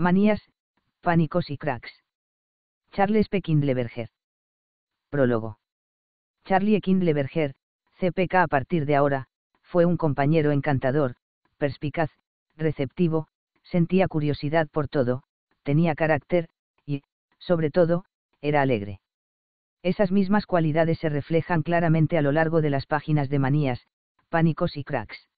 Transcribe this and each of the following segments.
Manías, pánicos y cracks. Charles P. Kindleberger. Prólogo. Charlie Kindleberger, CPK a partir de ahora, fue un compañero encantador, perspicaz, receptivo, sentía curiosidad por todo, tenía carácter, y, sobre todo, era alegre. Esas mismas cualidades se reflejan claramente a lo largo de las páginas de Manías, Pánicos y Cracks.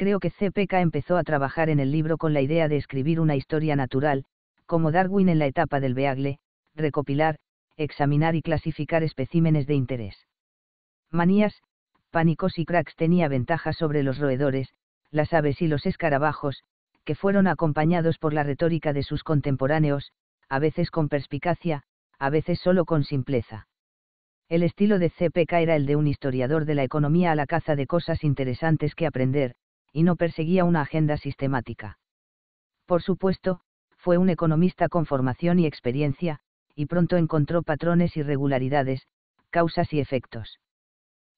Creo que CPK empezó a trabajar en el libro con la idea de escribir una historia natural, como Darwin en la etapa del Beagle, recopilar, examinar y clasificar especímenes de interés. Manías, pánicos y cracks tenía ventajas sobre los roedores, las aves y los escarabajos, que fueron acompañados por la retórica de sus contemporáneos, a veces con perspicacia, a veces solo con simpleza. El estilo de CPK era el de un historiador de la economía a la caza de cosas interesantes que aprender, y no perseguía una agenda sistemática. Por supuesto, fue un economista con formación y experiencia, y pronto encontró patrones y regularidades, causas y efectos.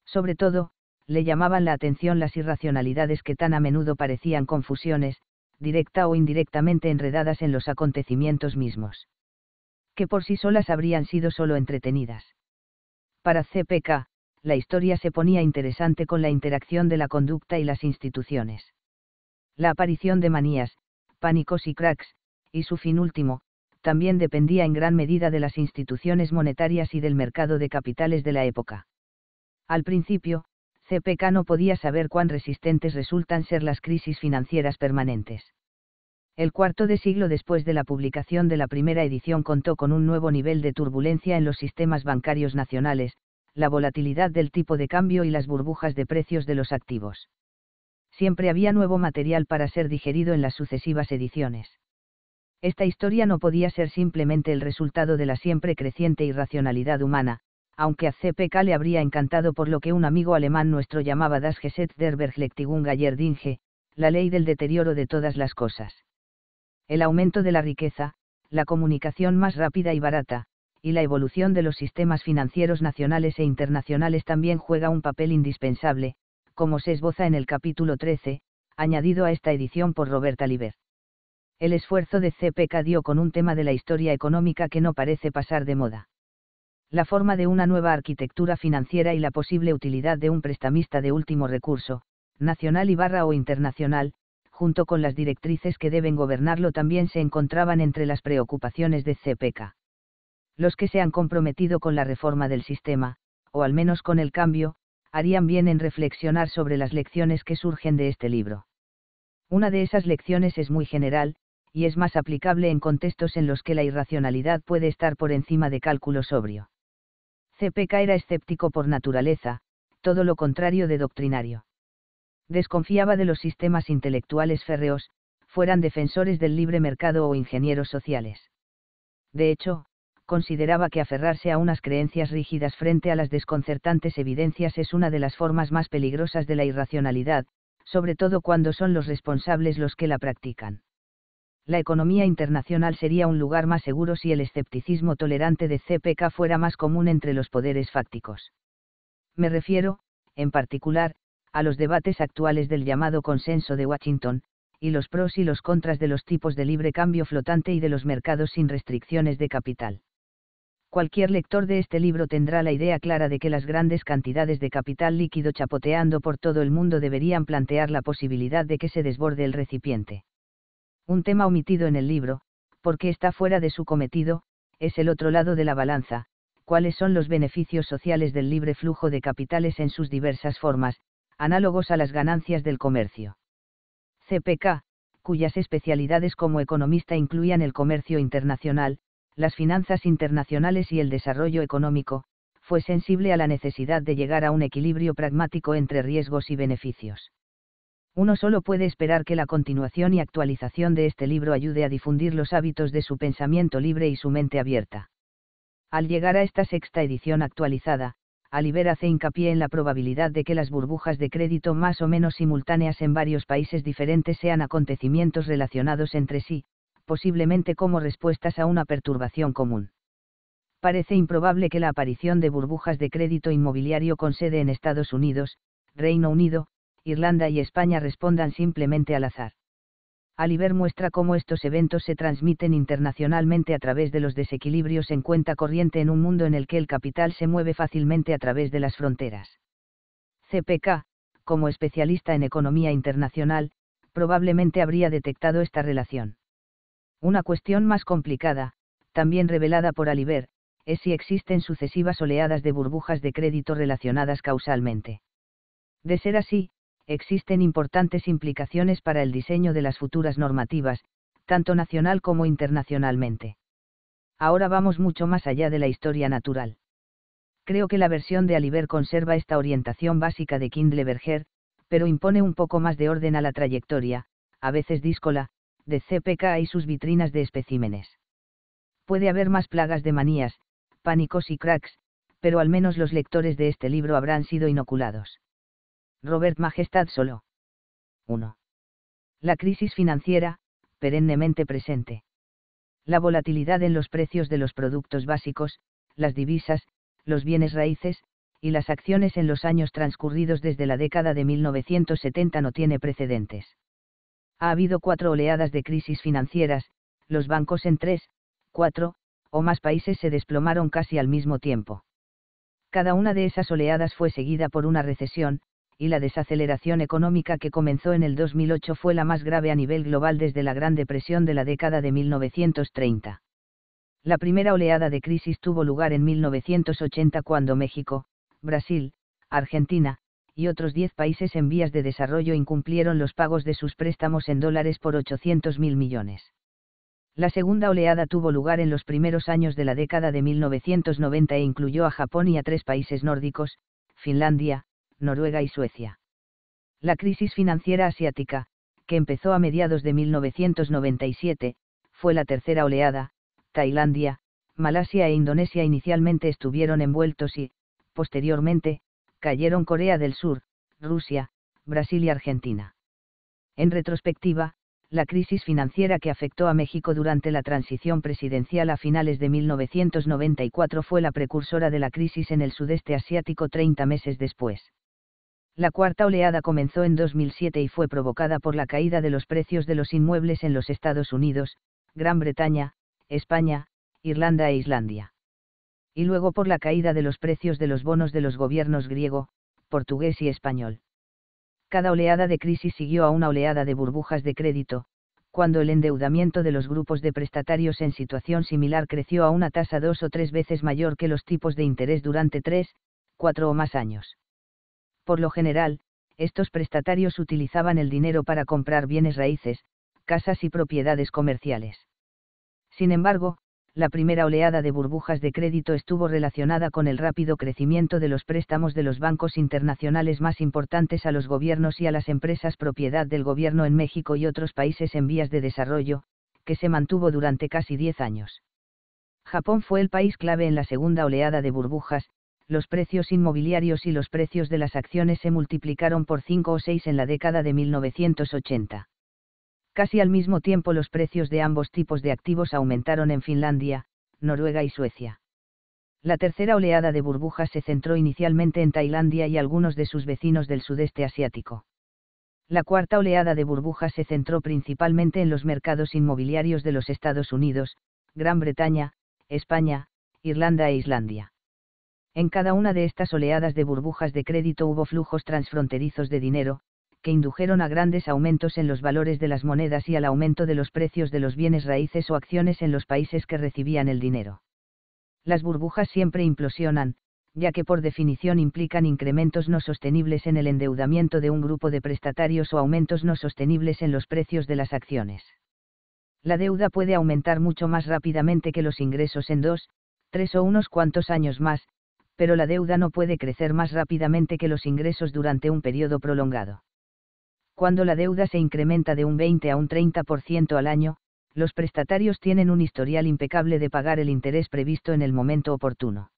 Sobre todo, le llamaban la atención las irracionalidades que tan a menudo parecían confusiones, directa o indirectamente enredadas en los acontecimientos mismos. Que por sí solas habrían sido solo entretenidas. Para CPK, la historia se ponía interesante con la interacción de la conducta y las instituciones. La aparición de manías, pánicos y cracks, y su fin último, también dependía en gran medida de las instituciones monetarias y del mercado de capitales de la época. Al principio, CPK no podía saber cuán resistentes resultan ser las crisis financieras permanentes. El cuarto de siglo después de la publicación de la primera edición contó con un nuevo nivel de turbulencia en los sistemas bancarios nacionales, la volatilidad del tipo de cambio y las burbujas de precios de los activos. Siempre había nuevo material para ser digerido en las sucesivas ediciones. Esta historia no podía ser simplemente el resultado de la siempre creciente irracionalidad humana, aunque a CPK le habría encantado por lo que un amigo alemán nuestro llamaba Das Gesetz der Berglecktigung Dinge, la ley del deterioro de todas las cosas. El aumento de la riqueza, la comunicación más rápida y barata, y la evolución de los sistemas financieros nacionales e internacionales también juega un papel indispensable, como se esboza en el capítulo 13, añadido a esta edición por Roberta Liber. El esfuerzo de CPK dio con un tema de la historia económica que no parece pasar de moda. La forma de una nueva arquitectura financiera y la posible utilidad de un prestamista de último recurso, nacional y barra o internacional, junto con las directrices que deben gobernarlo también se encontraban entre las preocupaciones de CPK los que se han comprometido con la reforma del sistema, o al menos con el cambio, harían bien en reflexionar sobre las lecciones que surgen de este libro. Una de esas lecciones es muy general, y es más aplicable en contextos en los que la irracionalidad puede estar por encima de cálculo sobrio. CPK era escéptico por naturaleza, todo lo contrario de doctrinario. Desconfiaba de los sistemas intelectuales férreos, fueran defensores del libre mercado o ingenieros sociales. De hecho, consideraba que aferrarse a unas creencias rígidas frente a las desconcertantes evidencias es una de las formas más peligrosas de la irracionalidad, sobre todo cuando son los responsables los que la practican. La economía internacional sería un lugar más seguro si el escepticismo tolerante de CPK fuera más común entre los poderes fácticos. Me refiero, en particular, a los debates actuales del llamado consenso de Washington, y los pros y los contras de los tipos de libre cambio flotante y de los mercados sin restricciones de capital cualquier lector de este libro tendrá la idea clara de que las grandes cantidades de capital líquido chapoteando por todo el mundo deberían plantear la posibilidad de que se desborde el recipiente. Un tema omitido en el libro, porque está fuera de su cometido, es el otro lado de la balanza, cuáles son los beneficios sociales del libre flujo de capitales en sus diversas formas, análogos a las ganancias del comercio. CPK, cuyas especialidades como economista incluían el comercio internacional, las finanzas internacionales y el desarrollo económico, fue sensible a la necesidad de llegar a un equilibrio pragmático entre riesgos y beneficios. Uno solo puede esperar que la continuación y actualización de este libro ayude a difundir los hábitos de su pensamiento libre y su mente abierta. Al llegar a esta sexta edición actualizada, Aliber hace hincapié en la probabilidad de que las burbujas de crédito más o menos simultáneas en varios países diferentes sean acontecimientos relacionados entre sí, posiblemente como respuestas a una perturbación común. Parece improbable que la aparición de burbujas de crédito inmobiliario con sede en Estados Unidos, Reino Unido, Irlanda y España respondan simplemente al azar. Aliber muestra cómo estos eventos se transmiten internacionalmente a través de los desequilibrios en cuenta corriente en un mundo en el que el capital se mueve fácilmente a través de las fronteras. CPK, como especialista en economía internacional, probablemente habría detectado esta relación. Una cuestión más complicada, también revelada por Aliber, es si existen sucesivas oleadas de burbujas de crédito relacionadas causalmente. De ser así, existen importantes implicaciones para el diseño de las futuras normativas, tanto nacional como internacionalmente. Ahora vamos mucho más allá de la historia natural. Creo que la versión de Aliber conserva esta orientación básica de Kindleberger, pero impone un poco más de orden a la trayectoria, a veces díscola, de CPK y sus vitrinas de especímenes. Puede haber más plagas de manías, pánicos y cracks, pero al menos los lectores de este libro habrán sido inoculados. Robert Majestad solo. 1. La crisis financiera, perennemente presente. La volatilidad en los precios de los productos básicos, las divisas, los bienes raíces, y las acciones en los años transcurridos desde la década de 1970 no tiene precedentes. Ha habido cuatro oleadas de crisis financieras, los bancos en tres, cuatro, o más países se desplomaron casi al mismo tiempo. Cada una de esas oleadas fue seguida por una recesión, y la desaceleración económica que comenzó en el 2008 fue la más grave a nivel global desde la Gran Depresión de la década de 1930. La primera oleada de crisis tuvo lugar en 1980 cuando México, Brasil, Argentina, y otros 10 países en vías de desarrollo incumplieron los pagos de sus préstamos en dólares por 800 mil millones. La segunda oleada tuvo lugar en los primeros años de la década de 1990 e incluyó a Japón y a tres países nórdicos, Finlandia, Noruega y Suecia. La crisis financiera asiática, que empezó a mediados de 1997, fue la tercera oleada, Tailandia, Malasia e Indonesia inicialmente estuvieron envueltos y, posteriormente, cayeron Corea del Sur, Rusia, Brasil y Argentina. En retrospectiva, la crisis financiera que afectó a México durante la transición presidencial a finales de 1994 fue la precursora de la crisis en el sudeste asiático 30 meses después. La cuarta oleada comenzó en 2007 y fue provocada por la caída de los precios de los inmuebles en los Estados Unidos, Gran Bretaña, España, Irlanda e Islandia. Y luego por la caída de los precios de los bonos de los gobiernos griego, portugués y español. Cada oleada de crisis siguió a una oleada de burbujas de crédito, cuando el endeudamiento de los grupos de prestatarios en situación similar creció a una tasa dos o tres veces mayor que los tipos de interés durante tres, cuatro o más años. Por lo general, estos prestatarios utilizaban el dinero para comprar bienes raíces, casas y propiedades comerciales. Sin embargo, la primera oleada de burbujas de crédito estuvo relacionada con el rápido crecimiento de los préstamos de los bancos internacionales más importantes a los gobiernos y a las empresas propiedad del gobierno en México y otros países en vías de desarrollo, que se mantuvo durante casi 10 años. Japón fue el país clave en la segunda oleada de burbujas, los precios inmobiliarios y los precios de las acciones se multiplicaron por 5 o 6 en la década de 1980. Casi al mismo tiempo los precios de ambos tipos de activos aumentaron en Finlandia, Noruega y Suecia. La tercera oleada de burbujas se centró inicialmente en Tailandia y algunos de sus vecinos del sudeste asiático. La cuarta oleada de burbujas se centró principalmente en los mercados inmobiliarios de los Estados Unidos, Gran Bretaña, España, Irlanda e Islandia. En cada una de estas oleadas de burbujas de crédito hubo flujos transfronterizos de dinero, que indujeron a grandes aumentos en los valores de las monedas y al aumento de los precios de los bienes raíces o acciones en los países que recibían el dinero. Las burbujas siempre implosionan, ya que por definición implican incrementos no sostenibles en el endeudamiento de un grupo de prestatarios o aumentos no sostenibles en los precios de las acciones. La deuda puede aumentar mucho más rápidamente que los ingresos en dos, tres o unos cuantos años más, pero la deuda no puede crecer más rápidamente que los ingresos durante un periodo prolongado. Cuando la deuda se incrementa de un 20 a un 30% al año, los prestatarios tienen un historial impecable de pagar el interés previsto en el momento oportuno.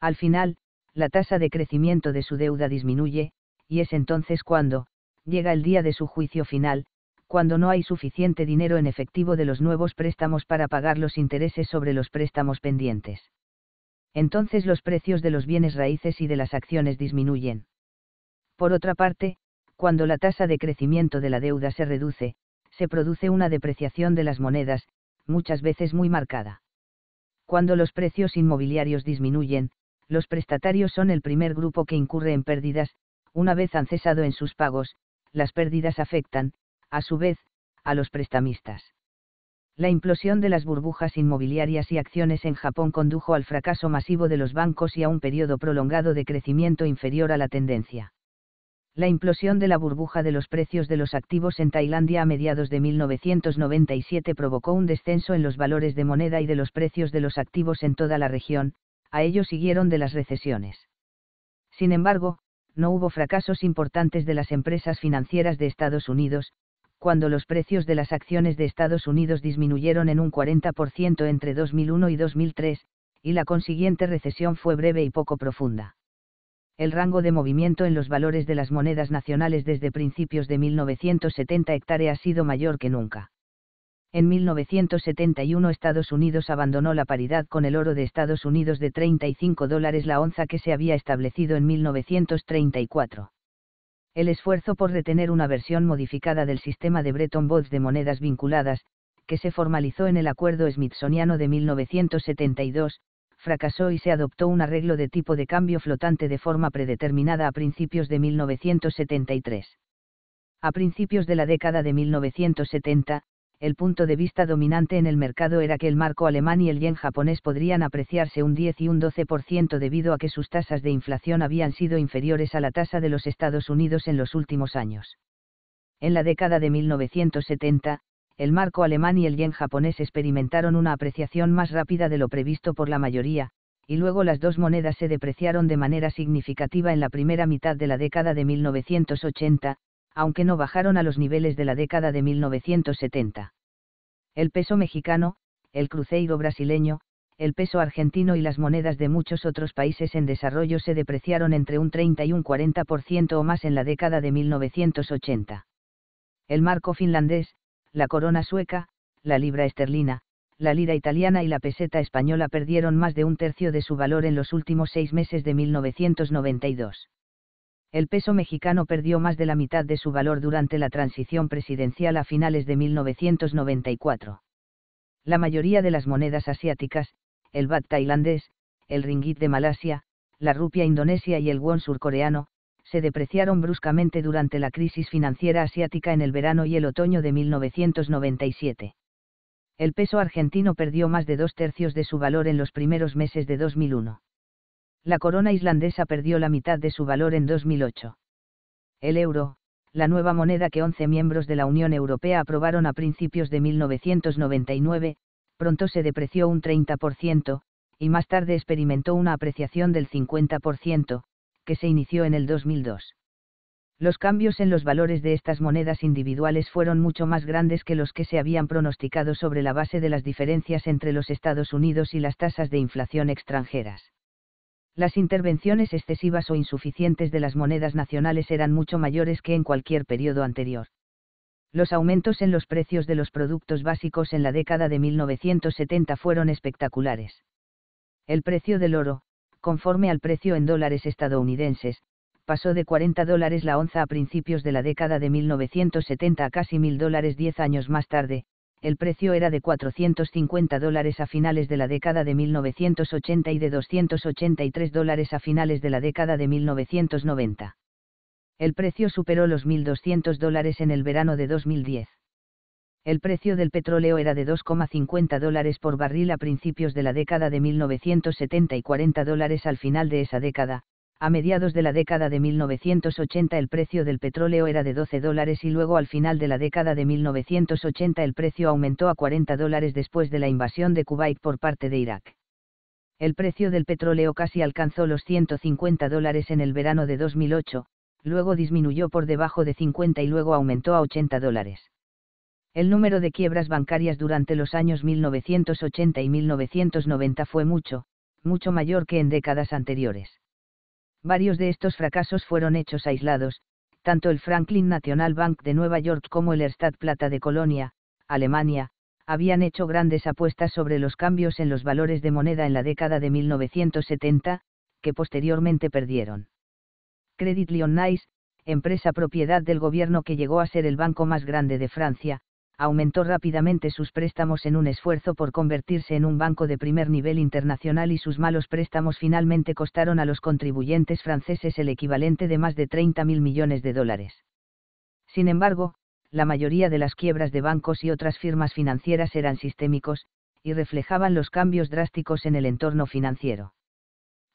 Al final, la tasa de crecimiento de su deuda disminuye, y es entonces cuando, llega el día de su juicio final, cuando no hay suficiente dinero en efectivo de los nuevos préstamos para pagar los intereses sobre los préstamos pendientes entonces los precios de los bienes raíces y de las acciones disminuyen. Por otra parte, cuando la tasa de crecimiento de la deuda se reduce, se produce una depreciación de las monedas, muchas veces muy marcada. Cuando los precios inmobiliarios disminuyen, los prestatarios son el primer grupo que incurre en pérdidas, una vez han cesado en sus pagos, las pérdidas afectan, a su vez, a los prestamistas. La implosión de las burbujas inmobiliarias y acciones en Japón condujo al fracaso masivo de los bancos y a un periodo prolongado de crecimiento inferior a la tendencia. La implosión de la burbuja de los precios de los activos en Tailandia a mediados de 1997 provocó un descenso en los valores de moneda y de los precios de los activos en toda la región, a ello siguieron de las recesiones. Sin embargo, no hubo fracasos importantes de las empresas financieras de Estados Unidos, cuando los precios de las acciones de Estados Unidos disminuyeron en un 40% entre 2001 y 2003, y la consiguiente recesión fue breve y poco profunda. El rango de movimiento en los valores de las monedas nacionales desde principios de 1970 hectáreas ha sido mayor que nunca. En 1971 Estados Unidos abandonó la paridad con el oro de Estados Unidos de 35 dólares la onza que se había establecido en 1934. El esfuerzo por retener una versión modificada del sistema de Bretton Woods de monedas vinculadas, que se formalizó en el Acuerdo Smithsoniano de 1972, fracasó y se adoptó un arreglo de tipo de cambio flotante de forma predeterminada a principios de 1973. A principios de la década de 1970, el punto de vista dominante en el mercado era que el marco alemán y el yen japonés podrían apreciarse un 10 y un 12% debido a que sus tasas de inflación habían sido inferiores a la tasa de los Estados Unidos en los últimos años. En la década de 1970, el marco alemán y el yen japonés experimentaron una apreciación más rápida de lo previsto por la mayoría, y luego las dos monedas se depreciaron de manera significativa en la primera mitad de la década de 1980, aunque no bajaron a los niveles de la década de 1970. El peso mexicano, el cruceiro brasileño, el peso argentino y las monedas de muchos otros países en desarrollo se depreciaron entre un 30 y un 40% o más en la década de 1980. El marco finlandés, la corona sueca, la libra esterlina, la lira italiana y la peseta española perdieron más de un tercio de su valor en los últimos seis meses de 1992 el peso mexicano perdió más de la mitad de su valor durante la transición presidencial a finales de 1994. La mayoría de las monedas asiáticas, el baht tailandés, el ringgit de Malasia, la rupia indonesia y el won surcoreano, se depreciaron bruscamente durante la crisis financiera asiática en el verano y el otoño de 1997. El peso argentino perdió más de dos tercios de su valor en los primeros meses de 2001 la corona islandesa perdió la mitad de su valor en 2008. El euro, la nueva moneda que 11 miembros de la Unión Europea aprobaron a principios de 1999, pronto se depreció un 30%, y más tarde experimentó una apreciación del 50%, que se inició en el 2002. Los cambios en los valores de estas monedas individuales fueron mucho más grandes que los que se habían pronosticado sobre la base de las diferencias entre los Estados Unidos y las tasas de inflación extranjeras las intervenciones excesivas o insuficientes de las monedas nacionales eran mucho mayores que en cualquier periodo anterior. Los aumentos en los precios de los productos básicos en la década de 1970 fueron espectaculares. El precio del oro, conforme al precio en dólares estadounidenses, pasó de 40 dólares la onza a principios de la década de 1970 a casi 1.000 dólares 10 años más tarde, el precio era de 450 dólares a finales de la década de 1980 y de 283 dólares a finales de la década de 1990. El precio superó los 1.200 dólares en el verano de 2010. El precio del petróleo era de 2,50 dólares por barril a principios de la década de 1970 y 40 dólares al final de esa década, a mediados de la década de 1980 el precio del petróleo era de 12 dólares y luego al final de la década de 1980 el precio aumentó a 40 dólares después de la invasión de Kuwait por parte de Irak. El precio del petróleo casi alcanzó los 150 dólares en el verano de 2008, luego disminuyó por debajo de 50 y luego aumentó a 80 dólares. El número de quiebras bancarias durante los años 1980 y 1990 fue mucho, mucho mayor que en décadas anteriores. Varios de estos fracasos fueron hechos aislados, tanto el Franklin National Bank de Nueva York como el Erstadt Plata de Colonia, Alemania, habían hecho grandes apuestas sobre los cambios en los valores de moneda en la década de 1970, que posteriormente perdieron. Credit Lyonnais, empresa propiedad del gobierno que llegó a ser el banco más grande de Francia, aumentó rápidamente sus préstamos en un esfuerzo por convertirse en un banco de primer nivel internacional y sus malos préstamos finalmente costaron a los contribuyentes franceses el equivalente de más de 30 mil millones de dólares. Sin embargo, la mayoría de las quiebras de bancos y otras firmas financieras eran sistémicos, y reflejaban los cambios drásticos en el entorno financiero.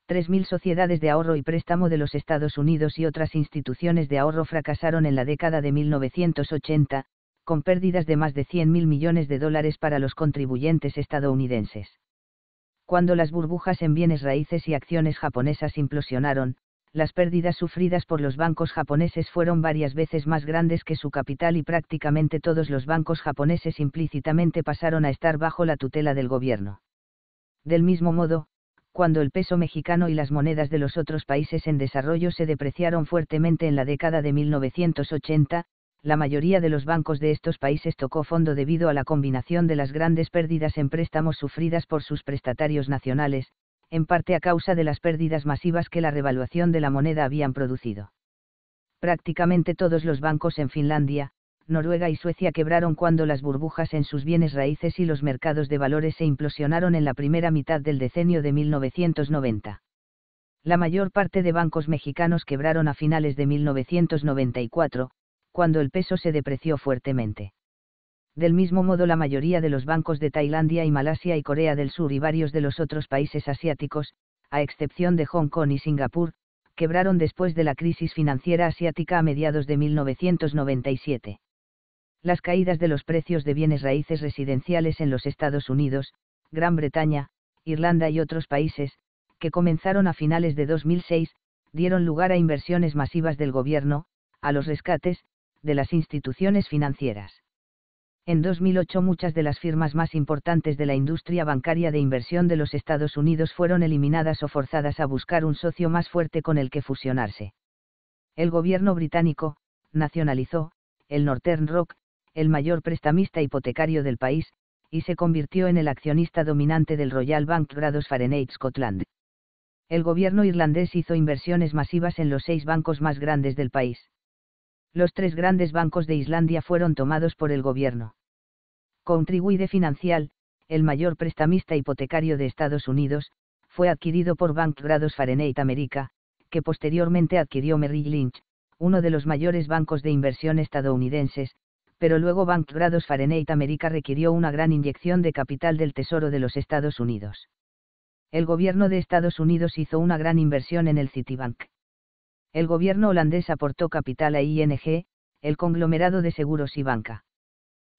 3.000 sociedades de ahorro y préstamo de los Estados Unidos y otras instituciones de ahorro fracasaron en la década de 1980, con pérdidas de más de 100.000 millones de dólares para los contribuyentes estadounidenses. Cuando las burbujas en bienes raíces y acciones japonesas implosionaron, las pérdidas sufridas por los bancos japoneses fueron varias veces más grandes que su capital y prácticamente todos los bancos japoneses implícitamente pasaron a estar bajo la tutela del gobierno. Del mismo modo, cuando el peso mexicano y las monedas de los otros países en desarrollo se depreciaron fuertemente en la década de 1980, la mayoría de los bancos de estos países tocó fondo debido a la combinación de las grandes pérdidas en préstamos sufridas por sus prestatarios nacionales, en parte a causa de las pérdidas masivas que la revaluación de la moneda habían producido. Prácticamente todos los bancos en Finlandia, Noruega y Suecia quebraron cuando las burbujas en sus bienes raíces y los mercados de valores se implosionaron en la primera mitad del decenio de 1990. La mayor parte de bancos mexicanos quebraron a finales de 1994, cuando el peso se depreció fuertemente. Del mismo modo la mayoría de los bancos de Tailandia y Malasia y Corea del Sur y varios de los otros países asiáticos, a excepción de Hong Kong y Singapur, quebraron después de la crisis financiera asiática a mediados de 1997. Las caídas de los precios de bienes raíces residenciales en los Estados Unidos, Gran Bretaña, Irlanda y otros países, que comenzaron a finales de 2006, dieron lugar a inversiones masivas del gobierno, a los rescates, de las instituciones financieras. En 2008 muchas de las firmas más importantes de la industria bancaria de inversión de los Estados Unidos fueron eliminadas o forzadas a buscar un socio más fuerte con el que fusionarse. El gobierno británico, nacionalizó, el Northern Rock, el mayor prestamista hipotecario del país, y se convirtió en el accionista dominante del Royal Bank Grados Fahrenheit Scotland. El gobierno irlandés hizo inversiones masivas en los seis bancos más grandes del país los tres grandes bancos de Islandia fueron tomados por el gobierno. Contribuide Financial, el mayor prestamista hipotecario de Estados Unidos, fue adquirido por Bank Grados Fahrenheit America, que posteriormente adquirió Merrill Lynch, uno de los mayores bancos de inversión estadounidenses, pero luego Bank Grados Fahrenheit America requirió una gran inyección de capital del Tesoro de los Estados Unidos. El gobierno de Estados Unidos hizo una gran inversión en el Citibank el gobierno holandés aportó capital a ING, el conglomerado de seguros y banca.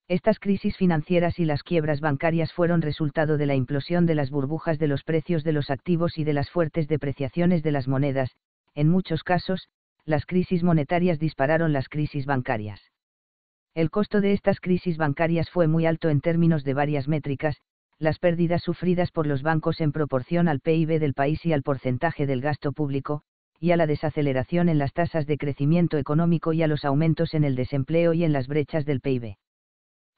Estas crisis financieras y las quiebras bancarias fueron resultado de la implosión de las burbujas de los precios de los activos y de las fuertes depreciaciones de las monedas, en muchos casos, las crisis monetarias dispararon las crisis bancarias. El costo de estas crisis bancarias fue muy alto en términos de varias métricas, las pérdidas sufridas por los bancos en proporción al PIB del país y al porcentaje del gasto público, y a la desaceleración en las tasas de crecimiento económico y a los aumentos en el desempleo y en las brechas del PIB.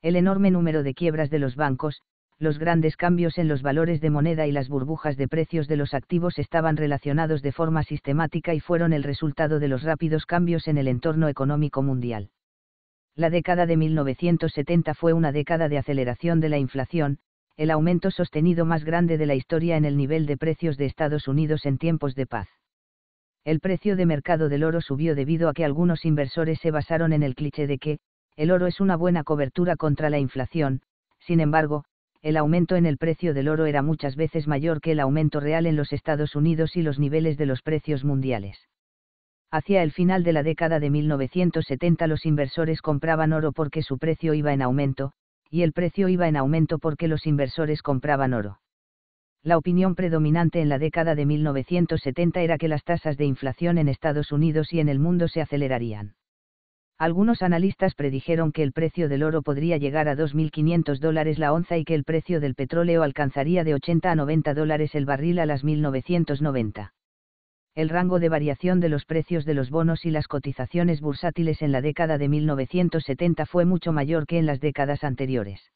El enorme número de quiebras de los bancos, los grandes cambios en los valores de moneda y las burbujas de precios de los activos estaban relacionados de forma sistemática y fueron el resultado de los rápidos cambios en el entorno económico mundial. La década de 1970 fue una década de aceleración de la inflación, el aumento sostenido más grande de la historia en el nivel de precios de Estados Unidos en tiempos de paz el precio de mercado del oro subió debido a que algunos inversores se basaron en el cliché de que, el oro es una buena cobertura contra la inflación, sin embargo, el aumento en el precio del oro era muchas veces mayor que el aumento real en los Estados Unidos y los niveles de los precios mundiales. Hacia el final de la década de 1970 los inversores compraban oro porque su precio iba en aumento, y el precio iba en aumento porque los inversores compraban oro la opinión predominante en la década de 1970 era que las tasas de inflación en Estados Unidos y en el mundo se acelerarían. Algunos analistas predijeron que el precio del oro podría llegar a 2.500 dólares la onza y que el precio del petróleo alcanzaría de 80 a 90 dólares el barril a las 1990. El rango de variación de los precios de los bonos y las cotizaciones bursátiles en la década de 1970 fue mucho mayor que en las décadas anteriores.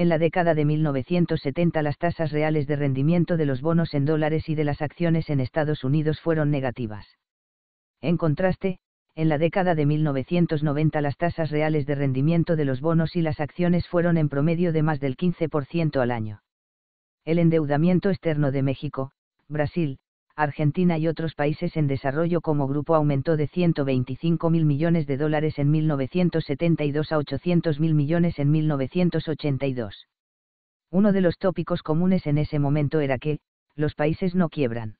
En la década de 1970 las tasas reales de rendimiento de los bonos en dólares y de las acciones en Estados Unidos fueron negativas. En contraste, en la década de 1990 las tasas reales de rendimiento de los bonos y las acciones fueron en promedio de más del 15% al año. El endeudamiento externo de México, Brasil, Argentina y otros países en desarrollo como grupo aumentó de 125 mil millones de dólares en 1972 a 800 mil millones en 1982. Uno de los tópicos comunes en ese momento era que, los países no quiebran.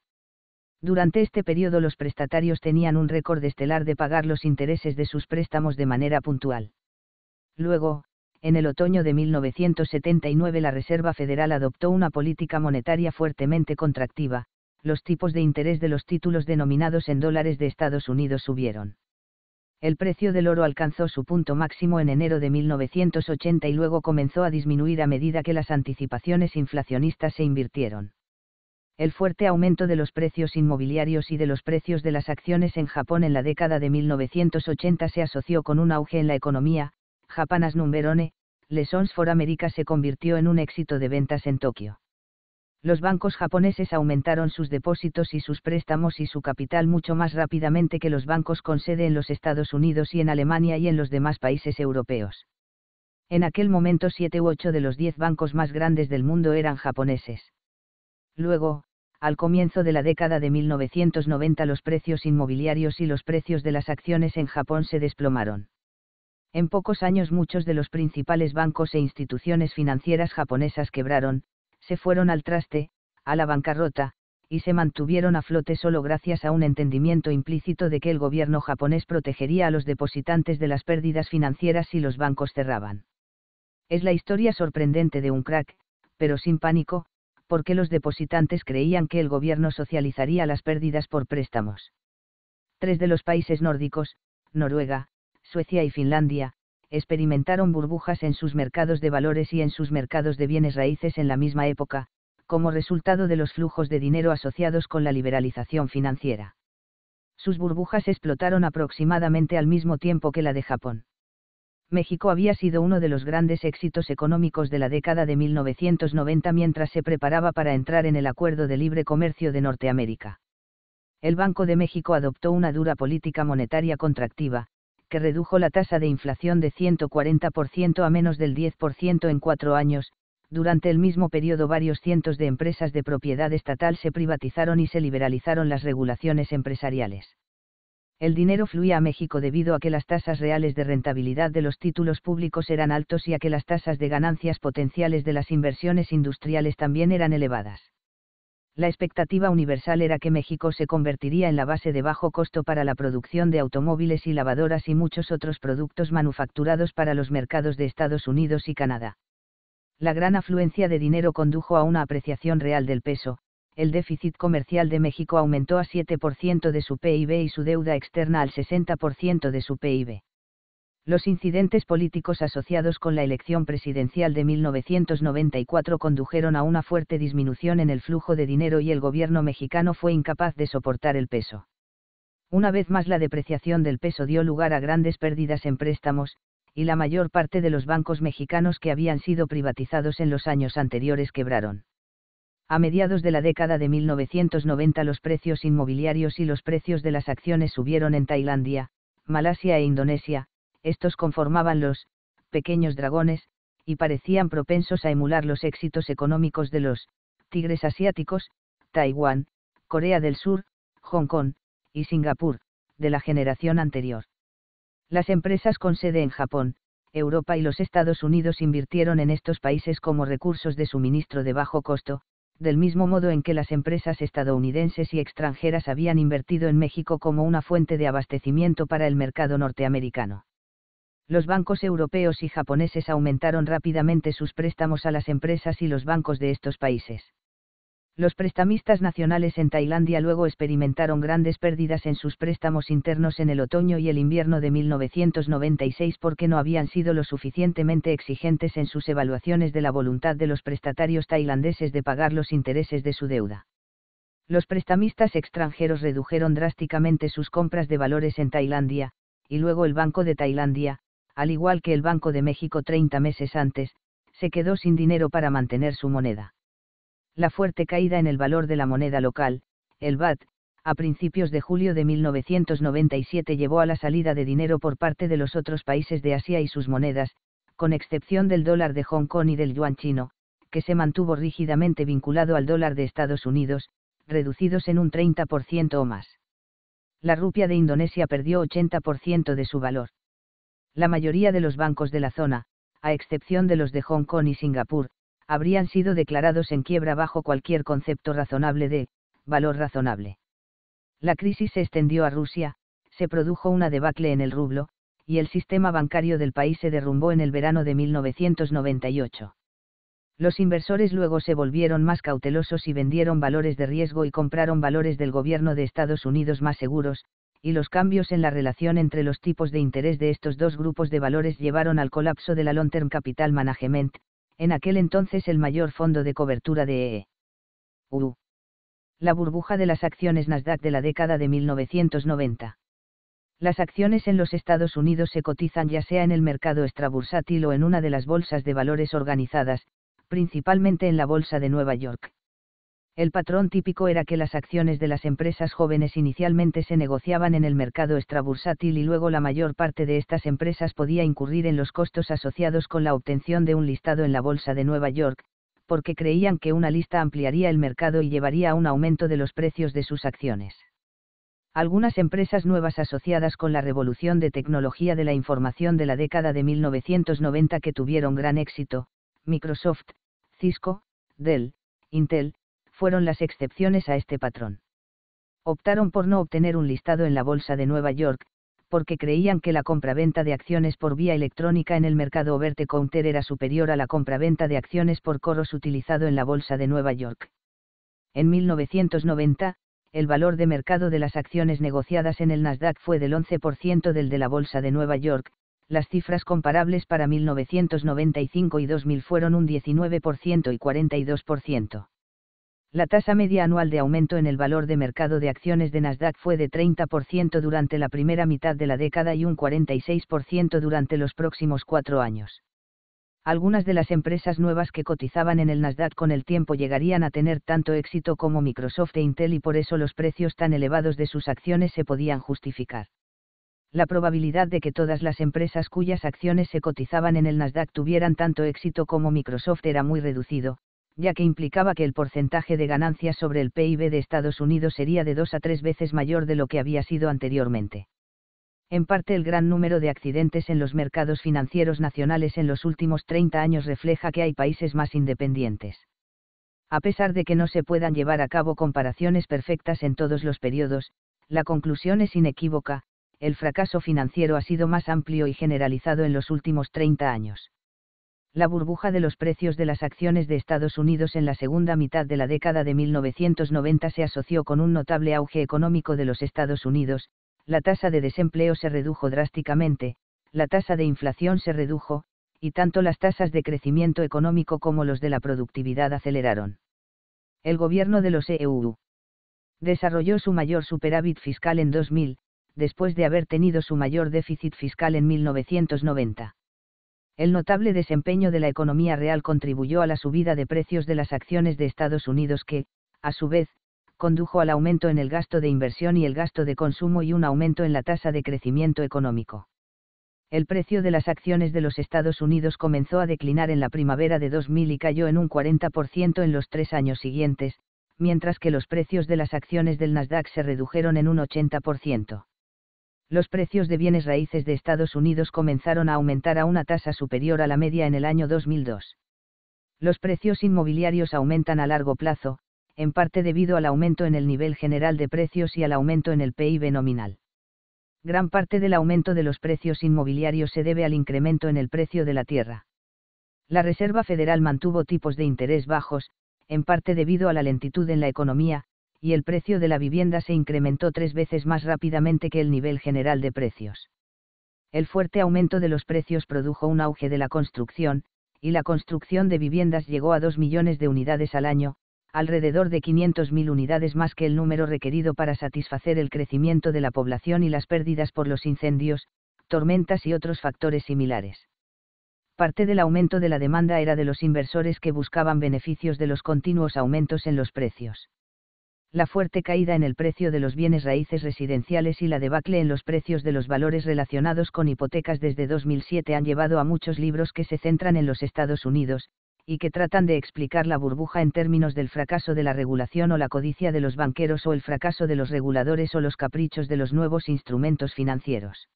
Durante este periodo los prestatarios tenían un récord estelar de pagar los intereses de sus préstamos de manera puntual. Luego, en el otoño de 1979 la Reserva Federal adoptó una política monetaria fuertemente contractiva, los tipos de interés de los títulos denominados en dólares de Estados Unidos subieron. El precio del oro alcanzó su punto máximo en enero de 1980 y luego comenzó a disminuir a medida que las anticipaciones inflacionistas se invirtieron el fuerte aumento de los precios inmobiliarios y de los precios de las acciones en Japón en la década de 1980 se asoció con un auge en la economía, Japanas Numberone, Lessons for America se convirtió en un éxito de ventas en Tokio. Los bancos japoneses aumentaron sus depósitos y sus préstamos y su capital mucho más rápidamente que los bancos con sede en los Estados Unidos y en Alemania y en los demás países europeos. En aquel momento siete u ocho de los diez bancos más grandes del mundo eran japoneses. Luego, al comienzo de la década de 1990 los precios inmobiliarios y los precios de las acciones en Japón se desplomaron. En pocos años muchos de los principales bancos e instituciones financieras japonesas quebraron, se fueron al traste, a la bancarrota, y se mantuvieron a flote solo gracias a un entendimiento implícito de que el gobierno japonés protegería a los depositantes de las pérdidas financieras si los bancos cerraban. Es la historia sorprendente de un crack, pero sin pánico, porque los depositantes creían que el gobierno socializaría las pérdidas por préstamos. Tres de los países nórdicos, Noruega, Suecia y Finlandia, experimentaron burbujas en sus mercados de valores y en sus mercados de bienes raíces en la misma época, como resultado de los flujos de dinero asociados con la liberalización financiera. Sus burbujas explotaron aproximadamente al mismo tiempo que la de Japón. México había sido uno de los grandes éxitos económicos de la década de 1990 mientras se preparaba para entrar en el Acuerdo de Libre Comercio de Norteamérica. El Banco de México adoptó una dura política monetaria contractiva, que redujo la tasa de inflación de 140% a menos del 10% en cuatro años, durante el mismo periodo varios cientos de empresas de propiedad estatal se privatizaron y se liberalizaron las regulaciones empresariales el dinero fluía a México debido a que las tasas reales de rentabilidad de los títulos públicos eran altos y a que las tasas de ganancias potenciales de las inversiones industriales también eran elevadas. La expectativa universal era que México se convertiría en la base de bajo costo para la producción de automóviles y lavadoras y muchos otros productos manufacturados para los mercados de Estados Unidos y Canadá. La gran afluencia de dinero condujo a una apreciación real del peso, el déficit comercial de México aumentó a 7% de su PIB y su deuda externa al 60% de su PIB. Los incidentes políticos asociados con la elección presidencial de 1994 condujeron a una fuerte disminución en el flujo de dinero y el gobierno mexicano fue incapaz de soportar el peso. Una vez más la depreciación del peso dio lugar a grandes pérdidas en préstamos, y la mayor parte de los bancos mexicanos que habían sido privatizados en los años anteriores quebraron. A mediados de la década de 1990 los precios inmobiliarios y los precios de las acciones subieron en Tailandia, Malasia e Indonesia, estos conformaban los pequeños dragones, y parecían propensos a emular los éxitos económicos de los tigres asiáticos, Taiwán, Corea del Sur, Hong Kong, y Singapur, de la generación anterior. Las empresas con sede en Japón, Europa y los Estados Unidos invirtieron en estos países como recursos de suministro de bajo costo, del mismo modo en que las empresas estadounidenses y extranjeras habían invertido en México como una fuente de abastecimiento para el mercado norteamericano. Los bancos europeos y japoneses aumentaron rápidamente sus préstamos a las empresas y los bancos de estos países. Los prestamistas nacionales en Tailandia luego experimentaron grandes pérdidas en sus préstamos internos en el otoño y el invierno de 1996 porque no habían sido lo suficientemente exigentes en sus evaluaciones de la voluntad de los prestatarios tailandeses de pagar los intereses de su deuda. Los prestamistas extranjeros redujeron drásticamente sus compras de valores en Tailandia, y luego el Banco de Tailandia, al igual que el Banco de México 30 meses antes, se quedó sin dinero para mantener su moneda la fuerte caída en el valor de la moneda local, el BAT, a principios de julio de 1997 llevó a la salida de dinero por parte de los otros países de Asia y sus monedas, con excepción del dólar de Hong Kong y del yuan chino, que se mantuvo rígidamente vinculado al dólar de Estados Unidos, reducidos en un 30% o más. La rupia de Indonesia perdió 80% de su valor. La mayoría de los bancos de la zona, a excepción de los de Hong Kong y Singapur, habrían sido declarados en quiebra bajo cualquier concepto razonable de valor razonable. La crisis se extendió a Rusia, se produjo una debacle en el rublo, y el sistema bancario del país se derrumbó en el verano de 1998. Los inversores luego se volvieron más cautelosos y vendieron valores de riesgo y compraron valores del gobierno de Estados Unidos más seguros, y los cambios en la relación entre los tipos de interés de estos dos grupos de valores llevaron al colapso de la Long Term Capital Management, en aquel entonces el mayor fondo de cobertura de EU la burbuja de las acciones Nasdaq de la década de 1990. Las acciones en los Estados Unidos se cotizan ya sea en el mercado extrabursátil o en una de las bolsas de valores organizadas, principalmente en la Bolsa de Nueva York. El patrón típico era que las acciones de las empresas jóvenes inicialmente se negociaban en el mercado extrabursátil y luego la mayor parte de estas empresas podía incurrir en los costos asociados con la obtención de un listado en la Bolsa de Nueva York, porque creían que una lista ampliaría el mercado y llevaría a un aumento de los precios de sus acciones. Algunas empresas nuevas asociadas con la revolución de tecnología de la información de la década de 1990 que tuvieron gran éxito, Microsoft, Cisco, Dell, Intel, fueron las excepciones a este patrón. Optaron por no obtener un listado en la Bolsa de Nueva York, porque creían que la compraventa de acciones por vía electrónica en el mercado over the counter era superior a la compraventa de acciones por coros utilizado en la Bolsa de Nueva York. En 1990, el valor de mercado de las acciones negociadas en el Nasdaq fue del 11% del de la Bolsa de Nueva York, las cifras comparables para 1995 y 2000 fueron un 19% y 42% la tasa media anual de aumento en el valor de mercado de acciones de Nasdaq fue de 30% durante la primera mitad de la década y un 46% durante los próximos cuatro años. Algunas de las empresas nuevas que cotizaban en el Nasdaq con el tiempo llegarían a tener tanto éxito como Microsoft e Intel y por eso los precios tan elevados de sus acciones se podían justificar. La probabilidad de que todas las empresas cuyas acciones se cotizaban en el Nasdaq tuvieran tanto éxito como Microsoft era muy reducido, ya que implicaba que el porcentaje de ganancias sobre el PIB de Estados Unidos sería de dos a tres veces mayor de lo que había sido anteriormente. En parte el gran número de accidentes en los mercados financieros nacionales en los últimos 30 años refleja que hay países más independientes. A pesar de que no se puedan llevar a cabo comparaciones perfectas en todos los periodos, la conclusión es inequívoca, el fracaso financiero ha sido más amplio y generalizado en los últimos 30 años la burbuja de los precios de las acciones de Estados Unidos en la segunda mitad de la década de 1990 se asoció con un notable auge económico de los Estados Unidos, la tasa de desempleo se redujo drásticamente, la tasa de inflación se redujo, y tanto las tasas de crecimiento económico como los de la productividad aceleraron. El gobierno de los EU desarrolló su mayor superávit fiscal en 2000, después de haber tenido su mayor déficit fiscal en 1990 el notable desempeño de la economía real contribuyó a la subida de precios de las acciones de Estados Unidos que, a su vez, condujo al aumento en el gasto de inversión y el gasto de consumo y un aumento en la tasa de crecimiento económico. El precio de las acciones de los Estados Unidos comenzó a declinar en la primavera de 2000 y cayó en un 40% en los tres años siguientes, mientras que los precios de las acciones del Nasdaq se redujeron en un 80% los precios de bienes raíces de Estados Unidos comenzaron a aumentar a una tasa superior a la media en el año 2002. Los precios inmobiliarios aumentan a largo plazo, en parte debido al aumento en el nivel general de precios y al aumento en el PIB nominal. Gran parte del aumento de los precios inmobiliarios se debe al incremento en el precio de la tierra. La Reserva Federal mantuvo tipos de interés bajos, en parte debido a la lentitud en la economía, y el precio de la vivienda se incrementó tres veces más rápidamente que el nivel general de precios. El fuerte aumento de los precios produjo un auge de la construcción, y la construcción de viviendas llegó a 2 millones de unidades al año, alrededor de 500.000 unidades más que el número requerido para satisfacer el crecimiento de la población y las pérdidas por los incendios, tormentas y otros factores similares. Parte del aumento de la demanda era de los inversores que buscaban beneficios de los continuos aumentos en los precios La fuerte caída en el precio de los bienes raíces residenciales y la debacle en los precios de los valores relacionados con hipotecas desde 2007 han llevado a muchos libros que se centran en los Estados Unidos, y que tratan de explicar la burbuja en términos del fracaso de la regulación o la codicia de los banqueros o el fracaso de los reguladores o los caprichos de los nuevos instrumentos financieros.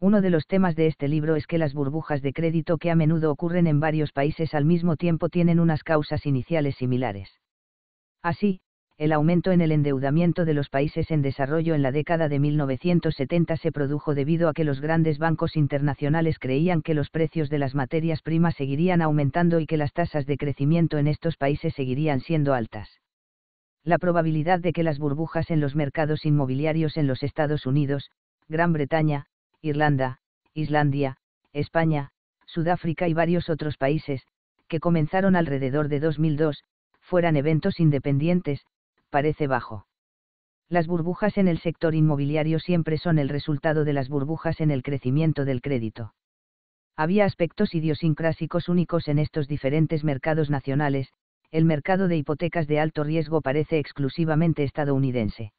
Uno de los temas de este libro es que las burbujas de crédito que a menudo ocurren en varios países al mismo tiempo tienen unas causas iniciales similares. Así, el aumento en el endeudamiento de los países en desarrollo en la década de 1970 se produjo debido a que los grandes bancos internacionales creían que los precios de las materias primas seguirían aumentando y que las tasas de crecimiento en estos países seguirían siendo altas. La probabilidad de que las burbujas en los mercados inmobiliarios en los Estados Unidos, Gran Bretaña, Irlanda, Islandia, España, Sudáfrica y varios otros países, que comenzaron alrededor de 2002, fueran eventos independientes, parece bajo. Las burbujas en el sector inmobiliario siempre son el resultado de las burbujas en el crecimiento del crédito. Había aspectos idiosincrásicos únicos en estos diferentes mercados nacionales, el mercado de hipotecas de alto riesgo parece exclusivamente estadounidense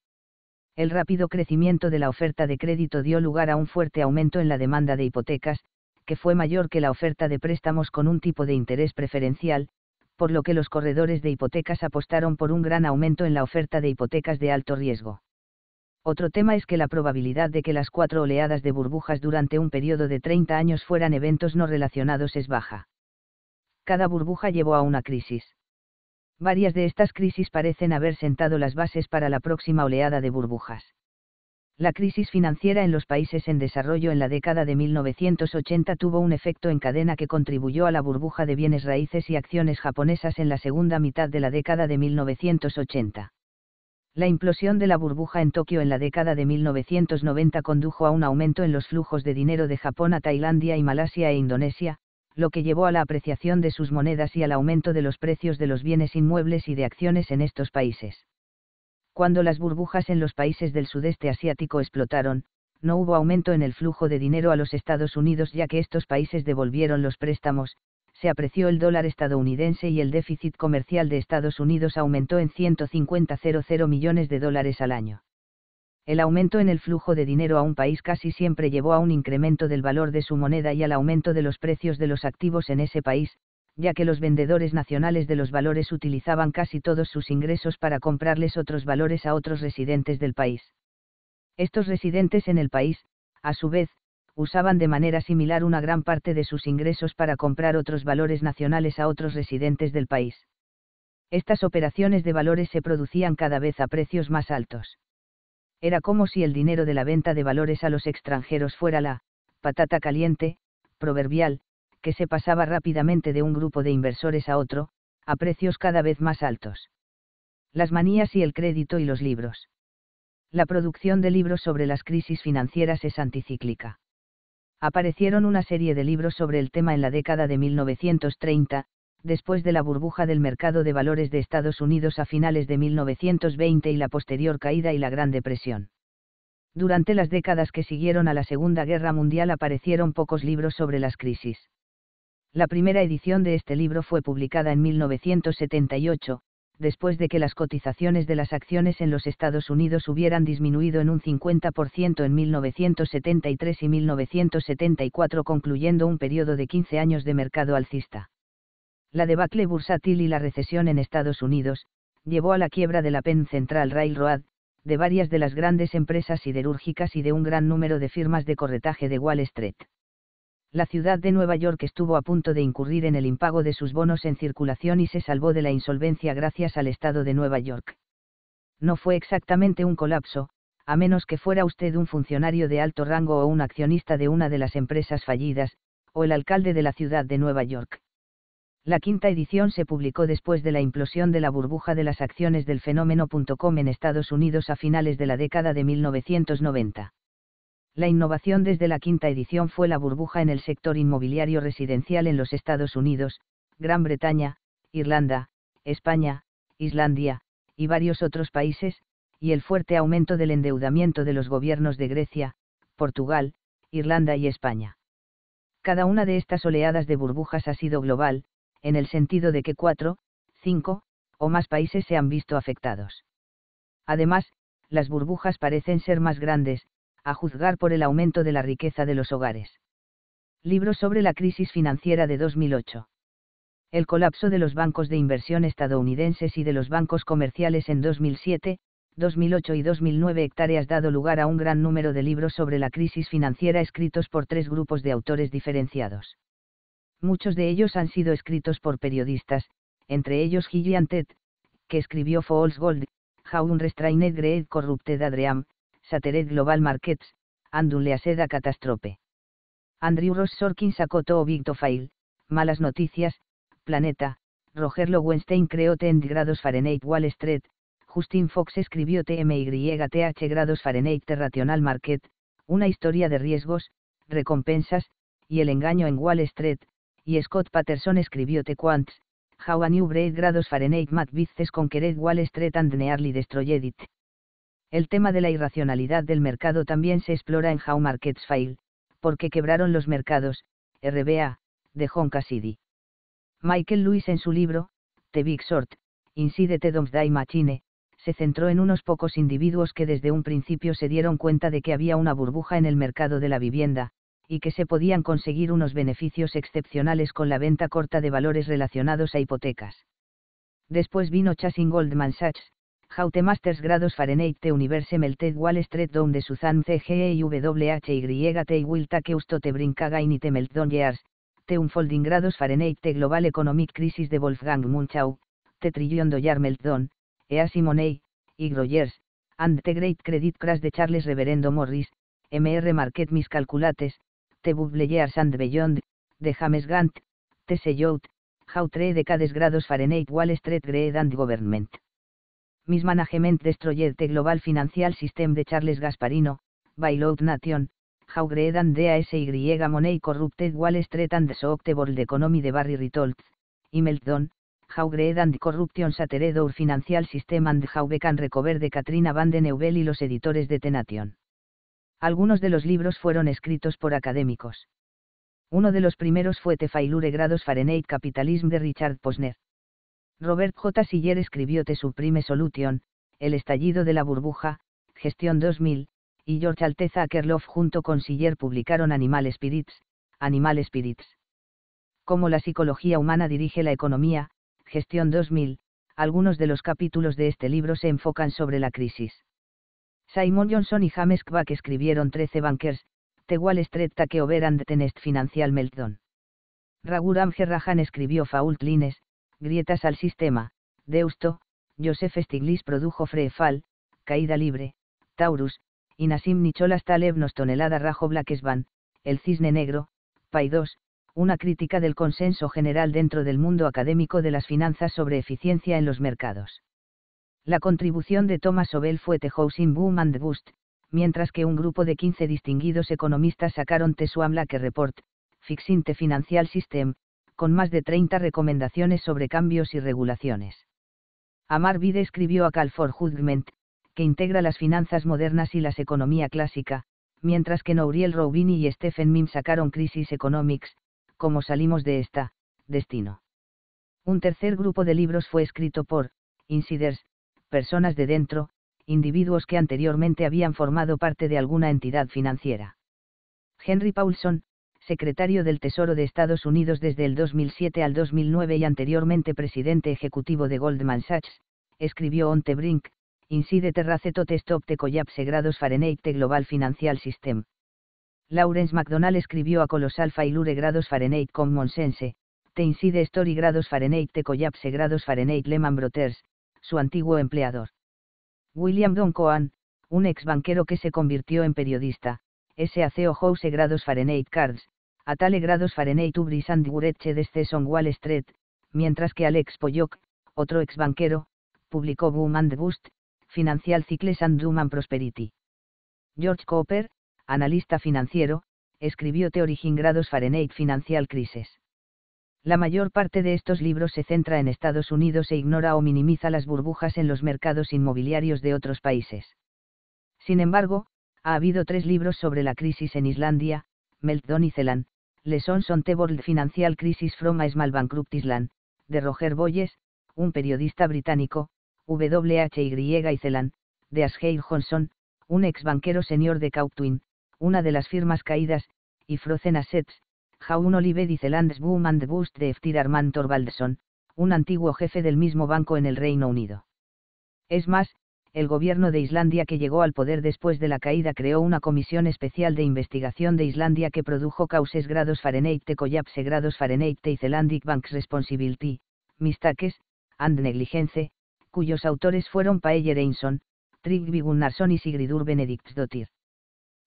el rápido crecimiento de la oferta de crédito dio lugar a un fuerte aumento en la demanda de hipotecas, que fue mayor que la oferta de préstamos con un tipo de interés preferencial, por lo que los corredores de hipotecas apostaron por un gran aumento en la oferta de hipotecas de alto riesgo. Otro tema es que la probabilidad de que las cuatro oleadas de burbujas durante un periodo de 30 años fueran eventos no relacionados es baja. Cada burbuja llevó a una crisis. Varias de estas crisis parecen haber sentado las bases para la próxima oleada de burbujas. La crisis financiera en los países en desarrollo en la década de 1980 tuvo un efecto en cadena que contribuyó a la burbuja de bienes raíces y acciones japonesas en la segunda mitad de la década de 1980. La implosión de la burbuja en Tokio en la década de 1990 condujo a un aumento en los flujos de dinero de Japón a Tailandia y Malasia e Indonesia, lo que llevó a la apreciación de sus monedas y al aumento de los precios de los bienes inmuebles y de acciones en estos países. Cuando las burbujas en los países del sudeste asiático explotaron, no hubo aumento en el flujo de dinero a los Estados Unidos ya que estos países devolvieron los préstamos, se apreció el dólar estadounidense y el déficit comercial de Estados Unidos aumentó en 150,00 millones de dólares al año. El aumento en el flujo de dinero a un país casi siempre llevó a un incremento del valor de su moneda y al aumento de los precios de los activos en ese país, ya que los vendedores nacionales de los valores utilizaban casi todos sus ingresos para comprarles otros valores a otros residentes del país. Estos residentes en el país, a su vez, usaban de manera similar una gran parte de sus ingresos para comprar otros valores nacionales a otros residentes del país. Estas operaciones de valores se producían cada vez a precios más altos. Era como si el dinero de la venta de valores a los extranjeros fuera la patata caliente, proverbial, que se pasaba rápidamente de un grupo de inversores a otro, a precios cada vez más altos. Las manías y el crédito y los libros. La producción de libros sobre las crisis financieras es anticíclica. Aparecieron una serie de libros sobre el tema en la década de 1930, después de la burbuja del mercado de valores de Estados Unidos a finales de 1920 y la posterior caída y la Gran Depresión. Durante las décadas que siguieron a la Segunda Guerra Mundial aparecieron pocos libros sobre las crisis. La primera edición de este libro fue publicada en 1978, después de que las cotizaciones de las acciones en los Estados Unidos hubieran disminuido en un 50% en 1973 y 1974 concluyendo un periodo de 15 años de mercado alcista la debacle bursátil y la recesión en Estados Unidos, llevó a la quiebra de la Penn Central Railroad, de varias de las grandes empresas siderúrgicas y de un gran número de firmas de corretaje de Wall Street. La ciudad de Nueva York estuvo a punto de incurrir en el impago de sus bonos en circulación y se salvó de la insolvencia gracias al Estado de Nueva York. No fue exactamente un colapso, a menos que fuera usted un funcionario de alto rango o un accionista de una de las empresas fallidas, o el alcalde de la ciudad de Nueva York. La quinta edición se publicó después de la implosión de la burbuja de las acciones del fenómeno.com en Estados Unidos a finales de la década de 1990. La innovación desde la quinta edición fue la burbuja en el sector inmobiliario residencial en los Estados Unidos, Gran Bretaña, Irlanda, España, Islandia, y varios otros países, y el fuerte aumento del endeudamiento de los gobiernos de Grecia, Portugal, Irlanda y España. Cada una de estas oleadas de burbujas ha sido global, en el sentido de que cuatro, cinco, o más países se han visto afectados. Además, las burbujas parecen ser más grandes, a juzgar por el aumento de la riqueza de los hogares. Libro sobre la crisis financiera de 2008. El colapso de los bancos de inversión estadounidenses y de los bancos comerciales en 2007, 2008 y 2009 hectáreas dado lugar a un gran número de libros sobre la crisis financiera escritos por tres grupos de autores diferenciados. Muchos de ellos han sido escritos por periodistas, entre ellos Gillian Ted, que escribió False Gold, How Unrestrained Greed Corrupted Adream, Satered Global Markets, and Leaseda Catastrophe. Andrew Ross Sorkin sacó To Big Malas Noticias, Planeta, Roger Lowenstein creó 10 grados Fahrenheit Wall Street, Justin Fox escribió TMYTH grados Fahrenheit Terrational Market, una historia de riesgos, recompensas, y el engaño en Wall Street, y Scott Patterson escribió The Quants, How a New Breed grados Fahrenheit Con Conquered Wall Street and Nearly Destroyed It. El tema de la irracionalidad del mercado también se explora en How Markets Fail, porque quebraron los mercados, RBA, de John Cassidy. Michael Lewis en su libro, The Big Short, Inside the Doomsday Machine, se centró en unos pocos individuos que desde un principio se dieron cuenta de que había una burbuja en el mercado de la vivienda, y que se podían conseguir unos beneficios excepcionales con la venta corta de valores relacionados a hipotecas. Después vino Chasing Goldman Sachs, How Masters Grados Fahrenheit The Universe Melted Wall Street Down de Suzanne CGE WHY Will Take Usto Te Brincaga in Te Meltdown Years, The Unfolding Grados Fahrenheit The Global Economic Crisis de Wolfgang Munchau, The Trillion Dollar Meltdown, Ea Simonei, y and the Great Credit Crash de Charles Reverendo Morris, MR Market Miscalculates, The Bubble Years and Beyond, de James Gant, T. Seyot, How Decades Grados Fahrenheit Wall Street Greed and Government. Mismanagement Destroyed the Global Financial System de Charles Gasparino, Bailout Nation, How Greed and DASY Money Corrupted Wall Street and So World Economy de Barry Ritholtz, y Meltdown, How Greed and Corruption Shattered Our Financial System and How We Can Recover de Katrina Van de Neuvel y los editores de Tenation. Algunos de los libros fueron escritos por académicos. Uno de los primeros fue The Failure Grados Fahrenheit Capitalism de Richard Posner. Robert J. Siller escribió The Supreme Solution, El estallido de la burbuja, Gestión 2000, y George Alteza Akerlof junto con Siller publicaron Animal Spirits, Animal Spirits. Cómo la psicología humana dirige la economía, Gestión 2000, algunos de los capítulos de este libro se enfocan sobre la crisis. Simon Johnson y James Quack escribieron 13 Bankers, The Wall Street Takeover and the Next Financial Meltdown. Raghuram Gerrahan escribió Fault Lines, Grietas al Sistema, Deusto, Joseph Stiglitz produjo Free Fall, Caída Libre, Taurus, y Nicholas Taleb nos tonelada Rajo Blackesban, El Cisne Negro, Pai 2, una crítica del consenso general dentro del mundo académico de las finanzas sobre eficiencia en los mercados. La contribución de Thomas Sobel fue The Housing Boom and Bust, mientras que un grupo de 15 distinguidos economistas sacaron The que Report, Fixing the Financial System, con más de 30 recomendaciones sobre cambios y regulaciones. Amar Vide escribió a Call for Judgment, que integra las finanzas modernas y las economía clásica, mientras que Nouriel Roubini y Stephen Mim sacaron Crisis Economics, cómo salimos de esta, destino. Un tercer grupo de libros fue escrito por, insiders, personas de dentro, individuos que anteriormente habían formado parte de alguna entidad financiera. Henry Paulson, secretario del Tesoro de Estados Unidos desde el 2007 al 2009 y anteriormente presidente ejecutivo de Goldman Sachs, escribió On the Brink, Inside Terraceto Stop the Collapse Grados Fahrenheit the Global Financial System. Lawrence MacDonald escribió a Colosal Failure grados Fahrenheit Common Sense, Te Inside Story grados Fahrenheit Te Collapse grados Fahrenheit Lehman Brothers, su antiguo empleador. William Don Cohen, un ex banquero que se convirtió en periodista, SACO House grados Fahrenheit Cards, Atale grados Fahrenheit Ubris and Gureche de on Wall Street, mientras que Alex Pollock, otro ex banquero, publicó Boom and Bust, Financial Cycles and Doom and Prosperity. George Cooper, analista financiero, escribió The Origin Grados Fahrenheit Financial Crisis. La mayor parte de estos libros se centra en Estados Unidos e ignora o minimiza las burbujas en los mercados inmobiliarios de otros países. Sin embargo, ha habido tres libros sobre la crisis en Islandia, Meltdown y Celan, Lessons on the Financial Crisis from a Small Bankrupt Island, de Roger Boyes, un periodista británico, WHY y de Asgeir Johnson, un ex banquero senior de Kauptwin, una de las firmas caídas, y Frozen Assets, Jaun Olive dice Boom and Boost de Eftir Armand Thorvaldson, un antiguo jefe del mismo banco en el Reino Unido. Es más, el gobierno de Islandia que llegó al poder después de la caída creó una comisión especial de investigación de Islandia que produjo causes grados Fahrenheit te collapse grados Fahrenheit y Zelandic Banks Responsibility, Mistakes, and Negligence, cuyos autores fueron Paeller Einson, Tryggvi Gunnarsson y Sigridur Benediktsdottir.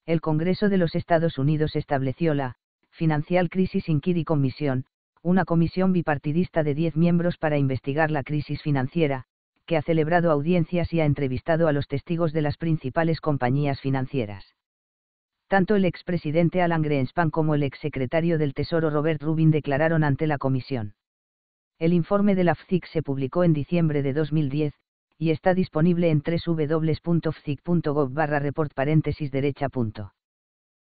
El Congreso de los Estados Unidos estableció la Financial Crisis Inquiry Commission, una comisión bipartidista de 10 miembros para investigar la crisis financiera, que ha celebrado audiencias y ha entrevistado a los testigos de las principales compañías financieras. Tanto el expresidente Alan Greenspan como el exsecretario del Tesoro Robert Rubin declararon ante la comisión. El informe de la FCIC se publicó en diciembre de 2010, y está disponible en www.fcic.gov barra report paréntesis derecha.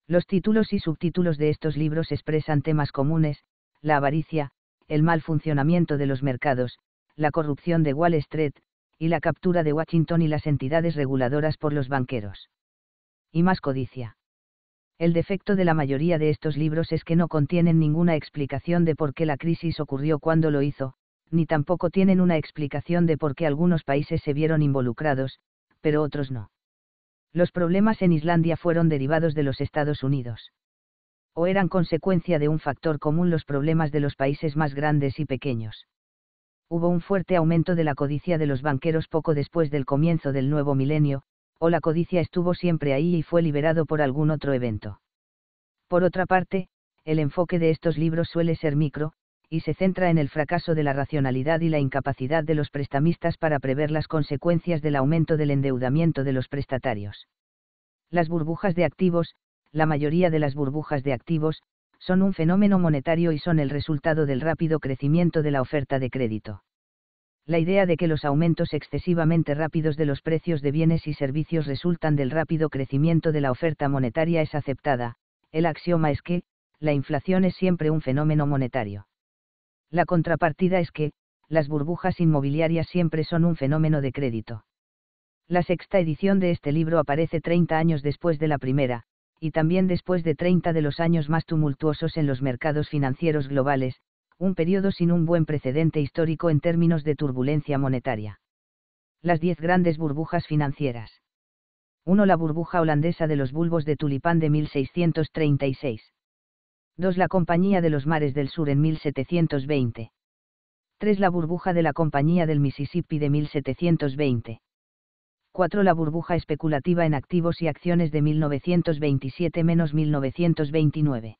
Los títulos y subtítulos de estos libros expresan temas comunes, la avaricia, el mal funcionamiento de los mercados, la corrupción de Wall Street, y la captura de Washington y las entidades reguladoras por los banqueros. Y más codicia. El defecto de la mayoría de estos libros es que no contienen ninguna explicación de por qué la crisis ocurrió cuando lo hizo, ni tampoco tienen una explicación de por qué algunos países se vieron involucrados, pero otros no. Los problemas en Islandia fueron derivados de los Estados Unidos. O eran consecuencia de un factor común los problemas de los países más grandes y pequeños. Hubo un fuerte aumento de la codicia de los banqueros poco después del comienzo del nuevo milenio, o la codicia estuvo siempre ahí y fue liberado por algún otro evento. Por otra parte, el enfoque de estos libros suele ser micro, y se centra en el fracaso de la racionalidad y la incapacidad de los prestamistas para prever las consecuencias del aumento del endeudamiento de los prestatarios. Las burbujas de activos, la mayoría de las burbujas de activos, son un fenómeno monetario y son el resultado del rápido crecimiento de la oferta de crédito. La idea de que los aumentos excesivamente rápidos de los precios de bienes y servicios resultan del rápido crecimiento de la oferta monetaria es aceptada, el axioma es que, la inflación es siempre un fenómeno monetario. La contrapartida es que, las burbujas inmobiliarias siempre son un fenómeno de crédito. La sexta edición de este libro aparece 30 años después de la primera, y también después de 30 de los años más tumultuosos en los mercados financieros globales, un periodo sin un buen precedente histórico en términos de turbulencia monetaria. Las diez grandes burbujas financieras. 1. La burbuja holandesa de los bulbos de tulipán de 1636. 2. La Compañía de los Mares del Sur en 1720. 3. La burbuja de la Compañía del Mississippi de 1720. 4. La burbuja especulativa en activos y acciones de 1927-1929.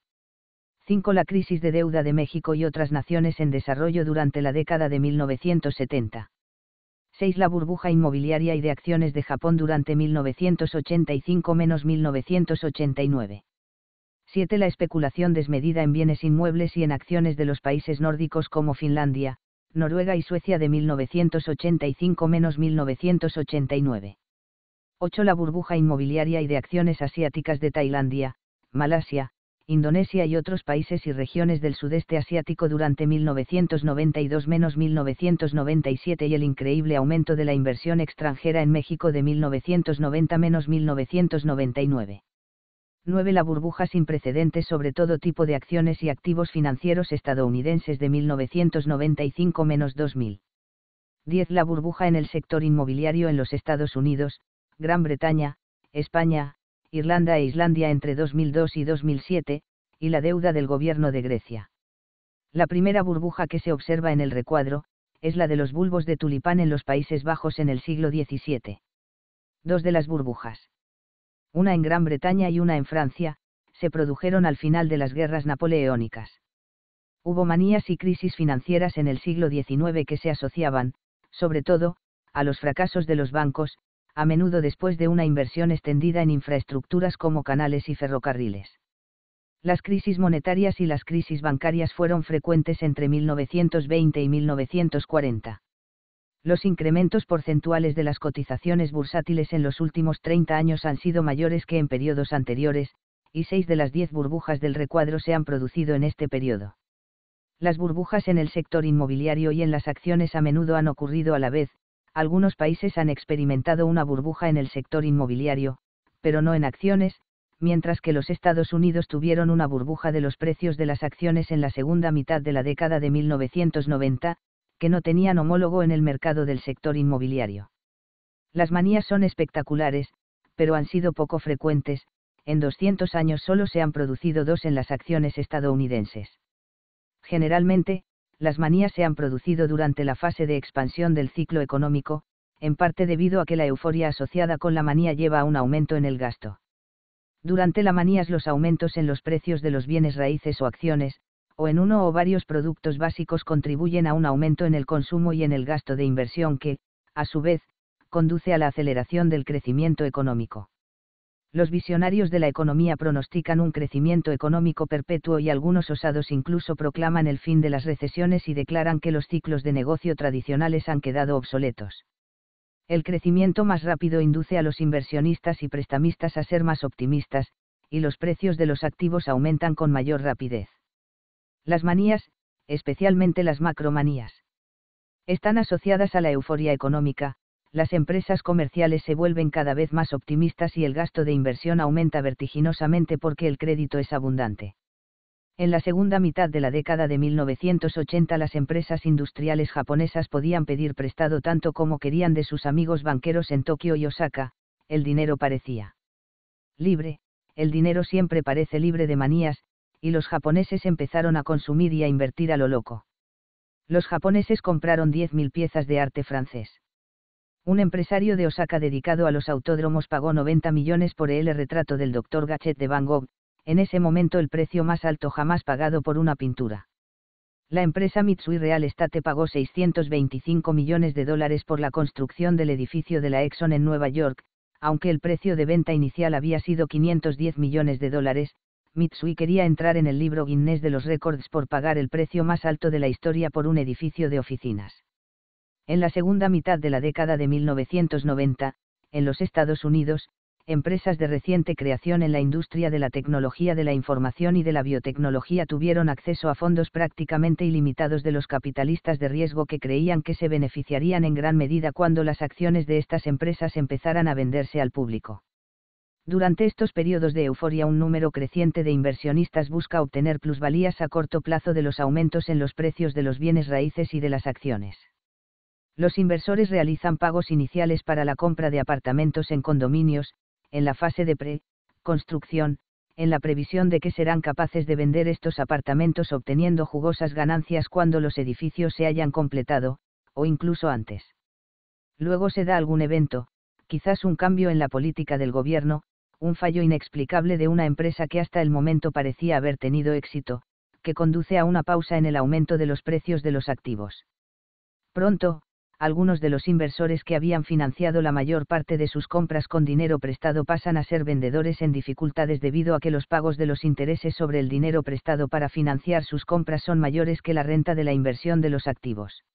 5. La crisis de deuda de México y otras naciones en desarrollo durante la década de 1970. 6. La burbuja inmobiliaria y de acciones de Japón durante 1985-1989. 7. La especulación desmedida en bienes inmuebles y en acciones de los países nórdicos como Finlandia, Noruega y Suecia de 1985-1989. 8. La burbuja inmobiliaria y de acciones asiáticas de Tailandia, Malasia, Indonesia y otros países y regiones del sudeste asiático durante 1992-1997 y el increíble aumento de la inversión extranjera en México de 1990-1999. 9. La burbuja sin precedentes sobre todo tipo de acciones y activos financieros estadounidenses de 1995-2000. 10. La burbuja en el sector inmobiliario en los Estados Unidos, Gran Bretaña, España, Irlanda e Islandia entre 2002 y 2007, y la deuda del gobierno de Grecia. La primera burbuja que se observa en el recuadro, es la de los bulbos de tulipán en los Países Bajos en el siglo XVII. Dos de las burbujas una en Gran Bretaña y una en Francia, se produjeron al final de las guerras napoleónicas. Hubo manías y crisis financieras en el siglo XIX que se asociaban, sobre todo, a los fracasos de los bancos, a menudo después de una inversión extendida en infraestructuras como canales y ferrocarriles. Las crisis monetarias y las crisis bancarias fueron frecuentes entre 1920 y 1940 los incrementos porcentuales de las cotizaciones bursátiles en los últimos 30 años han sido mayores que en periodos anteriores, y seis de las diez burbujas del recuadro se han producido en este periodo. Las burbujas en el sector inmobiliario y en las acciones a menudo han ocurrido a la vez, algunos países han experimentado una burbuja en el sector inmobiliario, pero no en acciones, mientras que los Estados Unidos tuvieron una burbuja de los precios de las acciones en la segunda mitad de la década de 1990, que no tenían homólogo en el mercado del sector inmobiliario. Las manías son espectaculares, pero han sido poco frecuentes, en 200 años solo se han producido dos en las acciones estadounidenses. Generalmente, las manías se han producido durante la fase de expansión del ciclo económico, en parte debido a que la euforia asociada con la manía lleva a un aumento en el gasto. Durante la manías los aumentos en los precios de los bienes raíces o acciones, o en uno o varios productos básicos contribuyen a un aumento en el consumo y en el gasto de inversión que, a su vez, conduce a la aceleración del crecimiento económico. Los visionarios de la economía pronostican un crecimiento económico perpetuo y algunos osados incluso proclaman el fin de las recesiones y declaran que los ciclos de negocio tradicionales han quedado obsoletos. El crecimiento más rápido induce a los inversionistas y prestamistas a ser más optimistas, y los precios de los activos aumentan con mayor rapidez. Las manías, especialmente las macromanías, están asociadas a la euforia económica, las empresas comerciales se vuelven cada vez más optimistas y el gasto de inversión aumenta vertiginosamente porque el crédito es abundante. En la segunda mitad de la década de 1980 las empresas industriales japonesas podían pedir prestado tanto como querían de sus amigos banqueros en Tokio y Osaka, el dinero parecía libre, el dinero siempre parece libre de manías, y los japoneses empezaron a consumir y a invertir a lo loco. Los japoneses compraron 10.000 piezas de arte francés. Un empresario de Osaka dedicado a los autódromos pagó 90 millones por el retrato del Dr. Gachet de Van Gogh, en ese momento el precio más alto jamás pagado por una pintura. La empresa Mitsui Real Estate pagó 625 millones de dólares por la construcción del edificio de la Exxon en Nueva York, aunque el precio de venta inicial había sido 510 millones de dólares, Mitsui quería entrar en el libro Guinness de los récords por pagar el precio más alto de la historia por un edificio de oficinas. En la segunda mitad de la década de 1990, en los Estados Unidos, empresas de reciente creación en la industria de la tecnología de la información y de la biotecnología tuvieron acceso a fondos prácticamente ilimitados de los capitalistas de riesgo que creían que se beneficiarían en gran medida cuando las acciones de estas empresas empezaran a venderse al público. Durante estos periodos de euforia un número creciente de inversionistas busca obtener plusvalías a corto plazo de los aumentos en los precios de los bienes raíces y de las acciones los inversores realizan pagos iniciales para la compra de apartamentos en condominios, en la fase de pre-construcción, en la previsión de que serán capaces de vender estos apartamentos obteniendo jugosas ganancias cuando los edificios se hayan completado, o incluso antes. Luego se da algún evento, quizás un cambio en la política del gobierno, un fallo inexplicable de una empresa que hasta el momento parecía haber tenido éxito, que conduce a una pausa en el aumento de los precios de los activos. Pronto, algunos de los inversores que habían financiado la mayor parte de sus compras con dinero prestado pasan a ser vendedores en dificultades debido a que los pagos de los intereses sobre el dinero prestado para financiar sus compras son mayores que la renta de la inversión de los activos.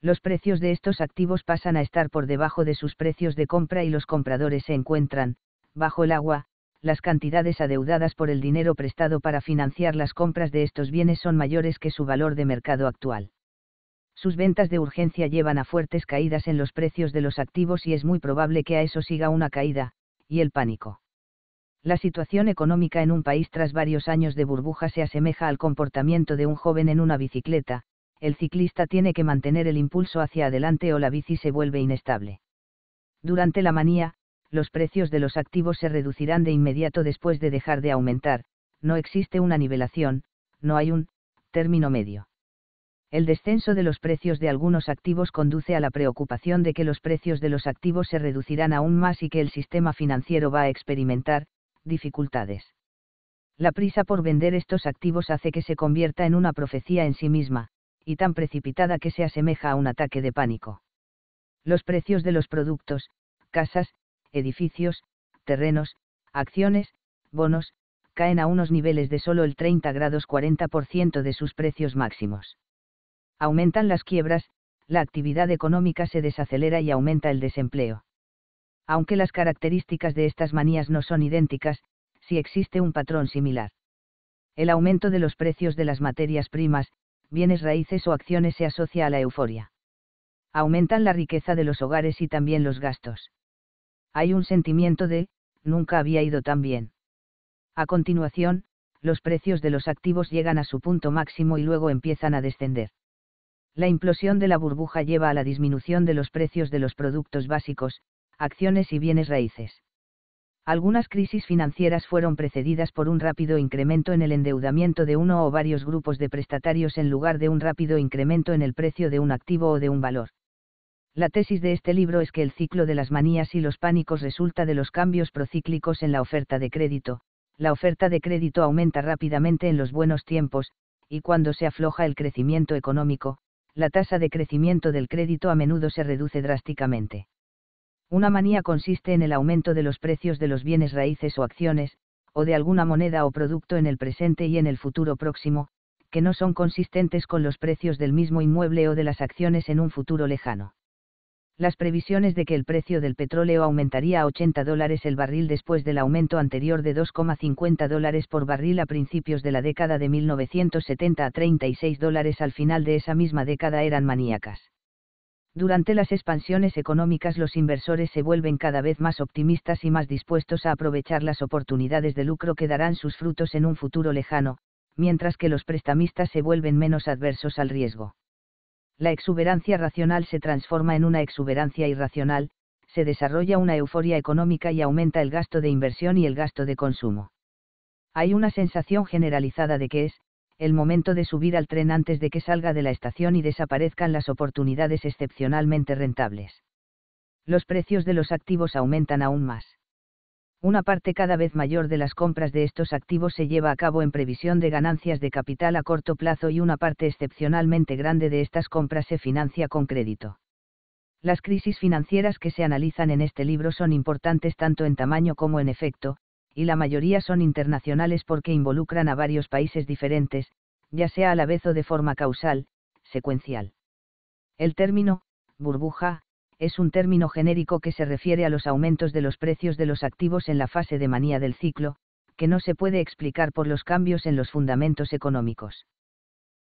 Los precios de estos activos pasan a estar por debajo de sus precios de compra y los compradores se encuentran, bajo el agua, las cantidades adeudadas por el dinero prestado para financiar las compras de estos bienes son mayores que su valor de mercado actual sus ventas de urgencia llevan a fuertes caídas en los precios de los activos y es muy probable que a eso siga una caída, y el pánico. La situación económica en un país tras varios años de burbuja se asemeja al comportamiento de un joven en una bicicleta, el ciclista tiene que mantener el impulso hacia adelante o la bici se vuelve inestable. Durante la manía, los precios de los activos se reducirán de inmediato después de dejar de aumentar, no existe una nivelación, no hay un término medio el descenso de los precios de algunos activos conduce a la preocupación de que los precios de los activos se reducirán aún más y que el sistema financiero va a experimentar dificultades. La prisa por vender estos activos hace que se convierta en una profecía en sí misma, y tan precipitada que se asemeja a un ataque de pánico. Los precios de los productos, casas, edificios, terrenos, acciones, bonos, caen a unos niveles de solo el 30 grados 40% de sus precios máximos aumentan las quiebras, la actividad económica se desacelera y aumenta el desempleo. Aunque las características de estas manías no son idénticas, sí existe un patrón similar. El aumento de los precios de las materias primas, bienes raíces o acciones se asocia a la euforia. Aumentan la riqueza de los hogares y también los gastos. Hay un sentimiento de, nunca había ido tan bien. A continuación, los precios de los activos llegan a su punto máximo y luego empiezan a descender. La implosión de la burbuja lleva a la disminución de los precios de los productos básicos, acciones y bienes raíces. Algunas crisis financieras fueron precedidas por un rápido incremento en el endeudamiento de uno o varios grupos de prestatarios en lugar de un rápido incremento en el precio de un activo o de un valor. La tesis de este libro es que el ciclo de las manías y los pánicos resulta de los cambios procíclicos en la oferta de crédito, la oferta de crédito aumenta rápidamente en los buenos tiempos, y cuando se afloja el crecimiento económico, la tasa de crecimiento del crédito a menudo se reduce drásticamente. Una manía consiste en el aumento de los precios de los bienes raíces o acciones, o de alguna moneda o producto en el presente y en el futuro próximo, que no son consistentes con los precios del mismo inmueble o de las acciones en un futuro lejano. Las previsiones de que el precio del petróleo aumentaría a 80 dólares el barril después del aumento anterior de 2,50 dólares por barril a principios de la década de 1970 a 36 dólares al final de esa misma década eran maníacas. Durante las expansiones económicas los inversores se vuelven cada vez más optimistas y más dispuestos a aprovechar las oportunidades de lucro que darán sus frutos en un futuro lejano, mientras que los prestamistas se vuelven menos adversos al riesgo. La exuberancia racional se transforma en una exuberancia irracional, se desarrolla una euforia económica y aumenta el gasto de inversión y el gasto de consumo. Hay una sensación generalizada de que es, el momento de subir al tren antes de que salga de la estación y desaparezcan las oportunidades excepcionalmente rentables. Los precios de los activos aumentan aún más. Una parte cada vez mayor de las compras de estos activos se lleva a cabo en previsión de ganancias de capital a corto plazo y una parte excepcionalmente grande de estas compras se financia con crédito. Las crisis financieras que se analizan en este libro son importantes tanto en tamaño como en efecto, y la mayoría son internacionales porque involucran a varios países diferentes, ya sea a la vez o de forma causal, secuencial. El término, burbuja, es un término genérico que se refiere a los aumentos de los precios de los activos en la fase de manía del ciclo, que no se puede explicar por los cambios en los fundamentos económicos.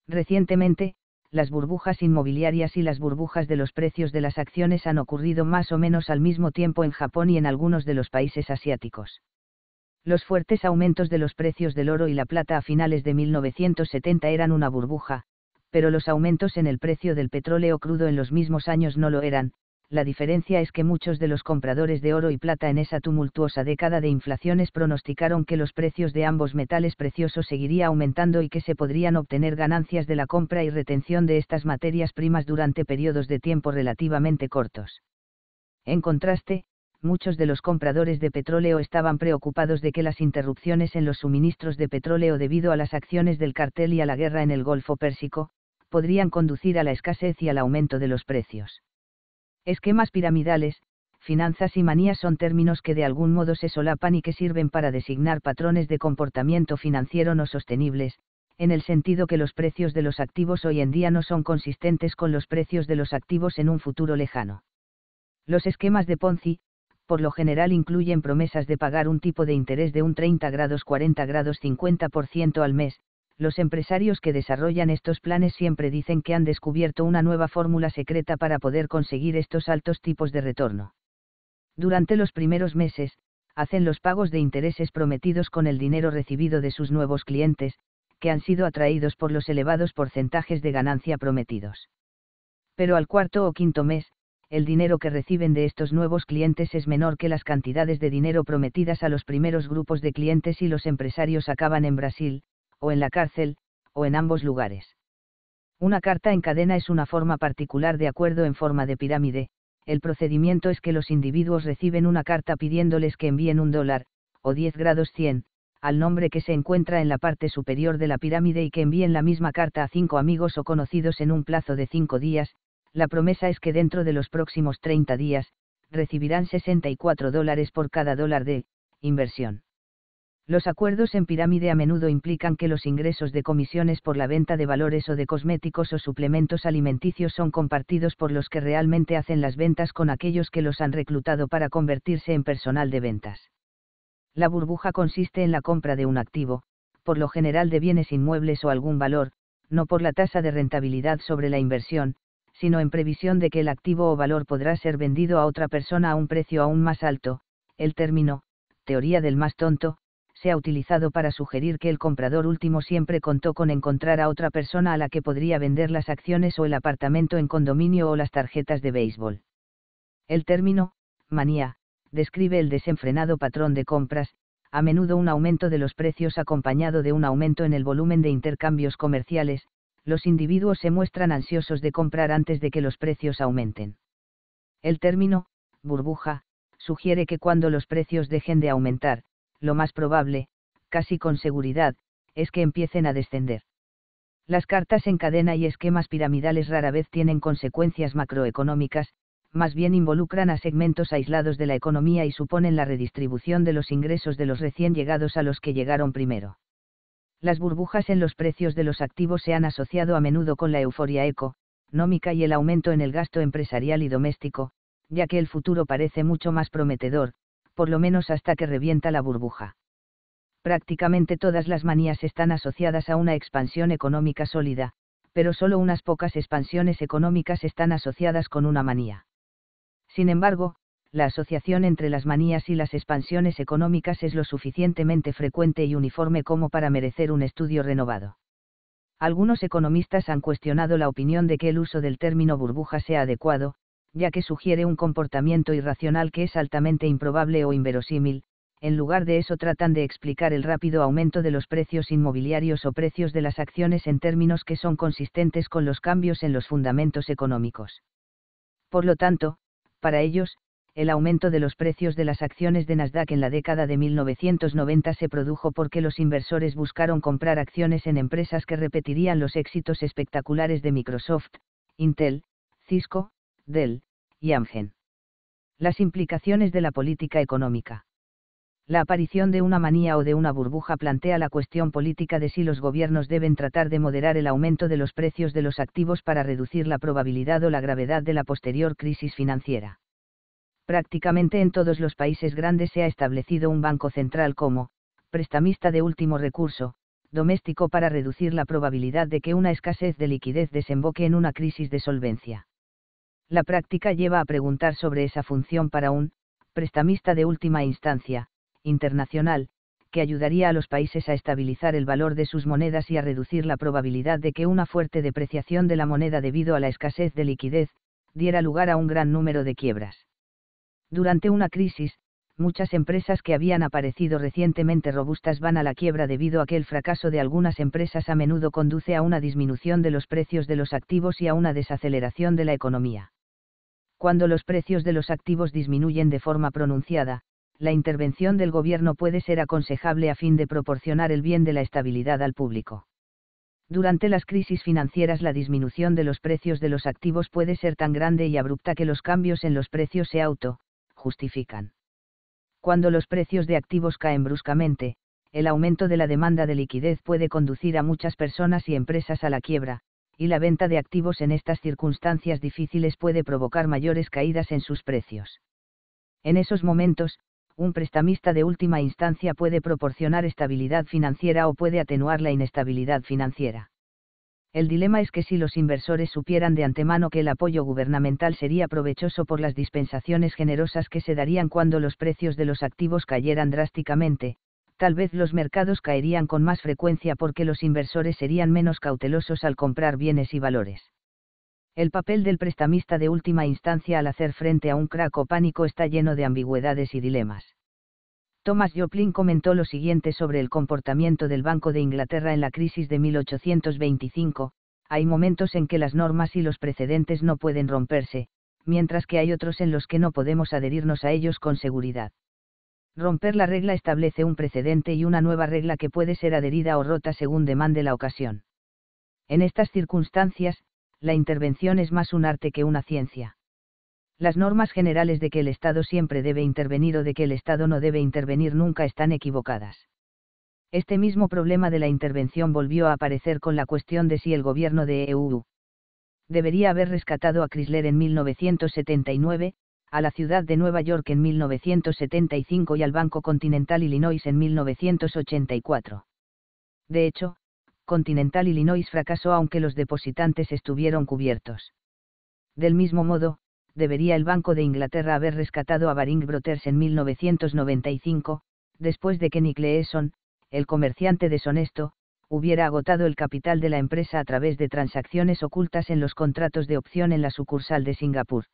Recientemente, las burbujas inmobiliarias y las burbujas de los precios de las acciones han ocurrido más o menos al mismo tiempo en Japón y en algunos de los países asiáticos. Los fuertes aumentos de los precios del oro y la plata a finales de 1970 eran una burbuja, pero los aumentos en el precio del petróleo crudo en los mismos años no lo eran, la diferencia es que muchos de los compradores de oro y plata en esa tumultuosa década de inflaciones pronosticaron que los precios de ambos metales preciosos seguiría aumentando y que se podrían obtener ganancias de la compra y retención de estas materias primas durante periodos de tiempo relativamente cortos. En contraste, muchos de los compradores de petróleo estaban preocupados de que las interrupciones en los suministros de petróleo debido a las acciones del cartel y a la guerra en el Golfo Pérsico, podrían conducir a la escasez y al aumento de los precios. Esquemas piramidales, finanzas y manías son términos que de algún modo se solapan y que sirven para designar patrones de comportamiento financiero no sostenibles, en el sentido que los precios de los activos hoy en día no son consistentes con los precios de los activos en un futuro lejano. Los esquemas de Ponzi, por lo general incluyen promesas de pagar un tipo de interés de un 30 grados 40 grados 50% al mes. Los empresarios que desarrollan estos planes siempre dicen que han descubierto una nueva fórmula secreta para poder conseguir estos altos tipos de retorno. Durante los primeros meses, hacen los pagos de intereses prometidos con el dinero recibido de sus nuevos clientes, que han sido atraídos por los elevados porcentajes de ganancia prometidos. Pero al cuarto o quinto mes, el dinero que reciben de estos nuevos clientes es menor que las cantidades de dinero prometidas a los primeros grupos de clientes y los empresarios acaban en Brasil, o en la cárcel, o en ambos lugares. Una carta en cadena es una forma particular de acuerdo en forma de pirámide, el procedimiento es que los individuos reciben una carta pidiéndoles que envíen un dólar, o 10 grados 100, al nombre que se encuentra en la parte superior de la pirámide y que envíen la misma carta a cinco amigos o conocidos en un plazo de cinco días, la promesa es que dentro de los próximos 30 días, recibirán 64 dólares por cada dólar de inversión. Los acuerdos en pirámide a menudo implican que los ingresos de comisiones por la venta de valores o de cosméticos o suplementos alimenticios son compartidos por los que realmente hacen las ventas con aquellos que los han reclutado para convertirse en personal de ventas. La burbuja consiste en la compra de un activo, por lo general de bienes inmuebles o algún valor, no por la tasa de rentabilidad sobre la inversión, sino en previsión de que el activo o valor podrá ser vendido a otra persona a un precio aún más alto, el término, teoría del más tonto, se ha utilizado para sugerir que el comprador último siempre contó con encontrar a otra persona a la que podría vender las acciones o el apartamento en condominio o las tarjetas de béisbol. El término, manía, describe el desenfrenado patrón de compras, a menudo un aumento de los precios acompañado de un aumento en el volumen de intercambios comerciales, los individuos se muestran ansiosos de comprar antes de que los precios aumenten. El término, burbuja, sugiere que cuando los precios dejen de aumentar, lo más probable, casi con seguridad, es que empiecen a descender. Las cartas en cadena y esquemas piramidales rara vez tienen consecuencias macroeconómicas, más bien involucran a segmentos aislados de la economía y suponen la redistribución de los ingresos de los recién llegados a los que llegaron primero. Las burbujas en los precios de los activos se han asociado a menudo con la euforia económica y el aumento en el gasto empresarial y doméstico, ya que el futuro parece mucho más prometedor, por lo menos hasta que revienta la burbuja. Prácticamente todas las manías están asociadas a una expansión económica sólida, pero solo unas pocas expansiones económicas están asociadas con una manía. Sin embargo, la asociación entre las manías y las expansiones económicas es lo suficientemente frecuente y uniforme como para merecer un estudio renovado. Algunos economistas han cuestionado la opinión de que el uso del término burbuja sea adecuado, ya que sugiere un comportamiento irracional que es altamente improbable o inverosímil, en lugar de eso tratan de explicar el rápido aumento de los precios inmobiliarios o precios de las acciones en términos que son consistentes con los cambios en los fundamentos económicos. Por lo tanto, para ellos, el aumento de los precios de las acciones de Nasdaq en la década de 1990 se produjo porque los inversores buscaron comprar acciones en empresas que repetirían los éxitos espectaculares de Microsoft, Intel, Cisco, Dell, y Amgen. Las implicaciones de la política económica. La aparición de una manía o de una burbuja plantea la cuestión política de si los gobiernos deben tratar de moderar el aumento de los precios de los activos para reducir la probabilidad o la gravedad de la posterior crisis financiera. Prácticamente en todos los países grandes se ha establecido un banco central como, prestamista de último recurso, doméstico para reducir la probabilidad de que una escasez de liquidez desemboque en una crisis de solvencia la práctica lleva a preguntar sobre esa función para un prestamista de última instancia, internacional, que ayudaría a los países a estabilizar el valor de sus monedas y a reducir la probabilidad de que una fuerte depreciación de la moneda debido a la escasez de liquidez, diera lugar a un gran número de quiebras. Durante una crisis, muchas empresas que habían aparecido recientemente robustas van a la quiebra debido a que el fracaso de algunas empresas a menudo conduce a una disminución de los precios de los activos y a una desaceleración de la economía. Cuando los precios de los activos disminuyen de forma pronunciada, la intervención del gobierno puede ser aconsejable a fin de proporcionar el bien de la estabilidad al público. Durante las crisis financieras la disminución de los precios de los activos puede ser tan grande y abrupta que los cambios en los precios se auto justifican. Cuando los precios de activos caen bruscamente, el aumento de la demanda de liquidez puede conducir a muchas personas y empresas a la quiebra, y la venta de activos en estas circunstancias difíciles puede provocar mayores caídas en sus precios. En esos momentos, un prestamista de última instancia puede proporcionar estabilidad financiera o puede atenuar la inestabilidad financiera. El dilema es que si los inversores supieran de antemano que el apoyo gubernamental sería provechoso por las dispensaciones generosas que se darían cuando los precios de los activos cayeran drásticamente, tal vez los mercados caerían con más frecuencia porque los inversores serían menos cautelosos al comprar bienes y valores. El papel del prestamista de última instancia al hacer frente a un crack o pánico está lleno de ambigüedades y dilemas. Thomas Joplin comentó lo siguiente sobre el comportamiento del Banco de Inglaterra en la crisis de 1825, hay momentos en que las normas y los precedentes no pueden romperse, mientras que hay otros en los que no podemos adherirnos a ellos con seguridad. Romper la regla establece un precedente y una nueva regla que puede ser adherida o rota según demande la ocasión. En estas circunstancias, la intervención es más un arte que una ciencia. Las normas generales de que el Estado siempre debe intervenir o de que el Estado no debe intervenir nunca están equivocadas. Este mismo problema de la intervención volvió a aparecer con la cuestión de si el gobierno de EU debería haber rescatado a Chrysler en 1979, a la ciudad de Nueva York en 1975 y al Banco Continental Illinois en 1984. De hecho, Continental Illinois fracasó aunque los depositantes estuvieron cubiertos. Del mismo modo, debería el Banco de Inglaterra haber rescatado a Baring Brothers en 1995, después de que Nick Leeson, el comerciante deshonesto, hubiera agotado el capital de la empresa a través de transacciones ocultas en los contratos de opción en la sucursal de Singapur.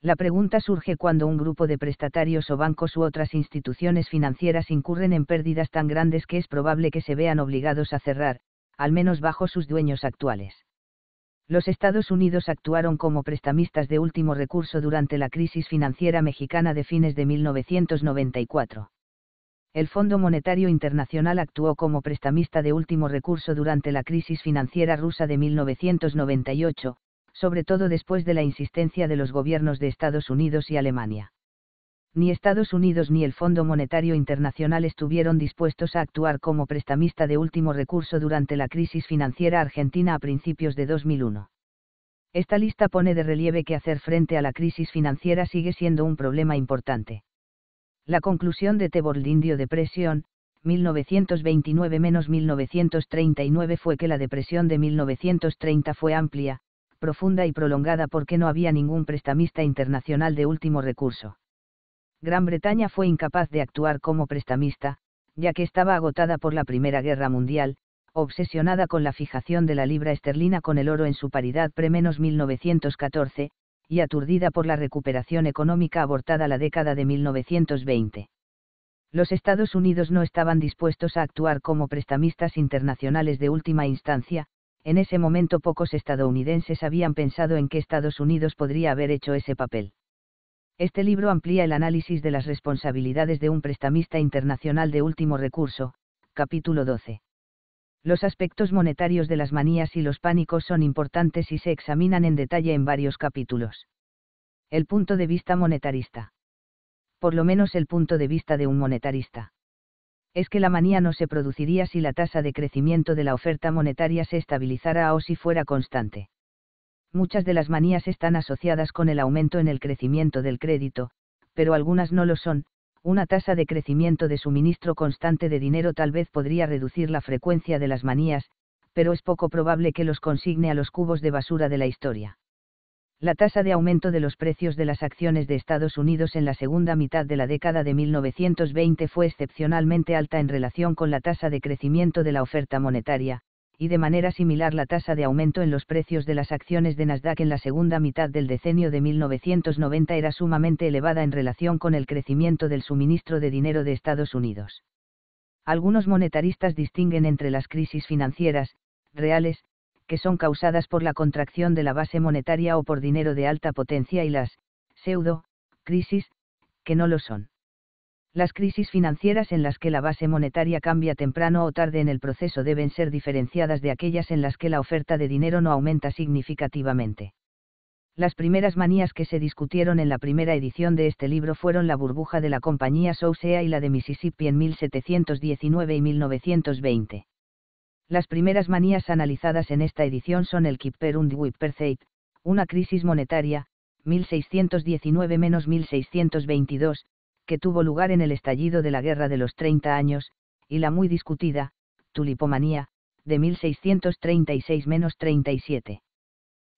La pregunta surge cuando un grupo de prestatarios o bancos u otras instituciones financieras incurren en pérdidas tan grandes que es probable que se vean obligados a cerrar, al menos bajo sus dueños actuales. Los Estados Unidos actuaron como prestamistas de último recurso durante la crisis financiera mexicana de fines de 1994 el Fondo Monetario Internacional actuó como prestamista de último recurso durante la crisis financiera rusa de 1998, sobre todo después de la insistencia de los gobiernos de Estados Unidos y Alemania. Ni Estados Unidos ni el Fondo Monetario Internacional estuvieron dispuestos a actuar como prestamista de último recurso durante la crisis financiera argentina a principios de 2001. Esta lista pone de relieve que hacer frente a la crisis financiera sigue siendo un problema importante. La conclusión de Tebor Indio Depresión, 1929-1939 fue que la depresión de 1930 fue amplia, profunda y prolongada porque no había ningún prestamista internacional de último recurso. Gran Bretaña fue incapaz de actuar como prestamista, ya que estaba agotada por la Primera Guerra Mundial, obsesionada con la fijación de la libra esterlina con el oro en su paridad pre-1914, y aturdida por la recuperación económica abortada la década de 1920. Los Estados Unidos no estaban dispuestos a actuar como prestamistas internacionales de última instancia, en ese momento pocos estadounidenses habían pensado en que Estados Unidos podría haber hecho ese papel. Este libro amplía el análisis de las responsabilidades de un prestamista internacional de último recurso, capítulo 12. Los aspectos monetarios de las manías y los pánicos son importantes y se examinan en detalle en varios capítulos. El punto de vista monetarista. Por lo menos el punto de vista de un monetarista. Es que la manía no se produciría si la tasa de crecimiento de la oferta monetaria se estabilizara o si fuera constante. Muchas de las manías están asociadas con el aumento en el crecimiento del crédito, pero algunas no lo son, una tasa de crecimiento de suministro constante de dinero tal vez podría reducir la frecuencia de las manías, pero es poco probable que los consigne a los cubos de basura de la historia. La tasa de aumento de los precios de las acciones de Estados Unidos en la segunda mitad de la década de 1920 fue excepcionalmente alta en relación con la tasa de crecimiento de la oferta monetaria, y de manera similar la tasa de aumento en los precios de las acciones de Nasdaq en la segunda mitad del decenio de 1990 era sumamente elevada en relación con el crecimiento del suministro de dinero de Estados Unidos. Algunos monetaristas distinguen entre las crisis financieras, reales, que son causadas por la contracción de la base monetaria o por dinero de alta potencia y las, pseudo, crisis, que no lo son. Las crisis financieras en las que la base monetaria cambia temprano o tarde en el proceso deben ser diferenciadas de aquellas en las que la oferta de dinero no aumenta significativamente. Las primeras manías que se discutieron en la primera edición de este libro fueron la burbuja de la compañía Sousea y la de Mississippi en 1719 y 1920. Las primeras manías analizadas en esta edición son el Kipper und Wipperzeit, una crisis monetaria, 1619-1622, que tuvo lugar en el estallido de la Guerra de los 30 años, y la muy discutida, tulipomanía, de 1636-37.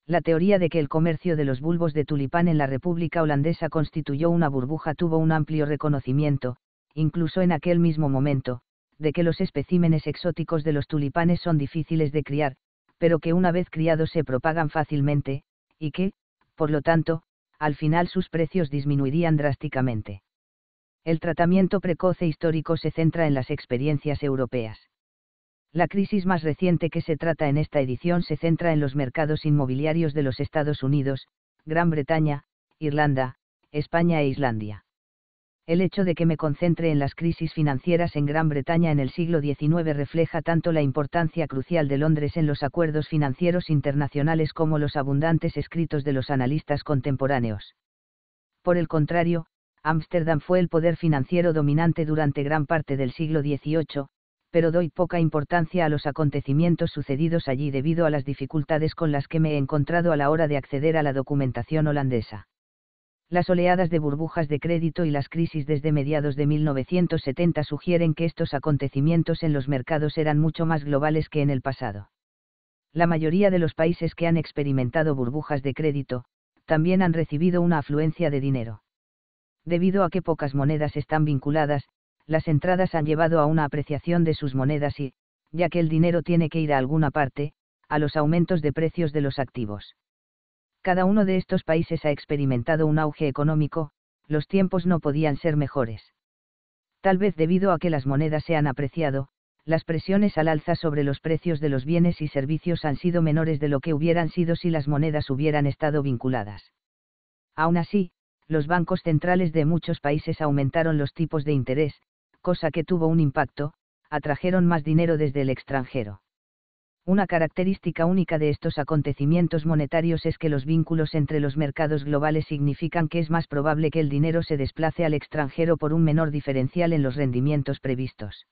La teoría de que el comercio de los bulbos de tulipán en la República Holandesa constituyó una burbuja tuvo un amplio reconocimiento, incluso en aquel mismo momento, de que los especímenes exóticos de los tulipanes son difíciles de criar, pero que una vez criados se propagan fácilmente, y que, por lo tanto, al final sus precios disminuirían drásticamente. El tratamiento precoce histórico se centra en las experiencias europeas. La crisis más reciente que se trata en esta edición se centra en los mercados inmobiliarios de los Estados Unidos, Gran Bretaña, Irlanda, España e Islandia. El hecho de que me concentre en las crisis financieras en Gran Bretaña en el siglo XIX refleja tanto la importancia crucial de Londres en los acuerdos financieros internacionales como los abundantes escritos de los analistas contemporáneos. Por el contrario, Ámsterdam fue el poder financiero dominante durante gran parte del siglo XVIII, pero doy poca importancia a los acontecimientos sucedidos allí debido a las dificultades con las que me he encontrado a la hora de acceder a la documentación holandesa. Las oleadas de burbujas de crédito y las crisis desde mediados de 1970 sugieren que estos acontecimientos en los mercados eran mucho más globales que en el pasado. La mayoría de los países que han experimentado burbujas de crédito, también han recibido una afluencia de dinero. Debido a que pocas monedas están vinculadas, las entradas han llevado a una apreciación de sus monedas y, ya que el dinero tiene que ir a alguna parte, a los aumentos de precios de los activos. Cada uno de estos países ha experimentado un auge económico, los tiempos no podían ser mejores. Tal vez debido a que las monedas se han apreciado, las presiones al alza sobre los precios de los bienes y servicios han sido menores de lo que hubieran sido si las monedas hubieran estado vinculadas. Aún así, los bancos centrales de muchos países aumentaron los tipos de interés, cosa que tuvo un impacto, atrajeron más dinero desde el extranjero. Una característica única de estos acontecimientos monetarios es que los vínculos entre los mercados globales significan que es más probable que el dinero se desplace al extranjero por un menor diferencial en los rendimientos previstos.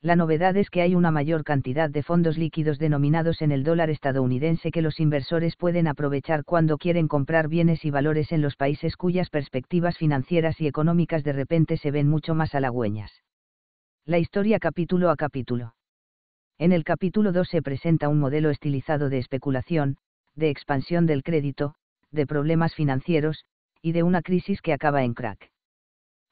La novedad es que hay una mayor cantidad de fondos líquidos denominados en el dólar estadounidense que los inversores pueden aprovechar cuando quieren comprar bienes y valores en los países cuyas perspectivas financieras y económicas de repente se ven mucho más halagüeñas. La historia capítulo a capítulo. En el capítulo 2 se presenta un modelo estilizado de especulación, de expansión del crédito, de problemas financieros, y de una crisis que acaba en crack.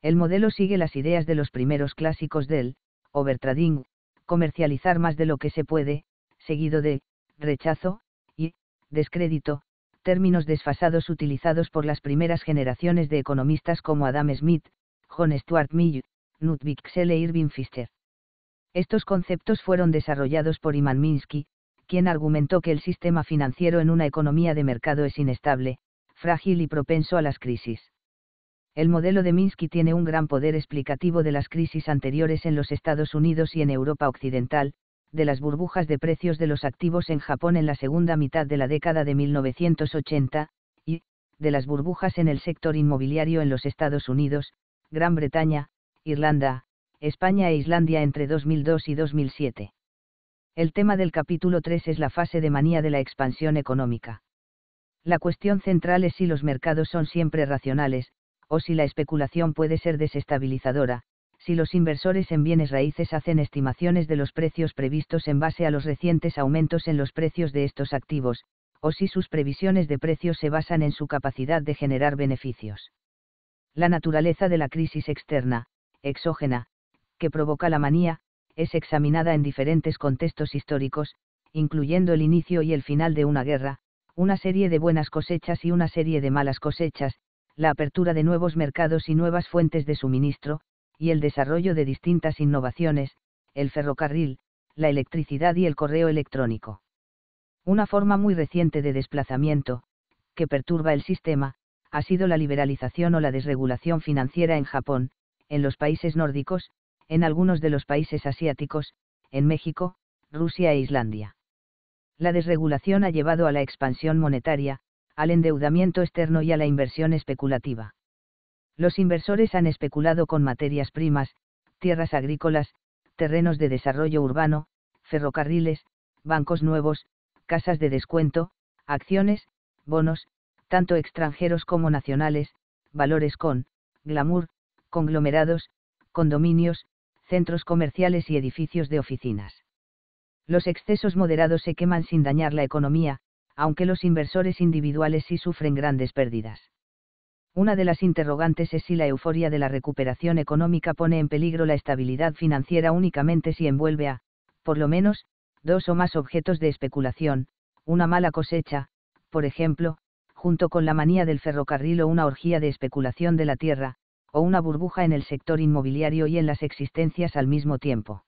El modelo sigue las ideas de los primeros clásicos del overtrading, comercializar más de lo que se puede, seguido de rechazo y descrédito, términos desfasados utilizados por las primeras generaciones de economistas como Adam Smith, John Stuart Mill, Knut Wicksell e Irving Fisher. Estos conceptos fueron desarrollados por Iman Minsky, quien argumentó que el sistema financiero en una economía de mercado es inestable, frágil y propenso a las crisis. El modelo de Minsky tiene un gran poder explicativo de las crisis anteriores en los Estados Unidos y en Europa Occidental, de las burbujas de precios de los activos en Japón en la segunda mitad de la década de 1980, y, de las burbujas en el sector inmobiliario en los Estados Unidos, Gran Bretaña, Irlanda, España e Islandia entre 2002 y 2007. El tema del capítulo 3 es la fase de manía de la expansión económica. La cuestión central es si los mercados son siempre racionales, o si la especulación puede ser desestabilizadora, si los inversores en bienes raíces hacen estimaciones de los precios previstos en base a los recientes aumentos en los precios de estos activos, o si sus previsiones de precios se basan en su capacidad de generar beneficios. La naturaleza de la crisis externa, exógena, que provoca la manía, es examinada en diferentes contextos históricos, incluyendo el inicio y el final de una guerra, una serie de buenas cosechas y una serie de malas cosechas, la apertura de nuevos mercados y nuevas fuentes de suministro, y el desarrollo de distintas innovaciones, el ferrocarril, la electricidad y el correo electrónico. Una forma muy reciente de desplazamiento, que perturba el sistema, ha sido la liberalización o la desregulación financiera en Japón, en los países nórdicos, en algunos de los países asiáticos, en México, Rusia e Islandia. La desregulación ha llevado a la expansión monetaria, al endeudamiento externo y a la inversión especulativa. Los inversores han especulado con materias primas, tierras agrícolas, terrenos de desarrollo urbano, ferrocarriles, bancos nuevos, casas de descuento, acciones, bonos, tanto extranjeros como nacionales, valores con, glamour, conglomerados, condominios, centros comerciales y edificios de oficinas. Los excesos moderados se queman sin dañar la economía, aunque los inversores individuales sí sufren grandes pérdidas. Una de las interrogantes es si la euforia de la recuperación económica pone en peligro la estabilidad financiera únicamente si envuelve a, por lo menos, dos o más objetos de especulación, una mala cosecha, por ejemplo, junto con la manía del ferrocarril o una orgía de especulación de la tierra, o una burbuja en el sector inmobiliario y en las existencias al mismo tiempo.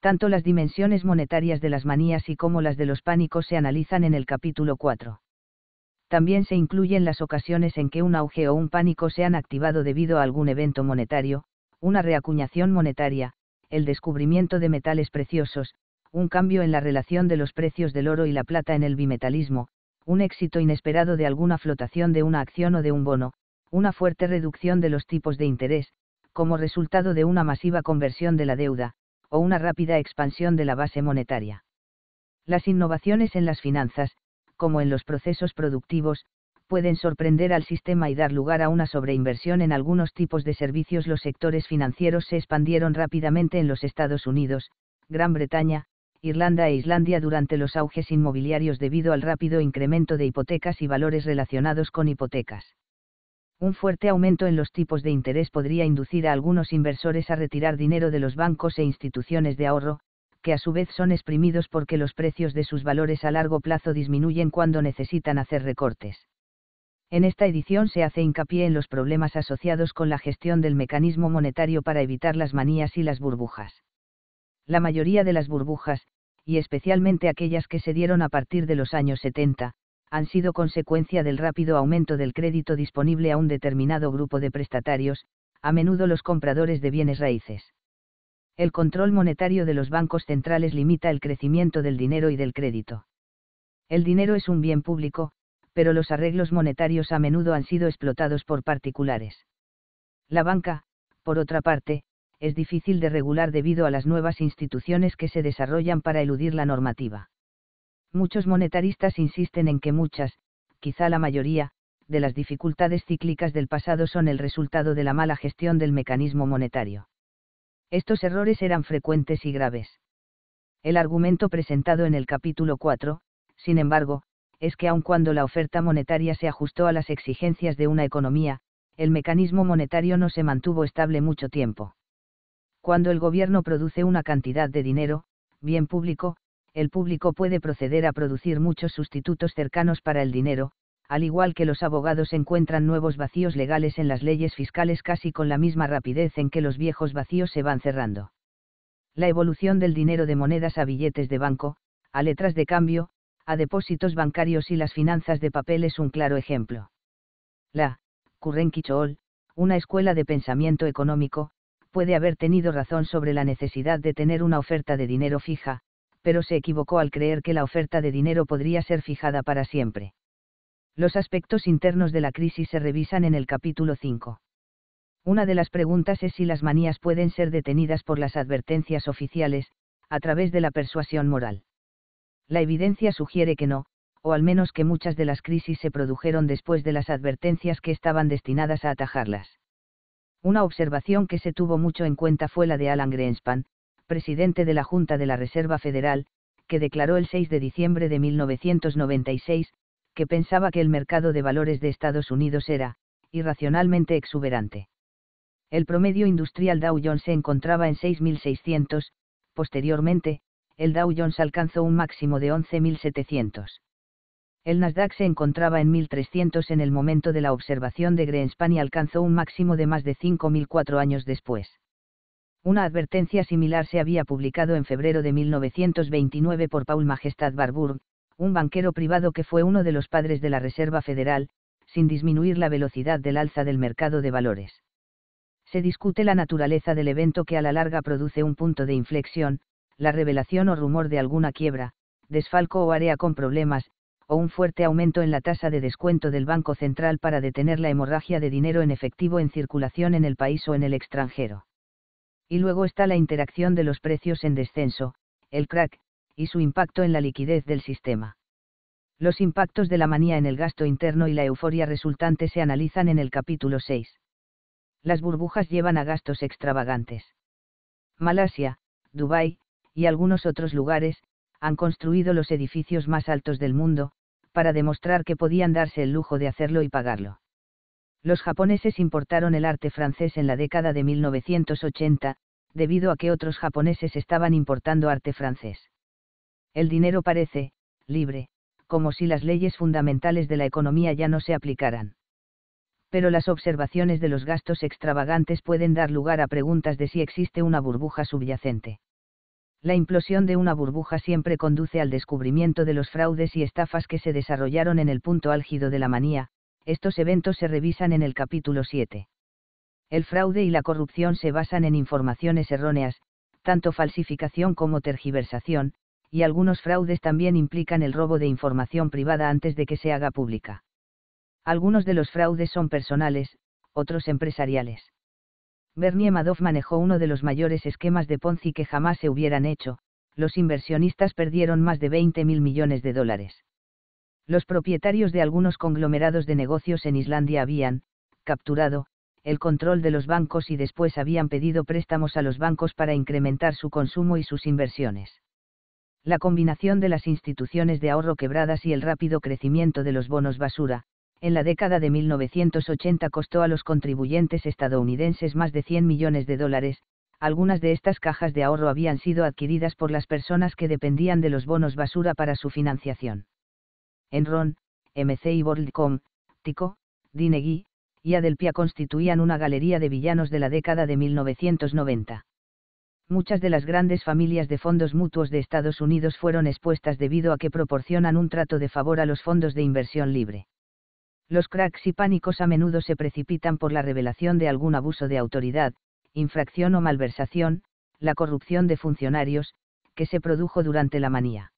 Tanto las dimensiones monetarias de las manías y como las de los pánicos se analizan en el capítulo 4. También se incluyen las ocasiones en que un auge o un pánico se han activado debido a algún evento monetario, una reacuñación monetaria, el descubrimiento de metales preciosos, un cambio en la relación de los precios del oro y la plata en el bimetalismo, un éxito inesperado de alguna flotación de una acción o de un bono, una fuerte reducción de los tipos de interés, como resultado de una masiva conversión de la deuda, o una rápida expansión de la base monetaria. Las innovaciones en las finanzas, como en los procesos productivos, pueden sorprender al sistema y dar lugar a una sobreinversión en algunos tipos de servicios. Los sectores financieros se expandieron rápidamente en los Estados Unidos, Gran Bretaña, Irlanda e Islandia durante los auges inmobiliarios debido al rápido incremento de hipotecas y valores relacionados con hipotecas. Un fuerte aumento en los tipos de interés podría inducir a algunos inversores a retirar dinero de los bancos e instituciones de ahorro, que a su vez son exprimidos porque los precios de sus valores a largo plazo disminuyen cuando necesitan hacer recortes. En esta edición se hace hincapié en los problemas asociados con la gestión del mecanismo monetario para evitar las manías y las burbujas. La mayoría de las burbujas, y especialmente aquellas que se dieron a partir de los años 70, han sido consecuencia del rápido aumento del crédito disponible a un determinado grupo de prestatarios, a menudo los compradores de bienes raíces. El control monetario de los bancos centrales limita el crecimiento del dinero y del crédito. El dinero es un bien público, pero los arreglos monetarios a menudo han sido explotados por particulares. La banca, por otra parte, es difícil de regular debido a las nuevas instituciones que se desarrollan para eludir la normativa. Muchos monetaristas insisten en que muchas, quizá la mayoría, de las dificultades cíclicas del pasado son el resultado de la mala gestión del mecanismo monetario. Estos errores eran frecuentes y graves. El argumento presentado en el capítulo 4, sin embargo, es que aun cuando la oferta monetaria se ajustó a las exigencias de una economía, el mecanismo monetario no se mantuvo estable mucho tiempo. Cuando el gobierno produce una cantidad de dinero, bien público, el público puede proceder a producir muchos sustitutos cercanos para el dinero, al igual que los abogados encuentran nuevos vacíos legales en las leyes fiscales casi con la misma rapidez en que los viejos vacíos se van cerrando. La evolución del dinero de monedas a billetes de banco, a letras de cambio, a depósitos bancarios y las finanzas de papel es un claro ejemplo. La Currenquichol, una escuela de pensamiento económico, puede haber tenido razón sobre la necesidad de tener una oferta de dinero fija, pero se equivocó al creer que la oferta de dinero podría ser fijada para siempre. Los aspectos internos de la crisis se revisan en el capítulo 5. Una de las preguntas es si las manías pueden ser detenidas por las advertencias oficiales, a través de la persuasión moral. La evidencia sugiere que no, o al menos que muchas de las crisis se produjeron después de las advertencias que estaban destinadas a atajarlas. Una observación que se tuvo mucho en cuenta fue la de Alan Greenspan, presidente de la Junta de la Reserva Federal, que declaró el 6 de diciembre de 1996, que pensaba que el mercado de valores de Estados Unidos era, irracionalmente exuberante. El promedio industrial Dow Jones se encontraba en 6.600, posteriormente, el Dow Jones alcanzó un máximo de 11.700. El Nasdaq se encontraba en 1300 en el momento de la observación de Greenspan y alcanzó un máximo de más de 5000 cuatro años después. Una advertencia similar se había publicado en febrero de 1929 por Paul Majestad Barbour, un banquero privado que fue uno de los padres de la Reserva Federal, sin disminuir la velocidad del alza del mercado de valores. Se discute la naturaleza del evento que a la larga produce un punto de inflexión, la revelación o rumor de alguna quiebra, desfalco o área con problemas, o un fuerte aumento en la tasa de descuento del Banco Central para detener la hemorragia de dinero en efectivo en circulación en el país o en el extranjero. Y luego está la interacción de los precios en descenso, el crack, y su impacto en la liquidez del sistema. Los impactos de la manía en el gasto interno y la euforia resultante se analizan en el capítulo 6. Las burbujas llevan a gastos extravagantes. Malasia, Dubái, y algunos otros lugares, han construido los edificios más altos del mundo, para demostrar que podían darse el lujo de hacerlo y pagarlo. Los japoneses importaron el arte francés en la década de 1980, debido a que otros japoneses estaban importando arte francés. El dinero parece, libre, como si las leyes fundamentales de la economía ya no se aplicaran. Pero las observaciones de los gastos extravagantes pueden dar lugar a preguntas de si existe una burbuja subyacente. La implosión de una burbuja siempre conduce al descubrimiento de los fraudes y estafas que se desarrollaron en el punto álgido de la manía, estos eventos se revisan en el capítulo 7. El fraude y la corrupción se basan en informaciones erróneas, tanto falsificación como tergiversación, y algunos fraudes también implican el robo de información privada antes de que se haga pública. Algunos de los fraudes son personales, otros empresariales. Bernie Madoff manejó uno de los mayores esquemas de Ponzi que jamás se hubieran hecho, los inversionistas perdieron más de 20 mil millones de dólares. Los propietarios de algunos conglomerados de negocios en Islandia habían, capturado, el control de los bancos y después habían pedido préstamos a los bancos para incrementar su consumo y sus inversiones. La combinación de las instituciones de ahorro quebradas y el rápido crecimiento de los bonos basura, en la década de 1980 costó a los contribuyentes estadounidenses más de 100 millones de dólares, algunas de estas cajas de ahorro habían sido adquiridas por las personas que dependían de los bonos basura para su financiación. Enron, MC y WorldCom, Tico, Dinegui, y Adelpia constituían una galería de villanos de la década de 1990. Muchas de las grandes familias de fondos mutuos de Estados Unidos fueron expuestas debido a que proporcionan un trato de favor a los fondos de inversión libre. Los cracks y pánicos a menudo se precipitan por la revelación de algún abuso de autoridad, infracción o malversación, la corrupción de funcionarios, que se produjo durante la manía.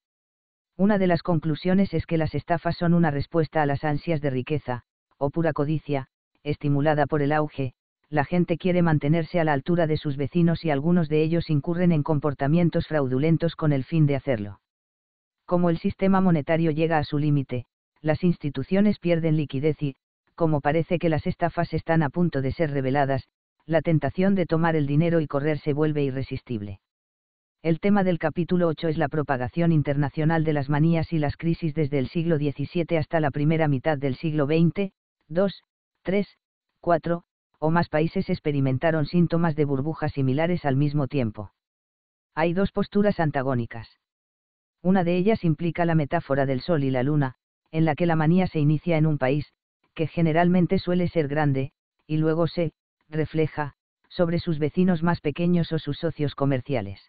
Una de las conclusiones es que las estafas son una respuesta a las ansias de riqueza, o pura codicia, estimulada por el auge, la gente quiere mantenerse a la altura de sus vecinos y algunos de ellos incurren en comportamientos fraudulentos con el fin de hacerlo. Como el sistema monetario llega a su límite, las instituciones pierden liquidez y, como parece que las estafas están a punto de ser reveladas, la tentación de tomar el dinero y correr se vuelve irresistible. El tema del capítulo 8 es la propagación internacional de las manías y las crisis desde el siglo XVII hasta la primera mitad del siglo XX, dos, tres, cuatro, o más países experimentaron síntomas de burbujas similares al mismo tiempo. Hay dos posturas antagónicas. Una de ellas implica la metáfora del Sol y la Luna, en la que la manía se inicia en un país, que generalmente suele ser grande, y luego se, refleja, sobre sus vecinos más pequeños o sus socios comerciales.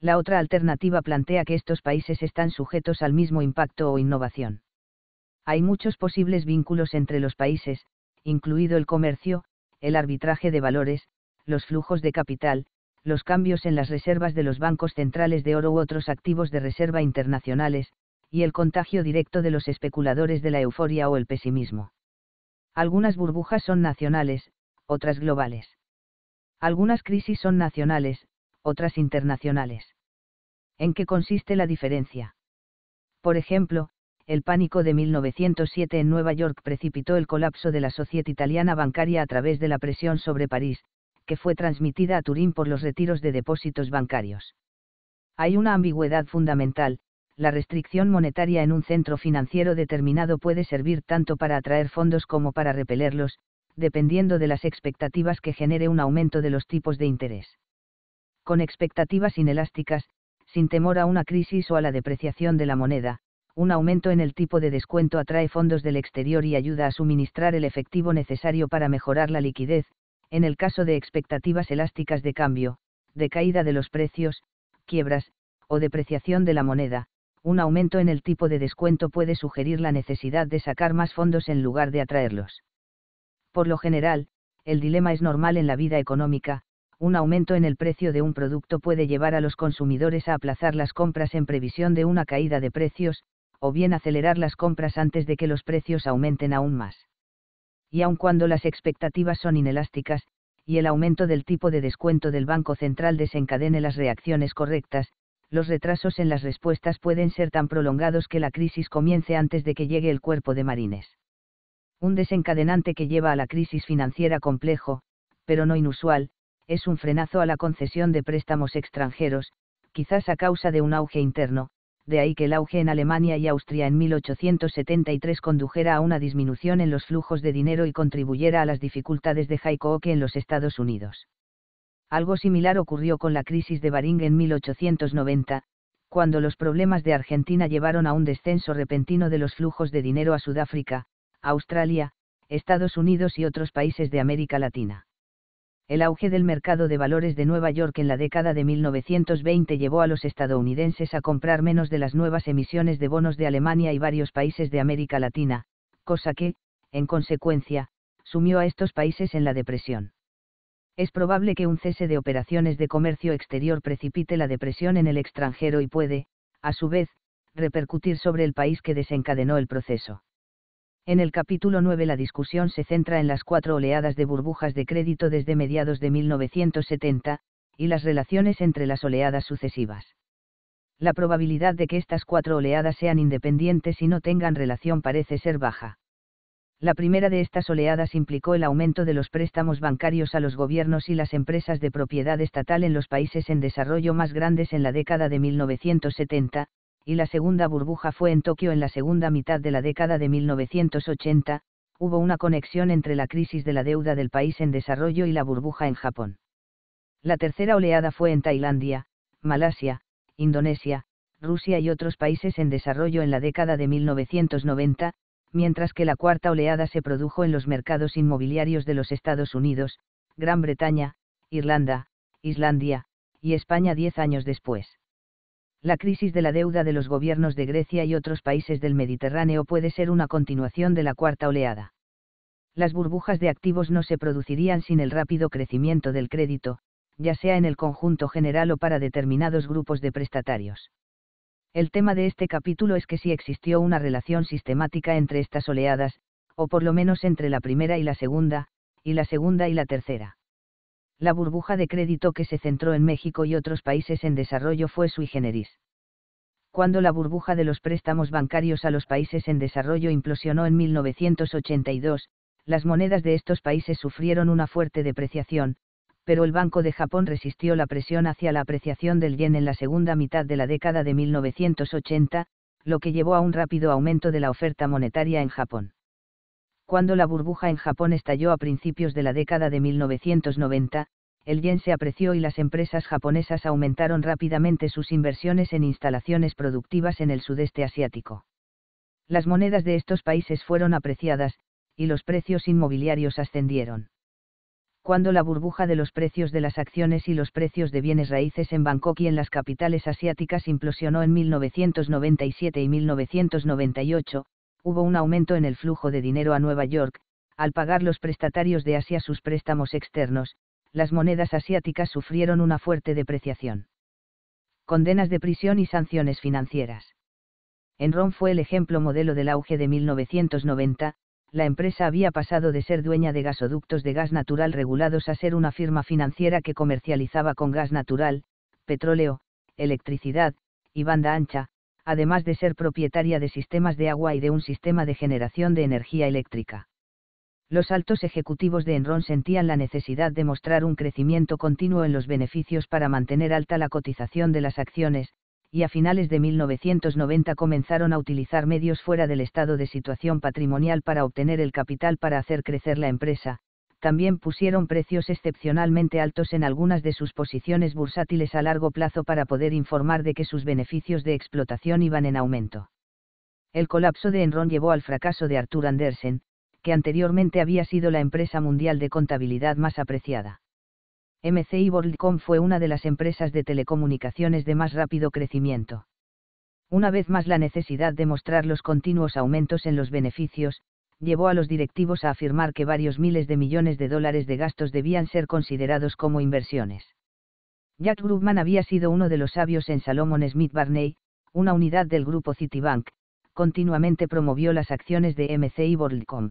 La otra alternativa plantea que estos países están sujetos al mismo impacto o innovación. Hay muchos posibles vínculos entre los países, incluido el comercio, el arbitraje de valores, los flujos de capital, los cambios en las reservas de los bancos centrales de oro u otros activos de reserva internacionales, y el contagio directo de los especuladores de la euforia o el pesimismo. Algunas burbujas son nacionales, otras globales. Algunas crisis son nacionales, otras internacionales. ¿En qué consiste la diferencia? Por ejemplo, el pánico de 1907 en Nueva York precipitó el colapso de la sociedad italiana bancaria a través de la presión sobre París, que fue transmitida a Turín por los retiros de depósitos bancarios. Hay una ambigüedad fundamental, la restricción monetaria en un centro financiero determinado puede servir tanto para atraer fondos como para repelerlos, dependiendo de las expectativas que genere un aumento de los tipos de interés. Con expectativas inelásticas, sin temor a una crisis o a la depreciación de la moneda, un aumento en el tipo de descuento atrae fondos del exterior y ayuda a suministrar el efectivo necesario para mejorar la liquidez, en el caso de expectativas elásticas de cambio, de caída de los precios, quiebras, o depreciación de la moneda, un aumento en el tipo de descuento puede sugerir la necesidad de sacar más fondos en lugar de atraerlos. Por lo general, el dilema es normal en la vida económica, un aumento en el precio de un producto puede llevar a los consumidores a aplazar las compras en previsión de una caída de precios, o bien acelerar las compras antes de que los precios aumenten aún más. Y aun cuando las expectativas son inelásticas, y el aumento del tipo de descuento del Banco Central desencadene las reacciones correctas, los retrasos en las respuestas pueden ser tan prolongados que la crisis comience antes de que llegue el cuerpo de marines un desencadenante que lleva a la crisis financiera complejo, pero no inusual, es un frenazo a la concesión de préstamos extranjeros, quizás a causa de un auge interno, de ahí que el auge en Alemania y Austria en 1873 condujera a una disminución en los flujos de dinero y contribuyera a las dificultades de Jaikoke en los Estados Unidos. Algo similar ocurrió con la crisis de Baring en 1890, cuando los problemas de Argentina llevaron a un descenso repentino de los flujos de dinero a Sudáfrica, Australia, Estados Unidos y otros países de América Latina. El auge del mercado de valores de Nueva York en la década de 1920 llevó a los estadounidenses a comprar menos de las nuevas emisiones de bonos de Alemania y varios países de América Latina, cosa que, en consecuencia, sumió a estos países en la depresión. Es probable que un cese de operaciones de comercio exterior precipite la depresión en el extranjero y puede, a su vez, repercutir sobre el país que desencadenó el proceso. En el capítulo 9 la discusión se centra en las cuatro oleadas de burbujas de crédito desde mediados de 1970, y las relaciones entre las oleadas sucesivas. La probabilidad de que estas cuatro oleadas sean independientes y no tengan relación parece ser baja. La primera de estas oleadas implicó el aumento de los préstamos bancarios a los gobiernos y las empresas de propiedad estatal en los países en desarrollo más grandes en la década de 1970, y la segunda burbuja fue en Tokio en la segunda mitad de la década de 1980, hubo una conexión entre la crisis de la deuda del país en desarrollo y la burbuja en Japón. La tercera oleada fue en Tailandia, Malasia, Indonesia, Rusia y otros países en desarrollo en la década de 1990, mientras que la cuarta oleada se produjo en los mercados inmobiliarios de los Estados Unidos, Gran Bretaña, Irlanda, Islandia, y España diez años después. La crisis de la deuda de los gobiernos de Grecia y otros países del Mediterráneo puede ser una continuación de la cuarta oleada. Las burbujas de activos no se producirían sin el rápido crecimiento del crédito, ya sea en el conjunto general o para determinados grupos de prestatarios. El tema de este capítulo es que si existió una relación sistemática entre estas oleadas, o por lo menos entre la primera y la segunda, y la segunda y la tercera. La burbuja de crédito que se centró en México y otros países en desarrollo fue sui generis. Cuando la burbuja de los préstamos bancarios a los países en desarrollo implosionó en 1982, las monedas de estos países sufrieron una fuerte depreciación, pero el Banco de Japón resistió la presión hacia la apreciación del yen en la segunda mitad de la década de 1980, lo que llevó a un rápido aumento de la oferta monetaria en Japón. Cuando la burbuja en Japón estalló a principios de la década de 1990, el yen se apreció y las empresas japonesas aumentaron rápidamente sus inversiones en instalaciones productivas en el sudeste asiático. Las monedas de estos países fueron apreciadas, y los precios inmobiliarios ascendieron cuando la burbuja de los precios de las acciones y los precios de bienes raíces en Bangkok y en las capitales asiáticas implosionó en 1997 y 1998, hubo un aumento en el flujo de dinero a Nueva York, al pagar los prestatarios de Asia sus préstamos externos, las monedas asiáticas sufrieron una fuerte depreciación. Condenas de prisión y sanciones financieras. Enron fue el ejemplo modelo del auge de 1990, la empresa había pasado de ser dueña de gasoductos de gas natural regulados a ser una firma financiera que comercializaba con gas natural, petróleo, electricidad, y banda ancha, además de ser propietaria de sistemas de agua y de un sistema de generación de energía eléctrica. Los altos ejecutivos de Enron sentían la necesidad de mostrar un crecimiento continuo en los beneficios para mantener alta la cotización de las acciones, y a finales de 1990 comenzaron a utilizar medios fuera del estado de situación patrimonial para obtener el capital para hacer crecer la empresa, también pusieron precios excepcionalmente altos en algunas de sus posiciones bursátiles a largo plazo para poder informar de que sus beneficios de explotación iban en aumento. El colapso de Enron llevó al fracaso de Arthur Andersen, que anteriormente había sido la empresa mundial de contabilidad más apreciada. MCI WorldCom fue una de las empresas de telecomunicaciones de más rápido crecimiento. Una vez más la necesidad de mostrar los continuos aumentos en los beneficios, llevó a los directivos a afirmar que varios miles de millones de dólares de gastos debían ser considerados como inversiones. Jack Grubman había sido uno de los sabios en Salomon Smith Barney, una unidad del grupo Citibank, continuamente promovió las acciones de MCI WorldCom.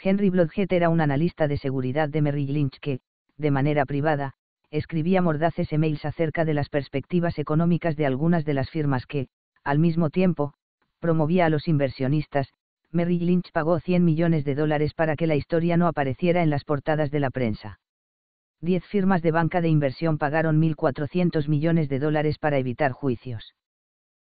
Henry Blodgett era un analista de seguridad de Merrill Lynch que, de manera privada, escribía mordaces emails acerca de las perspectivas económicas de algunas de las firmas que, al mismo tiempo, promovía a los inversionistas, Merrill Lynch pagó 100 millones de dólares para que la historia no apareciera en las portadas de la prensa. Diez firmas de banca de inversión pagaron 1.400 millones de dólares para evitar juicios.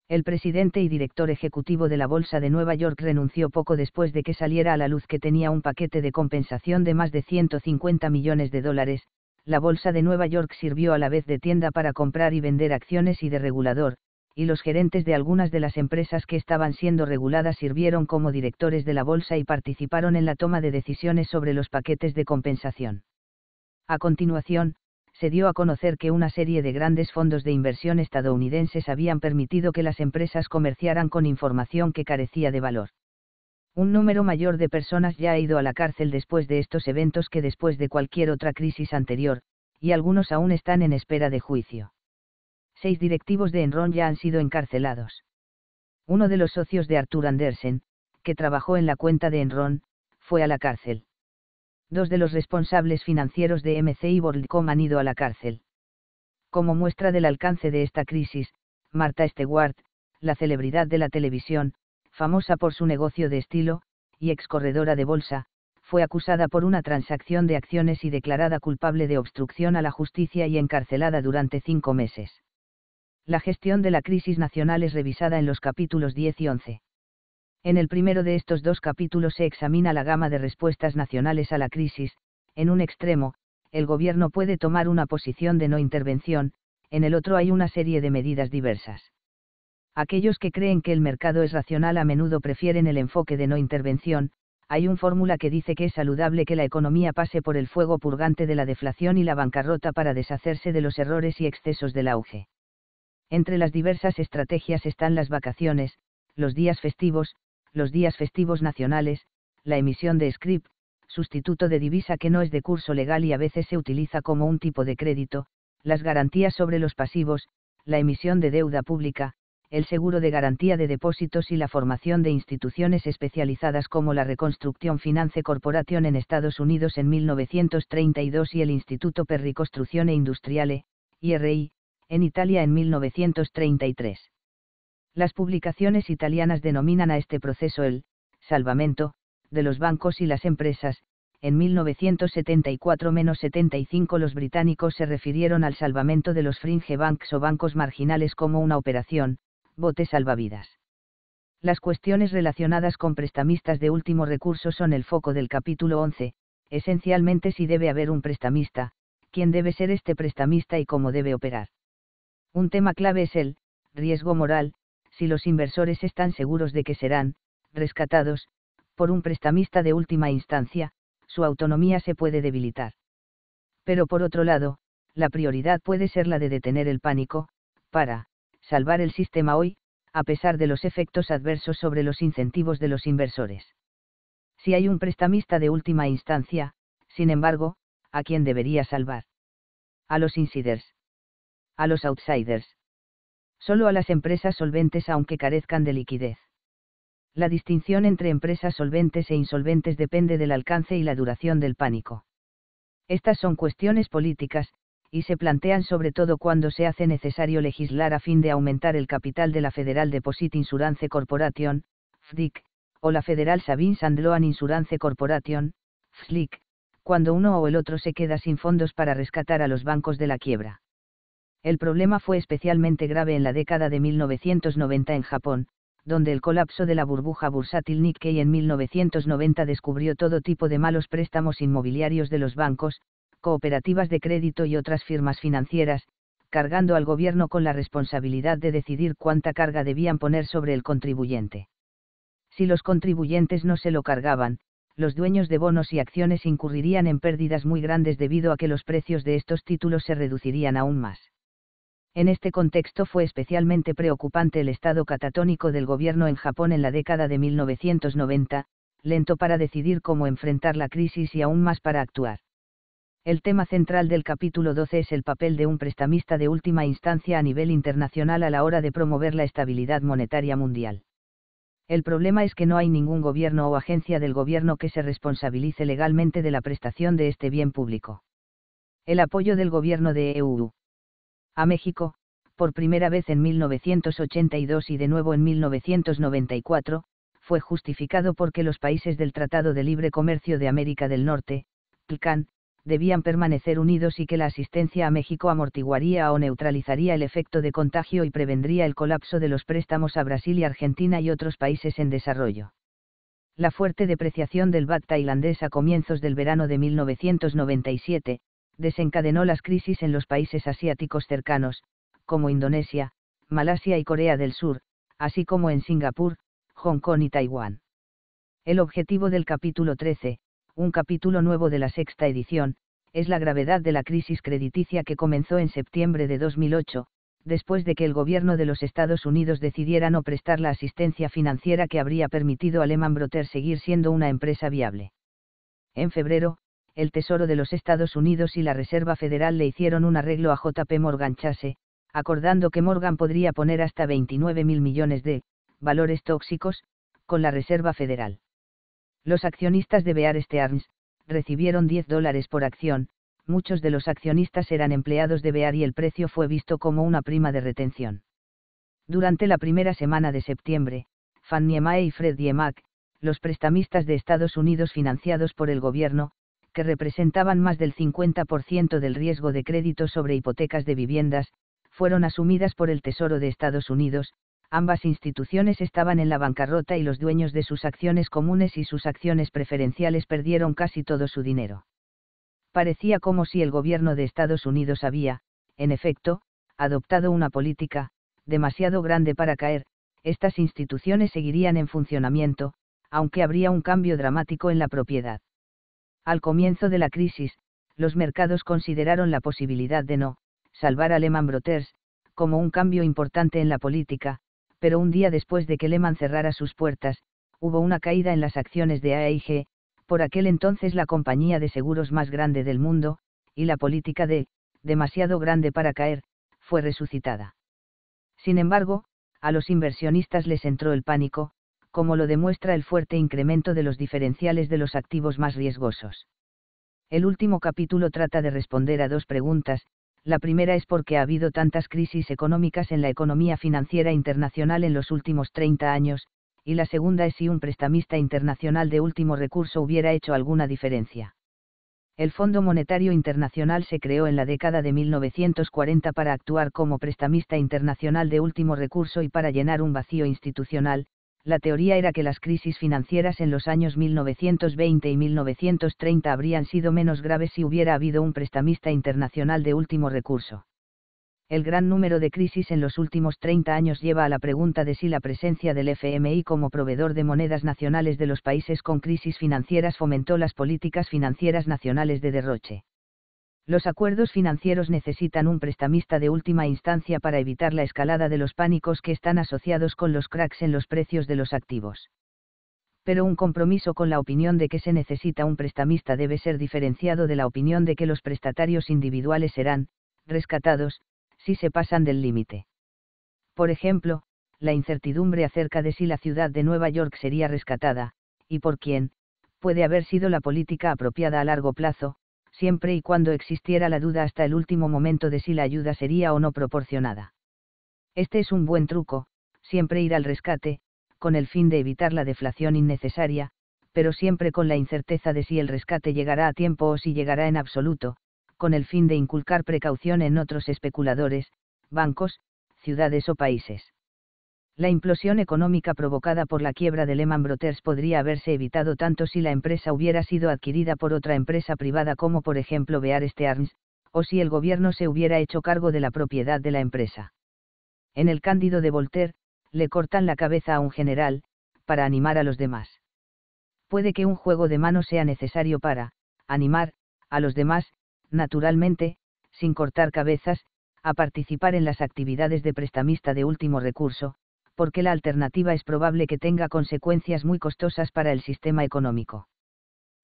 El presidente y director ejecutivo de la Bolsa de Nueva York renunció poco después de que saliera a la luz que tenía un paquete de compensación de más de 150 millones de dólares. La Bolsa de Nueva York sirvió a la vez de tienda para comprar y vender acciones y de regulador, y los gerentes de algunas de las empresas que estaban siendo reguladas sirvieron como directores de la bolsa y participaron en la toma de decisiones sobre los paquetes de compensación. A continuación, se dio a conocer que una serie de grandes fondos de inversión estadounidenses habían permitido que las empresas comerciaran con información que carecía de valor. Un número mayor de personas ya ha ido a la cárcel después de estos eventos que después de cualquier otra crisis anterior, y algunos aún están en espera de juicio. Seis directivos de Enron ya han sido encarcelados. Uno de los socios de Arthur Andersen, que trabajó en la cuenta de Enron, fue a la cárcel dos de los responsables financieros de MC y WorldCom han ido a la cárcel. Como muestra del alcance de esta crisis, Martha Stewart, la celebridad de la televisión, famosa por su negocio de estilo, y excorredora de bolsa, fue acusada por una transacción de acciones y declarada culpable de obstrucción a la justicia y encarcelada durante cinco meses. La gestión de la crisis nacional es revisada en los capítulos 10 y 11. En el primero de estos dos capítulos se examina la gama de respuestas nacionales a la crisis, en un extremo, el gobierno puede tomar una posición de no intervención, en el otro hay una serie de medidas diversas. Aquellos que creen que el mercado es racional a menudo prefieren el enfoque de no intervención, hay un fórmula que dice que es saludable que la economía pase por el fuego purgante de la deflación y la bancarrota para deshacerse de los errores y excesos del auge. Entre las diversas estrategias están las vacaciones, los días festivos, los días festivos nacionales, la emisión de script, sustituto de divisa que no es de curso legal y a veces se utiliza como un tipo de crédito, las garantías sobre los pasivos, la emisión de deuda pública, el seguro de garantía de depósitos y la formación de instituciones especializadas como la Reconstrucción Finance Corporation en Estados Unidos en 1932 y el Instituto per Ricostruzione Industriale, IRI, en Italia en 1933. Las publicaciones italianas denominan a este proceso el salvamento de los bancos y las empresas. En 1974-75 los británicos se refirieron al salvamento de los fringe banks o bancos marginales como una operación, bote salvavidas. Las cuestiones relacionadas con prestamistas de último recurso son el foco del capítulo 11, esencialmente si debe haber un prestamista, quién debe ser este prestamista y cómo debe operar. Un tema clave es el riesgo moral, si los inversores están seguros de que serán rescatados por un prestamista de última instancia, su autonomía se puede debilitar. Pero por otro lado, la prioridad puede ser la de detener el pánico, para salvar el sistema hoy, a pesar de los efectos adversos sobre los incentivos de los inversores. Si hay un prestamista de última instancia, sin embargo, ¿a quién debería salvar? A los insiders. A los outsiders. Solo a las empresas solventes aunque carezcan de liquidez. La distinción entre empresas solventes e insolventes depende del alcance y la duración del pánico. Estas son cuestiones políticas, y se plantean sobre todo cuando se hace necesario legislar a fin de aumentar el capital de la Federal Deposit Insurance Corporation, FDIC, o la Federal Savings and Loan Insurance Corporation, FSLIC, cuando uno o el otro se queda sin fondos para rescatar a los bancos de la quiebra. El problema fue especialmente grave en la década de 1990 en Japón, donde el colapso de la burbuja bursátil Nikkei en 1990 descubrió todo tipo de malos préstamos inmobiliarios de los bancos, cooperativas de crédito y otras firmas financieras, cargando al gobierno con la responsabilidad de decidir cuánta carga debían poner sobre el contribuyente. Si los contribuyentes no se lo cargaban, los dueños de bonos y acciones incurrirían en pérdidas muy grandes debido a que los precios de estos títulos se reducirían aún más. En este contexto fue especialmente preocupante el estado catatónico del gobierno en Japón en la década de 1990, lento para decidir cómo enfrentar la crisis y aún más para actuar. El tema central del capítulo 12 es el papel de un prestamista de última instancia a nivel internacional a la hora de promover la estabilidad monetaria mundial. El problema es que no hay ningún gobierno o agencia del gobierno que se responsabilice legalmente de la prestación de este bien público. El apoyo del gobierno de EU a México, por primera vez en 1982 y de nuevo en 1994, fue justificado porque los países del Tratado de Libre Comercio de América del Norte, TLCAN, debían permanecer unidos y que la asistencia a México amortiguaría o neutralizaría el efecto de contagio y prevendría el colapso de los préstamos a Brasil y Argentina y otros países en desarrollo. La fuerte depreciación del baht tailandés a comienzos del verano de 1997, desencadenó las crisis en los países asiáticos cercanos, como Indonesia, Malasia y Corea del Sur, así como en Singapur, Hong Kong y Taiwán. El objetivo del capítulo 13, un capítulo nuevo de la sexta edición, es la gravedad de la crisis crediticia que comenzó en septiembre de 2008, después de que el gobierno de los Estados Unidos decidiera no prestar la asistencia financiera que habría permitido a Lehman Brothers seguir siendo una empresa viable. En febrero, el Tesoro de los Estados Unidos y la Reserva Federal le hicieron un arreglo a JP Morgan Chase, acordando que Morgan podría poner hasta 29 mil millones de valores tóxicos, con la Reserva Federal. Los accionistas de Bear Stearns, recibieron 10 dólares por acción, muchos de los accionistas eran empleados de Bear y el precio fue visto como una prima de retención. Durante la primera semana de septiembre, Fannie Mae y Freddie Mac, los prestamistas de Estados Unidos financiados por el gobierno, que representaban más del 50% del riesgo de crédito sobre hipotecas de viviendas, fueron asumidas por el Tesoro de Estados Unidos, ambas instituciones estaban en la bancarrota y los dueños de sus acciones comunes y sus acciones preferenciales perdieron casi todo su dinero. Parecía como si el gobierno de Estados Unidos había, en efecto, adoptado una política, demasiado grande para caer, estas instituciones seguirían en funcionamiento, aunque habría un cambio dramático en la propiedad. Al comienzo de la crisis, los mercados consideraron la posibilidad de no, salvar a Lehman Brothers, como un cambio importante en la política, pero un día después de que Lehman cerrara sus puertas, hubo una caída en las acciones de AIG, por aquel entonces la compañía de seguros más grande del mundo, y la política de, demasiado grande para caer, fue resucitada. Sin embargo, a los inversionistas les entró el pánico, como lo demuestra el fuerte incremento de los diferenciales de los activos más riesgosos. El último capítulo trata de responder a dos preguntas, la primera es por qué ha habido tantas crisis económicas en la economía financiera internacional en los últimos 30 años, y la segunda es si un prestamista internacional de último recurso hubiera hecho alguna diferencia. El Fondo Monetario Internacional se creó en la década de 1940 para actuar como prestamista internacional de último recurso y para llenar un vacío institucional, la teoría era que las crisis financieras en los años 1920 y 1930 habrían sido menos graves si hubiera habido un prestamista internacional de último recurso. El gran número de crisis en los últimos 30 años lleva a la pregunta de si la presencia del FMI como proveedor de monedas nacionales de los países con crisis financieras fomentó las políticas financieras nacionales de derroche. Los acuerdos financieros necesitan un prestamista de última instancia para evitar la escalada de los pánicos que están asociados con los cracks en los precios de los activos. Pero un compromiso con la opinión de que se necesita un prestamista debe ser diferenciado de la opinión de que los prestatarios individuales serán, rescatados, si se pasan del límite. Por ejemplo, la incertidumbre acerca de si la ciudad de Nueva York sería rescatada, y por quién, puede haber sido la política apropiada a largo plazo, siempre y cuando existiera la duda hasta el último momento de si la ayuda sería o no proporcionada. Este es un buen truco, siempre ir al rescate, con el fin de evitar la deflación innecesaria, pero siempre con la incerteza de si el rescate llegará a tiempo o si llegará en absoluto, con el fin de inculcar precaución en otros especuladores, bancos, ciudades o países. La implosión económica provocada por la quiebra de Lehman Brothers podría haberse evitado tanto si la empresa hubiera sido adquirida por otra empresa privada como por ejemplo Bear Stearns, o si el gobierno se hubiera hecho cargo de la propiedad de la empresa. En el Cándido de Voltaire, le cortan la cabeza a un general, para animar a los demás. Puede que un juego de manos sea necesario para, animar, a los demás, naturalmente, sin cortar cabezas, a participar en las actividades de prestamista de último recurso, porque la alternativa es probable que tenga consecuencias muy costosas para el sistema económico.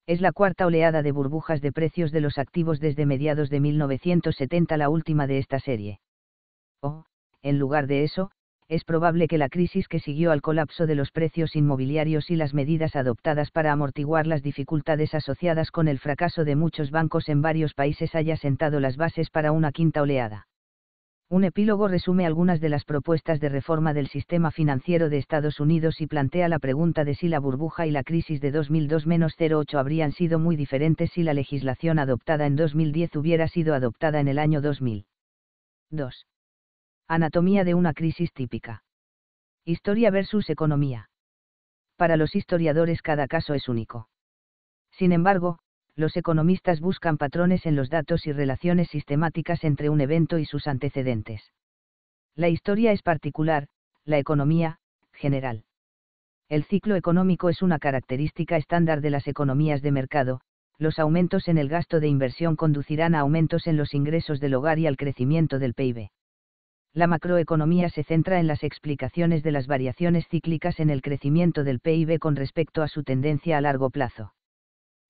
Es la cuarta oleada de burbujas de precios de los activos desde mediados de 1970 la última de esta serie. O, en lugar de eso, es probable que la crisis que siguió al colapso de los precios inmobiliarios y las medidas adoptadas para amortiguar las dificultades asociadas con el fracaso de muchos bancos en varios países haya sentado las bases para una quinta oleada. Un epílogo resume algunas de las propuestas de reforma del sistema financiero de Estados Unidos y plantea la pregunta de si la burbuja y la crisis de 2002-08 habrían sido muy diferentes si la legislación adoptada en 2010 hubiera sido adoptada en el año 2000. 2. Anatomía de una crisis típica. Historia versus economía. Para los historiadores cada caso es único. Sin embargo, los economistas buscan patrones en los datos y relaciones sistemáticas entre un evento y sus antecedentes. La historia es particular, la economía, general. El ciclo económico es una característica estándar de las economías de mercado, los aumentos en el gasto de inversión conducirán a aumentos en los ingresos del hogar y al crecimiento del PIB. La macroeconomía se centra en las explicaciones de las variaciones cíclicas en el crecimiento del PIB con respecto a su tendencia a largo plazo.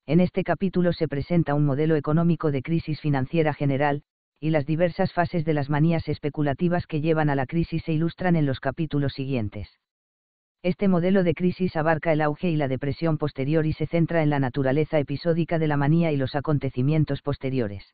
En este capítulo se presenta un modelo económico de crisis financiera general, y las diversas fases de las manías especulativas que llevan a la crisis se ilustran en los capítulos siguientes. Este modelo de crisis abarca el auge y la depresión posterior y se centra en la naturaleza episódica de la manía y los acontecimientos posteriores.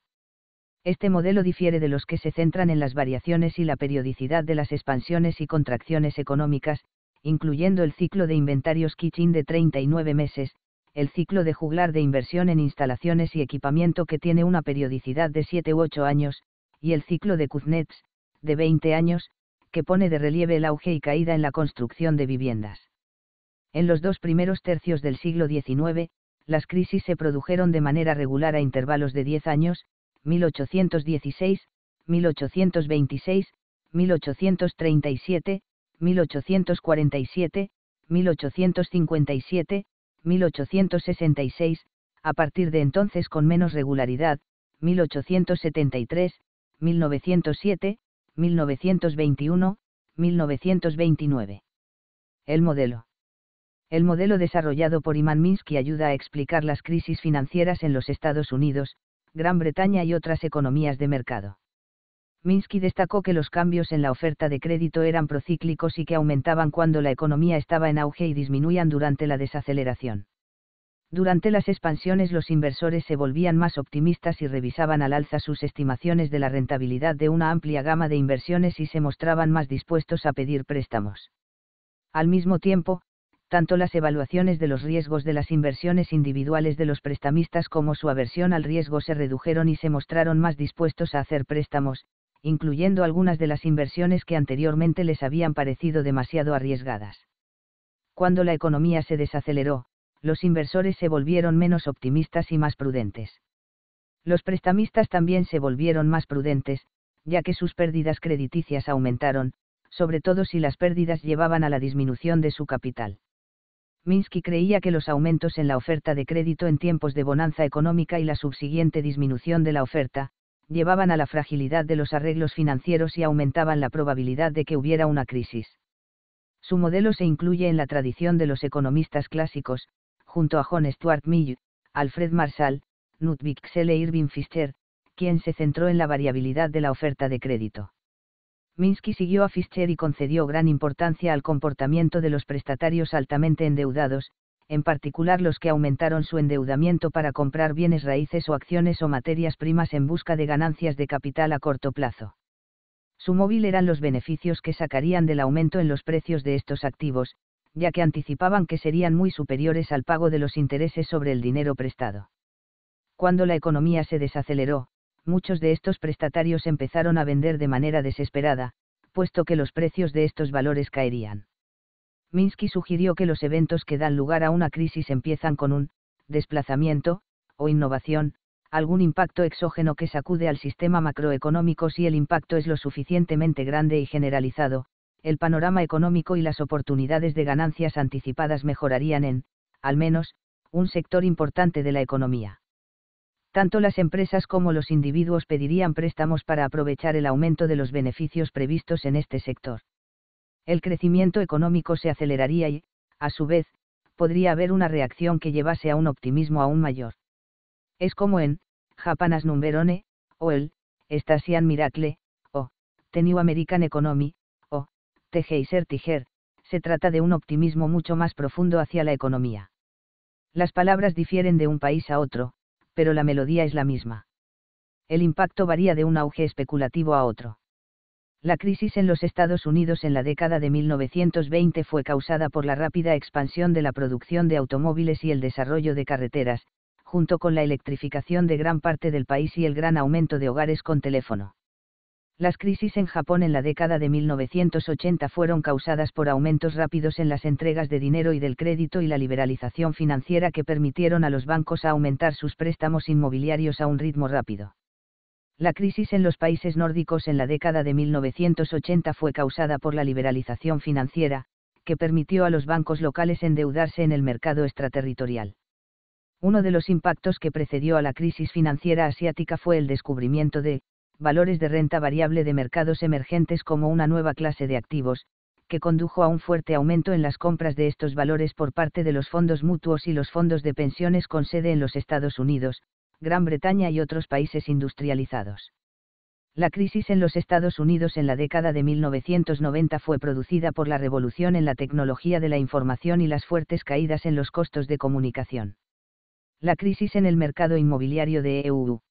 Este modelo difiere de los que se centran en las variaciones y la periodicidad de las expansiones y contracciones económicas, incluyendo el ciclo de inventarios Kitchen de 39 meses, el ciclo de juglar de inversión en instalaciones y equipamiento que tiene una periodicidad de 7 u 8 años, y el ciclo de Kuznets, de 20 años, que pone de relieve el auge y caída en la construcción de viviendas. En los dos primeros tercios del siglo XIX, las crisis se produjeron de manera regular a intervalos de 10 años, 1816, 1826, 1837, 1847, 1857, 1866, a partir de entonces con menos regularidad, 1873, 1907, 1921, 1929. El modelo. El modelo desarrollado por Iman Minsky ayuda a explicar las crisis financieras en los Estados Unidos, Gran Bretaña y otras economías de mercado. Minsky destacó que los cambios en la oferta de crédito eran procíclicos y que aumentaban cuando la economía estaba en auge y disminuían durante la desaceleración. Durante las expansiones los inversores se volvían más optimistas y revisaban al alza sus estimaciones de la rentabilidad de una amplia gama de inversiones y se mostraban más dispuestos a pedir préstamos. Al mismo tiempo, tanto las evaluaciones de los riesgos de las inversiones individuales de los prestamistas como su aversión al riesgo se redujeron y se mostraron más dispuestos a hacer préstamos, incluyendo algunas de las inversiones que anteriormente les habían parecido demasiado arriesgadas. Cuando la economía se desaceleró, los inversores se volvieron menos optimistas y más prudentes. Los prestamistas también se volvieron más prudentes, ya que sus pérdidas crediticias aumentaron, sobre todo si las pérdidas llevaban a la disminución de su capital. Minsky creía que los aumentos en la oferta de crédito en tiempos de bonanza económica y la subsiguiente disminución de la oferta, llevaban a la fragilidad de los arreglos financieros y aumentaban la probabilidad de que hubiera una crisis. Su modelo se incluye en la tradición de los economistas clásicos, junto a John Stuart Mill, Alfred Marshall, Knut Wicksell e Irving Fischer, quien se centró en la variabilidad de la oferta de crédito. Minsky siguió a Fischer y concedió gran importancia al comportamiento de los prestatarios altamente endeudados, en particular los que aumentaron su endeudamiento para comprar bienes raíces o acciones o materias primas en busca de ganancias de capital a corto plazo. Su móvil eran los beneficios que sacarían del aumento en los precios de estos activos, ya que anticipaban que serían muy superiores al pago de los intereses sobre el dinero prestado. Cuando la economía se desaceleró, muchos de estos prestatarios empezaron a vender de manera desesperada, puesto que los precios de estos valores caerían. Minsky sugirió que los eventos que dan lugar a una crisis empiezan con un desplazamiento, o innovación, algún impacto exógeno que sacude al sistema macroeconómico si el impacto es lo suficientemente grande y generalizado, el panorama económico y las oportunidades de ganancias anticipadas mejorarían en, al menos, un sector importante de la economía. Tanto las empresas como los individuos pedirían préstamos para aprovechar el aumento de los beneficios previstos en este sector el crecimiento económico se aceleraría y, a su vez, podría haber una reacción que llevase a un optimismo aún mayor. Es como en, Japanas Numberone, o el, Stasian Miracle, o, The New American Economy, o, The Heiser Tiger, se trata de un optimismo mucho más profundo hacia la economía. Las palabras difieren de un país a otro, pero la melodía es la misma. El impacto varía de un auge especulativo a otro. La crisis en los Estados Unidos en la década de 1920 fue causada por la rápida expansión de la producción de automóviles y el desarrollo de carreteras, junto con la electrificación de gran parte del país y el gran aumento de hogares con teléfono. Las crisis en Japón en la década de 1980 fueron causadas por aumentos rápidos en las entregas de dinero y del crédito y la liberalización financiera que permitieron a los bancos aumentar sus préstamos inmobiliarios a un ritmo rápido. La crisis en los países nórdicos en la década de 1980 fue causada por la liberalización financiera, que permitió a los bancos locales endeudarse en el mercado extraterritorial. Uno de los impactos que precedió a la crisis financiera asiática fue el descubrimiento de valores de renta variable de mercados emergentes como una nueva clase de activos, que condujo a un fuerte aumento en las compras de estos valores por parte de los fondos mutuos y los fondos de pensiones con sede en los Estados Unidos, Gran Bretaña y otros países industrializados. La crisis en los Estados Unidos en la década de 1990 fue producida por la revolución en la tecnología de la información y las fuertes caídas en los costos de comunicación. La crisis en el mercado inmobiliario de EU.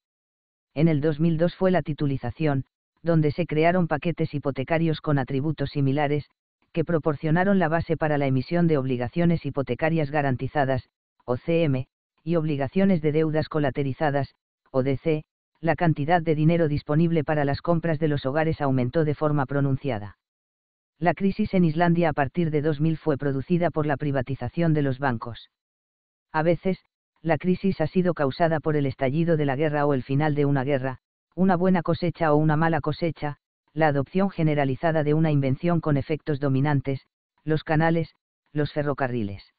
En el 2002 fue la titulización, donde se crearon paquetes hipotecarios con atributos similares, que proporcionaron la base para la emisión de obligaciones hipotecarias garantizadas, OCM, y obligaciones de deudas colaterizadas, ODC, la cantidad de dinero disponible para las compras de los hogares aumentó de forma pronunciada. La crisis en Islandia a partir de 2000 fue producida por la privatización de los bancos. A veces, la crisis ha sido causada por el estallido de la guerra o el final de una guerra, una buena cosecha o una mala cosecha, la adopción generalizada de una invención con efectos dominantes, los canales, los ferrocarriles.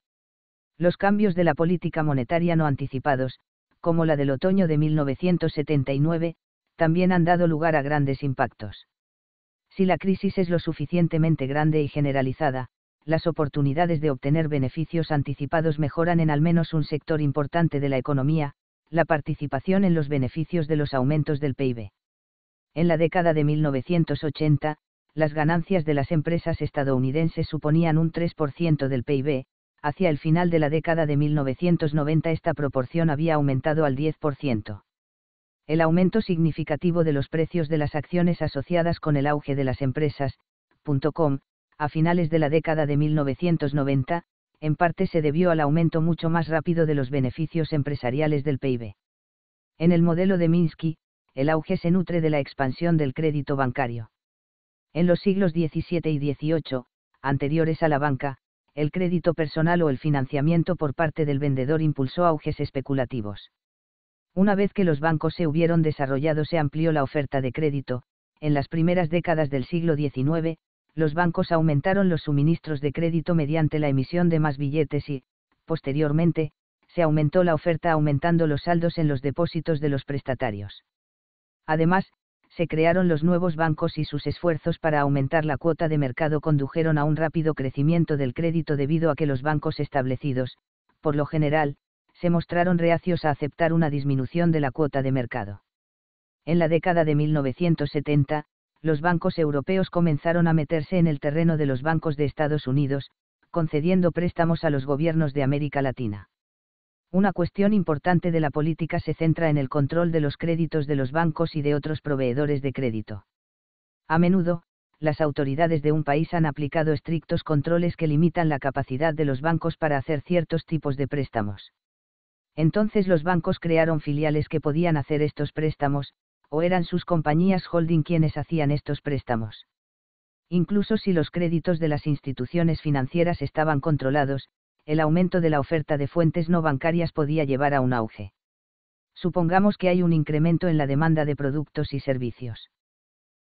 Los cambios de la política monetaria no anticipados, como la del otoño de 1979, también han dado lugar a grandes impactos. Si la crisis es lo suficientemente grande y generalizada, las oportunidades de obtener beneficios anticipados mejoran en al menos un sector importante de la economía, la participación en los beneficios de los aumentos del PIB. En la década de 1980, las ganancias de las empresas estadounidenses suponían un 3% del PIB, hacia el final de la década de 1990 esta proporción había aumentado al 10%. El aumento significativo de los precios de las acciones asociadas con el auge de las empresas, .com, a finales de la década de 1990, en parte se debió al aumento mucho más rápido de los beneficios empresariales del PIB. En el modelo de Minsky, el auge se nutre de la expansión del crédito bancario. En los siglos XVII y XVIII, anteriores a la banca, el crédito personal o el financiamiento por parte del vendedor impulsó auges especulativos. Una vez que los bancos se hubieron desarrollado se amplió la oferta de crédito, en las primeras décadas del siglo XIX, los bancos aumentaron los suministros de crédito mediante la emisión de más billetes y, posteriormente, se aumentó la oferta aumentando los saldos en los depósitos de los prestatarios. Además, se crearon los nuevos bancos y sus esfuerzos para aumentar la cuota de mercado condujeron a un rápido crecimiento del crédito debido a que los bancos establecidos, por lo general, se mostraron reacios a aceptar una disminución de la cuota de mercado. En la década de 1970, los bancos europeos comenzaron a meterse en el terreno de los bancos de Estados Unidos, concediendo préstamos a los gobiernos de América Latina. Una cuestión importante de la política se centra en el control de los créditos de los bancos y de otros proveedores de crédito. A menudo, las autoridades de un país han aplicado estrictos controles que limitan la capacidad de los bancos para hacer ciertos tipos de préstamos. Entonces los bancos crearon filiales que podían hacer estos préstamos, o eran sus compañías holding quienes hacían estos préstamos. Incluso si los créditos de las instituciones financieras estaban controlados, el aumento de la oferta de fuentes no bancarias podía llevar a un auge. Supongamos que hay un incremento en la demanda de productos y servicios.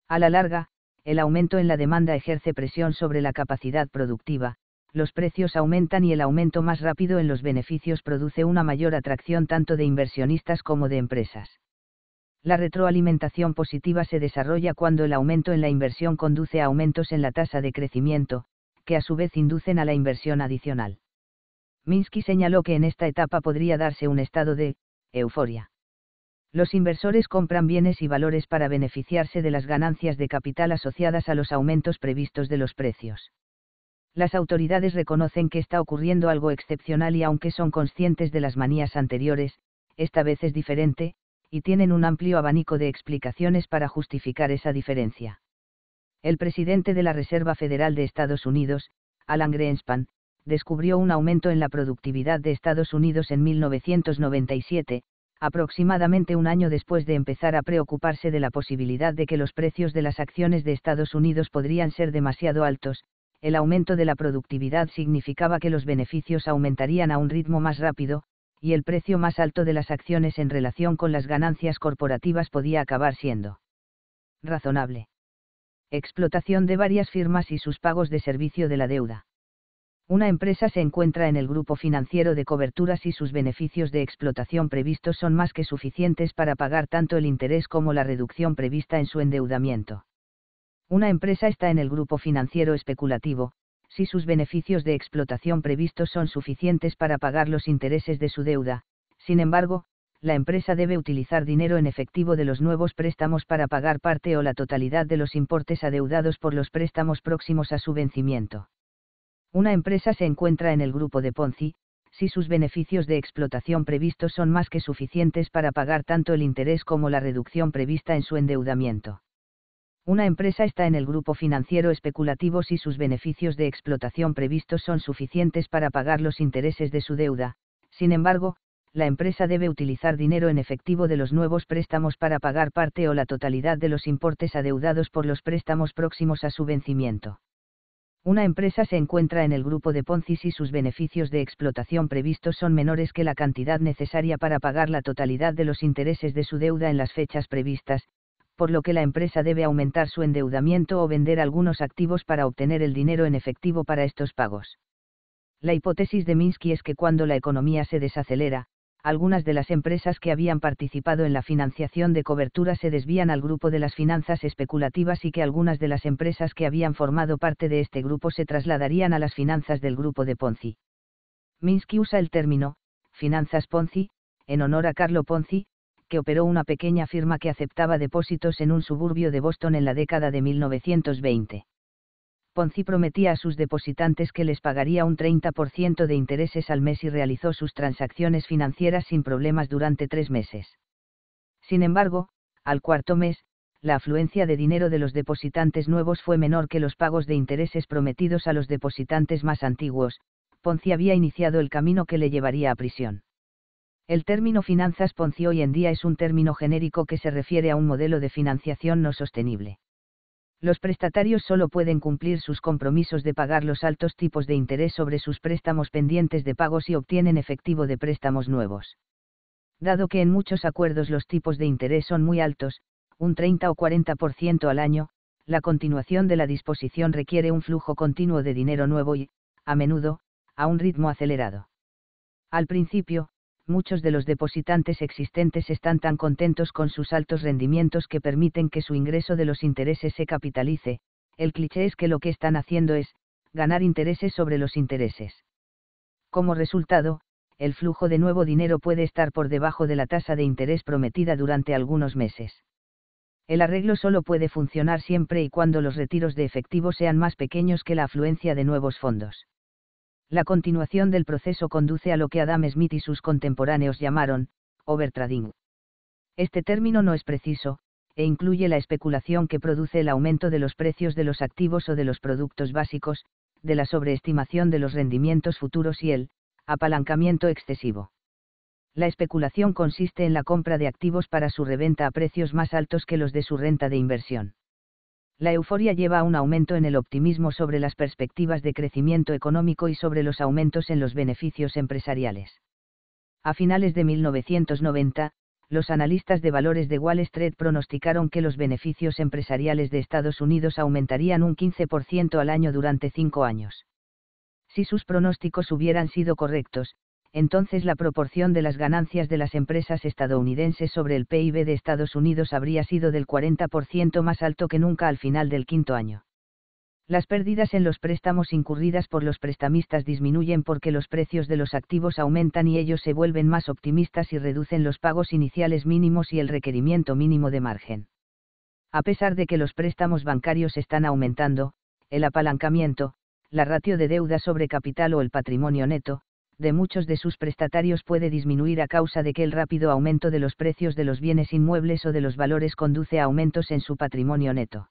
A la larga, el aumento en la demanda ejerce presión sobre la capacidad productiva, los precios aumentan y el aumento más rápido en los beneficios produce una mayor atracción tanto de inversionistas como de empresas. La retroalimentación positiva se desarrolla cuando el aumento en la inversión conduce a aumentos en la tasa de crecimiento, que a su vez inducen a la inversión adicional. Minsky señaló que en esta etapa podría darse un estado de euforia. Los inversores compran bienes y valores para beneficiarse de las ganancias de capital asociadas a los aumentos previstos de los precios. Las autoridades reconocen que está ocurriendo algo excepcional y aunque son conscientes de las manías anteriores, esta vez es diferente, y tienen un amplio abanico de explicaciones para justificar esa diferencia. El presidente de la Reserva Federal de Estados Unidos, Alan Greenspan, descubrió un aumento en la productividad de Estados Unidos en 1997, aproximadamente un año después de empezar a preocuparse de la posibilidad de que los precios de las acciones de Estados Unidos podrían ser demasiado altos, el aumento de la productividad significaba que los beneficios aumentarían a un ritmo más rápido, y el precio más alto de las acciones en relación con las ganancias corporativas podía acabar siendo razonable. Explotación de varias firmas y sus pagos de servicio de la deuda. Una empresa se encuentra en el grupo financiero de coberturas y sus beneficios de explotación previstos son más que suficientes para pagar tanto el interés como la reducción prevista en su endeudamiento. Una empresa está en el grupo financiero especulativo, si sus beneficios de explotación previstos son suficientes para pagar los intereses de su deuda, sin embargo, la empresa debe utilizar dinero en efectivo de los nuevos préstamos para pagar parte o la totalidad de los importes adeudados por los préstamos próximos a su vencimiento. Una empresa se encuentra en el grupo de Ponzi, si sus beneficios de explotación previstos son más que suficientes para pagar tanto el interés como la reducción prevista en su endeudamiento. Una empresa está en el grupo financiero especulativo si sus beneficios de explotación previstos son suficientes para pagar los intereses de su deuda, sin embargo, la empresa debe utilizar dinero en efectivo de los nuevos préstamos para pagar parte o la totalidad de los importes adeudados por los préstamos próximos a su vencimiento. Una empresa se encuentra en el grupo de Ponzi si sus beneficios de explotación previstos son menores que la cantidad necesaria para pagar la totalidad de los intereses de su deuda en las fechas previstas, por lo que la empresa debe aumentar su endeudamiento o vender algunos activos para obtener el dinero en efectivo para estos pagos. La hipótesis de Minsky es que cuando la economía se desacelera, algunas de las empresas que habían participado en la financiación de cobertura se desvían al grupo de las finanzas especulativas y que algunas de las empresas que habían formado parte de este grupo se trasladarían a las finanzas del grupo de Ponzi. Minsky usa el término, finanzas Ponzi, en honor a Carlo Ponzi, que operó una pequeña firma que aceptaba depósitos en un suburbio de Boston en la década de 1920. Ponzi prometía a sus depositantes que les pagaría un 30% de intereses al mes y realizó sus transacciones financieras sin problemas durante tres meses. Sin embargo, al cuarto mes, la afluencia de dinero de los depositantes nuevos fue menor que los pagos de intereses prometidos a los depositantes más antiguos, Ponzi había iniciado el camino que le llevaría a prisión. El término finanzas Ponzi hoy en día es un término genérico que se refiere a un modelo de financiación no sostenible los prestatarios solo pueden cumplir sus compromisos de pagar los altos tipos de interés sobre sus préstamos pendientes de pago si obtienen efectivo de préstamos nuevos. Dado que en muchos acuerdos los tipos de interés son muy altos, un 30 o 40% al año, la continuación de la disposición requiere un flujo continuo de dinero nuevo y, a menudo, a un ritmo acelerado. Al principio, muchos de los depositantes existentes están tan contentos con sus altos rendimientos que permiten que su ingreso de los intereses se capitalice, el cliché es que lo que están haciendo es, ganar intereses sobre los intereses. Como resultado, el flujo de nuevo dinero puede estar por debajo de la tasa de interés prometida durante algunos meses. El arreglo solo puede funcionar siempre y cuando los retiros de efectivo sean más pequeños que la afluencia de nuevos fondos. La continuación del proceso conduce a lo que Adam Smith y sus contemporáneos llamaron, overtrading. Este término no es preciso, e incluye la especulación que produce el aumento de los precios de los activos o de los productos básicos, de la sobreestimación de los rendimientos futuros y el apalancamiento excesivo. La especulación consiste en la compra de activos para su reventa a precios más altos que los de su renta de inversión la euforia lleva a un aumento en el optimismo sobre las perspectivas de crecimiento económico y sobre los aumentos en los beneficios empresariales. A finales de 1990, los analistas de valores de Wall Street pronosticaron que los beneficios empresariales de Estados Unidos aumentarían un 15% al año durante cinco años. Si sus pronósticos hubieran sido correctos, entonces la proporción de las ganancias de las empresas estadounidenses sobre el PIB de Estados Unidos habría sido del 40% más alto que nunca al final del quinto año. Las pérdidas en los préstamos incurridas por los prestamistas disminuyen porque los precios de los activos aumentan y ellos se vuelven más optimistas y reducen los pagos iniciales mínimos y el requerimiento mínimo de margen. A pesar de que los préstamos bancarios están aumentando, el apalancamiento, la ratio de deuda sobre capital o el patrimonio neto, de muchos de sus prestatarios puede disminuir a causa de que el rápido aumento de los precios de los bienes inmuebles o de los valores conduce a aumentos en su patrimonio neto.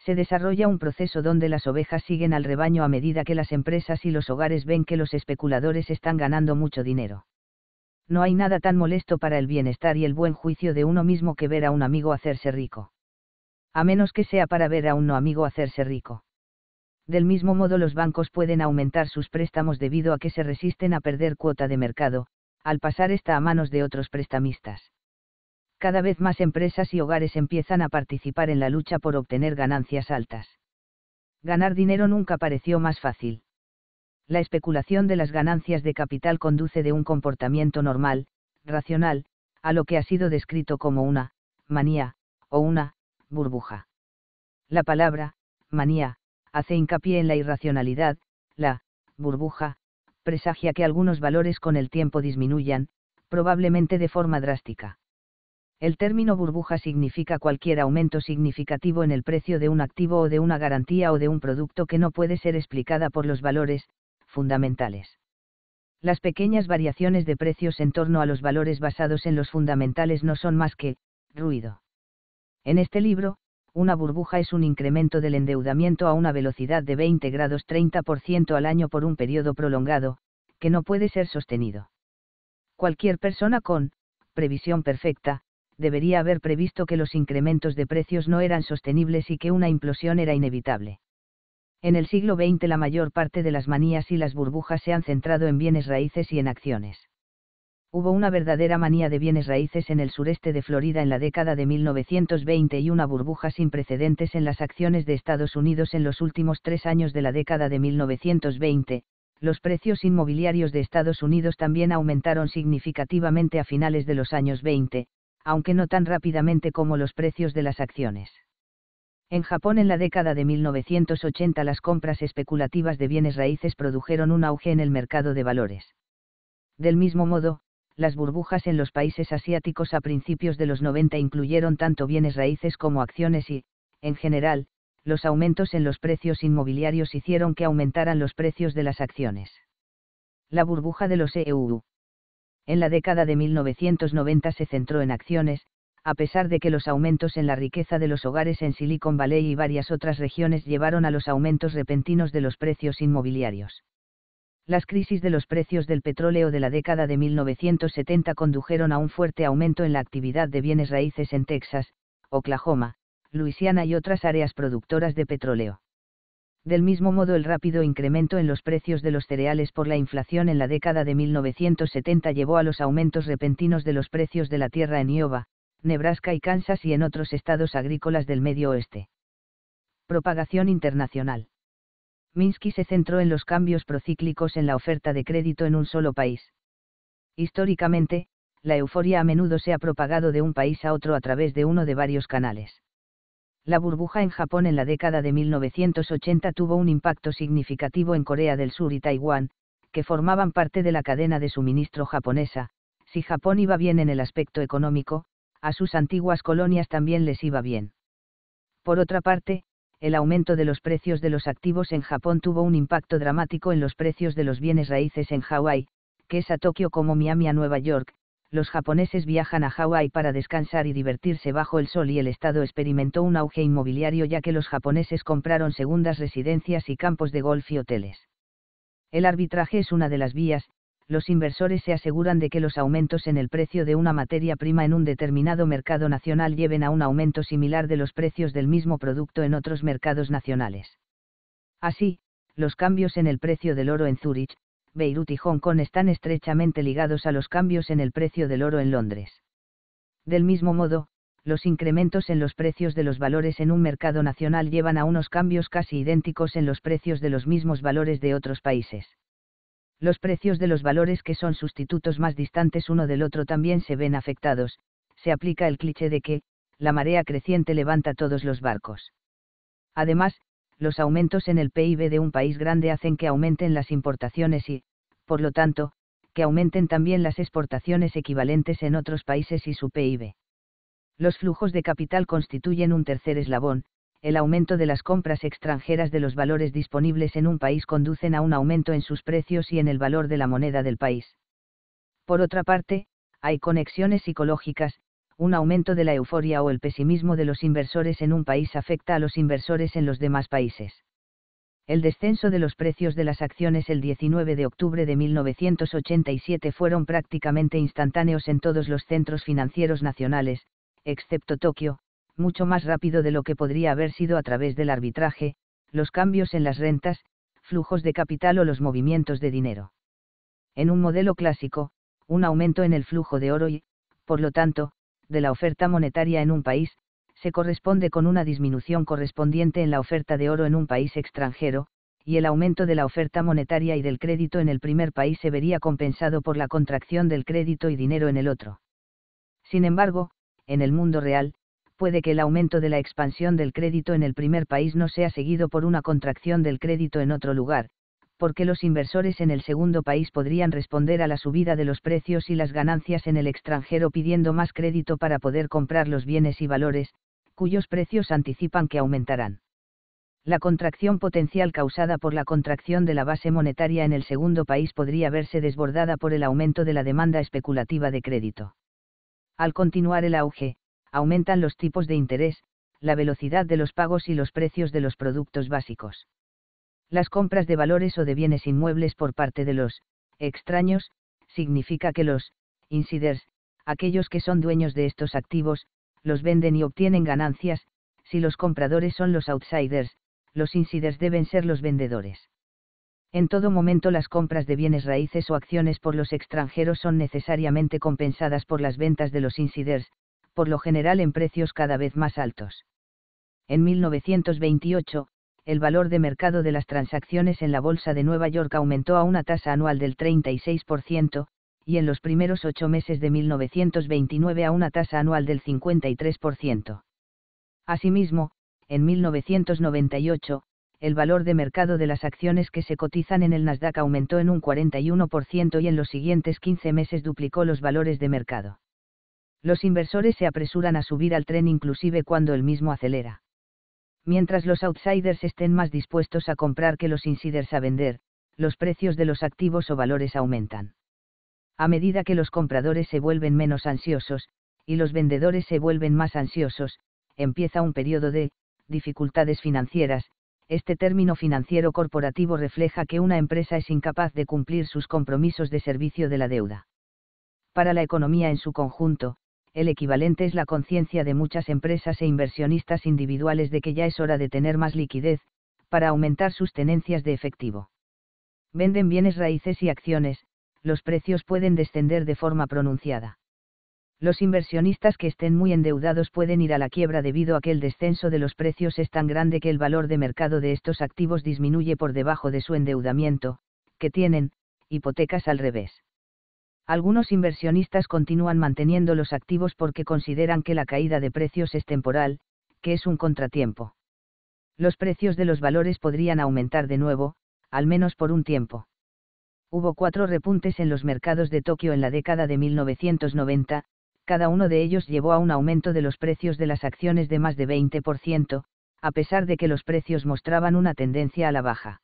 Se desarrolla un proceso donde las ovejas siguen al rebaño a medida que las empresas y los hogares ven que los especuladores están ganando mucho dinero. No hay nada tan molesto para el bienestar y el buen juicio de uno mismo que ver a un amigo hacerse rico. A menos que sea para ver a un no amigo hacerse rico. Del mismo modo los bancos pueden aumentar sus préstamos debido a que se resisten a perder cuota de mercado, al pasar esta a manos de otros prestamistas. Cada vez más empresas y hogares empiezan a participar en la lucha por obtener ganancias altas. Ganar dinero nunca pareció más fácil. La especulación de las ganancias de capital conduce de un comportamiento normal, racional, a lo que ha sido descrito como una manía, o una burbuja. La palabra, manía, hace hincapié en la irracionalidad, la burbuja, presagia que algunos valores con el tiempo disminuyan, probablemente de forma drástica. El término burbuja significa cualquier aumento significativo en el precio de un activo o de una garantía o de un producto que no puede ser explicada por los valores fundamentales. Las pequeñas variaciones de precios en torno a los valores basados en los fundamentales no son más que ruido. En este libro, una burbuja es un incremento del endeudamiento a una velocidad de 20 grados 30% al año por un periodo prolongado, que no puede ser sostenido. Cualquier persona con previsión perfecta, debería haber previsto que los incrementos de precios no eran sostenibles y que una implosión era inevitable. En el siglo XX la mayor parte de las manías y las burbujas se han centrado en bienes raíces y en acciones. Hubo una verdadera manía de bienes raíces en el sureste de Florida en la década de 1920 y una burbuja sin precedentes en las acciones de Estados Unidos en los últimos tres años de la década de 1920. Los precios inmobiliarios de Estados Unidos también aumentaron significativamente a finales de los años 20, aunque no tan rápidamente como los precios de las acciones. En Japón en la década de 1980 las compras especulativas de bienes raíces produjeron un auge en el mercado de valores. Del mismo modo, las burbujas en los países asiáticos a principios de los 90 incluyeron tanto bienes raíces como acciones y, en general, los aumentos en los precios inmobiliarios hicieron que aumentaran los precios de las acciones. La burbuja de los EU. En la década de 1990 se centró en acciones, a pesar de que los aumentos en la riqueza de los hogares en Silicon Valley y varias otras regiones llevaron a los aumentos repentinos de los precios inmobiliarios. Las crisis de los precios del petróleo de la década de 1970 condujeron a un fuerte aumento en la actividad de bienes raíces en Texas, Oklahoma, Luisiana y otras áreas productoras de petróleo. Del mismo modo el rápido incremento en los precios de los cereales por la inflación en la década de 1970 llevó a los aumentos repentinos de los precios de la tierra en Iowa, Nebraska y Kansas y en otros estados agrícolas del Medio Oeste. Propagación internacional. Minsky se centró en los cambios procíclicos en la oferta de crédito en un solo país. Históricamente, la euforia a menudo se ha propagado de un país a otro a través de uno de varios canales. La burbuja en Japón en la década de 1980 tuvo un impacto significativo en Corea del Sur y Taiwán, que formaban parte de la cadena de suministro japonesa. Si Japón iba bien en el aspecto económico, a sus antiguas colonias también les iba bien. Por otra parte, el aumento de los precios de los activos en Japón tuvo un impacto dramático en los precios de los bienes raíces en Hawái, que es a Tokio como Miami a Nueva York. Los japoneses viajan a Hawái para descansar y divertirse bajo el sol y el estado experimentó un auge inmobiliario ya que los japoneses compraron segundas residencias y campos de golf y hoteles. El arbitraje es una de las vías, los inversores se aseguran de que los aumentos en el precio de una materia prima en un determinado mercado nacional lleven a un aumento similar de los precios del mismo producto en otros mercados nacionales. Así, los cambios en el precio del oro en Zúrich, Beirut y Hong Kong están estrechamente ligados a los cambios en el precio del oro en Londres. Del mismo modo, los incrementos en los precios de los valores en un mercado nacional llevan a unos cambios casi idénticos en los precios de los mismos valores de otros países los precios de los valores que son sustitutos más distantes uno del otro también se ven afectados, se aplica el cliché de que, la marea creciente levanta todos los barcos. Además, los aumentos en el PIB de un país grande hacen que aumenten las importaciones y, por lo tanto, que aumenten también las exportaciones equivalentes en otros países y su PIB. Los flujos de capital constituyen un tercer eslabón, el aumento de las compras extranjeras de los valores disponibles en un país conducen a un aumento en sus precios y en el valor de la moneda del país. Por otra parte, hay conexiones psicológicas, un aumento de la euforia o el pesimismo de los inversores en un país afecta a los inversores en los demás países. El descenso de los precios de las acciones el 19 de octubre de 1987 fueron prácticamente instantáneos en todos los centros financieros nacionales, excepto Tokio, mucho más rápido de lo que podría haber sido a través del arbitraje, los cambios en las rentas, flujos de capital o los movimientos de dinero. En un modelo clásico, un aumento en el flujo de oro y, por lo tanto, de la oferta monetaria en un país, se corresponde con una disminución correspondiente en la oferta de oro en un país extranjero, y el aumento de la oferta monetaria y del crédito en el primer país se vería compensado por la contracción del crédito y dinero en el otro. Sin embargo, en el mundo real, puede que el aumento de la expansión del crédito en el primer país no sea seguido por una contracción del crédito en otro lugar, porque los inversores en el segundo país podrían responder a la subida de los precios y las ganancias en el extranjero pidiendo más crédito para poder comprar los bienes y valores, cuyos precios anticipan que aumentarán. La contracción potencial causada por la contracción de la base monetaria en el segundo país podría verse desbordada por el aumento de la demanda especulativa de crédito. Al continuar el auge, aumentan los tipos de interés, la velocidad de los pagos y los precios de los productos básicos. Las compras de valores o de bienes inmuebles por parte de los extraños, significa que los insiders, aquellos que son dueños de estos activos, los venden y obtienen ganancias, si los compradores son los outsiders, los insiders deben ser los vendedores. En todo momento las compras de bienes raíces o acciones por los extranjeros son necesariamente compensadas por las ventas de los insiders, por lo general en precios cada vez más altos. En 1928, el valor de mercado de las transacciones en la Bolsa de Nueva York aumentó a una tasa anual del 36%, y en los primeros ocho meses de 1929 a una tasa anual del 53%. Asimismo, en 1998, el valor de mercado de las acciones que se cotizan en el Nasdaq aumentó en un 41% y en los siguientes 15 meses duplicó los valores de mercado. Los inversores se apresuran a subir al tren inclusive cuando el mismo acelera. Mientras los outsiders estén más dispuestos a comprar que los insiders a vender, los precios de los activos o valores aumentan. A medida que los compradores se vuelven menos ansiosos, y los vendedores se vuelven más ansiosos, empieza un periodo de dificultades financieras. Este término financiero corporativo refleja que una empresa es incapaz de cumplir sus compromisos de servicio de la deuda. Para la economía en su conjunto, el equivalente es la conciencia de muchas empresas e inversionistas individuales de que ya es hora de tener más liquidez, para aumentar sus tenencias de efectivo. Venden bienes raíces y acciones, los precios pueden descender de forma pronunciada los inversionistas que estén muy endeudados pueden ir a la quiebra debido a que el descenso de los precios es tan grande que el valor de mercado de estos activos disminuye por debajo de su endeudamiento, que tienen, hipotecas al revés. Algunos inversionistas continúan manteniendo los activos porque consideran que la caída de precios es temporal, que es un contratiempo. Los precios de los valores podrían aumentar de nuevo, al menos por un tiempo. Hubo cuatro repuntes en los mercados de Tokio en la década de 1990, cada uno de ellos llevó a un aumento de los precios de las acciones de más de 20%, a pesar de que los precios mostraban una tendencia a la baja.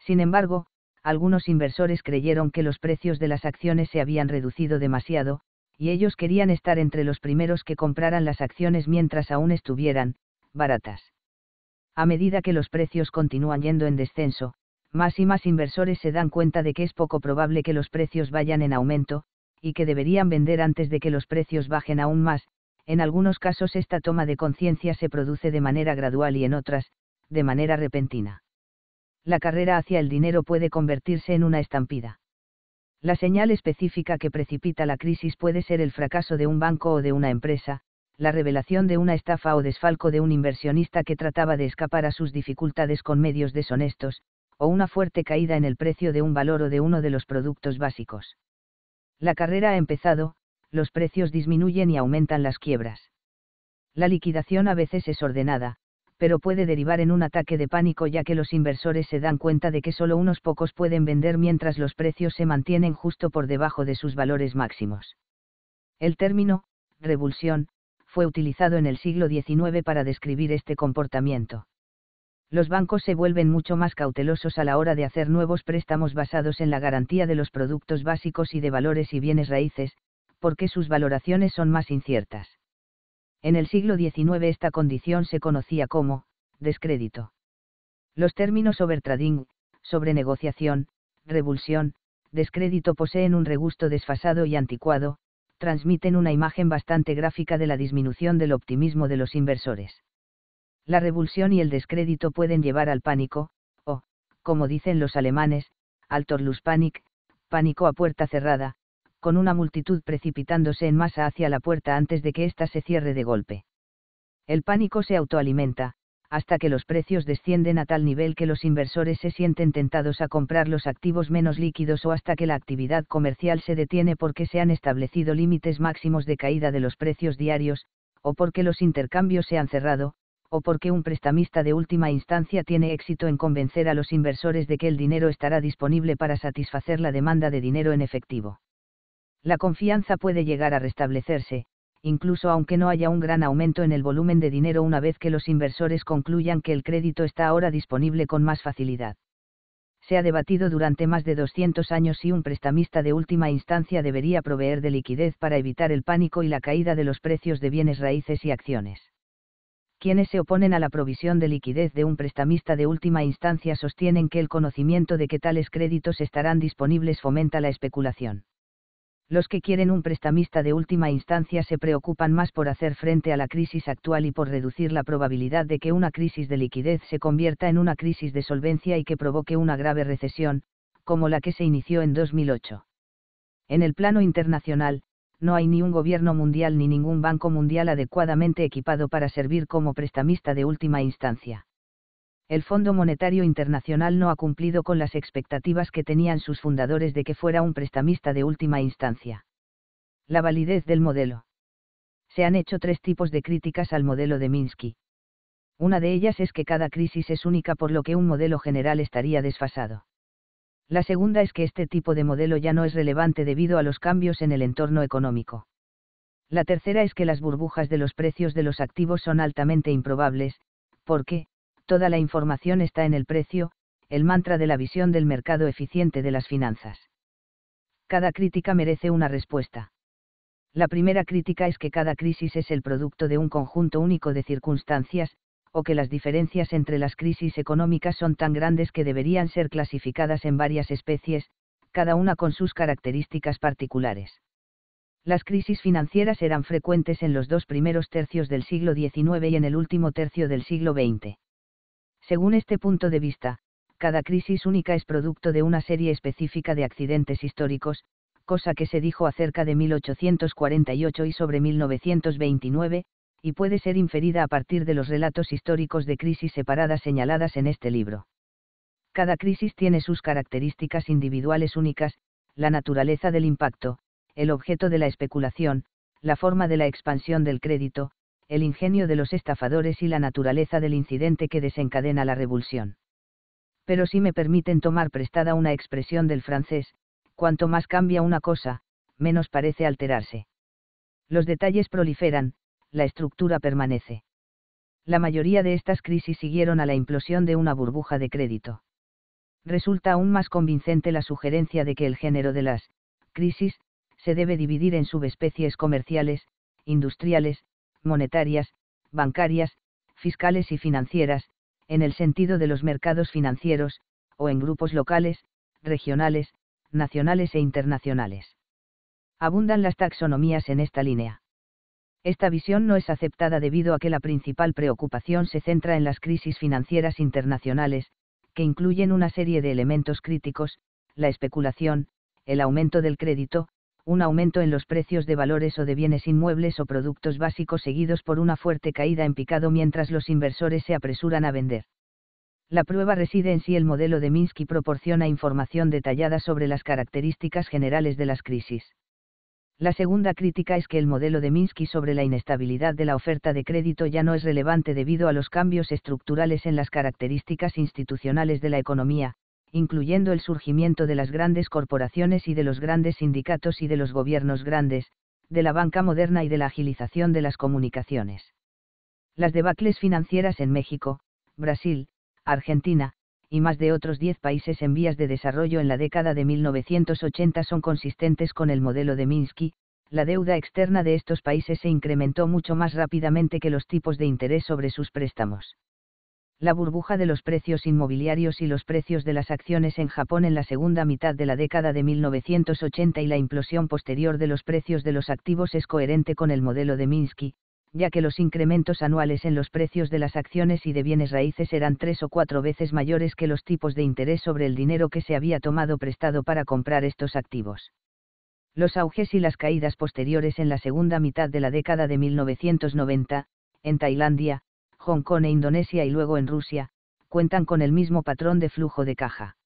Sin embargo, algunos inversores creyeron que los precios de las acciones se habían reducido demasiado, y ellos querían estar entre los primeros que compraran las acciones mientras aún estuvieran, baratas. A medida que los precios continúan yendo en descenso, más y más inversores se dan cuenta de que es poco probable que los precios vayan en aumento, y que deberían vender antes de que los precios bajen aún más, en algunos casos esta toma de conciencia se produce de manera gradual y en otras, de manera repentina. La carrera hacia el dinero puede convertirse en una estampida. La señal específica que precipita la crisis puede ser el fracaso de un banco o de una empresa, la revelación de una estafa o desfalco de un inversionista que trataba de escapar a sus dificultades con medios deshonestos, o una fuerte caída en el precio de un valor o de uno de los productos básicos. La carrera ha empezado, los precios disminuyen y aumentan las quiebras. La liquidación a veces es ordenada, pero puede derivar en un ataque de pánico ya que los inversores se dan cuenta de que solo unos pocos pueden vender mientras los precios se mantienen justo por debajo de sus valores máximos. El término, revulsión, fue utilizado en el siglo XIX para describir este comportamiento los bancos se vuelven mucho más cautelosos a la hora de hacer nuevos préstamos basados en la garantía de los productos básicos y de valores y bienes raíces, porque sus valoraciones son más inciertas. En el siglo XIX esta condición se conocía como, descrédito. Los términos overtrading, sobrenegociación, revulsión, descrédito poseen un regusto desfasado y anticuado, transmiten una imagen bastante gráfica de la disminución del optimismo de los inversores la revulsión y el descrédito pueden llevar al pánico, o, como dicen los alemanes, al Torluspanic, pánico a puerta cerrada, con una multitud precipitándose en masa hacia la puerta antes de que ésta se cierre de golpe. El pánico se autoalimenta, hasta que los precios descienden a tal nivel que los inversores se sienten tentados a comprar los activos menos líquidos o hasta que la actividad comercial se detiene porque se han establecido límites máximos de caída de los precios diarios, o porque los intercambios se han cerrado, o porque un prestamista de última instancia tiene éxito en convencer a los inversores de que el dinero estará disponible para satisfacer la demanda de dinero en efectivo. La confianza puede llegar a restablecerse, incluso aunque no haya un gran aumento en el volumen de dinero una vez que los inversores concluyan que el crédito está ahora disponible con más facilidad. Se ha debatido durante más de 200 años si un prestamista de última instancia debería proveer de liquidez para evitar el pánico y la caída de los precios de bienes raíces y acciones Quienes se oponen a la provisión de liquidez de un prestamista de última instancia sostienen que el conocimiento de que tales créditos estarán disponibles fomenta la especulación. Los que quieren un prestamista de última instancia se preocupan más por hacer frente a la crisis actual y por reducir la probabilidad de que una crisis de liquidez se convierta en una crisis de solvencia y que provoque una grave recesión, como la que se inició en 2008. En el plano internacional, no hay ni un gobierno mundial ni ningún banco mundial adecuadamente equipado para servir como prestamista de última instancia. El Fondo Monetario Internacional no ha cumplido con las expectativas que tenían sus fundadores de que fuera un prestamista de última instancia. La validez del modelo. Se han hecho tres tipos de críticas al modelo de Minsky. Una de ellas es que cada crisis es única por lo que un modelo general estaría desfasado. La segunda es que este tipo de modelo ya no es relevante debido a los cambios en el entorno económico. La tercera es que las burbujas de los precios de los activos son altamente improbables, porque, toda la información está en el precio, el mantra de la visión del mercado eficiente de las finanzas. Cada crítica merece una respuesta. La primera crítica es que cada crisis es el producto de un conjunto único de circunstancias, o que las diferencias entre las crisis económicas son tan grandes que deberían ser clasificadas en varias especies, cada una con sus características particulares. Las crisis financieras eran frecuentes en los dos primeros tercios del siglo XIX y en el último tercio del siglo XX. Según este punto de vista, cada crisis única es producto de una serie específica de accidentes históricos, cosa que se dijo acerca de 1848 y sobre 1929, y puede ser inferida a partir de los relatos históricos de crisis separadas señaladas en este libro. Cada crisis tiene sus características individuales únicas, la naturaleza del impacto, el objeto de la especulación, la forma de la expansión del crédito, el ingenio de los estafadores y la naturaleza del incidente que desencadena la revulsión. Pero si me permiten tomar prestada una expresión del francés, cuanto más cambia una cosa, menos parece alterarse. Los detalles proliferan, la estructura permanece. La mayoría de estas crisis siguieron a la implosión de una burbuja de crédito. Resulta aún más convincente la sugerencia de que el género de las crisis se debe dividir en subespecies comerciales, industriales, monetarias, bancarias, fiscales y financieras, en el sentido de los mercados financieros, o en grupos locales, regionales, nacionales e internacionales. Abundan las taxonomías en esta línea. Esta visión no es aceptada debido a que la principal preocupación se centra en las crisis financieras internacionales, que incluyen una serie de elementos críticos, la especulación, el aumento del crédito, un aumento en los precios de valores o de bienes inmuebles o productos básicos seguidos por una fuerte caída en picado mientras los inversores se apresuran a vender. La prueba reside en si el modelo de Minsky proporciona información detallada sobre las características generales de las crisis. La segunda crítica es que el modelo de Minsky sobre la inestabilidad de la oferta de crédito ya no es relevante debido a los cambios estructurales en las características institucionales de la economía, incluyendo el surgimiento de las grandes corporaciones y de los grandes sindicatos y de los gobiernos grandes, de la banca moderna y de la agilización de las comunicaciones. Las debacles financieras en México, Brasil, Argentina, y más de otros 10 países en vías de desarrollo en la década de 1980 son consistentes con el modelo de Minsky, la deuda externa de estos países se incrementó mucho más rápidamente que los tipos de interés sobre sus préstamos. La burbuja de los precios inmobiliarios y los precios de las acciones en Japón en la segunda mitad de la década de 1980 y la implosión posterior de los precios de los activos es coherente con el modelo de Minsky, ya que los incrementos anuales en los precios de las acciones y de bienes raíces eran tres o cuatro veces mayores que los tipos de interés sobre el dinero que se había tomado prestado para comprar estos activos. Los auges y las caídas posteriores en la segunda mitad de la década de 1990, en Tailandia, Hong Kong e Indonesia y luego en Rusia, cuentan con el mismo patrón de flujo de caja.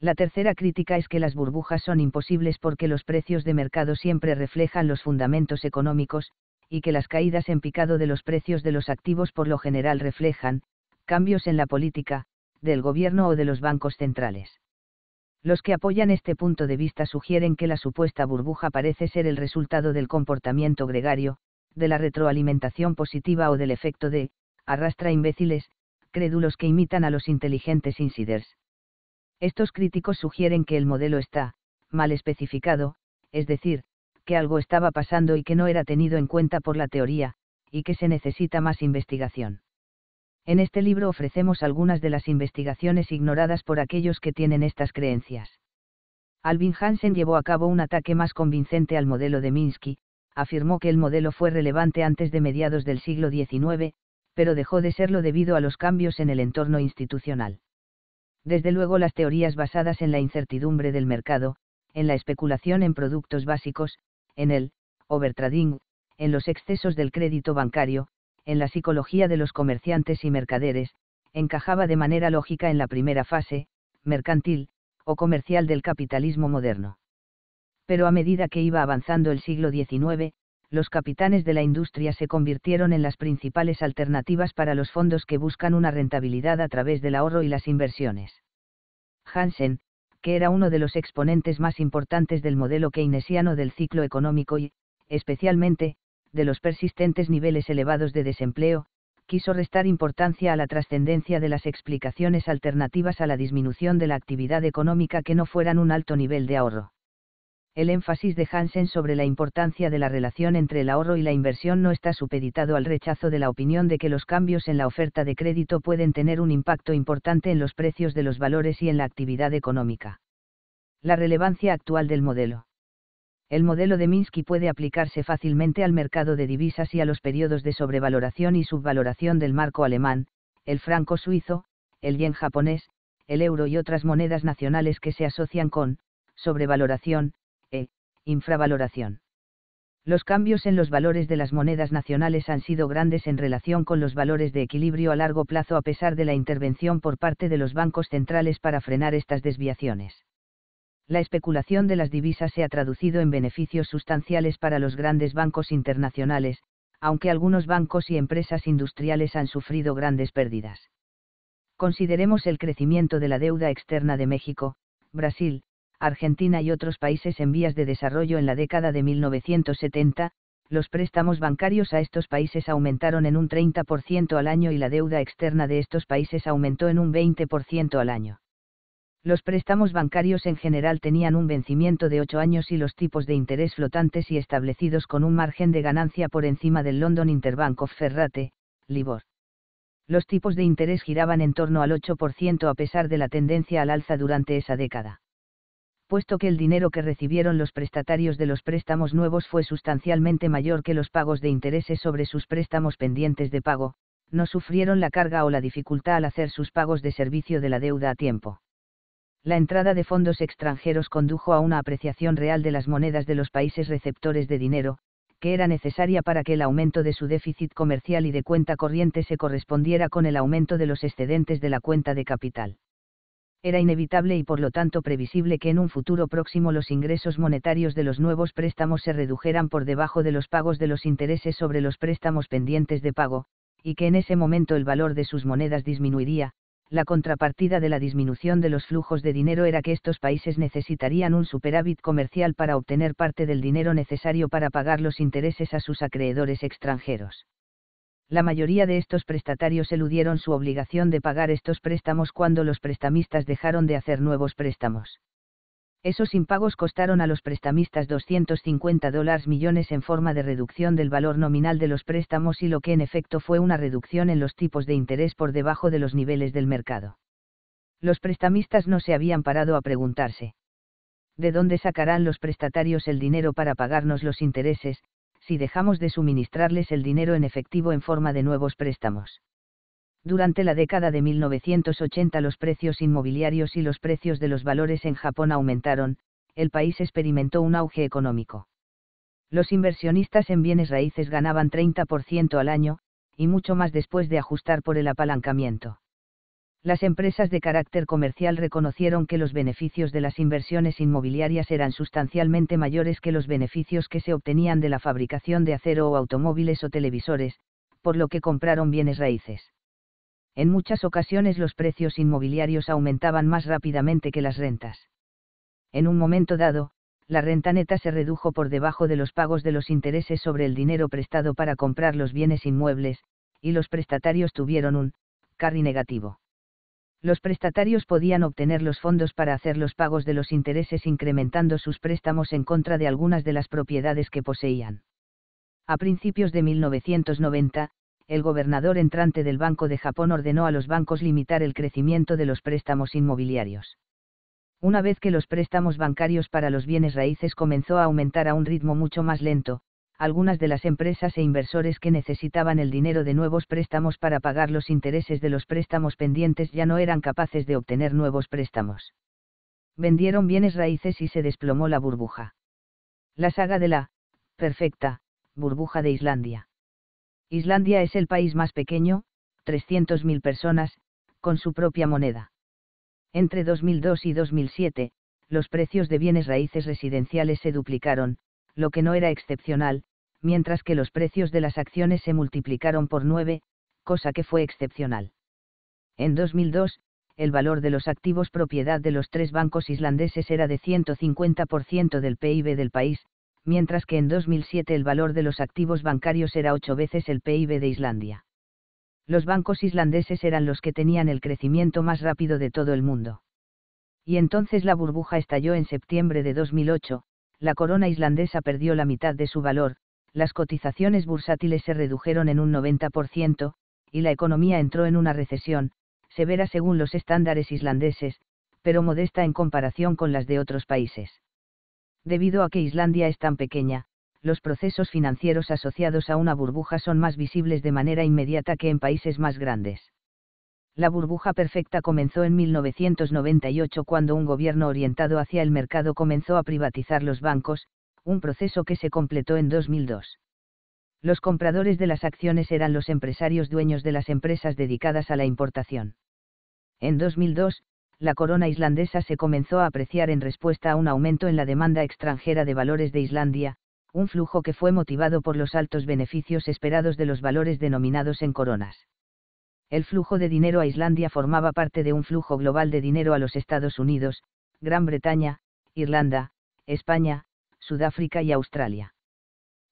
La tercera crítica es que las burbujas son imposibles porque los precios de mercado siempre reflejan los fundamentos económicos, y que las caídas en picado de los precios de los activos por lo general reflejan, cambios en la política, del gobierno o de los bancos centrales. Los que apoyan este punto de vista sugieren que la supuesta burbuja parece ser el resultado del comportamiento gregario, de la retroalimentación positiva o del efecto de, arrastra imbéciles, crédulos que imitan a los inteligentes insiders. Estos críticos sugieren que el modelo está, mal especificado, es decir, que algo estaba pasando y que no era tenido en cuenta por la teoría, y que se necesita más investigación. En este libro ofrecemos algunas de las investigaciones ignoradas por aquellos que tienen estas creencias. Alvin Hansen llevó a cabo un ataque más convincente al modelo de Minsky, afirmó que el modelo fue relevante antes de mediados del siglo XIX, pero dejó de serlo debido a los cambios en el entorno institucional. Desde luego las teorías basadas en la incertidumbre del mercado, en la especulación en productos básicos, en el overtrading, en los excesos del crédito bancario, en la psicología de los comerciantes y mercaderes, encajaba de manera lógica en la primera fase, mercantil, o comercial del capitalismo moderno. Pero a medida que iba avanzando el siglo XIX, los capitanes de la industria se convirtieron en las principales alternativas para los fondos que buscan una rentabilidad a través del ahorro y las inversiones. Hansen, que era uno de los exponentes más importantes del modelo keynesiano del ciclo económico y, especialmente, de los persistentes niveles elevados de desempleo, quiso restar importancia a la trascendencia de las explicaciones alternativas a la disminución de la actividad económica que no fueran un alto nivel de ahorro el énfasis de Hansen sobre la importancia de la relación entre el ahorro y la inversión no está supeditado al rechazo de la opinión de que los cambios en la oferta de crédito pueden tener un impacto importante en los precios de los valores y en la actividad económica. La relevancia actual del modelo. El modelo de Minsky puede aplicarse fácilmente al mercado de divisas y a los periodos de sobrevaloración y subvaloración del marco alemán, el franco suizo, el yen japonés, el euro y otras monedas nacionales que se asocian con sobrevaloración, e. Infravaloración. Los cambios en los valores de las monedas nacionales han sido grandes en relación con los valores de equilibrio a largo plazo a pesar de la intervención por parte de los bancos centrales para frenar estas desviaciones. La especulación de las divisas se ha traducido en beneficios sustanciales para los grandes bancos internacionales, aunque algunos bancos y empresas industriales han sufrido grandes pérdidas. Consideremos el crecimiento de la deuda externa de México, Brasil, Argentina y otros países en vías de desarrollo en la década de 1970, los préstamos bancarios a estos países aumentaron en un 30% al año y la deuda externa de estos países aumentó en un 20% al año. Los préstamos bancarios en general tenían un vencimiento de 8 años y los tipos de interés flotantes y establecidos con un margen de ganancia por encima del London Interbank of Ferrate, LIBOR. Los tipos de interés giraban en torno al 8% a pesar de la tendencia al alza durante esa década puesto que el dinero que recibieron los prestatarios de los préstamos nuevos fue sustancialmente mayor que los pagos de intereses sobre sus préstamos pendientes de pago, no sufrieron la carga o la dificultad al hacer sus pagos de servicio de la deuda a tiempo. La entrada de fondos extranjeros condujo a una apreciación real de las monedas de los países receptores de dinero, que era necesaria para que el aumento de su déficit comercial y de cuenta corriente se correspondiera con el aumento de los excedentes de la cuenta de capital era inevitable y por lo tanto previsible que en un futuro próximo los ingresos monetarios de los nuevos préstamos se redujeran por debajo de los pagos de los intereses sobre los préstamos pendientes de pago, y que en ese momento el valor de sus monedas disminuiría, la contrapartida de la disminución de los flujos de dinero era que estos países necesitarían un superávit comercial para obtener parte del dinero necesario para pagar los intereses a sus acreedores extranjeros la mayoría de estos prestatarios eludieron su obligación de pagar estos préstamos cuando los prestamistas dejaron de hacer nuevos préstamos. Esos impagos costaron a los prestamistas 250 dólares millones en forma de reducción del valor nominal de los préstamos y lo que en efecto fue una reducción en los tipos de interés por debajo de los niveles del mercado. Los prestamistas no se habían parado a preguntarse. ¿De dónde sacarán los prestatarios el dinero para pagarnos los intereses, si dejamos de suministrarles el dinero en efectivo en forma de nuevos préstamos. Durante la década de 1980 los precios inmobiliarios y los precios de los valores en Japón aumentaron, el país experimentó un auge económico. Los inversionistas en bienes raíces ganaban 30% al año, y mucho más después de ajustar por el apalancamiento las empresas de carácter comercial reconocieron que los beneficios de las inversiones inmobiliarias eran sustancialmente mayores que los beneficios que se obtenían de la fabricación de acero o automóviles o televisores, por lo que compraron bienes raíces. En muchas ocasiones los precios inmobiliarios aumentaban más rápidamente que las rentas. En un momento dado, la renta neta se redujo por debajo de los pagos de los intereses sobre el dinero prestado para comprar los bienes inmuebles, y los prestatarios tuvieron un carry negativo los prestatarios podían obtener los fondos para hacer los pagos de los intereses incrementando sus préstamos en contra de algunas de las propiedades que poseían. A principios de 1990, el gobernador entrante del Banco de Japón ordenó a los bancos limitar el crecimiento de los préstamos inmobiliarios. Una vez que los préstamos bancarios para los bienes raíces comenzó a aumentar a un ritmo mucho más lento, algunas de las empresas e inversores que necesitaban el dinero de nuevos préstamos para pagar los intereses de los préstamos pendientes ya no eran capaces de obtener nuevos préstamos. Vendieron bienes raíces y se desplomó la burbuja. La saga de la, perfecta, burbuja de Islandia. Islandia es el país más pequeño, 300.000 personas, con su propia moneda. Entre 2002 y 2007, los precios de bienes raíces residenciales se duplicaron, lo que no era excepcional, mientras que los precios de las acciones se multiplicaron por 9, cosa que fue excepcional. En 2002, el valor de los activos propiedad de los tres bancos islandeses era de 150% del PIB del país, mientras que en 2007 el valor de los activos bancarios era ocho veces el PIB de Islandia. Los bancos islandeses eran los que tenían el crecimiento más rápido de todo el mundo. Y entonces la burbuja estalló en septiembre de 2008, la corona islandesa perdió la mitad de su valor, las cotizaciones bursátiles se redujeron en un 90%, y la economía entró en una recesión, severa según los estándares islandeses, pero modesta en comparación con las de otros países. Debido a que Islandia es tan pequeña, los procesos financieros asociados a una burbuja son más visibles de manera inmediata que en países más grandes. La burbuja perfecta comenzó en 1998 cuando un gobierno orientado hacia el mercado comenzó a privatizar los bancos, un proceso que se completó en 2002. Los compradores de las acciones eran los empresarios dueños de las empresas dedicadas a la importación. En 2002, la corona islandesa se comenzó a apreciar en respuesta a un aumento en la demanda extranjera de valores de Islandia, un flujo que fue motivado por los altos beneficios esperados de los valores denominados en coronas el flujo de dinero a Islandia formaba parte de un flujo global de dinero a los Estados Unidos, Gran Bretaña, Irlanda, España, Sudáfrica y Australia.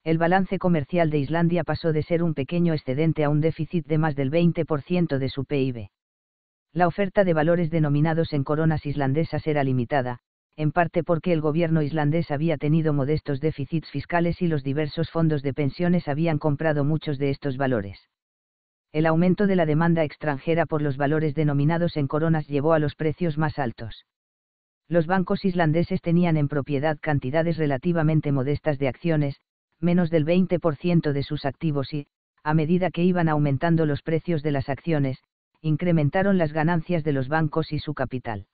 El balance comercial de Islandia pasó de ser un pequeño excedente a un déficit de más del 20% de su PIB. La oferta de valores denominados en coronas islandesas era limitada, en parte porque el gobierno islandés había tenido modestos déficits fiscales y los diversos fondos de pensiones habían comprado muchos de estos valores el aumento de la demanda extranjera por los valores denominados en coronas llevó a los precios más altos. Los bancos islandeses tenían en propiedad cantidades relativamente modestas de acciones, menos del 20% de sus activos y, a medida que iban aumentando los precios de las acciones, incrementaron las ganancias de los bancos y su capital.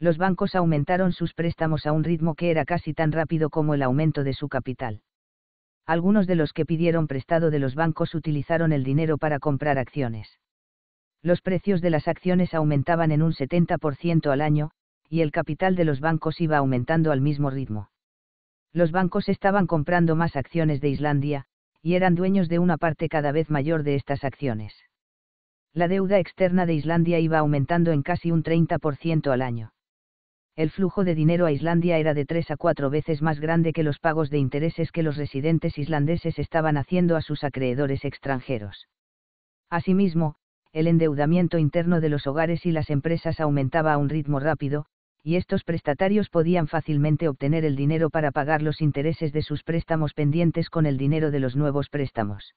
Los bancos aumentaron sus préstamos a un ritmo que era casi tan rápido como el aumento de su capital algunos de los que pidieron prestado de los bancos utilizaron el dinero para comprar acciones. Los precios de las acciones aumentaban en un 70% al año, y el capital de los bancos iba aumentando al mismo ritmo. Los bancos estaban comprando más acciones de Islandia, y eran dueños de una parte cada vez mayor de estas acciones. La deuda externa de Islandia iba aumentando en casi un 30% al año el flujo de dinero a Islandia era de tres a cuatro veces más grande que los pagos de intereses que los residentes islandeses estaban haciendo a sus acreedores extranjeros. Asimismo, el endeudamiento interno de los hogares y las empresas aumentaba a un ritmo rápido, y estos prestatarios podían fácilmente obtener el dinero para pagar los intereses de sus préstamos pendientes con el dinero de los nuevos préstamos.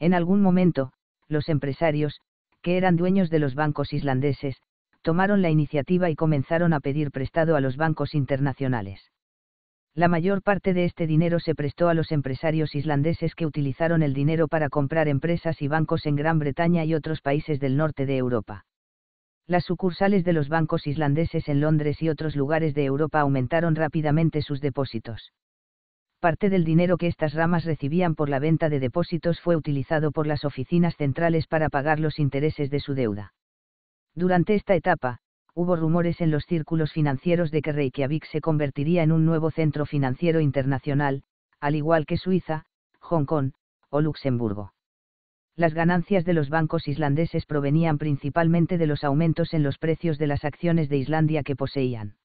En algún momento, los empresarios, que eran dueños de los bancos islandeses, tomaron la iniciativa y comenzaron a pedir prestado a los bancos internacionales. La mayor parte de este dinero se prestó a los empresarios islandeses que utilizaron el dinero para comprar empresas y bancos en Gran Bretaña y otros países del norte de Europa. Las sucursales de los bancos islandeses en Londres y otros lugares de Europa aumentaron rápidamente sus depósitos. Parte del dinero que estas ramas recibían por la venta de depósitos fue utilizado por las oficinas centrales para pagar los intereses de su deuda. Durante esta etapa, hubo rumores en los círculos financieros de que Reykjavik se convertiría en un nuevo centro financiero internacional, al igual que Suiza, Hong Kong, o Luxemburgo. Las ganancias de los bancos islandeses provenían principalmente de los aumentos en los precios de las acciones de Islandia que poseían.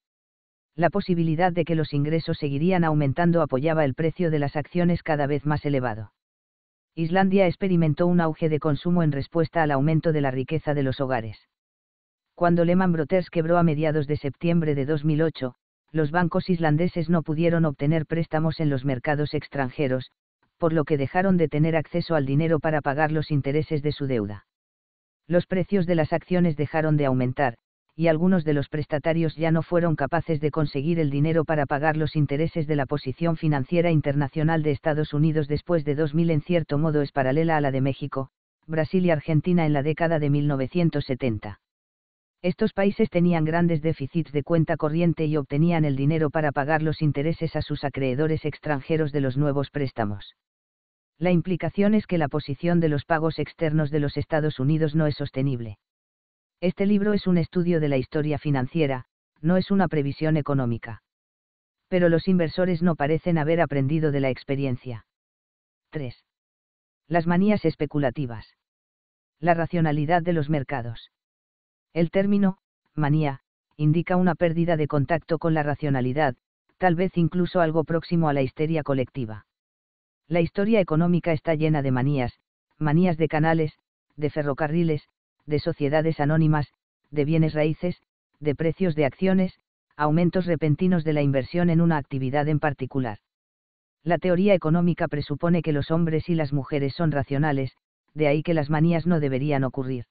La posibilidad de que los ingresos seguirían aumentando apoyaba el precio de las acciones cada vez más elevado. Islandia experimentó un auge de consumo en respuesta al aumento de la riqueza de los hogares. Cuando Lehman Brothers quebró a mediados de septiembre de 2008, los bancos islandeses no pudieron obtener préstamos en los mercados extranjeros, por lo que dejaron de tener acceso al dinero para pagar los intereses de su deuda. Los precios de las acciones dejaron de aumentar, y algunos de los prestatarios ya no fueron capaces de conseguir el dinero para pagar los intereses de la posición financiera internacional de Estados Unidos después de 2000 en cierto modo es paralela a la de México, Brasil y Argentina en la década de 1970. Estos países tenían grandes déficits de cuenta corriente y obtenían el dinero para pagar los intereses a sus acreedores extranjeros de los nuevos préstamos. La implicación es que la posición de los pagos externos de los Estados Unidos no es sostenible. Este libro es un estudio de la historia financiera, no es una previsión económica. Pero los inversores no parecen haber aprendido de la experiencia. 3. Las manías especulativas. La racionalidad de los mercados. El término, manía, indica una pérdida de contacto con la racionalidad, tal vez incluso algo próximo a la histeria colectiva. La historia económica está llena de manías, manías de canales, de ferrocarriles, de sociedades anónimas, de bienes raíces, de precios de acciones, aumentos repentinos de la inversión en una actividad en particular. La teoría económica presupone que los hombres y las mujeres son racionales, de ahí que las manías no deberían ocurrir.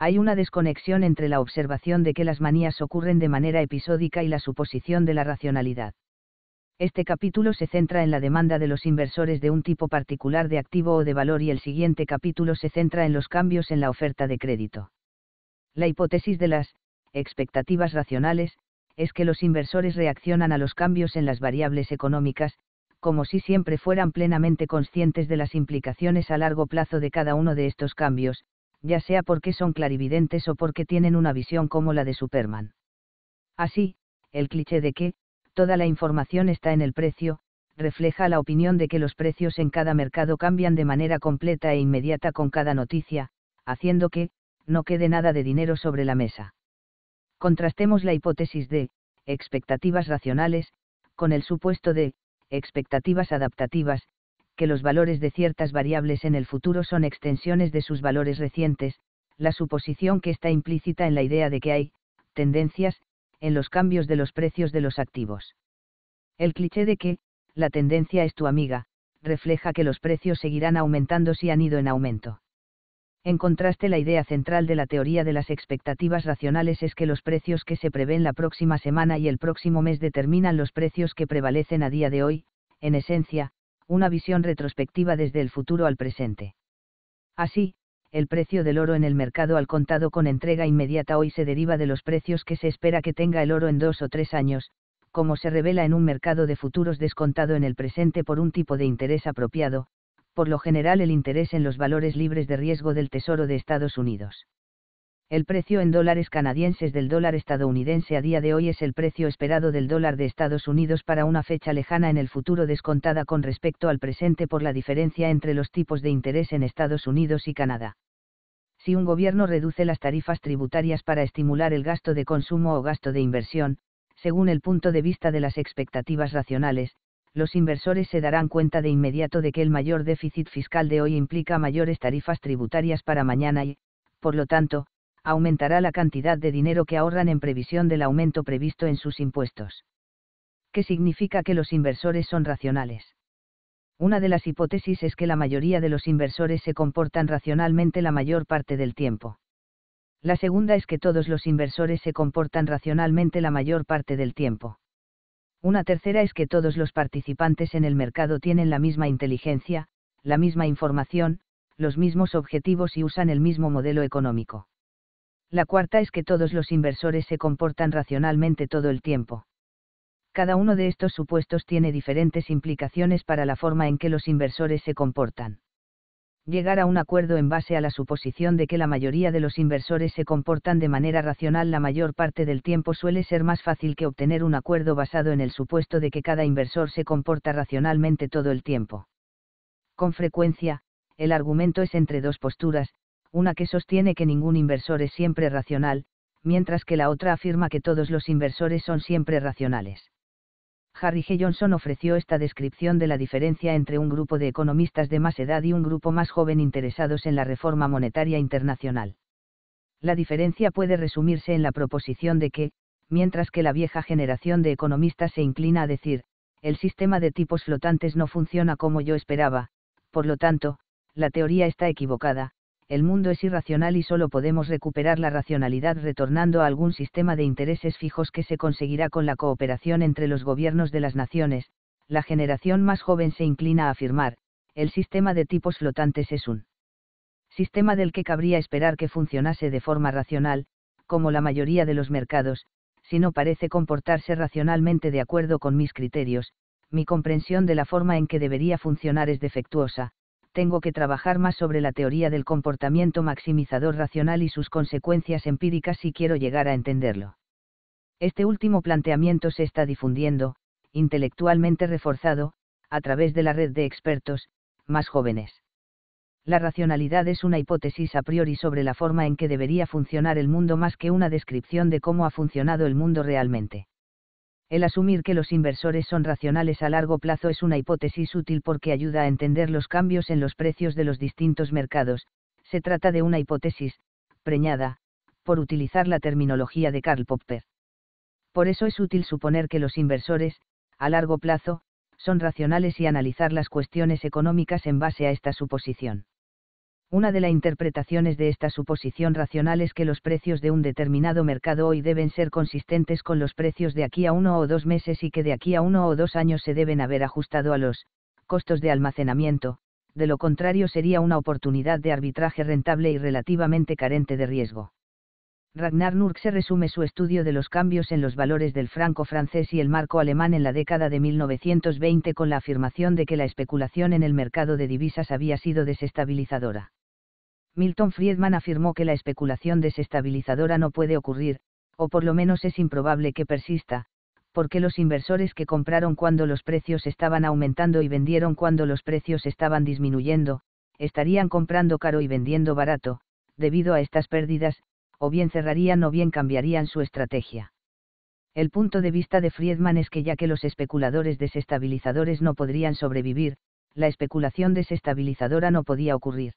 Hay una desconexión entre la observación de que las manías ocurren de manera episódica y la suposición de la racionalidad. Este capítulo se centra en la demanda de los inversores de un tipo particular de activo o de valor y el siguiente capítulo se centra en los cambios en la oferta de crédito. La hipótesis de las expectativas racionales es que los inversores reaccionan a los cambios en las variables económicas, como si siempre fueran plenamente conscientes de las implicaciones a largo plazo de cada uno de estos cambios, ya sea porque son clarividentes o porque tienen una visión como la de Superman. Así, el cliché de que, toda la información está en el precio, refleja la opinión de que los precios en cada mercado cambian de manera completa e inmediata con cada noticia, haciendo que, no quede nada de dinero sobre la mesa. Contrastemos la hipótesis de, expectativas racionales, con el supuesto de, expectativas adaptativas, que los valores de ciertas variables en el futuro son extensiones de sus valores recientes, la suposición que está implícita en la idea de que hay, tendencias, en los cambios de los precios de los activos. El cliché de que, la tendencia es tu amiga, refleja que los precios seguirán aumentando si han ido en aumento. En contraste, la idea central de la teoría de las expectativas racionales es que los precios que se prevén la próxima semana y el próximo mes determinan los precios que prevalecen a día de hoy, en esencia, una visión retrospectiva desde el futuro al presente. Así, el precio del oro en el mercado al contado con entrega inmediata hoy se deriva de los precios que se espera que tenga el oro en dos o tres años, como se revela en un mercado de futuros descontado en el presente por un tipo de interés apropiado, por lo general el interés en los valores libres de riesgo del Tesoro de Estados Unidos. El precio en dólares canadienses del dólar estadounidense a día de hoy es el precio esperado del dólar de Estados Unidos para una fecha lejana en el futuro descontada con respecto al presente por la diferencia entre los tipos de interés en Estados Unidos y Canadá. Si un gobierno reduce las tarifas tributarias para estimular el gasto de consumo o gasto de inversión, según el punto de vista de las expectativas racionales, los inversores se darán cuenta de inmediato de que el mayor déficit fiscal de hoy implica mayores tarifas tributarias para mañana y, por lo tanto, aumentará la cantidad de dinero que ahorran en previsión del aumento previsto en sus impuestos. ¿Qué significa que los inversores son racionales? Una de las hipótesis es que la mayoría de los inversores se comportan racionalmente la mayor parte del tiempo. La segunda es que todos los inversores se comportan racionalmente la mayor parte del tiempo. Una tercera es que todos los participantes en el mercado tienen la misma inteligencia, la misma información, los mismos objetivos y usan el mismo modelo económico. La cuarta es que todos los inversores se comportan racionalmente todo el tiempo. Cada uno de estos supuestos tiene diferentes implicaciones para la forma en que los inversores se comportan. Llegar a un acuerdo en base a la suposición de que la mayoría de los inversores se comportan de manera racional la mayor parte del tiempo suele ser más fácil que obtener un acuerdo basado en el supuesto de que cada inversor se comporta racionalmente todo el tiempo. Con frecuencia, el argumento es entre dos posturas, una que sostiene que ningún inversor es siempre racional, mientras que la otra afirma que todos los inversores son siempre racionales. Harry G. Johnson ofreció esta descripción de la diferencia entre un grupo de economistas de más edad y un grupo más joven interesados en la reforma monetaria internacional. La diferencia puede resumirse en la proposición de que, mientras que la vieja generación de economistas se inclina a decir, el sistema de tipos flotantes no funciona como yo esperaba, por lo tanto, la teoría está equivocada, el mundo es irracional y solo podemos recuperar la racionalidad retornando a algún sistema de intereses fijos que se conseguirá con la cooperación entre los gobiernos de las naciones, la generación más joven se inclina a afirmar, el sistema de tipos flotantes es un sistema del que cabría esperar que funcionase de forma racional, como la mayoría de los mercados, si no parece comportarse racionalmente de acuerdo con mis criterios, mi comprensión de la forma en que debería funcionar es defectuosa, tengo que trabajar más sobre la teoría del comportamiento maximizador racional y sus consecuencias empíricas si quiero llegar a entenderlo. Este último planteamiento se está difundiendo, intelectualmente reforzado, a través de la red de expertos, más jóvenes. La racionalidad es una hipótesis a priori sobre la forma en que debería funcionar el mundo más que una descripción de cómo ha funcionado el mundo realmente. El asumir que los inversores son racionales a largo plazo es una hipótesis útil porque ayuda a entender los cambios en los precios de los distintos mercados, se trata de una hipótesis, preñada, por utilizar la terminología de Karl Popper. Por eso es útil suponer que los inversores, a largo plazo, son racionales y analizar las cuestiones económicas en base a esta suposición. Una de las interpretaciones de esta suposición racional es que los precios de un determinado mercado hoy deben ser consistentes con los precios de aquí a uno o dos meses y que de aquí a uno o dos años se deben haber ajustado a los costos de almacenamiento, de lo contrario sería una oportunidad de arbitraje rentable y relativamente carente de riesgo. Ragnar se resume su estudio de los cambios en los valores del franco francés y el marco alemán en la década de 1920 con la afirmación de que la especulación en el mercado de divisas había sido desestabilizadora. Milton Friedman afirmó que la especulación desestabilizadora no puede ocurrir, o por lo menos es improbable que persista, porque los inversores que compraron cuando los precios estaban aumentando y vendieron cuando los precios estaban disminuyendo, estarían comprando caro y vendiendo barato, debido a estas pérdidas, o bien cerrarían o bien cambiarían su estrategia. El punto de vista de Friedman es que ya que los especuladores desestabilizadores no podrían sobrevivir, la especulación desestabilizadora no podía ocurrir.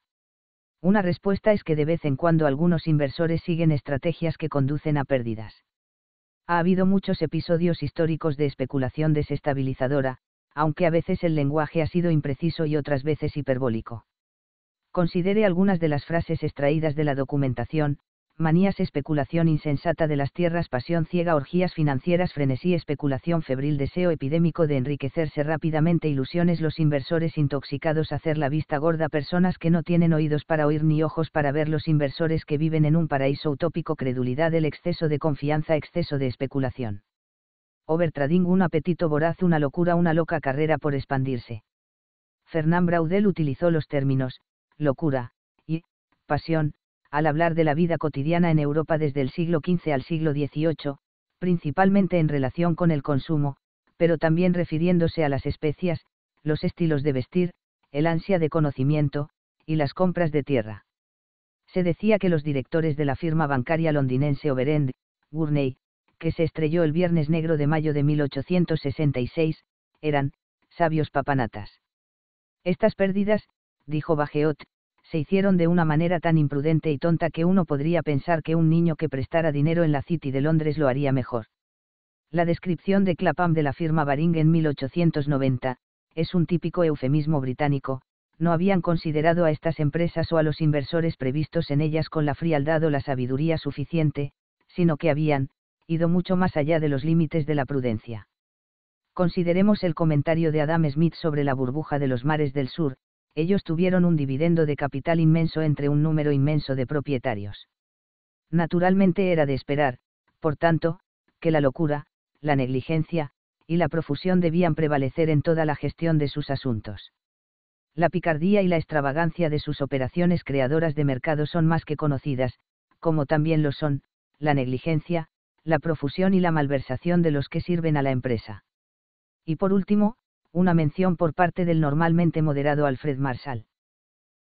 Una respuesta es que de vez en cuando algunos inversores siguen estrategias que conducen a pérdidas. Ha habido muchos episodios históricos de especulación desestabilizadora, aunque a veces el lenguaje ha sido impreciso y otras veces hiperbólico. Considere algunas de las frases extraídas de la documentación, manías especulación insensata de las tierras pasión ciega orgías financieras frenesí especulación febril deseo epidémico de enriquecerse rápidamente ilusiones los inversores intoxicados hacer la vista gorda personas que no tienen oídos para oír ni ojos para ver los inversores que viven en un paraíso utópico credulidad el exceso de confianza exceso de especulación. Overtrading un apetito voraz una locura una loca carrera por expandirse. Fernand Braudel utilizó los términos, locura, y, pasión, al hablar de la vida cotidiana en Europa desde el siglo XV al siglo XVIII, principalmente en relación con el consumo, pero también refiriéndose a las especias, los estilos de vestir, el ansia de conocimiento, y las compras de tierra. Se decía que los directores de la firma bancaria londinense Overend, Gurney, que se estrelló el Viernes Negro de mayo de 1866, eran, sabios papanatas. Estas pérdidas, dijo Bajeot, se hicieron de una manera tan imprudente y tonta que uno podría pensar que un niño que prestara dinero en la City de Londres lo haría mejor. La descripción de Clapham de la firma Baring en 1890, es un típico eufemismo británico, no habían considerado a estas empresas o a los inversores previstos en ellas con la frialdad o la sabiduría suficiente, sino que habían, ido mucho más allá de los límites de la prudencia. Consideremos el comentario de Adam Smith sobre la burbuja de los mares del sur, ellos tuvieron un dividendo de capital inmenso entre un número inmenso de propietarios. Naturalmente era de esperar, por tanto, que la locura, la negligencia, y la profusión debían prevalecer en toda la gestión de sus asuntos. La picardía y la extravagancia de sus operaciones creadoras de mercado son más que conocidas, como también lo son, la negligencia, la profusión y la malversación de los que sirven a la empresa. Y por último, una mención por parte del normalmente moderado Alfred Marshall.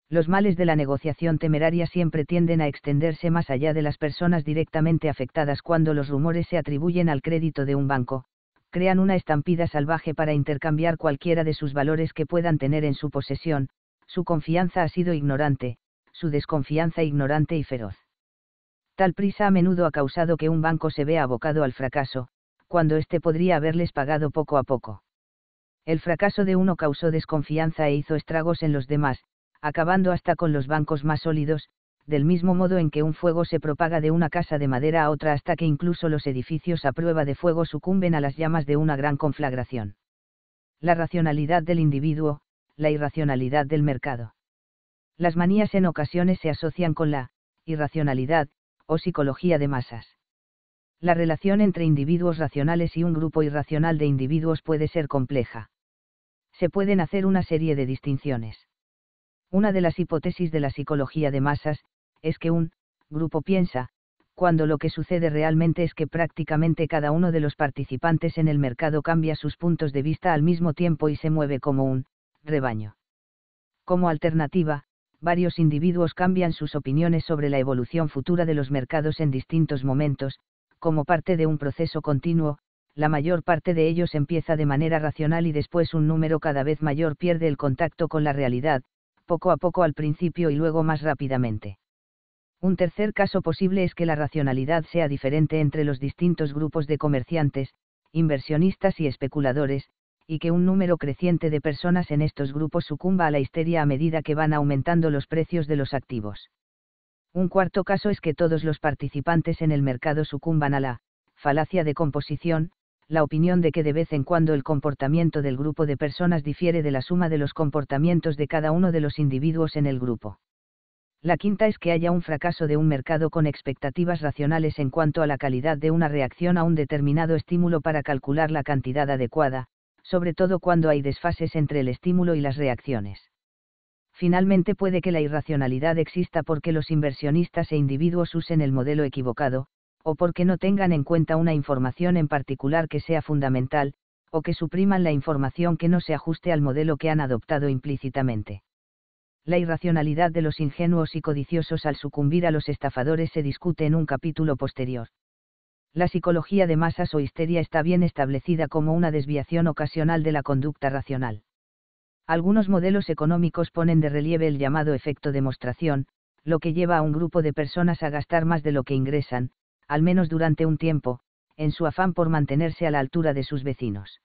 Los males de la negociación temeraria siempre tienden a extenderse más allá de las personas directamente afectadas cuando los rumores se atribuyen al crédito de un banco, crean una estampida salvaje para intercambiar cualquiera de sus valores que puedan tener en su posesión, su confianza ha sido ignorante, su desconfianza ignorante y feroz. Tal prisa a menudo ha causado que un banco se vea abocado al fracaso, cuando éste podría haberles pagado poco a poco El fracaso de uno causó desconfianza e hizo estragos en los demás, acabando hasta con los bancos más sólidos, del mismo modo en que un fuego se propaga de una casa de madera a otra hasta que incluso los edificios a prueba de fuego sucumben a las llamas de una gran conflagración. La racionalidad del individuo, la irracionalidad del mercado. Las manías en ocasiones se asocian con la irracionalidad, o psicología de masas. La relación entre individuos racionales y un grupo irracional de individuos puede ser compleja. Se pueden hacer una serie de distinciones. Una de las hipótesis de la psicología de masas, es que un grupo piensa, cuando lo que sucede realmente es que prácticamente cada uno de los participantes en el mercado cambia sus puntos de vista al mismo tiempo y se mueve como un rebaño. Como alternativa, varios individuos cambian sus opiniones sobre la evolución futura de los mercados en distintos momentos, como parte de un proceso continuo, la mayor parte de ellos empieza de manera racional y después un número cada vez mayor pierde el contacto con la realidad, poco a poco al principio y luego más rápidamente. Un tercer caso posible es que la racionalidad sea diferente entre los distintos grupos de comerciantes, inversionistas y especuladores, y que un número creciente de personas en estos grupos sucumba a la histeria a medida que van aumentando los precios de los activos. Un cuarto caso es que todos los participantes en el mercado sucumban a la falacia de composición, la opinión de que de vez en cuando el comportamiento del grupo de personas difiere de la suma de los comportamientos de cada uno de los individuos en el grupo. La quinta es que haya un fracaso de un mercado con expectativas racionales en cuanto a la calidad de una reacción a un determinado estímulo para calcular la cantidad adecuada, sobre todo cuando hay desfases entre el estímulo y las reacciones finalmente puede que la irracionalidad exista porque los inversionistas e individuos usen el modelo equivocado, o porque no tengan en cuenta una información en particular que sea fundamental, o que supriman la información que no se ajuste al modelo que han adoptado implícitamente. La irracionalidad de los ingenuos y codiciosos al sucumbir a los estafadores se discute en un capítulo posterior. La psicología de masas o histeria está bien establecida como una desviación ocasional de la conducta racional. Algunos modelos económicos ponen de relieve el llamado efecto demostración, lo que lleva a un grupo de personas a gastar más de lo que ingresan, al menos durante un tiempo, en su afán por mantenerse a la altura de sus vecinos.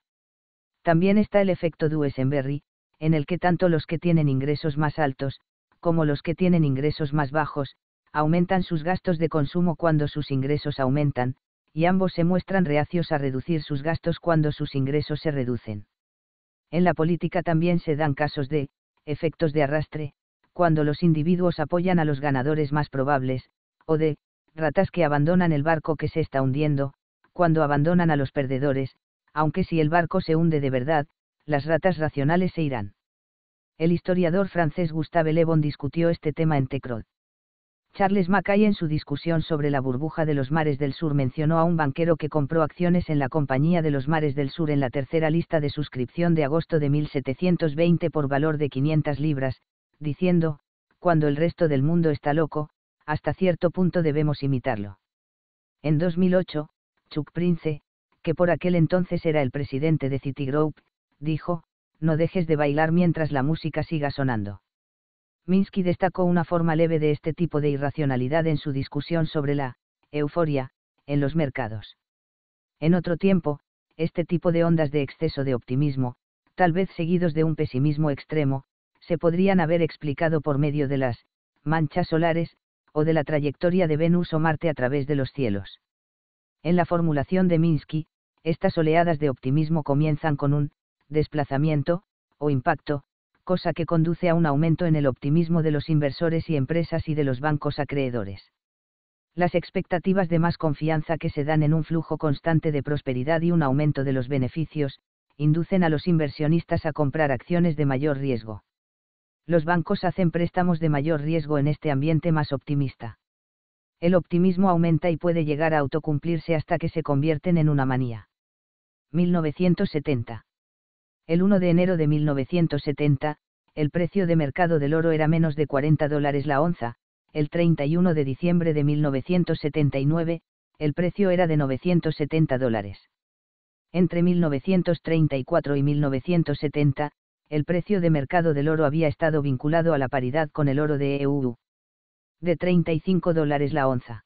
También está el efecto Duesenberry, en el que tanto los que tienen ingresos más altos, como los que tienen ingresos más bajos, aumentan sus gastos de consumo cuando sus ingresos aumentan, y ambos se muestran reacios a reducir sus gastos cuando sus ingresos se reducen. En la política también se dan casos de, efectos de arrastre, cuando los individuos apoyan a los ganadores más probables, o de, ratas que abandonan el barco que se está hundiendo, cuando abandonan a los perdedores, aunque si el barco se hunde de verdad, las ratas racionales se irán. El historiador francés Gustave Le Bon discutió este tema en Tecrod. Charles Mackay en su discusión sobre la burbuja de los mares del sur mencionó a un banquero que compró acciones en la Compañía de los Mares del Sur en la tercera lista de suscripción de agosto de 1720 por valor de 500 libras, diciendo, cuando el resto del mundo está loco, hasta cierto punto debemos imitarlo. En 2008, Chuck Prince, que por aquel entonces era el presidente de Citigroup, dijo, no dejes de bailar mientras la música siga sonando. Minsky destacó una forma leve de este tipo de irracionalidad en su discusión sobre la euforia en los mercados. En otro tiempo, este tipo de ondas de exceso de optimismo, tal vez seguidos de un pesimismo extremo, se podrían haber explicado por medio de las manchas solares, o de la trayectoria de Venus o Marte a través de los cielos. En la formulación de Minsky, estas oleadas de optimismo comienzan con un desplazamiento, o impacto, cosa que conduce a un aumento en el optimismo de los inversores y empresas y de los bancos acreedores. Las expectativas de más confianza que se dan en un flujo constante de prosperidad y un aumento de los beneficios, inducen a los inversionistas a comprar acciones de mayor riesgo. Los bancos hacen préstamos de mayor riesgo en este ambiente más optimista. El optimismo aumenta y puede llegar a autocumplirse hasta que se convierten en una manía. 1970 el 1 de enero de 1970, el precio de mercado del oro era menos de 40 dólares la onza, el 31 de diciembre de 1979, el precio era de 970 dólares. Entre 1934 y 1970, el precio de mercado del oro había estado vinculado a la paridad con el oro de EU. De 35 dólares la onza.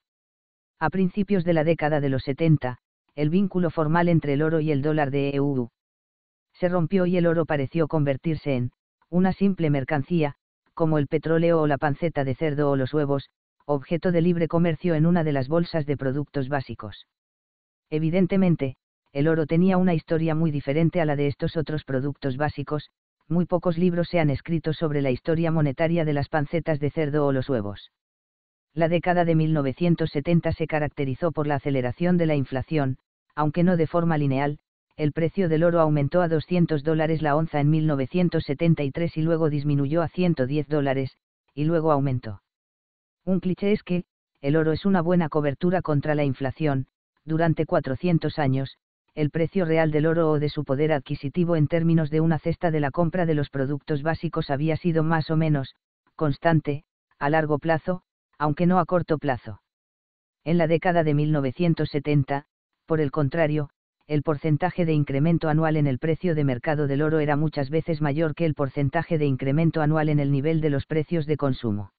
A principios de la década de los 70, el vínculo formal entre el oro y el dólar de EU Se rompió y el oro pareció convertirse en, una simple mercancía, como el petróleo o la panceta de cerdo o los huevos, objeto de libre comercio en una de las bolsas de productos básicos. Evidentemente, el oro tenía una historia muy diferente a la de estos otros productos básicos, muy pocos libros se han escrito sobre la historia monetaria de las pancetas de cerdo o los huevos. La década de 1970 se caracterizó por la aceleración de la inflación, aunque no de forma lineal, el precio del oro aumentó a 200 dólares la onza en 1973 y luego disminuyó a 110 dólares, y luego aumentó. Un cliché es que, el oro es una buena cobertura contra la inflación, durante 400 años, el precio real del oro o de su poder adquisitivo en términos de una cesta de la compra de los productos básicos había sido más o menos, constante, a largo plazo, aunque no a corto plazo. En la década de 1970, por el contrario, el porcentaje de incremento anual en el precio de mercado del oro era muchas veces mayor que el porcentaje de incremento anual en el nivel de los precios de consumo.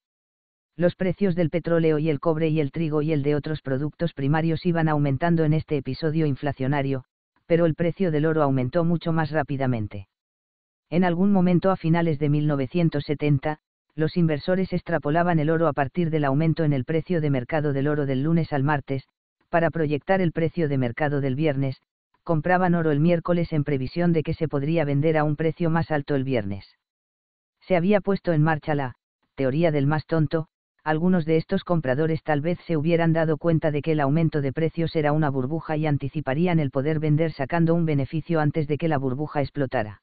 Los precios del petróleo y el cobre y el trigo y el de otros productos primarios iban aumentando en este episodio inflacionario, pero el precio del oro aumentó mucho más rápidamente. En algún momento a finales de 1970, los inversores extrapolaban el oro a partir del aumento en el precio de mercado del oro del lunes al martes, para proyectar el precio de mercado del viernes, compraban oro el miércoles en previsión de que se podría vender a un precio más alto el viernes. Se había puesto en marcha la teoría del más tonto, algunos de estos compradores tal vez se hubieran dado cuenta de que el aumento de precios era una burbuja y anticiparían el poder vender sacando un beneficio antes de que la burbuja explotara.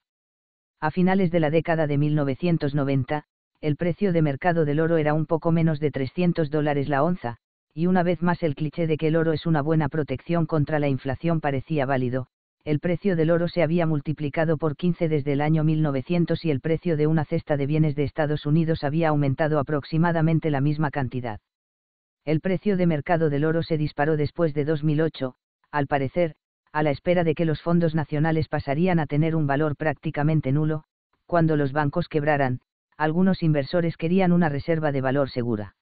A finales de la década de 1990, el precio de mercado del oro era un poco menos de 300 dólares la onza, y una vez más el cliché de que el oro es una buena protección contra la inflación parecía válido, el precio del oro se había multiplicado por 15 desde el año 1900 y el precio de una cesta de bienes de Estados Unidos había aumentado aproximadamente la misma cantidad. El precio de mercado del oro se disparó después de 2008, al parecer, a la espera de que los fondos nacionales pasarían a tener un valor prácticamente nulo, cuando los bancos quebraran, algunos inversores querían una reserva de valor segura.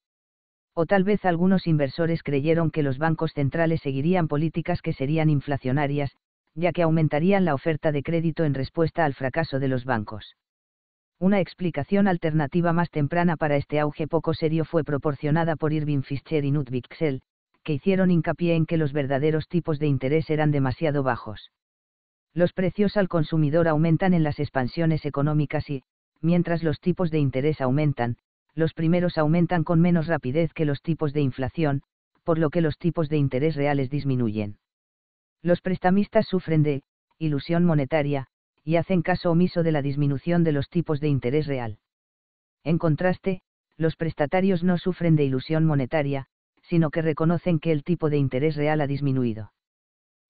O tal vez algunos inversores creyeron que los bancos centrales seguirían políticas que serían inflacionarias, ya que aumentarían la oferta de crédito en respuesta al fracaso de los bancos. Una explicación alternativa más temprana para este auge poco serio fue proporcionada por Irving Fischer y Knut Wicksell, que hicieron hincapié en que los verdaderos tipos de interés eran demasiado bajos. Los precios al consumidor aumentan en las expansiones económicas y, mientras los tipos de interés aumentan, los primeros aumentan con menos rapidez que los tipos de inflación, por lo que los tipos de interés reales disminuyen. Los prestamistas sufren de ilusión monetaria, y hacen caso omiso de la disminución de los tipos de interés real. En contraste, los prestatarios no sufren de ilusión monetaria, sino que reconocen que el tipo de interés real ha disminuido.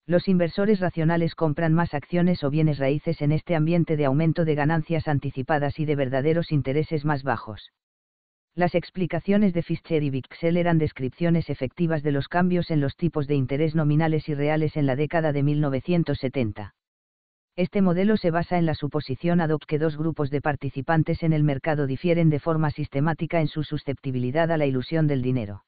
Los inversores racionales compran más acciones o bienes raíces en este ambiente de aumento de ganancias anticipadas y de verdaderos intereses más bajos. Las explicaciones de Fischer y Wixell eran descripciones efectivas de los cambios en los tipos de interés nominales y reales en la década de 1970. Este modelo se basa en la suposición ad hoc que dos grupos de participantes en el mercado difieren de forma sistemática en su susceptibilidad a la ilusión del dinero.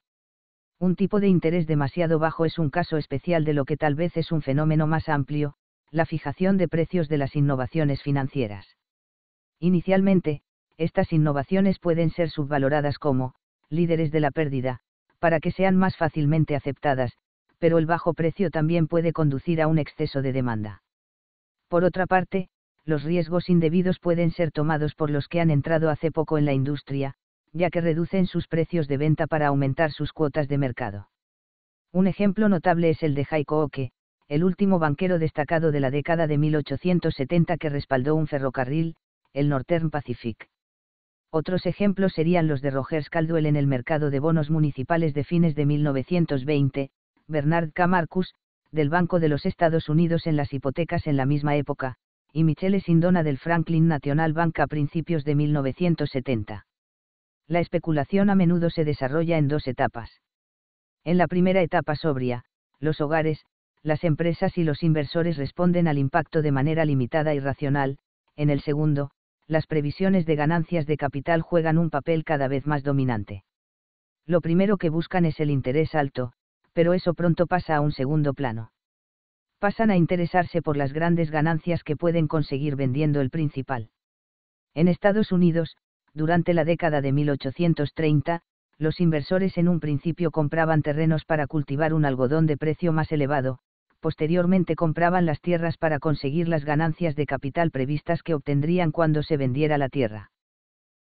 Un tipo de interés demasiado bajo es un caso especial de lo que tal vez es un fenómeno más amplio, la fijación de precios de las innovaciones financieras. Inicialmente, estas innovaciones pueden ser subvaloradas como, líderes de la pérdida, para que sean más fácilmente aceptadas, pero el bajo precio también puede conducir a un exceso de demanda. Por otra parte, los riesgos indebidos pueden ser tomados por los que han entrado hace poco en la industria, ya que reducen sus precios de venta para aumentar sus cuotas de mercado. Un ejemplo notable es el de Heiko Oke, el último banquero destacado de la década de 1870 que respaldó un ferrocarril, el Northern Pacific. Otros ejemplos serían los de Rogers Caldwell en el mercado de bonos municipales de fines de 1920, Bernard K. Marcus, del Banco de los Estados Unidos en las hipotecas en la misma época, y Michele Sindona del Franklin National Bank a principios de 1970. La especulación a menudo se desarrolla en dos etapas. En la primera etapa sobria, los hogares, las empresas y los inversores responden al impacto de manera limitada y racional, en el segundo, las previsiones de ganancias de capital juegan un papel cada vez más dominante. Lo primero que buscan es el interés alto, pero eso pronto pasa a un segundo plano. pasan a interesarse por las grandes ganancias que pueden conseguir vendiendo el principal. En Estados Unidos, durante la década de 1830, los inversores en un principio compraban terrenos para cultivar un algodón de precio más elevado, posteriormente compraban las tierras para conseguir las ganancias de capital previstas que obtendrían cuando se vendiera la tierra.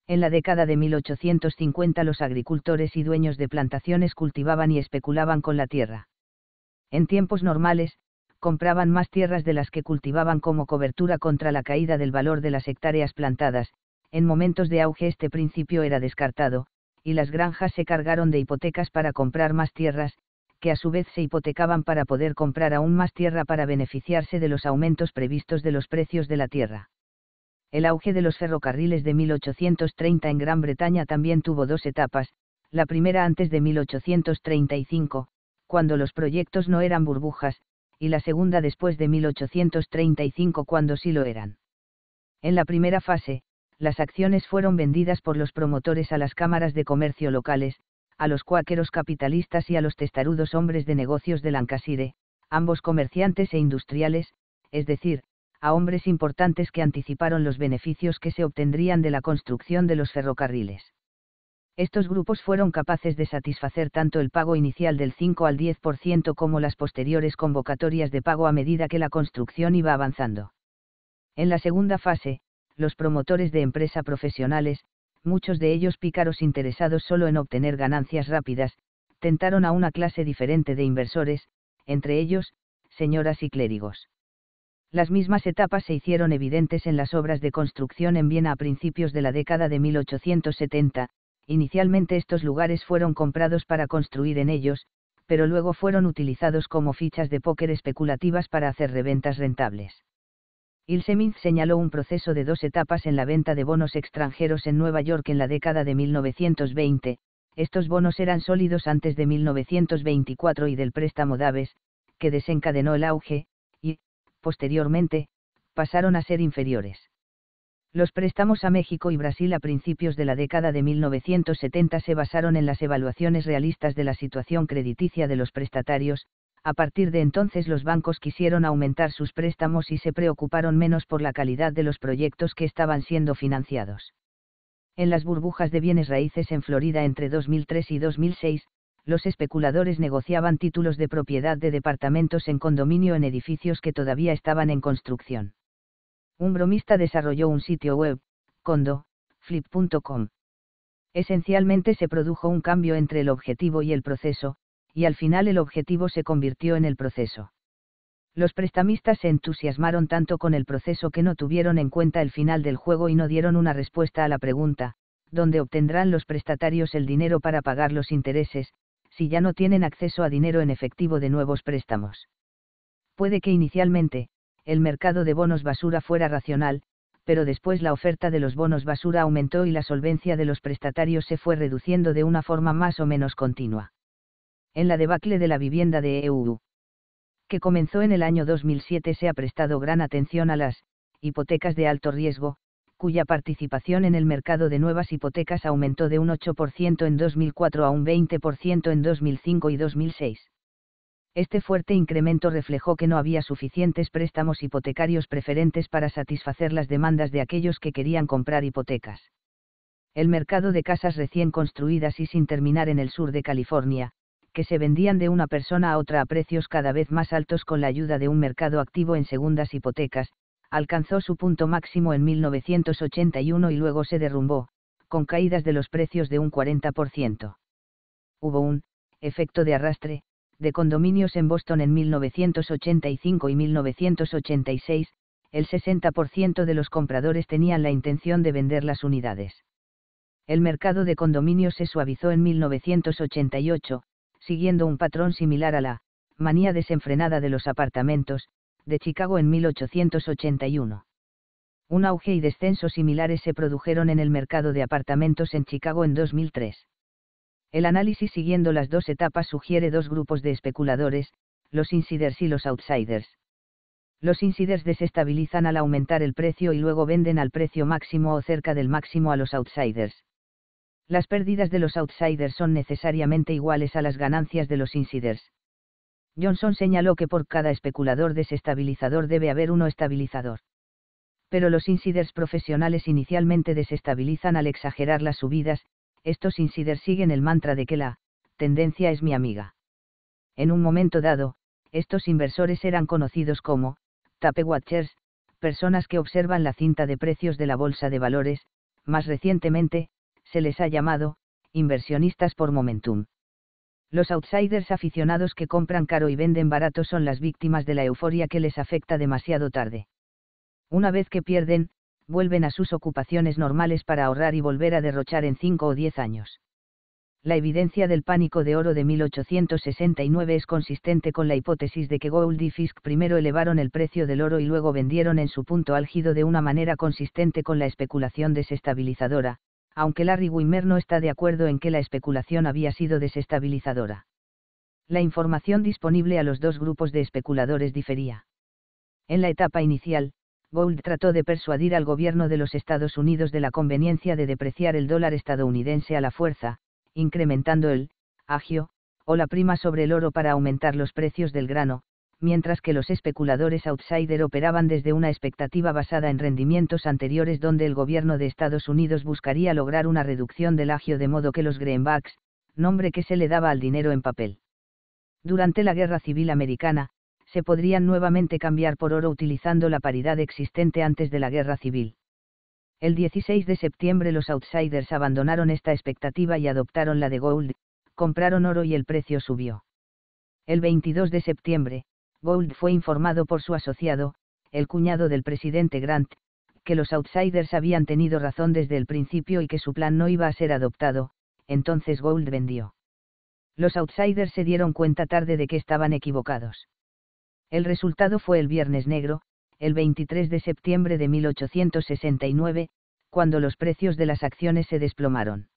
En la década de 1850 los agricultores y dueños de plantaciones cultivaban y especulaban con la tierra. En tiempos normales, compraban más tierras de las que cultivaban como cobertura contra la caída del valor de las hectáreas plantadas, en momentos de auge este principio era descartado, y las granjas se cargaron de hipotecas para comprar más tierras, que a su vez se hipotecaban para poder comprar aún más tierra para beneficiarse de los aumentos previstos de los precios de la tierra. El auge de los ferrocarriles de 1830 en Gran Bretaña también tuvo dos etapas, la primera antes de 1835, cuando los proyectos no eran burbujas, y la segunda después de 1835 cuando sí lo eran. En la primera fase, las acciones fueron vendidas por los promotores a las cámaras de comercio locales, a los cuáqueros capitalistas y a los testarudos hombres de negocios de Lancashire, ambos comerciantes e industriales, es decir, a hombres importantes que anticiparon los beneficios que se obtendrían de la construcción de los ferrocarriles. Estos grupos fueron capaces de satisfacer tanto el pago inicial del 5 al 10% como las posteriores convocatorias de pago a medida que la construcción iba avanzando. En la segunda fase, los promotores de empresa profesionales, muchos de ellos pícaros interesados solo en obtener ganancias rápidas, tentaron a una clase diferente de inversores, entre ellos, señoras y clérigos. Las mismas etapas se hicieron evidentes en las obras de construcción en Viena a principios de la década de 1870, inicialmente estos lugares fueron comprados para construir en ellos, pero luego fueron utilizados como fichas de póker especulativas para hacer reventas rentables. Ilsemith señaló un proceso de dos etapas en la venta de bonos extranjeros en Nueva York en la década de 1920, estos bonos eran sólidos antes de 1924 y del préstamo Daves, que desencadenó el auge, y, posteriormente, pasaron a ser inferiores. Los préstamos a México y Brasil a principios de la década de 1970 se basaron en las evaluaciones realistas de la situación crediticia de los prestatarios, a partir de entonces los bancos quisieron aumentar sus préstamos y se preocuparon menos por la calidad de los proyectos que estaban siendo financiados. En las burbujas de bienes raíces en Florida entre 2003 y 2006, los especuladores negociaban títulos de propiedad de departamentos en condominio en edificios que todavía estaban en construcción. Un bromista desarrolló un sitio web, condo, flip.com. Esencialmente se produjo un cambio entre el objetivo y el proceso, y al final el objetivo se convirtió en el proceso. Los prestamistas se entusiasmaron tanto con el proceso que no tuvieron en cuenta el final del juego y no dieron una respuesta a la pregunta, ¿dónde obtendrán los prestatarios el dinero para pagar los intereses, si ya no tienen acceso a dinero en efectivo de nuevos préstamos? Puede que inicialmente, el mercado de bonos basura fuera racional, pero después la oferta de los bonos basura aumentó y la solvencia de los prestatarios se fue reduciendo de una forma más o menos continua en la debacle de la vivienda de EU, que comenzó en el año 2007 se ha prestado gran atención a las hipotecas de alto riesgo, cuya participación en el mercado de nuevas hipotecas aumentó de un 8% en 2004 a un 20% en 2005 y 2006. Este fuerte incremento reflejó que no había suficientes préstamos hipotecarios preferentes para satisfacer las demandas de aquellos que querían comprar hipotecas. El mercado de casas recién construidas y sin terminar en el sur de California, que se vendían de una persona a otra a precios cada vez más altos con la ayuda de un mercado activo en segundas hipotecas, alcanzó su punto máximo en 1981 y luego se derrumbó, con caídas de los precios de un 40%. Hubo un efecto de arrastre, de condominios en Boston en 1985 y 1986, el 60% de los compradores tenían la intención de vender las unidades. El mercado de condominios se suavizó en 1988, siguiendo un patrón similar a la manía desenfrenada de los apartamentos, de Chicago en 1881. Un auge y descenso similares se produjeron en el mercado de apartamentos en Chicago en 2003. El análisis siguiendo las dos etapas sugiere dos grupos de especuladores, los insiders y los outsiders. Los insiders desestabilizan al aumentar el precio y luego venden al precio máximo o cerca del máximo a los outsiders. Las pérdidas de los outsiders son necesariamente iguales a las ganancias de los insiders. Johnson señaló que por cada especulador desestabilizador debe haber uno estabilizador. Pero los insiders profesionales inicialmente desestabilizan al exagerar las subidas, estos insiders siguen el mantra de que la tendencia es mi amiga. En un momento dado, estos inversores eran conocidos como tape watchers, personas que observan la cinta de precios de la bolsa de valores, más recientemente, se les ha llamado inversionistas por momentum. Los outsiders aficionados que compran caro y venden barato son las víctimas de la euforia que les afecta demasiado tarde. Una vez que pierden, vuelven a sus ocupaciones normales para ahorrar y volver a derrochar en 5 o 10 años. La evidencia del pánico de oro de 1869 es consistente con la hipótesis de que Gould y Fisk primero elevaron el precio del oro y luego vendieron en su punto álgido de una manera consistente con la especulación desestabilizadora, aunque Larry Wimmer no está de acuerdo en que la especulación había sido desestabilizadora. La información disponible a los dos grupos de especuladores difería. En la etapa inicial, Gould trató de persuadir al gobierno de los Estados Unidos de la conveniencia de depreciar el dólar estadounidense a la fuerza, incrementando el agio, o la prima sobre el oro para aumentar los precios del grano, mientras que los especuladores outsider operaban desde una expectativa basada en rendimientos anteriores donde el gobierno de Estados Unidos buscaría lograr una reducción del agio de modo que los greenbacks, nombre que se le daba al dinero en papel. Durante la Guerra Civil Americana, se podrían nuevamente cambiar por oro utilizando la paridad existente antes de la Guerra Civil. El 16 de septiembre los outsiders abandonaron esta expectativa y adoptaron la de Gould, compraron oro y el precio subió. El 22 de septiembre, Gould fue informado por su asociado, el cuñado del presidente Grant, que los outsiders habían tenido razón desde el principio y que su plan no iba a ser adoptado, entonces Gould vendió. Los outsiders se dieron cuenta tarde de que estaban equivocados. El resultado fue el Viernes Negro, el 23 de septiembre de 1869, cuando los precios de las acciones se desplomaron.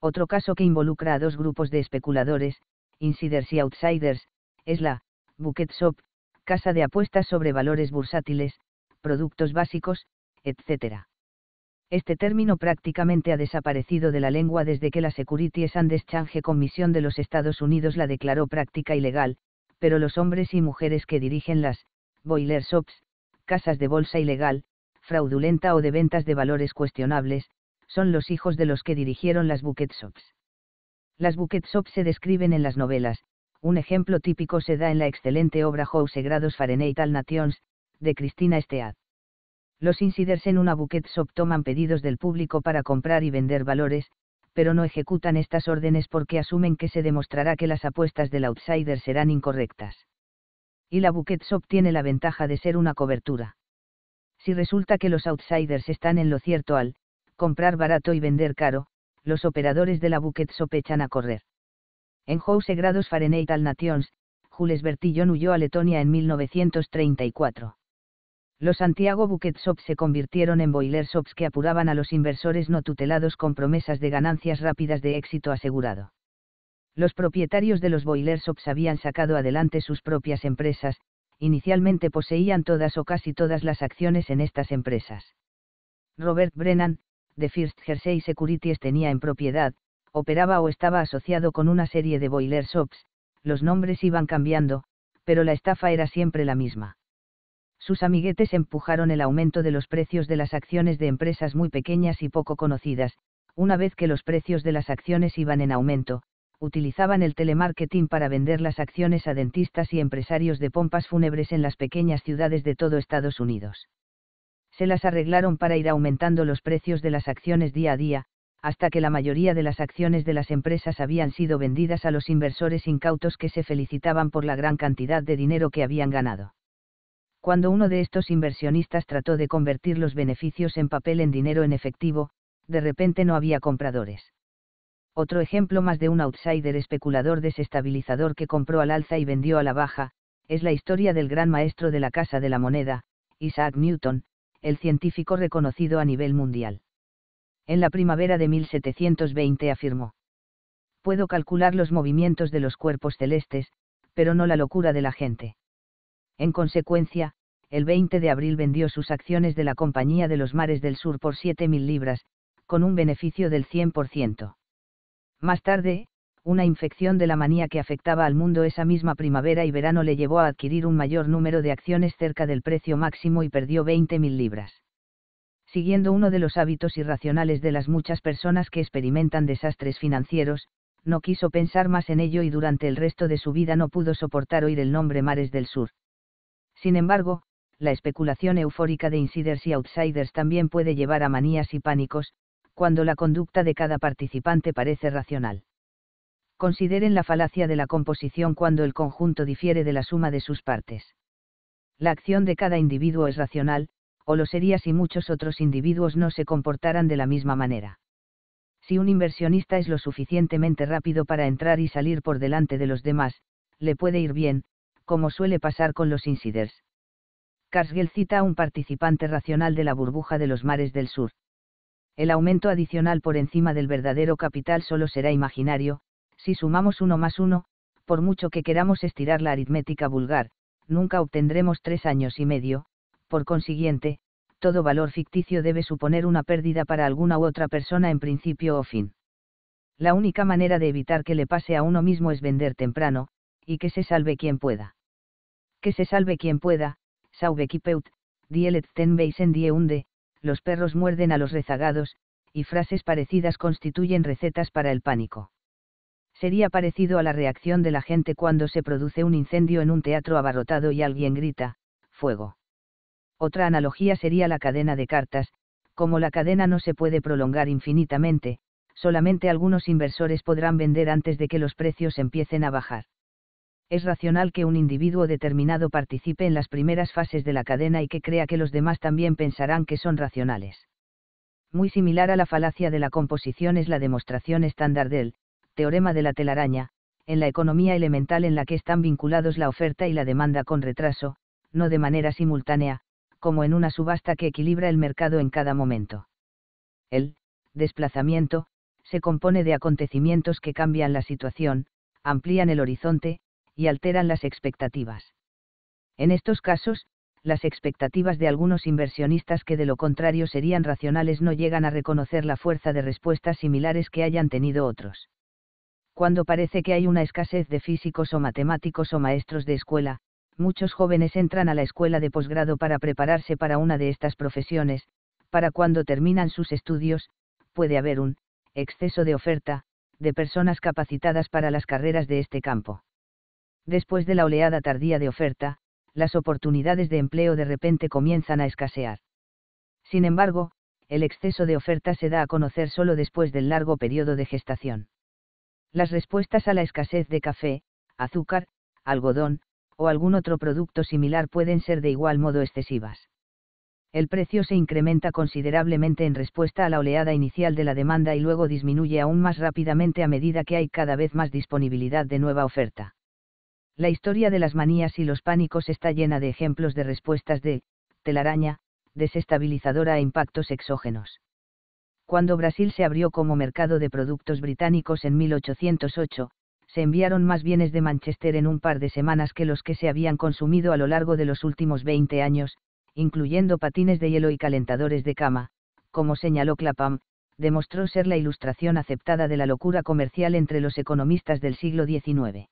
Otro caso que involucra a dos grupos de especuladores, insiders y outsiders, es la bucket shop, casa de apuestas sobre valores bursátiles, productos básicos, etc. Este término prácticamente ha desaparecido de la lengua desde que la Securities and Exchange Commission de los Estados Unidos la declaró práctica ilegal, pero los hombres y mujeres que dirigen las boiler shops, casas de bolsa ilegal, fraudulenta o de ventas de valores cuestionables, son los hijos de los que dirigieron las bucket shops. Las bucket shops se describen en las novelas, un ejemplo típico se da en la excelente obra House grados Fahrenheit al Nations, de Cristina Estead. Los insiders en una bucket shop toman pedidos del público para comprar y vender valores, pero no ejecutan estas órdenes porque asumen que se demostrará que las apuestas del outsider serán incorrectas. Y la bucket shop tiene la ventaja de ser una cobertura. Si resulta que los outsiders están en lo cierto al comprar barato y vender caro, los operadores de la bucket shop echan a correr. En House grados Fahrenheit al Nations, Jules Bertillon huyó a Letonia en 1934. Los Santiago Bucket Shops se convirtieron en boiler shops que apuraban a los inversores no tutelados con promesas de ganancias rápidas de éxito asegurado. Los propietarios de los boiler shops habían sacado adelante sus propias empresas, inicialmente poseían todas o casi todas las acciones en estas empresas. Robert Brennan, de First Jersey Securities tenía en propiedad, operaba o estaba asociado con una serie de boiler shops, los nombres iban cambiando, pero la estafa era siempre la misma. Sus amiguetes empujaron el aumento de los precios de las acciones de empresas muy pequeñas y poco conocidas, una vez que los precios de las acciones iban en aumento, utilizaban el telemarketing para vender las acciones a dentistas y empresarios de pompas fúnebres en las pequeñas ciudades de todo Estados Unidos. Se las arreglaron para ir aumentando los precios de las acciones día a día, hasta que la mayoría de las acciones de las empresas habían sido vendidas a los inversores incautos que se felicitaban por la gran cantidad de dinero que habían ganado. Cuando uno de estos inversionistas trató de convertir los beneficios en papel en dinero en efectivo, de repente no había compradores. Otro ejemplo más de un outsider especulador desestabilizador que compró al alza y vendió a la baja, es la historia del gran maestro de la Casa de la Moneda, Isaac Newton, el científico reconocido a nivel mundial en la primavera de 1720 afirmó. Puedo calcular los movimientos de los cuerpos celestes, pero no la locura de la gente. En consecuencia, el 20 de abril vendió sus acciones de la Compañía de los Mares del Sur por 7.000 libras, con un beneficio del 100%. Más tarde, una infección de la manía que afectaba al mundo esa misma primavera y verano le llevó a adquirir un mayor número de acciones cerca del precio máximo y perdió 20.000 libras. Siguiendo uno de los hábitos irracionales de las muchas personas que experimentan desastres financieros, no quiso pensar más en ello y durante el resto de su vida no pudo soportar oír el nombre Mares del Sur. Sin embargo, la especulación eufórica de insiders y outsiders también puede llevar a manías y pánicos, cuando la conducta de cada participante parece racional. Consideren la falacia de la composición cuando el conjunto difiere de la suma de sus partes. La acción de cada individuo es racional, o lo sería si muchos otros individuos no se comportaran de la misma manera. Si un inversionista es lo suficientemente rápido para entrar y salir por delante de los demás, le puede ir bien, como suele pasar con los insiders. Karsgel cita a un participante racional de la burbuja de los mares del sur. El aumento adicional por encima del verdadero capital solo será imaginario, si sumamos uno más uno, por mucho que queramos estirar la aritmética vulgar, nunca obtendremos tres años y medio, por consiguiente, todo valor ficticio debe suponer una pérdida para alguna u otra persona en principio o fin. La única manera de evitar que le pase a uno mismo es vender temprano, y que se salve quien pueda. Que se salve quien pueda, sauve kipeut, dielet ten en die unde, los perros muerden a los rezagados, y frases parecidas constituyen recetas para el pánico sería parecido a la reacción de la gente cuando se produce un incendio en un teatro abarrotado y alguien grita, fuego. Otra analogía sería la cadena de cartas, como la cadena no se puede prolongar infinitamente, solamente algunos inversores podrán vender antes de que los precios empiecen a bajar. Es racional que un individuo determinado participe en las primeras fases de la cadena y que crea que los demás también pensarán que son racionales. Muy similar a la falacia de la composición es la demostración estándar del, teorema de la telaraña, en la economía elemental en la que están vinculados la oferta y la demanda con retraso, no de manera simultánea, como en una subasta que equilibra el mercado en cada momento. El desplazamiento se compone de acontecimientos que cambian la situación, amplían el horizonte, y alteran las expectativas. En estos casos, las expectativas de algunos inversionistas que de lo contrario serían racionales no llegan a reconocer la fuerza de respuestas similares que hayan tenido otros cuando parece que hay una escasez de físicos o matemáticos o maestros de escuela, muchos jóvenes entran a la escuela de posgrado para prepararse para una de estas profesiones, para cuando terminan sus estudios, puede haber un exceso de oferta, de personas capacitadas para las carreras de este campo. Después de la oleada tardía de oferta, las oportunidades de empleo de repente comienzan a escasear. Sin embargo, el exceso de oferta se da a conocer solo después del largo periodo de gestación. Las respuestas a la escasez de café, azúcar, algodón, o algún otro producto similar pueden ser de igual modo excesivas. El precio se incrementa considerablemente en respuesta a la oleada inicial de la demanda y luego disminuye aún más rápidamente a medida que hay cada vez más disponibilidad de nueva oferta. La historia de las manías y los pánicos está llena de ejemplos de respuestas de telaraña, desestabilizadora a impactos exógenos. Cuando Brasil se abrió como mercado de productos británicos en 1808, se enviaron más bienes de Manchester en un par de semanas que los que se habían consumido a lo largo de los últimos 20 años, incluyendo patines de hielo y calentadores de cama, como señaló Clapham, demostró ser la ilustración aceptada de la locura comercial entre los economistas del siglo XIX.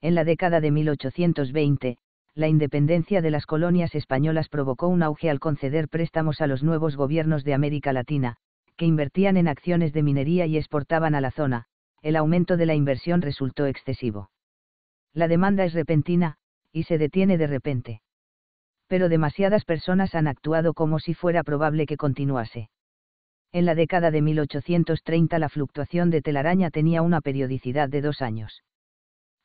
En la década de 1820, la independencia de las colonias españolas provocó un auge al conceder préstamos a los nuevos gobiernos de América Latina, que invertían en acciones de minería y exportaban a la zona, el aumento de la inversión resultó excesivo. La demanda es repentina, y se detiene de repente. Pero demasiadas personas han actuado como si fuera probable que continuase. En la década de 1830 la fluctuación de telaraña tenía una periodicidad de dos años.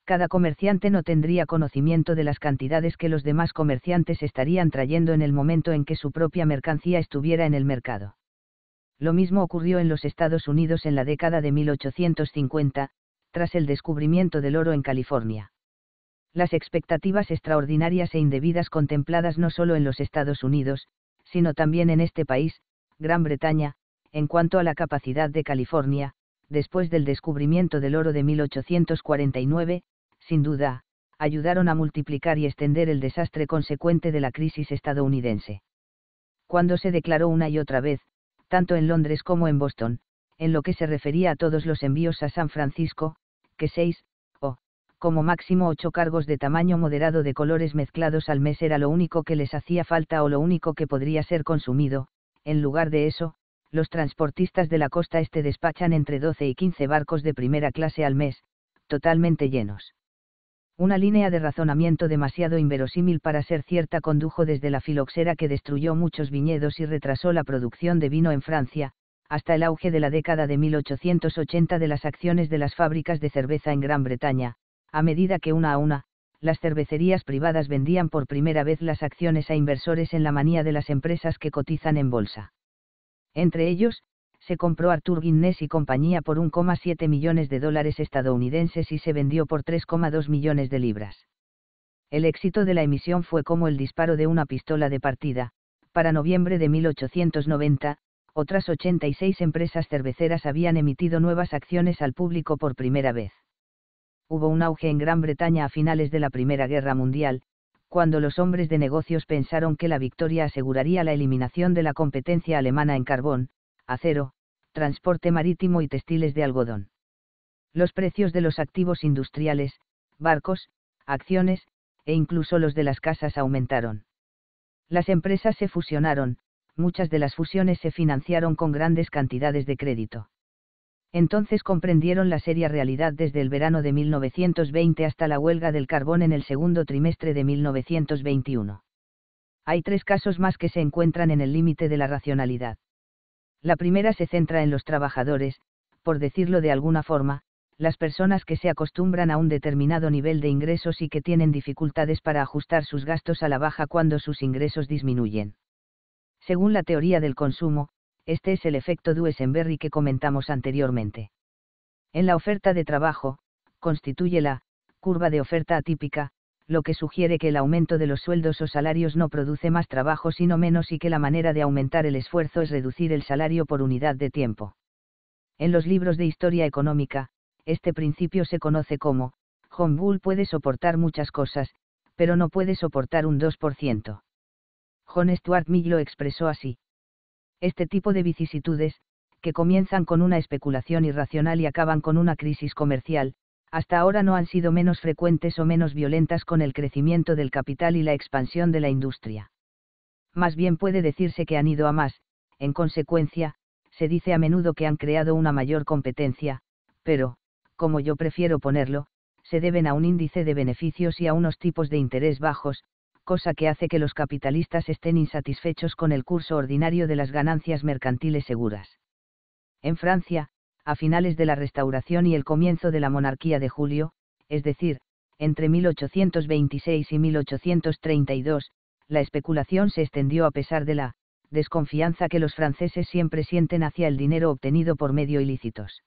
Cada comerciante no tendría conocimiento de las cantidades que los demás comerciantes estarían trayendo en el momento en que su propia mercancía estuviera en el mercado. Lo mismo ocurrió en los Estados Unidos en la década de 1850, tras el descubrimiento del oro en California. Las expectativas extraordinarias e indebidas contempladas no solo en los Estados Unidos, sino también en este país, Gran Bretaña, en cuanto a la capacidad de California, después del descubrimiento del oro de 1849, sin duda, ayudaron a multiplicar y extender el desastre consecuente de la crisis estadounidense. Cuando se declaró una y otra vez, tanto en Londres como en Boston, en lo que se refería a todos los envíos a San Francisco, que seis, o, como máximo ocho cargos de tamaño moderado de colores mezclados al mes era lo único que les hacía falta o lo único que podría ser consumido, en lugar de eso, los transportistas de la costa este despachan entre 12 y 15 barcos de primera clase al mes, totalmente llenos. Una línea de razonamiento demasiado inverosímil para ser cierta condujo desde la filoxera que destruyó muchos viñedos y retrasó la producción de vino en Francia, hasta el auge de la década de 1880 de las acciones de las fábricas de cerveza en Gran Bretaña, a medida que una a una, las cervecerías privadas vendían por primera vez las acciones a inversores en la manía de las empresas que cotizan en bolsa. Entre ellos, se compró Arthur Guinness y compañía por 1,7 millones de dólares estadounidenses y se vendió por 3,2 millones de libras. El éxito de la emisión fue como el disparo de una pistola de partida. Para noviembre de 1890, otras 86 empresas cerveceras habían emitido nuevas acciones al público por primera vez. Hubo un auge en Gran Bretaña a finales de la Primera Guerra Mundial, cuando los hombres de negocios pensaron que la victoria aseguraría la eliminación de la competencia alemana en carbón, acero, transporte marítimo y textiles de algodón. Los precios de los activos industriales, barcos, acciones, e incluso los de las casas aumentaron. Las empresas se fusionaron, muchas de las fusiones se financiaron con grandes cantidades de crédito. Entonces comprendieron la seria realidad desde el verano de 1920 hasta la huelga del carbón en el segundo trimestre de 1921. Hay tres casos más que se encuentran en el límite de la racionalidad. La primera se centra en los trabajadores, por decirlo de alguna forma, las personas que se acostumbran a un determinado nivel de ingresos y que tienen dificultades para ajustar sus gastos a la baja cuando sus ingresos disminuyen. Según la teoría del consumo, este es el efecto Duesenberry que comentamos anteriormente. En la oferta de trabajo, constituye la curva de oferta atípica, lo que sugiere que el aumento de los sueldos o salarios no produce más trabajo sino menos y que la manera de aumentar el esfuerzo es reducir el salario por unidad de tiempo. En los libros de historia económica, este principio se conoce como, John Bull puede soportar muchas cosas, pero no puede soportar un 2%. John Stuart Mill lo expresó así. Este tipo de vicisitudes, que comienzan con una especulación irracional y acaban con una crisis comercial, hasta ahora no han sido menos frecuentes o menos violentas con el crecimiento del capital y la expansión de la industria. Más bien puede decirse que han ido a más, en consecuencia, se dice a menudo que han creado una mayor competencia, pero, como yo prefiero ponerlo, se deben a un índice de beneficios y a unos tipos de interés bajos, cosa que hace que los capitalistas estén insatisfechos con el curso ordinario de las ganancias mercantiles seguras. En Francia, a finales de la Restauración y el comienzo de la monarquía de Julio, es decir, entre 1826 y 1832, la especulación se extendió a pesar de la desconfianza que los franceses siempre sienten hacia el dinero obtenido por medio ilícitos.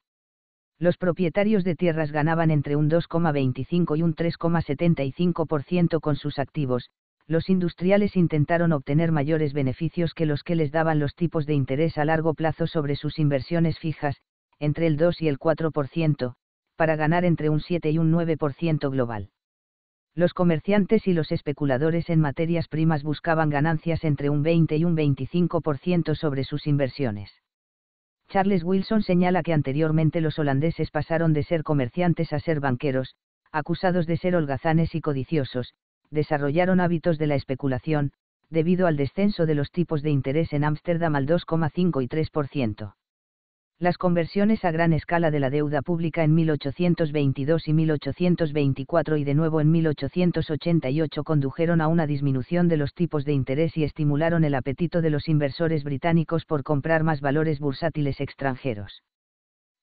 Los propietarios de tierras ganaban entre un 2,25 y un 3,75% con sus activos, los industriales intentaron obtener mayores beneficios que los que les daban los tipos de interés a largo plazo sobre sus inversiones fijas, entre el 2 y el 4%, para ganar entre un 7 y un 9% global. Los comerciantes y los especuladores en materias primas buscaban ganancias entre un 20 y un 25% sobre sus inversiones. Charles Wilson señala que anteriormente los holandeses pasaron de ser comerciantes a ser banqueros, acusados de ser holgazanes y codiciosos, desarrollaron hábitos de la especulación, debido al descenso de los tipos de interés en Ámsterdam al 2,5 y 3%. Las conversiones a gran escala de la deuda pública en 1822 y 1824 y de nuevo en 1888 condujeron a una disminución de los tipos de interés y estimularon el apetito de los inversores británicos por comprar más valores bursátiles extranjeros.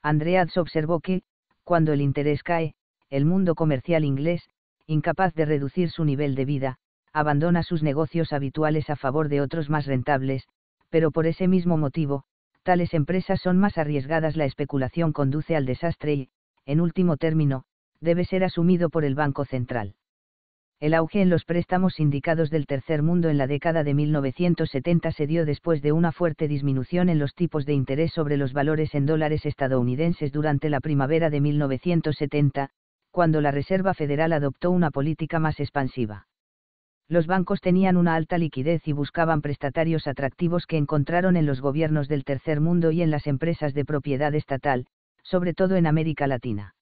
Andreas observó que, cuando el interés cae, el mundo comercial inglés, incapaz de reducir su nivel de vida, abandona sus negocios habituales a favor de otros más rentables, pero por ese mismo motivo, tales empresas son más arriesgadas. La especulación conduce al desastre y, en último término, debe ser asumido por el Banco Central. El auge en los préstamos indicados del tercer mundo en la década de 1970 se dio después de una fuerte disminución en los tipos de interés sobre los valores en dólares estadounidenses durante la primavera de 1970, cuando la Reserva Federal adoptó una política más expansiva. Los bancos tenían una alta liquidez y buscaban prestatarios atractivos que encontraron en los gobiernos del tercer mundo y en las empresas de propiedad estatal, sobre todo en América Latina.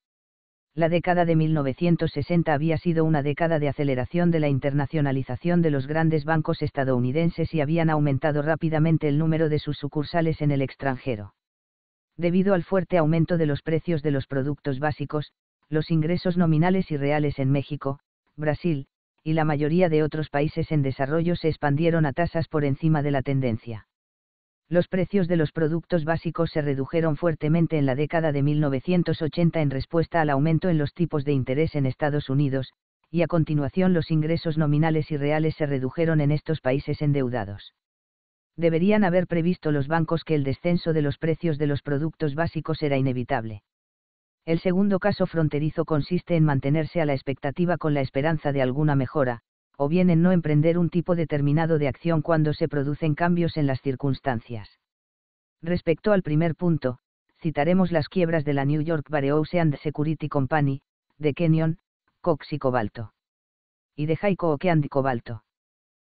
La década de 1960 había sido una década de aceleración de la internacionalización de los grandes bancos estadounidenses y habían aumentado rápidamente el número de sus sucursales en el extranjero. Debido al fuerte aumento de los precios de los productos básicos, los ingresos nominales y reales en México, Brasil, y la mayoría de otros países en desarrollo se expandieron a tasas por encima de la tendencia los precios de los productos básicos se redujeron fuertemente en la década de 1980 en respuesta al aumento en los tipos de interés en Estados Unidos, y a continuación los ingresos nominales y reales se redujeron en estos países endeudados. Deberían haber previsto los bancos que el descenso de los precios de los productos básicos era inevitable. El segundo caso fronterizo consiste en mantenerse a la expectativa con la esperanza de alguna mejora, o bien en no emprender un tipo determinado de acción cuando se producen cambios en las circunstancias. Respecto al primer punto, citaremos las quiebras de la New York Barreaux and Security Company, de Kenyon, Cox y Cobalto. Y de Jaico Okeand y Cobalto.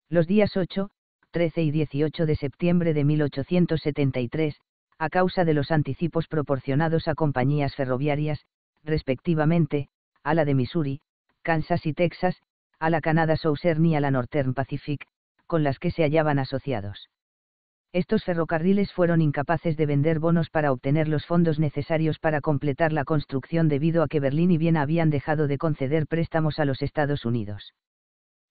Los días 8, 13 y 18 de septiembre de 1873, a causa de los anticipos proporcionados a compañías ferroviarias, respectivamente, a la de Missouri, Kansas y Texas, a la Canada Southern y a la Northern Pacific, con las que se hallaban asociados. Estos ferrocarriles fueron incapaces de vender bonos para obtener los fondos necesarios para completar la construcción debido a que Berlín y Viena habían dejado de conceder préstamos a los Estados Unidos.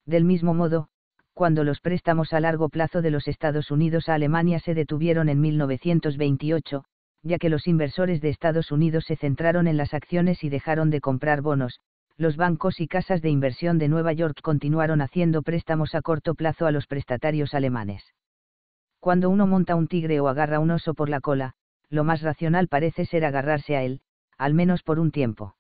Del mismo modo, cuando los préstamos a largo plazo de los Estados Unidos a Alemania se detuvieron en 1928, ya que los inversores de Estados Unidos se centraron en las acciones y dejaron de comprar bonos, los bancos y casas de inversión de Nueva York continuaron haciendo préstamos a corto plazo a los prestatarios alemanes. Cuando uno monta un tigre o agarra un oso por la cola, lo más racional parece ser agarrarse a él, al menos por un tiempo.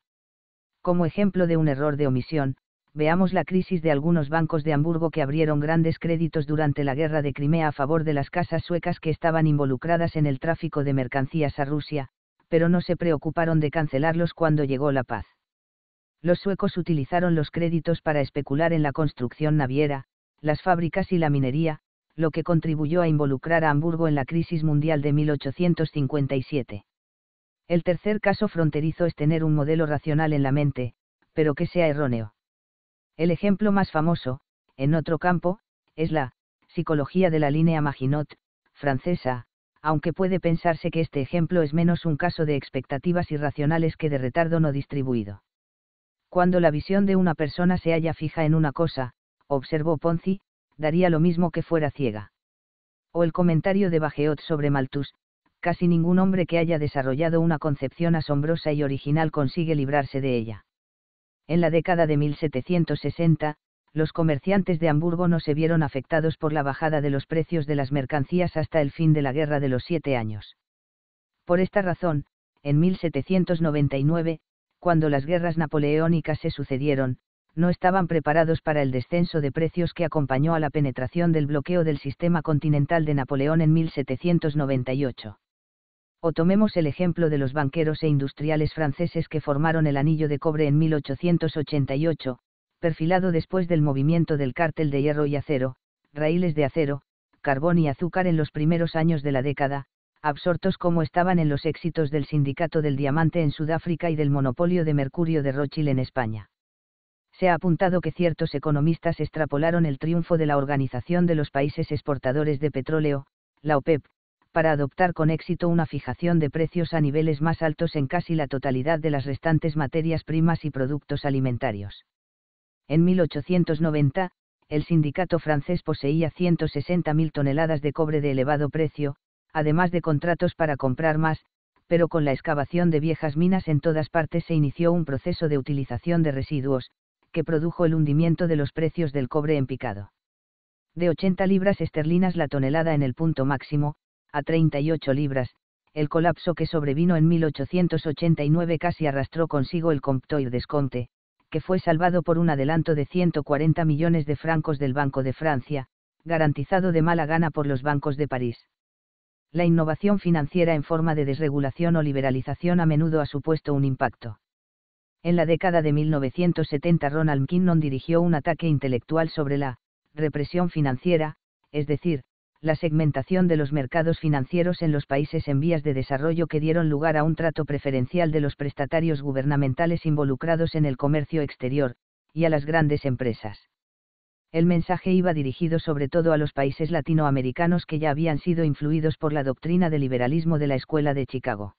Como ejemplo de un error de omisión, veamos la crisis de algunos bancos de Hamburgo que abrieron grandes créditos durante la guerra de Crimea a favor de las casas suecas que estaban involucradas en el tráfico de mercancías a Rusia, pero no se preocuparon de cancelarlos cuando llegó la paz los suecos utilizaron los créditos para especular en la construcción naviera, las fábricas y la minería, lo que contribuyó a involucrar a Hamburgo en la crisis mundial de 1857. El tercer caso fronterizo es tener un modelo racional en la mente, pero que sea erróneo. El ejemplo más famoso, en otro campo, es la psicología de la línea Maginot, francesa, aunque puede pensarse que este ejemplo es menos un caso de expectativas irracionales que de retardo no distribuido. Cuando la visión de una persona se halla fija en una cosa, observó Ponzi, daría lo mismo que fuera ciega. O el comentario de Bajeot sobre Malthus, casi ningún hombre que haya desarrollado una concepción asombrosa y original consigue librarse de ella. En la década de 1760, los comerciantes de Hamburgo no se vieron afectados por la bajada de los precios de las mercancías hasta el fin de la Guerra de los Siete Años. Por esta razón, en 1799, cuando las guerras napoleónicas se sucedieron, no estaban preparados para el descenso de precios que acompañó a la penetración del bloqueo del sistema continental de Napoleón en 1798. O tomemos el ejemplo de los banqueros e industriales franceses que formaron el anillo de cobre en 1888, perfilado después del movimiento del cártel de hierro y acero, raíles de acero, carbón y azúcar en los primeros años de la década, absortos como estaban en los éxitos del Sindicato del Diamante en Sudáfrica y del monopolio de mercurio de Rothschild en España. Se ha apuntado que ciertos economistas extrapolaron el triunfo de la Organización de los Países Exportadores de Petróleo, la OPEP, para adoptar con éxito una fijación de precios a niveles más altos en casi la totalidad de las restantes materias primas y productos alimentarios. En 1890, el sindicato francés poseía 160.000 toneladas de cobre de elevado precio, además de contratos para comprar más, pero con la excavación de viejas minas en todas partes se inició un proceso de utilización de residuos, que produjo el hundimiento de los precios del cobre en picado. De 80 libras esterlinas la tonelada en el punto máximo, a 38 libras, el colapso que sobrevino en 1889 casi arrastró consigo el Comptoir Descompte, que fue salvado por un adelanto de 140 millones de francos del Banco de Francia, garantizado de mala gana por los bancos de París la innovación financiera en forma de desregulación o liberalización a menudo ha supuesto un impacto. En la década de 1970 Ronald McKinnon dirigió un ataque intelectual sobre la represión financiera, es decir, la segmentación de los mercados financieros en los países en vías de desarrollo que dieron lugar a un trato preferencial de los prestatarios gubernamentales involucrados en el comercio exterior, y a las grandes empresas. El mensaje iba dirigido sobre todo a los países latinoamericanos que ya habían sido influidos por la doctrina de liberalismo de la Escuela de Chicago.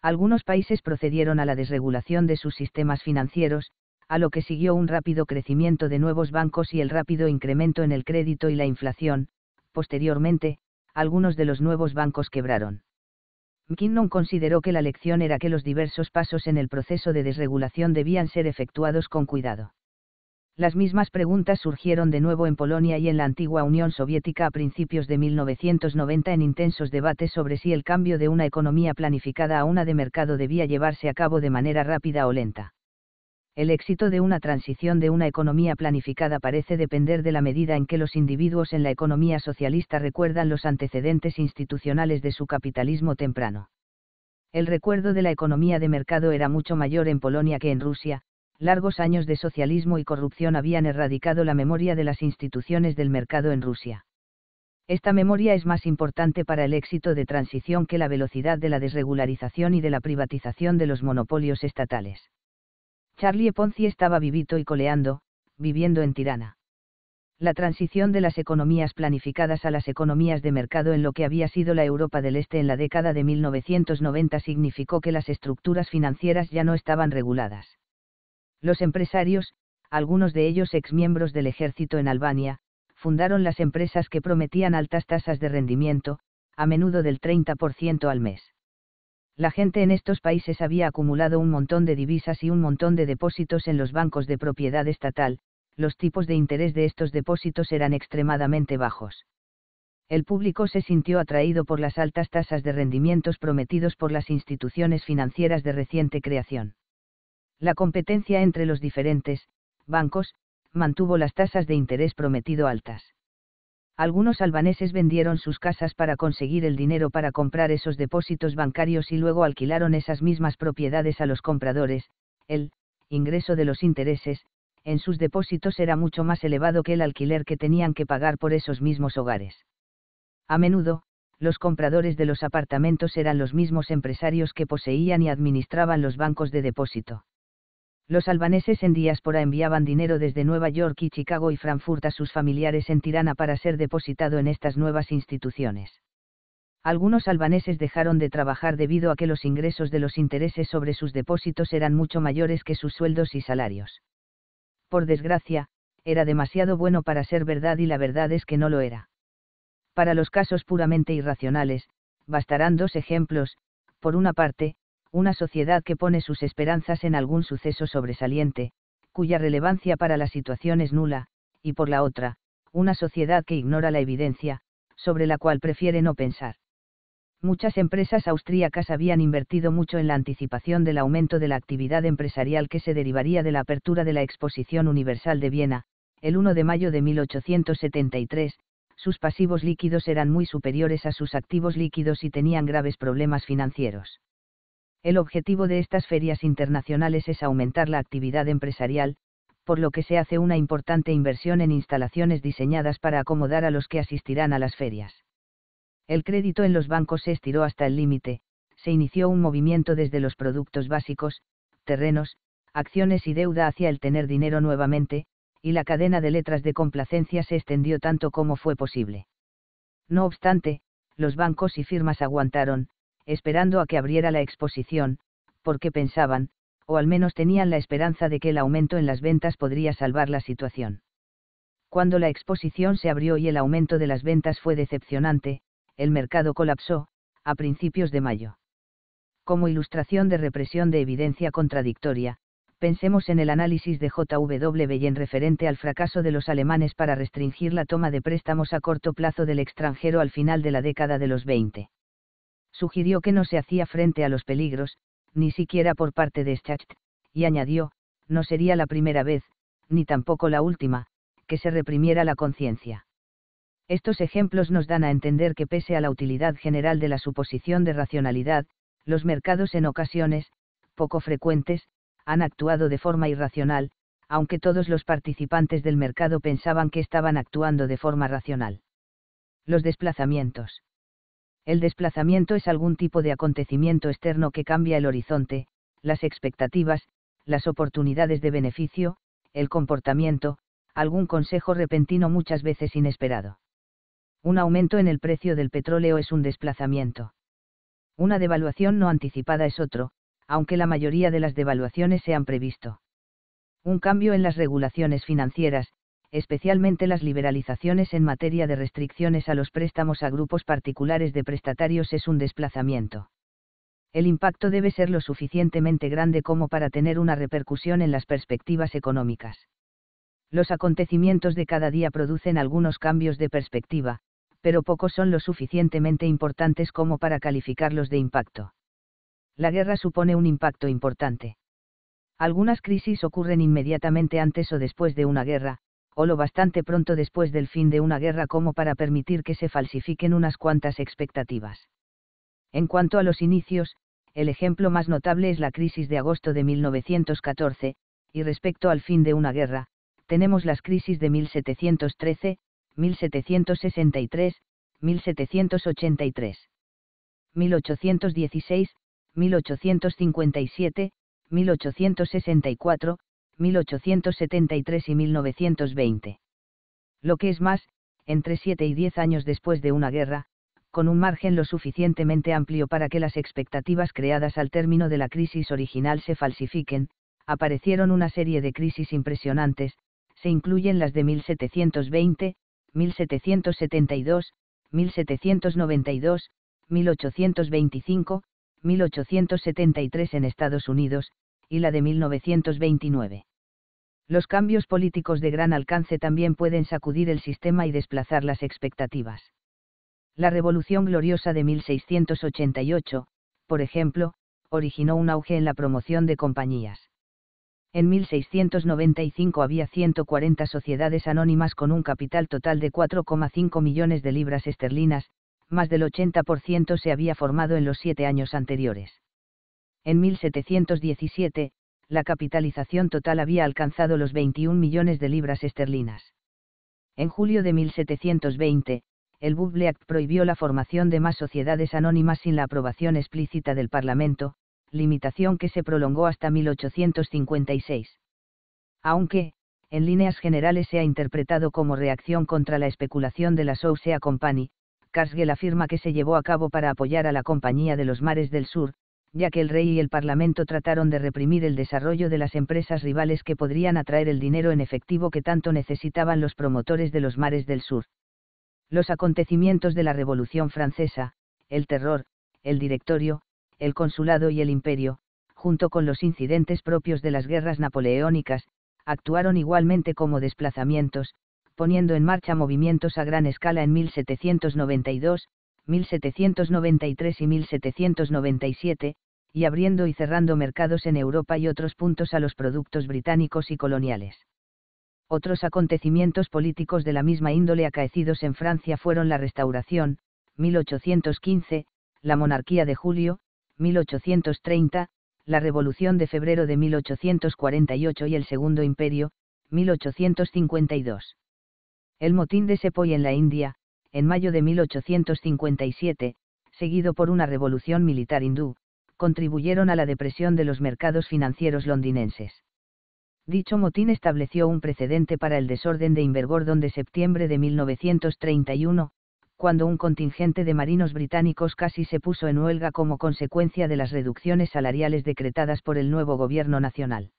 Algunos países procedieron a la desregulación de sus sistemas financieros, a lo que siguió un rápido crecimiento de nuevos bancos y el rápido incremento en el crédito y la inflación, posteriormente, algunos de los nuevos bancos quebraron. McKinnon consideró que la lección era que los diversos pasos en el proceso de desregulación debían ser efectuados con cuidado. Las mismas preguntas surgieron de nuevo en Polonia y en la antigua Unión Soviética a principios de 1990 en intensos debates sobre si el cambio de una economía planificada a una de mercado debía llevarse a cabo de manera rápida o lenta el éxito de una transición de una economía planificada parece depender de la medida en que los individuos en la economía socialista recuerdan los antecedentes institucionales de su capitalismo temprano. El recuerdo de la economía de mercado era mucho mayor en Polonia que en Rusia, largos años de socialismo y corrupción habían erradicado la memoria de las instituciones del mercado en Rusia. Esta memoria es más importante para el éxito de transición que la velocidad de la desregularización y de la privatización de los monopolios estatales. Charlie Ponzi estaba vivito y coleando, viviendo en Tirana. La transición de las economías planificadas a las economías de mercado en lo que había sido la Europa del Este en la década de 1990 significó que las estructuras financieras ya no estaban reguladas. Los empresarios, algunos de ellos exmiembros del ejército en Albania, fundaron las empresas que prometían altas tasas de rendimiento, a menudo del 30% al mes la gente en estos países había acumulado un montón de divisas y un montón de depósitos en los bancos de propiedad estatal, los tipos de interés de estos depósitos eran extremadamente bajos. El público se sintió atraído por las altas tasas de rendimientos prometidos por las instituciones financieras de reciente creación. La competencia entre los diferentes bancos mantuvo las tasas de interés prometido altas algunos albaneses vendieron sus casas para conseguir el dinero para comprar esos depósitos bancarios y luego alquilaron esas mismas propiedades a los compradores, el ingreso de los intereses, en sus depósitos era mucho más elevado que el alquiler que tenían que pagar por esos mismos hogares. A menudo, los compradores de los apartamentos eran los mismos empresarios que poseían y administraban los bancos de depósito. Los albaneses en diáspora enviaban dinero desde Nueva York y Chicago y Frankfurt a sus familiares en Tirana para ser depositado en estas nuevas instituciones. Algunos albaneses dejaron de trabajar debido a que los ingresos de los intereses sobre sus depósitos eran mucho mayores que sus sueldos y salarios. Por desgracia, era demasiado bueno para ser verdad y la verdad es que no lo era. Para los casos puramente irracionales, bastarán dos ejemplos, por una parte, una sociedad que pone sus esperanzas en algún suceso sobresaliente, cuya relevancia para la situación es nula, y por la otra, una sociedad que ignora la evidencia, sobre la cual prefiere no pensar. Muchas empresas austríacas habían invertido mucho en la anticipación del aumento de la actividad empresarial que se derivaría de la apertura de la Exposición Universal de Viena, el 1 de mayo de 1873, sus pasivos líquidos eran muy superiores a sus activos líquidos y tenían graves problemas financieros. El objetivo de estas ferias internacionales es aumentar la actividad empresarial, por lo que se hace una importante inversión en instalaciones diseñadas para acomodar a los que asistirán a las ferias. El crédito en los bancos se estiró hasta el límite, se inició un movimiento desde los productos básicos, terrenos, acciones y deuda hacia el tener dinero nuevamente, y la cadena de letras de complacencia se extendió tanto como fue posible. No obstante, los bancos y firmas aguantaron, esperando a que abriera la exposición, porque pensaban, o al menos tenían la esperanza de que el aumento en las ventas podría salvar la situación. Cuando la exposición se abrió y el aumento de las ventas fue decepcionante, el mercado colapsó, a principios de mayo. Como ilustración de represión de evidencia contradictoria, pensemos en el análisis de J.W. en referente al fracaso de los alemanes para restringir la toma de préstamos a corto plazo del extranjero al final de la década de los 20 sugirió que no se hacía frente a los peligros, ni siquiera por parte de Schacht, y añadió, no sería la primera vez, ni tampoco la última, que se reprimiera la conciencia. Estos ejemplos nos dan a entender que pese a la utilidad general de la suposición de racionalidad, los mercados en ocasiones, poco frecuentes, han actuado de forma irracional, aunque todos los participantes del mercado pensaban que estaban actuando de forma racional Los desplazamientos. El desplazamiento es algún tipo de acontecimiento externo que cambia el horizonte, las expectativas, las oportunidades de beneficio, el comportamiento, algún consejo repentino muchas veces inesperado. Un aumento en el precio del petróleo es un desplazamiento. Una devaluación no anticipada es otro, aunque la mayoría de las devaluaciones se han previsto. Un cambio en las regulaciones financieras, especialmente las liberalizaciones en materia de restricciones a los préstamos a grupos particulares de prestatarios es un desplazamiento. El impacto debe ser lo suficientemente grande como para tener una repercusión en las perspectivas económicas. Los acontecimientos de cada día producen algunos cambios de perspectiva, pero pocos son lo suficientemente importantes como para calificarlos de impacto. La guerra supone un impacto importante. Algunas crisis ocurren inmediatamente antes o después de una guerra, o lo bastante pronto después del fin de una guerra como para permitir que se falsifiquen unas cuantas expectativas. En cuanto a los inicios, el ejemplo más notable es la crisis de agosto de 1914, y respecto al fin de una guerra, tenemos las crisis de 1713, 1763, 1783, 1816, 1857, 1864, 1873 y 1920. Lo que es más, entre 7 y 10 años después de una guerra, con un margen lo suficientemente amplio para que las expectativas creadas al término de la crisis original se falsifiquen, aparecieron una serie de crisis impresionantes, se incluyen las de 1720, 1772, 1792, 1825, 1873 en Estados Unidos, y la de 1929. Los cambios políticos de gran alcance también pueden sacudir el sistema y desplazar las expectativas. La Revolución Gloriosa de 1688, por ejemplo, originó un auge en la promoción de compañías. En 1695 había 140 sociedades anónimas con un capital total de 4,5 millones de libras esterlinas, más del 80% se había formado en los siete años anteriores. En 1717, la capitalización total había alcanzado los 21 millones de libras esterlinas. En julio de 1720, el Bubble Act prohibió la formación de más sociedades anónimas sin la aprobación explícita del Parlamento, limitación que se prolongó hasta 1856. Aunque, en líneas generales se ha interpretado como reacción contra la especulación de la Sousea Company, Carswell afirma que se llevó a cabo para apoyar a la Compañía de los Mares del Sur, ya que el rey y el Parlamento trataron de reprimir el desarrollo de las empresas rivales que podrían atraer el dinero en efectivo que tanto necesitaban los promotores de los mares del sur. Los acontecimientos de la Revolución Francesa, el terror, el directorio, el consulado y el imperio, junto con los incidentes propios de las guerras napoleónicas, actuaron igualmente como desplazamientos, poniendo en marcha movimientos a gran escala en 1792, 1793 y 1797, y abriendo y cerrando mercados en Europa y otros puntos a los productos británicos y coloniales. Otros acontecimientos políticos de la misma índole acaecidos en Francia fueron la Restauración, 1815, la Monarquía de Julio, 1830, la Revolución de Febrero de 1848 y el Segundo Imperio, 1852. El motín de Sepoy en la India, en mayo de 1857, seguido por una revolución militar hindú, contribuyeron a la depresión de los mercados financieros londinenses. Dicho motín estableció un precedente para el desorden de Invergordon de septiembre de 1931, cuando un contingente de marinos británicos casi se puso en huelga como consecuencia de las reducciones salariales decretadas por el nuevo gobierno nacional.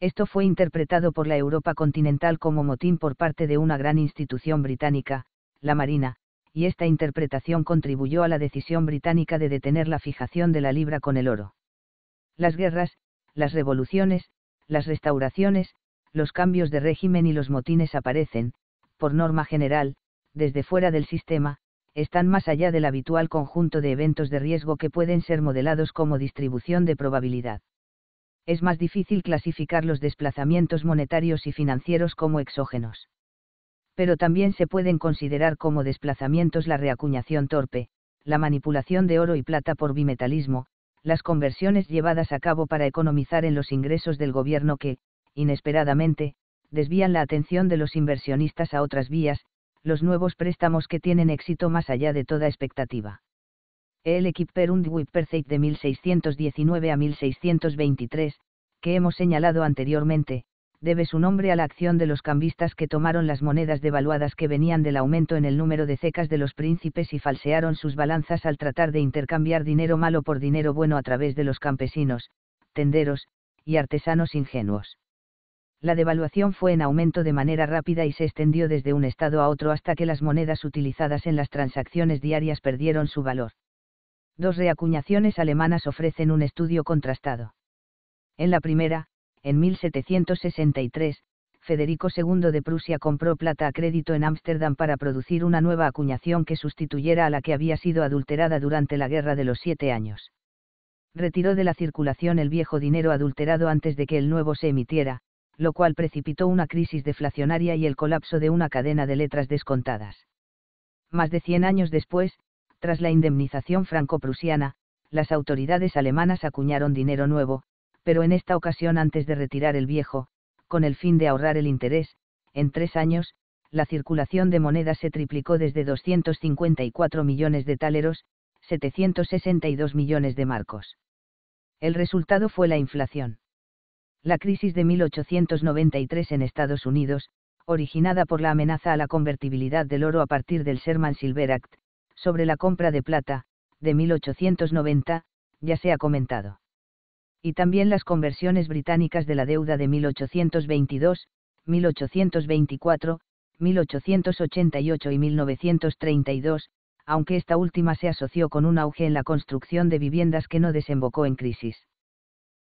Esto fue interpretado por la Europa continental como motín por parte de una gran institución británica, la Marina, y esta interpretación contribuyó a la decisión británica de detener la fijación de la libra con el oro. Las guerras, las revoluciones, las restauraciones, los cambios de régimen y los motines aparecen, por norma general, desde fuera del sistema, están más allá del habitual conjunto de eventos de riesgo que pueden ser modelados como distribución de probabilidad. Es más difícil clasificar los desplazamientos monetarios y financieros como exógenos. Pero también se pueden considerar como desplazamientos la reacuñación torpe, la manipulación de oro y plata por bimetalismo, las conversiones llevadas a cabo para economizar en los ingresos del gobierno que, inesperadamente, desvían la atención de los inversionistas a otras vías, los nuevos préstamos que tienen éxito más allá de toda expectativa. El Equipper und Wipperzeit de 1619 a 1623, que hemos señalado anteriormente, debe su nombre a la acción de los cambistas que tomaron las monedas devaluadas que venían del aumento en el número de cecas de los príncipes y falsearon sus balanzas al tratar de intercambiar dinero malo por dinero bueno a través de los campesinos, tenderos, y artesanos ingenuos. La devaluación fue en aumento de manera rápida y se extendió desde un estado a otro hasta que las monedas utilizadas en las transacciones diarias perdieron su valor. Dos reacuñaciones alemanas ofrecen un estudio contrastado. En la primera, en 1763, Federico II de Prusia compró plata a crédito en Ámsterdam para producir una nueva acuñación que sustituyera a la que había sido adulterada durante la Guerra de los Siete Años. Retiró de la circulación el viejo dinero adulterado antes de que el nuevo se emitiera, lo cual precipitó una crisis deflacionaria y el colapso de una cadena de letras descontadas. Más de 100 años después, tras la indemnización franco-prusiana, las autoridades alemanas acuñaron dinero nuevo, pero en esta ocasión antes de retirar el viejo, con el fin de ahorrar el interés, en tres años, la circulación de monedas se triplicó desde 254 millones de taleros, 762 millones de marcos. El resultado fue la inflación. La crisis de 1893 en Estados Unidos, originada por la amenaza a la convertibilidad del oro a partir del Sherman Silver Act, sobre la compra de plata, de 1890, ya se ha comentado y también las conversiones británicas de la deuda de 1822, 1824, 1888 y 1932, aunque esta última se asoció con un auge en la construcción de viviendas que no desembocó en crisis.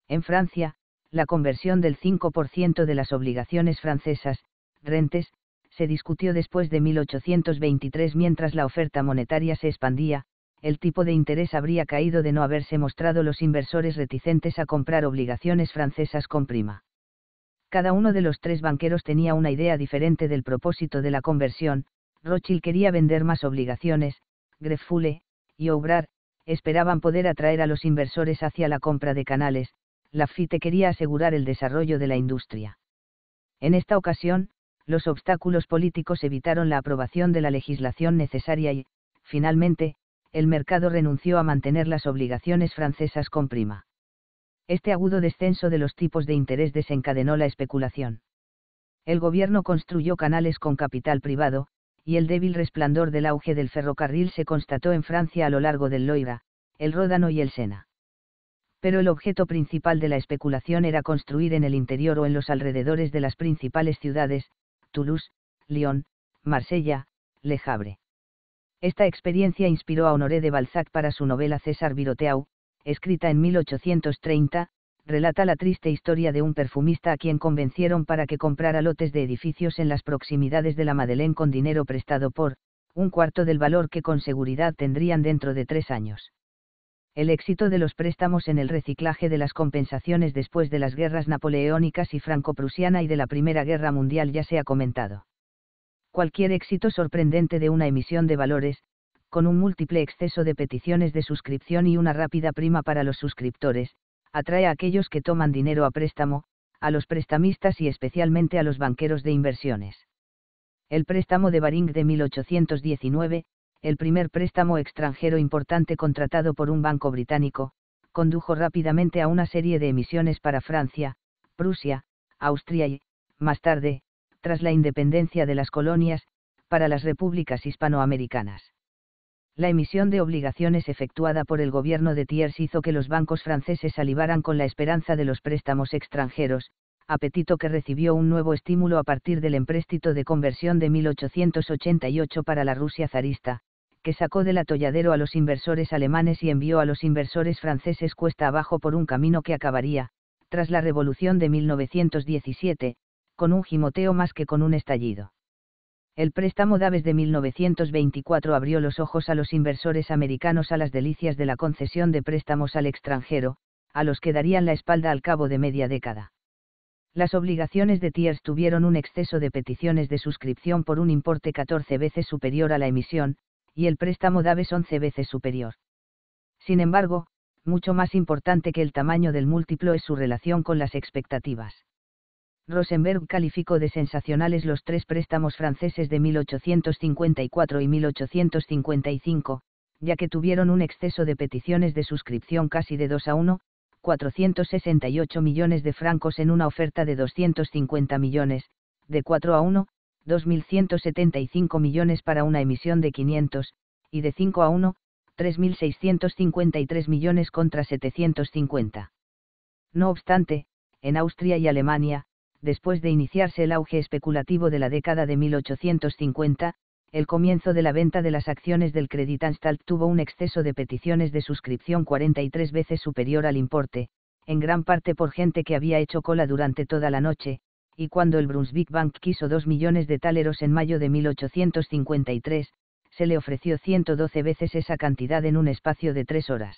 En Francia, la conversión del 5% de las obligaciones francesas, rentes, se discutió después de 1823 mientras la oferta monetaria se expandía, el tipo de interés habría caído de no haberse mostrado los inversores reticentes a comprar obligaciones francesas con prima. Cada uno de los tres banqueros tenía una idea diferente del propósito de la conversión, Rothschild quería vender más obligaciones, Greffule, y Obrar, esperaban poder atraer a los inversores hacia la compra de canales, Lafitte quería asegurar el desarrollo de la industria. En esta ocasión, los obstáculos políticos evitaron la aprobación de la legislación necesaria y, finalmente, el mercado renunció a mantener las obligaciones francesas con prima. Este agudo descenso de los tipos de interés desencadenó la especulación. El gobierno construyó canales con capital privado, y el débil resplandor del auge del ferrocarril se constató en Francia a lo largo del Loira, el Ródano y el Sena. Pero el objeto principal de la especulación era construir en el interior o en los alrededores de las principales ciudades, Toulouse, Lyon, Marsella, Le Havre. Esta experiencia inspiró a Honoré de Balzac para su novela César Viroteau, escrita en 1830, relata la triste historia de un perfumista a quien convencieron para que comprara lotes de edificios en las proximidades de la Madeleine con dinero prestado por, un cuarto del valor que con seguridad tendrían dentro de tres años. El éxito de los préstamos en el reciclaje de las compensaciones después de las guerras napoleónicas y franco-prusiana y de la Primera Guerra Mundial ya se ha comentado cualquier éxito sorprendente de una emisión de valores, con un múltiple exceso de peticiones de suscripción y una rápida prima para los suscriptores, atrae a aquellos que toman dinero a préstamo, a los prestamistas y especialmente a los banqueros de inversiones. El préstamo de Baring de 1819, el primer préstamo extranjero importante contratado por un banco británico, condujo rápidamente a una serie de emisiones para Francia, Prusia, Austria y, más tarde, tras la independencia de las colonias, para las repúblicas hispanoamericanas. La emisión de obligaciones efectuada por el gobierno de Thiers hizo que los bancos franceses salivaran con la esperanza de los préstamos extranjeros, apetito que recibió un nuevo estímulo a partir del empréstito de conversión de 1888 para la Rusia zarista, que sacó del atolladero a los inversores alemanes y envió a los inversores franceses cuesta abajo por un camino que acabaría, tras la Revolución de 1917, con un gimoteo más que con un estallido. El préstamo Daves de 1924 abrió los ojos a los inversores americanos a las delicias de la concesión de préstamos al extranjero, a los que darían la espalda al cabo de media década. Las obligaciones de Tiers tuvieron un exceso de peticiones de suscripción por un importe 14 veces superior a la emisión, y el préstamo Daves 11 veces superior. Sin embargo, mucho más importante que el tamaño del múltiplo es su relación con las expectativas Rosenberg calificó de sensacionales los tres préstamos franceses de 1854 y 1855, ya que tuvieron un exceso de peticiones de suscripción casi de 2 a 1, 468 millones de francos en una oferta de 250 millones, de 4 a 1, 2.175 millones para una emisión de 500, y de 5 a 1, 3.653 millones contra 750. No obstante, en Austria y Alemania, después de iniciarse el auge especulativo de la década de 1850, el comienzo de la venta de las acciones del Creditanstalt tuvo un exceso de peticiones de suscripción 43 veces superior al importe, en gran parte por gente que había hecho cola durante toda la noche, y cuando el Brunswick Bank quiso 2 millones de taleros en mayo de 1853, se le ofreció 112 veces esa cantidad en un espacio de tres horas.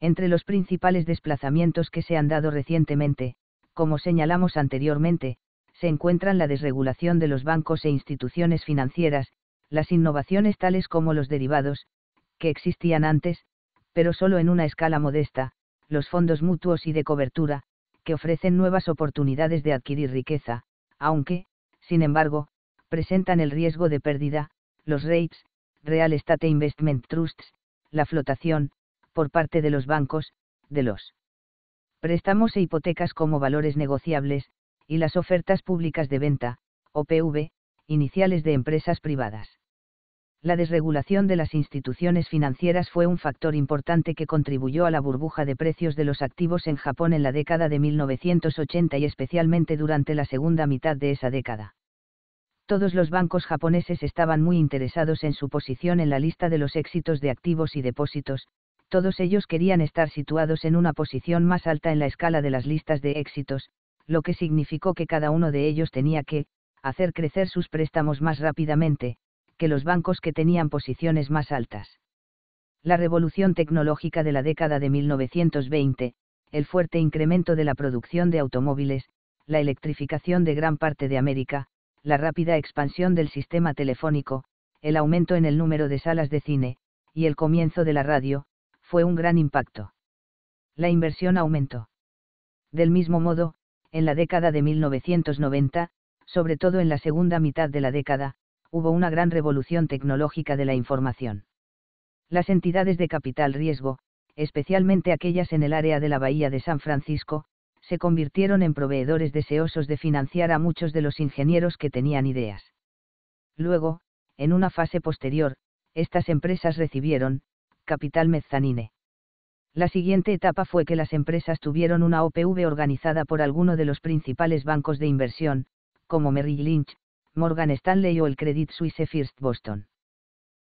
Entre los principales desplazamientos que se han dado recientemente, como señalamos anteriormente, se encuentran la desregulación de los bancos e instituciones financieras, las innovaciones tales como los derivados, que existían antes, pero solo en una escala modesta, los fondos mutuos y de cobertura, que ofrecen nuevas oportunidades de adquirir riqueza, aunque, sin embargo, presentan el riesgo de pérdida, los REITs, Real Estate Investment Trusts, la flotación, por parte de los bancos, de los préstamos e hipotecas como valores negociables, y las ofertas públicas de venta, OPV, iniciales de empresas privadas. La desregulación de las instituciones financieras fue un factor importante que contribuyó a la burbuja de precios de los activos en Japón en la década de 1980 y especialmente durante la segunda mitad de esa década. Todos los bancos japoneses estaban muy interesados en su posición en la lista de los éxitos de activos y depósitos, todos ellos querían estar situados en una posición más alta en la escala de las listas de éxitos, lo que significó que cada uno de ellos tenía que, hacer crecer sus préstamos más rápidamente, que los bancos que tenían posiciones más altas. La revolución tecnológica de la década de 1920, el fuerte incremento de la producción de automóviles, la electrificación de gran parte de América, la rápida expansión del sistema telefónico, el aumento en el número de salas de cine, y el comienzo de la radio, fue un gran impacto. La inversión aumentó. Del mismo modo, en la década de 1990, sobre todo en la segunda mitad de la década, hubo una gran revolución tecnológica de la información. Las entidades de capital riesgo, especialmente aquellas en el área de la Bahía de San Francisco, se convirtieron en proveedores deseosos de financiar a muchos de los ingenieros que tenían ideas. Luego, en una fase posterior, estas empresas recibieron, capital mezzanine. La siguiente etapa fue que las empresas tuvieron una OPV organizada por alguno de los principales bancos de inversión, como Merrill Lynch, Morgan Stanley o el Credit Suisse First Boston.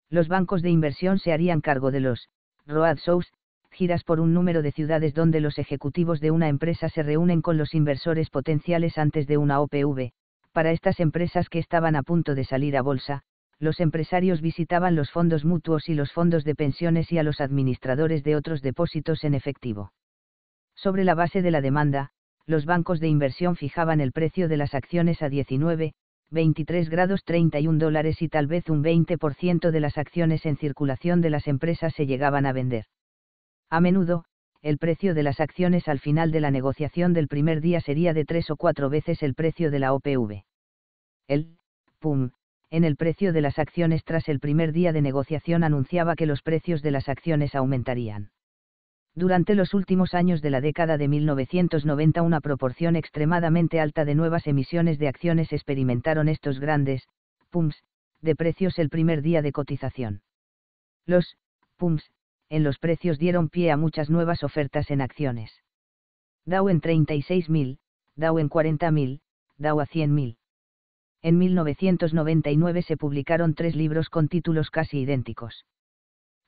Los bancos de inversión se harían cargo de los roadshows, giras por un número de ciudades donde los ejecutivos de una empresa se reúnen con los inversores potenciales antes de una OPV. Para estas empresas que estaban a punto de salir a bolsa, los empresarios visitaban los fondos mutuos y los fondos de pensiones y a los administradores de otros depósitos en efectivo. Sobre la base de la demanda, los bancos de inversión fijaban el precio de las acciones a 19, 23 grados 31 dólares y tal vez un 20% de las acciones en circulación de las empresas se llegaban a vender. A menudo, el precio de las acciones al final de la negociación del primer día sería de tres o cuatro veces el precio de la OPV. El PUM en el precio de las acciones tras el primer día de negociación anunciaba que los precios de las acciones aumentarían. Durante los últimos años de la década de 1990 una proporción extremadamente alta de nuevas emisiones de acciones experimentaron estos grandes, PUMS, de precios el primer día de cotización. Los, PUMS, en los precios dieron pie a muchas nuevas ofertas en acciones. Dow en 36.000, Dow en 40.000, Dow a 100.000 en 1999 se publicaron tres libros con títulos casi idénticos.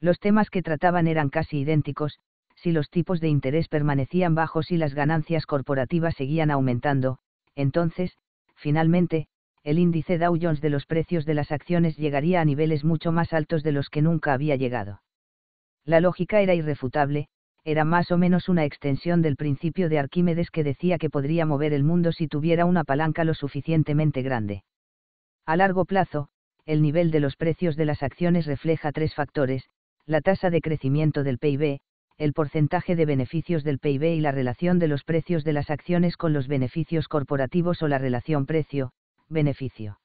Los temas que trataban eran casi idénticos, si los tipos de interés permanecían bajos y las ganancias corporativas seguían aumentando, entonces, finalmente, el índice Dow Jones de los precios de las acciones llegaría a niveles mucho más altos de los que nunca había llegado. La lógica era irrefutable, era más o menos una extensión del principio de Arquímedes que decía que podría mover el mundo si tuviera una palanca lo suficientemente grande. A largo plazo, el nivel de los precios de las acciones refleja tres factores, la tasa de crecimiento del PIB, el porcentaje de beneficios del PIB y la relación de los precios de las acciones con los beneficios corporativos o la relación precio-beneficio.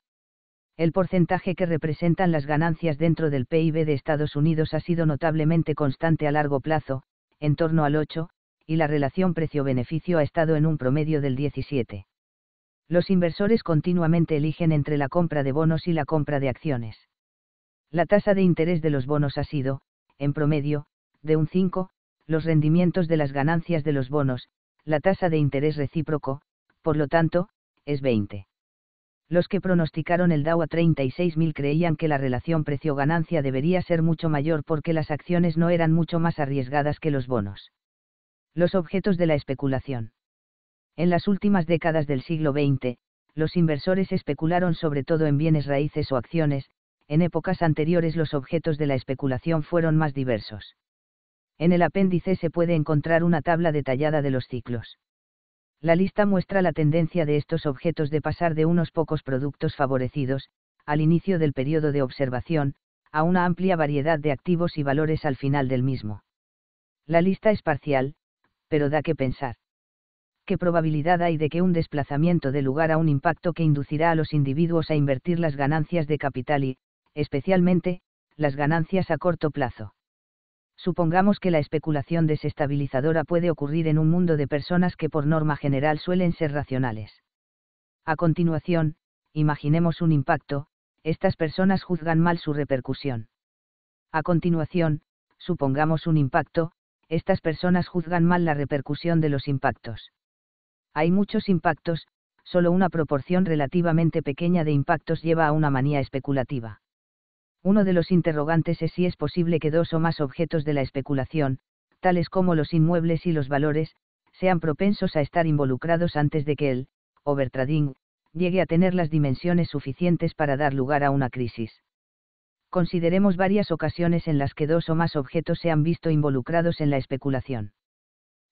El porcentaje que representan las ganancias dentro del PIB de Estados Unidos ha sido notablemente constante a largo plazo, en torno al 8, y la relación precio-beneficio ha estado en un promedio del 17. Los inversores continuamente eligen entre la compra de bonos y la compra de acciones. La tasa de interés de los bonos ha sido, en promedio, de un 5, los rendimientos de las ganancias de los bonos, la tasa de interés recíproco, por lo tanto, es 20. Los que pronosticaron el Dow a 36.000 creían que la relación precio-ganancia debería ser mucho mayor porque las acciones no eran mucho más arriesgadas que los bonos. Los objetos de la especulación. En las últimas décadas del siglo XX, los inversores especularon sobre todo en bienes raíces o acciones, en épocas anteriores los objetos de la especulación fueron más diversos. En el apéndice se puede encontrar una tabla detallada de los ciclos. La lista muestra la tendencia de estos objetos de pasar de unos pocos productos favorecidos, al inicio del periodo de observación, a una amplia variedad de activos y valores al final del mismo. La lista es parcial, pero da que pensar. ¿Qué probabilidad hay de que un desplazamiento dé lugar a un impacto que inducirá a los individuos a invertir las ganancias de capital y, especialmente, las ganancias a corto plazo? Supongamos que la especulación desestabilizadora puede ocurrir en un mundo de personas que por norma general suelen ser racionales. A continuación, imaginemos un impacto, estas personas juzgan mal su repercusión. A continuación, supongamos un impacto, estas personas juzgan mal la repercusión de los impactos. Hay muchos impactos, solo una proporción relativamente pequeña de impactos lleva a una manía especulativa. Uno de los interrogantes es si es posible que dos o más objetos de la especulación, tales como los inmuebles y los valores, sean propensos a estar involucrados antes de que el overtrading llegue a tener las dimensiones suficientes para dar lugar a una crisis. Consideremos varias ocasiones en las que dos o más objetos se han visto involucrados en la especulación.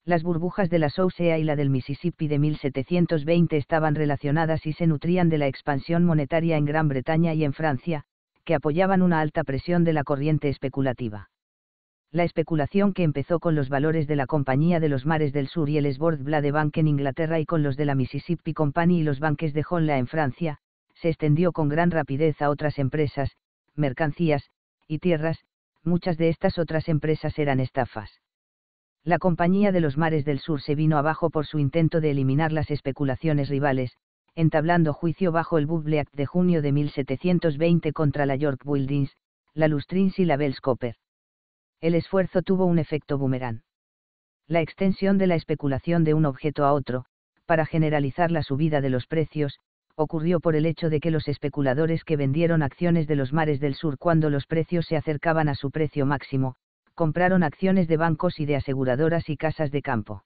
Las burbujas de la Sousea y la del Mississippi de 1720 estaban relacionadas y se nutrían de la expansión monetaria en Gran Bretaña y en Francia, que apoyaban una alta presión de la corriente especulativa. La especulación que empezó con los valores de la Compañía de los Mares del Sur y el Sword Bank en Inglaterra y con los de la Mississippi Company y los banques de Honla en Francia, se extendió con gran rapidez a otras empresas, mercancías, y tierras, muchas de estas otras empresas eran estafas. La Compañía de los Mares del Sur se vino abajo por su intento de eliminar las especulaciones rivales, entablando juicio bajo el Bubble Act de junio de 1720 contra la York Buildings, la Lustrins y la Bells Copper. El esfuerzo tuvo un efecto boomerang. La extensión de la especulación de un objeto a otro, para generalizar la subida de los precios, ocurrió por el hecho de que los especuladores que vendieron acciones de los mares del sur cuando los precios se acercaban a su precio máximo, compraron acciones de bancos y de aseguradoras y casas de campo.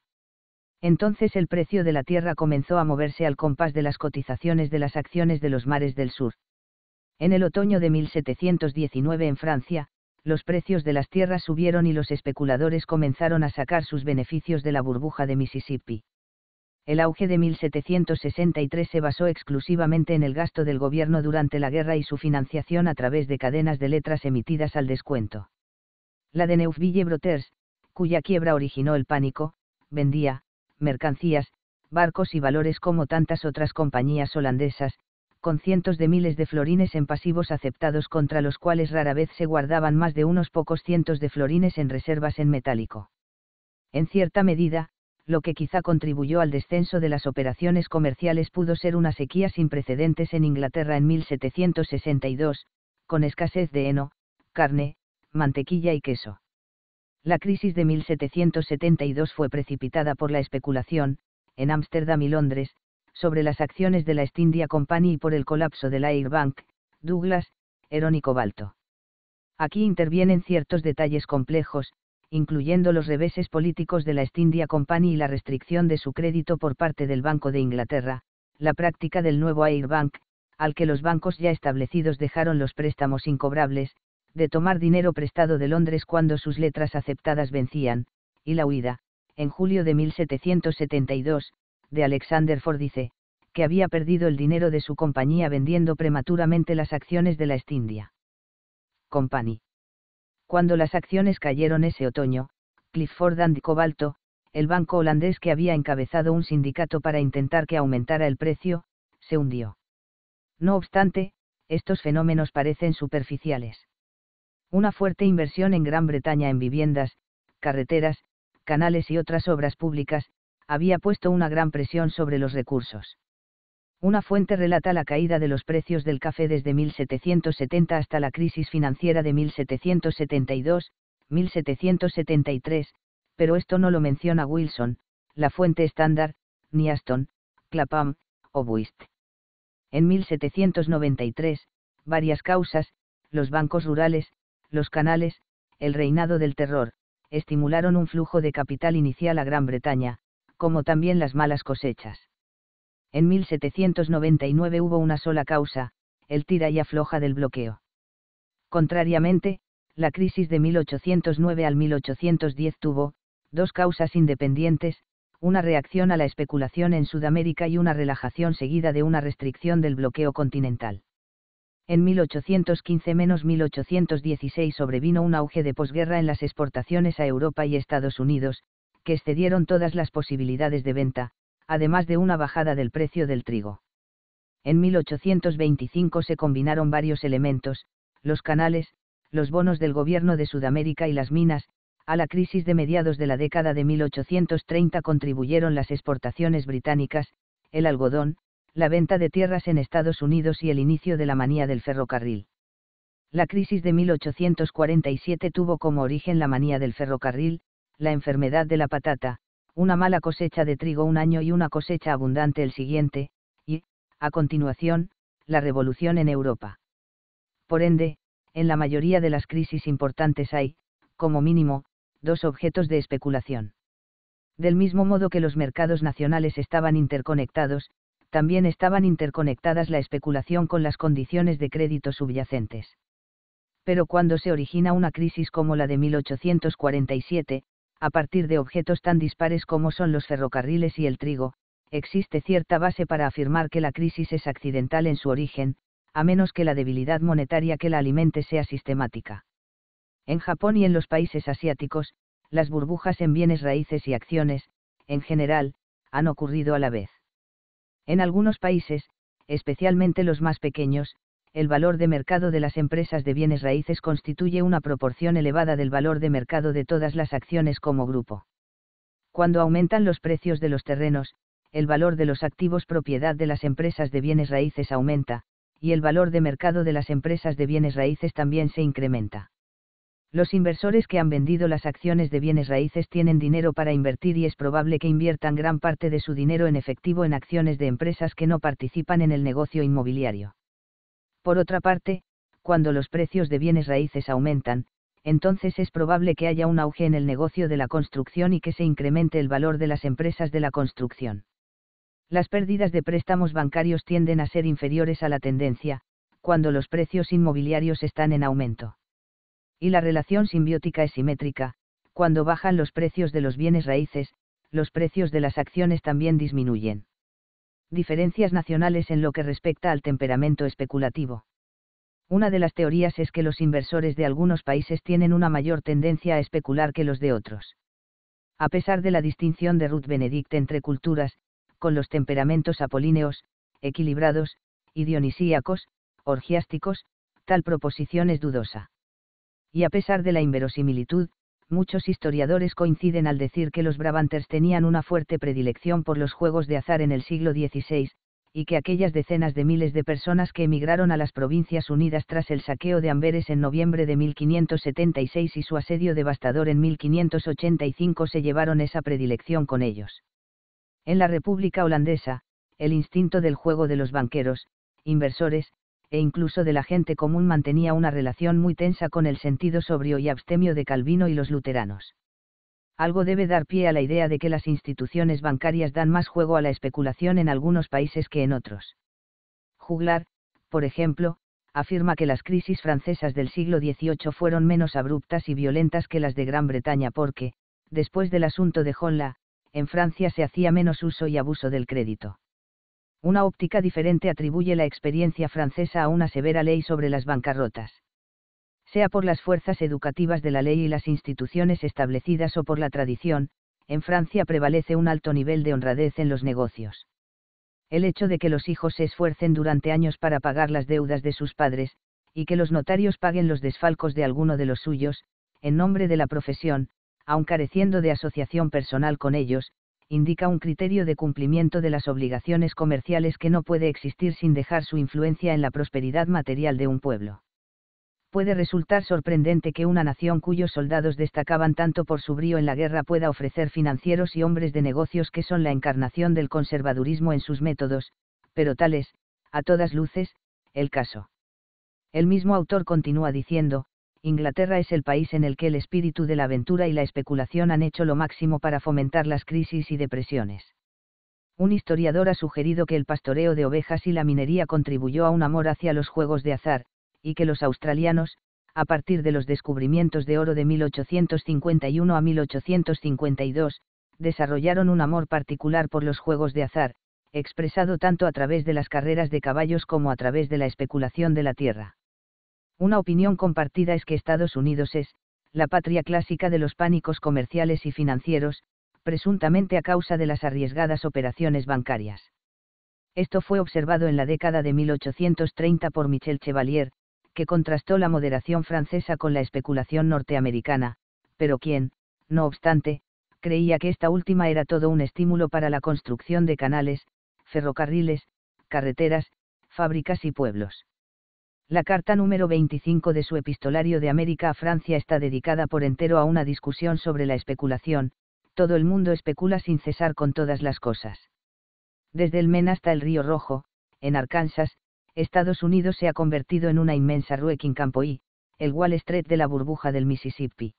Entonces el precio de la tierra comenzó a moverse al compás de las cotizaciones de las acciones de los mares del sur. En el otoño de 1719 en Francia, los precios de las tierras subieron y los especuladores comenzaron a sacar sus beneficios de la burbuja de Mississippi. El auge de 1763 se basó exclusivamente en el gasto del gobierno durante la guerra y su financiación a través de cadenas de letras emitidas al descuento. La de Neufville Brothers, cuya quiebra originó el pánico, vendía, mercancías, barcos y valores como tantas otras compañías holandesas, con cientos de miles de florines en pasivos aceptados contra los cuales rara vez se guardaban más de unos pocos cientos de florines en reservas en metálico. En cierta medida, lo que quizá contribuyó al descenso de las operaciones comerciales pudo ser una sequía sin precedentes en Inglaterra en 1762, con escasez de heno, carne, mantequilla y queso. La crisis de 1772 fue precipitada por la especulación, en Ámsterdam y Londres, sobre las acciones de la East India Company y por el colapso de la Airbank, Douglas, Heron y Cobalto. Aquí intervienen ciertos detalles complejos, incluyendo los reveses políticos de la East India Company y la restricción de su crédito por parte del Banco de Inglaterra, la práctica del nuevo Airbank, al que los bancos ya establecidos dejaron los préstamos incobrables, de tomar dinero prestado de Londres cuando sus letras aceptadas vencían, y la huida, en julio de 1772, de Alexander Ford dice, que había perdido el dinero de su compañía vendiendo prematuramente las acciones de la Estindia Company. Cuando las acciones cayeron ese otoño, Clifford and Cobalto, el banco holandés que había encabezado un sindicato para intentar que aumentara el precio, se hundió. No obstante, estos fenómenos parecen superficiales. Una fuerte inversión en Gran Bretaña en viviendas, carreteras, canales y otras obras públicas, había puesto una gran presión sobre los recursos. Una fuente relata la caída de los precios del café desde 1770 hasta la crisis financiera de 1772, 1773, pero esto no lo menciona Wilson, la fuente estándar, ni Aston, Clapham, o Buist. En 1793, varias causas, los bancos rurales, los canales, el reinado del terror, estimularon un flujo de capital inicial a Gran Bretaña, como también las malas cosechas. En 1799 hubo una sola causa, el tira y afloja del bloqueo. Contrariamente, la crisis de 1809 al 1810 tuvo, dos causas independientes, una reacción a la especulación en Sudamérica y una relajación seguida de una restricción del bloqueo continental. En 1815-1816 sobrevino un auge de posguerra en las exportaciones a Europa y Estados Unidos, que excedieron todas las posibilidades de venta, además de una bajada del precio del trigo. En 1825 se combinaron varios elementos, los canales, los bonos del gobierno de Sudamérica y las minas, a la crisis de mediados de la década de 1830 contribuyeron las exportaciones británicas, el algodón, la venta de tierras en Estados Unidos y el inicio de la manía del ferrocarril. La crisis de 1847 tuvo como origen la manía del ferrocarril, la enfermedad de la patata, una mala cosecha de trigo un año y una cosecha abundante el siguiente, y, a continuación, la revolución en Europa. Por ende, en la mayoría de las crisis importantes hay, como mínimo, dos objetos de especulación. Del mismo modo que los mercados nacionales estaban interconectados, también estaban interconectadas la especulación con las condiciones de crédito subyacentes. Pero cuando se origina una crisis como la de 1847, a partir de objetos tan dispares como son los ferrocarriles y el trigo, existe cierta base para afirmar que la crisis es accidental en su origen, a menos que la debilidad monetaria que la alimente sea sistemática. En Japón y en los países asiáticos, las burbujas en bienes raíces y acciones, en general, han ocurrido a la vez. En algunos países, especialmente los más pequeños, el valor de mercado de las empresas de bienes raíces constituye una proporción elevada del valor de mercado de todas las acciones como grupo. Cuando aumentan los precios de los terrenos, el valor de los activos propiedad de las empresas de bienes raíces aumenta, y el valor de mercado de las empresas de bienes raíces también se incrementa. Los inversores que han vendido las acciones de bienes raíces tienen dinero para invertir y es probable que inviertan gran parte de su dinero en efectivo en acciones de empresas que no participan en el negocio inmobiliario. Por otra parte, cuando los precios de bienes raíces aumentan, entonces es probable que haya un auge en el negocio de la construcción y que se incremente el valor de las empresas de la construcción. Las pérdidas de préstamos bancarios tienden a ser inferiores a la tendencia, cuando los precios inmobiliarios están en aumento y la relación simbiótica es simétrica, cuando bajan los precios de los bienes raíces, los precios de las acciones también disminuyen. Diferencias nacionales en lo que respecta al temperamento especulativo. Una de las teorías es que los inversores de algunos países tienen una mayor tendencia a especular que los de otros. A pesar de la distinción de Ruth Benedict entre culturas, con los temperamentos apolíneos, equilibrados, y dionisíacos, orgiásticos, tal proposición es dudosa y a pesar de la inverosimilitud, muchos historiadores coinciden al decir que los Brabanters tenían una fuerte predilección por los juegos de azar en el siglo XVI, y que aquellas decenas de miles de personas que emigraron a las Provincias Unidas tras el saqueo de Amberes en noviembre de 1576 y su asedio devastador en 1585 se llevaron esa predilección con ellos. En la República Holandesa, el instinto del juego de los banqueros, inversores, e incluso de la gente común mantenía una relación muy tensa con el sentido sobrio y abstemio de Calvino y los luteranos. Algo debe dar pie a la idea de que las instituciones bancarias dan más juego a la especulación en algunos países que en otros. Juglar, por ejemplo, afirma que las crisis francesas del siglo XVIII fueron menos abruptas y violentas que las de Gran Bretaña porque, después del asunto de Honla, en Francia se hacía menos uso y abuso del crédito. Una óptica diferente atribuye la experiencia francesa a una severa ley sobre las bancarrotas. Sea por las fuerzas educativas de la ley y las instituciones establecidas o por la tradición, en Francia prevalece un alto nivel de honradez en los negocios. El hecho de que los hijos se esfuercen durante años para pagar las deudas de sus padres, y que los notarios paguen los desfalcos de alguno de los suyos, en nombre de la profesión, aun careciendo de asociación personal con ellos, indica un criterio de cumplimiento de las obligaciones comerciales que no puede existir sin dejar su influencia en la prosperidad material de un pueblo. Puede resultar sorprendente que una nación cuyos soldados destacaban tanto por su brío en la guerra pueda ofrecer financieros y hombres de negocios que son la encarnación del conservadurismo en sus métodos, pero tal es, a todas luces, el caso. El mismo autor continúa diciendo, Inglaterra es el país en el que el espíritu de la aventura y la especulación han hecho lo máximo para fomentar las crisis y depresiones. Un historiador ha sugerido que el pastoreo de ovejas y la minería contribuyó a un amor hacia los juegos de azar, y que los australianos, a partir de los descubrimientos de oro de 1851 a 1852, desarrollaron un amor particular por los juegos de azar, expresado tanto a través de las carreras de caballos como a través de la especulación de la tierra. Una opinión compartida es que Estados Unidos es, la patria clásica de los pánicos comerciales y financieros, presuntamente a causa de las arriesgadas operaciones bancarias. Esto fue observado en la década de 1830 por Michel Chevalier, que contrastó la moderación francesa con la especulación norteamericana, pero quien, no obstante, creía que esta última era todo un estímulo para la construcción de canales, ferrocarriles, carreteras, fábricas y pueblos. La carta número 25 de su epistolario de América a Francia está dedicada por entero a una discusión sobre la especulación, todo el mundo especula sin cesar con todas las cosas. Desde el Maine hasta el Río Rojo, en Arkansas, Estados Unidos se ha convertido en una inmensa Rueking Campoy, el Wall Street de la burbuja del Mississippi.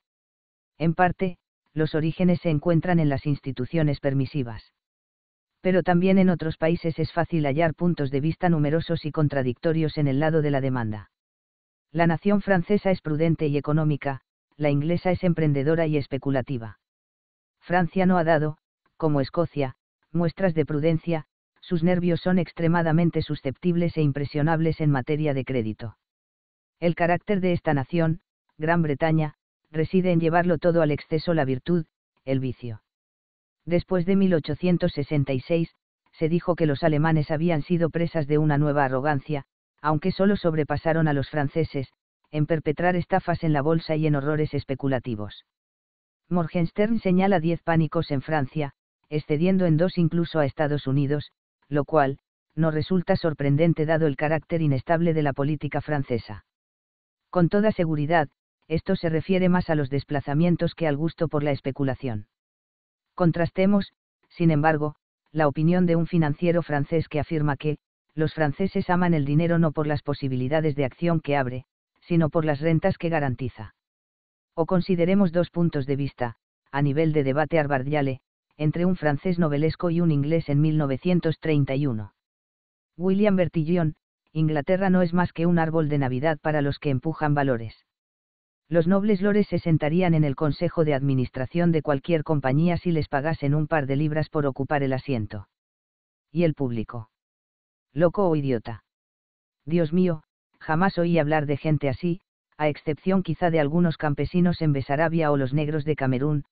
En parte, los orígenes se encuentran en las instituciones permisivas pero también en otros países es fácil hallar puntos de vista numerosos y contradictorios en el lado de la demanda. La nación francesa es prudente y económica, la inglesa es emprendedora y especulativa. Francia no ha dado, como Escocia, muestras de prudencia, sus nervios son extremadamente susceptibles e impresionables en materia de crédito. El carácter de esta nación, Gran Bretaña, reside en llevarlo todo al exceso la virtud, el vicio. Después de 1866, se dijo que los alemanes habían sido presas de una nueva arrogancia, aunque solo sobrepasaron a los franceses, en perpetrar estafas en la bolsa y en horrores especulativos. Morgenstern señala diez pánicos en Francia, excediendo en dos incluso a Estados Unidos, lo cual, no resulta sorprendente dado el carácter inestable de la política francesa. Con toda seguridad, esto se refiere más a los desplazamientos que al gusto por la especulación. Contrastemos, sin embargo, la opinión de un financiero francés que afirma que, los franceses aman el dinero no por las posibilidades de acción que abre, sino por las rentas que garantiza. O consideremos dos puntos de vista, a nivel de debate arbardiale, entre un francés novelesco y un inglés en 1931. William Bertillon, Inglaterra no es más que un árbol de Navidad para los que empujan valores los nobles lores se sentarían en el consejo de administración de cualquier compañía si les pagasen un par de libras por ocupar el asiento. ¿Y el público? ¿Loco o idiota? Dios mío, jamás oí hablar de gente así, a excepción quizá de algunos campesinos en Besarabia o los negros de Camerún,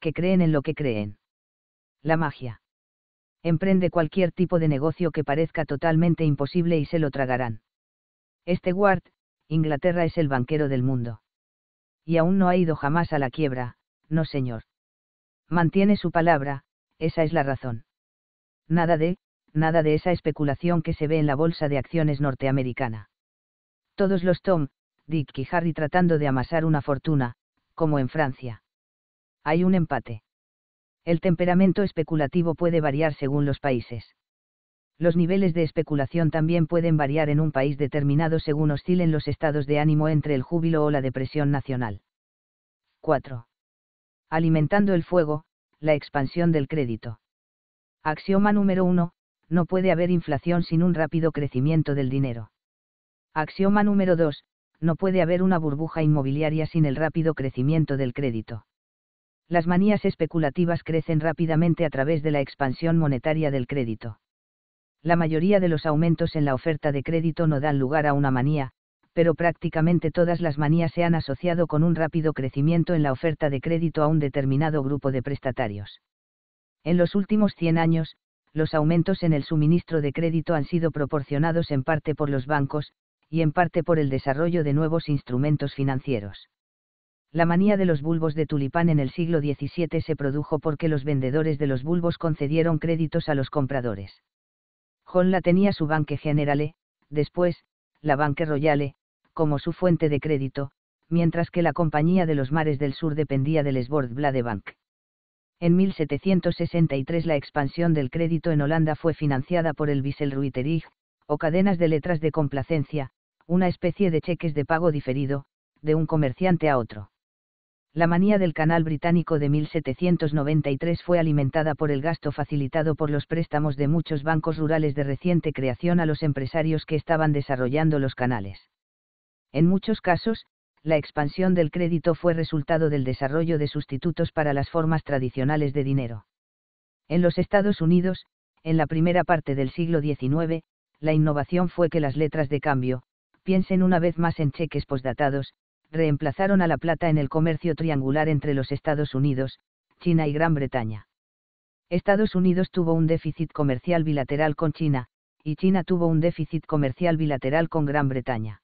que creen en lo que creen. La magia. Emprende cualquier tipo de negocio que parezca totalmente imposible y se lo tragarán. Este Ward, Inglaterra es el banquero del mundo y aún no ha ido jamás a la quiebra, no señor. Mantiene su palabra, esa es la razón. Nada de, nada de esa especulación que se ve en la bolsa de acciones norteamericana. Todos los Tom, Dick y Harry tratando de amasar una fortuna, como en Francia. Hay un empate. El temperamento especulativo puede variar según los países. Los niveles de especulación también pueden variar en un país determinado según oscilen los estados de ánimo entre el júbilo o la depresión nacional. 4. Alimentando el fuego, la expansión del crédito. Axioma número 1, no puede haber inflación sin un rápido crecimiento del dinero. Axioma número 2, no puede haber una burbuja inmobiliaria sin el rápido crecimiento del crédito. Las manías especulativas crecen rápidamente a través de la expansión monetaria del crédito la mayoría de los aumentos en la oferta de crédito no dan lugar a una manía, pero prácticamente todas las manías se han asociado con un rápido crecimiento en la oferta de crédito a un determinado grupo de prestatarios. En los últimos 100 años, los aumentos en el suministro de crédito han sido proporcionados en parte por los bancos, y en parte por el desarrollo de nuevos instrumentos financieros. La manía de los bulbos de tulipán en el siglo XVII se produjo porque los vendedores de los bulbos concedieron créditos a los compradores. John tenía su Banque Generale, después, la Banque Royale, como su fuente de crédito, mientras que la Compañía de los Mares del Sur dependía del Sbord Bank. En 1763 la expansión del crédito en Holanda fue financiada por el Wieselruiterig, o cadenas de letras de complacencia, una especie de cheques de pago diferido, de un comerciante a otro. La manía del canal británico de 1793 fue alimentada por el gasto facilitado por los préstamos de muchos bancos rurales de reciente creación a los empresarios que estaban desarrollando los canales. En muchos casos, la expansión del crédito fue resultado del desarrollo de sustitutos para las formas tradicionales de dinero. En los Estados Unidos, en la primera parte del siglo XIX, la innovación fue que las letras de cambio, piensen una vez más en cheques postdatados, reemplazaron a la plata en el comercio triangular entre los Estados Unidos, China y Gran Bretaña. Estados Unidos tuvo un déficit comercial bilateral con China, y China tuvo un déficit comercial bilateral con Gran Bretaña.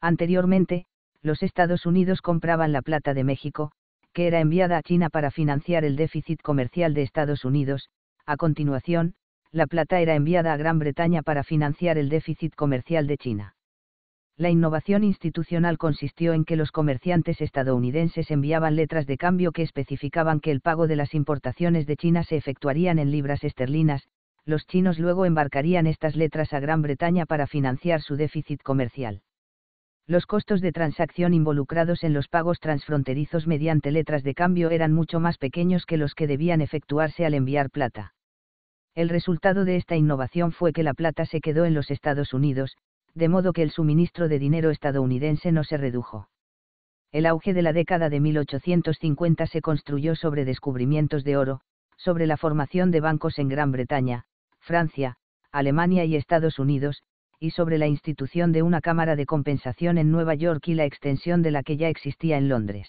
Anteriormente, los Estados Unidos compraban la plata de México, que era enviada a China para financiar el déficit comercial de Estados Unidos, a continuación, la plata era enviada a Gran Bretaña para financiar el déficit comercial de China. La innovación institucional consistió en que los comerciantes estadounidenses enviaban letras de cambio que especificaban que el pago de las importaciones de China se efectuarían en libras esterlinas, los chinos luego embarcarían estas letras a Gran Bretaña para financiar su déficit comercial. Los costos de transacción involucrados en los pagos transfronterizos mediante letras de cambio eran mucho más pequeños que los que debían efectuarse al enviar plata. El resultado de esta innovación fue que la plata se quedó en los Estados Unidos, de modo que el suministro de dinero estadounidense no se redujo. El auge de la década de 1850 se construyó sobre descubrimientos de oro, sobre la formación de bancos en Gran Bretaña, Francia, Alemania y Estados Unidos, y sobre la institución de una Cámara de Compensación en Nueva York y la extensión de la que ya existía en Londres.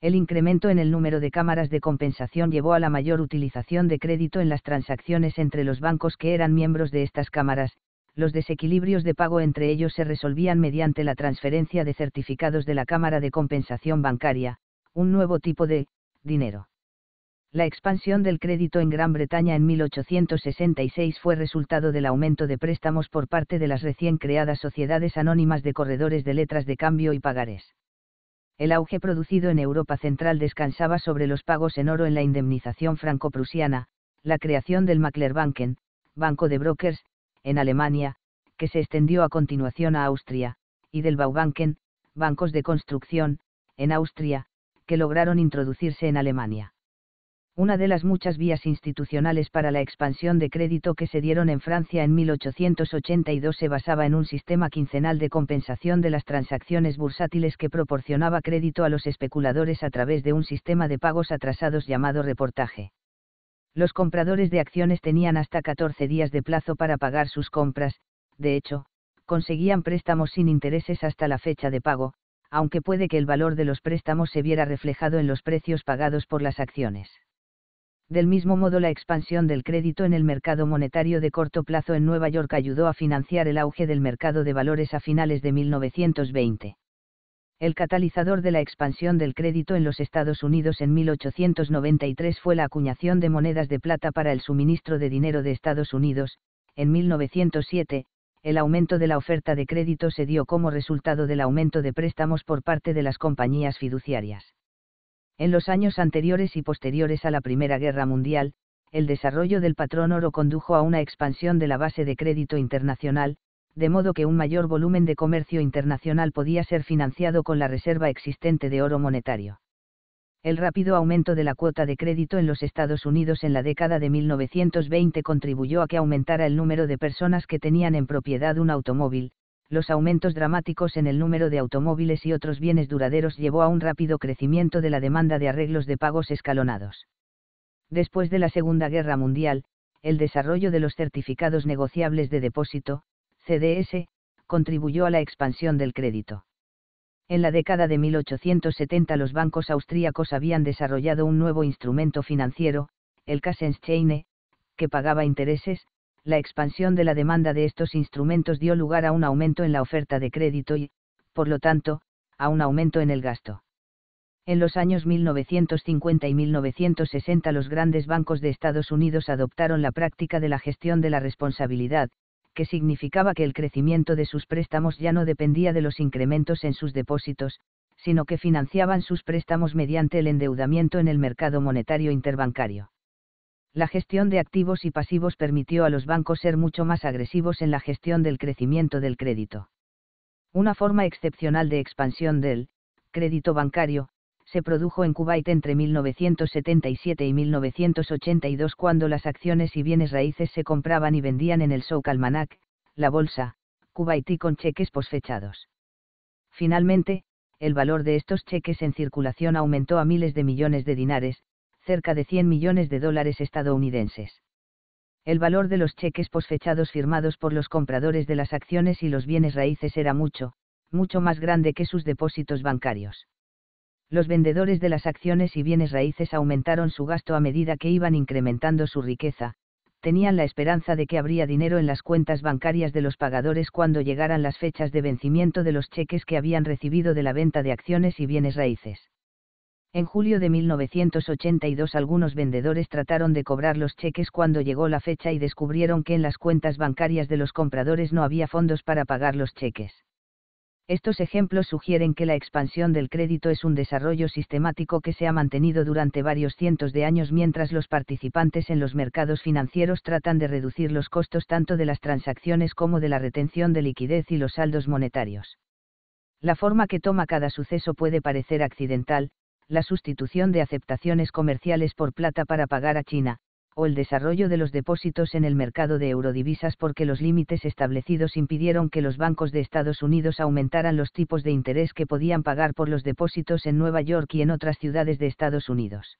El incremento en el número de cámaras de compensación llevó a la mayor utilización de crédito en las transacciones entre los bancos que eran miembros de estas cámaras, los desequilibrios de pago entre ellos se resolvían mediante la transferencia de certificados de la Cámara de Compensación Bancaria, un nuevo tipo de dinero. La expansión del crédito en Gran Bretaña en 1866 fue resultado del aumento de préstamos por parte de las recién creadas sociedades anónimas de corredores de letras de cambio y pagares. El auge producido en Europa Central descansaba sobre los pagos en oro en la indemnización franco-prusiana, la creación del Maklerbanken, banco de brokers, en Alemania, que se extendió a continuación a Austria, y del Baubanken, bancos de construcción, en Austria, que lograron introducirse en Alemania. Una de las muchas vías institucionales para la expansión de crédito que se dieron en Francia en 1882 se basaba en un sistema quincenal de compensación de las transacciones bursátiles que proporcionaba crédito a los especuladores a través de un sistema de pagos atrasados llamado reportaje los compradores de acciones tenían hasta 14 días de plazo para pagar sus compras, de hecho, conseguían préstamos sin intereses hasta la fecha de pago, aunque puede que el valor de los préstamos se viera reflejado en los precios pagados por las acciones. Del mismo modo, la expansión del crédito en el mercado monetario de corto plazo en Nueva York ayudó a financiar el auge del mercado de valores a finales de 1920. El catalizador de la expansión del crédito en los Estados Unidos en 1893 fue la acuñación de monedas de plata para el suministro de dinero de Estados Unidos. En 1907, el aumento de la oferta de crédito se dio como resultado del aumento de préstamos por parte de las compañías fiduciarias. En los años anteriores y posteriores a la Primera Guerra Mundial, el desarrollo del patrón oro condujo a una expansión de la base de crédito internacional, de modo que un mayor volumen de comercio internacional podía ser financiado con la reserva existente de oro monetario. El rápido aumento de la cuota de crédito en los Estados Unidos en la década de 1920 contribuyó a que aumentara el número de personas que tenían en propiedad un automóvil, los aumentos dramáticos en el número de automóviles y otros bienes duraderos llevó a un rápido crecimiento de la demanda de arreglos de pagos escalonados. Después de la Segunda Guerra Mundial, el desarrollo de los certificados negociables de depósito, CDS, contribuyó a la expansión del crédito. En la década de 1870 los bancos austríacos habían desarrollado un nuevo instrumento financiero, el Kassenscheine, que pagaba intereses, la expansión de la demanda de estos instrumentos dio lugar a un aumento en la oferta de crédito y, por lo tanto, a un aumento en el gasto. En los años 1950 y 1960 los grandes bancos de Estados Unidos adoptaron la práctica de la gestión de la responsabilidad, que significaba que el crecimiento de sus préstamos ya no dependía de los incrementos en sus depósitos, sino que financiaban sus préstamos mediante el endeudamiento en el mercado monetario interbancario. La gestión de activos y pasivos permitió a los bancos ser mucho más agresivos en la gestión del crecimiento del crédito. Una forma excepcional de expansión del crédito bancario, se produjo en Kuwait entre 1977 y 1982 cuando las acciones y bienes raíces se compraban y vendían en el Souk Almanac, la bolsa, kuwaití con cheques posfechados. Finalmente, el valor de estos cheques en circulación aumentó a miles de millones de dinares, cerca de 100 millones de dólares estadounidenses. El valor de los cheques posfechados firmados por los compradores de las acciones y los bienes raíces era mucho, mucho más grande que sus depósitos bancarios los vendedores de las acciones y bienes raíces aumentaron su gasto a medida que iban incrementando su riqueza, tenían la esperanza de que habría dinero en las cuentas bancarias de los pagadores cuando llegaran las fechas de vencimiento de los cheques que habían recibido de la venta de acciones y bienes raíces. En julio de 1982 algunos vendedores trataron de cobrar los cheques cuando llegó la fecha y descubrieron que en las cuentas bancarias de los compradores no había fondos para pagar los cheques. Estos ejemplos sugieren que la expansión del crédito es un desarrollo sistemático que se ha mantenido durante varios cientos de años mientras los participantes en los mercados financieros tratan de reducir los costos tanto de las transacciones como de la retención de liquidez y los saldos monetarios. La forma que toma cada suceso puede parecer accidental, la sustitución de aceptaciones comerciales por plata para pagar a China, o el desarrollo de los depósitos en el mercado de eurodivisas porque los límites establecidos impidieron que los bancos de Estados Unidos aumentaran los tipos de interés que podían pagar por los depósitos en Nueva York y en otras ciudades de Estados Unidos.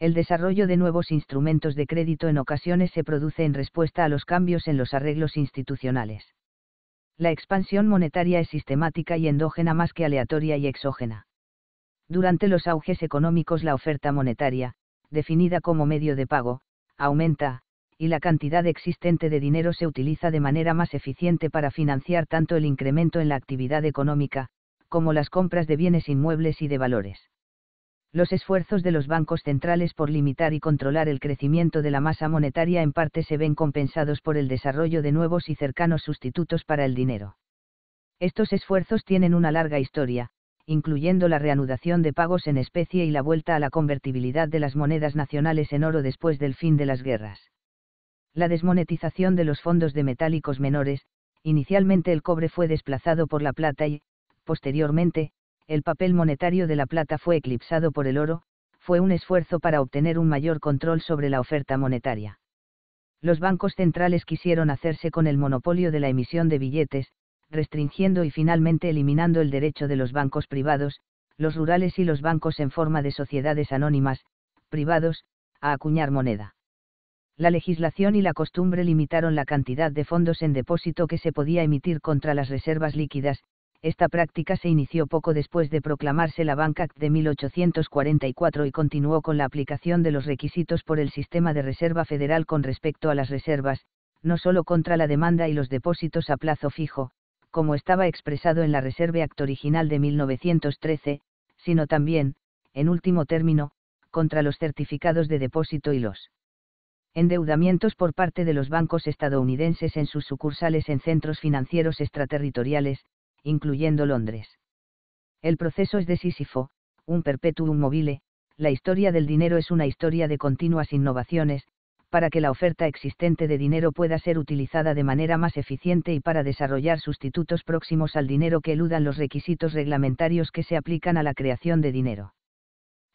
El desarrollo de nuevos instrumentos de crédito en ocasiones se produce en respuesta a los cambios en los arreglos institucionales. La expansión monetaria es sistemática y endógena más que aleatoria y exógena. Durante los auges económicos la oferta monetaria, definida como medio de pago, aumenta, y la cantidad existente de dinero se utiliza de manera más eficiente para financiar tanto el incremento en la actividad económica, como las compras de bienes inmuebles y de valores. Los esfuerzos de los bancos centrales por limitar y controlar el crecimiento de la masa monetaria en parte se ven compensados por el desarrollo de nuevos y cercanos sustitutos para el dinero. Estos esfuerzos tienen una larga historia, incluyendo la reanudación de pagos en especie y la vuelta a la convertibilidad de las monedas nacionales en oro después del fin de las guerras. La desmonetización de los fondos de metálicos menores, inicialmente el cobre fue desplazado por la plata y, posteriormente, el papel monetario de la plata fue eclipsado por el oro, fue un esfuerzo para obtener un mayor control sobre la oferta monetaria. Los bancos centrales quisieron hacerse con el monopolio de la emisión de billetes, restringiendo y finalmente eliminando el derecho de los bancos privados, los rurales y los bancos en forma de sociedades anónimas, privados, a acuñar moneda. La legislación y la costumbre limitaron la cantidad de fondos en depósito que se podía emitir contra las reservas líquidas, esta práctica se inició poco después de proclamarse la Bank Act de 1844 y continuó con la aplicación de los requisitos por el sistema de reserva federal con respecto a las reservas, no solo contra la demanda y los depósitos a plazo fijo, como estaba expresado en la Reserve Act original de 1913, sino también, en último término, contra los certificados de depósito y los endeudamientos por parte de los bancos estadounidenses en sus sucursales en centros financieros extraterritoriales, incluyendo Londres. El proceso es de Sísifo, un perpetuum mobile, la historia del dinero es una historia de continuas innovaciones, para que la oferta existente de dinero pueda ser utilizada de manera más eficiente y para desarrollar sustitutos próximos al dinero que eludan los requisitos reglamentarios que se aplican a la creación de dinero.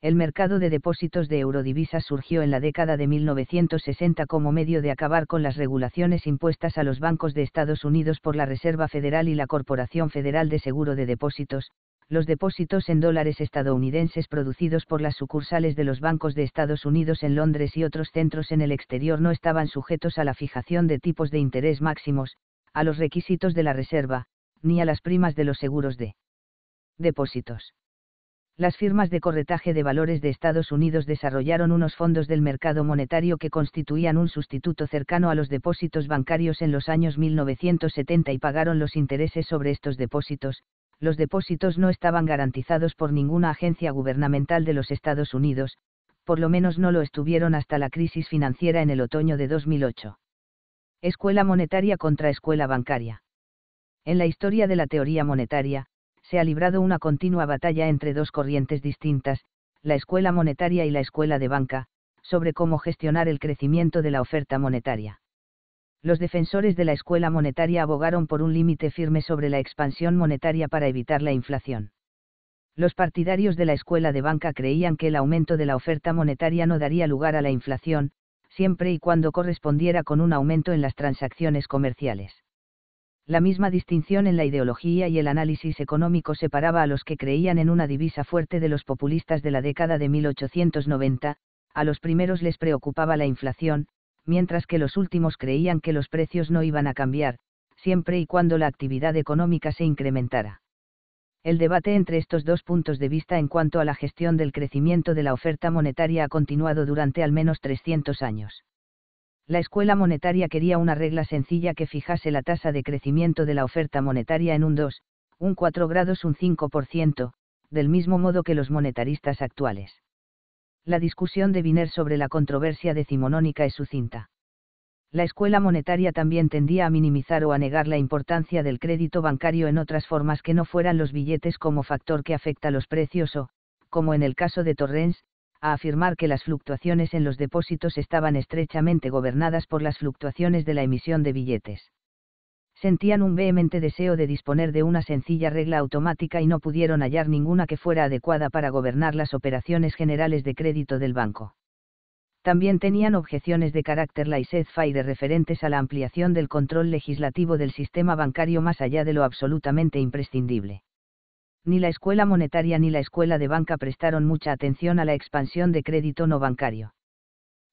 El mercado de depósitos de eurodivisas surgió en la década de 1960 como medio de acabar con las regulaciones impuestas a los bancos de Estados Unidos por la Reserva Federal y la Corporación Federal de Seguro de Depósitos, los depósitos en dólares estadounidenses producidos por las sucursales de los bancos de Estados Unidos en Londres y otros centros en el exterior no estaban sujetos a la fijación de tipos de interés máximos, a los requisitos de la reserva, ni a las primas de los seguros de depósitos. Las firmas de corretaje de valores de Estados Unidos desarrollaron unos fondos del mercado monetario que constituían un sustituto cercano a los depósitos bancarios en los años 1970 y pagaron los intereses sobre estos depósitos. Los depósitos no estaban garantizados por ninguna agencia gubernamental de los Estados Unidos, por lo menos no lo estuvieron hasta la crisis financiera en el otoño de 2008. Escuela monetaria contra escuela bancaria. En la historia de la teoría monetaria, se ha librado una continua batalla entre dos corrientes distintas, la escuela monetaria y la escuela de banca, sobre cómo gestionar el crecimiento de la oferta monetaria. Los defensores de la escuela monetaria abogaron por un límite firme sobre la expansión monetaria para evitar la inflación. Los partidarios de la escuela de banca creían que el aumento de la oferta monetaria no daría lugar a la inflación, siempre y cuando correspondiera con un aumento en las transacciones comerciales. La misma distinción en la ideología y el análisis económico separaba a los que creían en una divisa fuerte de los populistas de la década de 1890, a los primeros les preocupaba la inflación, mientras que los últimos creían que los precios no iban a cambiar, siempre y cuando la actividad económica se incrementara. El debate entre estos dos puntos de vista en cuanto a la gestión del crecimiento de la oferta monetaria ha continuado durante al menos 300 años la escuela monetaria quería una regla sencilla que fijase la tasa de crecimiento de la oferta monetaria en un 2, un 4 grados, un 5%, del mismo modo que los monetaristas actuales. La discusión de Wiener sobre la controversia decimonónica es sucinta. La escuela monetaria también tendía a minimizar o a negar la importancia del crédito bancario en otras formas que no fueran los billetes como factor que afecta los precios o, como en el caso de Torrens, a afirmar que las fluctuaciones en los depósitos estaban estrechamente gobernadas por las fluctuaciones de la emisión de billetes. Sentían un vehemente deseo de disponer de una sencilla regla automática y no pudieron hallar ninguna que fuera adecuada para gobernar las operaciones generales de crédito del banco. También tenían objeciones de carácter laissez-faire referentes a la ampliación del control legislativo del sistema bancario más allá de lo absolutamente imprescindible ni la escuela monetaria ni la escuela de banca prestaron mucha atención a la expansión de crédito no bancario.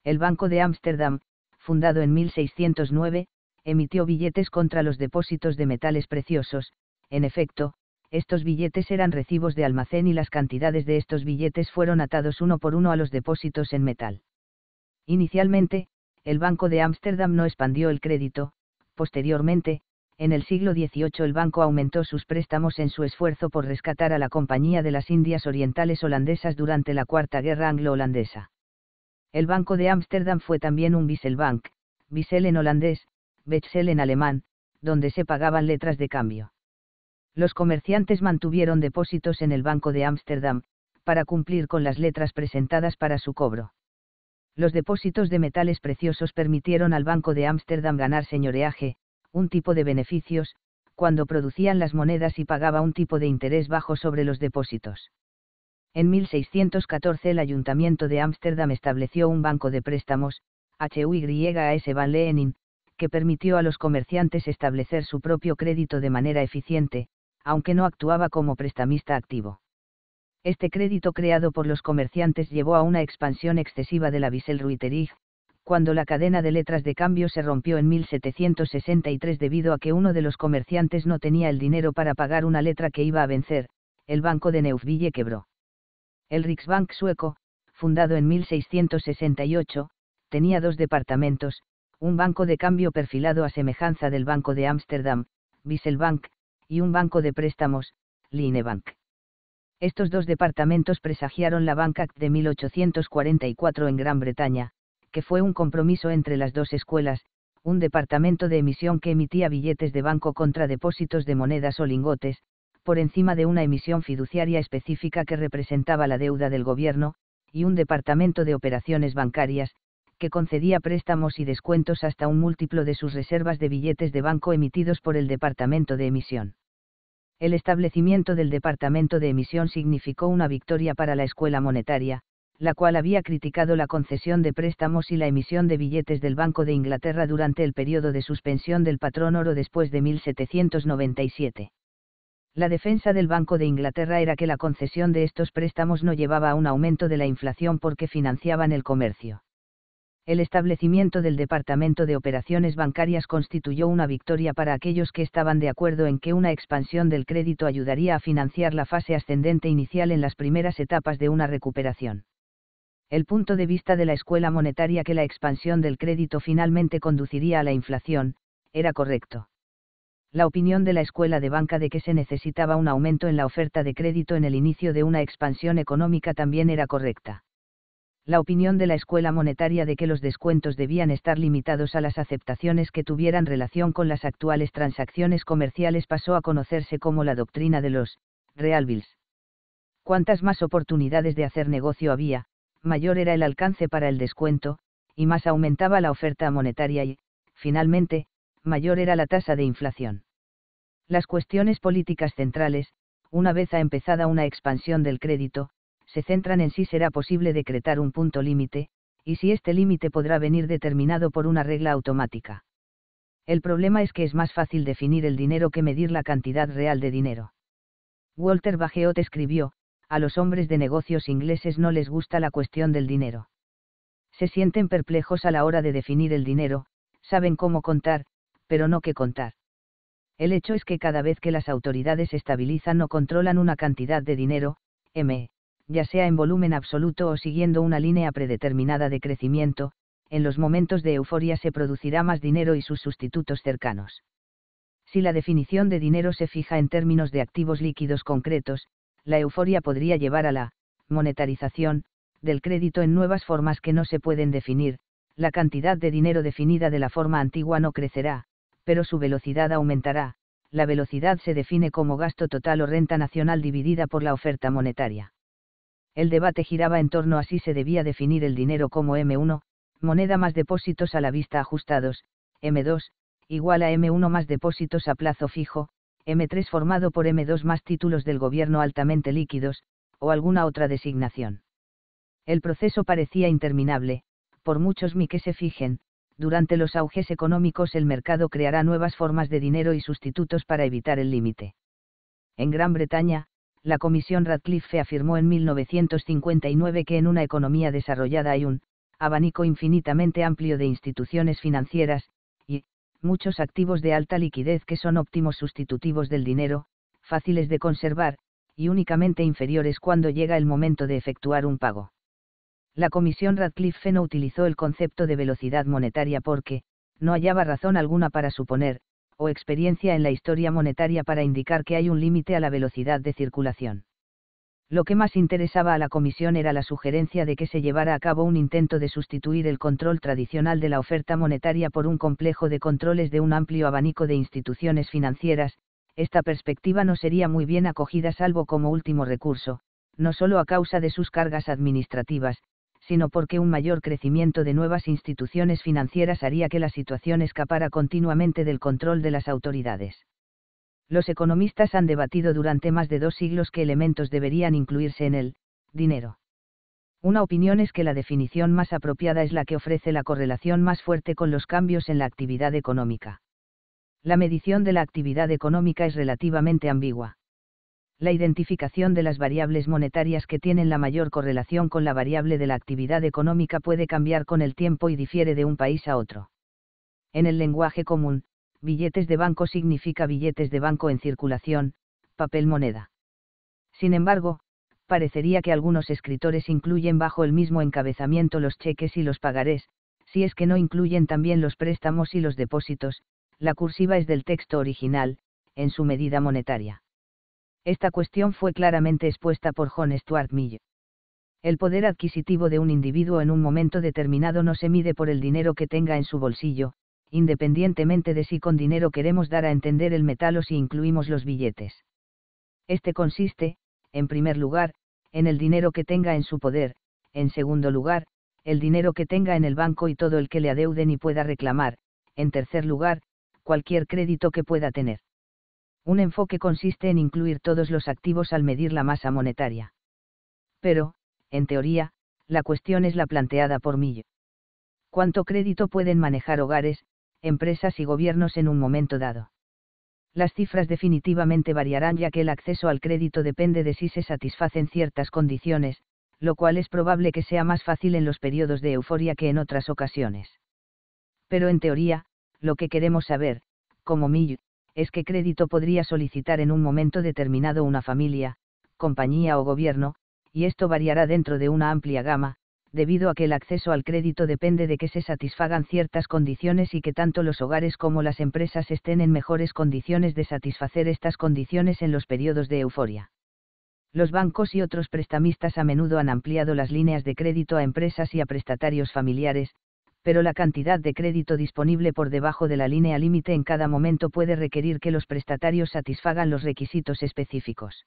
El Banco de Ámsterdam, fundado en 1609, emitió billetes contra los depósitos de metales preciosos, en efecto, estos billetes eran recibos de almacén y las cantidades de estos billetes fueron atados uno por uno a los depósitos en metal. Inicialmente, el Banco de Ámsterdam no expandió el crédito, posteriormente, en el siglo XVIII el banco aumentó sus préstamos en su esfuerzo por rescatar a la Compañía de las Indias Orientales Holandesas durante la Cuarta Guerra Anglo-Holandesa. El Banco de Ámsterdam fue también un Wisselbank, Wissel en holandés, Bechsel en alemán, donde se pagaban letras de cambio. Los comerciantes mantuvieron depósitos en el Banco de Ámsterdam, para cumplir con las letras presentadas para su cobro. Los depósitos de metales preciosos permitieron al Banco de Ámsterdam ganar señoreaje, un tipo de beneficios, cuando producían las monedas y pagaba un tipo de interés bajo sobre los depósitos. En 1614 el Ayuntamiento de Ámsterdam estableció un banco de préstamos, HUYAS Van Lenin, que permitió a los comerciantes establecer su propio crédito de manera eficiente, aunque no actuaba como prestamista activo. Este crédito creado por los comerciantes llevó a una expansión excesiva de la Wieselruiterig, cuando la cadena de letras de cambio se rompió en 1763 debido a que uno de los comerciantes no tenía el dinero para pagar una letra que iba a vencer, el banco de Neufville quebró. El Riksbank sueco, fundado en 1668, tenía dos departamentos, un banco de cambio perfilado a semejanza del Banco de Ámsterdam, Wisselbank, y un banco de préstamos, Linebank. Estos dos departamentos presagiaron la Bank Act de 1844 en Gran Bretaña, que fue un compromiso entre las dos escuelas, un departamento de emisión que emitía billetes de banco contra depósitos de monedas o lingotes, por encima de una emisión fiduciaria específica que representaba la deuda del gobierno, y un departamento de operaciones bancarias, que concedía préstamos y descuentos hasta un múltiplo de sus reservas de billetes de banco emitidos por el departamento de emisión. El establecimiento del departamento de emisión significó una victoria para la escuela monetaria, la cual había criticado la concesión de préstamos y la emisión de billetes del Banco de Inglaterra durante el periodo de suspensión del patrón oro después de 1797. La defensa del Banco de Inglaterra era que la concesión de estos préstamos no llevaba a un aumento de la inflación porque financiaban el comercio. El establecimiento del Departamento de Operaciones Bancarias constituyó una victoria para aquellos que estaban de acuerdo en que una expansión del crédito ayudaría a financiar la fase ascendente inicial en las primeras etapas de una recuperación. El punto de vista de la escuela monetaria que la expansión del crédito finalmente conduciría a la inflación, era correcto. La opinión de la escuela de banca de que se necesitaba un aumento en la oferta de crédito en el inicio de una expansión económica también era correcta la opinión de la escuela monetaria de que los descuentos debían estar limitados a las aceptaciones que tuvieran relación con las actuales transacciones comerciales pasó a conocerse como la doctrina de los real bills. Cuantas más oportunidades de hacer negocio había, mayor era el alcance para el descuento, y más aumentaba la oferta monetaria y, finalmente, mayor era la tasa de inflación. Las cuestiones políticas centrales, una vez ha empezada una expansión del crédito, se centran en si será posible decretar un punto límite, y si este límite podrá venir determinado por una regla automática. El problema es que es más fácil definir el dinero que medir la cantidad real de dinero. Walter Bagehot escribió, a los hombres de negocios ingleses no les gusta la cuestión del dinero. Se sienten perplejos a la hora de definir el dinero, saben cómo contar, pero no qué contar. El hecho es que cada vez que las autoridades estabilizan o controlan una cantidad de dinero, M, ya sea en volumen absoluto o siguiendo una línea predeterminada de crecimiento, en los momentos de euforia se producirá más dinero y sus sustitutos cercanos. Si la definición de dinero se fija en términos de activos líquidos concretos, la euforia podría llevar a la monetarización del crédito en nuevas formas que no se pueden definir, la cantidad de dinero definida de la forma antigua no crecerá, pero su velocidad aumentará, la velocidad se define como gasto total o renta nacional dividida por la oferta monetaria el debate giraba en torno a si se debía definir el dinero como M1, moneda más depósitos a la vista ajustados, M2, igual a M1 más depósitos a plazo fijo, M3 formado por M2 más títulos del gobierno altamente líquidos, o alguna otra designación. El proceso parecía interminable, por muchos mi que se fijen, durante los auges económicos el mercado creará nuevas formas de dinero y sustitutos para evitar el límite. En Gran Bretaña, la Comisión Radcliffe afirmó en 1959 que en una economía desarrollada hay un abanico infinitamente amplio de instituciones financieras, y muchos activos de alta liquidez que son óptimos sustitutivos del dinero, fáciles de conservar, y únicamente inferiores cuando llega el momento de efectuar un pago. La Comisión Radcliffe no utilizó el concepto de velocidad monetaria porque, no hallaba razón alguna para suponer, o experiencia en la historia monetaria para indicar que hay un límite a la velocidad de circulación. Lo que más interesaba a la Comisión era la sugerencia de que se llevara a cabo un intento de sustituir el control tradicional de la oferta monetaria por un complejo de controles de un amplio abanico de instituciones financieras, esta perspectiva no sería muy bien acogida salvo como último recurso, no solo a causa de sus cargas administrativas, sino porque un mayor crecimiento de nuevas instituciones financieras haría que la situación escapara continuamente del control de las autoridades. Los economistas han debatido durante más de dos siglos qué elementos deberían incluirse en el dinero. Una opinión es que la definición más apropiada es la que ofrece la correlación más fuerte con los cambios en la actividad económica. La medición de la actividad económica es relativamente ambigua la identificación de las variables monetarias que tienen la mayor correlación con la variable de la actividad económica puede cambiar con el tiempo y difiere de un país a otro. En el lenguaje común, billetes de banco significa billetes de banco en circulación, papel moneda. Sin embargo, parecería que algunos escritores incluyen bajo el mismo encabezamiento los cheques y los pagarés, si es que no incluyen también los préstamos y los depósitos, la cursiva es del texto original, en su medida monetaria. Esta cuestión fue claramente expuesta por John Stuart Mill. El poder adquisitivo de un individuo en un momento determinado no se mide por el dinero que tenga en su bolsillo, independientemente de si con dinero queremos dar a entender el metal o si incluimos los billetes. Este consiste, en primer lugar, en el dinero que tenga en su poder, en segundo lugar, el dinero que tenga en el banco y todo el que le adeuden y pueda reclamar, en tercer lugar, cualquier crédito que pueda tener. Un enfoque consiste en incluir todos los activos al medir la masa monetaria. Pero, en teoría, la cuestión es la planteada por Millo. ¿Cuánto crédito pueden manejar hogares, empresas y gobiernos en un momento dado? Las cifras definitivamente variarán ya que el acceso al crédito depende de si se satisfacen ciertas condiciones, lo cual es probable que sea más fácil en los periodos de euforia que en otras ocasiones. Pero en teoría, lo que queremos saber, como Mill, es qué crédito podría solicitar en un momento determinado una familia, compañía o gobierno, y esto variará dentro de una amplia gama, debido a que el acceso al crédito depende de que se satisfagan ciertas condiciones y que tanto los hogares como las empresas estén en mejores condiciones de satisfacer estas condiciones en los periodos de euforia. Los bancos y otros prestamistas a menudo han ampliado las líneas de crédito a empresas y a prestatarios familiares, pero la cantidad de crédito disponible por debajo de la línea límite en cada momento puede requerir que los prestatarios satisfagan los requisitos específicos.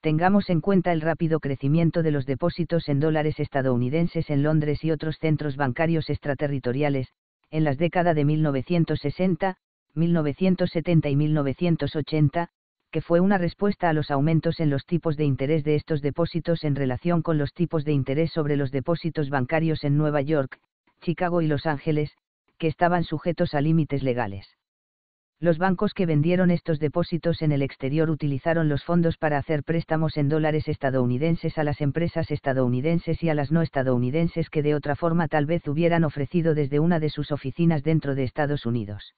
Tengamos en cuenta el rápido crecimiento de los depósitos en dólares estadounidenses en Londres y otros centros bancarios extraterritoriales, en las décadas de 1960, 1970 y 1980, que fue una respuesta a los aumentos en los tipos de interés de estos depósitos en relación con los tipos de interés sobre los depósitos bancarios en Nueva York, Chicago y Los Ángeles, que estaban sujetos a límites legales. Los bancos que vendieron estos depósitos en el exterior utilizaron los fondos para hacer préstamos en dólares estadounidenses a las empresas estadounidenses y a las no estadounidenses que de otra forma tal vez hubieran ofrecido desde una de sus oficinas dentro de Estados Unidos.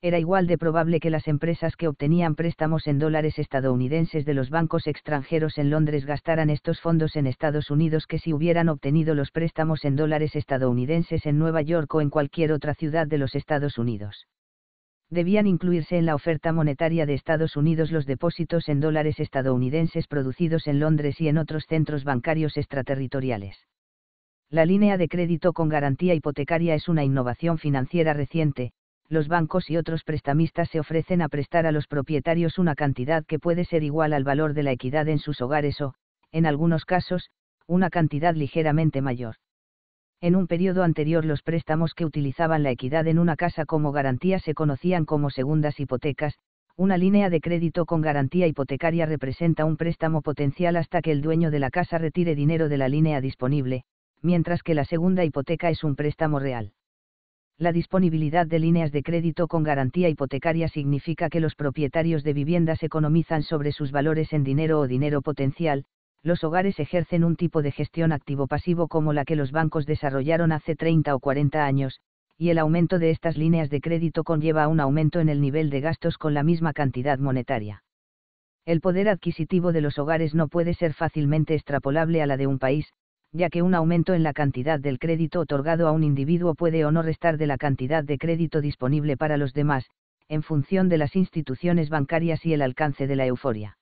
Era igual de probable que las empresas que obtenían préstamos en dólares estadounidenses de los bancos extranjeros en Londres gastaran estos fondos en Estados Unidos que si hubieran obtenido los préstamos en dólares estadounidenses en Nueva York o en cualquier otra ciudad de los Estados Unidos debían incluirse en la oferta monetaria de Estados Unidos los depósitos en dólares estadounidenses producidos en Londres y en otros centros bancarios extraterritoriales. La línea de crédito con garantía hipotecaria es una innovación financiera reciente, los bancos y otros prestamistas se ofrecen a prestar a los propietarios una cantidad que puede ser igual al valor de la equidad en sus hogares o, en algunos casos, una cantidad ligeramente mayor. En un periodo anterior los préstamos que utilizaban la equidad en una casa como garantía se conocían como segundas hipotecas, una línea de crédito con garantía hipotecaria representa un préstamo potencial hasta que el dueño de la casa retire dinero de la línea disponible, mientras que la segunda hipoteca es un préstamo real. La disponibilidad de líneas de crédito con garantía hipotecaria significa que los propietarios de viviendas economizan sobre sus valores en dinero o dinero potencial, los hogares ejercen un tipo de gestión activo-pasivo como la que los bancos desarrollaron hace 30 o 40 años, y el aumento de estas líneas de crédito conlleva un aumento en el nivel de gastos con la misma cantidad monetaria. El poder adquisitivo de los hogares no puede ser fácilmente extrapolable a la de un país, ya que un aumento en la cantidad del crédito otorgado a un individuo puede o no restar de la cantidad de crédito disponible para los demás, en función de las instituciones bancarias y el alcance de la euforia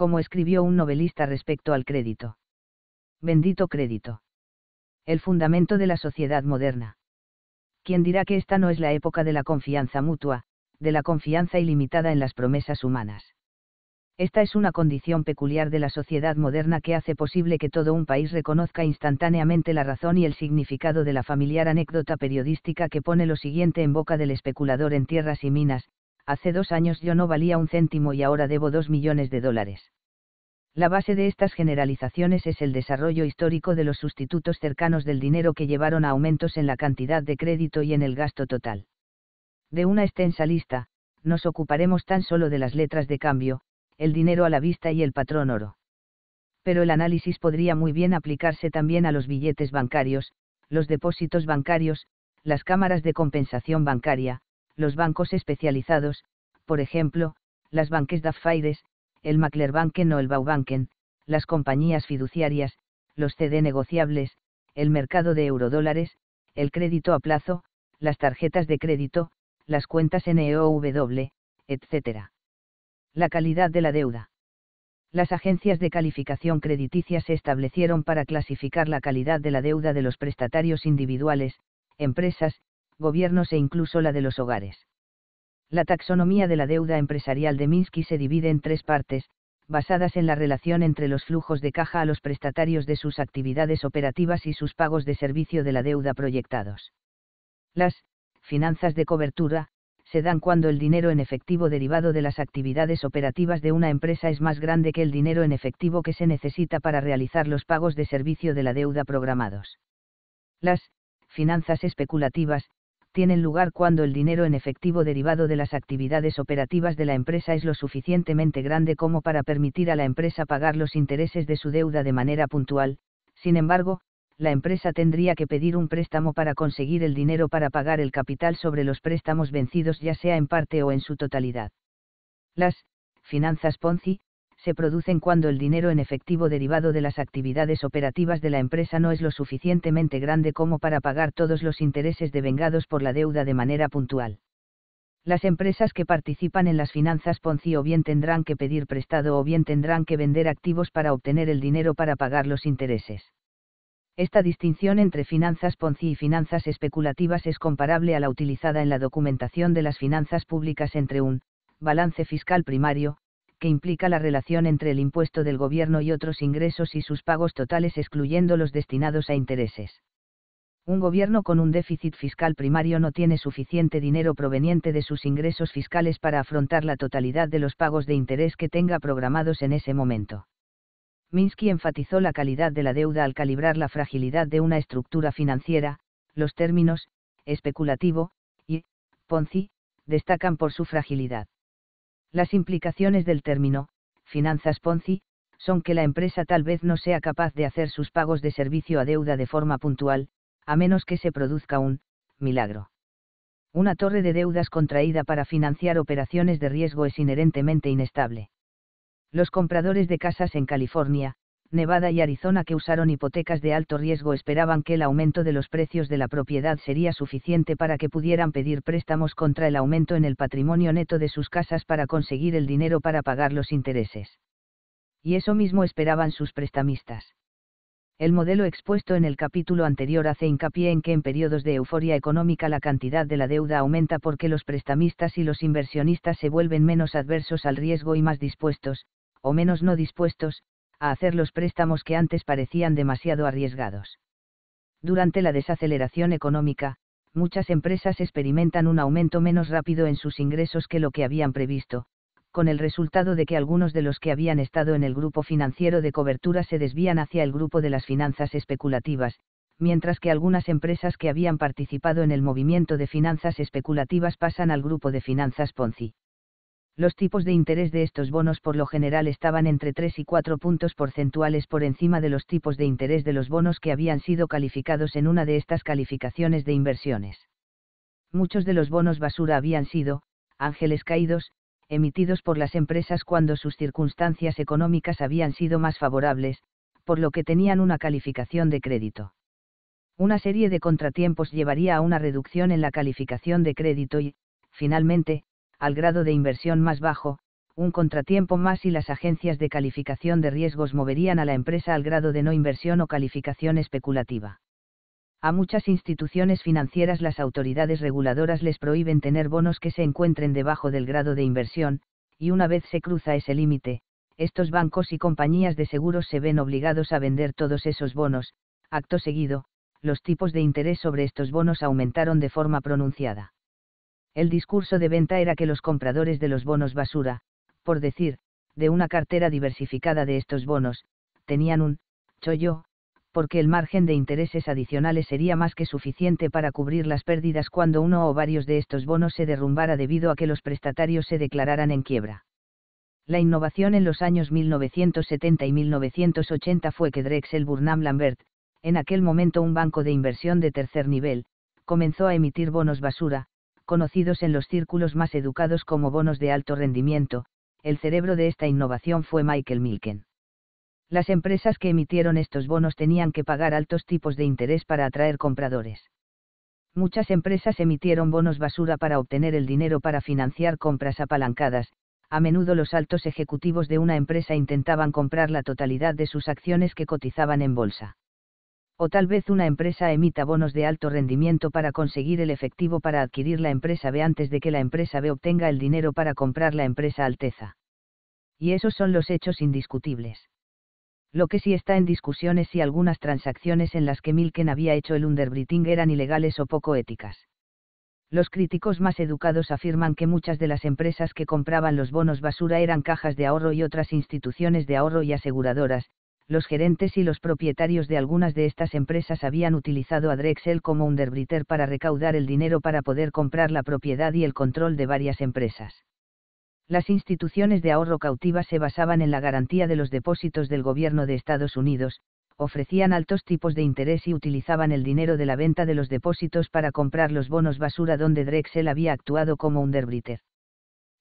como escribió un novelista respecto al crédito. Bendito crédito. El fundamento de la sociedad moderna. ¿Quién dirá que esta no es la época de la confianza mutua, de la confianza ilimitada en las promesas humanas? Esta es una condición peculiar de la sociedad moderna que hace posible que todo un país reconozca instantáneamente la razón y el significado de la familiar anécdota periodística que pone lo siguiente en boca del especulador en tierras y minas, hace dos años yo no valía un céntimo y ahora debo dos millones de dólares. La base de estas generalizaciones es el desarrollo histórico de los sustitutos cercanos del dinero que llevaron a aumentos en la cantidad de crédito y en el gasto total. De una extensa lista, nos ocuparemos tan solo de las letras de cambio, el dinero a la vista y el patrón oro. Pero el análisis podría muy bien aplicarse también a los billetes bancarios, los depósitos bancarios, las cámaras de compensación bancaria, los bancos especializados, por ejemplo, las banques d'affaires, el Maklerbanken o el Baubanken, las compañías fiduciarias, los CD negociables, el mercado de eurodólares, el crédito a plazo, las tarjetas de crédito, las cuentas NEOW, etc. La calidad de la deuda. Las agencias de calificación crediticia se establecieron para clasificar la calidad de la deuda de los prestatarios individuales, empresas, gobiernos e incluso la de los hogares. La taxonomía de la deuda empresarial de Minsky se divide en tres partes, basadas en la relación entre los flujos de caja a los prestatarios de sus actividades operativas y sus pagos de servicio de la deuda proyectados. Las finanzas de cobertura se dan cuando el dinero en efectivo derivado de las actividades operativas de una empresa es más grande que el dinero en efectivo que se necesita para realizar los pagos de servicio de la deuda programados. Las finanzas especulativas tienen lugar cuando el dinero en efectivo derivado de las actividades operativas de la empresa es lo suficientemente grande como para permitir a la empresa pagar los intereses de su deuda de manera puntual, sin embargo, la empresa tendría que pedir un préstamo para conseguir el dinero para pagar el capital sobre los préstamos vencidos ya sea en parte o en su totalidad. Las finanzas Ponzi se producen cuando el dinero en efectivo derivado de las actividades operativas de la empresa no es lo suficientemente grande como para pagar todos los intereses devengados por la deuda de manera puntual. Las empresas que participan en las finanzas Ponzi o bien tendrán que pedir prestado o bien tendrán que vender activos para obtener el dinero para pagar los intereses. Esta distinción entre finanzas Ponzi y finanzas especulativas es comparable a la utilizada en la documentación de las finanzas públicas entre un balance fiscal primario, que implica la relación entre el impuesto del gobierno y otros ingresos y sus pagos totales excluyendo los destinados a intereses. Un gobierno con un déficit fiscal primario no tiene suficiente dinero proveniente de sus ingresos fiscales para afrontar la totalidad de los pagos de interés que tenga programados en ese momento. Minsky enfatizó la calidad de la deuda al calibrar la fragilidad de una estructura financiera, los términos, especulativo, y, Ponzi, destacan por su fragilidad. Las implicaciones del término, finanzas Ponzi, son que la empresa tal vez no sea capaz de hacer sus pagos de servicio a deuda de forma puntual, a menos que se produzca un milagro. Una torre de deudas contraída para financiar operaciones de riesgo es inherentemente inestable. Los compradores de casas en California, Nevada y Arizona que usaron hipotecas de alto riesgo esperaban que el aumento de los precios de la propiedad sería suficiente para que pudieran pedir préstamos contra el aumento en el patrimonio neto de sus casas para conseguir el dinero para pagar los intereses. Y eso mismo esperaban sus prestamistas. El modelo expuesto en el capítulo anterior hace hincapié en que en periodos de euforia económica la cantidad de la deuda aumenta porque los prestamistas y los inversionistas se vuelven menos adversos al riesgo y más dispuestos, o menos no dispuestos, a hacer los préstamos que antes parecían demasiado arriesgados. Durante la desaceleración económica, muchas empresas experimentan un aumento menos rápido en sus ingresos que lo que habían previsto, con el resultado de que algunos de los que habían estado en el grupo financiero de cobertura se desvían hacia el grupo de las finanzas especulativas, mientras que algunas empresas que habían participado en el movimiento de finanzas especulativas pasan al grupo de finanzas Ponzi. Los tipos de interés de estos bonos por lo general estaban entre 3 y 4 puntos porcentuales por encima de los tipos de interés de los bonos que habían sido calificados en una de estas calificaciones de inversiones. Muchos de los bonos basura habían sido, ángeles caídos, emitidos por las empresas cuando sus circunstancias económicas habían sido más favorables, por lo que tenían una calificación de crédito. Una serie de contratiempos llevaría a una reducción en la calificación de crédito y, finalmente, al grado de inversión más bajo, un contratiempo más y las agencias de calificación de riesgos moverían a la empresa al grado de no inversión o calificación especulativa. A muchas instituciones financieras las autoridades reguladoras les prohíben tener bonos que se encuentren debajo del grado de inversión, y una vez se cruza ese límite, estos bancos y compañías de seguros se ven obligados a vender todos esos bonos, acto seguido, los tipos de interés sobre estos bonos aumentaron de forma pronunciada. El discurso de venta era que los compradores de los bonos basura, por decir, de una cartera diversificada de estos bonos, tenían un chollo, porque el margen de intereses adicionales sería más que suficiente para cubrir las pérdidas cuando uno o varios de estos bonos se derrumbara debido a que los prestatarios se declararan en quiebra. La innovación en los años 1970 y 1980 fue que Drexel Burnham Lambert, en aquel momento un banco de inversión de tercer nivel, comenzó a emitir bonos basura, conocidos en los círculos más educados como bonos de alto rendimiento, el cerebro de esta innovación fue Michael Milken. Las empresas que emitieron estos bonos tenían que pagar altos tipos de interés para atraer compradores. Muchas empresas emitieron bonos basura para obtener el dinero para financiar compras apalancadas, a menudo los altos ejecutivos de una empresa intentaban comprar la totalidad de sus acciones que cotizaban en bolsa o tal vez una empresa emita bonos de alto rendimiento para conseguir el efectivo para adquirir la empresa B antes de que la empresa B obtenga el dinero para comprar la empresa Alteza. Y esos son los hechos indiscutibles. Lo que sí está en discusión es si algunas transacciones en las que Milken había hecho el underwriting eran ilegales o poco éticas. Los críticos más educados afirman que muchas de las empresas que compraban los bonos basura eran cajas de ahorro y otras instituciones de ahorro y aseguradoras, los gerentes y los propietarios de algunas de estas empresas habían utilizado a Drexel como underwriter para recaudar el dinero para poder comprar la propiedad y el control de varias empresas. Las instituciones de ahorro cautivas se basaban en la garantía de los depósitos del gobierno de Estados Unidos, ofrecían altos tipos de interés y utilizaban el dinero de la venta de los depósitos para comprar los bonos basura donde Drexel había actuado como underwriter.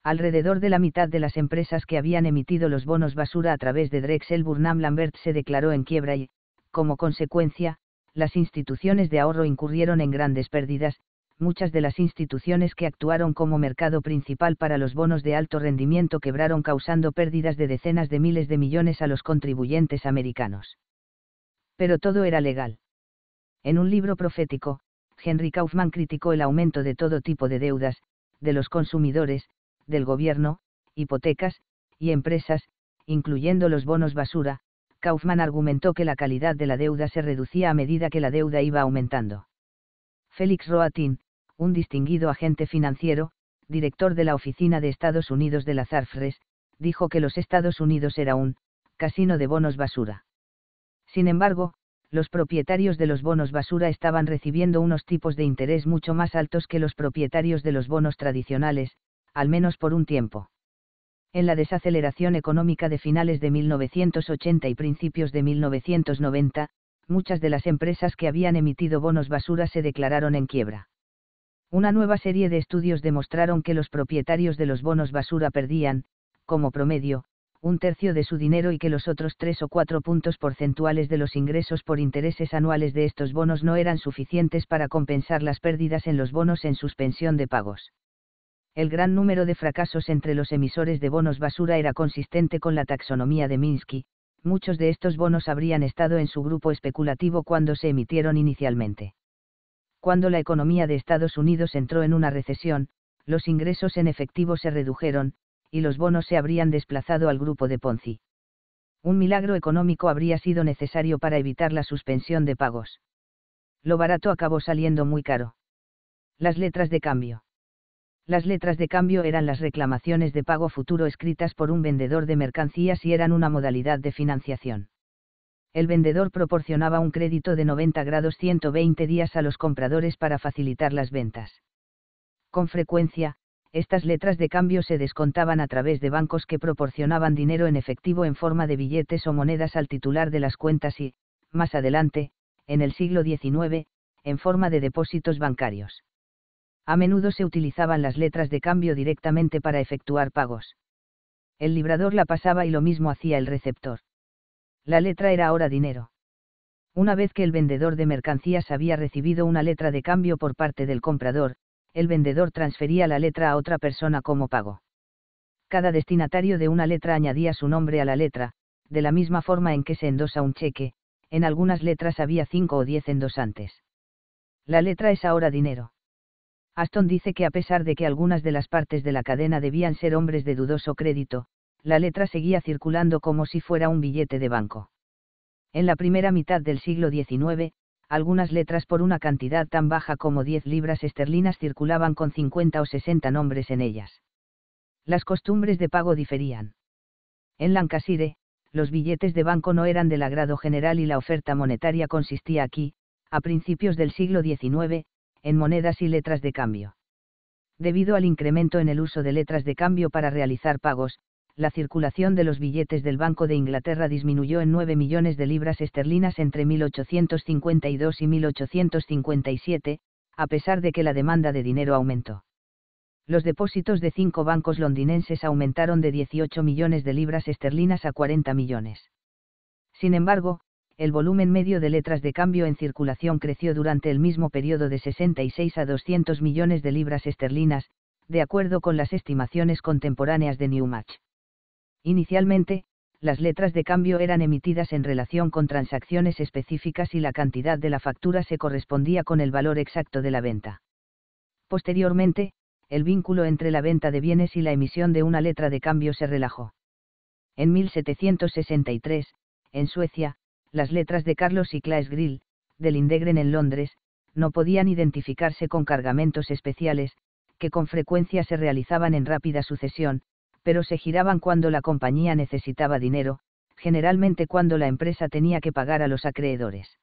Alrededor de la mitad de las empresas que habían emitido los bonos basura a través de Drexel Burnham Lambert se declaró en quiebra y, como consecuencia, las instituciones de ahorro incurrieron en grandes pérdidas, muchas de las instituciones que actuaron como mercado principal para los bonos de alto rendimiento quebraron causando pérdidas de decenas de miles de millones a los contribuyentes americanos. Pero todo era legal. En un libro profético, Henry Kaufman criticó el aumento de todo tipo de deudas, de los consumidores, del gobierno, hipotecas, y empresas, incluyendo los bonos basura, Kaufman argumentó que la calidad de la deuda se reducía a medida que la deuda iba aumentando. Félix Roatin, un distinguido agente financiero, director de la Oficina de Estados Unidos de la Zarfres, dijo que los Estados Unidos era un casino de bonos basura. Sin embargo, los propietarios de los bonos basura estaban recibiendo unos tipos de interés mucho más altos que los propietarios de los bonos tradicionales, al menos por un tiempo. En la desaceleración económica de finales de 1980 y principios de 1990, muchas de las empresas que habían emitido bonos basura se declararon en quiebra. Una nueva serie de estudios demostraron que los propietarios de los bonos basura perdían, como promedio, un tercio de su dinero y que los otros tres o cuatro puntos porcentuales de los ingresos por intereses anuales de estos bonos no eran suficientes para compensar las pérdidas en los bonos en suspensión de pagos el gran número de fracasos entre los emisores de bonos basura era consistente con la taxonomía de Minsky, muchos de estos bonos habrían estado en su grupo especulativo cuando se emitieron inicialmente. Cuando la economía de Estados Unidos entró en una recesión, los ingresos en efectivo se redujeron, y los bonos se habrían desplazado al grupo de Ponzi. Un milagro económico habría sido necesario para evitar la suspensión de pagos. Lo barato acabó saliendo muy caro. Las letras de cambio. Las letras de cambio eran las reclamaciones de pago futuro escritas por un vendedor de mercancías y eran una modalidad de financiación. El vendedor proporcionaba un crédito de 90 grados 120 días a los compradores para facilitar las ventas. Con frecuencia, estas letras de cambio se descontaban a través de bancos que proporcionaban dinero en efectivo en forma de billetes o monedas al titular de las cuentas y, más adelante, en el siglo XIX, en forma de depósitos bancarios a menudo se utilizaban las letras de cambio directamente para efectuar pagos. El librador la pasaba y lo mismo hacía el receptor. La letra era ahora dinero. Una vez que el vendedor de mercancías había recibido una letra de cambio por parte del comprador, el vendedor transfería la letra a otra persona como pago. Cada destinatario de una letra añadía su nombre a la letra, de la misma forma en que se endosa un cheque, en algunas letras había cinco o diez endosantes. La letra es ahora dinero. Aston dice que a pesar de que algunas de las partes de la cadena debían ser hombres de dudoso crédito, la letra seguía circulando como si fuera un billete de banco. En la primera mitad del siglo XIX, algunas letras por una cantidad tan baja como 10 libras esterlinas circulaban con 50 o 60 nombres en ellas. Las costumbres de pago diferían. En Lancashire, los billetes de banco no eran del agrado general y la oferta monetaria consistía aquí, a principios del siglo XIX, en monedas y letras de cambio. Debido al incremento en el uso de letras de cambio para realizar pagos, la circulación de los billetes del Banco de Inglaterra disminuyó en 9 millones de libras esterlinas entre 1852 y 1857, a pesar de que la demanda de dinero aumentó. Los depósitos de cinco bancos londinenses aumentaron de 18 millones de libras esterlinas a 40 millones. Sin embargo, el volumen medio de letras de cambio en circulación creció durante el mismo periodo de 66 a 200 millones de libras esterlinas, de acuerdo con las estimaciones contemporáneas de Newmatch. Inicialmente, las letras de cambio eran emitidas en relación con transacciones específicas y la cantidad de la factura se correspondía con el valor exacto de la venta. Posteriormente, el vínculo entre la venta de bienes y la emisión de una letra de cambio se relajó. En 1763, en Suecia, las letras de Carlos y Claes Grill, del Indegren en Londres, no podían identificarse con cargamentos especiales, que con frecuencia se realizaban en rápida sucesión, pero se giraban cuando la compañía necesitaba dinero, generalmente cuando la empresa tenía que pagar a los acreedores.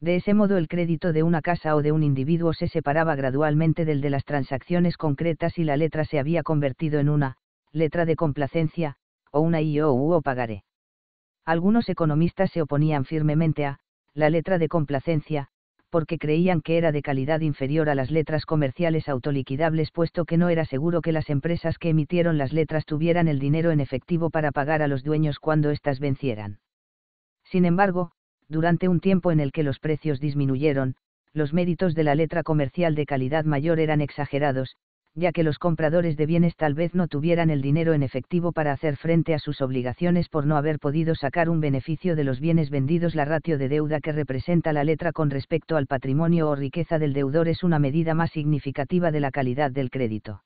De ese modo el crédito de una casa o de un individuo se separaba gradualmente del de las transacciones concretas y la letra se había convertido en una, letra de complacencia, o una IOU o pagaré. Algunos economistas se oponían firmemente a, la letra de complacencia, porque creían que era de calidad inferior a las letras comerciales autoliquidables puesto que no era seguro que las empresas que emitieron las letras tuvieran el dinero en efectivo para pagar a los dueños cuando éstas vencieran. Sin embargo, durante un tiempo en el que los precios disminuyeron, los méritos de la letra comercial de calidad mayor eran exagerados, ya que los compradores de bienes tal vez no tuvieran el dinero en efectivo para hacer frente a sus obligaciones por no haber podido sacar un beneficio de los bienes vendidos. La ratio de deuda que representa la letra con respecto al patrimonio o riqueza del deudor es una medida más significativa de la calidad del crédito.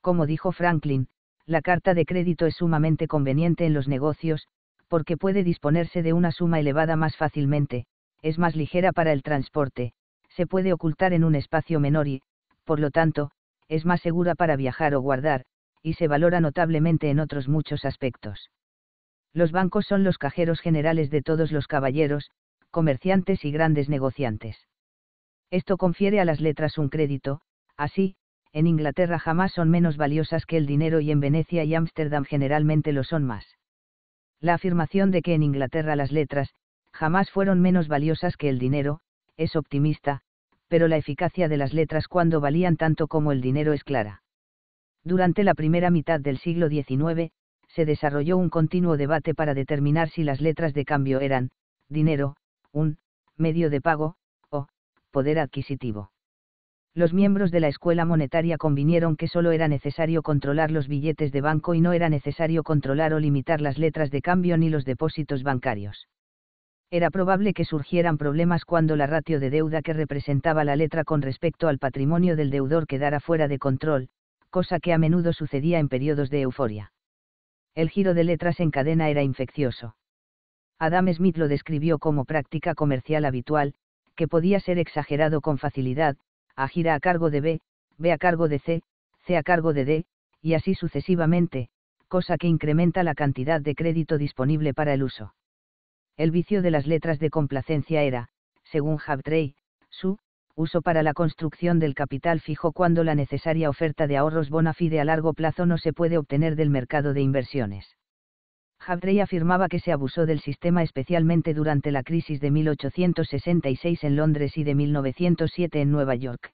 Como dijo Franklin, la carta de crédito es sumamente conveniente en los negocios, porque puede disponerse de una suma elevada más fácilmente, es más ligera para el transporte, se puede ocultar en un espacio menor y, por lo tanto, es más segura para viajar o guardar, y se valora notablemente en otros muchos aspectos. Los bancos son los cajeros generales de todos los caballeros, comerciantes y grandes negociantes. Esto confiere a las letras un crédito, así, en Inglaterra jamás son menos valiosas que el dinero y en Venecia y Ámsterdam generalmente lo son más. La afirmación de que en Inglaterra las letras, jamás fueron menos valiosas que el dinero, es optimista, pero la eficacia de las letras cuando valían tanto como el dinero es clara. Durante la primera mitad del siglo XIX, se desarrolló un continuo debate para determinar si las letras de cambio eran, dinero, un, medio de pago, o, poder adquisitivo. Los miembros de la escuela monetaria convinieron que solo era necesario controlar los billetes de banco y no era necesario controlar o limitar las letras de cambio ni los depósitos bancarios era probable que surgieran problemas cuando la ratio de deuda que representaba la letra con respecto al patrimonio del deudor quedara fuera de control, cosa que a menudo sucedía en periodos de euforia. El giro de letras en cadena era infeccioso. Adam Smith lo describió como práctica comercial habitual, que podía ser exagerado con facilidad, a gira a cargo de B, B a cargo de C, C a cargo de D, y así sucesivamente, cosa que incrementa la cantidad de crédito disponible para el uso. El vicio de las letras de complacencia era, según Habtrey, su uso para la construcción del capital fijo cuando la necesaria oferta de ahorros bona fide a largo plazo no se puede obtener del mercado de inversiones. Habtrey afirmaba que se abusó del sistema especialmente durante la crisis de 1866 en Londres y de 1907 en Nueva York.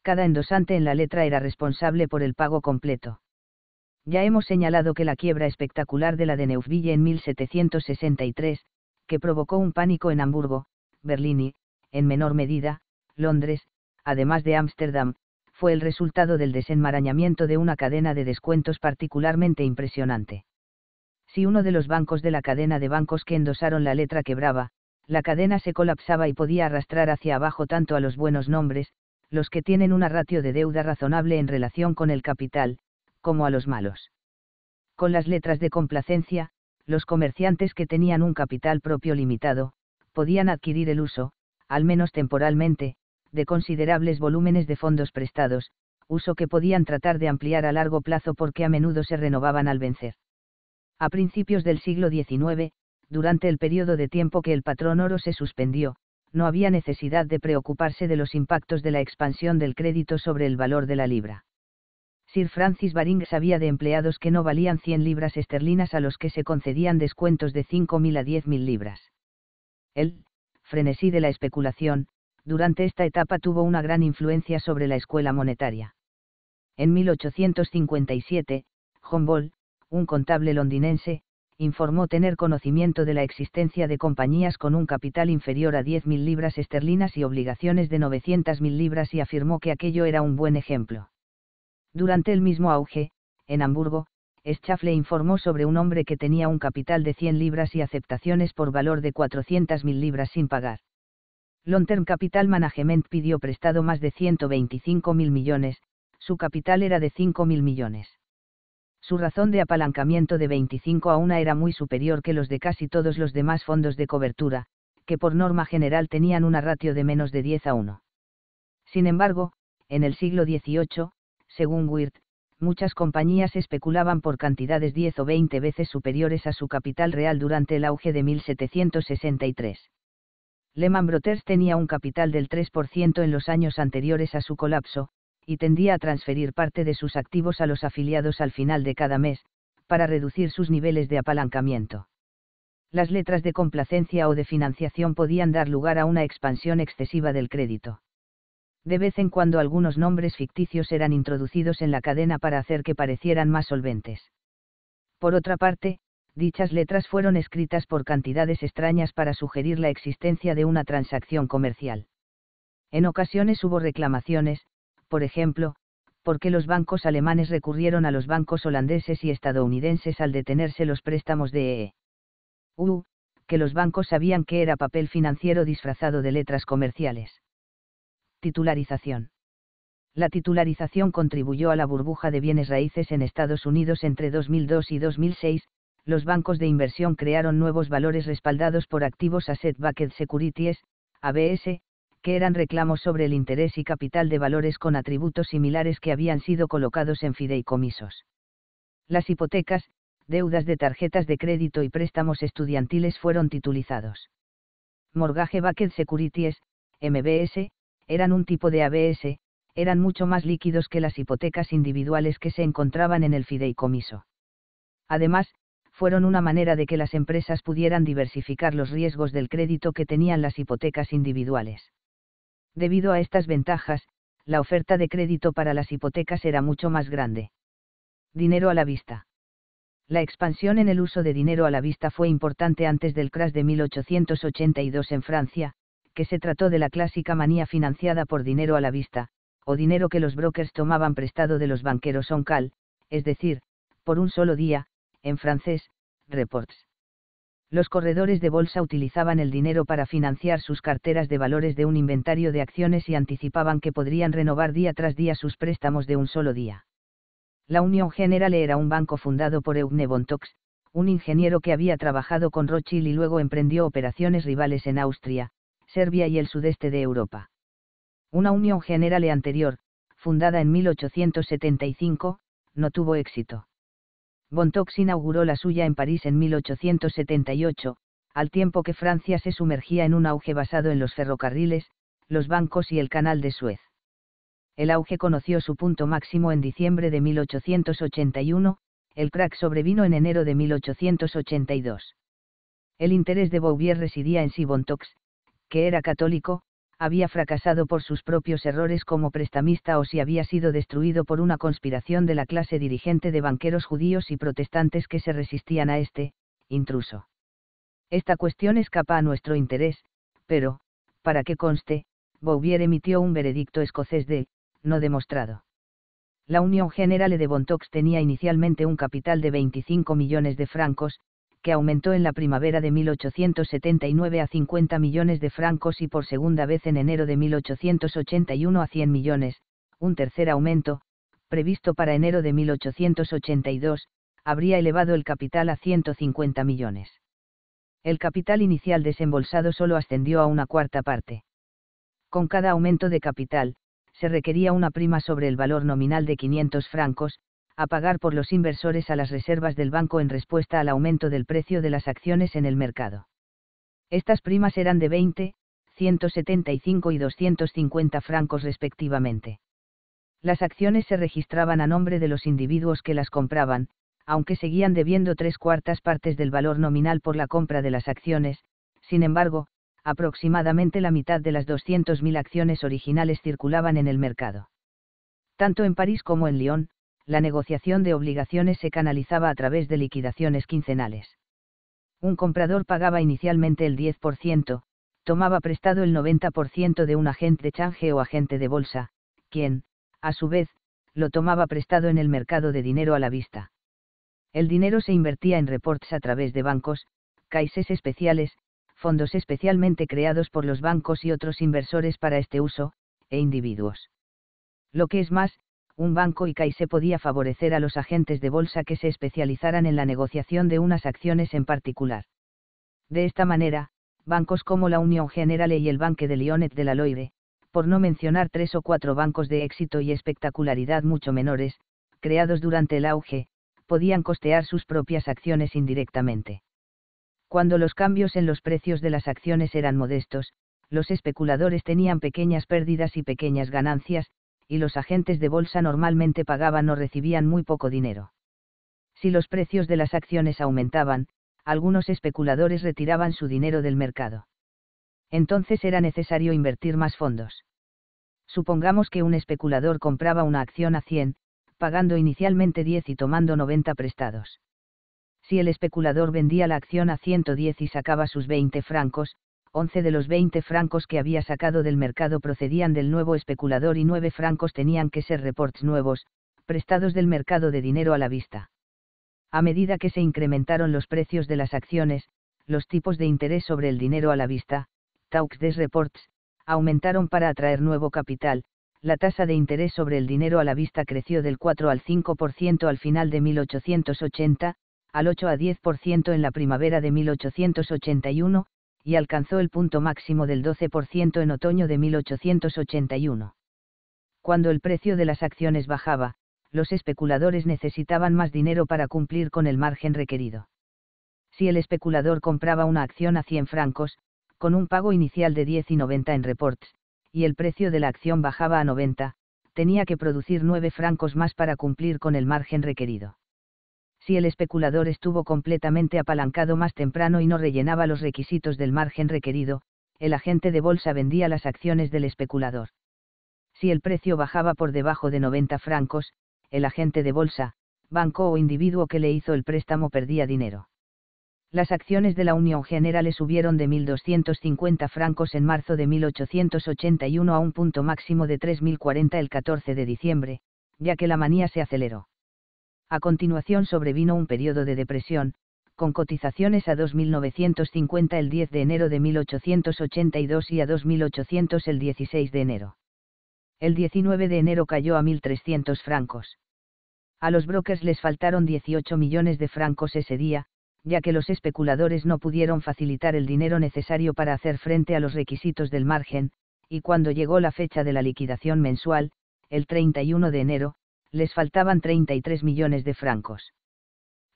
Cada endosante en la letra era responsable por el pago completo. Ya hemos señalado que la quiebra espectacular de la de Neufville en 1763, que provocó un pánico en Hamburgo, Berlín y, en menor medida, Londres, además de Ámsterdam, fue el resultado del desenmarañamiento de una cadena de descuentos particularmente impresionante. Si uno de los bancos de la cadena de bancos que endosaron la letra quebraba, la cadena se colapsaba y podía arrastrar hacia abajo tanto a los buenos nombres, los que tienen una ratio de deuda razonable en relación con el capital, como a los malos. Con las letras de complacencia, los comerciantes que tenían un capital propio limitado, podían adquirir el uso, al menos temporalmente, de considerables volúmenes de fondos prestados, uso que podían tratar de ampliar a largo plazo porque a menudo se renovaban al vencer. A principios del siglo XIX, durante el periodo de tiempo que el patrón oro se suspendió, no había necesidad de preocuparse de los impactos de la expansión del crédito sobre el valor de la libra. Sir Francis Baring sabía de empleados que no valían 100 libras esterlinas a los que se concedían descuentos de 5.000 a 10.000 libras. El frenesí de la especulación, durante esta etapa tuvo una gran influencia sobre la escuela monetaria. En 1857, John un contable londinense, informó tener conocimiento de la existencia de compañías con un capital inferior a 10.000 libras esterlinas y obligaciones de 900.000 libras y afirmó que aquello era un buen ejemplo. Durante el mismo auge, en Hamburgo, Schaffle informó sobre un hombre que tenía un capital de 100 libras y aceptaciones por valor de 400.000 libras sin pagar. Long Term Capital Management pidió prestado más de 125.000 millones, su capital era de 5.000 millones. Su razón de apalancamiento de 25 a 1 era muy superior que los de casi todos los demás fondos de cobertura, que por norma general tenían una ratio de menos de 10 a 1. Sin embargo, en el siglo XVIII, según Wirth, muchas compañías especulaban por cantidades 10 o 20 veces superiores a su capital real durante el auge de 1763. Lehman Brothers tenía un capital del 3% en los años anteriores a su colapso, y tendía a transferir parte de sus activos a los afiliados al final de cada mes, para reducir sus niveles de apalancamiento. Las letras de complacencia o de financiación podían dar lugar a una expansión excesiva del crédito. De vez en cuando algunos nombres ficticios eran introducidos en la cadena para hacer que parecieran más solventes. Por otra parte, dichas letras fueron escritas por cantidades extrañas para sugerir la existencia de una transacción comercial. En ocasiones hubo reclamaciones, por ejemplo, porque los bancos alemanes recurrieron a los bancos holandeses y estadounidenses al detenerse los préstamos de EU, que los bancos sabían que era papel financiero disfrazado de letras comerciales. Titularización. La titularización contribuyó a la burbuja de bienes raíces en Estados Unidos entre 2002 y 2006, los bancos de inversión crearon nuevos valores respaldados por activos Asset Backed Securities, ABS, que eran reclamos sobre el interés y capital de valores con atributos similares que habían sido colocados en fideicomisos. Las hipotecas, deudas de tarjetas de crédito y préstamos estudiantiles fueron titulizados. Mortgage Backed Securities, MBS, eran un tipo de ABS, eran mucho más líquidos que las hipotecas individuales que se encontraban en el fideicomiso. Además, fueron una manera de que las empresas pudieran diversificar los riesgos del crédito que tenían las hipotecas individuales. Debido a estas ventajas, la oferta de crédito para las hipotecas era mucho más grande. Dinero a la vista. La expansión en el uso de dinero a la vista fue importante antes del crash de 1882 en Francia, que se trató de la clásica manía financiada por dinero a la vista, o dinero que los brokers tomaban prestado de los banqueros on call, es decir, por un solo día, en francés, reports. Los corredores de bolsa utilizaban el dinero para financiar sus carteras de valores de un inventario de acciones y anticipaban que podrían renovar día tras día sus préstamos de un solo día. La Unión General era un banco fundado por Eugne Bontox, un ingeniero que había trabajado con Rothschild y luego emprendió operaciones rivales en Austria, Serbia y el sudeste de Europa. Una Unión General anterior, fundada en 1875, no tuvo éxito. Bontox inauguró la suya en París en 1878, al tiempo que Francia se sumergía en un auge basado en los ferrocarriles, los bancos y el canal de Suez. El auge conoció su punto máximo en diciembre de 1881, el crack sobrevino en enero de 1882. El interés de Bouvier residía en si Bontox, que era católico, había fracasado por sus propios errores como prestamista o si había sido destruido por una conspiración de la clase dirigente de banqueros judíos y protestantes que se resistían a este, intruso. Esta cuestión escapa a nuestro interés, pero, para que conste, Bouvier emitió un veredicto escocés de, no demostrado. La Unión Generale de Bontox tenía inicialmente un capital de 25 millones de francos, que aumentó en la primavera de 1879 a 50 millones de francos y por segunda vez en enero de 1881 a 100 millones, un tercer aumento, previsto para enero de 1882, habría elevado el capital a 150 millones. El capital inicial desembolsado solo ascendió a una cuarta parte. Con cada aumento de capital, se requería una prima sobre el valor nominal de 500 francos, a pagar por los inversores a las reservas del banco en respuesta al aumento del precio de las acciones en el mercado. Estas primas eran de 20, 175 y 250 francos respectivamente. Las acciones se registraban a nombre de los individuos que las compraban, aunque seguían debiendo tres cuartas partes del valor nominal por la compra de las acciones, sin embargo, aproximadamente la mitad de las 200.000 acciones originales circulaban en el mercado. Tanto en París como en Lyon, la negociación de obligaciones se canalizaba a través de liquidaciones quincenales. Un comprador pagaba inicialmente el 10%, tomaba prestado el 90% de un agente de change o agente de bolsa, quien, a su vez, lo tomaba prestado en el mercado de dinero a la vista. El dinero se invertía en reports a través de bancos, caixes especiales, fondos especialmente creados por los bancos y otros inversores para este uso, e individuos. Lo que es más, un banco y CAISE podía favorecer a los agentes de bolsa que se especializaran en la negociación de unas acciones en particular. De esta manera, bancos como la Unión Generale y el Banque de Lyonet de la Loire, por no mencionar tres o cuatro bancos de éxito y espectacularidad mucho menores, creados durante el auge, podían costear sus propias acciones indirectamente. Cuando los cambios en los precios de las acciones eran modestos, los especuladores tenían pequeñas pérdidas y pequeñas ganancias, y los agentes de bolsa normalmente pagaban o recibían muy poco dinero. Si los precios de las acciones aumentaban, algunos especuladores retiraban su dinero del mercado. Entonces era necesario invertir más fondos. Supongamos que un especulador compraba una acción a 100, pagando inicialmente 10 y tomando 90 prestados. Si el especulador vendía la acción a 110 y sacaba sus 20 francos, 11 de los 20 francos que había sacado del mercado procedían del nuevo especulador y 9 francos tenían que ser reports nuevos, prestados del mercado de dinero a la vista. A medida que se incrementaron los precios de las acciones, los tipos de interés sobre el dinero a la vista, Taux des reports, aumentaron para atraer nuevo capital, la tasa de interés sobre el dinero a la vista creció del 4 al 5% al final de 1880, al 8 a 10% en la primavera de 1881, y alcanzó el punto máximo del 12% en otoño de 1881. Cuando el precio de las acciones bajaba, los especuladores necesitaban más dinero para cumplir con el margen requerido. Si el especulador compraba una acción a 100 francos, con un pago inicial de 10 y 90 en reports, y el precio de la acción bajaba a 90, tenía que producir 9 francos más para cumplir con el margen requerido si el especulador estuvo completamente apalancado más temprano y no rellenaba los requisitos del margen requerido, el agente de bolsa vendía las acciones del especulador. Si el precio bajaba por debajo de 90 francos, el agente de bolsa, banco o individuo que le hizo el préstamo perdía dinero. Las acciones de la Unión General subieron de 1.250 francos en marzo de 1881 a un punto máximo de 3.040 el 14 de diciembre, ya que la manía se aceleró. A continuación sobrevino un periodo de depresión, con cotizaciones a 2.950 el 10 de enero de 1882 y a 2.800 el 16 de enero. El 19 de enero cayó a 1.300 francos. A los brokers les faltaron 18 millones de francos ese día, ya que los especuladores no pudieron facilitar el dinero necesario para hacer frente a los requisitos del margen, y cuando llegó la fecha de la liquidación mensual, el 31 de enero, les faltaban 33 millones de francos.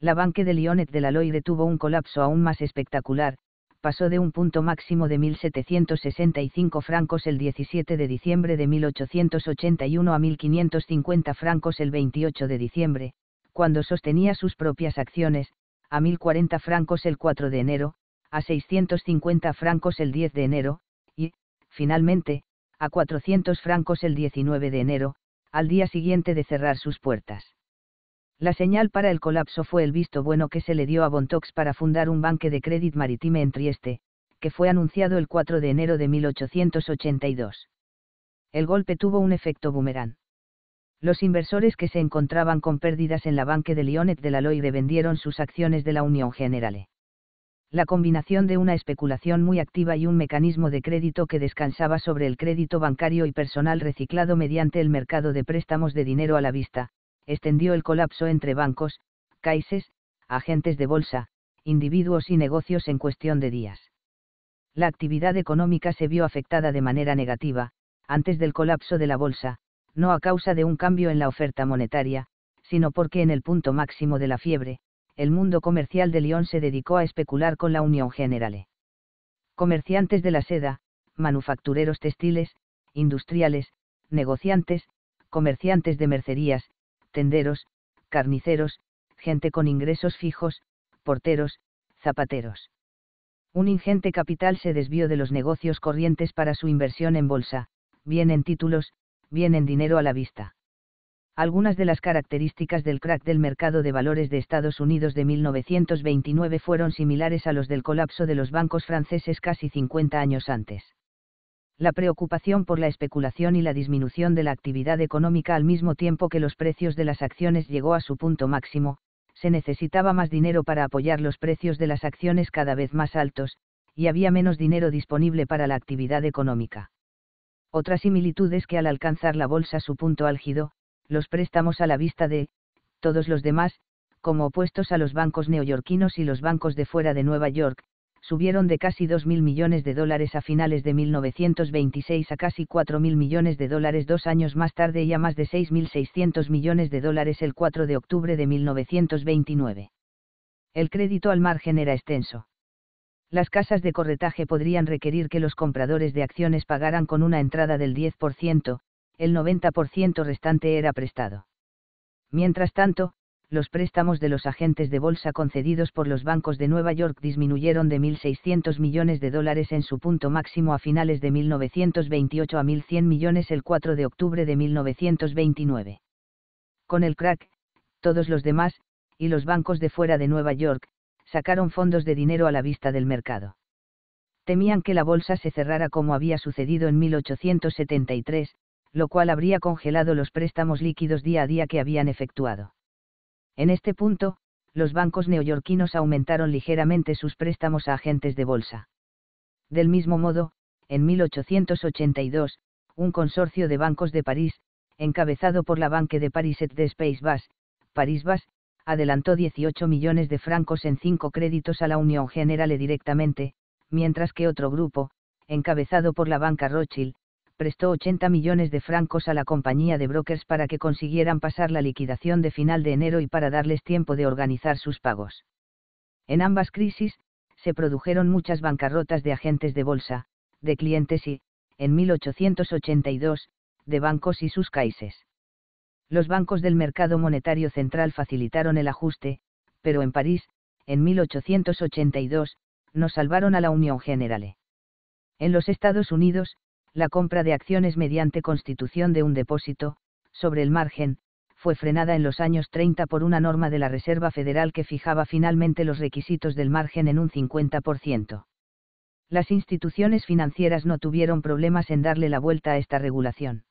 La Banque de Lyonet de la Loire tuvo un colapso aún más espectacular, pasó de un punto máximo de 1.765 francos el 17 de diciembre de 1881 a 1.550 francos el 28 de diciembre, cuando sostenía sus propias acciones, a 1.040 francos el 4 de enero, a 650 francos el 10 de enero, y, finalmente, a 400 francos el 19 de enero, al día siguiente de cerrar sus puertas. La señal para el colapso fue el visto bueno que se le dio a Bontox para fundar un banque de crédit maritime en Trieste, que fue anunciado el 4 de enero de 1882. El golpe tuvo un efecto boomerang. Los inversores que se encontraban con pérdidas en la Banque de Lyonet de la Loire vendieron sus acciones de la Unión Generale la combinación de una especulación muy activa y un mecanismo de crédito que descansaba sobre el crédito bancario y personal reciclado mediante el mercado de préstamos de dinero a la vista, extendió el colapso entre bancos, caixes, agentes de bolsa, individuos y negocios en cuestión de días. La actividad económica se vio afectada de manera negativa, antes del colapso de la bolsa, no a causa de un cambio en la oferta monetaria, sino porque en el punto máximo de la fiebre, el mundo comercial de Lyon se dedicó a especular con la Unión Generale. Comerciantes de la seda, manufactureros textiles, industriales, negociantes, comerciantes de mercerías, tenderos, carniceros, gente con ingresos fijos, porteros, zapateros. Un ingente capital se desvió de los negocios corrientes para su inversión en bolsa, bien en títulos, bien en dinero a la vista. Algunas de las características del crack del mercado de valores de Estados Unidos de 1929 fueron similares a los del colapso de los bancos franceses casi 50 años antes. La preocupación por la especulación y la disminución de la actividad económica al mismo tiempo que los precios de las acciones llegó a su punto máximo, se necesitaba más dinero para apoyar los precios de las acciones cada vez más altos, y había menos dinero disponible para la actividad económica. Otra similitud es que al alcanzar la bolsa su punto álgido, los préstamos a la vista de, todos los demás, como opuestos a los bancos neoyorquinos y los bancos de fuera de Nueva York, subieron de casi 2.000 millones de dólares a finales de 1926 a casi 4.000 millones de dólares dos años más tarde y a más de 6.600 millones de dólares el 4 de octubre de 1929. El crédito al margen era extenso. Las casas de corretaje podrían requerir que los compradores de acciones pagaran con una entrada del 10%, el 90% restante era prestado. Mientras tanto, los préstamos de los agentes de bolsa concedidos por los bancos de Nueva York disminuyeron de 1.600 millones de dólares en su punto máximo a finales de 1928 a 1.100 millones el 4 de octubre de 1929. Con el crack, todos los demás, y los bancos de fuera de Nueva York, sacaron fondos de dinero a la vista del mercado. Temían que la bolsa se cerrara como había sucedido en 1873, lo cual habría congelado los préstamos líquidos día a día que habían efectuado. En este punto, los bancos neoyorquinos aumentaron ligeramente sus préstamos a agentes de bolsa. Del mismo modo, en 1882, un consorcio de bancos de París, encabezado por la Banque de Paris et de Space Bas, Paris Bas, adelantó 18 millones de francos en cinco créditos a la Unión Generale directamente, mientras que otro grupo, encabezado por la banca Rothschild, prestó 80 millones de francos a la compañía de brokers para que consiguieran pasar la liquidación de final de enero y para darles tiempo de organizar sus pagos. En ambas crisis, se produjeron muchas bancarrotas de agentes de bolsa, de clientes y, en 1882, de bancos y sus caises. Los bancos del mercado monetario central facilitaron el ajuste, pero en París, en 1882, no salvaron a la Unión Generale. En los Estados Unidos, la compra de acciones mediante constitución de un depósito, sobre el margen, fue frenada en los años 30 por una norma de la Reserva Federal que fijaba finalmente los requisitos del margen en un 50%. Las instituciones financieras no tuvieron problemas en darle la vuelta a esta regulación.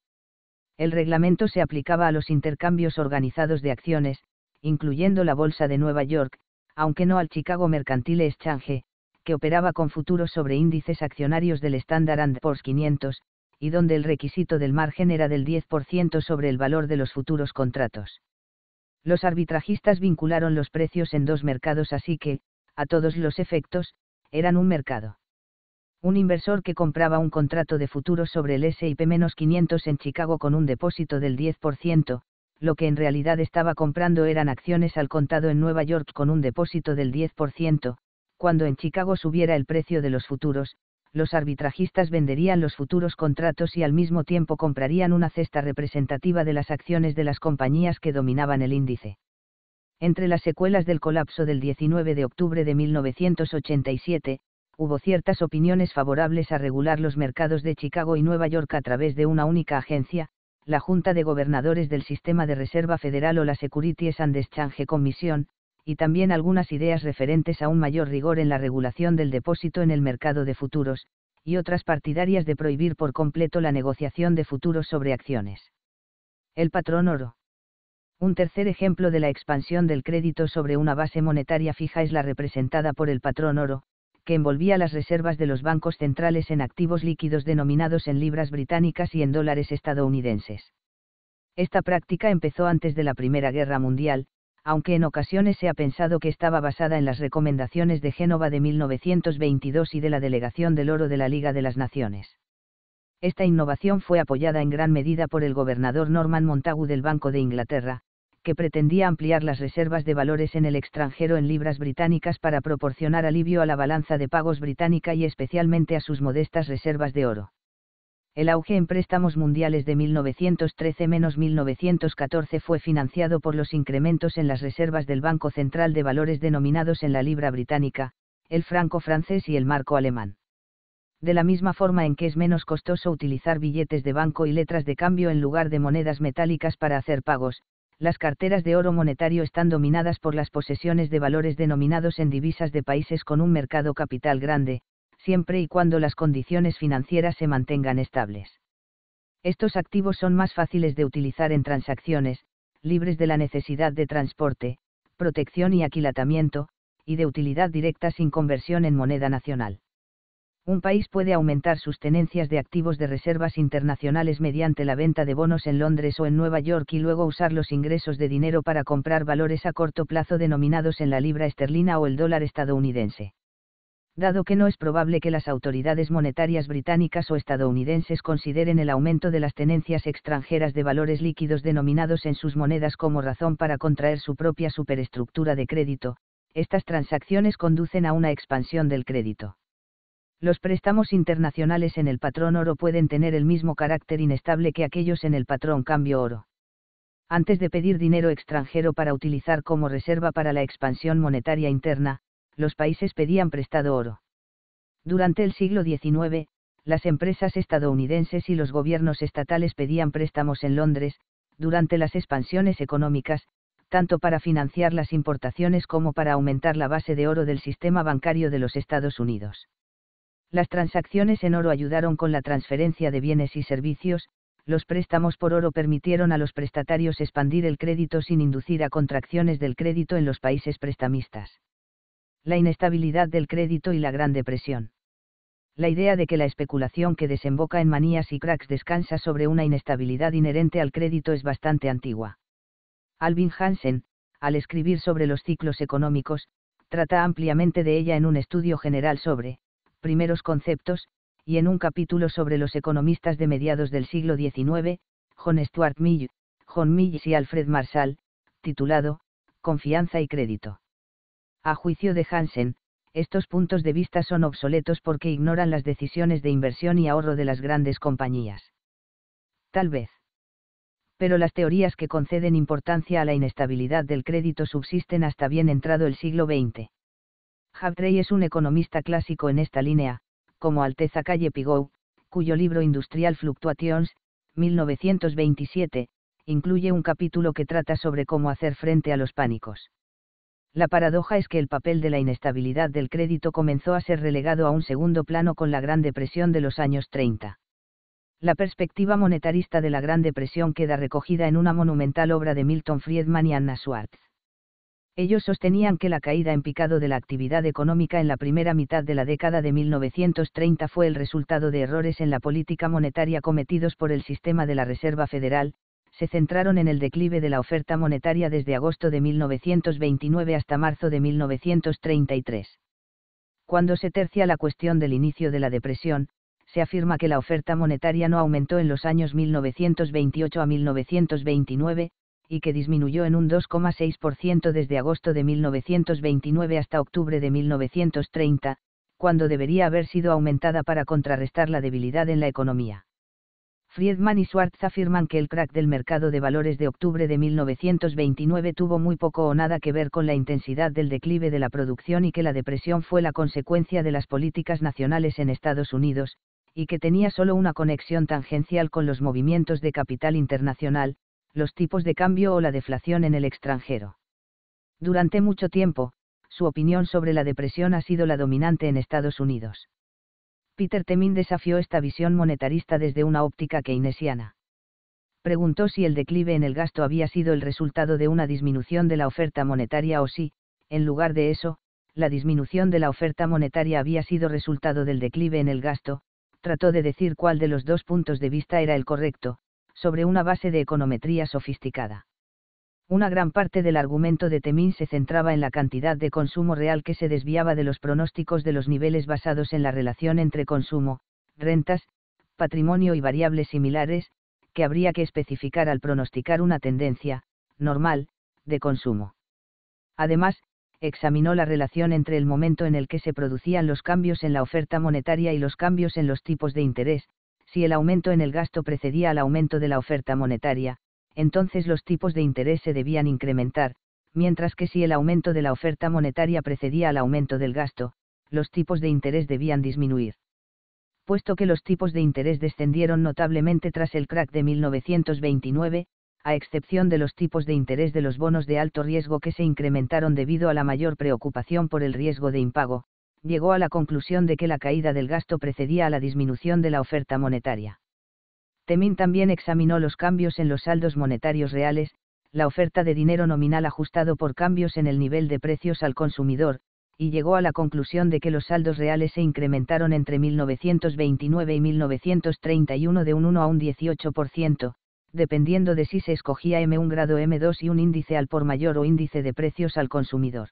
El reglamento se aplicaba a los intercambios organizados de acciones, incluyendo la Bolsa de Nueva York, aunque no al Chicago Mercantile Exchange, que operaba con futuros sobre índices accionarios del Standard Poor's 500, y donde el requisito del margen era del 10% sobre el valor de los futuros contratos. Los arbitrajistas vincularon los precios en dos mercados así que, a todos los efectos, eran un mercado. Un inversor que compraba un contrato de futuros sobre el S&P-500 en Chicago con un depósito del 10%, lo que en realidad estaba comprando eran acciones al contado en Nueva York con un depósito del 10%, cuando en Chicago subiera el precio de los futuros, los arbitrajistas venderían los futuros contratos y al mismo tiempo comprarían una cesta representativa de las acciones de las compañías que dominaban el índice. Entre las secuelas del colapso del 19 de octubre de 1987, hubo ciertas opiniones favorables a regular los mercados de Chicago y Nueva York a través de una única agencia, la Junta de Gobernadores del Sistema de Reserva Federal o la Securities and Exchange Commission, y también algunas ideas referentes a un mayor rigor en la regulación del depósito en el mercado de futuros, y otras partidarias de prohibir por completo la negociación de futuros sobre acciones. El patrón oro. Un tercer ejemplo de la expansión del crédito sobre una base monetaria fija es la representada por el patrón oro, que envolvía las reservas de los bancos centrales en activos líquidos denominados en libras británicas y en dólares estadounidenses. Esta práctica empezó antes de la Primera Guerra Mundial, aunque en ocasiones se ha pensado que estaba basada en las recomendaciones de Génova de 1922 y de la Delegación del Oro de la Liga de las Naciones. Esta innovación fue apoyada en gran medida por el gobernador Norman Montagu del Banco de Inglaterra, que pretendía ampliar las reservas de valores en el extranjero en libras británicas para proporcionar alivio a la balanza de pagos británica y especialmente a sus modestas reservas de oro. El auge en préstamos mundiales de 1913-1914 fue financiado por los incrementos en las reservas del Banco Central de Valores denominados en la libra británica, el franco francés y el marco alemán. De la misma forma en que es menos costoso utilizar billetes de banco y letras de cambio en lugar de monedas metálicas para hacer pagos, las carteras de oro monetario están dominadas por las posesiones de valores denominados en divisas de países con un mercado capital grande, siempre y cuando las condiciones financieras se mantengan estables. Estos activos son más fáciles de utilizar en transacciones, libres de la necesidad de transporte, protección y aquilatamiento, y de utilidad directa sin conversión en moneda nacional. Un país puede aumentar sus tenencias de activos de reservas internacionales mediante la venta de bonos en Londres o en Nueva York y luego usar los ingresos de dinero para comprar valores a corto plazo denominados en la libra esterlina o el dólar estadounidense Dado que no es probable que las autoridades monetarias británicas o estadounidenses consideren el aumento de las tenencias extranjeras de valores líquidos denominados en sus monedas como razón para contraer su propia superestructura de crédito, estas transacciones conducen a una expansión del crédito. Los préstamos internacionales en el patrón oro pueden tener el mismo carácter inestable que aquellos en el patrón cambio oro. Antes de pedir dinero extranjero para utilizar como reserva para la expansión monetaria interna, los países pedían prestado oro. Durante el siglo XIX, las empresas estadounidenses y los gobiernos estatales pedían préstamos en Londres, durante las expansiones económicas, tanto para financiar las importaciones como para aumentar la base de oro del sistema bancario de los Estados Unidos. Las transacciones en oro ayudaron con la transferencia de bienes y servicios, los préstamos por oro permitieron a los prestatarios expandir el crédito sin inducir a contracciones del crédito en los países prestamistas la inestabilidad del crédito y la Gran Depresión. La idea de que la especulación que desemboca en manías y cracks descansa sobre una inestabilidad inherente al crédito es bastante antigua. Alvin Hansen, al escribir sobre los ciclos económicos, trata ampliamente de ella en un estudio general sobre, primeros conceptos, y en un capítulo sobre los economistas de mediados del siglo XIX, John Stuart Mill, John Mills y Alfred Marshall, titulado, Confianza y Crédito. A juicio de Hansen, estos puntos de vista son obsoletos porque ignoran las decisiones de inversión y ahorro de las grandes compañías. Tal vez. Pero las teorías que conceden importancia a la inestabilidad del crédito subsisten hasta bien entrado el siglo XX. Havtrey es un economista clásico en esta línea, como Alteza Calle Pigou, cuyo libro Industrial Fluctuations, 1927, incluye un capítulo que trata sobre cómo hacer frente a los pánicos. La paradoja es que el papel de la inestabilidad del crédito comenzó a ser relegado a un segundo plano con la Gran Depresión de los años 30. La perspectiva monetarista de la Gran Depresión queda recogida en una monumental obra de Milton Friedman y Anna Schwartz. Ellos sostenían que la caída en picado de la actividad económica en la primera mitad de la década de 1930 fue el resultado de errores en la política monetaria cometidos por el sistema de la Reserva Federal, se centraron en el declive de la oferta monetaria desde agosto de 1929 hasta marzo de 1933. Cuando se tercia la cuestión del inicio de la depresión, se afirma que la oferta monetaria no aumentó en los años 1928 a 1929, y que disminuyó en un 2,6% desde agosto de 1929 hasta octubre de 1930, cuando debería haber sido aumentada para contrarrestar la debilidad en la economía. Friedman y Schwartz afirman que el crack del mercado de valores de octubre de 1929 tuvo muy poco o nada que ver con la intensidad del declive de la producción y que la depresión fue la consecuencia de las políticas nacionales en Estados Unidos, y que tenía solo una conexión tangencial con los movimientos de capital internacional, los tipos de cambio o la deflación en el extranjero. Durante mucho tiempo, su opinión sobre la depresión ha sido la dominante en Estados Unidos. Peter Temin desafió esta visión monetarista desde una óptica keynesiana. Preguntó si el declive en el gasto había sido el resultado de una disminución de la oferta monetaria o si, en lugar de eso, la disminución de la oferta monetaria había sido resultado del declive en el gasto, trató de decir cuál de los dos puntos de vista era el correcto, sobre una base de econometría sofisticada. Una gran parte del argumento de Temin se centraba en la cantidad de consumo real que se desviaba de los pronósticos de los niveles basados en la relación entre consumo, rentas, patrimonio y variables similares, que habría que especificar al pronosticar una tendencia, normal, de consumo. Además, examinó la relación entre el momento en el que se producían los cambios en la oferta monetaria y los cambios en los tipos de interés, si el aumento en el gasto precedía al aumento de la oferta monetaria, entonces los tipos de interés se debían incrementar, mientras que si el aumento de la oferta monetaria precedía al aumento del gasto, los tipos de interés debían disminuir. Puesto que los tipos de interés descendieron notablemente tras el crack de 1929, a excepción de los tipos de interés de los bonos de alto riesgo que se incrementaron debido a la mayor preocupación por el riesgo de impago, llegó a la conclusión de que la caída del gasto precedía a la disminución de la oferta monetaria. Temin también examinó los cambios en los saldos monetarios reales, la oferta de dinero nominal ajustado por cambios en el nivel de precios al consumidor, y llegó a la conclusión de que los saldos reales se incrementaron entre 1929 y 1931 de un 1 a un 18%, dependiendo de si se escogía M1 grado M2 y un índice al por mayor o índice de precios al consumidor.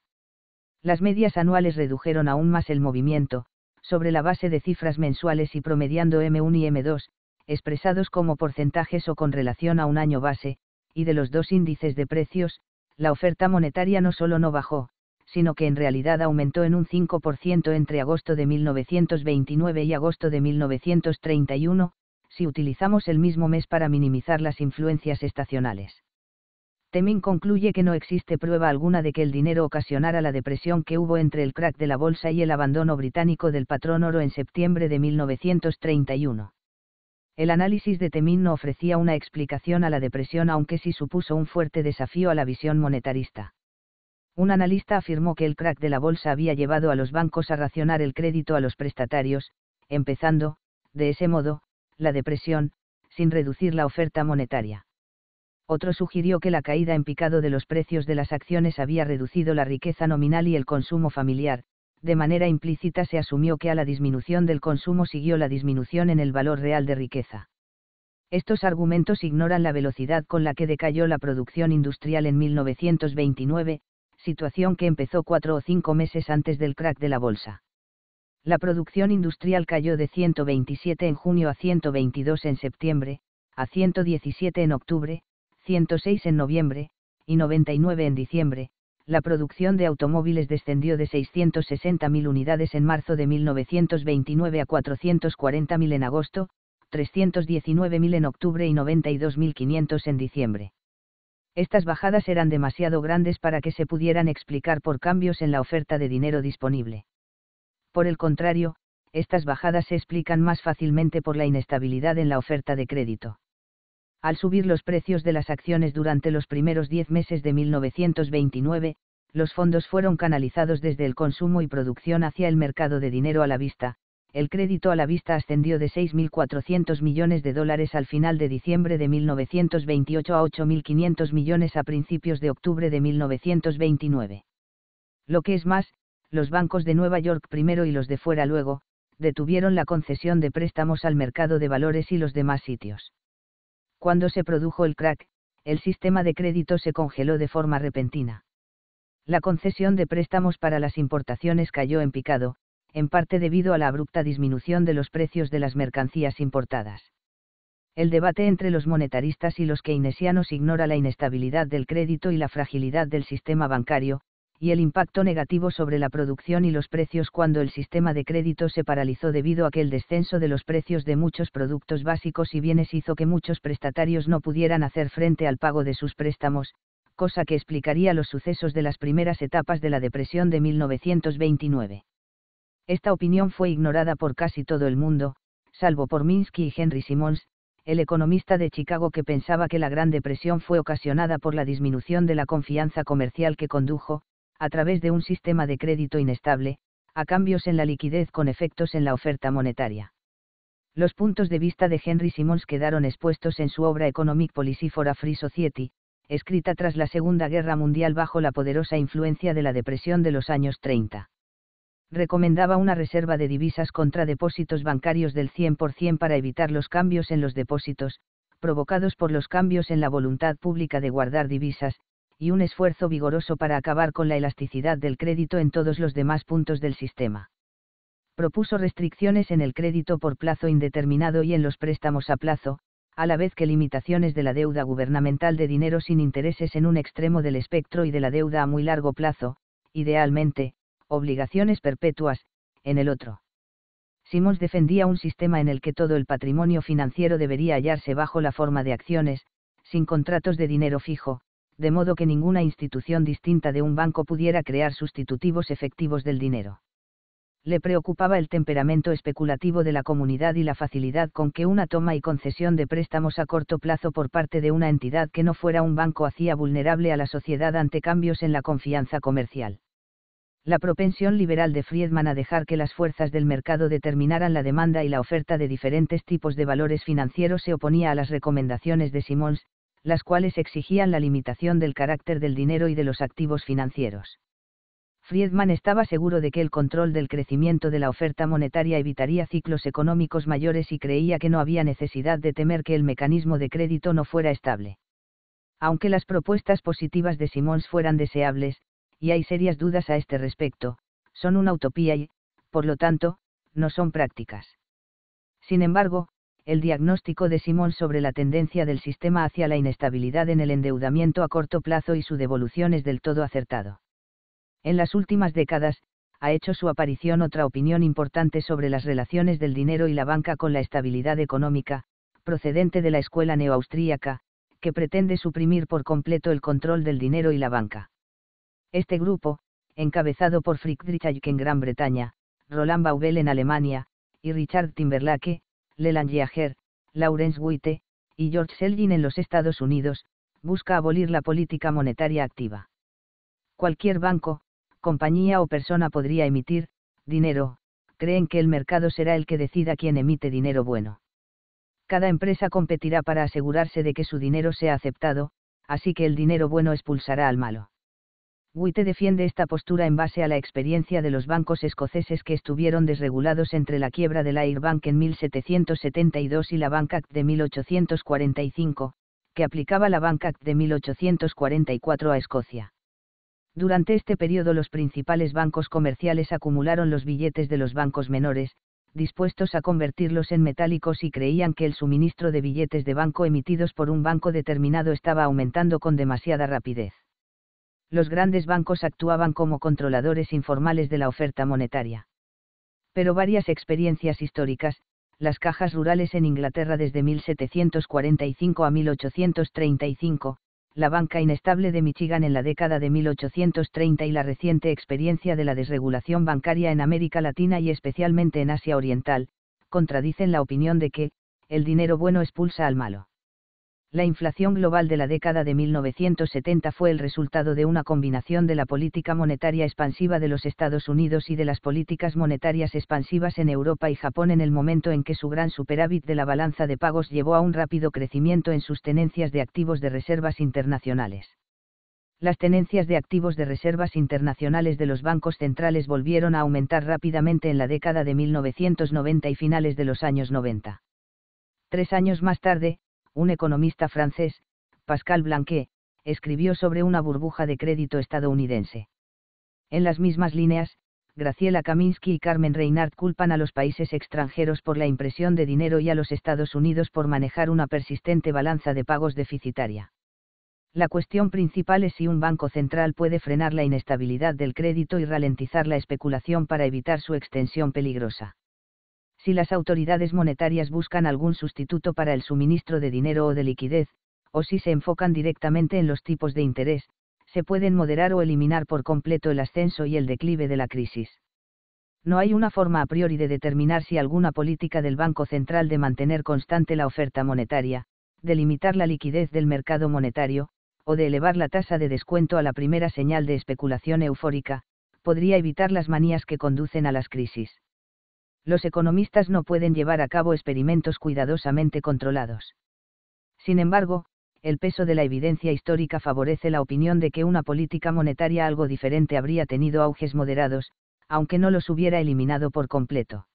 Las medias anuales redujeron aún más el movimiento, sobre la base de cifras mensuales y promediando M1 y M2, expresados como porcentajes o con relación a un año base, y de los dos índices de precios, la oferta monetaria no solo no bajó, sino que en realidad aumentó en un 5% entre agosto de 1929 y agosto de 1931, si utilizamos el mismo mes para minimizar las influencias estacionales. Temin concluye que no existe prueba alguna de que el dinero ocasionara la depresión que hubo entre el crack de la bolsa y el abandono británico del patrón oro en septiembre de 1931. El análisis de Temin no ofrecía una explicación a la depresión aunque sí supuso un fuerte desafío a la visión monetarista. Un analista afirmó que el crack de la bolsa había llevado a los bancos a racionar el crédito a los prestatarios, empezando, de ese modo, la depresión, sin reducir la oferta monetaria. Otro sugirió que la caída en picado de los precios de las acciones había reducido la riqueza nominal y el consumo familiar, de manera implícita se asumió que a la disminución del consumo siguió la disminución en el valor real de riqueza. Estos argumentos ignoran la velocidad con la que decayó la producción industrial en 1929, situación que empezó cuatro o cinco meses antes del crack de la bolsa. La producción industrial cayó de 127 en junio a 122 en septiembre, a 117 en octubre, 106 en noviembre, y 99 en diciembre, la producción de automóviles descendió de 660.000 unidades en marzo de 1929 a 440.000 en agosto, 319.000 en octubre y 92.500 en diciembre. Estas bajadas eran demasiado grandes para que se pudieran explicar por cambios en la oferta de dinero disponible. Por el contrario, estas bajadas se explican más fácilmente por la inestabilidad en la oferta de crédito al subir los precios de las acciones durante los primeros diez meses de 1929, los fondos fueron canalizados desde el consumo y producción hacia el mercado de dinero a la vista, el crédito a la vista ascendió de 6.400 millones de dólares al final de diciembre de 1928 a 8.500 millones a principios de octubre de 1929. Lo que es más, los bancos de Nueva York primero y los de fuera luego, detuvieron la concesión de préstamos al mercado de valores y los demás sitios. Cuando se produjo el crack, el sistema de crédito se congeló de forma repentina. La concesión de préstamos para las importaciones cayó en picado, en parte debido a la abrupta disminución de los precios de las mercancías importadas. El debate entre los monetaristas y los keynesianos ignora la inestabilidad del crédito y la fragilidad del sistema bancario, y el impacto negativo sobre la producción y los precios cuando el sistema de crédito se paralizó debido a que el descenso de los precios de muchos productos básicos y bienes hizo que muchos prestatarios no pudieran hacer frente al pago de sus préstamos, cosa que explicaría los sucesos de las primeras etapas de la depresión de 1929. Esta opinión fue ignorada por casi todo el mundo, salvo por Minsky y Henry Simons, el economista de Chicago que pensaba que la Gran Depresión fue ocasionada por la disminución de la confianza comercial que condujo, a través de un sistema de crédito inestable, a cambios en la liquidez con efectos en la oferta monetaria. Los puntos de vista de Henry Simons quedaron expuestos en su obra Economic Policy for a Free Society, escrita tras la Segunda Guerra Mundial bajo la poderosa influencia de la depresión de los años 30. Recomendaba una reserva de divisas contra depósitos bancarios del 100% para evitar los cambios en los depósitos, provocados por los cambios en la voluntad pública de guardar divisas, y un esfuerzo vigoroso para acabar con la elasticidad del crédito en todos los demás puntos del sistema. Propuso restricciones en el crédito por plazo indeterminado y en los préstamos a plazo, a la vez que limitaciones de la deuda gubernamental de dinero sin intereses en un extremo del espectro y de la deuda a muy largo plazo, idealmente, obligaciones perpetuas, en el otro. Simons defendía un sistema en el que todo el patrimonio financiero debería hallarse bajo la forma de acciones, sin contratos de dinero fijo, de modo que ninguna institución distinta de un banco pudiera crear sustitutivos efectivos del dinero. Le preocupaba el temperamento especulativo de la comunidad y la facilidad con que una toma y concesión de préstamos a corto plazo por parte de una entidad que no fuera un banco hacía vulnerable a la sociedad ante cambios en la confianza comercial. La propensión liberal de Friedman a dejar que las fuerzas del mercado determinaran la demanda y la oferta de diferentes tipos de valores financieros se oponía a las recomendaciones de Simons, las cuales exigían la limitación del carácter del dinero y de los activos financieros. Friedman estaba seguro de que el control del crecimiento de la oferta monetaria evitaría ciclos económicos mayores y creía que no había necesidad de temer que el mecanismo de crédito no fuera estable. Aunque las propuestas positivas de Simons fueran deseables, y hay serias dudas a este respecto, son una utopía y, por lo tanto, no son prácticas. Sin embargo, el diagnóstico de Simón sobre la tendencia del sistema hacia la inestabilidad en el endeudamiento a corto plazo y su devolución es del todo acertado. En las últimas décadas, ha hecho su aparición otra opinión importante sobre las relaciones del dinero y la banca con la estabilidad económica, procedente de la escuela neoaustríaca, que pretende suprimir por completo el control del dinero y la banca. Este grupo, encabezado por Friedrich Hayek en Gran Bretaña, Roland Baubel en Alemania, y Richard Timberlake, Leland Yeager, Lawrence Witte, y George Selgin en los Estados Unidos, busca abolir la política monetaria activa. Cualquier banco, compañía o persona podría emitir, dinero, creen que el mercado será el que decida quién emite dinero bueno. Cada empresa competirá para asegurarse de que su dinero sea aceptado, así que el dinero bueno expulsará al malo. Witte defiende esta postura en base a la experiencia de los bancos escoceses que estuvieron desregulados entre la quiebra de la Airbank en 1772 y la Bank Act de 1845, que aplicaba la Bank Act de 1844 a Escocia. Durante este periodo los principales bancos comerciales acumularon los billetes de los bancos menores, dispuestos a convertirlos en metálicos y creían que el suministro de billetes de banco emitidos por un banco determinado estaba aumentando con demasiada rapidez los grandes bancos actuaban como controladores informales de la oferta monetaria. Pero varias experiencias históricas, las cajas rurales en Inglaterra desde 1745 a 1835, la banca inestable de Michigan en la década de 1830 y la reciente experiencia de la desregulación bancaria en América Latina y especialmente en Asia Oriental, contradicen la opinión de que, el dinero bueno expulsa al malo. La inflación global de la década de 1970 fue el resultado de una combinación de la política monetaria expansiva de los Estados Unidos y de las políticas monetarias expansivas en Europa y Japón en el momento en que su gran superávit de la balanza de pagos llevó a un rápido crecimiento en sus tenencias de activos de reservas internacionales. Las tenencias de activos de reservas internacionales de los bancos centrales volvieron a aumentar rápidamente en la década de 1990 y finales de los años 90. Tres años más tarde, un economista francés, Pascal Blanquet, escribió sobre una burbuja de crédito estadounidense. En las mismas líneas, Graciela Kaminsky y Carmen Reinhardt culpan a los países extranjeros por la impresión de dinero y a los Estados Unidos por manejar una persistente balanza de pagos deficitaria. La cuestión principal es si un banco central puede frenar la inestabilidad del crédito y ralentizar la especulación para evitar su extensión peligrosa si las autoridades monetarias buscan algún sustituto para el suministro de dinero o de liquidez, o si se enfocan directamente en los tipos de interés, se pueden moderar o eliminar por completo el ascenso y el declive de la crisis. No hay una forma a priori de determinar si alguna política del Banco Central de mantener constante la oferta monetaria, de limitar la liquidez del mercado monetario, o de elevar la tasa de descuento a la primera señal de especulación eufórica, podría evitar las manías que conducen a las crisis los economistas no pueden llevar a cabo experimentos cuidadosamente controlados. Sin embargo, el peso de la evidencia histórica favorece la opinión de que una política monetaria algo diferente habría tenido auges moderados, aunque no los hubiera eliminado por completo.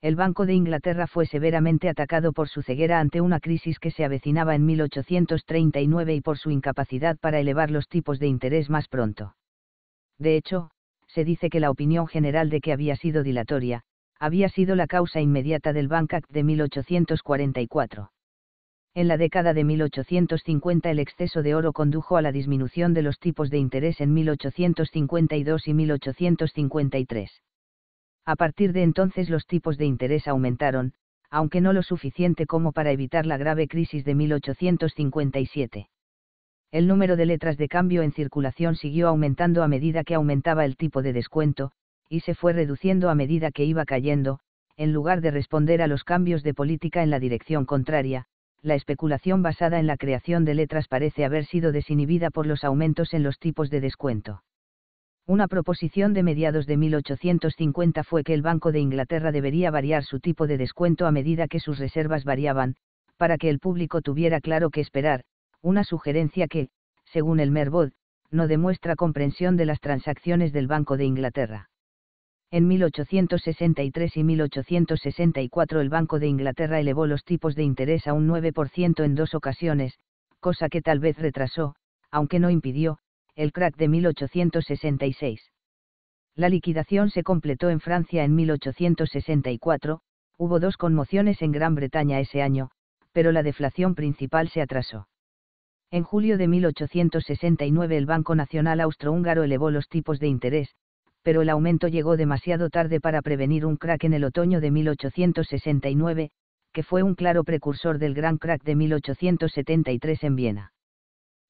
El Banco de Inglaterra fue severamente atacado por su ceguera ante una crisis que se avecinaba en 1839 y por su incapacidad para elevar los tipos de interés más pronto. De hecho, se dice que la opinión general de que había sido dilatoria, había sido la causa inmediata del Bank Act de 1844. En la década de 1850 el exceso de oro condujo a la disminución de los tipos de interés en 1852 y 1853. A partir de entonces los tipos de interés aumentaron, aunque no lo suficiente como para evitar la grave crisis de 1857. El número de letras de cambio en circulación siguió aumentando a medida que aumentaba el tipo de descuento, y se fue reduciendo a medida que iba cayendo, en lugar de responder a los cambios de política en la dirección contraria, la especulación basada en la creación de letras parece haber sido desinhibida por los aumentos en los tipos de descuento. Una proposición de mediados de 1850 fue que el Banco de Inglaterra debería variar su tipo de descuento a medida que sus reservas variaban, para que el público tuviera claro qué esperar, una sugerencia que, según el Merbod, no demuestra comprensión de las transacciones del Banco de Inglaterra. En 1863 y 1864 el Banco de Inglaterra elevó los tipos de interés a un 9% en dos ocasiones, cosa que tal vez retrasó, aunque no impidió, el crack de 1866. La liquidación se completó en Francia en 1864, hubo dos conmociones en Gran Bretaña ese año, pero la deflación principal se atrasó. En julio de 1869 el Banco Nacional Austrohúngaro elevó los tipos de interés, pero el aumento llegó demasiado tarde para prevenir un crack en el otoño de 1869, que fue un claro precursor del gran crack de 1873 en Viena.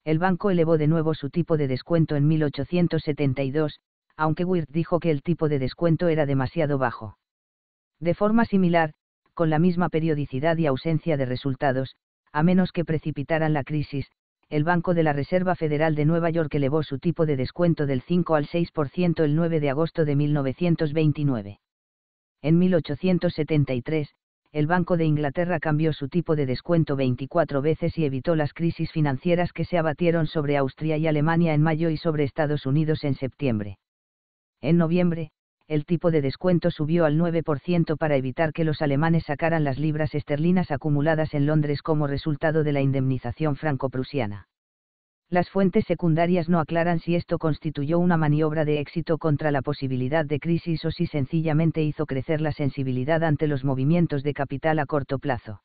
El banco elevó de nuevo su tipo de descuento en 1872, aunque Wirth dijo que el tipo de descuento era demasiado bajo. De forma similar, con la misma periodicidad y ausencia de resultados, a menos que precipitaran la crisis, el Banco de la Reserva Federal de Nueva York elevó su tipo de descuento del 5 al 6% el 9 de agosto de 1929. En 1873, el Banco de Inglaterra cambió su tipo de descuento 24 veces y evitó las crisis financieras que se abatieron sobre Austria y Alemania en mayo y sobre Estados Unidos en septiembre. En noviembre, el tipo de descuento subió al 9% para evitar que los alemanes sacaran las libras esterlinas acumuladas en Londres como resultado de la indemnización franco-prusiana. Las fuentes secundarias no aclaran si esto constituyó una maniobra de éxito contra la posibilidad de crisis o si sencillamente hizo crecer la sensibilidad ante los movimientos de capital a corto plazo.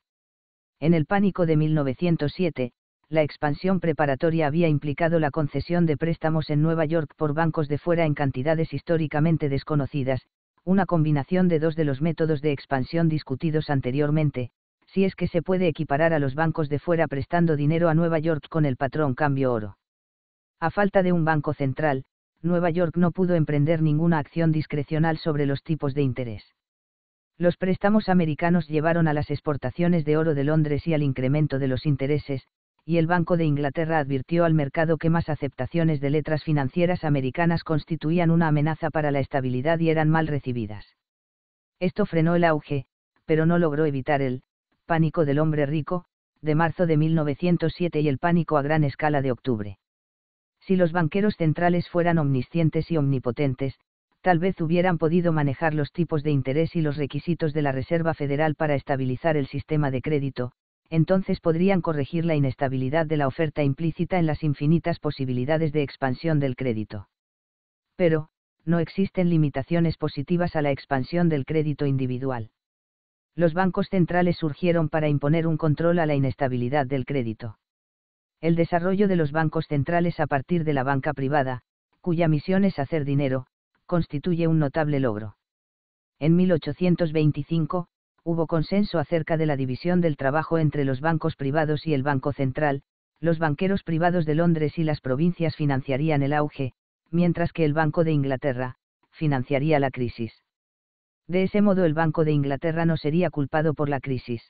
En el pánico de 1907, la expansión preparatoria había implicado la concesión de préstamos en Nueva York por bancos de fuera en cantidades históricamente desconocidas, una combinación de dos de los métodos de expansión discutidos anteriormente, si es que se puede equiparar a los bancos de fuera prestando dinero a Nueva York con el patrón cambio oro. A falta de un banco central, Nueva York no pudo emprender ninguna acción discrecional sobre los tipos de interés. Los préstamos americanos llevaron a las exportaciones de oro de Londres y al incremento de los intereses, y el Banco de Inglaterra advirtió al mercado que más aceptaciones de letras financieras americanas constituían una amenaza para la estabilidad y eran mal recibidas. Esto frenó el auge, pero no logró evitar el pánico del hombre rico, de marzo de 1907 y el pánico a gran escala de octubre. Si los banqueros centrales fueran omniscientes y omnipotentes, tal vez hubieran podido manejar los tipos de interés y los requisitos de la Reserva Federal para estabilizar el sistema de crédito, entonces podrían corregir la inestabilidad de la oferta implícita en las infinitas posibilidades de expansión del crédito. Pero, no existen limitaciones positivas a la expansión del crédito individual. Los bancos centrales surgieron para imponer un control a la inestabilidad del crédito. El desarrollo de los bancos centrales a partir de la banca privada, cuya misión es hacer dinero, constituye un notable logro. En 1825, hubo consenso acerca de la división del trabajo entre los bancos privados y el Banco Central, los banqueros privados de Londres y las provincias financiarían el auge, mientras que el Banco de Inglaterra, financiaría la crisis. De ese modo el Banco de Inglaterra no sería culpado por la crisis.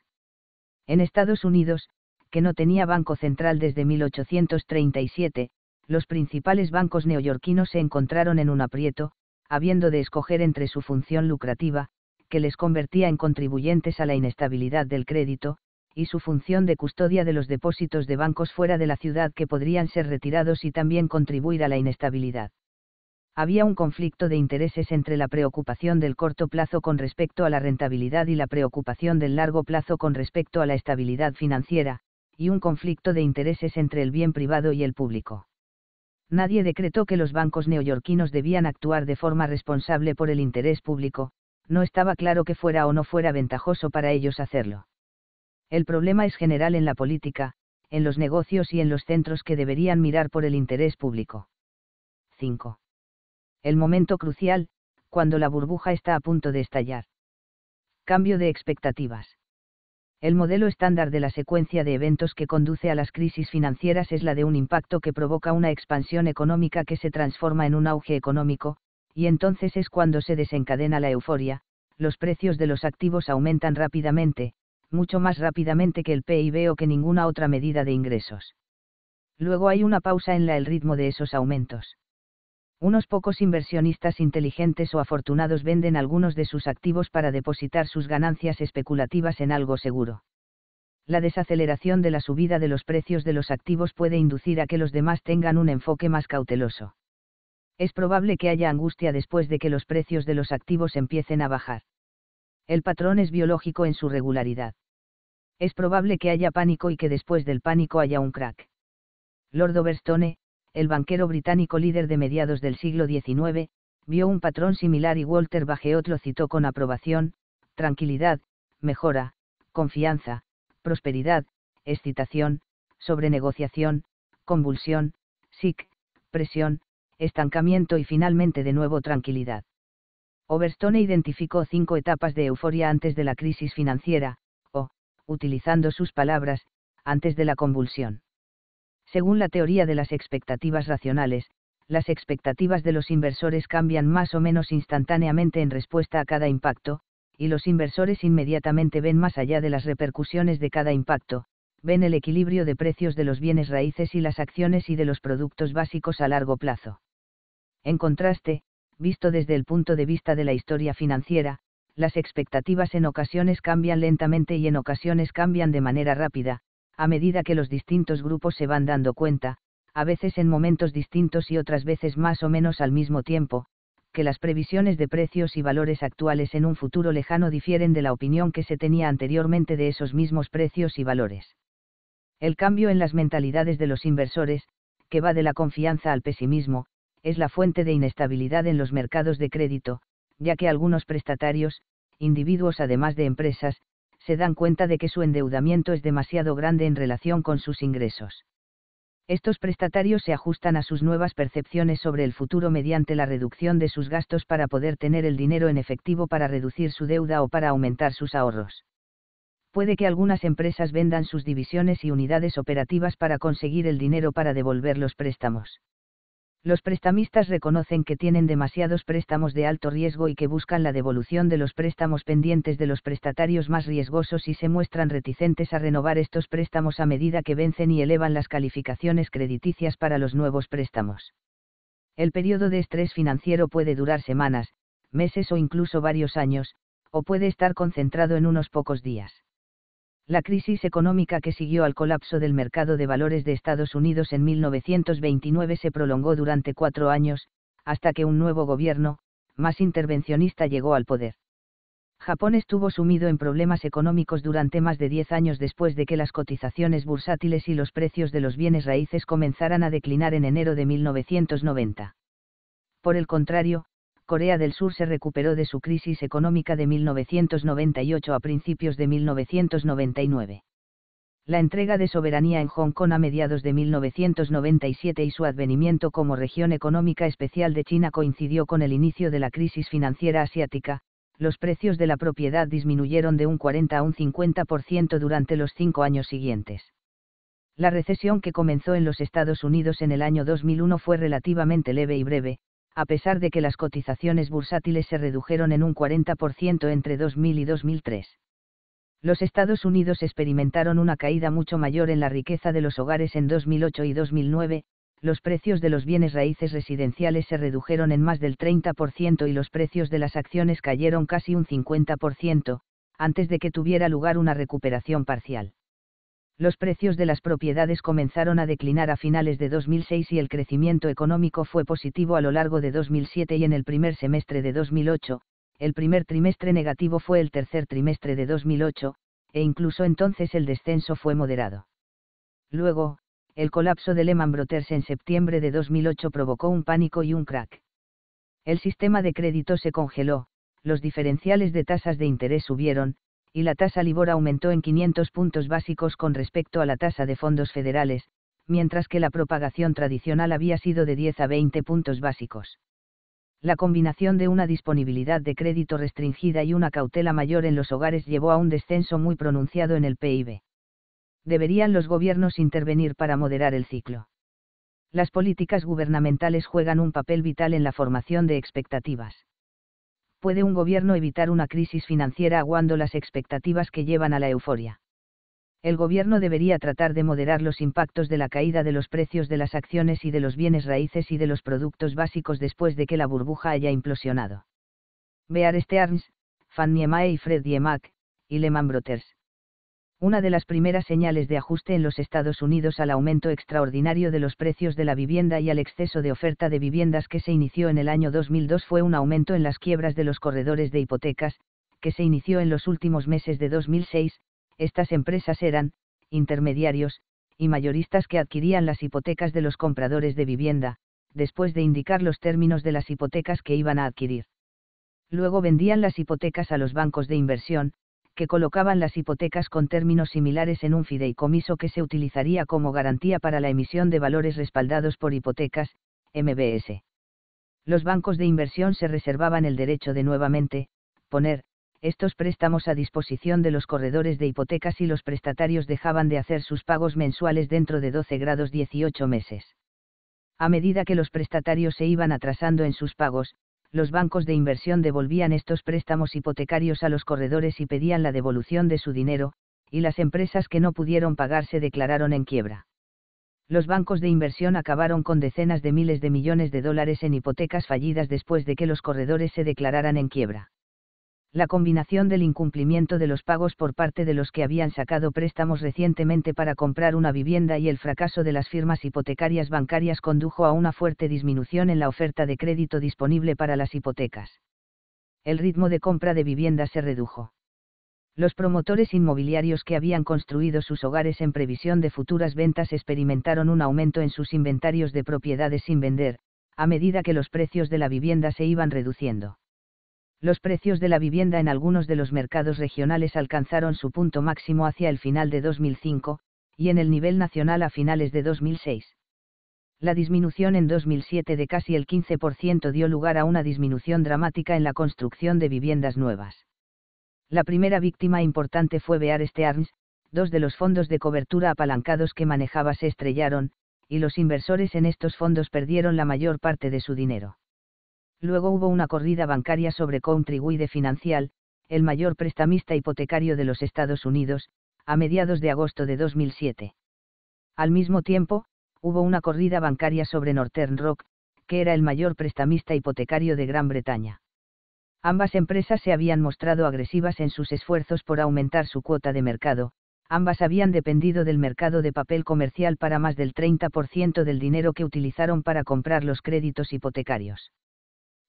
En Estados Unidos, que no tenía Banco Central desde 1837, los principales bancos neoyorquinos se encontraron en un aprieto, habiendo de escoger entre su función lucrativa, que les convertía en contribuyentes a la inestabilidad del crédito, y su función de custodia de los depósitos de bancos fuera de la ciudad que podrían ser retirados y también contribuir a la inestabilidad. Había un conflicto de intereses entre la preocupación del corto plazo con respecto a la rentabilidad y la preocupación del largo plazo con respecto a la estabilidad financiera, y un conflicto de intereses entre el bien privado y el público. Nadie decretó que los bancos neoyorquinos debían actuar de forma responsable por el interés público, no estaba claro que fuera o no fuera ventajoso para ellos hacerlo. El problema es general en la política, en los negocios y en los centros que deberían mirar por el interés público. 5. El momento crucial, cuando la burbuja está a punto de estallar. Cambio de expectativas. El modelo estándar de la secuencia de eventos que conduce a las crisis financieras es la de un impacto que provoca una expansión económica que se transforma en un auge económico, y entonces es cuando se desencadena la euforia, los precios de los activos aumentan rápidamente, mucho más rápidamente que el PIB o que ninguna otra medida de ingresos. Luego hay una pausa en la el ritmo de esos aumentos. Unos pocos inversionistas inteligentes o afortunados venden algunos de sus activos para depositar sus ganancias especulativas en algo seguro. La desaceleración de la subida de los precios de los activos puede inducir a que los demás tengan un enfoque más cauteloso es probable que haya angustia después de que los precios de los activos empiecen a bajar. El patrón es biológico en su regularidad. Es probable que haya pánico y que después del pánico haya un crack. Lord Overstone, el banquero británico líder de mediados del siglo XIX, vio un patrón similar y Walter Bageot lo citó con aprobación, tranquilidad, mejora, confianza, prosperidad, excitación, sobrenegociación, convulsión, sic, presión, estancamiento y finalmente de nuevo tranquilidad. Overstone identificó cinco etapas de euforia antes de la crisis financiera, o, utilizando sus palabras, antes de la convulsión. Según la teoría de las expectativas racionales, las expectativas de los inversores cambian más o menos instantáneamente en respuesta a cada impacto, y los inversores inmediatamente ven más allá de las repercusiones de cada impacto, ven el equilibrio de precios de los bienes raíces y las acciones y de los productos básicos a largo plazo. En contraste, visto desde el punto de vista de la historia financiera, las expectativas en ocasiones cambian lentamente y en ocasiones cambian de manera rápida, a medida que los distintos grupos se van dando cuenta, a veces en momentos distintos y otras veces más o menos al mismo tiempo, que las previsiones de precios y valores actuales en un futuro lejano difieren de la opinión que se tenía anteriormente de esos mismos precios y valores. El cambio en las mentalidades de los inversores, que va de la confianza al pesimismo, es la fuente de inestabilidad en los mercados de crédito, ya que algunos prestatarios, individuos además de empresas, se dan cuenta de que su endeudamiento es demasiado grande en relación con sus ingresos. Estos prestatarios se ajustan a sus nuevas percepciones sobre el futuro mediante la reducción de sus gastos para poder tener el dinero en efectivo para reducir su deuda o para aumentar sus ahorros puede que algunas empresas vendan sus divisiones y unidades operativas para conseguir el dinero para devolver los préstamos. Los prestamistas reconocen que tienen demasiados préstamos de alto riesgo y que buscan la devolución de los préstamos pendientes de los prestatarios más riesgosos y se muestran reticentes a renovar estos préstamos a medida que vencen y elevan las calificaciones crediticias para los nuevos préstamos. El periodo de estrés financiero puede durar semanas, meses o incluso varios años, o puede estar concentrado en unos pocos días. La crisis económica que siguió al colapso del mercado de valores de Estados Unidos en 1929 se prolongó durante cuatro años, hasta que un nuevo gobierno, más intervencionista, llegó al poder. Japón estuvo sumido en problemas económicos durante más de diez años después de que las cotizaciones bursátiles y los precios de los bienes raíces comenzaran a declinar en enero de 1990. Por el contrario, Corea del Sur se recuperó de su crisis económica de 1998 a principios de 1999. La entrega de soberanía en Hong Kong a mediados de 1997 y su advenimiento como región económica especial de China coincidió con el inicio de la crisis financiera asiática, los precios de la propiedad disminuyeron de un 40 a un 50% durante los cinco años siguientes. La recesión que comenzó en los Estados Unidos en el año 2001 fue relativamente leve y breve, a pesar de que las cotizaciones bursátiles se redujeron en un 40% entre 2000 y 2003. Los Estados Unidos experimentaron una caída mucho mayor en la riqueza de los hogares en 2008 y 2009, los precios de los bienes raíces residenciales se redujeron en más del 30% y los precios de las acciones cayeron casi un 50%, antes de que tuviera lugar una recuperación parcial los precios de las propiedades comenzaron a declinar a finales de 2006 y el crecimiento económico fue positivo a lo largo de 2007 y en el primer semestre de 2008, el primer trimestre negativo fue el tercer trimestre de 2008, e incluso entonces el descenso fue moderado. Luego, el colapso de Lehman Brothers en septiembre de 2008 provocó un pánico y un crack. El sistema de crédito se congeló, los diferenciales de tasas de interés subieron, y la tasa Libor aumentó en 500 puntos básicos con respecto a la tasa de fondos federales, mientras que la propagación tradicional había sido de 10 a 20 puntos básicos. La combinación de una disponibilidad de crédito restringida y una cautela mayor en los hogares llevó a un descenso muy pronunciado en el PIB. Deberían los gobiernos intervenir para moderar el ciclo. Las políticas gubernamentales juegan un papel vital en la formación de expectativas puede un gobierno evitar una crisis financiera aguando las expectativas que llevan a la euforia. El gobierno debería tratar de moderar los impactos de la caída de los precios de las acciones y de los bienes raíces y de los productos básicos después de que la burbuja haya implosionado. Bear Stearns, Fannie Mae y Freddie Mac, y Lehman Brothers. Una de las primeras señales de ajuste en los Estados Unidos al aumento extraordinario de los precios de la vivienda y al exceso de oferta de viviendas que se inició en el año 2002 fue un aumento en las quiebras de los corredores de hipotecas, que se inició en los últimos meses de 2006. Estas empresas eran, intermediarios, y mayoristas que adquirían las hipotecas de los compradores de vivienda, después de indicar los términos de las hipotecas que iban a adquirir. Luego vendían las hipotecas a los bancos de inversión, que colocaban las hipotecas con términos similares en un fideicomiso que se utilizaría como garantía para la emisión de valores respaldados por hipotecas, MBS. Los bancos de inversión se reservaban el derecho de nuevamente, poner, estos préstamos a disposición de los corredores de hipotecas y los prestatarios dejaban de hacer sus pagos mensuales dentro de 12 grados 18 meses. A medida que los prestatarios se iban atrasando en sus pagos, los bancos de inversión devolvían estos préstamos hipotecarios a los corredores y pedían la devolución de su dinero, y las empresas que no pudieron pagar se declararon en quiebra. Los bancos de inversión acabaron con decenas de miles de millones de dólares en hipotecas fallidas después de que los corredores se declararan en quiebra. La combinación del incumplimiento de los pagos por parte de los que habían sacado préstamos recientemente para comprar una vivienda y el fracaso de las firmas hipotecarias bancarias condujo a una fuerte disminución en la oferta de crédito disponible para las hipotecas. El ritmo de compra de viviendas se redujo. Los promotores inmobiliarios que habían construido sus hogares en previsión de futuras ventas experimentaron un aumento en sus inventarios de propiedades sin vender, a medida que los precios de la vivienda se iban reduciendo los precios de la vivienda en algunos de los mercados regionales alcanzaron su punto máximo hacia el final de 2005, y en el nivel nacional a finales de 2006. La disminución en 2007 de casi el 15% dio lugar a una disminución dramática en la construcción de viviendas nuevas. La primera víctima importante fue Bear Stearns, dos de los fondos de cobertura apalancados que manejaba se estrellaron, y los inversores en estos fondos perdieron la mayor parte de su dinero. Luego hubo una corrida bancaria sobre Countrywide Financial, el mayor prestamista hipotecario de los Estados Unidos, a mediados de agosto de 2007. Al mismo tiempo, hubo una corrida bancaria sobre Northern Rock, que era el mayor prestamista hipotecario de Gran Bretaña. Ambas empresas se habían mostrado agresivas en sus esfuerzos por aumentar su cuota de mercado, ambas habían dependido del mercado de papel comercial para más del 30% del dinero que utilizaron para comprar los créditos hipotecarios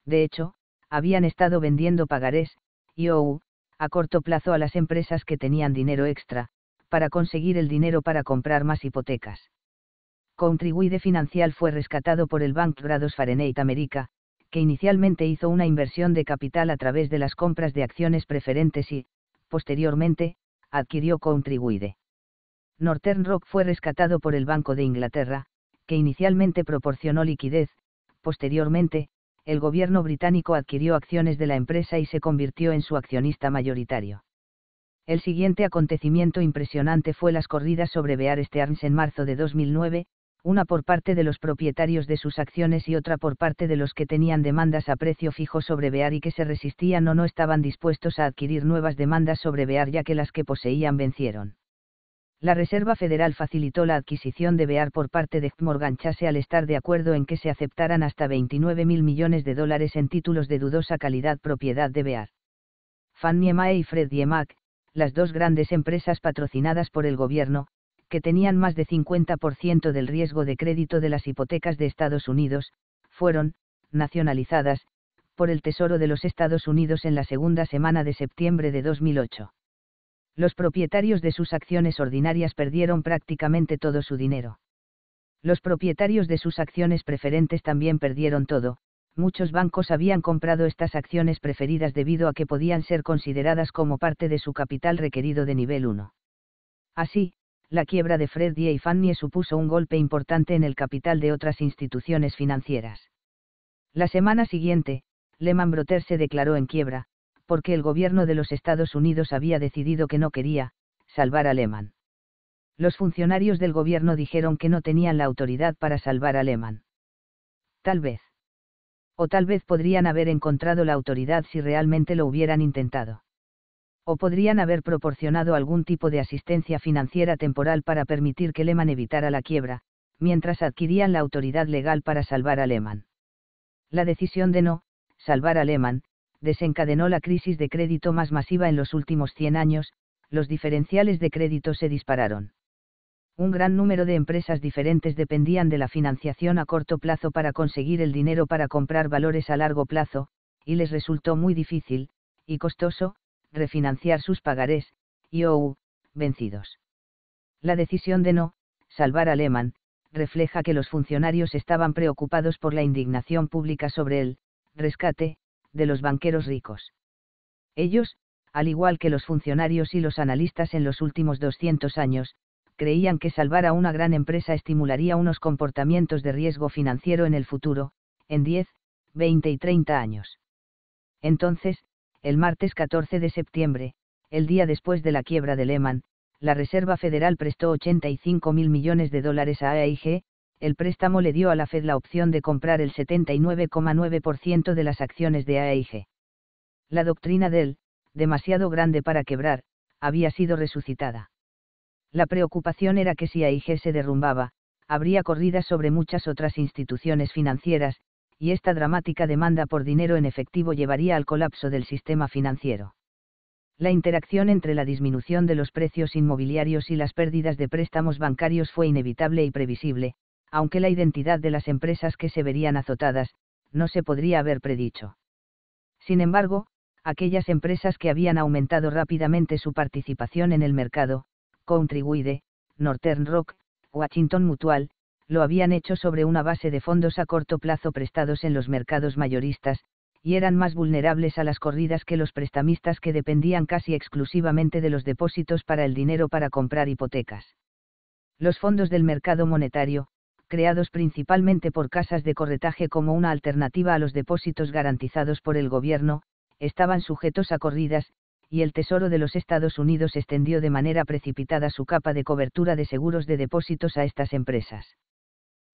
de hecho, habían estado vendiendo pagarés, IOU, a corto plazo a las empresas que tenían dinero extra, para conseguir el dinero para comprar más hipotecas. Contribuide Financial fue rescatado por el Bank Grados Fahrenheit America, que inicialmente hizo una inversión de capital a través de las compras de acciones preferentes y, posteriormente, adquirió Contribuide. Northern Rock fue rescatado por el Banco de Inglaterra, que inicialmente proporcionó liquidez, posteriormente, el gobierno británico adquirió acciones de la empresa y se convirtió en su accionista mayoritario. El siguiente acontecimiento impresionante fue las corridas sobre Bear Stearns en marzo de 2009, una por parte de los propietarios de sus acciones y otra por parte de los que tenían demandas a precio fijo sobre Bear y que se resistían o no estaban dispuestos a adquirir nuevas demandas sobre Bear ya que las que poseían vencieron la Reserva Federal facilitó la adquisición de Bear por parte de Morgan Chase al estar de acuerdo en que se aceptaran hasta 29 mil millones de dólares en títulos de dudosa calidad propiedad de Bear. Fannie Mae y Freddie Mac, las dos grandes empresas patrocinadas por el gobierno, que tenían más de 50% del riesgo de crédito de las hipotecas de Estados Unidos, fueron, nacionalizadas, por el Tesoro de los Estados Unidos en la segunda semana de septiembre de 2008 los propietarios de sus acciones ordinarias perdieron prácticamente todo su dinero. Los propietarios de sus acciones preferentes también perdieron todo, muchos bancos habían comprado estas acciones preferidas debido a que podían ser consideradas como parte de su capital requerido de nivel 1. Así, la quiebra de Freddie y Fannie supuso un golpe importante en el capital de otras instituciones financieras. La semana siguiente, Lehman Brothers se declaró en quiebra, porque el gobierno de los Estados Unidos había decidido que no quería, salvar a Lehman. Los funcionarios del gobierno dijeron que no tenían la autoridad para salvar a Lehman. Tal vez. O tal vez podrían haber encontrado la autoridad si realmente lo hubieran intentado. O podrían haber proporcionado algún tipo de asistencia financiera temporal para permitir que Lehman evitara la quiebra, mientras adquirían la autoridad legal para salvar a Lehman. La decisión de no, salvar a Lehman, desencadenó la crisis de crédito más masiva en los últimos 100 años, los diferenciales de crédito se dispararon. Un gran número de empresas diferentes dependían de la financiación a corto plazo para conseguir el dinero para comprar valores a largo plazo, y les resultó muy difícil, y costoso, refinanciar sus pagarés, y o vencidos. La decisión de no, salvar a Lehman, refleja que los funcionarios estaban preocupados por la indignación pública sobre el rescate de los banqueros ricos. Ellos, al igual que los funcionarios y los analistas en los últimos 200 años, creían que salvar a una gran empresa estimularía unos comportamientos de riesgo financiero en el futuro, en 10, 20 y 30 años. Entonces, el martes 14 de septiembre, el día después de la quiebra de Lehman, la Reserva Federal prestó 85 mil millones de dólares a AIG, el préstamo le dio a la Fed la opción de comprar el 79,9% de las acciones de AIG. La doctrina del, demasiado grande para quebrar, había sido resucitada. La preocupación era que si AIG se derrumbaba, habría corridas sobre muchas otras instituciones financieras, y esta dramática demanda por dinero en efectivo llevaría al colapso del sistema financiero. La interacción entre la disminución de los precios inmobiliarios y las pérdidas de préstamos bancarios fue inevitable y previsible, aunque la identidad de las empresas que se verían azotadas, no se podría haber predicho. Sin embargo, aquellas empresas que habían aumentado rápidamente su participación en el mercado, Countrywide, Northern Rock, Washington Mutual, lo habían hecho sobre una base de fondos a corto plazo prestados en los mercados mayoristas, y eran más vulnerables a las corridas que los prestamistas que dependían casi exclusivamente de los depósitos para el dinero para comprar hipotecas. Los fondos del mercado monetario, creados principalmente por casas de corretaje como una alternativa a los depósitos garantizados por el gobierno, estaban sujetos a corridas, y el Tesoro de los Estados Unidos extendió de manera precipitada su capa de cobertura de seguros de depósitos a estas empresas.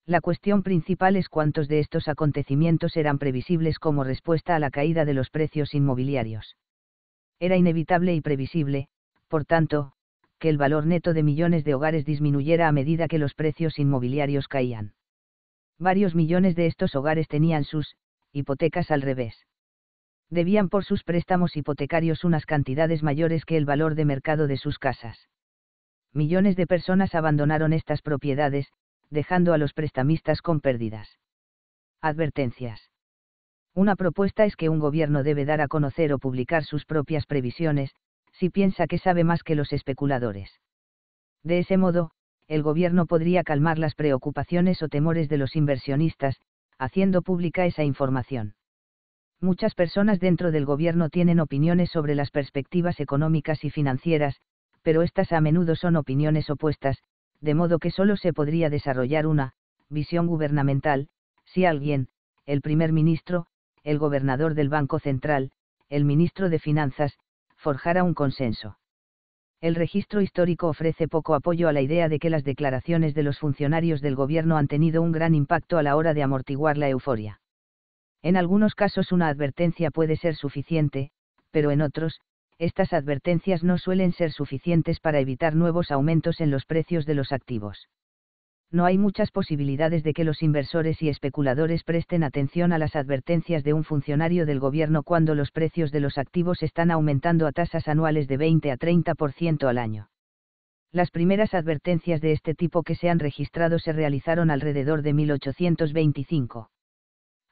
La cuestión principal es cuántos de estos acontecimientos eran previsibles como respuesta a la caída de los precios inmobiliarios. Era inevitable y previsible, por tanto, que el valor neto de millones de hogares disminuyera a medida que los precios inmobiliarios caían. Varios millones de estos hogares tenían sus hipotecas al revés. Debían por sus préstamos hipotecarios unas cantidades mayores que el valor de mercado de sus casas. Millones de personas abandonaron estas propiedades, dejando a los prestamistas con pérdidas. Advertencias. Una propuesta es que un gobierno debe dar a conocer o publicar sus propias previsiones, si piensa que sabe más que los especuladores. De ese modo, el gobierno podría calmar las preocupaciones o temores de los inversionistas, haciendo pública esa información. Muchas personas dentro del gobierno tienen opiniones sobre las perspectivas económicas y financieras, pero estas a menudo son opiniones opuestas, de modo que solo se podría desarrollar una visión gubernamental, si alguien, el primer ministro, el gobernador del Banco Central, el ministro de Finanzas, forjara un consenso. El registro histórico ofrece poco apoyo a la idea de que las declaraciones de los funcionarios del gobierno han tenido un gran impacto a la hora de amortiguar la euforia. En algunos casos una advertencia puede ser suficiente, pero en otros, estas advertencias no suelen ser suficientes para evitar nuevos aumentos en los precios de los activos. No hay muchas posibilidades de que los inversores y especuladores presten atención a las advertencias de un funcionario del gobierno cuando los precios de los activos están aumentando a tasas anuales de 20 a 30% al año. Las primeras advertencias de este tipo que se han registrado se realizaron alrededor de 1825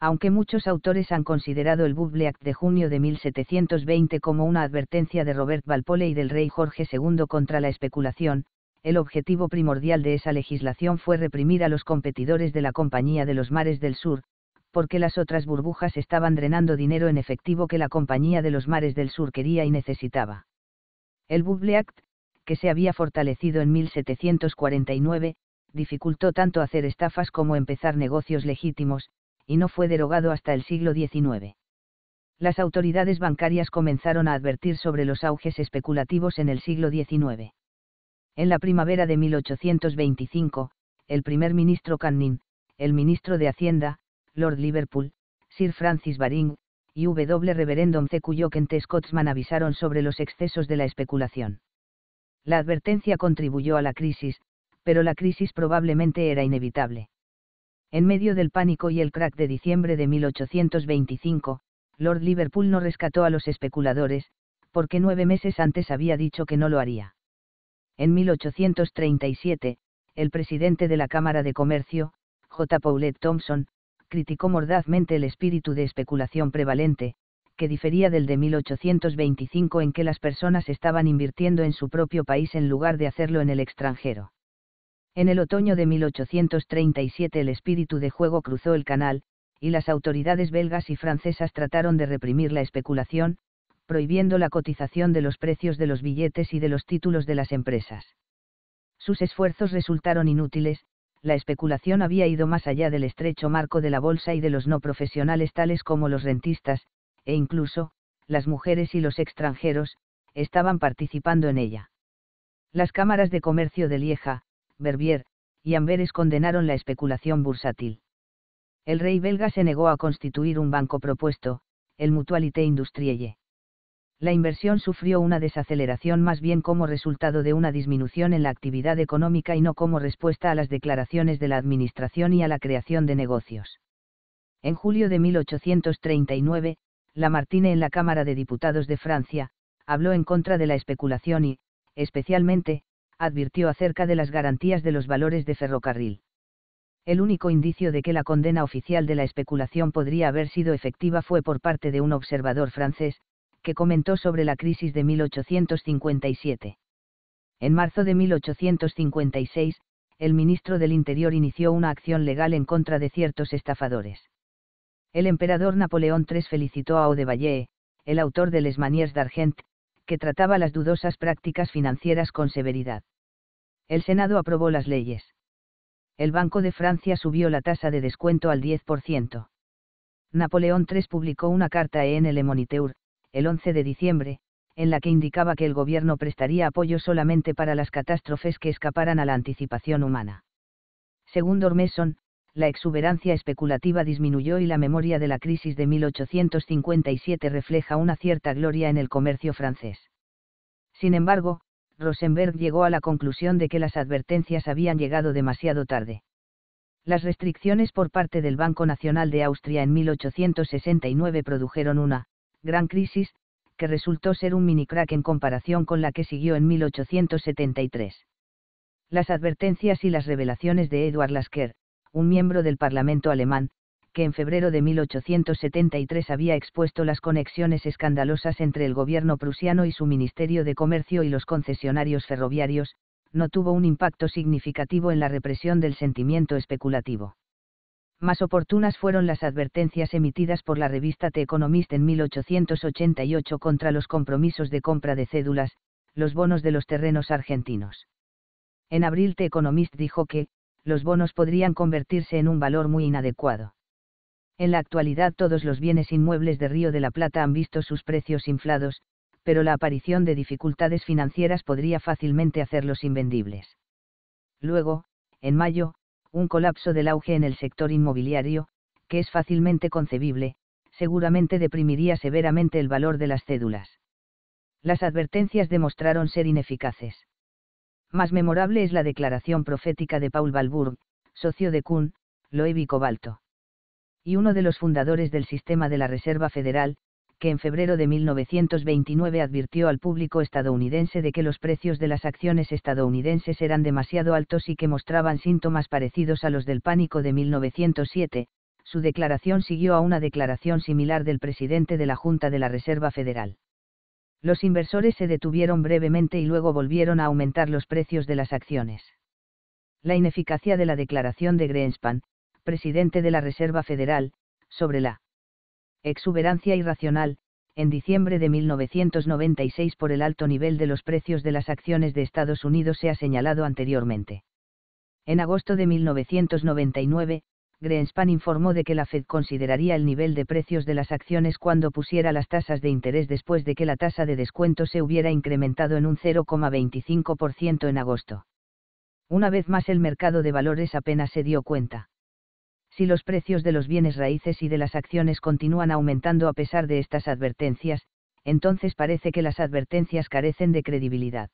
aunque muchos autores han considerado el Bubble Act de junio de 1720 como una advertencia de Robert Walpole y del rey Jorge II contra la especulación, el objetivo primordial de esa legislación fue reprimir a los competidores de la Compañía de los Mares del Sur, porque las otras burbujas estaban drenando dinero en efectivo que la Compañía de los Mares del Sur quería y necesitaba. El Bubble Act, que se había fortalecido en 1749, dificultó tanto hacer estafas como empezar negocios legítimos, y no fue derogado hasta el siglo XIX. Las autoridades bancarias comenzaron a advertir sobre los auges especulativos en el siglo XIX. En la primavera de 1825, el primer ministro Canning, el ministro de Hacienda, Lord Liverpool, Sir Francis Baring, y W. Reverendum C. Kent Scotsman avisaron sobre los excesos de la especulación. La advertencia contribuyó a la crisis, pero la crisis probablemente era inevitable. En medio del pánico y el crack de diciembre de 1825, Lord Liverpool no rescató a los especuladores, porque nueve meses antes había dicho que no lo haría. En 1837, el presidente de la Cámara de Comercio, J. Paulette Thompson, criticó mordazmente el espíritu de especulación prevalente, que difería del de 1825 en que las personas estaban invirtiendo en su propio país en lugar de hacerlo en el extranjero. En el otoño de 1837 el espíritu de juego cruzó el canal, y las autoridades belgas y francesas trataron de reprimir la especulación, prohibiendo la cotización de los precios de los billetes y de los títulos de las empresas. Sus esfuerzos resultaron inútiles, la especulación había ido más allá del estrecho marco de la bolsa y de los no profesionales tales como los rentistas, e incluso, las mujeres y los extranjeros, estaban participando en ella. Las cámaras de comercio de Lieja, Verbier, y Amberes condenaron la especulación bursátil. El rey belga se negó a constituir un banco propuesto, el Mutualité Industrielle. La inversión sufrió una desaceleración más bien como resultado de una disminución en la actividad económica y no como respuesta a las declaraciones de la Administración y a la creación de negocios. En julio de 1839, Lamartine en la Cámara de Diputados de Francia, habló en contra de la especulación y, especialmente, advirtió acerca de las garantías de los valores de ferrocarril. El único indicio de que la condena oficial de la especulación podría haber sido efectiva fue por parte de un observador francés, que comentó sobre la crisis de 1857. En marzo de 1856, el ministro del Interior inició una acción legal en contra de ciertos estafadores. El emperador Napoleón III felicitó a Audevalle, el autor de Les Manières d'Argent, que trataba las dudosas prácticas financieras con severidad. El Senado aprobó las leyes. El Banco de Francia subió la tasa de descuento al 10%. Napoleón III publicó una carta en el Moniteur, el 11 de diciembre, en la que indicaba que el gobierno prestaría apoyo solamente para las catástrofes que escaparan a la anticipación humana. Según Dormeson, la exuberancia especulativa disminuyó y la memoria de la crisis de 1857 refleja una cierta gloria en el comercio francés. Sin embargo, Rosenberg llegó a la conclusión de que las advertencias habían llegado demasiado tarde. Las restricciones por parte del Banco Nacional de Austria en 1869 produjeron una gran crisis, que resultó ser un mini crack en comparación con la que siguió en 1873. Las advertencias y las revelaciones de Edward Lasker, un miembro del Parlamento alemán, que en febrero de 1873 había expuesto las conexiones escandalosas entre el gobierno prusiano y su Ministerio de Comercio y los concesionarios ferroviarios, no tuvo un impacto significativo en la represión del sentimiento especulativo. Más oportunas fueron las advertencias emitidas por la revista The Economist en 1888 contra los compromisos de compra de cédulas, los bonos de los terrenos argentinos. En abril The Economist dijo que, los bonos podrían convertirse en un valor muy inadecuado. En la actualidad todos los bienes inmuebles de Río de la Plata han visto sus precios inflados, pero la aparición de dificultades financieras podría fácilmente hacerlos invendibles. Luego, en mayo, un colapso del auge en el sector inmobiliario, que es fácilmente concebible, seguramente deprimiría severamente el valor de las cédulas. Las advertencias demostraron ser ineficaces. Más memorable es la declaración profética de Paul Balburg, socio de Kuhn, Loeb y Cobalto. Y uno de los fundadores del sistema de la Reserva Federal, que en febrero de 1929 advirtió al público estadounidense de que los precios de las acciones estadounidenses eran demasiado altos y que mostraban síntomas parecidos a los del pánico de 1907, su declaración siguió a una declaración similar del presidente de la Junta de la Reserva Federal los inversores se detuvieron brevemente y luego volvieron a aumentar los precios de las acciones. La ineficacia de la declaración de Greenspan, presidente de la Reserva Federal, sobre la exuberancia irracional, en diciembre de 1996 por el alto nivel de los precios de las acciones de Estados Unidos se ha señalado anteriormente. En agosto de 1999, Greenspan informó de que la Fed consideraría el nivel de precios de las acciones cuando pusiera las tasas de interés después de que la tasa de descuento se hubiera incrementado en un 0,25% en agosto. Una vez más el mercado de valores apenas se dio cuenta. Si los precios de los bienes raíces y de las acciones continúan aumentando a pesar de estas advertencias, entonces parece que las advertencias carecen de credibilidad.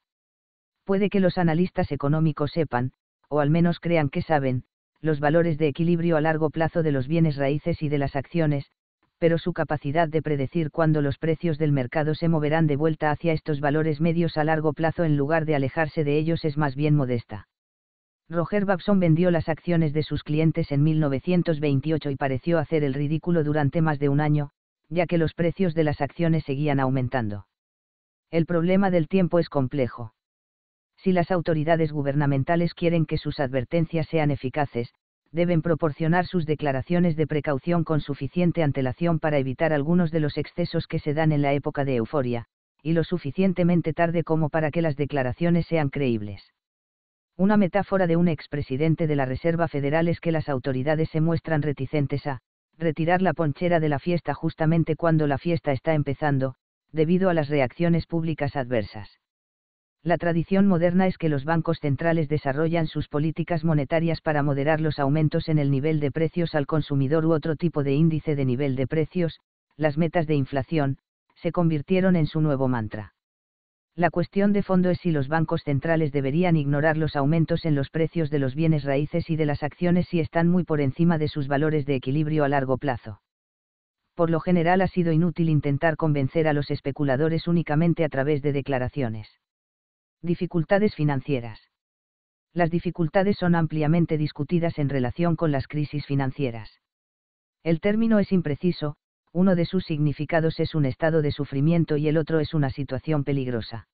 Puede que los analistas económicos sepan, o al menos crean que saben, los valores de equilibrio a largo plazo de los bienes raíces y de las acciones, pero su capacidad de predecir cuándo los precios del mercado se moverán de vuelta hacia estos valores medios a largo plazo en lugar de alejarse de ellos es más bien modesta. Roger Babson vendió las acciones de sus clientes en 1928 y pareció hacer el ridículo durante más de un año, ya que los precios de las acciones seguían aumentando. El problema del tiempo es complejo. Si las autoridades gubernamentales quieren que sus advertencias sean eficaces, deben proporcionar sus declaraciones de precaución con suficiente antelación para evitar algunos de los excesos que se dan en la época de euforia, y lo suficientemente tarde como para que las declaraciones sean creíbles. Una metáfora de un expresidente de la Reserva Federal es que las autoridades se muestran reticentes a retirar la ponchera de la fiesta justamente cuando la fiesta está empezando, debido a las reacciones públicas adversas. La tradición moderna es que los bancos centrales desarrollan sus políticas monetarias para moderar los aumentos en el nivel de precios al consumidor u otro tipo de índice de nivel de precios, las metas de inflación, se convirtieron en su nuevo mantra. La cuestión de fondo es si los bancos centrales deberían ignorar los aumentos en los precios de los bienes raíces y de las acciones si están muy por encima de sus valores de equilibrio a largo plazo. Por lo general ha sido inútil intentar convencer a los especuladores únicamente a través de declaraciones. Dificultades financieras. Las dificultades son ampliamente discutidas en relación con las crisis financieras. El término es impreciso, uno de sus significados es un estado de sufrimiento y el otro es una situación peligrosa.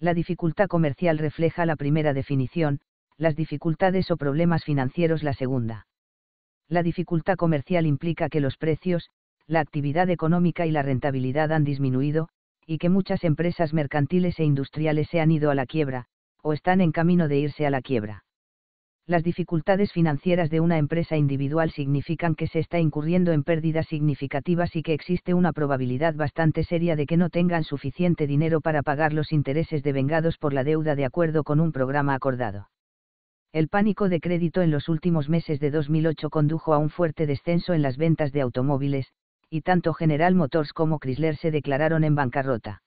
La dificultad comercial refleja la primera definición, las dificultades o problemas financieros la segunda. La dificultad comercial implica que los precios, la actividad económica y la rentabilidad han disminuido, y que muchas empresas mercantiles e industriales se han ido a la quiebra, o están en camino de irse a la quiebra. Las dificultades financieras de una empresa individual significan que se está incurriendo en pérdidas significativas y que existe una probabilidad bastante seria de que no tengan suficiente dinero para pagar los intereses devengados por la deuda de acuerdo con un programa acordado. El pánico de crédito en los últimos meses de 2008 condujo a un fuerte descenso en las ventas de automóviles, y tanto General Motors como Chrysler se declararon en bancarrota.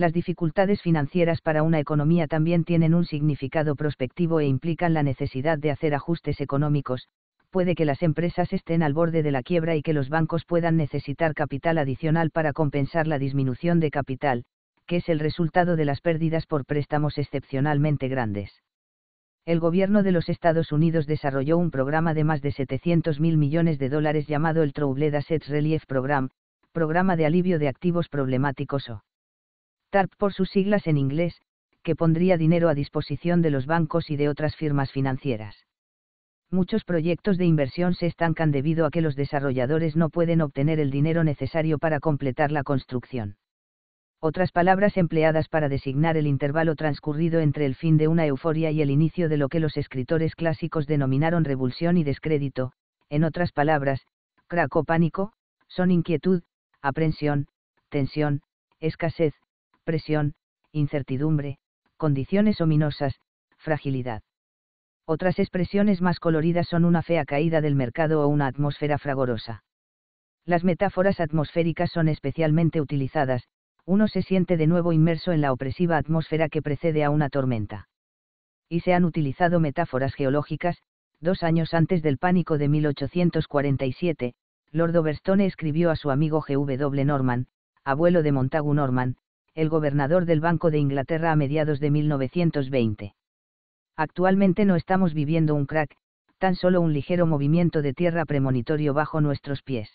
Las dificultades financieras para una economía también tienen un significado prospectivo e implican la necesidad de hacer ajustes económicos, puede que las empresas estén al borde de la quiebra y que los bancos puedan necesitar capital adicional para compensar la disminución de capital, que es el resultado de las pérdidas por préstamos excepcionalmente grandes. El gobierno de los Estados Unidos desarrolló un programa de más de 700 mil millones de dólares llamado el Troubled Assets Relief Program, Programa de Alivio de Activos Problemáticos o TARP por sus siglas en inglés, que pondría dinero a disposición de los bancos y de otras firmas financieras. Muchos proyectos de inversión se estancan debido a que los desarrolladores no pueden obtener el dinero necesario para completar la construcción otras palabras empleadas para designar el intervalo transcurrido entre el fin de una euforia y el inicio de lo que los escritores clásicos denominaron revulsión y descrédito, en otras palabras, crack pánico, son inquietud, aprensión, tensión, escasez, presión, incertidumbre, condiciones ominosas, fragilidad. Otras expresiones más coloridas son una fea caída del mercado o una atmósfera fragorosa. Las metáforas atmosféricas son especialmente utilizadas, uno se siente de nuevo inmerso en la opresiva atmósfera que precede a una tormenta. Y se han utilizado metáforas geológicas, dos años antes del pánico de 1847, Lord Overstone escribió a su amigo G.W. Norman, abuelo de Montagu Norman, el gobernador del Banco de Inglaterra a mediados de 1920. Actualmente no estamos viviendo un crack, tan solo un ligero movimiento de tierra premonitorio bajo nuestros pies.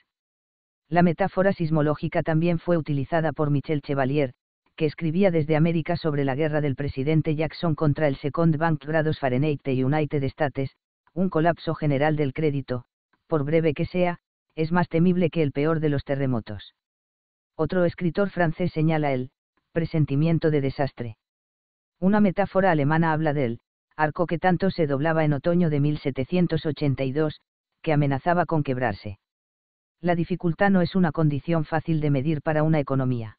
La metáfora sismológica también fue utilizada por Michel Chevalier, que escribía desde América sobre la guerra del presidente Jackson contra el Second Bank grados Fahrenheit y United States, un colapso general del crédito, por breve que sea, es más temible que el peor de los terremotos. Otro escritor francés señala el presentimiento de desastre. Una metáfora alemana habla del arco que tanto se doblaba en otoño de 1782, que amenazaba con quebrarse la dificultad no es una condición fácil de medir para una economía.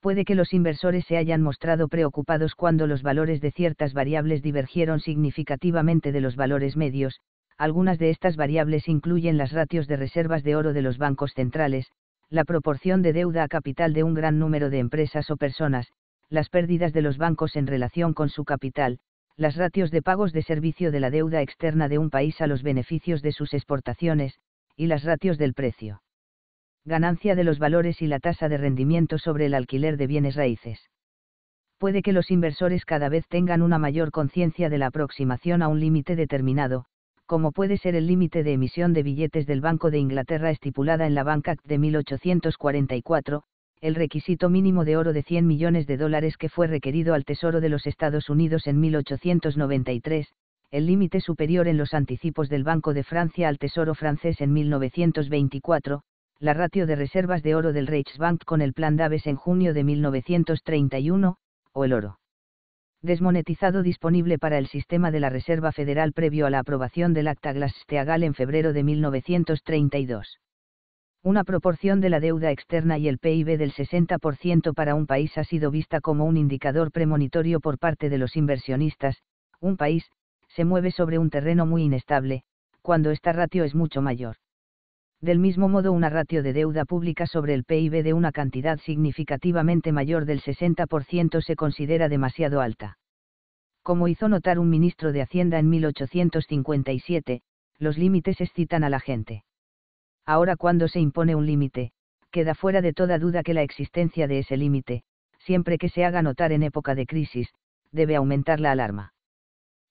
Puede que los inversores se hayan mostrado preocupados cuando los valores de ciertas variables divergieron significativamente de los valores medios, algunas de estas variables incluyen las ratios de reservas de oro de los bancos centrales, la proporción de deuda a capital de un gran número de empresas o personas, las pérdidas de los bancos en relación con su capital, las ratios de pagos de servicio de la deuda externa de un país a los beneficios de sus exportaciones, y las ratios del precio. Ganancia de los valores y la tasa de rendimiento sobre el alquiler de bienes raíces. Puede que los inversores cada vez tengan una mayor conciencia de la aproximación a un límite determinado, como puede ser el límite de emisión de billetes del Banco de Inglaterra estipulada en la Bank Act de 1844, el requisito mínimo de oro de 100 millones de dólares que fue requerido al Tesoro de los Estados Unidos en 1893, el límite superior en los anticipos del Banco de Francia al Tesoro francés en 1924, la ratio de reservas de oro del Reichsbank con el Plan Daves en junio de 1931, o el oro desmonetizado disponible para el sistema de la Reserva Federal previo a la aprobación del Acta Glass-Steagall en febrero de 1932. Una proporción de la deuda externa y el PIB del 60% para un país ha sido vista como un indicador premonitorio por parte de los inversionistas, un país, se mueve sobre un terreno muy inestable, cuando esta ratio es mucho mayor. Del mismo modo, una ratio de deuda pública sobre el PIB de una cantidad significativamente mayor del 60% se considera demasiado alta. Como hizo notar un ministro de Hacienda en 1857, los límites excitan a la gente. Ahora cuando se impone un límite, queda fuera de toda duda que la existencia de ese límite, siempre que se haga notar en época de crisis, debe aumentar la alarma.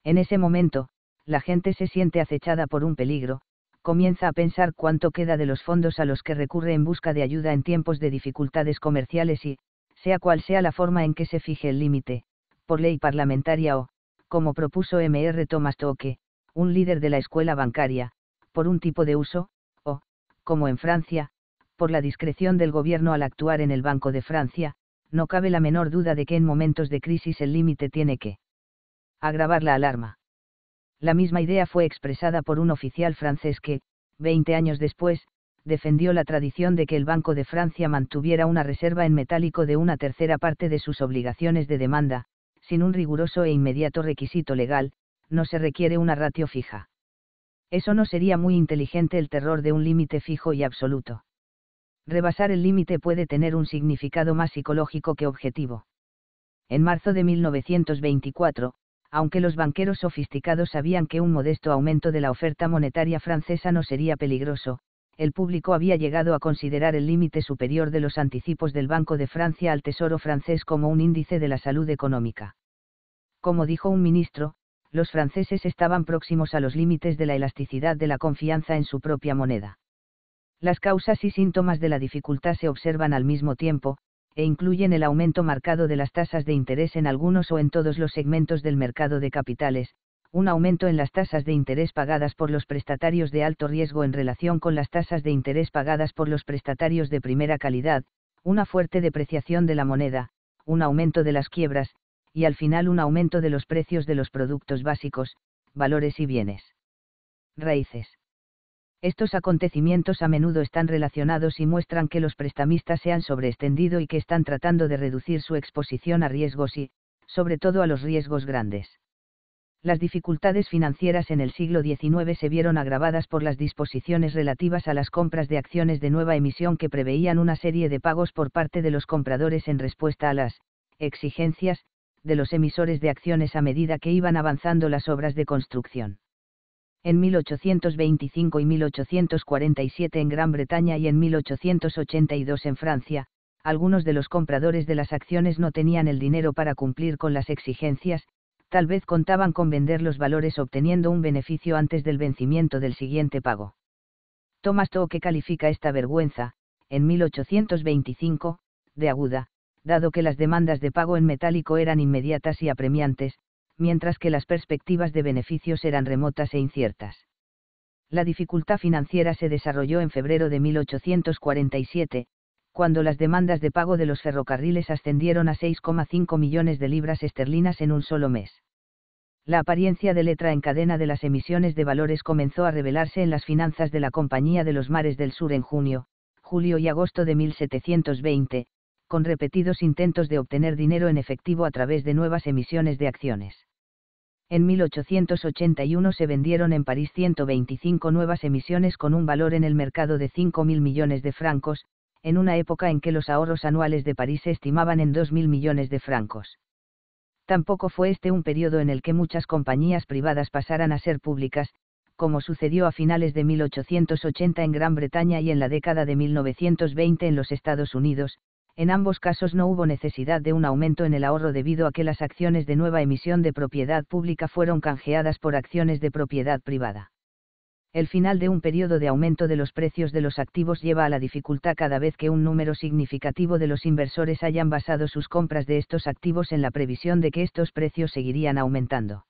En ese momento, la gente se siente acechada por un peligro, comienza a pensar cuánto queda de los fondos a los que recurre en busca de ayuda en tiempos de dificultades comerciales y, sea cual sea la forma en que se fije el límite, por ley parlamentaria o, como propuso M.R. Thomas Toque, un líder de la escuela bancaria, por un tipo de uso, o, como en Francia, por la discreción del gobierno al actuar en el Banco de Francia, no cabe la menor duda de que en momentos de crisis el límite tiene que agravar la alarma. La misma idea fue expresada por un oficial francés que, 20 años después, defendió la tradición de que el Banco de Francia mantuviera una reserva en metálico de una tercera parte de sus obligaciones de demanda, sin un riguroso e inmediato requisito legal, no se requiere una ratio fija. Eso no sería muy inteligente el terror de un límite fijo y absoluto. Rebasar el límite puede tener un significado más psicológico que objetivo. En marzo de 1924, aunque los banqueros sofisticados sabían que un modesto aumento de la oferta monetaria francesa no sería peligroso, el público había llegado a considerar el límite superior de los anticipos del Banco de Francia al Tesoro francés como un índice de la salud económica. Como dijo un ministro, los franceses estaban próximos a los límites de la elasticidad de la confianza en su propia moneda. Las causas y síntomas de la dificultad se observan al mismo tiempo, e incluyen el aumento marcado de las tasas de interés en algunos o en todos los segmentos del mercado de capitales, un aumento en las tasas de interés pagadas por los prestatarios de alto riesgo en relación con las tasas de interés pagadas por los prestatarios de primera calidad, una fuerte depreciación de la moneda, un aumento de las quiebras, y al final un aumento de los precios de los productos básicos, valores y bienes. Raíces. Estos acontecimientos a menudo están relacionados y muestran que los prestamistas se han sobreextendido y que están tratando de reducir su exposición a riesgos y, sobre todo a los riesgos grandes. Las dificultades financieras en el siglo XIX se vieron agravadas por las disposiciones relativas a las compras de acciones de nueva emisión que preveían una serie de pagos por parte de los compradores en respuesta a las exigencias de los emisores de acciones a medida que iban avanzando las obras de construcción en 1825 y 1847 en Gran Bretaña y en 1882 en Francia, algunos de los compradores de las acciones no tenían el dinero para cumplir con las exigencias, tal vez contaban con vender los valores obteniendo un beneficio antes del vencimiento del siguiente pago. Thomas Toque califica esta vergüenza, en 1825, de aguda, dado que las demandas de pago en metálico eran inmediatas y apremiantes, mientras que las perspectivas de beneficios eran remotas e inciertas. La dificultad financiera se desarrolló en febrero de 1847, cuando las demandas de pago de los ferrocarriles ascendieron a 6,5 millones de libras esterlinas en un solo mes. La apariencia de letra en cadena de las emisiones de valores comenzó a revelarse en las finanzas de la Compañía de los Mares del Sur en junio, julio y agosto de 1720, con repetidos intentos de obtener dinero en efectivo a través de nuevas emisiones de acciones. En 1881 se vendieron en París 125 nuevas emisiones con un valor en el mercado de 5.000 millones de francos, en una época en que los ahorros anuales de París se estimaban en 2.000 millones de francos. Tampoco fue este un periodo en el que muchas compañías privadas pasaran a ser públicas, como sucedió a finales de 1880 en Gran Bretaña y en la década de 1920 en los Estados Unidos, en ambos casos no hubo necesidad de un aumento en el ahorro debido a que las acciones de nueva emisión de propiedad pública fueron canjeadas por acciones de propiedad privada. El final de un periodo de aumento de los precios de los activos lleva a la dificultad cada vez que un número significativo de los inversores hayan basado sus compras de estos activos en la previsión de que estos precios seguirían aumentando.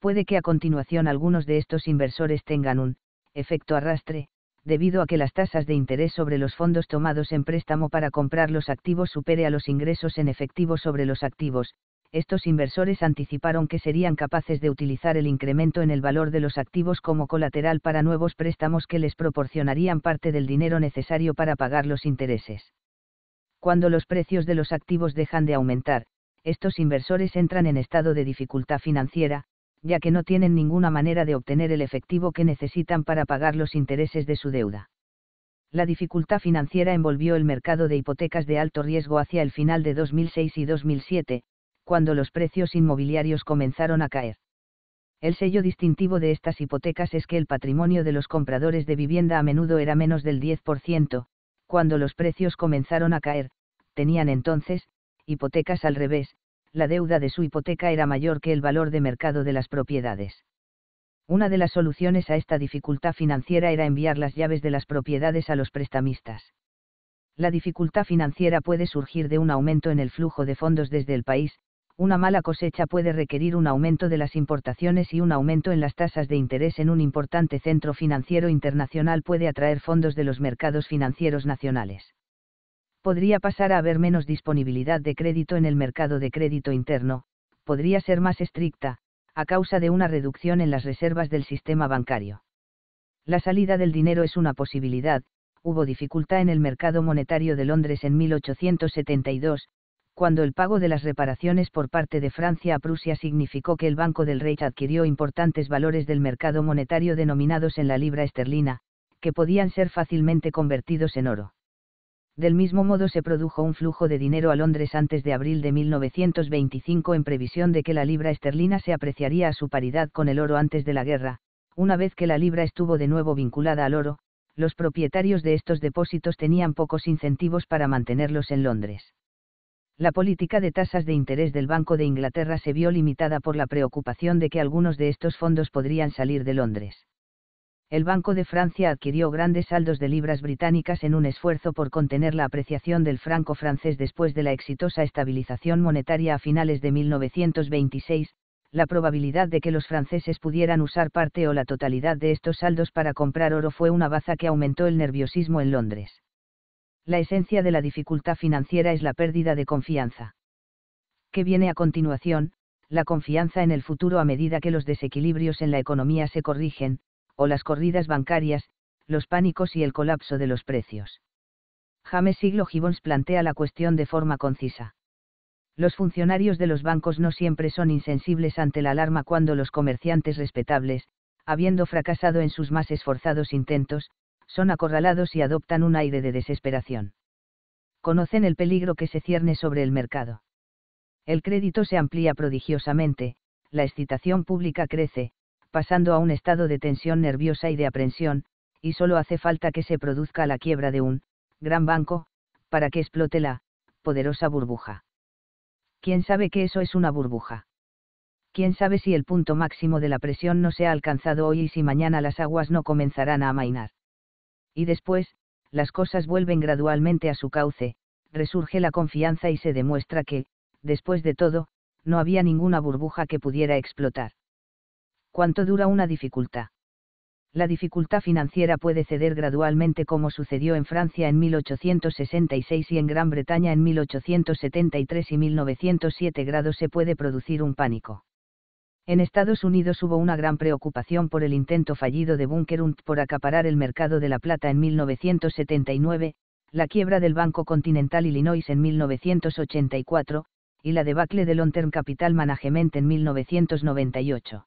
Puede que a continuación algunos de estos inversores tengan un efecto arrastre, debido a que las tasas de interés sobre los fondos tomados en préstamo para comprar los activos supere a los ingresos en efectivo sobre los activos, estos inversores anticiparon que serían capaces de utilizar el incremento en el valor de los activos como colateral para nuevos préstamos que les proporcionarían parte del dinero necesario para pagar los intereses. Cuando los precios de los activos dejan de aumentar, estos inversores entran en estado de dificultad financiera, ya que no tienen ninguna manera de obtener el efectivo que necesitan para pagar los intereses de su deuda. La dificultad financiera envolvió el mercado de hipotecas de alto riesgo hacia el final de 2006 y 2007, cuando los precios inmobiliarios comenzaron a caer. El sello distintivo de estas hipotecas es que el patrimonio de los compradores de vivienda a menudo era menos del 10%, cuando los precios comenzaron a caer, tenían entonces, hipotecas al revés, la deuda de su hipoteca era mayor que el valor de mercado de las propiedades. Una de las soluciones a esta dificultad financiera era enviar las llaves de las propiedades a los prestamistas. La dificultad financiera puede surgir de un aumento en el flujo de fondos desde el país, una mala cosecha puede requerir un aumento de las importaciones y un aumento en las tasas de interés en un importante centro financiero internacional puede atraer fondos de los mercados financieros nacionales. Podría pasar a haber menos disponibilidad de crédito en el mercado de crédito interno, podría ser más estricta, a causa de una reducción en las reservas del sistema bancario. La salida del dinero es una posibilidad, hubo dificultad en el mercado monetario de Londres en 1872, cuando el pago de las reparaciones por parte de Francia a Prusia significó que el Banco del Reich adquirió importantes valores del mercado monetario denominados en la libra esterlina, que podían ser fácilmente convertidos en oro. Del mismo modo se produjo un flujo de dinero a Londres antes de abril de 1925 en previsión de que la libra esterlina se apreciaría a su paridad con el oro antes de la guerra, una vez que la libra estuvo de nuevo vinculada al oro, los propietarios de estos depósitos tenían pocos incentivos para mantenerlos en Londres la política de tasas de interés del Banco de Inglaterra se vio limitada por la preocupación de que algunos de estos fondos podrían salir de Londres. El Banco de Francia adquirió grandes saldos de libras británicas en un esfuerzo por contener la apreciación del franco francés después de la exitosa estabilización monetaria a finales de 1926, la probabilidad de que los franceses pudieran usar parte o la totalidad de estos saldos para comprar oro fue una baza que aumentó el nerviosismo en Londres la esencia de la dificultad financiera es la pérdida de confianza. ¿Qué viene a continuación? La confianza en el futuro a medida que los desequilibrios en la economía se corrigen, o las corridas bancarias, los pánicos y el colapso de los precios. James Siglo Gibbons plantea la cuestión de forma concisa. Los funcionarios de los bancos no siempre son insensibles ante la alarma cuando los comerciantes respetables, habiendo fracasado en sus más esforzados intentos, son acorralados y adoptan un aire de desesperación. Conocen el peligro que se cierne sobre el mercado. El crédito se amplía prodigiosamente, la excitación pública crece, pasando a un estado de tensión nerviosa y de aprensión, y solo hace falta que se produzca la quiebra de un gran banco, para que explote la poderosa burbuja. ¿Quién sabe que eso es una burbuja? ¿Quién sabe si el punto máximo de la presión no se ha alcanzado hoy y si mañana las aguas no comenzarán a amainar? y después, las cosas vuelven gradualmente a su cauce, resurge la confianza y se demuestra que, después de todo, no había ninguna burbuja que pudiera explotar. ¿Cuánto dura una dificultad? La dificultad financiera puede ceder gradualmente como sucedió en Francia en 1866 y en Gran Bretaña en 1873 y 1907 grados se puede producir un pánico. En Estados Unidos hubo una gran preocupación por el intento fallido de Bunker und por acaparar el mercado de la plata en 1979, la quiebra del Banco Continental Illinois en 1984, y la debacle del Long Term Capital Management en 1998.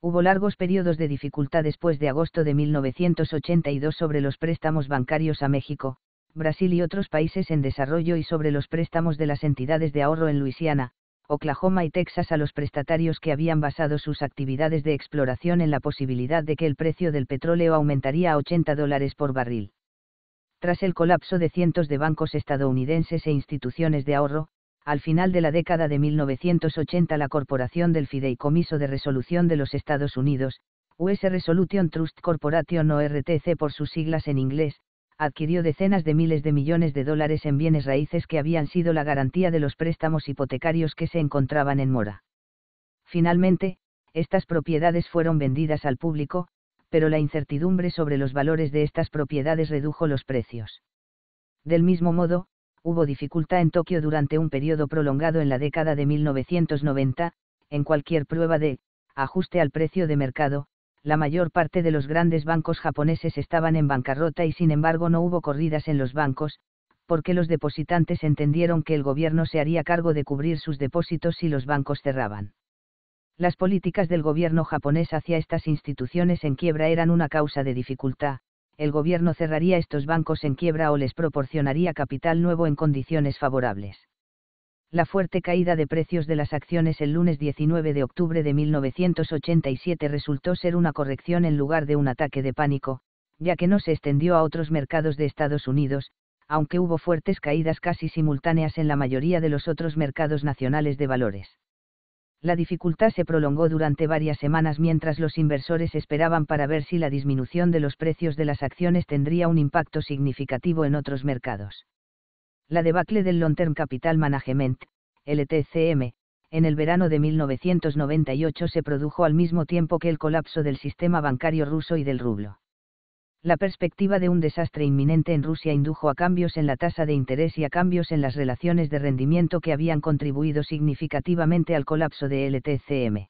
Hubo largos periodos de dificultad después de agosto de 1982 sobre los préstamos bancarios a México, Brasil y otros países en desarrollo y sobre los préstamos de las entidades de ahorro en Luisiana, Oklahoma y Texas a los prestatarios que habían basado sus actividades de exploración en la posibilidad de que el precio del petróleo aumentaría a 80 dólares por barril. Tras el colapso de cientos de bancos estadounidenses e instituciones de ahorro, al final de la década de 1980 la Corporación del Fideicomiso de Resolución de los Estados Unidos, US Resolution Trust Corporation o RTC por sus siglas en inglés, adquirió decenas de miles de millones de dólares en bienes raíces que habían sido la garantía de los préstamos hipotecarios que se encontraban en mora. Finalmente, estas propiedades fueron vendidas al público, pero la incertidumbre sobre los valores de estas propiedades redujo los precios. Del mismo modo, hubo dificultad en Tokio durante un periodo prolongado en la década de 1990, en cualquier prueba de ajuste al precio de mercado, la mayor parte de los grandes bancos japoneses estaban en bancarrota y sin embargo no hubo corridas en los bancos, porque los depositantes entendieron que el gobierno se haría cargo de cubrir sus depósitos si los bancos cerraban. Las políticas del gobierno japonés hacia estas instituciones en quiebra eran una causa de dificultad, el gobierno cerraría estos bancos en quiebra o les proporcionaría capital nuevo en condiciones favorables la fuerte caída de precios de las acciones el lunes 19 de octubre de 1987 resultó ser una corrección en lugar de un ataque de pánico, ya que no se extendió a otros mercados de Estados Unidos, aunque hubo fuertes caídas casi simultáneas en la mayoría de los otros mercados nacionales de valores. La dificultad se prolongó durante varias semanas mientras los inversores esperaban para ver si la disminución de los precios de las acciones tendría un impacto significativo en otros mercados. La debacle del Long Term Capital Management, LTCM, en el verano de 1998 se produjo al mismo tiempo que el colapso del sistema bancario ruso y del rublo. La perspectiva de un desastre inminente en Rusia indujo a cambios en la tasa de interés y a cambios en las relaciones de rendimiento que habían contribuido significativamente al colapso de LTCM.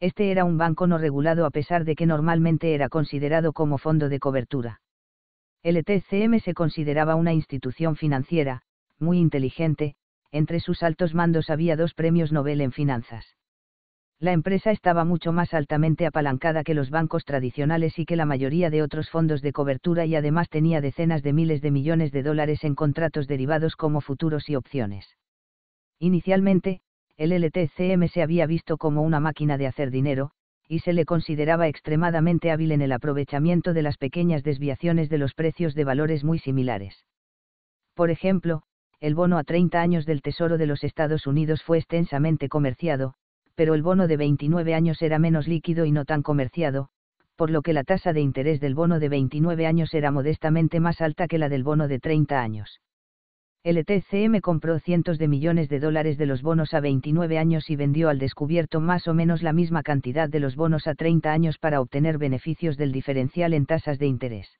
Este era un banco no regulado a pesar de que normalmente era considerado como fondo de cobertura. El ETCM se consideraba una institución financiera, muy inteligente, entre sus altos mandos había dos premios Nobel en finanzas. La empresa estaba mucho más altamente apalancada que los bancos tradicionales y que la mayoría de otros fondos de cobertura y además tenía decenas de miles de millones de dólares en contratos derivados como futuros y opciones. Inicialmente, el LTCM se había visto como una máquina de hacer dinero, y se le consideraba extremadamente hábil en el aprovechamiento de las pequeñas desviaciones de los precios de valores muy similares. Por ejemplo, el bono a 30 años del Tesoro de los Estados Unidos fue extensamente comerciado, pero el bono de 29 años era menos líquido y no tan comerciado, por lo que la tasa de interés del bono de 29 años era modestamente más alta que la del bono de 30 años. El ETCM compró cientos de millones de dólares de los bonos a 29 años y vendió al descubierto más o menos la misma cantidad de los bonos a 30 años para obtener beneficios del diferencial en tasas de interés.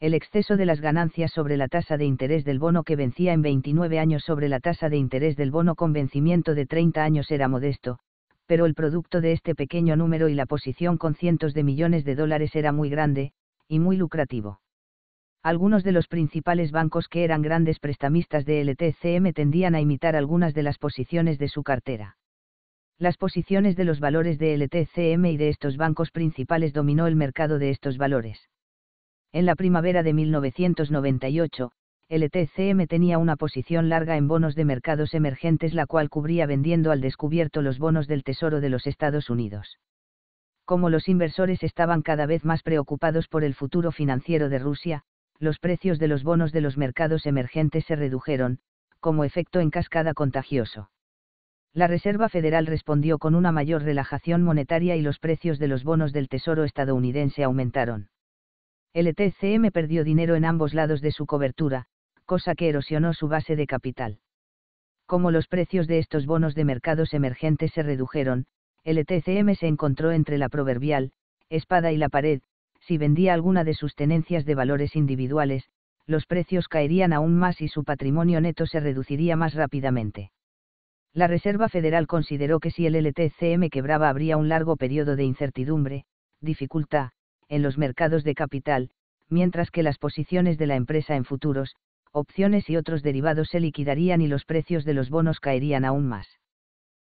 El exceso de las ganancias sobre la tasa de interés del bono que vencía en 29 años sobre la tasa de interés del bono con vencimiento de 30 años era modesto, pero el producto de este pequeño número y la posición con cientos de millones de dólares era muy grande, y muy lucrativo algunos de los principales bancos que eran grandes prestamistas de LTCM tendían a imitar algunas de las posiciones de su cartera. Las posiciones de los valores de LTCM y de estos bancos principales dominó el mercado de estos valores. En la primavera de 1998, LTCM tenía una posición larga en bonos de mercados emergentes la cual cubría vendiendo al descubierto los bonos del Tesoro de los Estados Unidos. Como los inversores estaban cada vez más preocupados por el futuro financiero de Rusia, los precios de los bonos de los mercados emergentes se redujeron, como efecto en cascada contagioso. La Reserva Federal respondió con una mayor relajación monetaria y los precios de los bonos del Tesoro estadounidense aumentaron. El ETCM perdió dinero en ambos lados de su cobertura, cosa que erosionó su base de capital. Como los precios de estos bonos de mercados emergentes se redujeron, el ETCM se encontró entre la proverbial, espada y la pared, si vendía alguna de sus tenencias de valores individuales, los precios caerían aún más y su patrimonio neto se reduciría más rápidamente. La Reserva Federal consideró que si el LTCM quebraba habría un largo periodo de incertidumbre, dificultad, en los mercados de capital, mientras que las posiciones de la empresa en futuros, opciones y otros derivados se liquidarían y los precios de los bonos caerían aún más.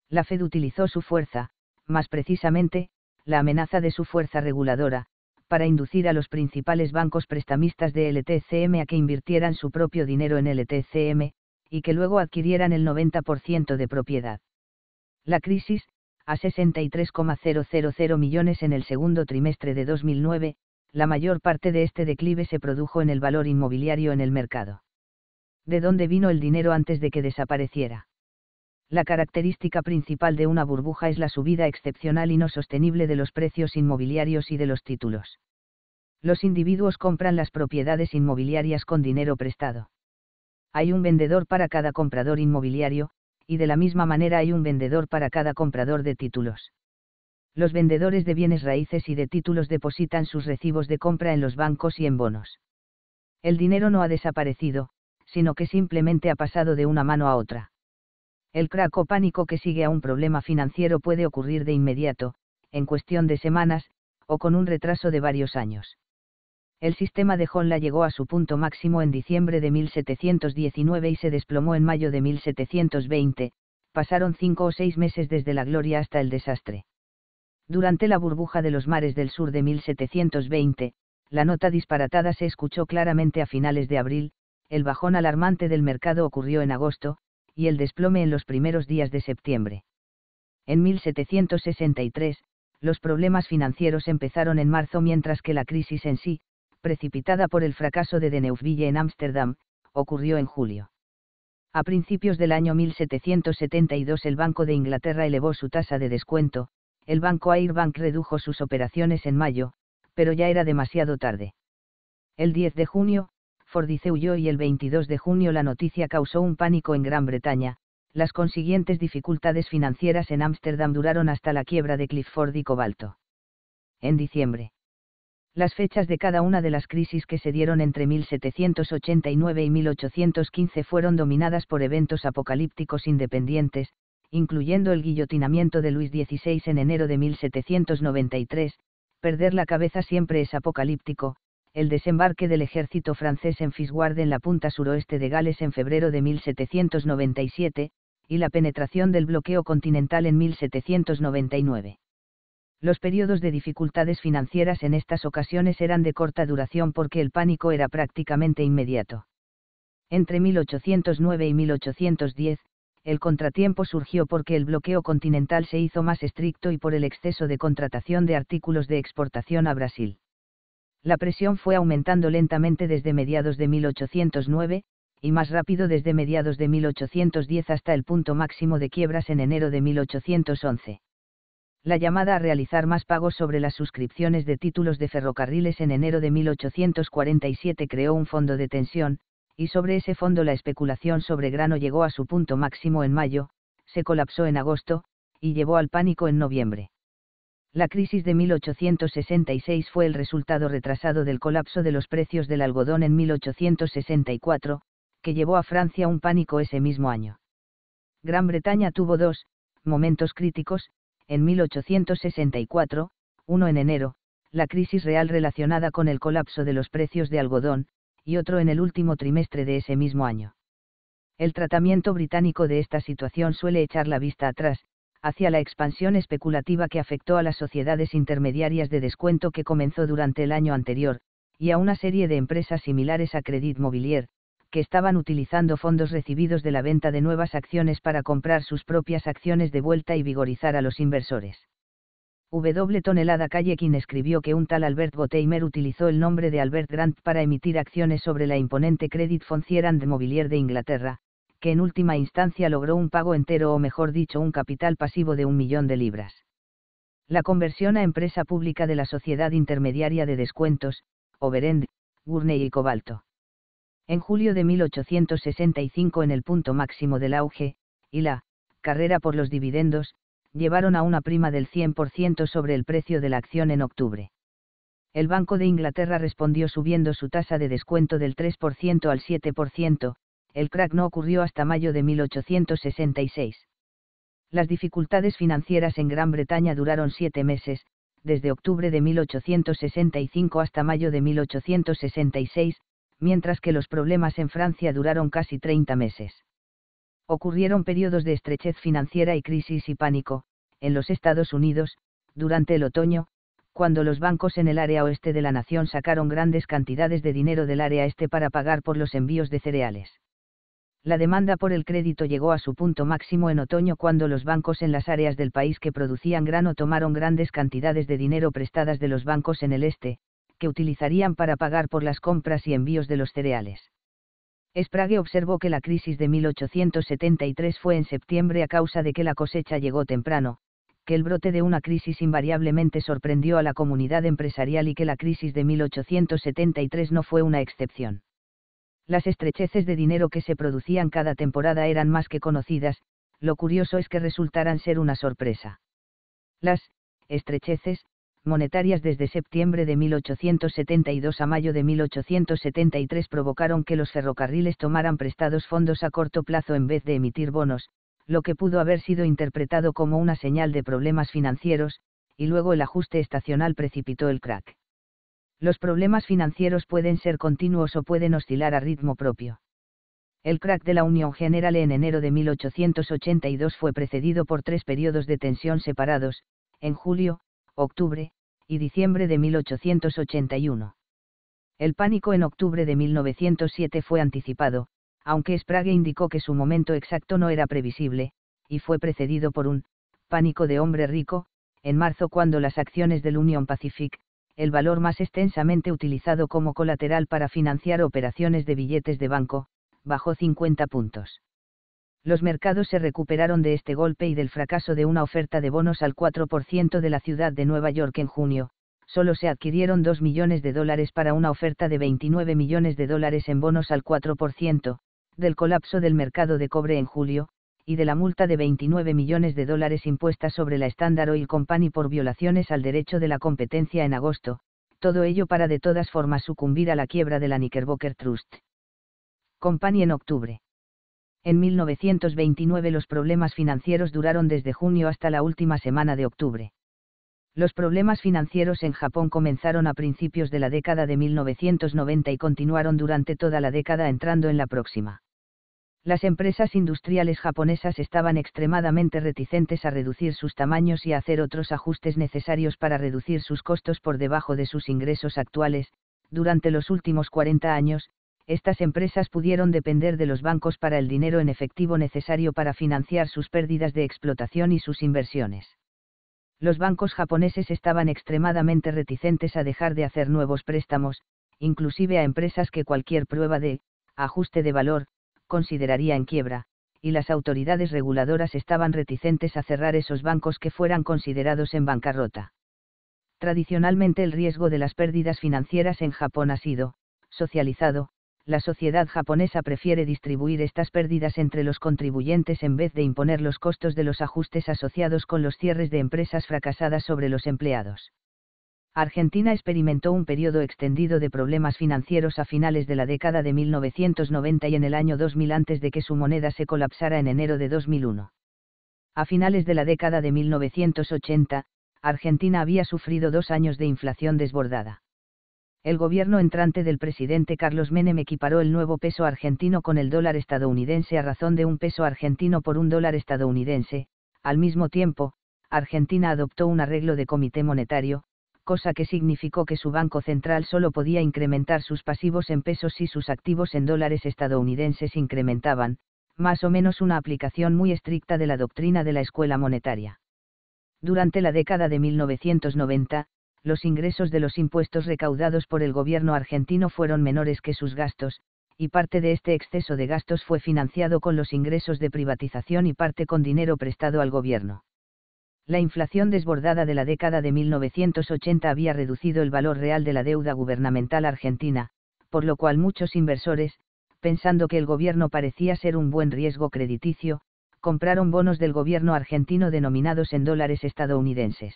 La Fed utilizó su fuerza, más precisamente, la amenaza de su fuerza reguladora, para inducir a los principales bancos prestamistas de LTCM a que invirtieran su propio dinero en LTCM, y que luego adquirieran el 90% de propiedad. La crisis, a 63,000 millones en el segundo trimestre de 2009, la mayor parte de este declive se produjo en el valor inmobiliario en el mercado. ¿De dónde vino el dinero antes de que desapareciera? La característica principal de una burbuja es la subida excepcional y no sostenible de los precios inmobiliarios y de los títulos. Los individuos compran las propiedades inmobiliarias con dinero prestado. Hay un vendedor para cada comprador inmobiliario, y de la misma manera hay un vendedor para cada comprador de títulos. Los vendedores de bienes raíces y de títulos depositan sus recibos de compra en los bancos y en bonos. El dinero no ha desaparecido, sino que simplemente ha pasado de una mano a otra. El crack o pánico que sigue a un problema financiero puede ocurrir de inmediato, en cuestión de semanas, o con un retraso de varios años. El sistema de Honla llegó a su punto máximo en diciembre de 1719 y se desplomó en mayo de 1720, pasaron cinco o seis meses desde la gloria hasta el desastre. Durante la burbuja de los mares del sur de 1720, la nota disparatada se escuchó claramente a finales de abril, el bajón alarmante del mercado ocurrió en agosto, y el desplome en los primeros días de septiembre. En 1763, los problemas financieros empezaron en marzo mientras que la crisis en sí, precipitada por el fracaso de De Neufville en Ámsterdam, ocurrió en julio. A principios del año 1772 el Banco de Inglaterra elevó su tasa de descuento, el banco Airbank redujo sus operaciones en mayo, pero ya era demasiado tarde. El 10 de junio, Fordice huyó y el 22 de junio la noticia causó un pánico en Gran Bretaña, las consiguientes dificultades financieras en Ámsterdam duraron hasta la quiebra de Clifford y Cobalto. En diciembre. Las fechas de cada una de las crisis que se dieron entre 1789 y 1815 fueron dominadas por eventos apocalípticos independientes, incluyendo el guillotinamiento de Luis XVI en enero de 1793, perder la cabeza siempre es apocalíptico, el desembarque del ejército francés en Fisguard en la punta suroeste de Gales en febrero de 1797, y la penetración del bloqueo continental en 1799. Los periodos de dificultades financieras en estas ocasiones eran de corta duración porque el pánico era prácticamente inmediato. Entre 1809 y 1810, el contratiempo surgió porque el bloqueo continental se hizo más estricto y por el exceso de contratación de artículos de exportación a Brasil la presión fue aumentando lentamente desde mediados de 1809, y más rápido desde mediados de 1810 hasta el punto máximo de quiebras en enero de 1811. La llamada a realizar más pagos sobre las suscripciones de títulos de ferrocarriles en enero de 1847 creó un fondo de tensión, y sobre ese fondo la especulación sobre grano llegó a su punto máximo en mayo, se colapsó en agosto, y llevó al pánico en noviembre. La crisis de 1866 fue el resultado retrasado del colapso de los precios del algodón en 1864, que llevó a Francia un pánico ese mismo año. Gran Bretaña tuvo dos, momentos críticos, en 1864, uno en enero, la crisis real relacionada con el colapso de los precios de algodón, y otro en el último trimestre de ese mismo año. El tratamiento británico de esta situación suele echar la vista atrás, hacia la expansión especulativa que afectó a las sociedades intermediarias de descuento que comenzó durante el año anterior, y a una serie de empresas similares a Credit Mobilier, que estaban utilizando fondos recibidos de la venta de nuevas acciones para comprar sus propias acciones de vuelta y vigorizar a los inversores. W. Tonelada Calle quien escribió que un tal Albert Botheimer utilizó el nombre de Albert Grant para emitir acciones sobre la imponente Credit Foncier and Mobilier de Inglaterra, que en última instancia logró un pago entero o mejor dicho un capital pasivo de un millón de libras. La conversión a empresa pública de la Sociedad Intermediaria de Descuentos, Overend, Gurney y Cobalto. En julio de 1865 en el punto máximo del auge, y la, carrera por los dividendos, llevaron a una prima del 100% sobre el precio de la acción en octubre. El Banco de Inglaterra respondió subiendo su tasa de descuento del 3% al 7%, el crack no ocurrió hasta mayo de 1866. Las dificultades financieras en Gran Bretaña duraron siete meses, desde octubre de 1865 hasta mayo de 1866, mientras que los problemas en Francia duraron casi 30 meses. Ocurrieron periodos de estrechez financiera y crisis y pánico, en los Estados Unidos, durante el otoño, cuando los bancos en el área oeste de la nación sacaron grandes cantidades de dinero del área este para pagar por los envíos de cereales la demanda por el crédito llegó a su punto máximo en otoño cuando los bancos en las áreas del país que producían grano tomaron grandes cantidades de dinero prestadas de los bancos en el este, que utilizarían para pagar por las compras y envíos de los cereales. Sprague observó que la crisis de 1873 fue en septiembre a causa de que la cosecha llegó temprano, que el brote de una crisis invariablemente sorprendió a la comunidad empresarial y que la crisis de 1873 no fue una excepción. Las estrecheces de dinero que se producían cada temporada eran más que conocidas, lo curioso es que resultaran ser una sorpresa. Las estrecheces monetarias desde septiembre de 1872 a mayo de 1873 provocaron que los ferrocarriles tomaran prestados fondos a corto plazo en vez de emitir bonos, lo que pudo haber sido interpretado como una señal de problemas financieros, y luego el ajuste estacional precipitó el crack. Los problemas financieros pueden ser continuos o pueden oscilar a ritmo propio. El crack de la Unión General en enero de 1882 fue precedido por tres periodos de tensión separados, en julio, octubre, y diciembre de 1881. El pánico en octubre de 1907 fue anticipado, aunque Sprague indicó que su momento exacto no era previsible, y fue precedido por un pánico de hombre rico, en marzo cuando las acciones del Union Pacific, el valor más extensamente utilizado como colateral para financiar operaciones de billetes de banco, bajó 50 puntos los mercados se recuperaron de este golpe y del fracaso de una oferta de bonos al 4% de la ciudad de Nueva York en junio, solo se adquirieron 2 millones de dólares para una oferta de 29 millones de dólares en bonos al 4%, del colapso del mercado de cobre en julio, y de la multa de 29 millones de dólares impuesta sobre la Standard Oil Company por violaciones al derecho de la competencia en agosto, todo ello para de todas formas sucumbir a la quiebra de la Knickerbocker Trust Company en octubre. En 1929 los problemas financieros duraron desde junio hasta la última semana de octubre. Los problemas financieros en Japón comenzaron a principios de la década de 1990 y continuaron durante toda la década entrando en la próxima. Las empresas industriales japonesas estaban extremadamente reticentes a reducir sus tamaños y a hacer otros ajustes necesarios para reducir sus costos por debajo de sus ingresos actuales. Durante los últimos 40 años, estas empresas pudieron depender de los bancos para el dinero en efectivo necesario para financiar sus pérdidas de explotación y sus inversiones. Los bancos japoneses estaban extremadamente reticentes a dejar de hacer nuevos préstamos, inclusive a empresas que cualquier prueba de ajuste de valor consideraría en quiebra, y las autoridades reguladoras estaban reticentes a cerrar esos bancos que fueran considerados en bancarrota. Tradicionalmente el riesgo de las pérdidas financieras en Japón ha sido, socializado, la sociedad japonesa prefiere distribuir estas pérdidas entre los contribuyentes en vez de imponer los costos de los ajustes asociados con los cierres de empresas fracasadas sobre los empleados. Argentina experimentó un periodo extendido de problemas financieros a finales de la década de 1990 y en el año 2000 antes de que su moneda se colapsara en enero de 2001. A finales de la década de 1980, Argentina había sufrido dos años de inflación desbordada el gobierno entrante del presidente Carlos Menem equiparó el nuevo peso argentino con el dólar estadounidense a razón de un peso argentino por un dólar estadounidense, al mismo tiempo, Argentina adoptó un arreglo de comité monetario, cosa que significó que su Banco Central solo podía incrementar sus pasivos en pesos si sus activos en dólares estadounidenses incrementaban, más o menos una aplicación muy estricta de la doctrina de la escuela monetaria. Durante la década de 1990, los ingresos de los impuestos recaudados por el gobierno argentino fueron menores que sus gastos, y parte de este exceso de gastos fue financiado con los ingresos de privatización y parte con dinero prestado al gobierno. La inflación desbordada de la década de 1980 había reducido el valor real de la deuda gubernamental argentina, por lo cual muchos inversores, pensando que el gobierno parecía ser un buen riesgo crediticio, compraron bonos del gobierno argentino denominados en dólares estadounidenses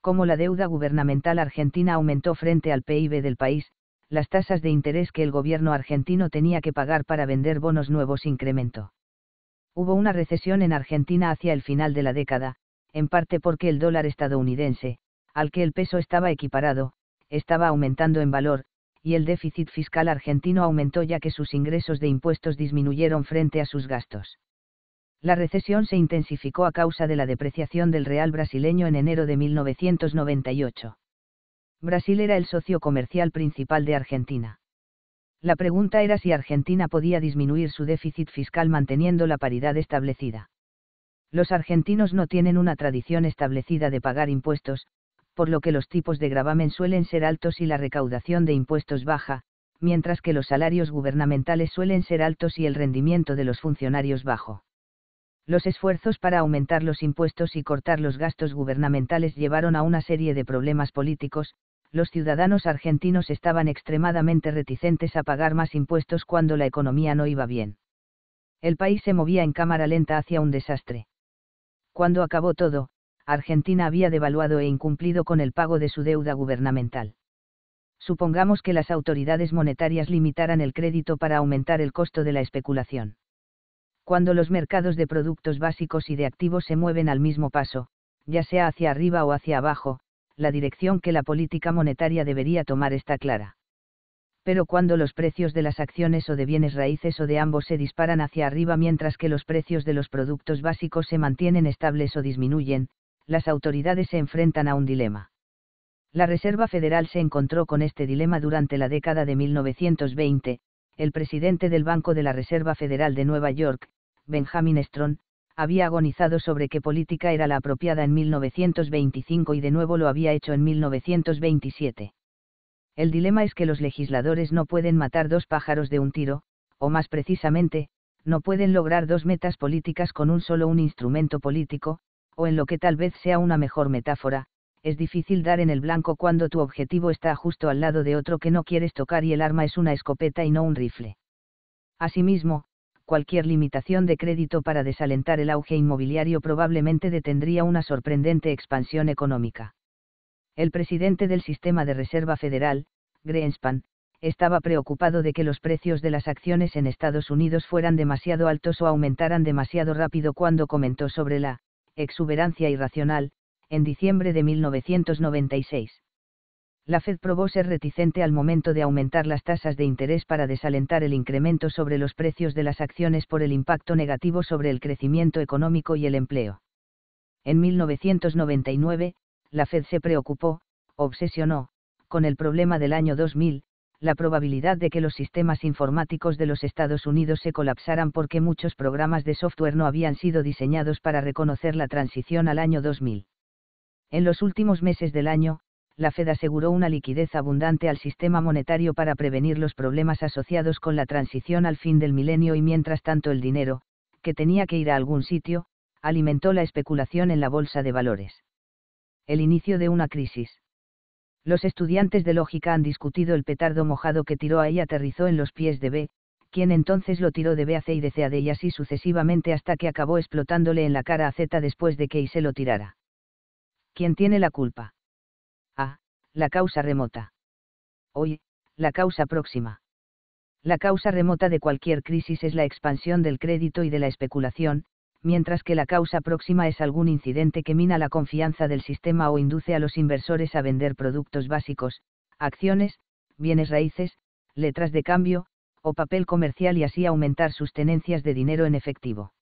como la deuda gubernamental argentina aumentó frente al PIB del país, las tasas de interés que el gobierno argentino tenía que pagar para vender bonos nuevos incrementó. Hubo una recesión en Argentina hacia el final de la década, en parte porque el dólar estadounidense, al que el peso estaba equiparado, estaba aumentando en valor, y el déficit fiscal argentino aumentó ya que sus ingresos de impuestos disminuyeron frente a sus gastos. La recesión se intensificó a causa de la depreciación del real brasileño en enero de 1998. Brasil era el socio comercial principal de Argentina. La pregunta era si Argentina podía disminuir su déficit fiscal manteniendo la paridad establecida. Los argentinos no tienen una tradición establecida de pagar impuestos, por lo que los tipos de gravamen suelen ser altos y la recaudación de impuestos baja, mientras que los salarios gubernamentales suelen ser altos y el rendimiento de los funcionarios bajo. Los esfuerzos para aumentar los impuestos y cortar los gastos gubernamentales llevaron a una serie de problemas políticos, los ciudadanos argentinos estaban extremadamente reticentes a pagar más impuestos cuando la economía no iba bien. El país se movía en cámara lenta hacia un desastre. Cuando acabó todo, Argentina había devaluado e incumplido con el pago de su deuda gubernamental. Supongamos que las autoridades monetarias limitaran el crédito para aumentar el costo de la especulación. Cuando los mercados de productos básicos y de activos se mueven al mismo paso, ya sea hacia arriba o hacia abajo, la dirección que la política monetaria debería tomar está clara. Pero cuando los precios de las acciones o de bienes raíces o de ambos se disparan hacia arriba mientras que los precios de los productos básicos se mantienen estables o disminuyen, las autoridades se enfrentan a un dilema. La Reserva Federal se encontró con este dilema durante la década de 1920, el presidente del Banco de la Reserva Federal de Nueva York, Benjamin Strong, había agonizado sobre qué política era la apropiada en 1925 y de nuevo lo había hecho en 1927. El dilema es que los legisladores no pueden matar dos pájaros de un tiro, o más precisamente, no pueden lograr dos metas políticas con un solo un instrumento político, o en lo que tal vez sea una mejor metáfora, es difícil dar en el blanco cuando tu objetivo está justo al lado de otro que no quieres tocar y el arma es una escopeta y no un rifle. Asimismo, cualquier limitación de crédito para desalentar el auge inmobiliario probablemente detendría una sorprendente expansión económica. El presidente del Sistema de Reserva Federal, Greenspan, estaba preocupado de que los precios de las acciones en Estados Unidos fueran demasiado altos o aumentaran demasiado rápido cuando comentó sobre la exuberancia irracional, en diciembre de 1996. La Fed probó ser reticente al momento de aumentar las tasas de interés para desalentar el incremento sobre los precios de las acciones por el impacto negativo sobre el crecimiento económico y el empleo. En 1999, la Fed se preocupó, obsesionó, con el problema del año 2000, la probabilidad de que los sistemas informáticos de los Estados Unidos se colapsaran porque muchos programas de software no habían sido diseñados para reconocer la transición al año 2000. En los últimos meses del año, la Fed aseguró una liquidez abundante al sistema monetario para prevenir los problemas asociados con la transición al fin del milenio y mientras tanto el dinero, que tenía que ir a algún sitio, alimentó la especulación en la bolsa de valores. El inicio de una crisis. Los estudiantes de lógica han discutido el petardo mojado que tiró A y aterrizó en los pies de B, quien entonces lo tiró de B a C y de C a D y así sucesivamente hasta que acabó explotándole en la cara a Z después de que Y se lo tirara. ¿Quién tiene la culpa? La causa remota. Hoy, la causa próxima. La causa remota de cualquier crisis es la expansión del crédito y de la especulación, mientras que la causa próxima es algún incidente que mina la confianza del sistema o induce a los inversores a vender productos básicos, acciones, bienes raíces, letras de cambio, o papel comercial y así aumentar sus tenencias de dinero en efectivo.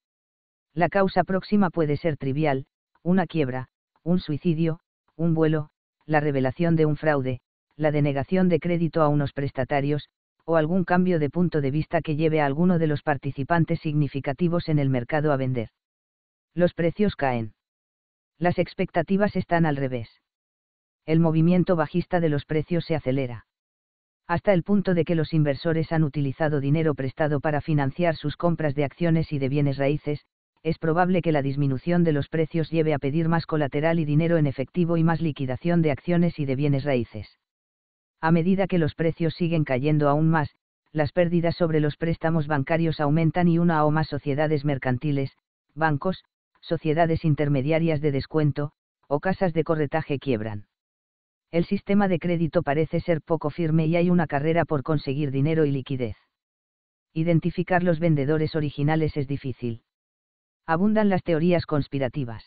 La causa próxima puede ser trivial, una quiebra, un suicidio, un vuelo, la revelación de un fraude, la denegación de crédito a unos prestatarios, o algún cambio de punto de vista que lleve a alguno de los participantes significativos en el mercado a vender. Los precios caen. Las expectativas están al revés. El movimiento bajista de los precios se acelera. Hasta el punto de que los inversores han utilizado dinero prestado para financiar sus compras de acciones y de bienes raíces, es probable que la disminución de los precios lleve a pedir más colateral y dinero en efectivo y más liquidación de acciones y de bienes raíces. A medida que los precios siguen cayendo aún más, las pérdidas sobre los préstamos bancarios aumentan y una o más sociedades mercantiles, bancos, sociedades intermediarias de descuento, o casas de corretaje quiebran. El sistema de crédito parece ser poco firme y hay una carrera por conseguir dinero y liquidez. Identificar los vendedores originales es difícil. Abundan las teorías conspirativas.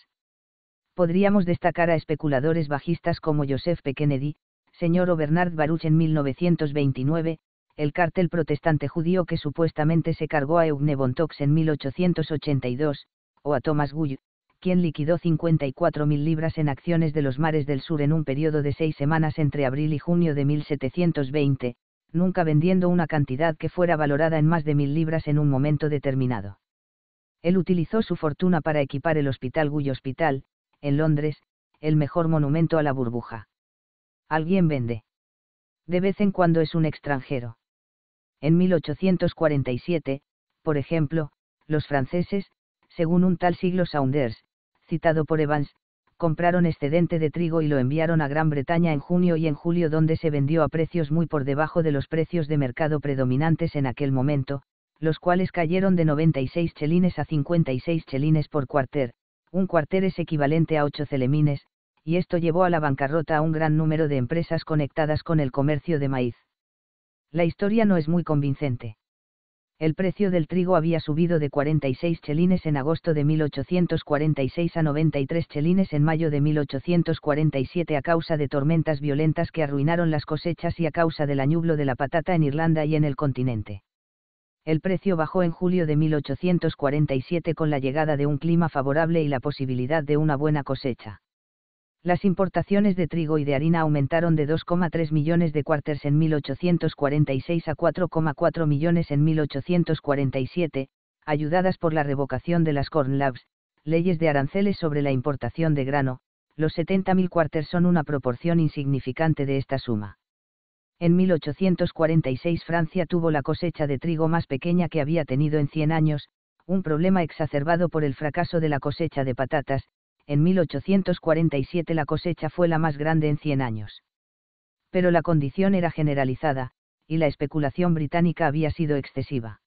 Podríamos destacar a especuladores bajistas como Joseph P. Kennedy, señor o Bernard Baruch en 1929, el cártel protestante judío que supuestamente se cargó a Eugne Bontox en 1882, o a Thomas Gull, quien liquidó 54.000 libras en acciones de los mares del sur en un periodo de seis semanas entre abril y junio de 1720, nunca vendiendo una cantidad que fuera valorada en más de mil libras en un momento determinado. Él utilizó su fortuna para equipar el Hospital Gull Hospital, en Londres, el mejor monumento a la burbuja. Alguien vende. De vez en cuando es un extranjero. En 1847, por ejemplo, los franceses, según un tal siglo Saunders, citado por Evans, compraron excedente de trigo y lo enviaron a Gran Bretaña en junio y en julio donde se vendió a precios muy por debajo de los precios de mercado predominantes en aquel momento, los cuales cayeron de 96 chelines a 56 chelines por cuarter, un cuarter es equivalente a 8 celemines, y esto llevó a la bancarrota a un gran número de empresas conectadas con el comercio de maíz. La historia no es muy convincente. El precio del trigo había subido de 46 chelines en agosto de 1846 a 93 chelines en mayo de 1847 a causa de tormentas violentas que arruinaron las cosechas y a causa del añublo de la patata en Irlanda y en el continente el precio bajó en julio de 1847 con la llegada de un clima favorable y la posibilidad de una buena cosecha. Las importaciones de trigo y de harina aumentaron de 2,3 millones de cuarters en 1846 a 4,4 millones en 1847, ayudadas por la revocación de las Corn Labs, leyes de aranceles sobre la importación de grano, los 70.000 cuarters son una proporción insignificante de esta suma. En 1846 Francia tuvo la cosecha de trigo más pequeña que había tenido en 100 años, un problema exacerbado por el fracaso de la cosecha de patatas, en 1847 la cosecha fue la más grande en 100 años. Pero la condición era generalizada, y la especulación británica había sido excesiva.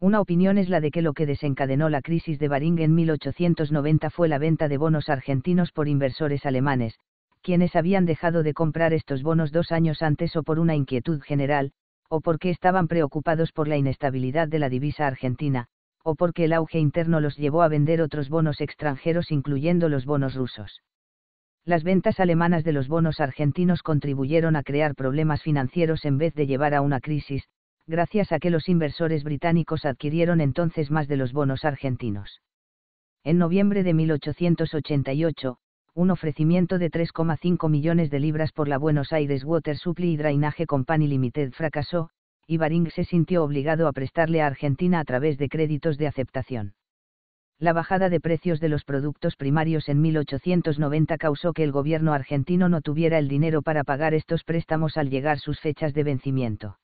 Una opinión es la de que lo que desencadenó la crisis de Baring en 1890 fue la venta de bonos argentinos por inversores alemanes, quienes habían dejado de comprar estos bonos dos años antes o por una inquietud general, o porque estaban preocupados por la inestabilidad de la divisa argentina, o porque el auge interno los llevó a vender otros bonos extranjeros incluyendo los bonos rusos. Las ventas alemanas de los bonos argentinos contribuyeron a crear problemas financieros en vez de llevar a una crisis, gracias a que los inversores británicos adquirieron entonces más de los bonos argentinos. En noviembre de 1888, un ofrecimiento de 3,5 millones de libras por la Buenos Aires Water Supply y Drainage Company Limited fracasó, y Baring se sintió obligado a prestarle a Argentina a través de créditos de aceptación. La bajada de precios de los productos primarios en 1890 causó que el gobierno argentino no tuviera el dinero para pagar estos préstamos al llegar sus fechas de vencimiento.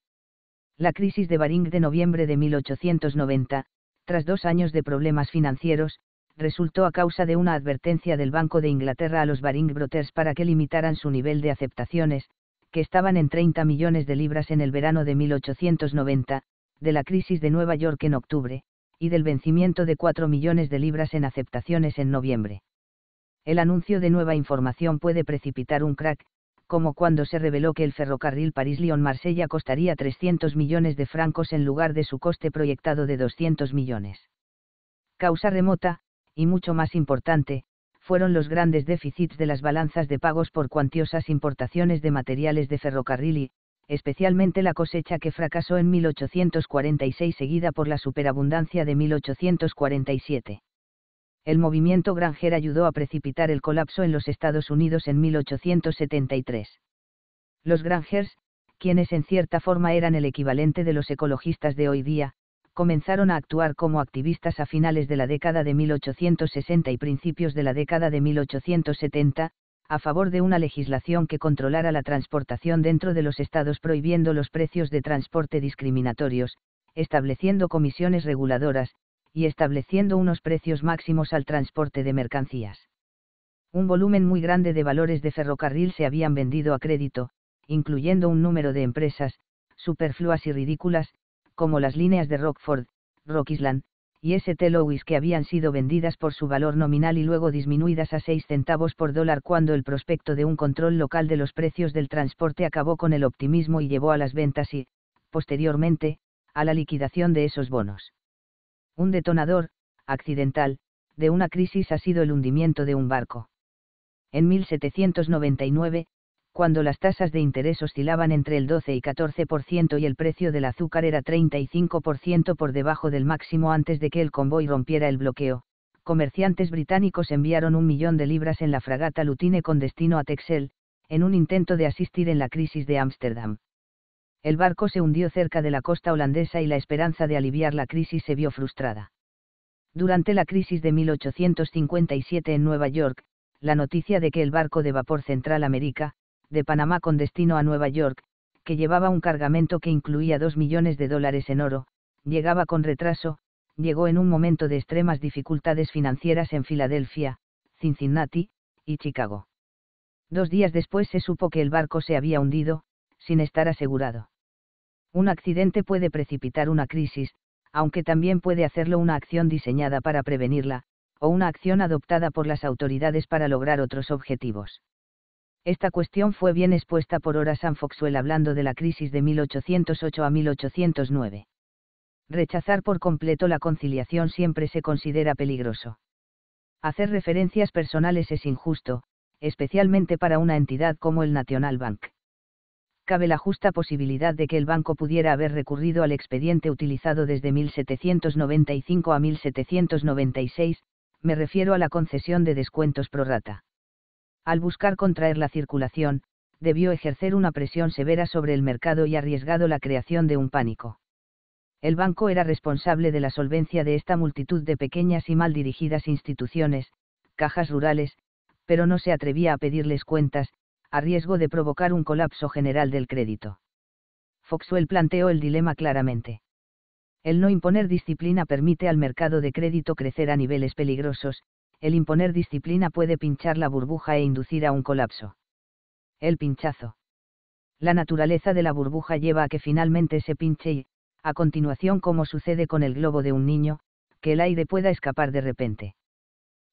La crisis de Baring de noviembre de 1890, tras dos años de problemas financieros, resultó a causa de una advertencia del Banco de Inglaterra a los Baring Brothers para que limitaran su nivel de aceptaciones, que estaban en 30 millones de libras en el verano de 1890, de la crisis de Nueva York en octubre, y del vencimiento de 4 millones de libras en aceptaciones en noviembre. El anuncio de nueva información puede precipitar un crack, como cuando se reveló que el ferrocarril París-Lyon-Marsella costaría 300 millones de francos en lugar de su coste proyectado de 200 millones. Causa remota, y mucho más importante, fueron los grandes déficits de las balanzas de pagos por cuantiosas importaciones de materiales de ferrocarril y, especialmente la cosecha que fracasó en 1846 seguida por la superabundancia de 1847. El movimiento Granger ayudó a precipitar el colapso en los Estados Unidos en 1873. Los Grangers, quienes en cierta forma eran el equivalente de los ecologistas de hoy día, comenzaron a actuar como activistas a finales de la década de 1860 y principios de la década de 1870, a favor de una legislación que controlara la transportación dentro de los estados prohibiendo los precios de transporte discriminatorios, estableciendo comisiones reguladoras, y estableciendo unos precios máximos al transporte de mercancías. Un volumen muy grande de valores de ferrocarril se habían vendido a crédito, incluyendo un número de empresas, superfluas y ridículas, como las líneas de Rockford, Rock Island, y St. Louis que habían sido vendidas por su valor nominal y luego disminuidas a 6 centavos por dólar cuando el prospecto de un control local de los precios del transporte acabó con el optimismo y llevó a las ventas y, posteriormente, a la liquidación de esos bonos. Un detonador, accidental, de una crisis ha sido el hundimiento de un barco. En 1799, cuando las tasas de interés oscilaban entre el 12 y 14% y el precio del azúcar era 35% por debajo del máximo antes de que el convoy rompiera el bloqueo, comerciantes británicos enviaron un millón de libras en la fragata Lutine con destino a Texel, en un intento de asistir en la crisis de Ámsterdam. El barco se hundió cerca de la costa holandesa y la esperanza de aliviar la crisis se vio frustrada. Durante la crisis de 1857 en Nueva York, la noticia de que el barco de vapor Central América, de Panamá con destino a Nueva York, que llevaba un cargamento que incluía dos millones de dólares en oro, llegaba con retraso, llegó en un momento de extremas dificultades financieras en Filadelfia, Cincinnati, y Chicago. Dos días después se supo que el barco se había hundido, sin estar asegurado. Un accidente puede precipitar una crisis, aunque también puede hacerlo una acción diseñada para prevenirla, o una acción adoptada por las autoridades para lograr otros objetivos. Esta cuestión fue bien expuesta por Horace Foxwell hablando de la crisis de 1808 a 1809. Rechazar por completo la conciliación siempre se considera peligroso. Hacer referencias personales es injusto, especialmente para una entidad como el National Bank. Cabe la justa posibilidad de que el banco pudiera haber recurrido al expediente utilizado desde 1795 a 1796, me refiero a la concesión de descuentos pro rata. Al buscar contraer la circulación, debió ejercer una presión severa sobre el mercado y arriesgado la creación de un pánico. El banco era responsable de la solvencia de esta multitud de pequeñas y mal dirigidas instituciones, cajas rurales, pero no se atrevía a pedirles cuentas, a riesgo de provocar un colapso general del crédito. Foxwell planteó el dilema claramente. El no imponer disciplina permite al mercado de crédito crecer a niveles peligrosos, el imponer disciplina puede pinchar la burbuja e inducir a un colapso. El pinchazo. La naturaleza de la burbuja lleva a que finalmente se pinche y, a continuación como sucede con el globo de un niño, que el aire pueda escapar de repente.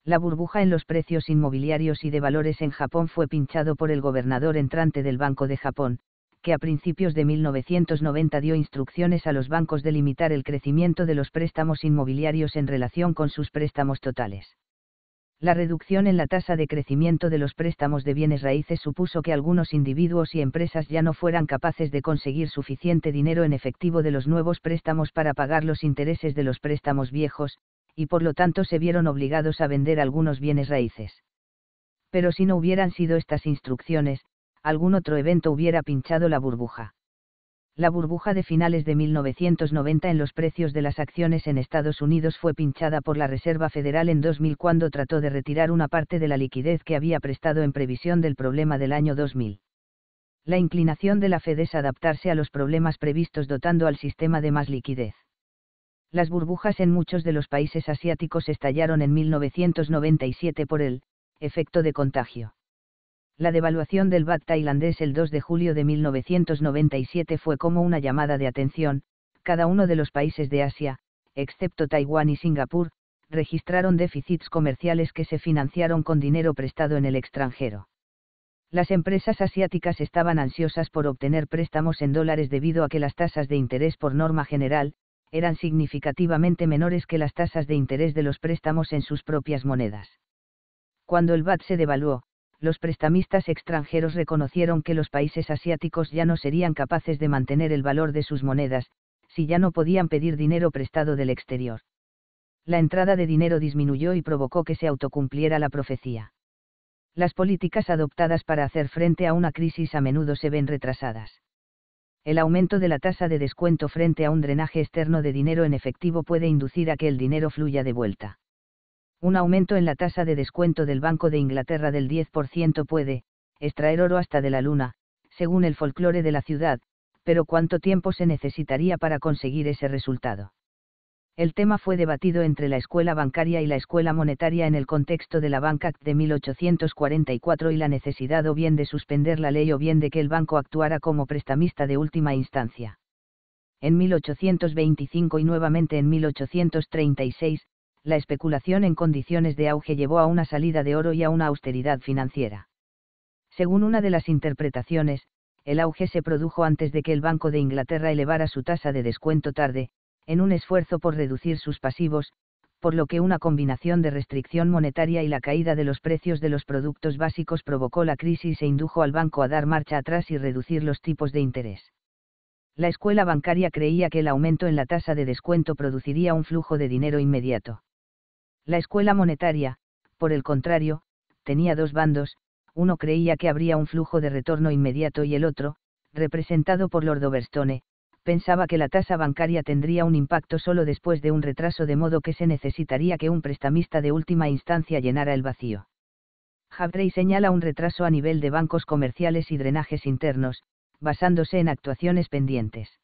La burbuja en los precios inmobiliarios y de valores en Japón fue pinchado por el gobernador entrante del Banco de Japón, que a principios de 1990 dio instrucciones a los bancos de limitar el crecimiento de los préstamos inmobiliarios en relación con sus préstamos totales. La reducción en la tasa de crecimiento de los préstamos de bienes raíces supuso que algunos individuos y empresas ya no fueran capaces de conseguir suficiente dinero en efectivo de los nuevos préstamos para pagar los intereses de los préstamos viejos, y por lo tanto se vieron obligados a vender algunos bienes raíces. Pero si no hubieran sido estas instrucciones, algún otro evento hubiera pinchado la burbuja. La burbuja de finales de 1990 en los precios de las acciones en Estados Unidos fue pinchada por la Reserva Federal en 2000 cuando trató de retirar una parte de la liquidez que había prestado en previsión del problema del año 2000. La inclinación de la Fed es adaptarse a los problemas previstos dotando al sistema de más liquidez. Las burbujas en muchos de los países asiáticos estallaron en 1997 por el efecto de contagio. La devaluación del baht tailandés el 2 de julio de 1997 fue como una llamada de atención, cada uno de los países de Asia, excepto Taiwán y Singapur, registraron déficits comerciales que se financiaron con dinero prestado en el extranjero. Las empresas asiáticas estaban ansiosas por obtener préstamos en dólares debido a que las tasas de interés por norma general, eran significativamente menores que las tasas de interés de los préstamos en sus propias monedas. Cuando el BAT se devaluó, los prestamistas extranjeros reconocieron que los países asiáticos ya no serían capaces de mantener el valor de sus monedas, si ya no podían pedir dinero prestado del exterior. La entrada de dinero disminuyó y provocó que se autocumpliera la profecía. Las políticas adoptadas para hacer frente a una crisis a menudo se ven retrasadas el aumento de la tasa de descuento frente a un drenaje externo de dinero en efectivo puede inducir a que el dinero fluya de vuelta. Un aumento en la tasa de descuento del Banco de Inglaterra del 10% puede, extraer oro hasta de la luna, según el folclore de la ciudad, pero ¿cuánto tiempo se necesitaría para conseguir ese resultado? El tema fue debatido entre la escuela bancaria y la escuela monetaria en el contexto de la Bank Act de 1844 y la necesidad o bien de suspender la ley o bien de que el banco actuara como prestamista de última instancia. En 1825 y nuevamente en 1836, la especulación en condiciones de auge llevó a una salida de oro y a una austeridad financiera. Según una de las interpretaciones, el auge se produjo antes de que el Banco de Inglaterra elevara su tasa de descuento tarde, en un esfuerzo por reducir sus pasivos, por lo que una combinación de restricción monetaria y la caída de los precios de los productos básicos provocó la crisis e indujo al banco a dar marcha atrás y reducir los tipos de interés. La escuela bancaria creía que el aumento en la tasa de descuento produciría un flujo de dinero inmediato. La escuela monetaria, por el contrario, tenía dos bandos, uno creía que habría un flujo de retorno inmediato y el otro, representado por Lord Overstone, pensaba que la tasa bancaria tendría un impacto solo después de un retraso de modo que se necesitaría que un prestamista de última instancia llenara el vacío. Havdrey señala un retraso a nivel de bancos comerciales y drenajes internos, basándose en actuaciones pendientes.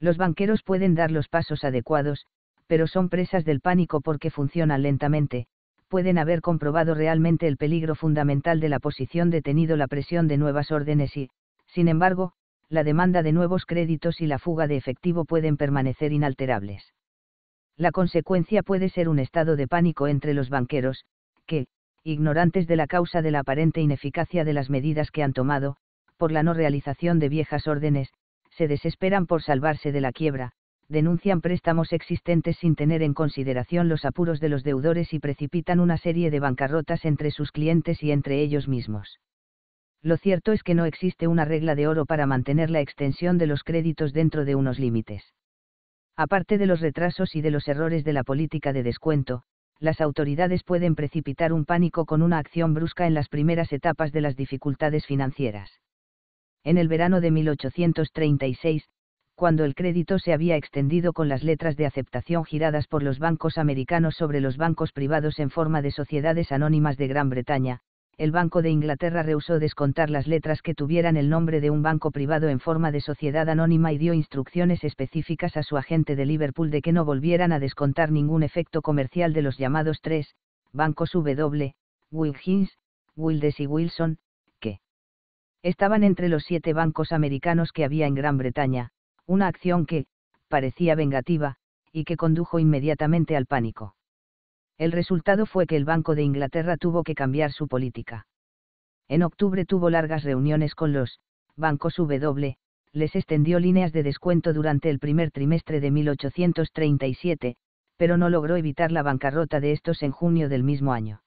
Los banqueros pueden dar los pasos adecuados, pero son presas del pánico porque funcionan lentamente, pueden haber comprobado realmente el peligro fundamental de la posición detenido la presión de nuevas órdenes y, sin embargo, la demanda de nuevos créditos y la fuga de efectivo pueden permanecer inalterables. La consecuencia puede ser un estado de pánico entre los banqueros, que, ignorantes de la causa de la aparente ineficacia de las medidas que han tomado, por la no realización de viejas órdenes, se desesperan por salvarse de la quiebra, denuncian préstamos existentes sin tener en consideración los apuros de los deudores y precipitan una serie de bancarrotas entre sus clientes y entre ellos mismos. Lo cierto es que no existe una regla de oro para mantener la extensión de los créditos dentro de unos límites. Aparte de los retrasos y de los errores de la política de descuento, las autoridades pueden precipitar un pánico con una acción brusca en las primeras etapas de las dificultades financieras. En el verano de 1836, cuando el crédito se había extendido con las letras de aceptación giradas por los bancos americanos sobre los bancos privados en forma de sociedades anónimas de Gran Bretaña, el Banco de Inglaterra rehusó descontar las letras que tuvieran el nombre de un banco privado en forma de sociedad anónima y dio instrucciones específicas a su agente de Liverpool de que no volvieran a descontar ningún efecto comercial de los llamados tres, bancos W, Wilkins, Wildes y Wilson, que estaban entre los siete bancos americanos que había en Gran Bretaña, una acción que, parecía vengativa, y que condujo inmediatamente al pánico. El resultado fue que el Banco de Inglaterra tuvo que cambiar su política. En octubre tuvo largas reuniones con los bancos W, les extendió líneas de descuento durante el primer trimestre de 1837, pero no logró evitar la bancarrota de estos en junio del mismo año.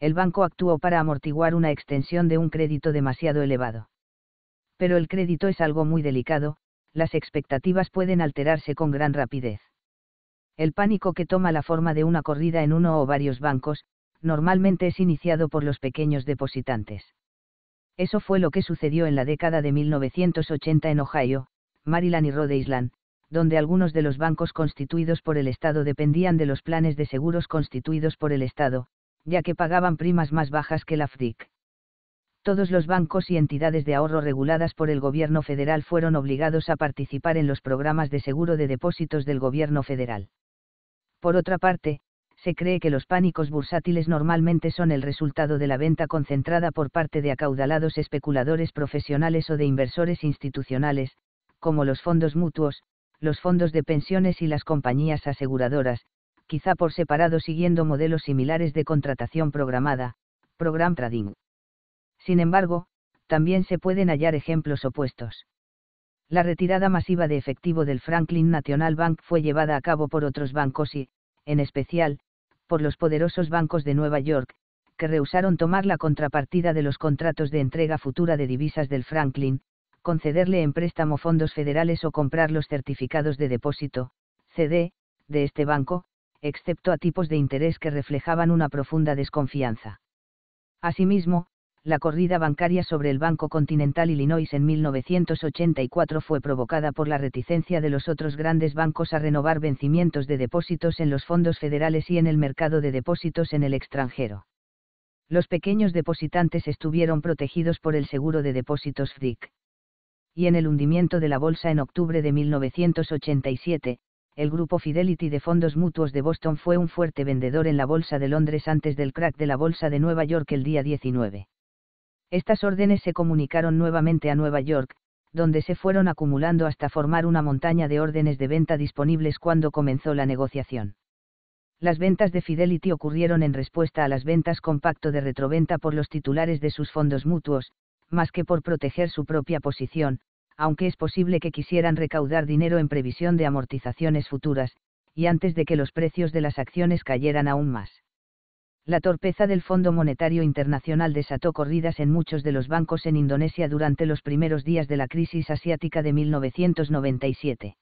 El banco actuó para amortiguar una extensión de un crédito demasiado elevado. Pero el crédito es algo muy delicado, las expectativas pueden alterarse con gran rapidez. El pánico que toma la forma de una corrida en uno o varios bancos, normalmente es iniciado por los pequeños depositantes. Eso fue lo que sucedió en la década de 1980 en Ohio, Maryland y Rhode Island, donde algunos de los bancos constituidos por el Estado dependían de los planes de seguros constituidos por el Estado, ya que pagaban primas más bajas que la FDIC todos los bancos y entidades de ahorro reguladas por el gobierno federal fueron obligados a participar en los programas de seguro de depósitos del gobierno federal. Por otra parte, se cree que los pánicos bursátiles normalmente son el resultado de la venta concentrada por parte de acaudalados especuladores profesionales o de inversores institucionales, como los fondos mutuos, los fondos de pensiones y las compañías aseguradoras, quizá por separado siguiendo modelos similares de contratación programada, program trading. Sin embargo, también se pueden hallar ejemplos opuestos. La retirada masiva de efectivo del Franklin National Bank fue llevada a cabo por otros bancos y, en especial, por los poderosos bancos de Nueva York, que rehusaron tomar la contrapartida de los contratos de entrega futura de divisas del Franklin, concederle en préstamo fondos federales o comprar los certificados de depósito, CD, de este banco, excepto a tipos de interés que reflejaban una profunda desconfianza. Asimismo, la corrida bancaria sobre el Banco Continental Illinois en 1984 fue provocada por la reticencia de los otros grandes bancos a renovar vencimientos de depósitos en los fondos federales y en el mercado de depósitos en el extranjero. Los pequeños depositantes estuvieron protegidos por el seguro de depósitos FDIC. Y en el hundimiento de la bolsa en octubre de 1987, el grupo Fidelity de fondos mutuos de Boston fue un fuerte vendedor en la bolsa de Londres antes del crack de la bolsa de Nueva York el día 19. Estas órdenes se comunicaron nuevamente a Nueva York, donde se fueron acumulando hasta formar una montaña de órdenes de venta disponibles cuando comenzó la negociación. Las ventas de Fidelity ocurrieron en respuesta a las ventas con pacto de retroventa por los titulares de sus fondos mutuos, más que por proteger su propia posición, aunque es posible que quisieran recaudar dinero en previsión de amortizaciones futuras, y antes de que los precios de las acciones cayeran aún más. La torpeza del Fondo Monetario Internacional desató corridas en muchos de los bancos en Indonesia durante los primeros días de la crisis asiática de 1997.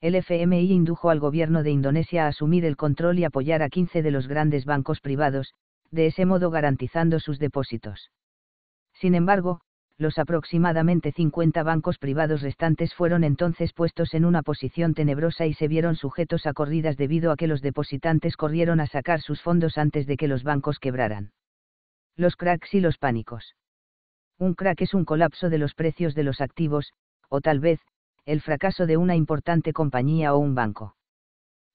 El FMI indujo al gobierno de Indonesia a asumir el control y apoyar a 15 de los grandes bancos privados, de ese modo garantizando sus depósitos. Sin embargo, los aproximadamente 50 bancos privados restantes fueron entonces puestos en una posición tenebrosa y se vieron sujetos a corridas debido a que los depositantes corrieron a sacar sus fondos antes de que los bancos quebraran. Los cracks y los pánicos. Un crack es un colapso de los precios de los activos, o tal vez, el fracaso de una importante compañía o un banco.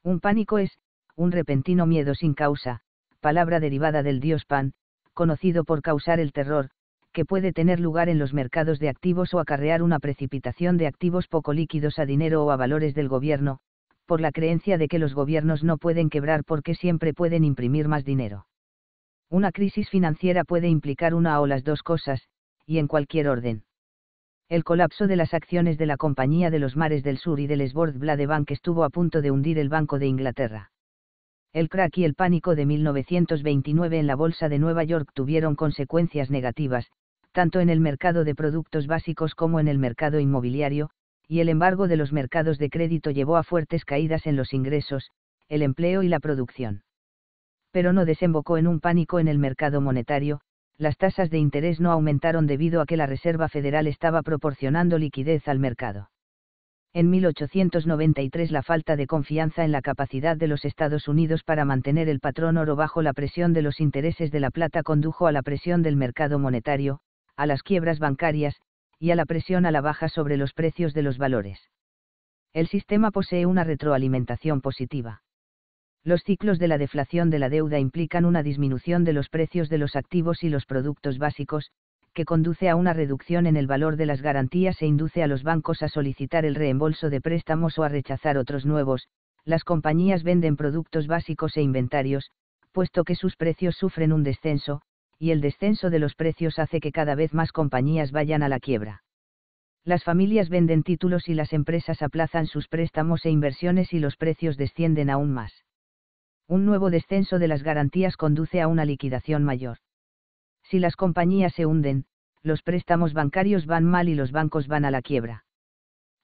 Un pánico es, un repentino miedo sin causa, palabra derivada del dios Pan, conocido por causar el terror, que puede tener lugar en los mercados de activos o acarrear una precipitación de activos poco líquidos a dinero o a valores del gobierno, por la creencia de que los gobiernos no pueden quebrar porque siempre pueden imprimir más dinero. Una crisis financiera puede implicar una o las dos cosas, y en cualquier orden. El colapso de las acciones de la Compañía de los Mares del Sur y del Sbord Bank estuvo a punto de hundir el Banco de Inglaterra. El crack y el pánico de 1929 en la Bolsa de Nueva York tuvieron consecuencias negativas, tanto en el mercado de productos básicos como en el mercado inmobiliario, y el embargo de los mercados de crédito llevó a fuertes caídas en los ingresos, el empleo y la producción. Pero no desembocó en un pánico en el mercado monetario, las tasas de interés no aumentaron debido a que la Reserva Federal estaba proporcionando liquidez al mercado. En 1893 la falta de confianza en la capacidad de los Estados Unidos para mantener el patrón oro bajo la presión de los intereses de la plata condujo a la presión del mercado monetario, a las quiebras bancarias, y a la presión a la baja sobre los precios de los valores. El sistema posee una retroalimentación positiva. Los ciclos de la deflación de la deuda implican una disminución de los precios de los activos y los productos básicos, que conduce a una reducción en el valor de las garantías e induce a los bancos a solicitar el reembolso de préstamos o a rechazar otros nuevos. Las compañías venden productos básicos e inventarios, puesto que sus precios sufren un descenso, y el descenso de los precios hace que cada vez más compañías vayan a la quiebra. Las familias venden títulos y las empresas aplazan sus préstamos e inversiones y los precios descienden aún más un nuevo descenso de las garantías conduce a una liquidación mayor. Si las compañías se hunden, los préstamos bancarios van mal y los bancos van a la quiebra.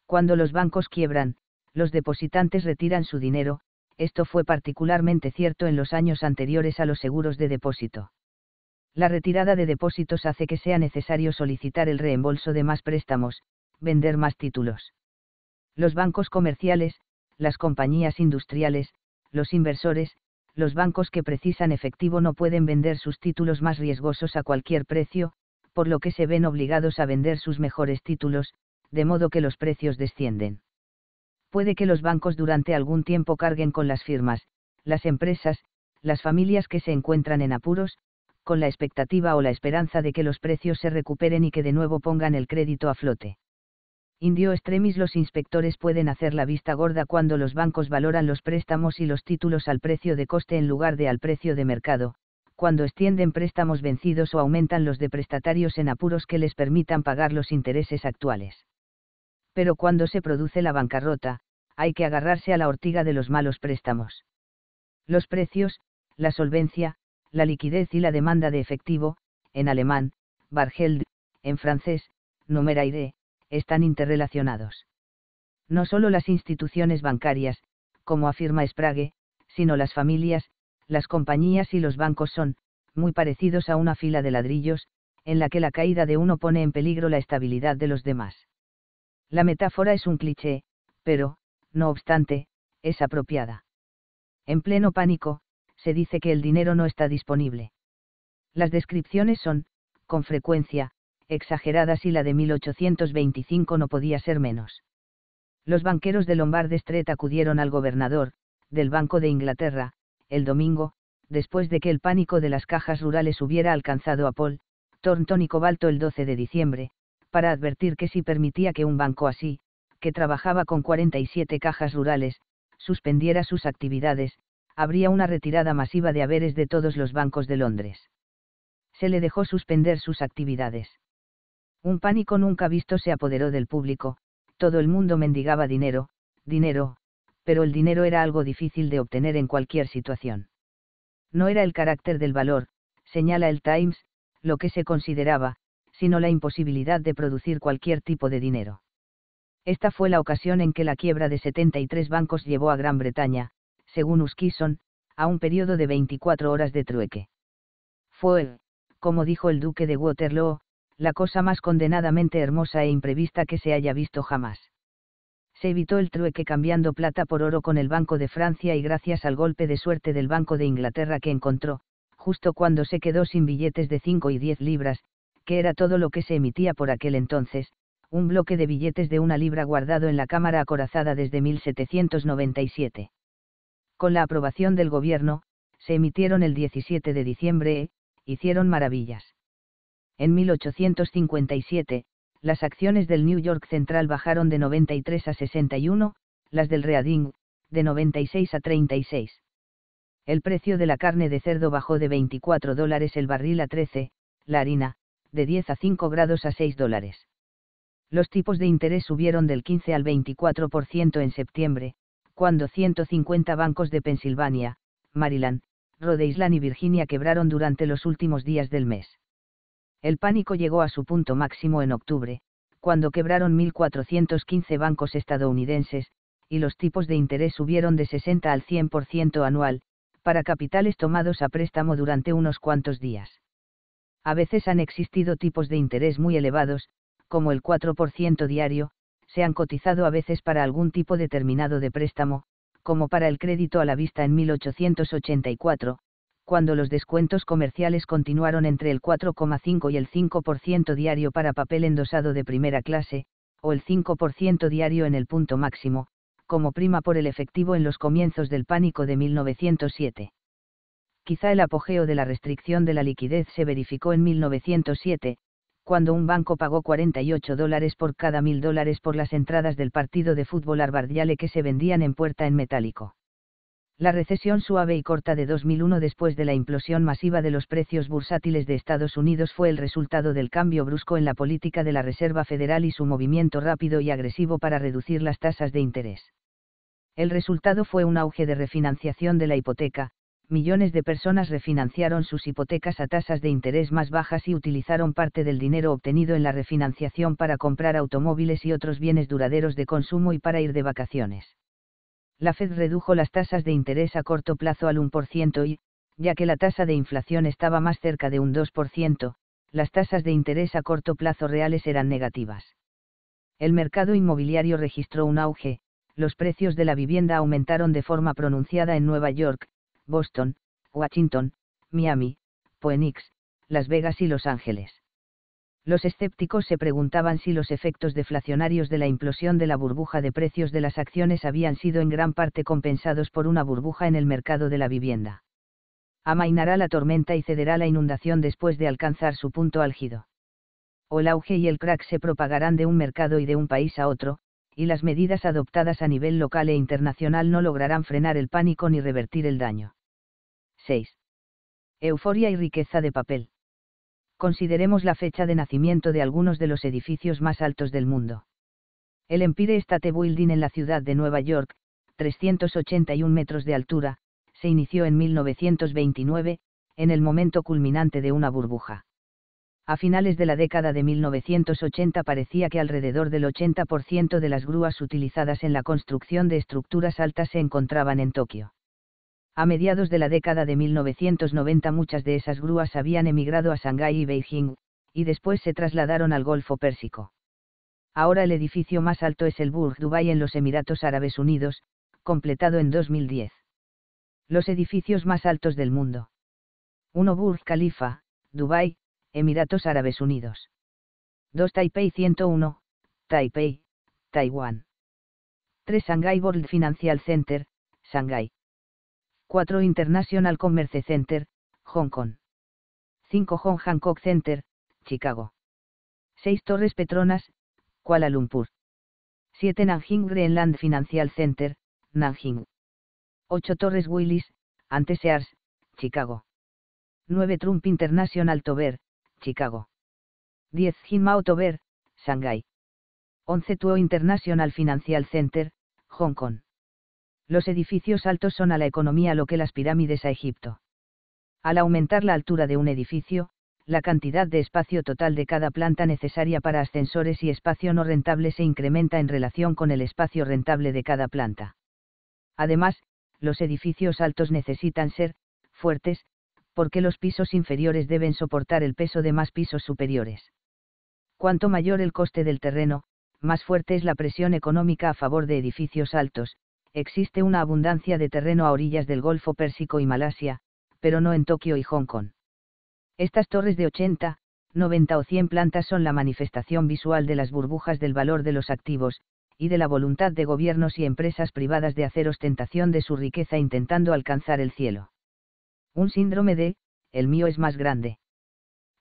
Cuando los bancos quiebran, los depositantes retiran su dinero, esto fue particularmente cierto en los años anteriores a los seguros de depósito. La retirada de depósitos hace que sea necesario solicitar el reembolso de más préstamos, vender más títulos. Los bancos comerciales, las compañías industriales, los inversores, los bancos que precisan efectivo no pueden vender sus títulos más riesgosos a cualquier precio, por lo que se ven obligados a vender sus mejores títulos, de modo que los precios descienden. Puede que los bancos durante algún tiempo carguen con las firmas, las empresas, las familias que se encuentran en apuros, con la expectativa o la esperanza de que los precios se recuperen y que de nuevo pongan el crédito a flote. Indio extremis los inspectores pueden hacer la vista gorda cuando los bancos valoran los préstamos y los títulos al precio de coste en lugar de al precio de mercado, cuando extienden préstamos vencidos o aumentan los de prestatarios en apuros que les permitan pagar los intereses actuales. Pero cuando se produce la bancarrota, hay que agarrarse a la ortiga de los malos préstamos. Los precios, la solvencia, la liquidez y la demanda de efectivo, en alemán, Bargeld, en francés, Numeraire, están interrelacionados. No solo las instituciones bancarias, como afirma Sprague, sino las familias, las compañías y los bancos son, muy parecidos a una fila de ladrillos, en la que la caída de uno pone en peligro la estabilidad de los demás. La metáfora es un cliché, pero, no obstante, es apropiada. En pleno pánico, se dice que el dinero no está disponible. Las descripciones son, con frecuencia, exageradas y la de 1825 no podía ser menos. Los banqueros de Lombard Street acudieron al gobernador, del Banco de Inglaterra, el domingo, después de que el pánico de las cajas rurales hubiera alcanzado a Paul, Thornton y Cobalto el 12 de diciembre, para advertir que si permitía que un banco así, que trabajaba con 47 cajas rurales, suspendiera sus actividades, habría una retirada masiva de haberes de todos los bancos de Londres. Se le dejó suspender sus actividades. Un pánico nunca visto se apoderó del público, todo el mundo mendigaba dinero, dinero, pero el dinero era algo difícil de obtener en cualquier situación. No era el carácter del valor, señala el Times, lo que se consideraba, sino la imposibilidad de producir cualquier tipo de dinero. Esta fue la ocasión en que la quiebra de 73 bancos llevó a Gran Bretaña, según Uskison, a un periodo de 24 horas de trueque. Fue, como dijo el duque de Waterloo, la cosa más condenadamente hermosa e imprevista que se haya visto jamás. Se evitó el trueque cambiando plata por oro con el Banco de Francia y gracias al golpe de suerte del Banco de Inglaterra que encontró, justo cuando se quedó sin billetes de 5 y 10 libras, que era todo lo que se emitía por aquel entonces, un bloque de billetes de una libra guardado en la Cámara acorazada desde 1797. Con la aprobación del gobierno, se emitieron el 17 de diciembre e, hicieron maravillas. En 1857, las acciones del New York Central bajaron de 93 a 61, las del Reading, de 96 a 36. El precio de la carne de cerdo bajó de 24 dólares el barril a 13, la harina, de 10 a 5 grados a 6 dólares. Los tipos de interés subieron del 15 al 24% en septiembre, cuando 150 bancos de Pensilvania, Maryland, Rhode Island y Virginia quebraron durante los últimos días del mes. El pánico llegó a su punto máximo en octubre, cuando quebraron 1.415 bancos estadounidenses, y los tipos de interés subieron de 60 al 100% anual, para capitales tomados a préstamo durante unos cuantos días. A veces han existido tipos de interés muy elevados, como el 4% diario, se han cotizado a veces para algún tipo determinado de préstamo, como para el crédito a la vista en 1884, cuando los descuentos comerciales continuaron entre el 4,5 y el 5% diario para papel endosado de primera clase, o el 5% diario en el punto máximo, como prima por el efectivo en los comienzos del pánico de 1907. Quizá el apogeo de la restricción de la liquidez se verificó en 1907, cuando un banco pagó 48 dólares por cada mil dólares por las entradas del partido de fútbol Arbardiale que se vendían en puerta en metálico. La recesión suave y corta de 2001 después de la implosión masiva de los precios bursátiles de Estados Unidos fue el resultado del cambio brusco en la política de la Reserva Federal y su movimiento rápido y agresivo para reducir las tasas de interés. El resultado fue un auge de refinanciación de la hipoteca, millones de personas refinanciaron sus hipotecas a tasas de interés más bajas y utilizaron parte del dinero obtenido en la refinanciación para comprar automóviles y otros bienes duraderos de consumo y para ir de vacaciones la Fed redujo las tasas de interés a corto plazo al 1% y, ya que la tasa de inflación estaba más cerca de un 2%, las tasas de interés a corto plazo reales eran negativas. El mercado inmobiliario registró un auge, los precios de la vivienda aumentaron de forma pronunciada en Nueva York, Boston, Washington, Miami, Phoenix, Las Vegas y Los Ángeles los escépticos se preguntaban si los efectos deflacionarios de la implosión de la burbuja de precios de las acciones habían sido en gran parte compensados por una burbuja en el mercado de la vivienda. Amainará la tormenta y cederá la inundación después de alcanzar su punto álgido. O el auge y el crack se propagarán de un mercado y de un país a otro, y las medidas adoptadas a nivel local e internacional no lograrán frenar el pánico ni revertir el daño. 6. Euforia y riqueza de papel consideremos la fecha de nacimiento de algunos de los edificios más altos del mundo. El Empire State Building en la ciudad de Nueva York, 381 metros de altura, se inició en 1929, en el momento culminante de una burbuja. A finales de la década de 1980 parecía que alrededor del 80% de las grúas utilizadas en la construcción de estructuras altas se encontraban en Tokio. A mediados de la década de 1990 muchas de esas grúas habían emigrado a Shanghái y Beijing, y después se trasladaron al Golfo Pérsico. Ahora el edificio más alto es el Burj Dubai en los Emiratos Árabes Unidos, completado en 2010. Los edificios más altos del mundo. 1 Burj Khalifa, Dubai, Emiratos Árabes Unidos. 2 Taipei 101, Taipei, Taiwán. 3 Shanghai World Financial Center, Shanghai. 4 International Commerce Center, Hong Kong. 5 John Hancock Center, Chicago. 6 Torres Petronas, Kuala Lumpur. 7 Nanjing Greenland Financial Center, Nanjing. 8 Torres Willis, Antesears, Chicago. 9 Trump International Tower, Chicago. 10 Jinmao Tower, Shanghai. 11 Tuo International Financial Center, Hong Kong. Los edificios altos son a la economía lo que las pirámides a Egipto. Al aumentar la altura de un edificio, la cantidad de espacio total de cada planta necesaria para ascensores y espacio no rentable se incrementa en relación con el espacio rentable de cada planta. Además, los edificios altos necesitan ser, fuertes, porque los pisos inferiores deben soportar el peso de más pisos superiores. Cuanto mayor el coste del terreno, más fuerte es la presión económica a favor de edificios altos, existe una abundancia de terreno a orillas del Golfo Pérsico y Malasia, pero no en Tokio y Hong Kong. Estas torres de 80, 90 o 100 plantas son la manifestación visual de las burbujas del valor de los activos, y de la voluntad de gobiernos y empresas privadas de hacer ostentación de su riqueza intentando alcanzar el cielo. Un síndrome de, el mío es más grande.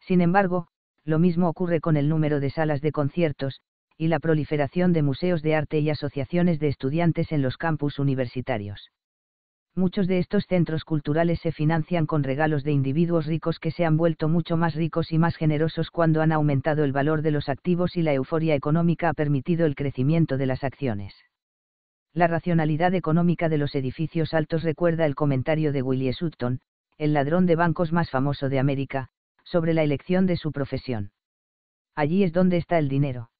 Sin embargo, lo mismo ocurre con el número de salas de conciertos, y la proliferación de museos de arte y asociaciones de estudiantes en los campus universitarios. Muchos de estos centros culturales se financian con regalos de individuos ricos que se han vuelto mucho más ricos y más generosos cuando han aumentado el valor de los activos y la euforia económica ha permitido el crecimiento de las acciones. La racionalidad económica de los edificios altos recuerda el comentario de Willie Sutton, el ladrón de bancos más famoso de América, sobre la elección de su profesión. Allí es donde está el dinero.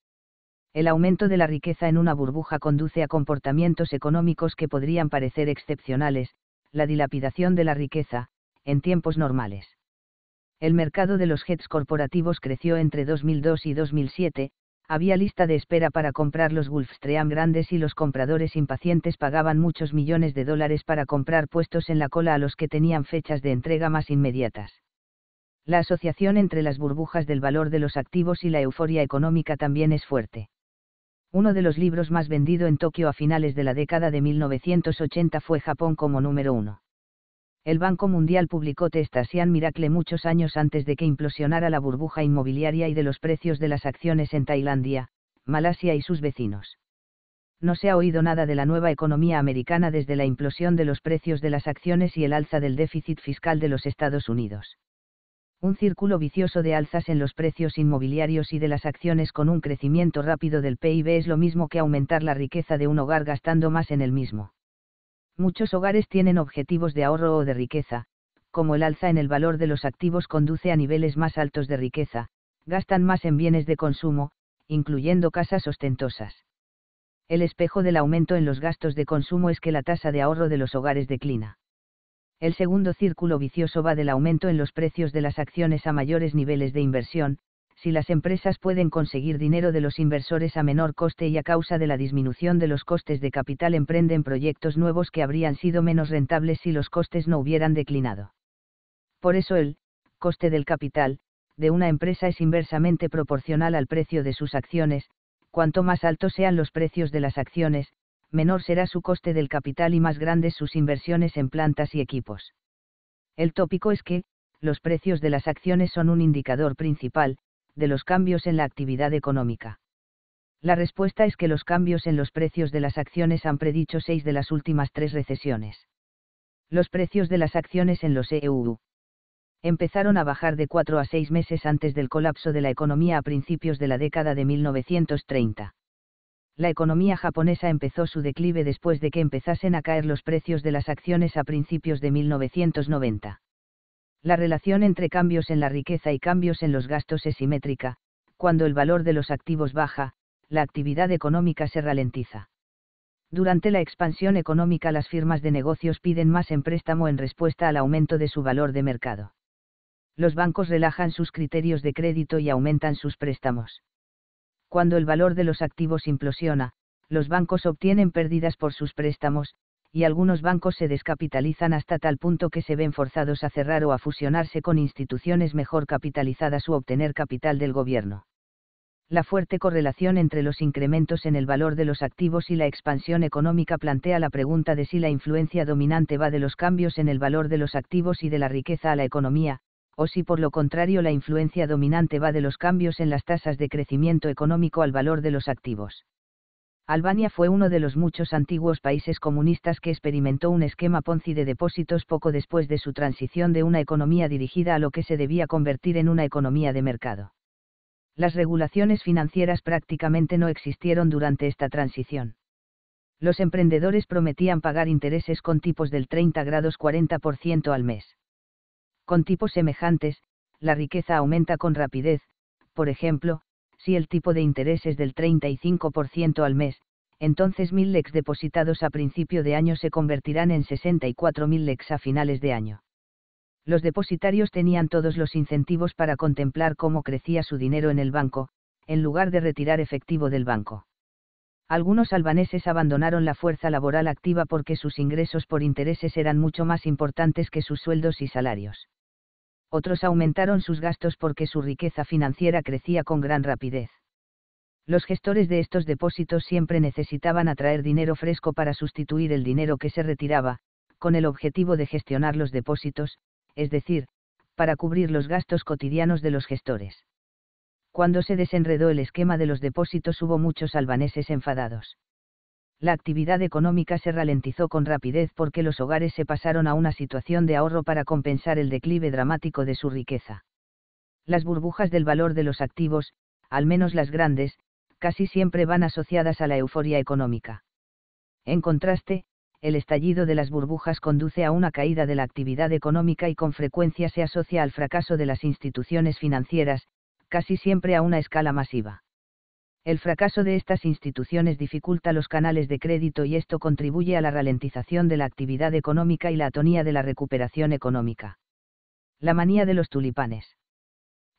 El aumento de la riqueza en una burbuja conduce a comportamientos económicos que podrían parecer excepcionales, la dilapidación de la riqueza, en tiempos normales. El mercado de los jets corporativos creció entre 2002 y 2007, había lista de espera para comprar los Gulfstream grandes y los compradores impacientes pagaban muchos millones de dólares para comprar puestos en la cola a los que tenían fechas de entrega más inmediatas. La asociación entre las burbujas del valor de los activos y la euforia económica también es fuerte. Uno de los libros más vendido en Tokio a finales de la década de 1980 fue Japón como número uno. El Banco Mundial publicó Testasian Miracle muchos años antes de que implosionara la burbuja inmobiliaria y de los precios de las acciones en Tailandia, Malasia y sus vecinos. No se ha oído nada de la nueva economía americana desde la implosión de los precios de las acciones y el alza del déficit fiscal de los Estados Unidos un círculo vicioso de alzas en los precios inmobiliarios y de las acciones con un crecimiento rápido del PIB es lo mismo que aumentar la riqueza de un hogar gastando más en el mismo. Muchos hogares tienen objetivos de ahorro o de riqueza, como el alza en el valor de los activos conduce a niveles más altos de riqueza, gastan más en bienes de consumo, incluyendo casas ostentosas. El espejo del aumento en los gastos de consumo es que la tasa de ahorro de los hogares declina. El segundo círculo vicioso va del aumento en los precios de las acciones a mayores niveles de inversión, si las empresas pueden conseguir dinero de los inversores a menor coste y a causa de la disminución de los costes de capital emprenden proyectos nuevos que habrían sido menos rentables si los costes no hubieran declinado. Por eso el coste del capital de una empresa es inversamente proporcional al precio de sus acciones, cuanto más altos sean los precios de las acciones, menor será su coste del capital y más grandes sus inversiones en plantas y equipos. El tópico es que, los precios de las acciones son un indicador principal, de los cambios en la actividad económica. La respuesta es que los cambios en los precios de las acciones han predicho seis de las últimas tres recesiones. Los precios de las acciones en los EU empezaron a bajar de cuatro a seis meses antes del colapso de la economía a principios de la década de 1930 la economía japonesa empezó su declive después de que empezasen a caer los precios de las acciones a principios de 1990. La relación entre cambios en la riqueza y cambios en los gastos es simétrica, cuando el valor de los activos baja, la actividad económica se ralentiza. Durante la expansión económica las firmas de negocios piden más en préstamo en respuesta al aumento de su valor de mercado. Los bancos relajan sus criterios de crédito y aumentan sus préstamos cuando el valor de los activos implosiona, los bancos obtienen pérdidas por sus préstamos, y algunos bancos se descapitalizan hasta tal punto que se ven forzados a cerrar o a fusionarse con instituciones mejor capitalizadas u obtener capital del gobierno. La fuerte correlación entre los incrementos en el valor de los activos y la expansión económica plantea la pregunta de si la influencia dominante va de los cambios en el valor de los activos y de la riqueza a la economía, o si por lo contrario la influencia dominante va de los cambios en las tasas de crecimiento económico al valor de los activos. Albania fue uno de los muchos antiguos países comunistas que experimentó un esquema Ponzi de depósitos poco después de su transición de una economía dirigida a lo que se debía convertir en una economía de mercado. Las regulaciones financieras prácticamente no existieron durante esta transición. Los emprendedores prometían pagar intereses con tipos del 30 grados 40% al mes. Con tipos semejantes, la riqueza aumenta con rapidez, por ejemplo, si el tipo de interés es del 35% al mes, entonces mil lex depositados a principio de año se convertirán en 64.000 lex a finales de año. Los depositarios tenían todos los incentivos para contemplar cómo crecía su dinero en el banco, en lugar de retirar efectivo del banco. Algunos albaneses abandonaron la fuerza laboral activa porque sus ingresos por intereses eran mucho más importantes que sus sueldos y salarios Otros aumentaron sus gastos porque su riqueza financiera crecía con gran rapidez. Los gestores de estos depósitos siempre necesitaban atraer dinero fresco para sustituir el dinero que se retiraba, con el objetivo de gestionar los depósitos, es decir, para cubrir los gastos cotidianos de los gestores. Cuando se desenredó el esquema de los depósitos hubo muchos albaneses enfadados. La actividad económica se ralentizó con rapidez porque los hogares se pasaron a una situación de ahorro para compensar el declive dramático de su riqueza. Las burbujas del valor de los activos, al menos las grandes, casi siempre van asociadas a la euforia económica. En contraste, el estallido de las burbujas conduce a una caída de la actividad económica y con frecuencia se asocia al fracaso de las instituciones financieras, casi siempre a una escala masiva. El fracaso de estas instituciones dificulta los canales de crédito y esto contribuye a la ralentización de la actividad económica y la atonía de la recuperación económica. La manía de los tulipanes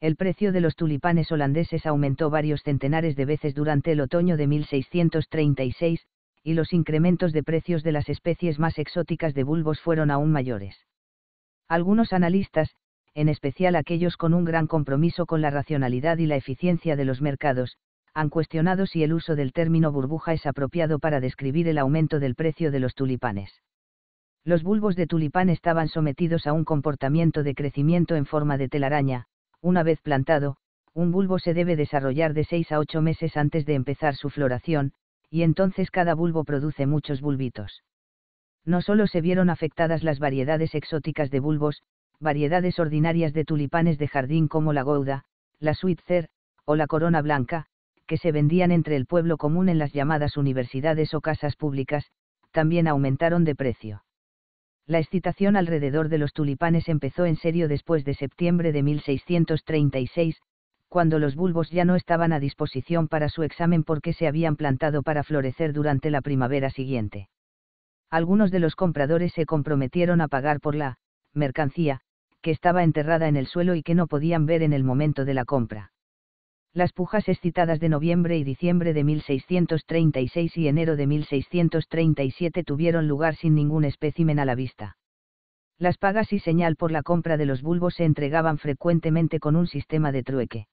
el precio de los tulipanes holandeses aumentó varios centenares de veces durante el otoño de 1636, y los incrementos de precios de las especies más exóticas de bulbos fueron aún mayores. Algunos analistas, en especial aquellos con un gran compromiso con la racionalidad y la eficiencia de los mercados, han cuestionado si el uso del término burbuja es apropiado para describir el aumento del precio de los tulipanes. Los bulbos de tulipán estaban sometidos a un comportamiento de crecimiento en forma de telaraña, una vez plantado, un bulbo se debe desarrollar de 6 a 8 meses antes de empezar su floración, y entonces cada bulbo produce muchos bulbitos. No solo se vieron afectadas las variedades exóticas de bulbos, variedades ordinarias de tulipanes de jardín como la gouda, la Switzer, o la corona blanca, que se vendían entre el pueblo común en las llamadas universidades o casas públicas, también aumentaron de precio. La excitación alrededor de los tulipanes empezó en serio después de septiembre de 1636, cuando los bulbos ya no estaban a disposición para su examen porque se habían plantado para florecer durante la primavera siguiente. Algunos de los compradores se comprometieron a pagar por la mercancía, que estaba enterrada en el suelo y que no podían ver en el momento de la compra. Las pujas excitadas de noviembre y diciembre de 1636 y enero de 1637 tuvieron lugar sin ningún espécimen a la vista. Las pagas y señal por la compra de los bulbos se entregaban frecuentemente con un sistema de trueque.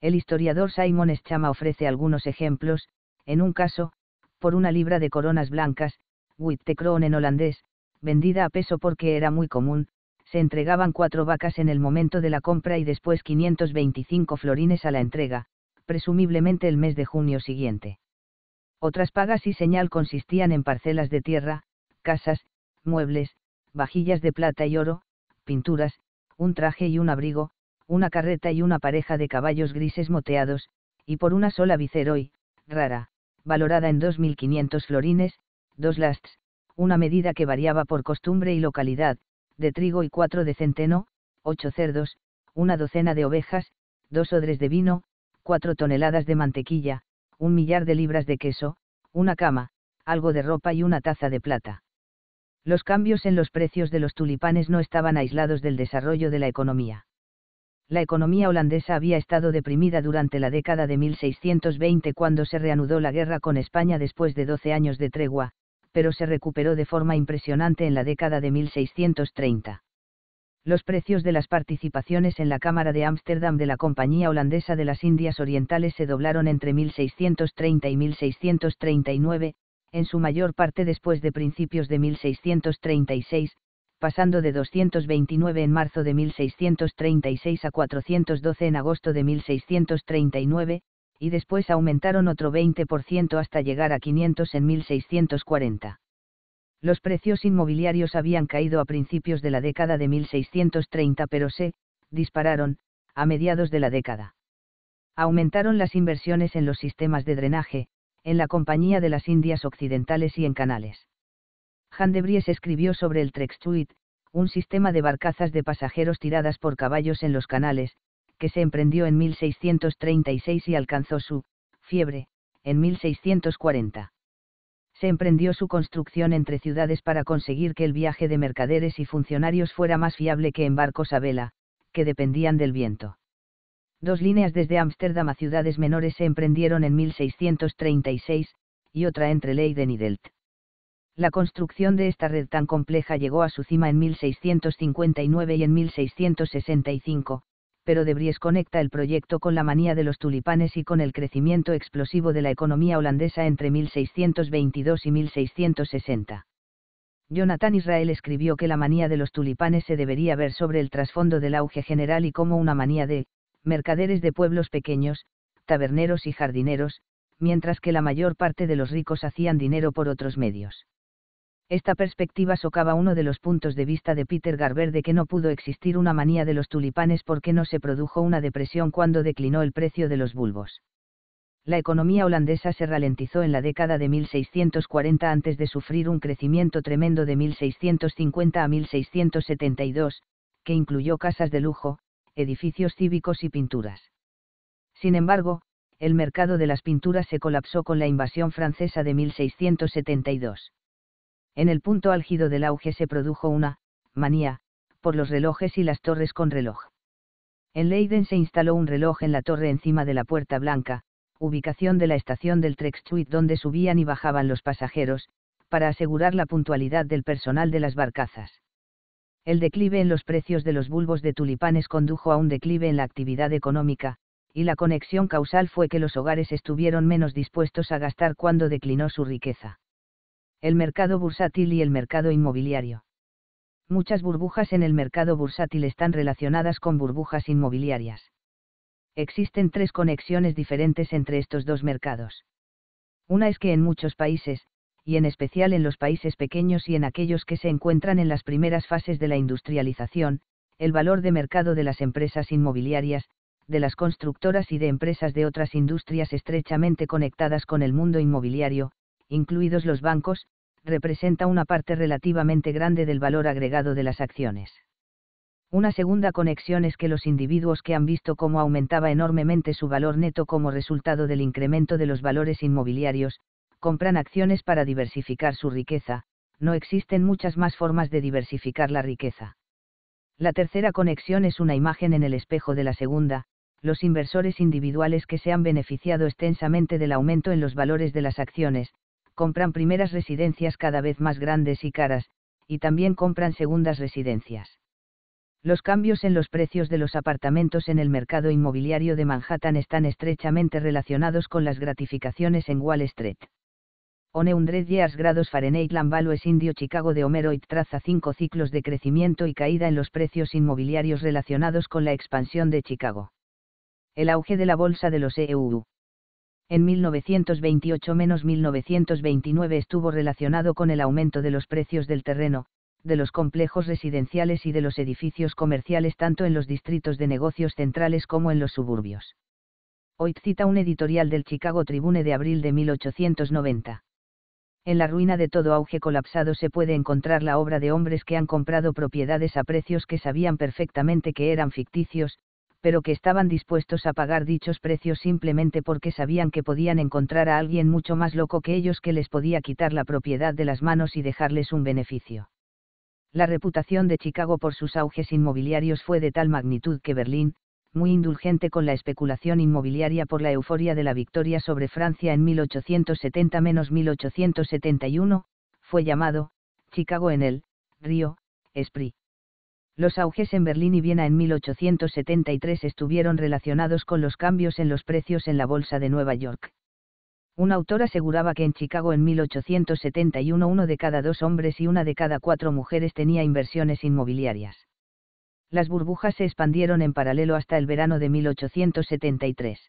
El historiador Simon Schama ofrece algunos ejemplos, en un caso, por una libra de coronas blancas, Witte en holandés, vendida a peso porque era muy común, se entregaban cuatro vacas en el momento de la compra y después 525 florines a la entrega, presumiblemente el mes de junio siguiente. Otras pagas y señal consistían en parcelas de tierra, casas, muebles, vajillas de plata y oro, pinturas, un traje y un abrigo, una carreta y una pareja de caballos grises moteados, y por una sola viceroy, rara, valorada en 2.500 florines, dos lasts, una medida que variaba por costumbre y localidad, de trigo y cuatro de centeno, ocho cerdos, una docena de ovejas, dos odres de vino, cuatro toneladas de mantequilla, un millar de libras de queso, una cama, algo de ropa y una taza de plata. Los cambios en los precios de los tulipanes no estaban aislados del desarrollo de la economía. La economía holandesa había estado deprimida durante la década de 1620 cuando se reanudó la guerra con España después de 12 años de tregua, pero se recuperó de forma impresionante en la década de 1630. Los precios de las participaciones en la Cámara de Ámsterdam de la Compañía Holandesa de las Indias Orientales se doblaron entre 1630 y 1639, en su mayor parte después de principios de 1636, pasando de 229 en marzo de 1636 a 412 en agosto de 1639, y después aumentaron otro 20% hasta llegar a 500 en 1640. Los precios inmobiliarios habían caído a principios de la década de 1630 pero se, dispararon, a mediados de la década. Aumentaron las inversiones en los sistemas de drenaje, en la Compañía de las Indias Occidentales y en canales. Han de Bries escribió sobre el Trextuit, un sistema de barcazas de pasajeros tiradas por caballos en los canales, que se emprendió en 1636 y alcanzó su fiebre en 1640. Se emprendió su construcción entre ciudades para conseguir que el viaje de mercaderes y funcionarios fuera más fiable que en barcos a vela, que dependían del viento. Dos líneas desde Ámsterdam a ciudades menores se emprendieron en 1636, y otra entre Leiden y Delft. La construcción de esta red tan compleja llegó a su cima en 1659 y en 1665, pero Debries conecta el proyecto con la manía de los tulipanes y con el crecimiento explosivo de la economía holandesa entre 1622 y 1660. Jonathan Israel escribió que la manía de los tulipanes se debería ver sobre el trasfondo del auge general y como una manía de mercaderes de pueblos pequeños, taberneros y jardineros, mientras que la mayor parte de los ricos hacían dinero por otros medios. Esta perspectiva socava uno de los puntos de vista de Peter Garber de que no pudo existir una manía de los tulipanes porque no se produjo una depresión cuando declinó el precio de los bulbos. La economía holandesa se ralentizó en la década de 1640 antes de sufrir un crecimiento tremendo de 1650 a 1672, que incluyó casas de lujo, edificios cívicos y pinturas. Sin embargo, el mercado de las pinturas se colapsó con la invasión francesa de 1672 en el punto álgido del auge se produjo una, manía, por los relojes y las torres con reloj. En Leiden se instaló un reloj en la torre encima de la Puerta Blanca, ubicación de la estación del Treckstruit donde subían y bajaban los pasajeros, para asegurar la puntualidad del personal de las barcazas. El declive en los precios de los bulbos de tulipanes condujo a un declive en la actividad económica, y la conexión causal fue que los hogares estuvieron menos dispuestos a gastar cuando declinó su riqueza el mercado bursátil y el mercado inmobiliario. Muchas burbujas en el mercado bursátil están relacionadas con burbujas inmobiliarias. Existen tres conexiones diferentes entre estos dos mercados. Una es que en muchos países, y en especial en los países pequeños y en aquellos que se encuentran en las primeras fases de la industrialización, el valor de mercado de las empresas inmobiliarias, de las constructoras y de empresas de otras industrias estrechamente conectadas con el mundo inmobiliario, incluidos los bancos, representa una parte relativamente grande del valor agregado de las acciones. Una segunda conexión es que los individuos que han visto cómo aumentaba enormemente su valor neto como resultado del incremento de los valores inmobiliarios, compran acciones para diversificar su riqueza, no existen muchas más formas de diversificar la riqueza. La tercera conexión es una imagen en el espejo de la segunda, los inversores individuales que se han beneficiado extensamente del aumento en los valores de las acciones, compran primeras residencias cada vez más grandes y caras, y también compran segundas residencias. Los cambios en los precios de los apartamentos en el mercado inmobiliario de Manhattan están estrechamente relacionados con las gratificaciones en Wall Street. One 100 years grados Fahrenheit Lambalo es indio Chicago de Homeroid traza cinco ciclos de crecimiento y caída en los precios inmobiliarios relacionados con la expansión de Chicago. El auge de la bolsa de los EU en 1928-1929 estuvo relacionado con el aumento de los precios del terreno, de los complejos residenciales y de los edificios comerciales tanto en los distritos de negocios centrales como en los suburbios. Hoy cita un editorial del Chicago Tribune de abril de 1890. En la ruina de todo auge colapsado se puede encontrar la obra de hombres que han comprado propiedades a precios que sabían perfectamente que eran ficticios, pero que estaban dispuestos a pagar dichos precios simplemente porque sabían que podían encontrar a alguien mucho más loco que ellos que les podía quitar la propiedad de las manos y dejarles un beneficio. La reputación de Chicago por sus auges inmobiliarios fue de tal magnitud que Berlín, muy indulgente con la especulación inmobiliaria por la euforia de la victoria sobre Francia en 1870-1871, fue llamado, Chicago en el, río, Esprit. Los auges en Berlín y Viena en 1873 estuvieron relacionados con los cambios en los precios en la Bolsa de Nueva York. Un autor aseguraba que en Chicago en 1871 uno de cada dos hombres y una de cada cuatro mujeres tenía inversiones inmobiliarias. Las burbujas se expandieron en paralelo hasta el verano de 1873.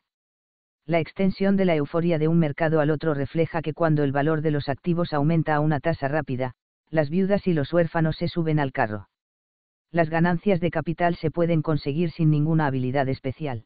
La extensión de la euforia de un mercado al otro refleja que cuando el valor de los activos aumenta a una tasa rápida, las viudas y los huérfanos se suben al carro las ganancias de capital se pueden conseguir sin ninguna habilidad especial.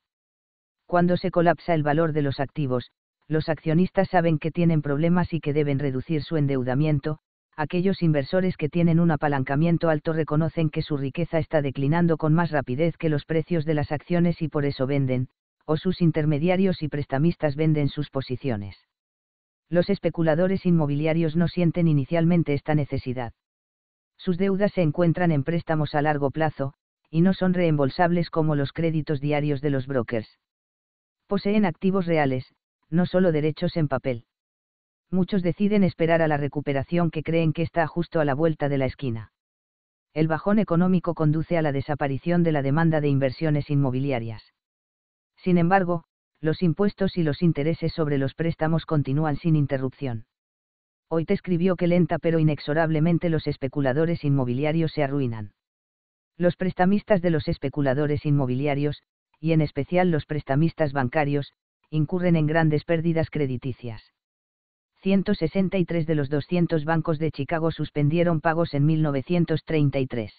Cuando se colapsa el valor de los activos, los accionistas saben que tienen problemas y que deben reducir su endeudamiento, aquellos inversores que tienen un apalancamiento alto reconocen que su riqueza está declinando con más rapidez que los precios de las acciones y por eso venden, o sus intermediarios y prestamistas venden sus posiciones. Los especuladores inmobiliarios no sienten inicialmente esta necesidad sus deudas se encuentran en préstamos a largo plazo, y no son reembolsables como los créditos diarios de los brokers. Poseen activos reales, no solo derechos en papel. Muchos deciden esperar a la recuperación que creen que está justo a la vuelta de la esquina. El bajón económico conduce a la desaparición de la demanda de inversiones inmobiliarias. Sin embargo, los impuestos y los intereses sobre los préstamos continúan sin interrupción. Hoy te escribió que lenta pero inexorablemente los especuladores inmobiliarios se arruinan. Los prestamistas de los especuladores inmobiliarios, y en especial los prestamistas bancarios, incurren en grandes pérdidas crediticias. 163 de los 200 bancos de Chicago suspendieron pagos en 1933.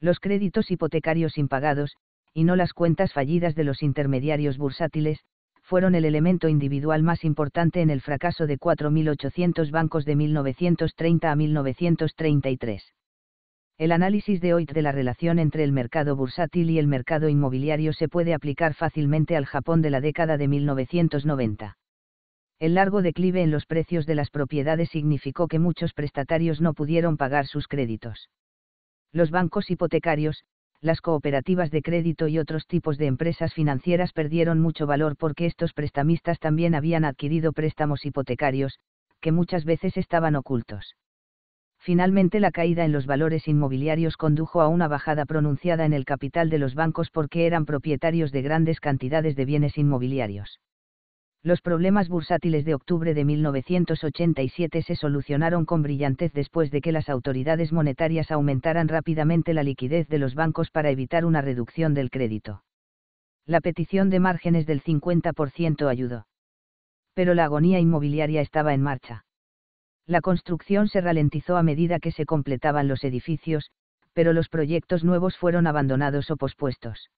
Los créditos hipotecarios impagados, y no las cuentas fallidas de los intermediarios bursátiles, fueron el elemento individual más importante en el fracaso de 4.800 bancos de 1930 a 1933. El análisis de hoy de la relación entre el mercado bursátil y el mercado inmobiliario se puede aplicar fácilmente al Japón de la década de 1990. El largo declive en los precios de las propiedades significó que muchos prestatarios no pudieron pagar sus créditos. Los bancos hipotecarios, las cooperativas de crédito y otros tipos de empresas financieras perdieron mucho valor porque estos prestamistas también habían adquirido préstamos hipotecarios, que muchas veces estaban ocultos. Finalmente la caída en los valores inmobiliarios condujo a una bajada pronunciada en el capital de los bancos porque eran propietarios de grandes cantidades de bienes inmobiliarios. Los problemas bursátiles de octubre de 1987 se solucionaron con brillantez después de que las autoridades monetarias aumentaran rápidamente la liquidez de los bancos para evitar una reducción del crédito. La petición de márgenes del 50% ayudó. Pero la agonía inmobiliaria estaba en marcha. La construcción se ralentizó a medida que se completaban los edificios, pero los proyectos nuevos fueron abandonados o pospuestos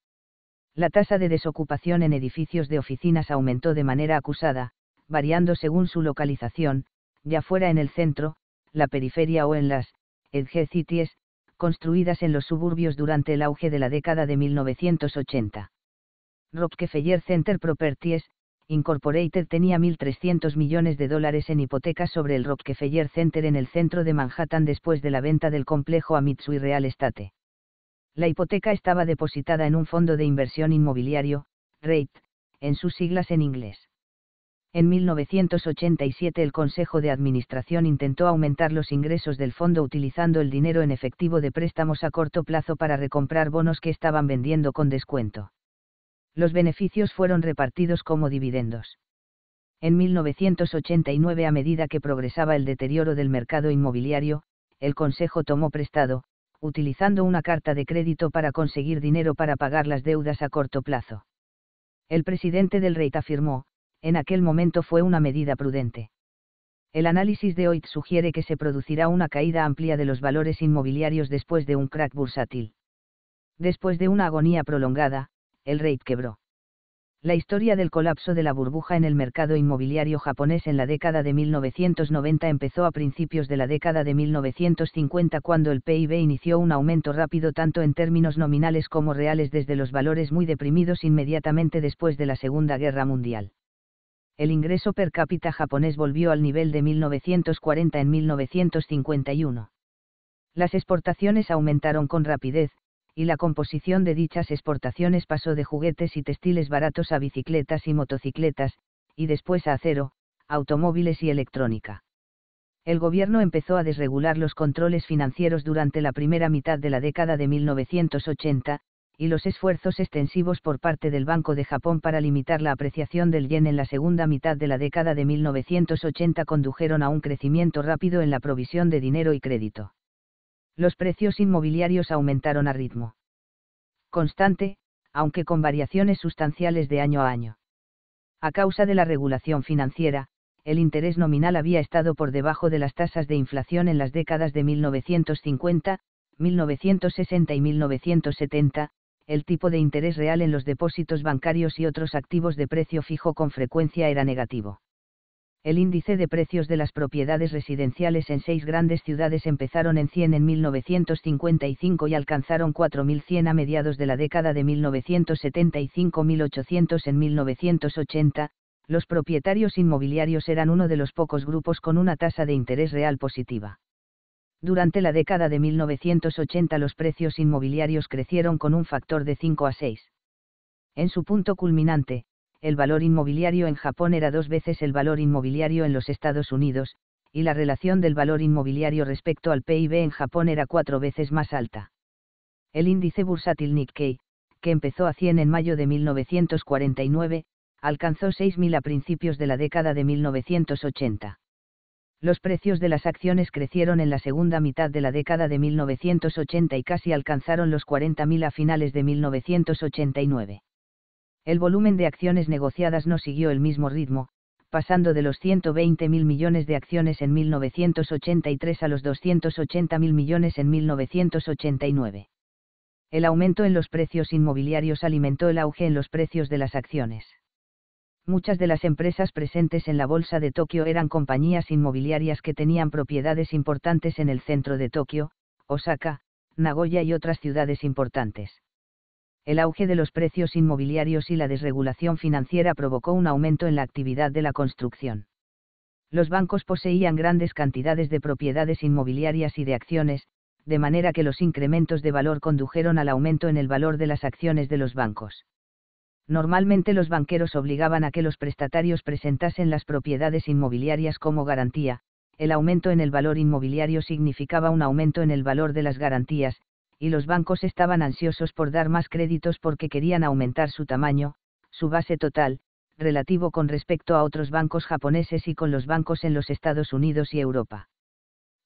la tasa de desocupación en edificios de oficinas aumentó de manera acusada, variando según su localización, ya fuera en el centro, la periferia o en las edge cities, construidas en los suburbios durante el auge de la década de 1980. Rockefeller Center Properties, Incorporated tenía 1.300 millones de dólares en hipotecas sobre el Rockefeller Center en el centro de Manhattan después de la venta del complejo a Mitsui Real Estate la hipoteca estaba depositada en un fondo de inversión inmobiliario, REIT, en sus siglas en inglés. En 1987 el Consejo de Administración intentó aumentar los ingresos del fondo utilizando el dinero en efectivo de préstamos a corto plazo para recomprar bonos que estaban vendiendo con descuento. Los beneficios fueron repartidos como dividendos. En 1989 a medida que progresaba el deterioro del mercado inmobiliario, el Consejo tomó prestado, utilizando una carta de crédito para conseguir dinero para pagar las deudas a corto plazo. El presidente del REIT afirmó, en aquel momento fue una medida prudente. El análisis de hoy sugiere que se producirá una caída amplia de los valores inmobiliarios después de un crack bursátil. Después de una agonía prolongada, el REIT quebró. La historia del colapso de la burbuja en el mercado inmobiliario japonés en la década de 1990 empezó a principios de la década de 1950 cuando el PIB inició un aumento rápido tanto en términos nominales como reales desde los valores muy deprimidos inmediatamente después de la Segunda Guerra Mundial. El ingreso per cápita japonés volvió al nivel de 1940 en 1951. Las exportaciones aumentaron con rapidez, y la composición de dichas exportaciones pasó de juguetes y textiles baratos a bicicletas y motocicletas, y después a acero, automóviles y electrónica. El gobierno empezó a desregular los controles financieros durante la primera mitad de la década de 1980, y los esfuerzos extensivos por parte del Banco de Japón para limitar la apreciación del yen en la segunda mitad de la década de 1980 condujeron a un crecimiento rápido en la provisión de dinero y crédito los precios inmobiliarios aumentaron a ritmo constante, aunque con variaciones sustanciales de año a año. A causa de la regulación financiera, el interés nominal había estado por debajo de las tasas de inflación en las décadas de 1950, 1960 y 1970, el tipo de interés real en los depósitos bancarios y otros activos de precio fijo con frecuencia era negativo el índice de precios de las propiedades residenciales en seis grandes ciudades empezaron en 100 en 1955 y alcanzaron 4.100 a mediados de la década de 1975-1800 en 1980, los propietarios inmobiliarios eran uno de los pocos grupos con una tasa de interés real positiva. Durante la década de 1980 los precios inmobiliarios crecieron con un factor de 5 a 6. En su punto culminante, el valor inmobiliario en Japón era dos veces el valor inmobiliario en los Estados Unidos, y la relación del valor inmobiliario respecto al PIB en Japón era cuatro veces más alta. El índice bursátil Nikkei, que empezó a 100 en mayo de 1949, alcanzó 6.000 a principios de la década de 1980. Los precios de las acciones crecieron en la segunda mitad de la década de 1980 y casi alcanzaron los 40.000 a finales de 1989. El volumen de acciones negociadas no siguió el mismo ritmo, pasando de los 120.000 millones de acciones en 1983 a los 280.000 millones en 1989. El aumento en los precios inmobiliarios alimentó el auge en los precios de las acciones. Muchas de las empresas presentes en la Bolsa de Tokio eran compañías inmobiliarias que tenían propiedades importantes en el centro de Tokio, Osaka, Nagoya y otras ciudades importantes el auge de los precios inmobiliarios y la desregulación financiera provocó un aumento en la actividad de la construcción. Los bancos poseían grandes cantidades de propiedades inmobiliarias y de acciones, de manera que los incrementos de valor condujeron al aumento en el valor de las acciones de los bancos. Normalmente los banqueros obligaban a que los prestatarios presentasen las propiedades inmobiliarias como garantía, el aumento en el valor inmobiliario significaba un aumento en el valor de las garantías, y los bancos estaban ansiosos por dar más créditos porque querían aumentar su tamaño, su base total, relativo con respecto a otros bancos japoneses y con los bancos en los Estados Unidos y Europa.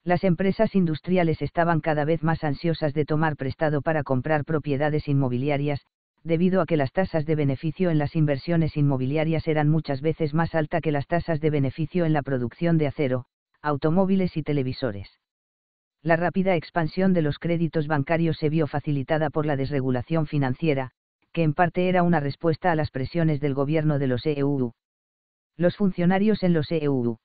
Las empresas industriales estaban cada vez más ansiosas de tomar prestado para comprar propiedades inmobiliarias, debido a que las tasas de beneficio en las inversiones inmobiliarias eran muchas veces más altas que las tasas de beneficio en la producción de acero, automóviles y televisores la rápida expansión de los créditos bancarios se vio facilitada por la desregulación financiera, que en parte era una respuesta a las presiones del gobierno de los EU. Los funcionarios en los EU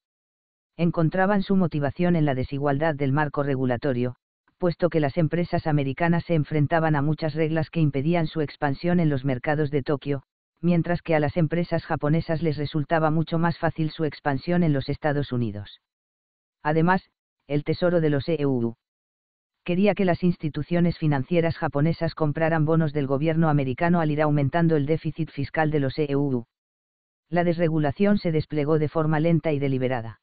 encontraban su motivación en la desigualdad del marco regulatorio, puesto que las empresas americanas se enfrentaban a muchas reglas que impedían su expansión en los mercados de Tokio, mientras que a las empresas japonesas les resultaba mucho más fácil su expansión en los Estados Unidos. Además, el Tesoro de los EU. Quería que las instituciones financieras japonesas compraran bonos del gobierno americano al ir aumentando el déficit fiscal de los EU. La desregulación se desplegó de forma lenta y deliberada.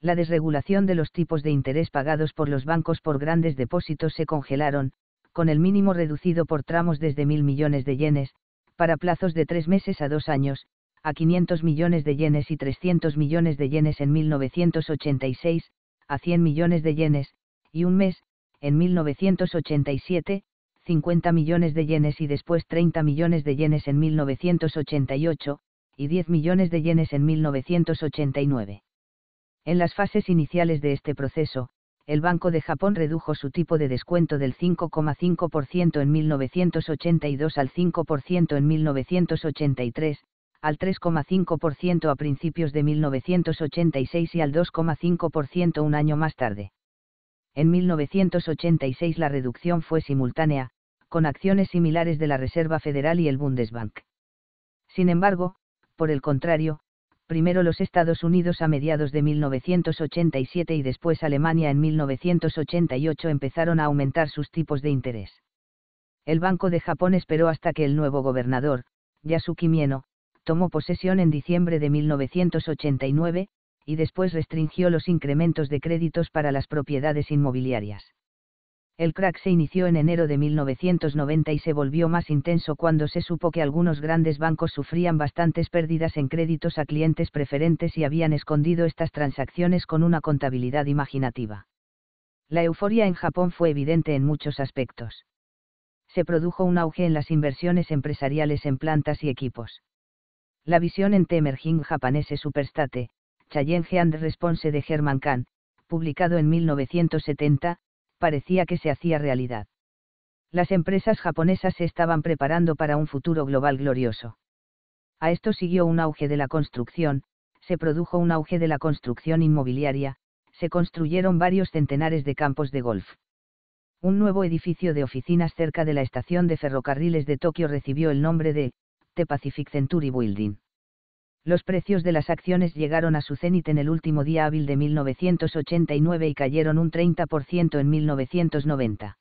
La desregulación de los tipos de interés pagados por los bancos por grandes depósitos se congelaron, con el mínimo reducido por tramos desde mil millones de yenes, para plazos de tres meses a dos años, a 500 millones de yenes y 300 millones de yenes en 1986, a 100 millones de yenes, y un mes, en 1987, 50 millones de yenes y después 30 millones de yenes en 1988, y 10 millones de yenes en 1989. En las fases iniciales de este proceso, el Banco de Japón redujo su tipo de descuento del 5,5% en 1982 al 5% en 1983, al 3,5% a principios de 1986 y al 2,5% un año más tarde. En 1986 la reducción fue simultánea, con acciones similares de la Reserva Federal y el Bundesbank. Sin embargo, por el contrario, primero los Estados Unidos a mediados de 1987 y después Alemania en 1988 empezaron a aumentar sus tipos de interés. El Banco de Japón esperó hasta que el nuevo gobernador, Yasuki Mieno, tomó posesión en diciembre de 1989, y después restringió los incrementos de créditos para las propiedades inmobiliarias. El crack se inició en enero de 1990 y se volvió más intenso cuando se supo que algunos grandes bancos sufrían bastantes pérdidas en créditos a clientes preferentes y habían escondido estas transacciones con una contabilidad imaginativa. La euforia en Japón fue evidente en muchos aspectos. Se produjo un auge en las inversiones empresariales en plantas y equipos. La visión en The Emerging Japanese Superstate, Challenge and Response de Herman Kahn, publicado en 1970, parecía que se hacía realidad. Las empresas japonesas se estaban preparando para un futuro global glorioso. A esto siguió un auge de la construcción, se produjo un auge de la construcción inmobiliaria, se construyeron varios centenares de campos de golf. Un nuevo edificio de oficinas cerca de la estación de ferrocarriles de Tokio recibió el nombre de Pacific Century Building. Los precios de las acciones llegaron a su cenit en el último día hábil de 1989 y cayeron un 30% en 1990.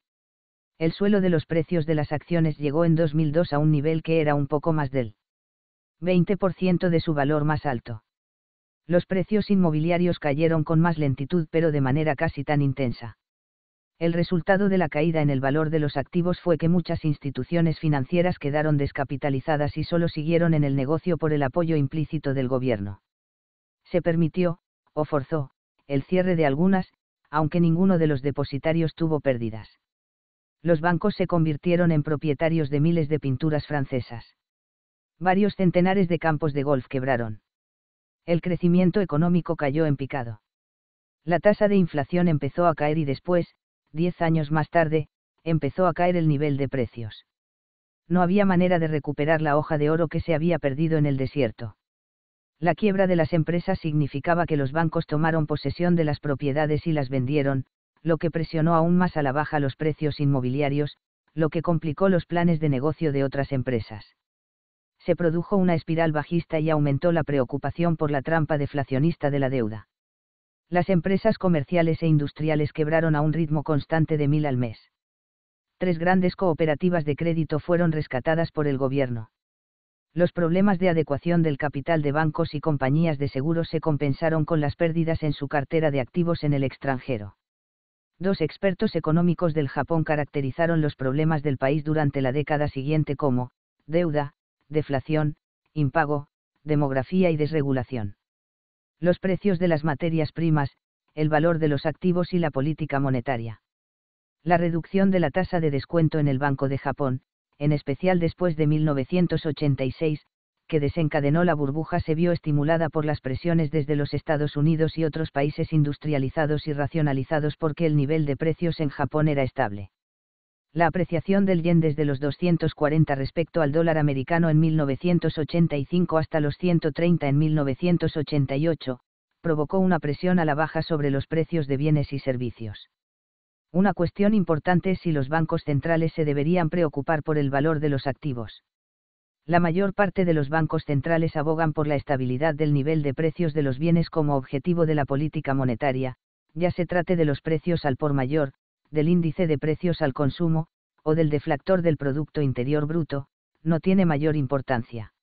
El suelo de los precios de las acciones llegó en 2002 a un nivel que era un poco más del 20% de su valor más alto. Los precios inmobiliarios cayeron con más lentitud pero de manera casi tan intensa. El resultado de la caída en el valor de los activos fue que muchas instituciones financieras quedaron descapitalizadas y solo siguieron en el negocio por el apoyo implícito del gobierno. Se permitió, o forzó, el cierre de algunas, aunque ninguno de los depositarios tuvo pérdidas. Los bancos se convirtieron en propietarios de miles de pinturas francesas. Varios centenares de campos de golf quebraron. El crecimiento económico cayó en picado. La tasa de inflación empezó a caer y después, diez años más tarde, empezó a caer el nivel de precios. No había manera de recuperar la hoja de oro que se había perdido en el desierto. La quiebra de las empresas significaba que los bancos tomaron posesión de las propiedades y las vendieron, lo que presionó aún más a la baja los precios inmobiliarios, lo que complicó los planes de negocio de otras empresas. Se produjo una espiral bajista y aumentó la preocupación por la trampa deflacionista de la deuda. Las empresas comerciales e industriales quebraron a un ritmo constante de mil al mes. Tres grandes cooperativas de crédito fueron rescatadas por el gobierno. Los problemas de adecuación del capital de bancos y compañías de seguros se compensaron con las pérdidas en su cartera de activos en el extranjero. Dos expertos económicos del Japón caracterizaron los problemas del país durante la década siguiente como, deuda, deflación, impago, demografía y desregulación los precios de las materias primas, el valor de los activos y la política monetaria. La reducción de la tasa de descuento en el Banco de Japón, en especial después de 1986, que desencadenó la burbuja se vio estimulada por las presiones desde los Estados Unidos y otros países industrializados y racionalizados porque el nivel de precios en Japón era estable. La apreciación del yen desde los 240 respecto al dólar americano en 1985 hasta los 130 en 1988, provocó una presión a la baja sobre los precios de bienes y servicios. Una cuestión importante es si los bancos centrales se deberían preocupar por el valor de los activos. La mayor parte de los bancos centrales abogan por la estabilidad del nivel de precios de los bienes como objetivo de la política monetaria, ya se trate de los precios al por mayor, del índice de precios al consumo, o del deflactor del Producto Interior Bruto, no tiene mayor importancia.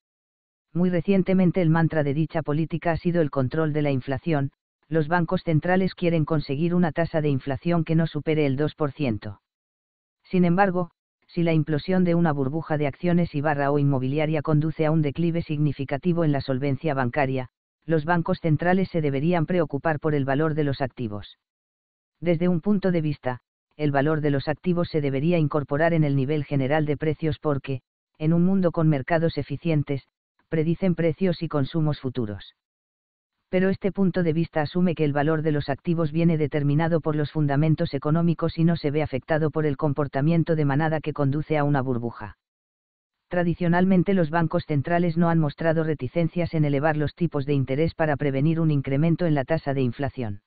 Muy recientemente el mantra de dicha política ha sido el control de la inflación, los bancos centrales quieren conseguir una tasa de inflación que no supere el 2%. Sin embargo, si la implosión de una burbuja de acciones y barra o inmobiliaria conduce a un declive significativo en la solvencia bancaria, los bancos centrales se deberían preocupar por el valor de los activos. Desde un punto de vista, el valor de los activos se debería incorporar en el nivel general de precios porque, en un mundo con mercados eficientes, predicen precios y consumos futuros. Pero este punto de vista asume que el valor de los activos viene determinado por los fundamentos económicos y no se ve afectado por el comportamiento de manada que conduce a una burbuja. Tradicionalmente los bancos centrales no han mostrado reticencias en elevar los tipos de interés para prevenir un incremento en la tasa de inflación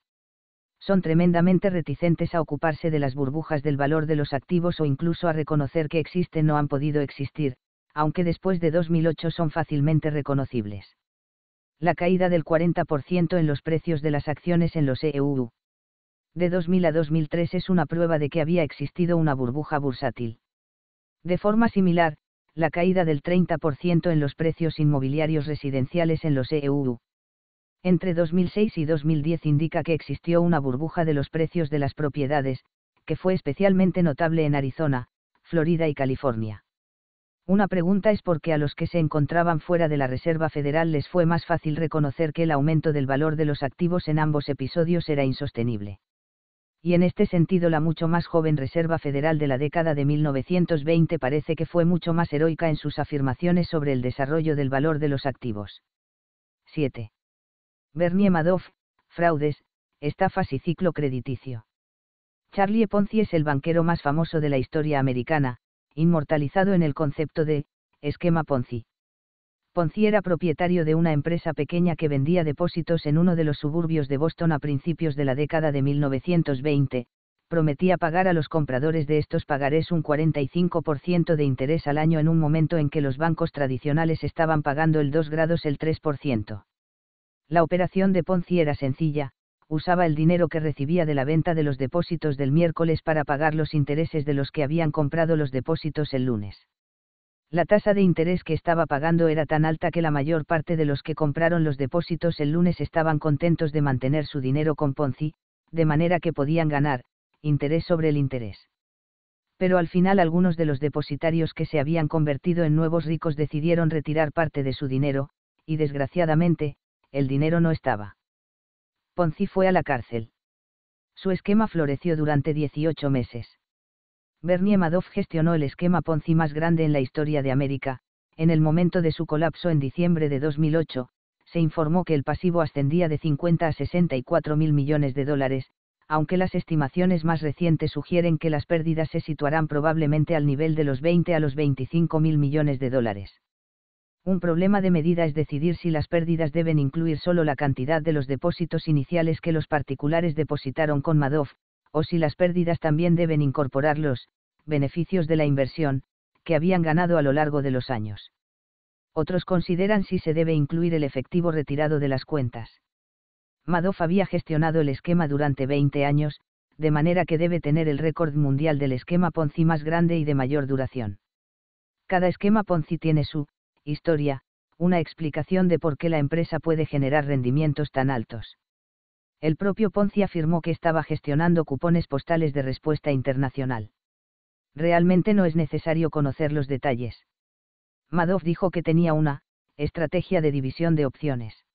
son tremendamente reticentes a ocuparse de las burbujas del valor de los activos o incluso a reconocer que existen o han podido existir, aunque después de 2008 son fácilmente reconocibles. La caída del 40% en los precios de las acciones en los EU. De 2000 a 2003 es una prueba de que había existido una burbuja bursátil. De forma similar, la caída del 30% en los precios inmobiliarios residenciales en los EU entre 2006 y 2010 indica que existió una burbuja de los precios de las propiedades, que fue especialmente notable en Arizona, Florida y California. Una pregunta es por qué a los que se encontraban fuera de la Reserva Federal les fue más fácil reconocer que el aumento del valor de los activos en ambos episodios era insostenible. Y en este sentido la mucho más joven Reserva Federal de la década de 1920 parece que fue mucho más heroica en sus afirmaciones sobre el desarrollo del valor de los activos. 7. Bernie Madoff, fraudes, estafas y ciclo crediticio. Charlie Ponzi es el banquero más famoso de la historia americana, inmortalizado en el concepto de esquema Ponzi. Ponzi era propietario de una empresa pequeña que vendía depósitos en uno de los suburbios de Boston a principios de la década de 1920, prometía pagar a los compradores de estos pagarés un 45% de interés al año en un momento en que los bancos tradicionales estaban pagando el 2 grados el 3%. La operación de Ponzi era sencilla, usaba el dinero que recibía de la venta de los depósitos del miércoles para pagar los intereses de los que habían comprado los depósitos el lunes. La tasa de interés que estaba pagando era tan alta que la mayor parte de los que compraron los depósitos el lunes estaban contentos de mantener su dinero con Ponzi, de manera que podían ganar, interés sobre el interés. Pero al final algunos de los depositarios que se habían convertido en nuevos ricos decidieron retirar parte de su dinero, y desgraciadamente, el dinero no estaba. Ponzi fue a la cárcel. Su esquema floreció durante 18 meses. Bernie Madoff gestionó el esquema Ponzi más grande en la historia de América, en el momento de su colapso en diciembre de 2008, se informó que el pasivo ascendía de 50 a 64 mil millones de dólares, aunque las estimaciones más recientes sugieren que las pérdidas se situarán probablemente al nivel de los 20 a los 25 mil millones de dólares. Un problema de medida es decidir si las pérdidas deben incluir solo la cantidad de los depósitos iniciales que los particulares depositaron con Madoff, o si las pérdidas también deben incorporar los beneficios de la inversión, que habían ganado a lo largo de los años. Otros consideran si se debe incluir el efectivo retirado de las cuentas. Madoff había gestionado el esquema durante 20 años, de manera que debe tener el récord mundial del esquema Ponzi más grande y de mayor duración. Cada esquema Ponzi tiene su historia, una explicación de por qué la empresa puede generar rendimientos tan altos el propio Ponzi afirmó que estaba gestionando cupones postales de respuesta internacional. Realmente no es necesario conocer los detalles. Madoff dijo que tenía una estrategia de división de opciones.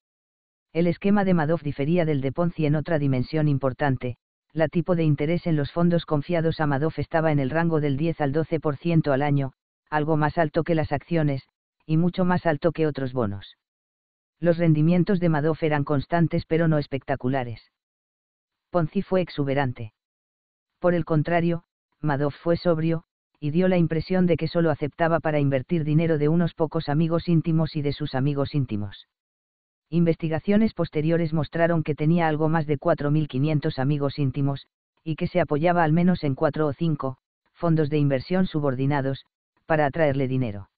El esquema de Madoff difería del de Ponzi en otra dimensión importante, la tipo de interés en los fondos confiados a Madoff estaba en el rango del 10 al 12% al año, algo más alto que las acciones, y mucho más alto que otros bonos los rendimientos de Madoff eran constantes pero no espectaculares. Ponzi fue exuberante. Por el contrario, Madoff fue sobrio, y dio la impresión de que solo aceptaba para invertir dinero de unos pocos amigos íntimos y de sus amigos íntimos. Investigaciones posteriores mostraron que tenía algo más de 4.500 amigos íntimos, y que se apoyaba al menos en cuatro o cinco, fondos de inversión subordinados, para atraerle dinero.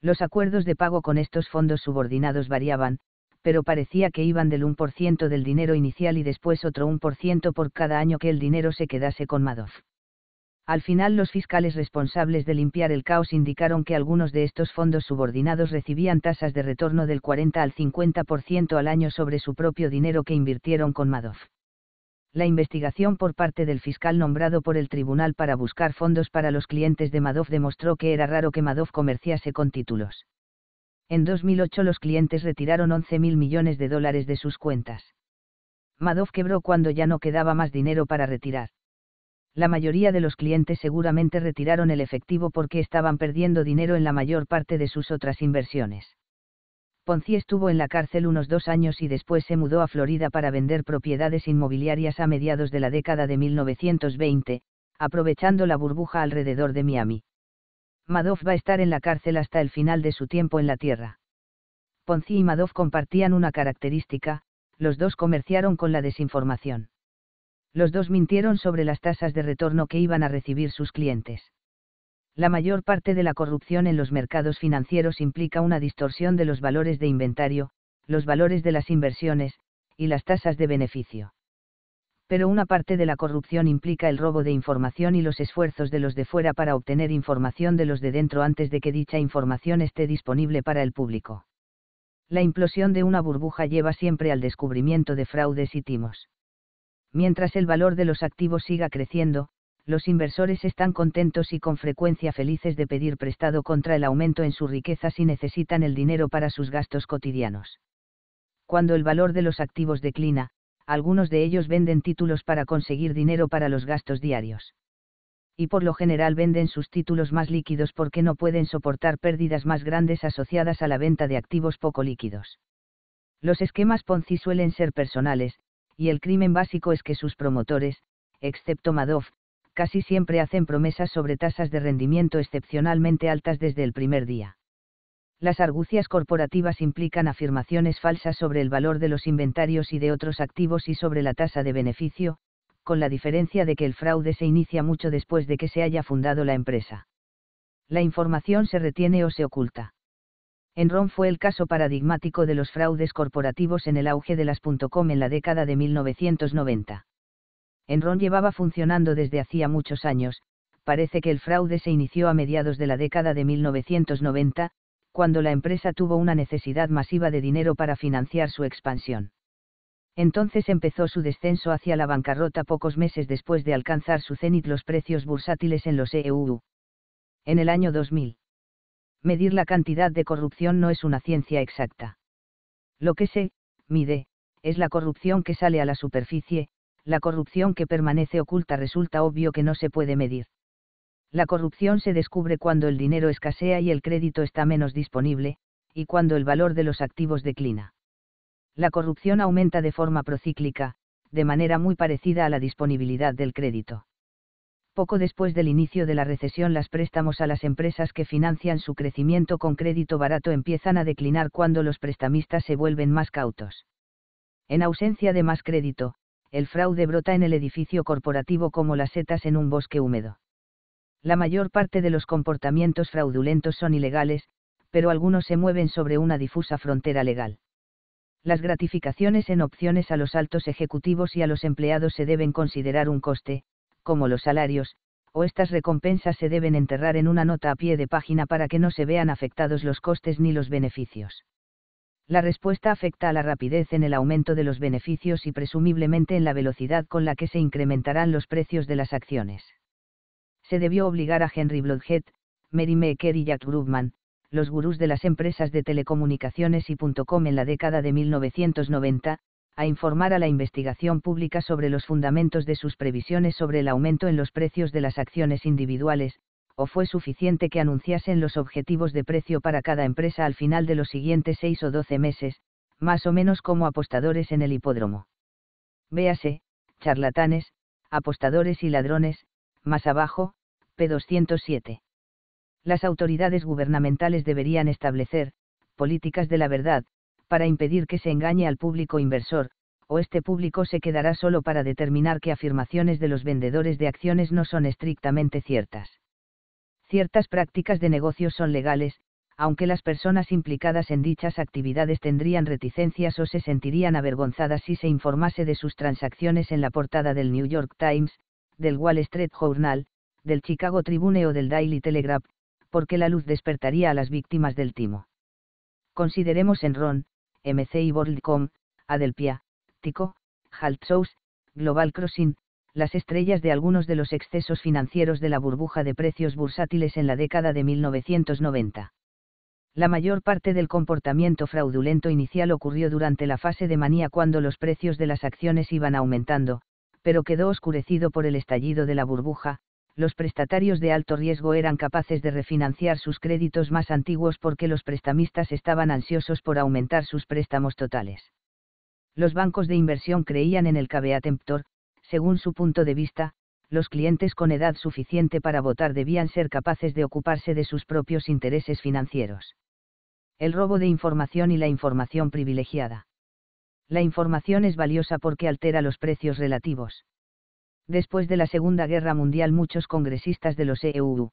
Los acuerdos de pago con estos fondos subordinados variaban, pero parecía que iban del 1% del dinero inicial y después otro 1% por cada año que el dinero se quedase con Madoff. Al final los fiscales responsables de limpiar el caos indicaron que algunos de estos fondos subordinados recibían tasas de retorno del 40 al 50% al año sobre su propio dinero que invirtieron con Madoff la investigación por parte del fiscal nombrado por el tribunal para buscar fondos para los clientes de Madoff demostró que era raro que Madoff comerciase con títulos. En 2008 los clientes retiraron 11 mil millones de dólares de sus cuentas. Madoff quebró cuando ya no quedaba más dinero para retirar. La mayoría de los clientes seguramente retiraron el efectivo porque estaban perdiendo dinero en la mayor parte de sus otras inversiones. Ponzi estuvo en la cárcel unos dos años y después se mudó a Florida para vender propiedades inmobiliarias a mediados de la década de 1920, aprovechando la burbuja alrededor de Miami. Madoff va a estar en la cárcel hasta el final de su tiempo en la Tierra. Ponzi y Madoff compartían una característica, los dos comerciaron con la desinformación. Los dos mintieron sobre las tasas de retorno que iban a recibir sus clientes. La mayor parte de la corrupción en los mercados financieros implica una distorsión de los valores de inventario, los valores de las inversiones, y las tasas de beneficio. Pero una parte de la corrupción implica el robo de información y los esfuerzos de los de fuera para obtener información de los de dentro antes de que dicha información esté disponible para el público. La implosión de una burbuja lleva siempre al descubrimiento de fraudes y timos. Mientras el valor de los activos siga creciendo, los inversores están contentos y con frecuencia felices de pedir prestado contra el aumento en su riqueza si necesitan el dinero para sus gastos cotidianos. Cuando el valor de los activos declina, algunos de ellos venden títulos para conseguir dinero para los gastos diarios. Y por lo general venden sus títulos más líquidos porque no pueden soportar pérdidas más grandes asociadas a la venta de activos poco líquidos. Los esquemas Ponzi suelen ser personales, y el crimen básico es que sus promotores, excepto Madoff, casi siempre hacen promesas sobre tasas de rendimiento excepcionalmente altas desde el primer día. Las argucias corporativas implican afirmaciones falsas sobre el valor de los inventarios y de otros activos y sobre la tasa de beneficio, con la diferencia de que el fraude se inicia mucho después de que se haya fundado la empresa. La información se retiene o se oculta. Enron fue el caso paradigmático de los fraudes corporativos en el auge de las .com en la década de 1990. Enron llevaba funcionando desde hacía muchos años, parece que el fraude se inició a mediados de la década de 1990, cuando la empresa tuvo una necesidad masiva de dinero para financiar su expansión. Entonces empezó su descenso hacia la bancarrota pocos meses después de alcanzar su cenit los precios bursátiles en los EU. En el año 2000. Medir la cantidad de corrupción no es una ciencia exacta. Lo que se mide, es la corrupción que sale a la superficie, la corrupción que permanece oculta resulta obvio que no se puede medir. La corrupción se descubre cuando el dinero escasea y el crédito está menos disponible, y cuando el valor de los activos declina la corrupción aumenta de forma procíclica, de manera muy parecida a la disponibilidad del crédito. Poco después del inicio de la recesión las préstamos a las empresas que financian su crecimiento con crédito barato empiezan a declinar cuando los prestamistas se vuelven más cautos. En ausencia de más crédito, el fraude brota en el edificio corporativo como las setas en un bosque húmedo. La mayor parte de los comportamientos fraudulentos son ilegales, pero algunos se mueven sobre una difusa frontera legal. Las gratificaciones en opciones a los altos ejecutivos y a los empleados se deben considerar un coste, como los salarios, o estas recompensas se deben enterrar en una nota a pie de página para que no se vean afectados los costes ni los beneficios. La respuesta afecta a la rapidez en el aumento de los beneficios y presumiblemente en la velocidad con la que se incrementarán los precios de las acciones. Se debió obligar a Henry Blodgett, Mary Meeker y Jack Grubman, los gurús de las empresas de telecomunicaciones y .com en la década de 1990, a informar a la investigación pública sobre los fundamentos de sus previsiones sobre el aumento en los precios de las acciones individuales, o fue suficiente que anunciasen los objetivos de precio para cada empresa al final de los siguientes seis o doce meses, más o menos como apostadores en el hipódromo. Véase, charlatanes, apostadores y ladrones, más abajo, P207 las autoridades gubernamentales deberían establecer, políticas de la verdad, para impedir que se engañe al público inversor, o este público se quedará solo para determinar que afirmaciones de los vendedores de acciones no son estrictamente ciertas. Ciertas prácticas de negocios son legales, aunque las personas implicadas en dichas actividades tendrían reticencias o se sentirían avergonzadas si se informase de sus transacciones en la portada del New York Times, del Wall Street Journal, del Chicago Tribune o del Daily Telegraph, porque la luz despertaría a las víctimas del timo. Consideremos Enron, MC y WorldCom, Adelpia, Tico, Haltzows, Global Crossing, las estrellas de algunos de los excesos financieros de la burbuja de precios bursátiles en la década de 1990. La mayor parte del comportamiento fraudulento inicial ocurrió durante la fase de manía cuando los precios de las acciones iban aumentando, pero quedó oscurecido por el estallido de la burbuja, los prestatarios de alto riesgo eran capaces de refinanciar sus créditos más antiguos porque los prestamistas estaban ansiosos por aumentar sus préstamos totales. Los bancos de inversión creían en el caveat según su punto de vista, los clientes con edad suficiente para votar debían ser capaces de ocuparse de sus propios intereses financieros. El robo de información y la información privilegiada. La información es valiosa porque altera los precios relativos después de la Segunda Guerra Mundial muchos congresistas de los EU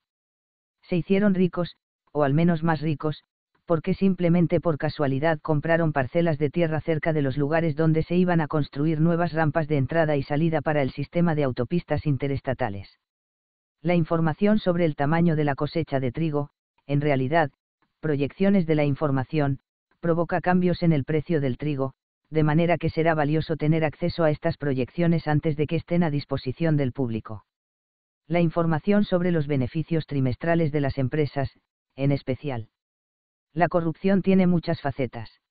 se hicieron ricos, o al menos más ricos, porque simplemente por casualidad compraron parcelas de tierra cerca de los lugares donde se iban a construir nuevas rampas de entrada y salida para el sistema de autopistas interestatales. La información sobre el tamaño de la cosecha de trigo, en realidad, proyecciones de la información, provoca cambios en el precio del trigo, de manera que será valioso tener acceso a estas proyecciones antes de que estén a disposición del público. La información sobre los beneficios trimestrales de las empresas, en especial. La corrupción tiene muchas facetas.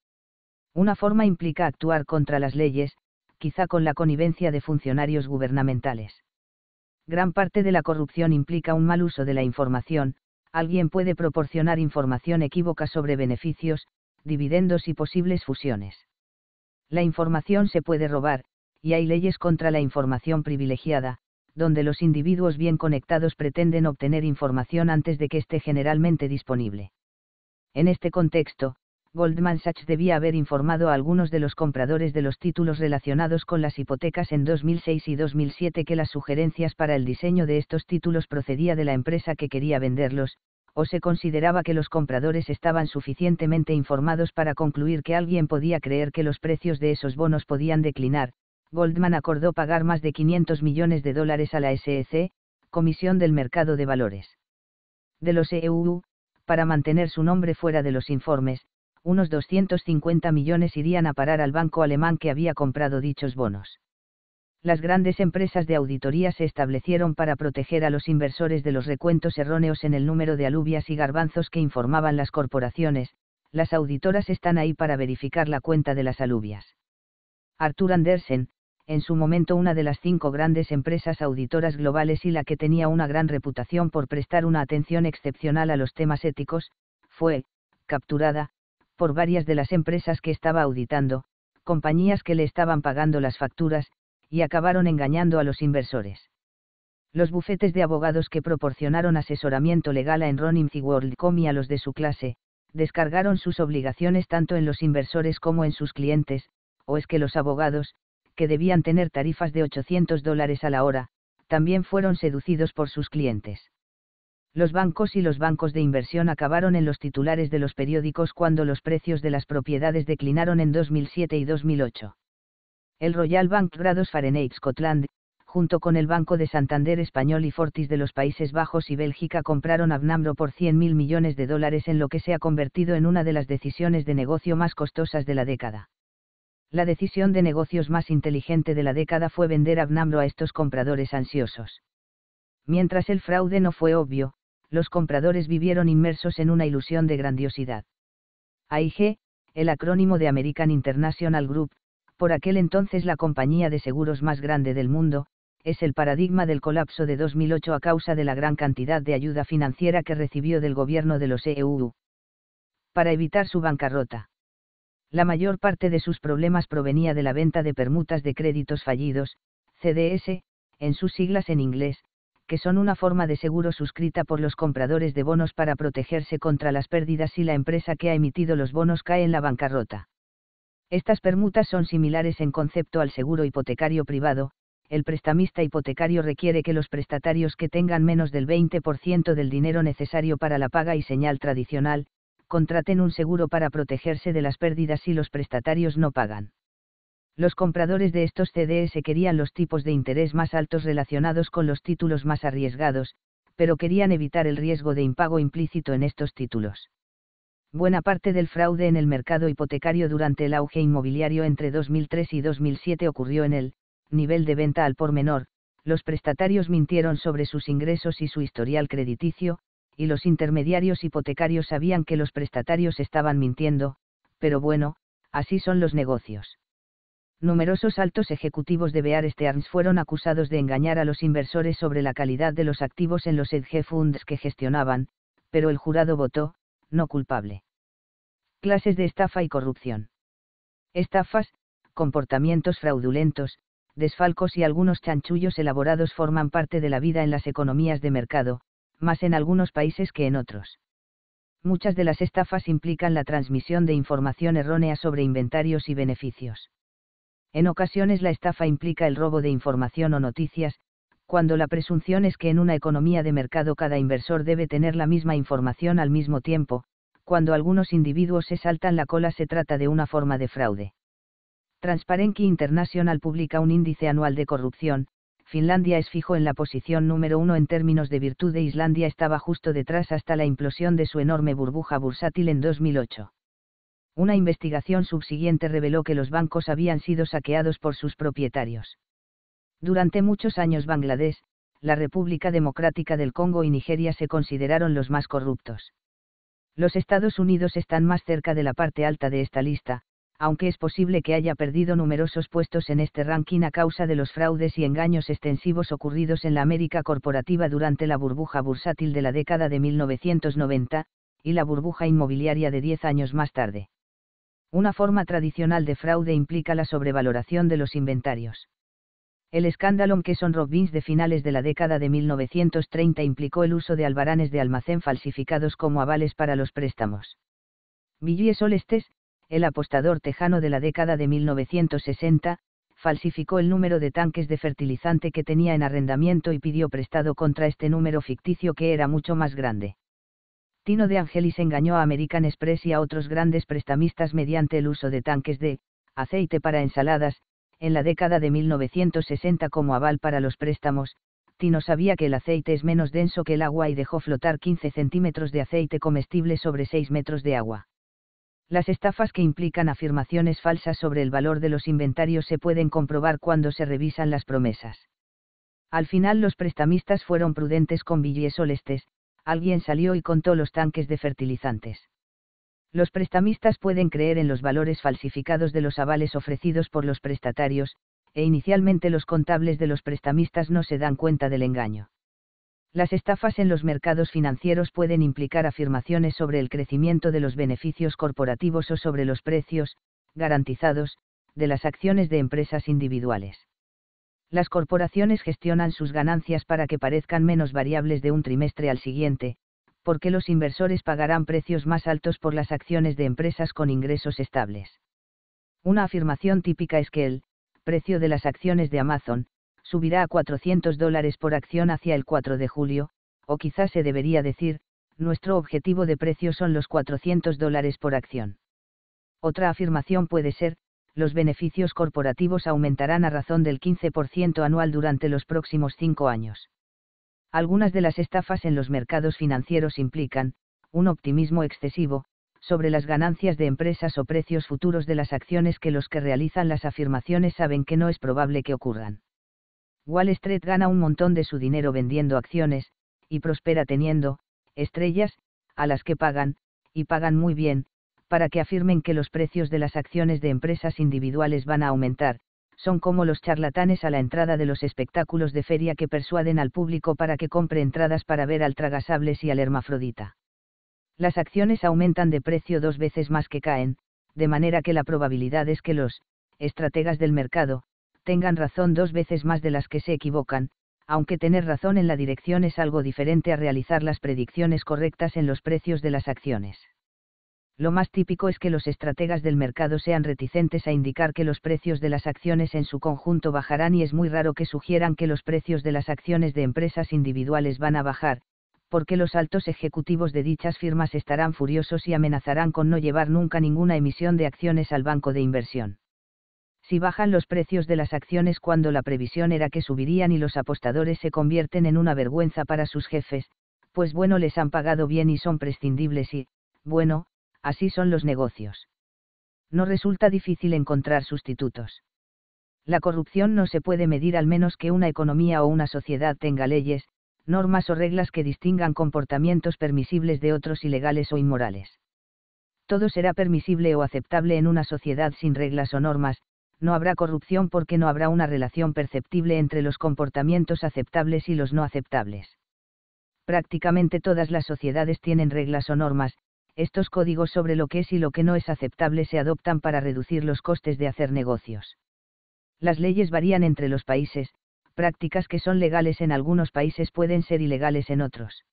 Una forma implica actuar contra las leyes, quizá con la connivencia de funcionarios gubernamentales. Gran parte de la corrupción implica un mal uso de la información, alguien puede proporcionar información equívoca sobre beneficios, dividendos y posibles fusiones la información se puede robar, y hay leyes contra la información privilegiada, donde los individuos bien conectados pretenden obtener información antes de que esté generalmente disponible. En este contexto, Goldman Sachs debía haber informado a algunos de los compradores de los títulos relacionados con las hipotecas en 2006 y 2007 que las sugerencias para el diseño de estos títulos procedía de la empresa que quería venderlos, o se consideraba que los compradores estaban suficientemente informados para concluir que alguien podía creer que los precios de esos bonos podían declinar, Goldman acordó pagar más de 500 millones de dólares a la SEC, Comisión del Mercado de Valores. De los EU, para mantener su nombre fuera de los informes, unos 250 millones irían a parar al banco alemán que había comprado dichos bonos. Las grandes empresas de auditoría se establecieron para proteger a los inversores de los recuentos erróneos en el número de alubias y garbanzos que informaban las corporaciones, las auditoras están ahí para verificar la cuenta de las alubias. Arthur Andersen, en su momento una de las cinco grandes empresas auditoras globales y la que tenía una gran reputación por prestar una atención excepcional a los temas éticos, fue, capturada, por varias de las empresas que estaba auditando, compañías que le estaban pagando las facturas, y acabaron engañando a los inversores. Los bufetes de abogados que proporcionaron asesoramiento legal a Enron y WorldCom y a los de su clase, descargaron sus obligaciones tanto en los inversores como en sus clientes, o es que los abogados, que debían tener tarifas de 800 dólares a la hora, también fueron seducidos por sus clientes los bancos y los bancos de inversión acabaron en los titulares de los periódicos cuando los precios de las propiedades declinaron en 2007 y 2008. El Royal Bank Grados Fahrenheit Scotland, junto con el Banco de Santander Español y Fortis de los Países Bajos y Bélgica compraron Abnamro por 100.000 millones de dólares en lo que se ha convertido en una de las decisiones de negocio más costosas de la década. La decisión de negocios más inteligente de la década fue vender Abnamro a estos compradores ansiosos. Mientras el fraude no fue obvio, los compradores vivieron inmersos en una ilusión de grandiosidad. AIG, el acrónimo de American International Group, por aquel entonces la compañía de seguros más grande del mundo, es el paradigma del colapso de 2008 a causa de la gran cantidad de ayuda financiera que recibió del gobierno de los EU. Para evitar su bancarrota. La mayor parte de sus problemas provenía de la venta de permutas de créditos fallidos, CDS, en sus siglas en inglés, que son una forma de seguro suscrita por los compradores de bonos para protegerse contra las pérdidas si la empresa que ha emitido los bonos cae en la bancarrota. Estas permutas son similares en concepto al seguro hipotecario privado, el prestamista hipotecario requiere que los prestatarios que tengan menos del 20% del dinero necesario para la paga y señal tradicional, contraten un seguro para protegerse de las pérdidas si los prestatarios no pagan. Los compradores de estos CDS querían los tipos de interés más altos relacionados con los títulos más arriesgados, pero querían evitar el riesgo de impago implícito en estos títulos. Buena parte del fraude en el mercado hipotecario durante el auge inmobiliario entre 2003 y 2007 ocurrió en el nivel de venta al por menor, los prestatarios mintieron sobre sus ingresos y su historial crediticio, y los intermediarios hipotecarios sabían que los prestatarios estaban mintiendo, pero bueno, así son los negocios numerosos altos ejecutivos de Bear Stearns fueron acusados de engañar a los inversores sobre la calidad de los activos en los hedge funds que gestionaban, pero el jurado votó, no culpable. Clases de estafa y corrupción. Estafas, comportamientos fraudulentos, desfalcos y algunos chanchullos elaborados forman parte de la vida en las economías de mercado, más en algunos países que en otros. Muchas de las estafas implican la transmisión de información errónea sobre inventarios y beneficios. En ocasiones la estafa implica el robo de información o noticias, cuando la presunción es que en una economía de mercado cada inversor debe tener la misma información al mismo tiempo, cuando algunos individuos se saltan la cola se trata de una forma de fraude. Transparency International publica un índice anual de corrupción, Finlandia es fijo en la posición número uno en términos de virtud e Islandia estaba justo detrás hasta la implosión de su enorme burbuja bursátil en 2008 una investigación subsiguiente reveló que los bancos habían sido saqueados por sus propietarios. Durante muchos años Bangladesh, la República Democrática del Congo y Nigeria se consideraron los más corruptos. Los Estados Unidos están más cerca de la parte alta de esta lista, aunque es posible que haya perdido numerosos puestos en este ranking a causa de los fraudes y engaños extensivos ocurridos en la América corporativa durante la burbuja bursátil de la década de 1990, y la burbuja inmobiliaria de 10 años más tarde. Una forma tradicional de fraude implica la sobrevaloración de los inventarios. El escándalo son Robbins de finales de la década de 1930 implicó el uso de albaranes de almacén falsificados como avales para los préstamos. Villiers Solestes, el apostador tejano de la década de 1960, falsificó el número de tanques de fertilizante que tenía en arrendamiento y pidió prestado contra este número ficticio que era mucho más grande. Tino de Angelis engañó a American Express y a otros grandes prestamistas mediante el uso de tanques de aceite para ensaladas, en la década de 1960 como aval para los préstamos, Tino sabía que el aceite es menos denso que el agua y dejó flotar 15 centímetros de aceite comestible sobre 6 metros de agua. Las estafas que implican afirmaciones falsas sobre el valor de los inventarios se pueden comprobar cuando se revisan las promesas. Al final los prestamistas fueron prudentes con billetes solestes, alguien salió y contó los tanques de fertilizantes. Los prestamistas pueden creer en los valores falsificados de los avales ofrecidos por los prestatarios, e inicialmente los contables de los prestamistas no se dan cuenta del engaño. Las estafas en los mercados financieros pueden implicar afirmaciones sobre el crecimiento de los beneficios corporativos o sobre los precios, garantizados, de las acciones de empresas individuales. Las corporaciones gestionan sus ganancias para que parezcan menos variables de un trimestre al siguiente, porque los inversores pagarán precios más altos por las acciones de empresas con ingresos estables. Una afirmación típica es que el precio de las acciones de Amazon subirá a 400 dólares por acción hacia el 4 de julio, o quizás se debería decir, nuestro objetivo de precio son los 400 dólares por acción. Otra afirmación puede ser, los beneficios corporativos aumentarán a razón del 15% anual durante los próximos cinco años. Algunas de las estafas en los mercados financieros implican, un optimismo excesivo, sobre las ganancias de empresas o precios futuros de las acciones que los que realizan las afirmaciones saben que no es probable que ocurran. Wall Street gana un montón de su dinero vendiendo acciones, y prospera teniendo, estrellas, a las que pagan, y pagan muy bien, para que afirmen que los precios de las acciones de empresas individuales van a aumentar, son como los charlatanes a la entrada de los espectáculos de feria que persuaden al público para que compre entradas para ver al tragasables y al hermafrodita. Las acciones aumentan de precio dos veces más que caen, de manera que la probabilidad es que los estrategas del mercado, tengan razón dos veces más de las que se equivocan, aunque tener razón en la dirección es algo diferente a realizar las predicciones correctas en los precios de las acciones. Lo más típico es que los estrategas del mercado sean reticentes a indicar que los precios de las acciones en su conjunto bajarán y es muy raro que sugieran que los precios de las acciones de empresas individuales van a bajar, porque los altos ejecutivos de dichas firmas estarán furiosos y amenazarán con no llevar nunca ninguna emisión de acciones al banco de inversión si bajan los precios de las acciones cuando la previsión era que subirían y los apostadores se convierten en una vergüenza para sus jefes, pues bueno les han pagado bien y son prescindibles y, bueno, así son los negocios. No resulta difícil encontrar sustitutos. La corrupción no se puede medir al menos que una economía o una sociedad tenga leyes, normas o reglas que distingan comportamientos permisibles de otros ilegales o inmorales. Todo será permisible o aceptable en una sociedad sin reglas o normas, no habrá corrupción porque no habrá una relación perceptible entre los comportamientos aceptables y los no aceptables. Prácticamente todas las sociedades tienen reglas o normas, estos códigos sobre lo que es y lo que no es aceptable se adoptan para reducir los costes de hacer negocios. Las leyes varían entre los países, prácticas que son legales en algunos países pueden ser ilegales en otros.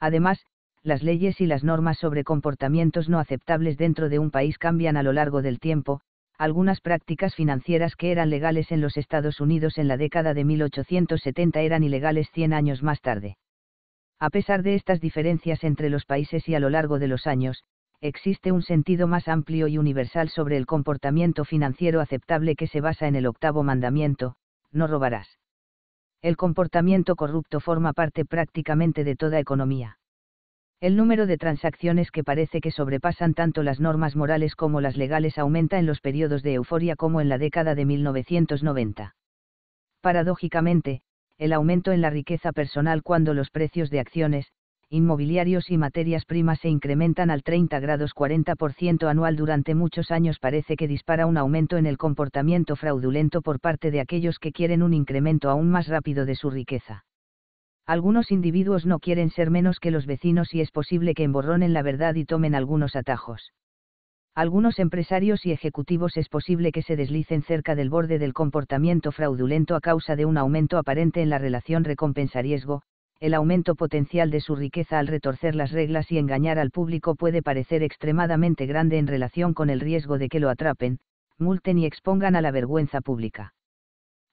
Además, las leyes y las normas sobre comportamientos no aceptables dentro de un país cambian a lo largo del tiempo, algunas prácticas financieras que eran legales en los Estados Unidos en la década de 1870 eran ilegales 100 años más tarde. A pesar de estas diferencias entre los países y a lo largo de los años, existe un sentido más amplio y universal sobre el comportamiento financiero aceptable que se basa en el octavo mandamiento, no robarás. El comportamiento corrupto forma parte prácticamente de toda economía. El número de transacciones que parece que sobrepasan tanto las normas morales como las legales aumenta en los periodos de euforia como en la década de 1990. Paradójicamente, el aumento en la riqueza personal cuando los precios de acciones, inmobiliarios y materias primas se incrementan al 30 grados 40% anual durante muchos años parece que dispara un aumento en el comportamiento fraudulento por parte de aquellos que quieren un incremento aún más rápido de su riqueza. Algunos individuos no quieren ser menos que los vecinos y es posible que emborronen la verdad y tomen algunos atajos. Algunos empresarios y ejecutivos es posible que se deslicen cerca del borde del comportamiento fraudulento a causa de un aumento aparente en la relación recompensa-riesgo, el aumento potencial de su riqueza al retorcer las reglas y engañar al público puede parecer extremadamente grande en relación con el riesgo de que lo atrapen, multen y expongan a la vergüenza pública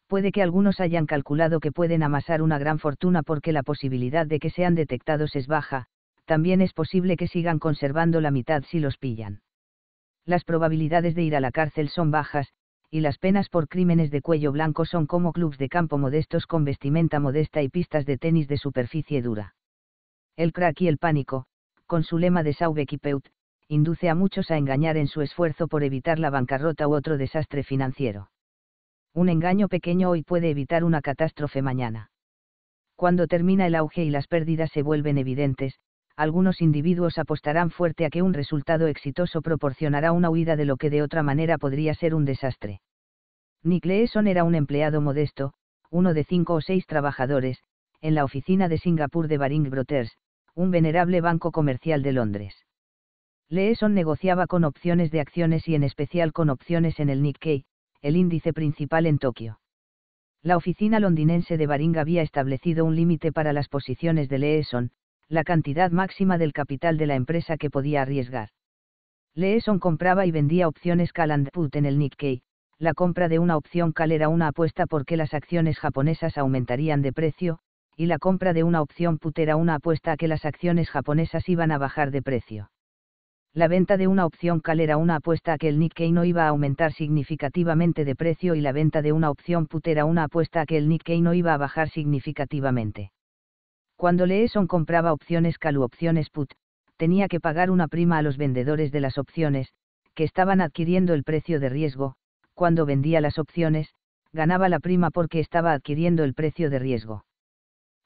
puede que algunos hayan calculado que pueden amasar una gran fortuna porque la posibilidad de que sean detectados es baja, también es posible que sigan conservando la mitad si los pillan. Las probabilidades de ir a la cárcel son bajas, y las penas por crímenes de cuello blanco son como clubs de campo modestos con vestimenta modesta y pistas de tenis de superficie dura. El crack y el pánico, con su lema de Saubeck induce a muchos a engañar en su esfuerzo por evitar la bancarrota u otro desastre financiero. Un engaño pequeño hoy puede evitar una catástrofe mañana. Cuando termina el auge y las pérdidas se vuelven evidentes, algunos individuos apostarán fuerte a que un resultado exitoso proporcionará una huida de lo que de otra manera podría ser un desastre. Nick Leeson era un empleado modesto, uno de cinco o seis trabajadores, en la oficina de Singapur de Baring Brothers, un venerable banco comercial de Londres. Leeson negociaba con opciones de acciones y en especial con opciones en el Nikkei, el índice principal en Tokio. La oficina londinense de Baring había establecido un límite para las posiciones de Leeson, la cantidad máxima del capital de la empresa que podía arriesgar. Leeson compraba y vendía opciones Call and Put en el Nikkei, la compra de una opción Call era una apuesta porque las acciones japonesas aumentarían de precio, y la compra de una opción Put era una apuesta a que las acciones japonesas iban a bajar de precio. La venta de una opción Call era una apuesta a que el Nikkei no iba a aumentar significativamente de precio y la venta de una opción Put era una apuesta a que el Nikkei no iba a bajar significativamente. Cuando Leeson compraba opciones Cal u opciones put, tenía que pagar una prima a los vendedores de las opciones, que estaban adquiriendo el precio de riesgo, cuando vendía las opciones, ganaba la prima porque estaba adquiriendo el precio de riesgo.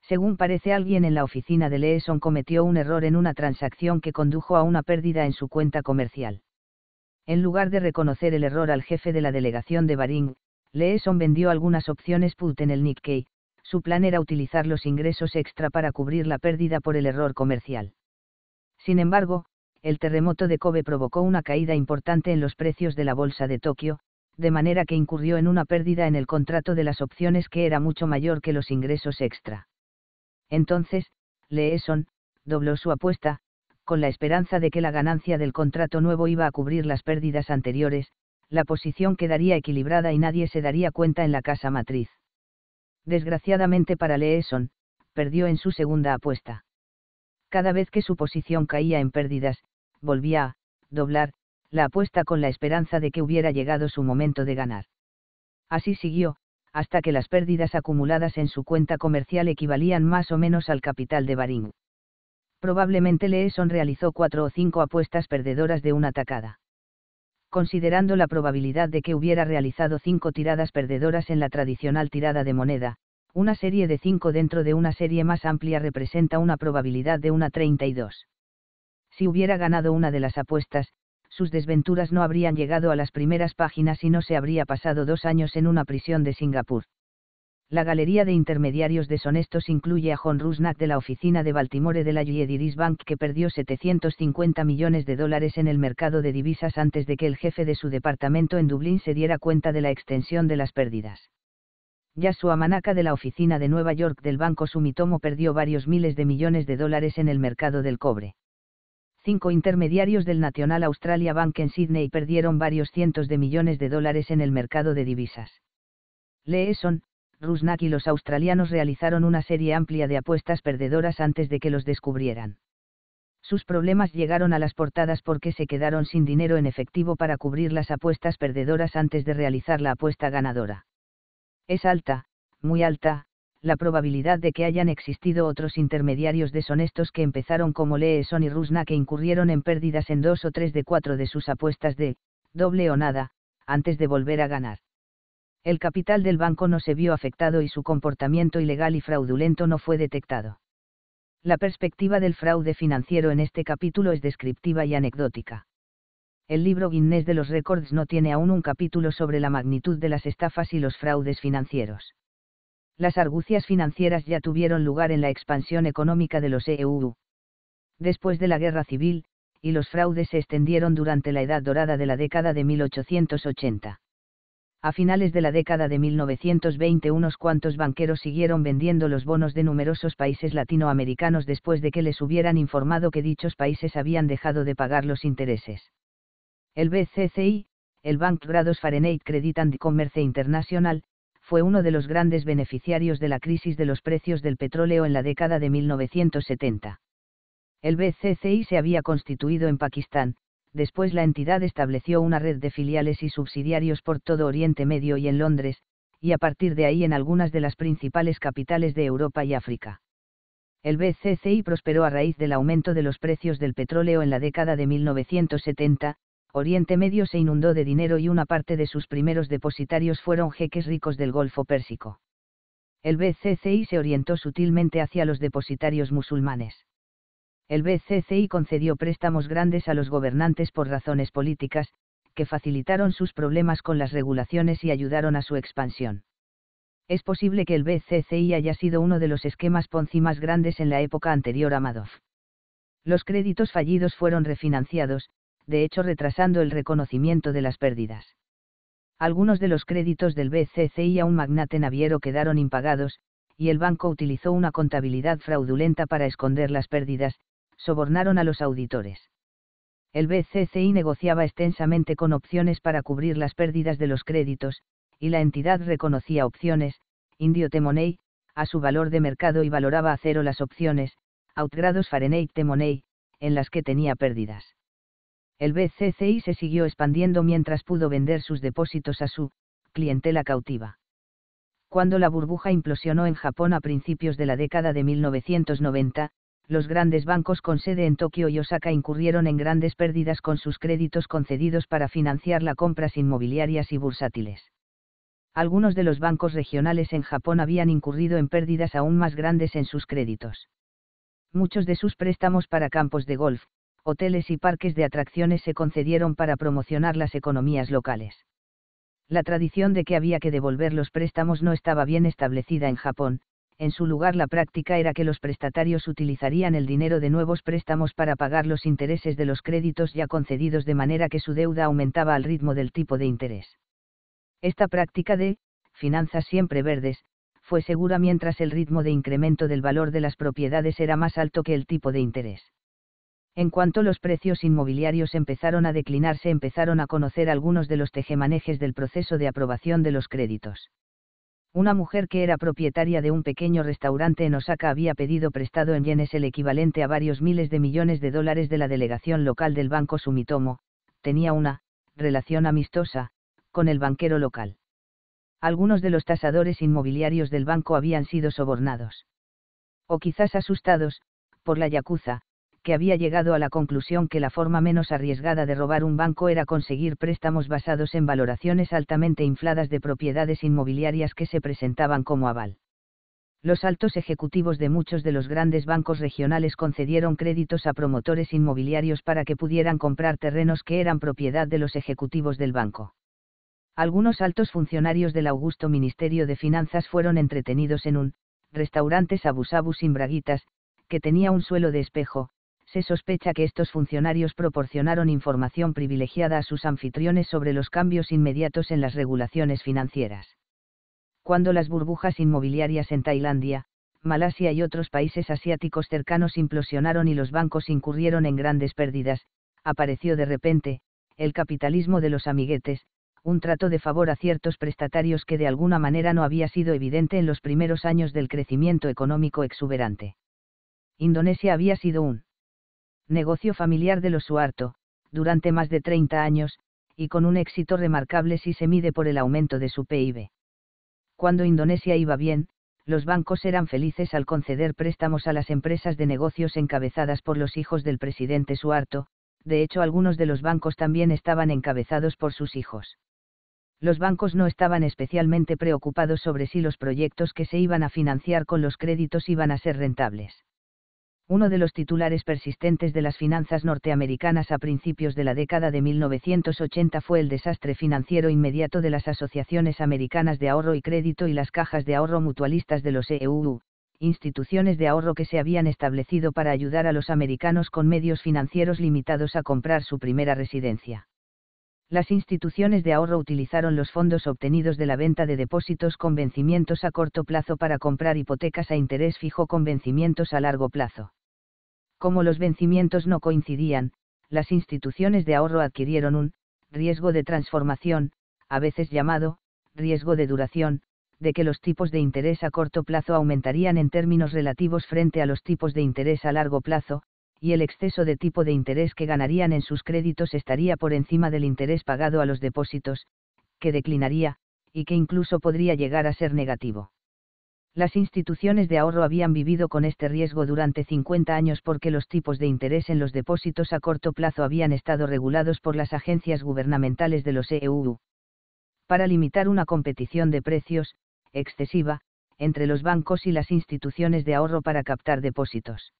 Según parece alguien en la oficina de Leeson cometió un error en una transacción que condujo a una pérdida en su cuenta comercial. En lugar de reconocer el error al jefe de la delegación de Baring, Leeson vendió algunas opciones put en el Nikkei, su plan era utilizar los ingresos extra para cubrir la pérdida por el error comercial. Sin embargo, el terremoto de Kobe provocó una caída importante en los precios de la bolsa de Tokio, de manera que incurrió en una pérdida en el contrato de las opciones que era mucho mayor que los ingresos extra. Entonces, Leeson, dobló su apuesta, con la esperanza de que la ganancia del contrato nuevo iba a cubrir las pérdidas anteriores, la posición quedaría equilibrada y nadie se daría cuenta en la casa matriz. Desgraciadamente para Leeson, perdió en su segunda apuesta. Cada vez que su posición caía en pérdidas, volvía a doblar la apuesta con la esperanza de que hubiera llegado su momento de ganar. Así siguió, hasta que las pérdidas acumuladas en su cuenta comercial equivalían más o menos al capital de Baring. Probablemente Leeson realizó cuatro o cinco apuestas perdedoras de una tacada considerando la probabilidad de que hubiera realizado cinco tiradas perdedoras en la tradicional tirada de moneda, una serie de cinco dentro de una serie más amplia representa una probabilidad de una 32. Si hubiera ganado una de las apuestas, sus desventuras no habrían llegado a las primeras páginas y no se habría pasado dos años en una prisión de Singapur. La galería de intermediarios deshonestos incluye a John Rusnak de la oficina de Baltimore de la Yediris Bank que perdió 750 millones de dólares en el mercado de divisas antes de que el jefe de su departamento en Dublín se diera cuenta de la extensión de las pérdidas. Yasuo Amanaka de la oficina de Nueva York del Banco Sumitomo perdió varios miles de millones de dólares en el mercado del cobre. Cinco intermediarios del National Australia Bank en Sydney perdieron varios cientos de millones de dólares en el mercado de divisas. Leeson, Rusnak y los australianos realizaron una serie amplia de apuestas perdedoras antes de que los descubrieran. Sus problemas llegaron a las portadas porque se quedaron sin dinero en efectivo para cubrir las apuestas perdedoras antes de realizar la apuesta ganadora. Es alta, muy alta, la probabilidad de que hayan existido otros intermediarios deshonestos que empezaron como Leeson y Rusnak e incurrieron en pérdidas en dos o tres de cuatro de sus apuestas de, doble o nada, antes de volver a ganar el capital del banco no se vio afectado y su comportamiento ilegal y fraudulento no fue detectado. La perspectiva del fraude financiero en este capítulo es descriptiva y anecdótica. El libro Guinness de los Récords no tiene aún un capítulo sobre la magnitud de las estafas y los fraudes financieros. Las argucias financieras ya tuvieron lugar en la expansión económica de los EU. Después de la guerra civil, y los fraudes se extendieron durante la edad dorada de la década de 1880. A finales de la década de 1920 unos cuantos banqueros siguieron vendiendo los bonos de numerosos países latinoamericanos después de que les hubieran informado que dichos países habían dejado de pagar los intereses. El BCCI, el Bank Grados Fahrenheit Credit and Commerce International, fue uno de los grandes beneficiarios de la crisis de los precios del petróleo en la década de 1970. El BCCI se había constituido en Pakistán, Después la entidad estableció una red de filiales y subsidiarios por todo Oriente Medio y en Londres, y a partir de ahí en algunas de las principales capitales de Europa y África. El BCCI prosperó a raíz del aumento de los precios del petróleo en la década de 1970, Oriente Medio se inundó de dinero y una parte de sus primeros depositarios fueron jeques ricos del Golfo Pérsico. El BCCI se orientó sutilmente hacia los depositarios musulmanes. El BCCI concedió préstamos grandes a los gobernantes por razones políticas, que facilitaron sus problemas con las regulaciones y ayudaron a su expansión. Es posible que el BCCI haya sido uno de los esquemas Ponzi más grandes en la época anterior a Madoff. Los créditos fallidos fueron refinanciados, de hecho retrasando el reconocimiento de las pérdidas. Algunos de los créditos del BCCI a un magnate naviero quedaron impagados, y el banco utilizó una contabilidad fraudulenta para esconder las pérdidas, sobornaron a los auditores. El BCCI negociaba extensamente con opciones para cubrir las pérdidas de los créditos, y la entidad reconocía opciones, Indio Temoney, a su valor de mercado y valoraba a cero las opciones, outgrados Fahrenheit Temoney, en las que tenía pérdidas el BCCI se siguió expandiendo mientras pudo vender sus depósitos a su clientela cautiva. Cuando la burbuja implosionó en Japón a principios de la década de 1990, los grandes bancos con sede en Tokio y Osaka incurrieron en grandes pérdidas con sus créditos concedidos para financiar las compras inmobiliarias y bursátiles. Algunos de los bancos regionales en Japón habían incurrido en pérdidas aún más grandes en sus créditos. Muchos de sus préstamos para campos de golf, hoteles y parques de atracciones se concedieron para promocionar las economías locales. La tradición de que había que devolver los préstamos no estaba bien establecida en Japón, en su lugar la práctica era que los prestatarios utilizarían el dinero de nuevos préstamos para pagar los intereses de los créditos ya concedidos de manera que su deuda aumentaba al ritmo del tipo de interés. Esta práctica de, finanzas siempre verdes, fue segura mientras el ritmo de incremento del valor de las propiedades era más alto que el tipo de interés. En cuanto los precios inmobiliarios empezaron a declinarse, empezaron a conocer algunos de los tejemanejes del proceso de aprobación de los créditos. Una mujer que era propietaria de un pequeño restaurante en Osaka había pedido prestado en yenes el equivalente a varios miles de millones de dólares de la delegación local del banco Sumitomo, tenía una relación amistosa con el banquero local. Algunos de los tasadores inmobiliarios del banco habían sido sobornados. O quizás asustados, por la yakuza, había llegado a la conclusión que la forma menos arriesgada de robar un banco era conseguir préstamos basados en valoraciones altamente infladas de propiedades inmobiliarias que se presentaban como aval. Los altos ejecutivos de muchos de los grandes bancos regionales concedieron créditos a promotores inmobiliarios para que pudieran comprar terrenos que eran propiedad de los ejecutivos del banco. Algunos altos funcionarios del augusto Ministerio de Finanzas fueron entretenidos en un restaurante Sabu sin braguitas, que tenía un suelo de espejo, se sospecha que estos funcionarios proporcionaron información privilegiada a sus anfitriones sobre los cambios inmediatos en las regulaciones financieras. Cuando las burbujas inmobiliarias en Tailandia, Malasia y otros países asiáticos cercanos implosionaron y los bancos incurrieron en grandes pérdidas, apareció de repente, el capitalismo de los amiguetes, un trato de favor a ciertos prestatarios que de alguna manera no había sido evidente en los primeros años del crecimiento económico exuberante. Indonesia había sido un negocio familiar de los Suarto, durante más de 30 años, y con un éxito remarcable si se mide por el aumento de su PIB. Cuando Indonesia iba bien, los bancos eran felices al conceder préstamos a las empresas de negocios encabezadas por los hijos del presidente Suarto, de hecho algunos de los bancos también estaban encabezados por sus hijos. Los bancos no estaban especialmente preocupados sobre si los proyectos que se iban a financiar con los créditos iban a ser rentables uno de los titulares persistentes de las finanzas norteamericanas a principios de la década de 1980 fue el desastre financiero inmediato de las asociaciones americanas de ahorro y crédito y las cajas de ahorro mutualistas de los EUU, instituciones de ahorro que se habían establecido para ayudar a los americanos con medios financieros limitados a comprar su primera residencia. Las instituciones de ahorro utilizaron los fondos obtenidos de la venta de depósitos con vencimientos a corto plazo para comprar hipotecas a interés fijo con vencimientos a largo plazo como los vencimientos no coincidían, las instituciones de ahorro adquirieron un riesgo de transformación, a veces llamado riesgo de duración, de que los tipos de interés a corto plazo aumentarían en términos relativos frente a los tipos de interés a largo plazo, y el exceso de tipo de interés que ganarían en sus créditos estaría por encima del interés pagado a los depósitos, que declinaría, y que incluso podría llegar a ser negativo. Las instituciones de ahorro habían vivido con este riesgo durante 50 años porque los tipos de interés en los depósitos a corto plazo habían estado regulados por las agencias gubernamentales de los EU. Para limitar una competición de precios, excesiva, entre los bancos y las instituciones de ahorro para captar depósitos.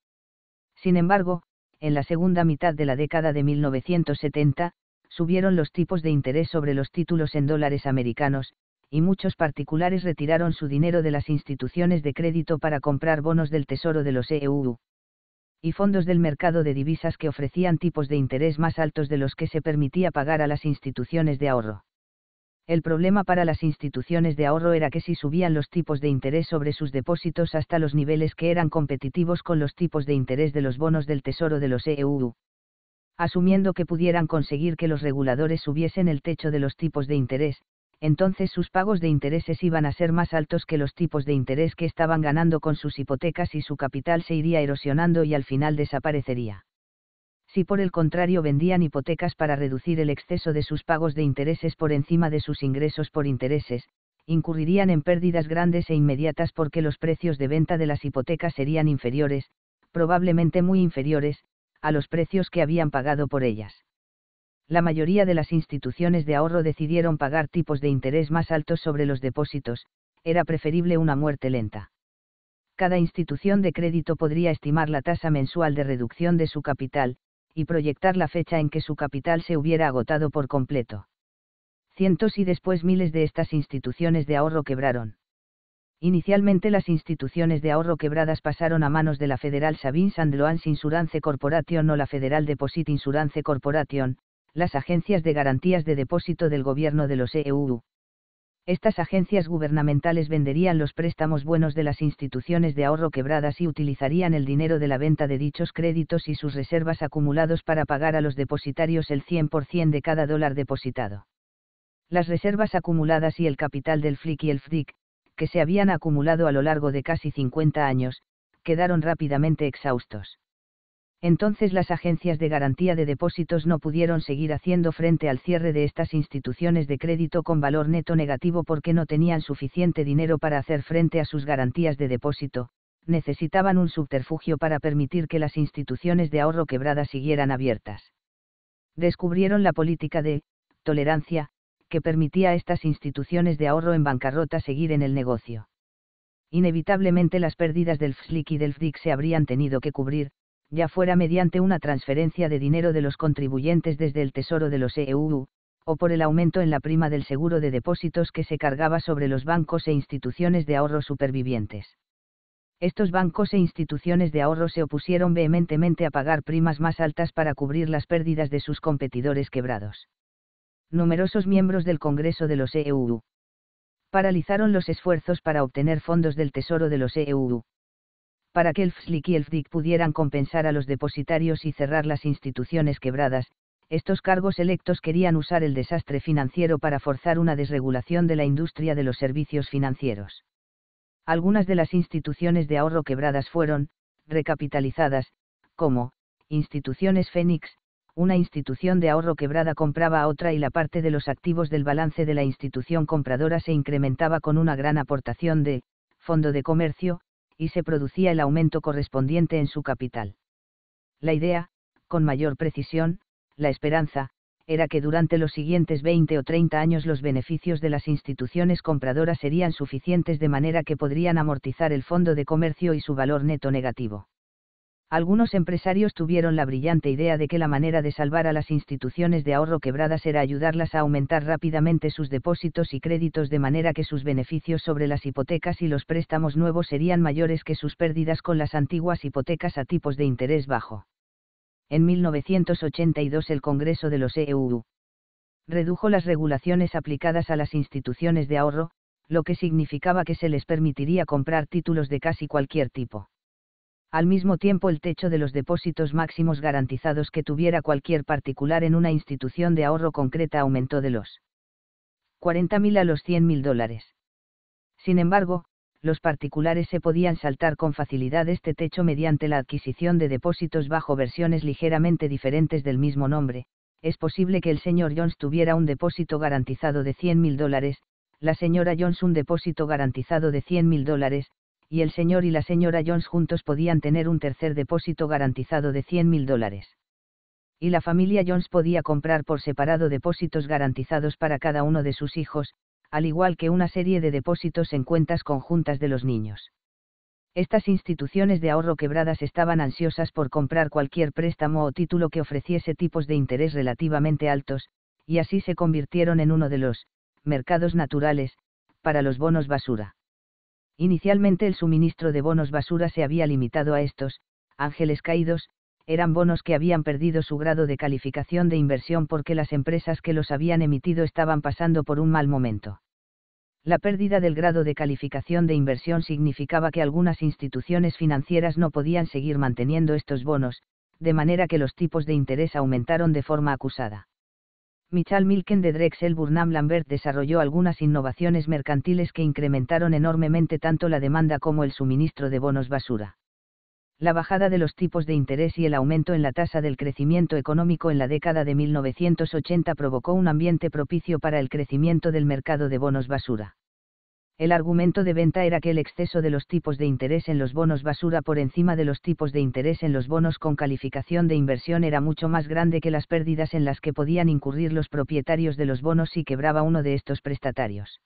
Sin embargo, en la segunda mitad de la década de 1970, subieron los tipos de interés sobre los títulos en dólares americanos, y muchos particulares retiraron su dinero de las instituciones de crédito para comprar bonos del Tesoro de los EU y fondos del mercado de divisas que ofrecían tipos de interés más altos de los que se permitía pagar a las instituciones de ahorro. El problema para las instituciones de ahorro era que si subían los tipos de interés sobre sus depósitos hasta los niveles que eran competitivos con los tipos de interés de los bonos del Tesoro de los EU, asumiendo que pudieran conseguir que los reguladores subiesen el techo de los tipos de interés, entonces sus pagos de intereses iban a ser más altos que los tipos de interés que estaban ganando con sus hipotecas y su capital se iría erosionando y al final desaparecería. Si por el contrario vendían hipotecas para reducir el exceso de sus pagos de intereses por encima de sus ingresos por intereses, incurrirían en pérdidas grandes e inmediatas porque los precios de venta de las hipotecas serían inferiores, probablemente muy inferiores, a los precios que habían pagado por ellas la mayoría de las instituciones de ahorro decidieron pagar tipos de interés más altos sobre los depósitos, era preferible una muerte lenta. Cada institución de crédito podría estimar la tasa mensual de reducción de su capital, y proyectar la fecha en que su capital se hubiera agotado por completo. Cientos y después miles de estas instituciones de ahorro quebraron. Inicialmente las instituciones de ahorro quebradas pasaron a manos de la Federal Savings and Loans Insurance Corporation o la Federal Deposit Insurance Corporation, las agencias de garantías de depósito del gobierno de los EU. Estas agencias gubernamentales venderían los préstamos buenos de las instituciones de ahorro quebradas y utilizarían el dinero de la venta de dichos créditos y sus reservas acumulados para pagar a los depositarios el 100% de cada dólar depositado. Las reservas acumuladas y el capital del FLIC y el FDIC, que se habían acumulado a lo largo de casi 50 años, quedaron rápidamente exhaustos entonces las agencias de garantía de depósitos no pudieron seguir haciendo frente al cierre de estas instituciones de crédito con valor neto negativo porque no tenían suficiente dinero para hacer frente a sus garantías de depósito, necesitaban un subterfugio para permitir que las instituciones de ahorro quebradas siguieran abiertas. Descubrieron la política de tolerancia, que permitía a estas instituciones de ahorro en bancarrota seguir en el negocio. Inevitablemente las pérdidas del FSLIC y del FDIC se habrían tenido que cubrir, ya fuera mediante una transferencia de dinero de los contribuyentes desde el Tesoro de los EU, o por el aumento en la prima del seguro de depósitos que se cargaba sobre los bancos e instituciones de ahorro supervivientes. Estos bancos e instituciones de ahorro se opusieron vehementemente a pagar primas más altas para cubrir las pérdidas de sus competidores quebrados. Numerosos miembros del Congreso de los EU paralizaron los esfuerzos para obtener fondos del Tesoro de los EU para que el FSLIC y el FDIC pudieran compensar a los depositarios y cerrar las instituciones quebradas, estos cargos electos querían usar el desastre financiero para forzar una desregulación de la industria de los servicios financieros. Algunas de las instituciones de ahorro quebradas fueron, recapitalizadas, como, instituciones Fénix, una institución de ahorro quebrada compraba a otra y la parte de los activos del balance de la institución compradora se incrementaba con una gran aportación de, fondo de comercio, y se producía el aumento correspondiente en su capital. La idea, con mayor precisión, la esperanza, era que durante los siguientes 20 o 30 años los beneficios de las instituciones compradoras serían suficientes de manera que podrían amortizar el fondo de comercio y su valor neto negativo algunos empresarios tuvieron la brillante idea de que la manera de salvar a las instituciones de ahorro quebradas era ayudarlas a aumentar rápidamente sus depósitos y créditos de manera que sus beneficios sobre las hipotecas y los préstamos nuevos serían mayores que sus pérdidas con las antiguas hipotecas a tipos de interés bajo. En 1982 el Congreso de los EU redujo las regulaciones aplicadas a las instituciones de ahorro, lo que significaba que se les permitiría comprar títulos de casi cualquier tipo al mismo tiempo el techo de los depósitos máximos garantizados que tuviera cualquier particular en una institución de ahorro concreta aumentó de los 40.000 a los 100.000 dólares. Sin embargo, los particulares se podían saltar con facilidad este techo mediante la adquisición de depósitos bajo versiones ligeramente diferentes del mismo nombre. Es posible que el señor Jones tuviera un depósito garantizado de 100 mil dólares, la señora Jones un depósito garantizado de 100 mil dólares, y el señor y la señora Jones juntos podían tener un tercer depósito garantizado de 100 mil dólares. Y la familia Jones podía comprar por separado depósitos garantizados para cada uno de sus hijos, al igual que una serie de depósitos en cuentas conjuntas de los niños. Estas instituciones de ahorro quebradas estaban ansiosas por comprar cualquier préstamo o título que ofreciese tipos de interés relativamente altos, y así se convirtieron en uno de los mercados naturales, para los bonos basura. Inicialmente el suministro de bonos basura se había limitado a estos, ángeles caídos, eran bonos que habían perdido su grado de calificación de inversión porque las empresas que los habían emitido estaban pasando por un mal momento. La pérdida del grado de calificación de inversión significaba que algunas instituciones financieras no podían seguir manteniendo estos bonos, de manera que los tipos de interés aumentaron de forma acusada. Michal Milken de Drexel Burnham Lambert desarrolló algunas innovaciones mercantiles que incrementaron enormemente tanto la demanda como el suministro de bonos basura la bajada de los tipos de interés y el aumento en la tasa del crecimiento económico en la década de 1980 provocó un ambiente propicio para el crecimiento del mercado de bonos basura. El argumento de venta era que el exceso de los tipos de interés en los bonos basura por encima de los tipos de interés en los bonos con calificación de inversión era mucho más grande que las pérdidas en las que podían incurrir los propietarios de los bonos si quebraba uno de estos prestatarios.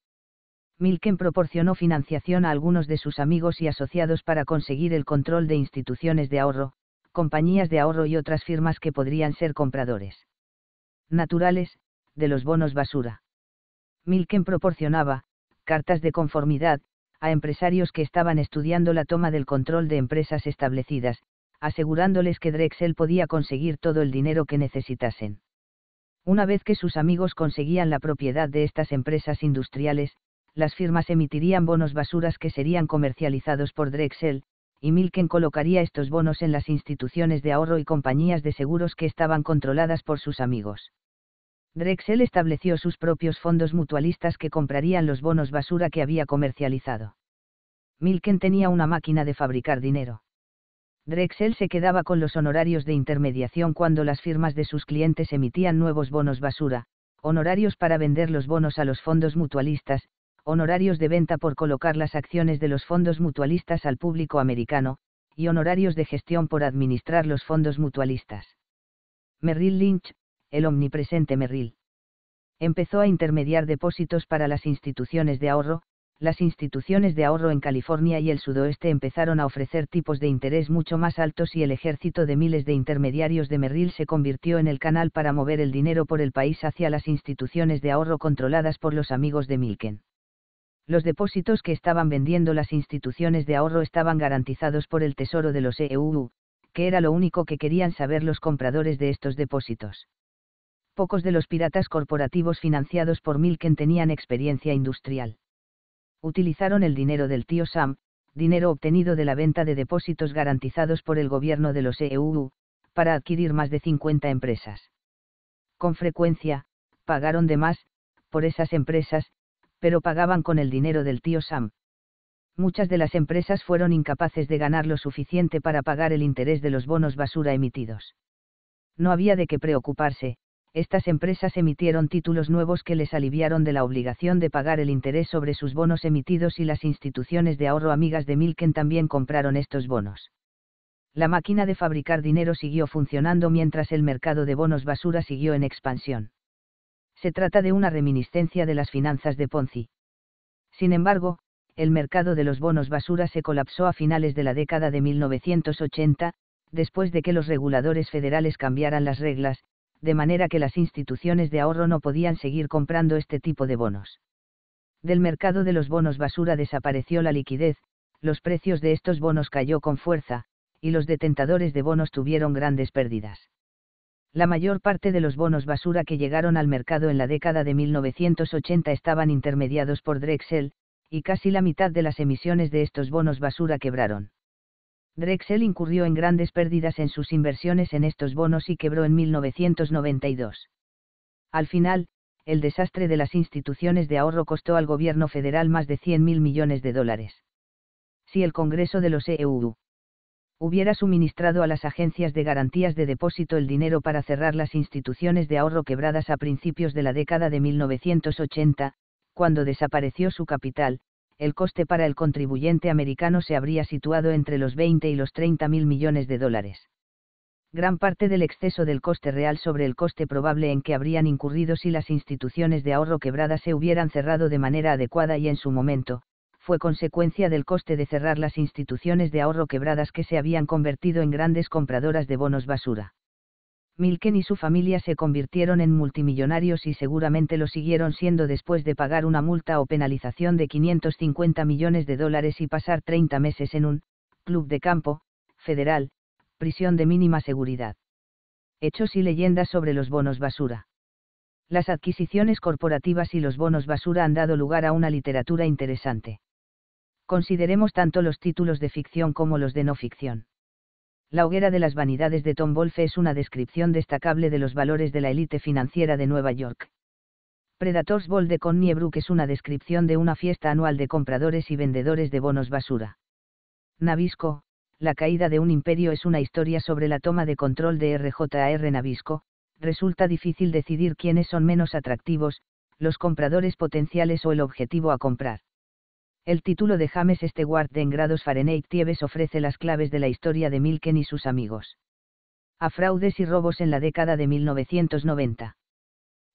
Milken proporcionó financiación a algunos de sus amigos y asociados para conseguir el control de instituciones de ahorro, compañías de ahorro y otras firmas que podrían ser compradores naturales, de los bonos basura. Milken proporcionaba, cartas de conformidad, a empresarios que estaban estudiando la toma del control de empresas establecidas, asegurándoles que Drexel podía conseguir todo el dinero que necesitasen. Una vez que sus amigos conseguían la propiedad de estas empresas industriales, las firmas emitirían bonos basuras que serían comercializados por Drexel, y Milken colocaría estos bonos en las instituciones de ahorro y compañías de seguros que estaban controladas por sus amigos. Drexel estableció sus propios fondos mutualistas que comprarían los bonos basura que había comercializado. Milken tenía una máquina de fabricar dinero. Drexel se quedaba con los honorarios de intermediación cuando las firmas de sus clientes emitían nuevos bonos basura, honorarios para vender los bonos a los fondos mutualistas, honorarios de venta por colocar las acciones de los fondos mutualistas al público americano, y honorarios de gestión por administrar los fondos mutualistas. Merrill Lynch, el omnipresente Merrill. Empezó a intermediar depósitos para las instituciones de ahorro, las instituciones de ahorro en California y el sudoeste empezaron a ofrecer tipos de interés mucho más altos y el ejército de miles de intermediarios de Merrill se convirtió en el canal para mover el dinero por el país hacia las instituciones de ahorro controladas por los amigos de Milken los depósitos que estaban vendiendo las instituciones de ahorro estaban garantizados por el Tesoro de los EU, que era lo único que querían saber los compradores de estos depósitos. Pocos de los piratas corporativos financiados por Milken tenían experiencia industrial. Utilizaron el dinero del tío Sam, dinero obtenido de la venta de depósitos garantizados por el gobierno de los EU, para adquirir más de 50 empresas. Con frecuencia, pagaron de más, por esas empresas, pero pagaban con el dinero del tío Sam. Muchas de las empresas fueron incapaces de ganar lo suficiente para pagar el interés de los bonos basura emitidos. No había de qué preocuparse, estas empresas emitieron títulos nuevos que les aliviaron de la obligación de pagar el interés sobre sus bonos emitidos y las instituciones de ahorro amigas de Milken también compraron estos bonos. La máquina de fabricar dinero siguió funcionando mientras el mercado de bonos basura siguió en expansión se trata de una reminiscencia de las finanzas de Ponzi. Sin embargo, el mercado de los bonos basura se colapsó a finales de la década de 1980, después de que los reguladores federales cambiaran las reglas, de manera que las instituciones de ahorro no podían seguir comprando este tipo de bonos. Del mercado de los bonos basura desapareció la liquidez, los precios de estos bonos cayó con fuerza, y los detentadores de bonos tuvieron grandes pérdidas. La mayor parte de los bonos basura que llegaron al mercado en la década de 1980 estaban intermediados por Drexel, y casi la mitad de las emisiones de estos bonos basura quebraron. Drexel incurrió en grandes pérdidas en sus inversiones en estos bonos y quebró en 1992. Al final, el desastre de las instituciones de ahorro costó al gobierno federal más de 100 mil millones de dólares. Si el Congreso de los EU hubiera suministrado a las agencias de garantías de depósito el dinero para cerrar las instituciones de ahorro quebradas a principios de la década de 1980, cuando desapareció su capital, el coste para el contribuyente americano se habría situado entre los 20 y los 30 mil millones de dólares. Gran parte del exceso del coste real sobre el coste probable en que habrían incurrido si las instituciones de ahorro quebradas se hubieran cerrado de manera adecuada y en su momento, fue consecuencia del coste de cerrar las instituciones de ahorro quebradas que se habían convertido en grandes compradoras de bonos basura. Milken y su familia se convirtieron en multimillonarios y seguramente lo siguieron siendo después de pagar una multa o penalización de 550 millones de dólares y pasar 30 meses en un club de campo federal, prisión de mínima seguridad. Hechos y leyendas sobre los bonos basura. Las adquisiciones corporativas y los bonos basura han dado lugar a una literatura interesante. Consideremos tanto los títulos de ficción como los de no ficción. La hoguera de las vanidades de Tom Wolfe es una descripción destacable de los valores de la élite financiera de Nueva York. Predators Ball de Connie Brook es una descripción de una fiesta anual de compradores y vendedores de bonos basura. Nabisco, La caída de un imperio es una historia sobre la toma de control de RJR Nabisco, resulta difícil decidir quiénes son menos atractivos, los compradores potenciales o el objetivo a comprar. El título de James Stewart de En grados Fahrenheit Tieves ofrece las claves de la historia de Milken y sus amigos. A fraudes y robos en la década de 1990.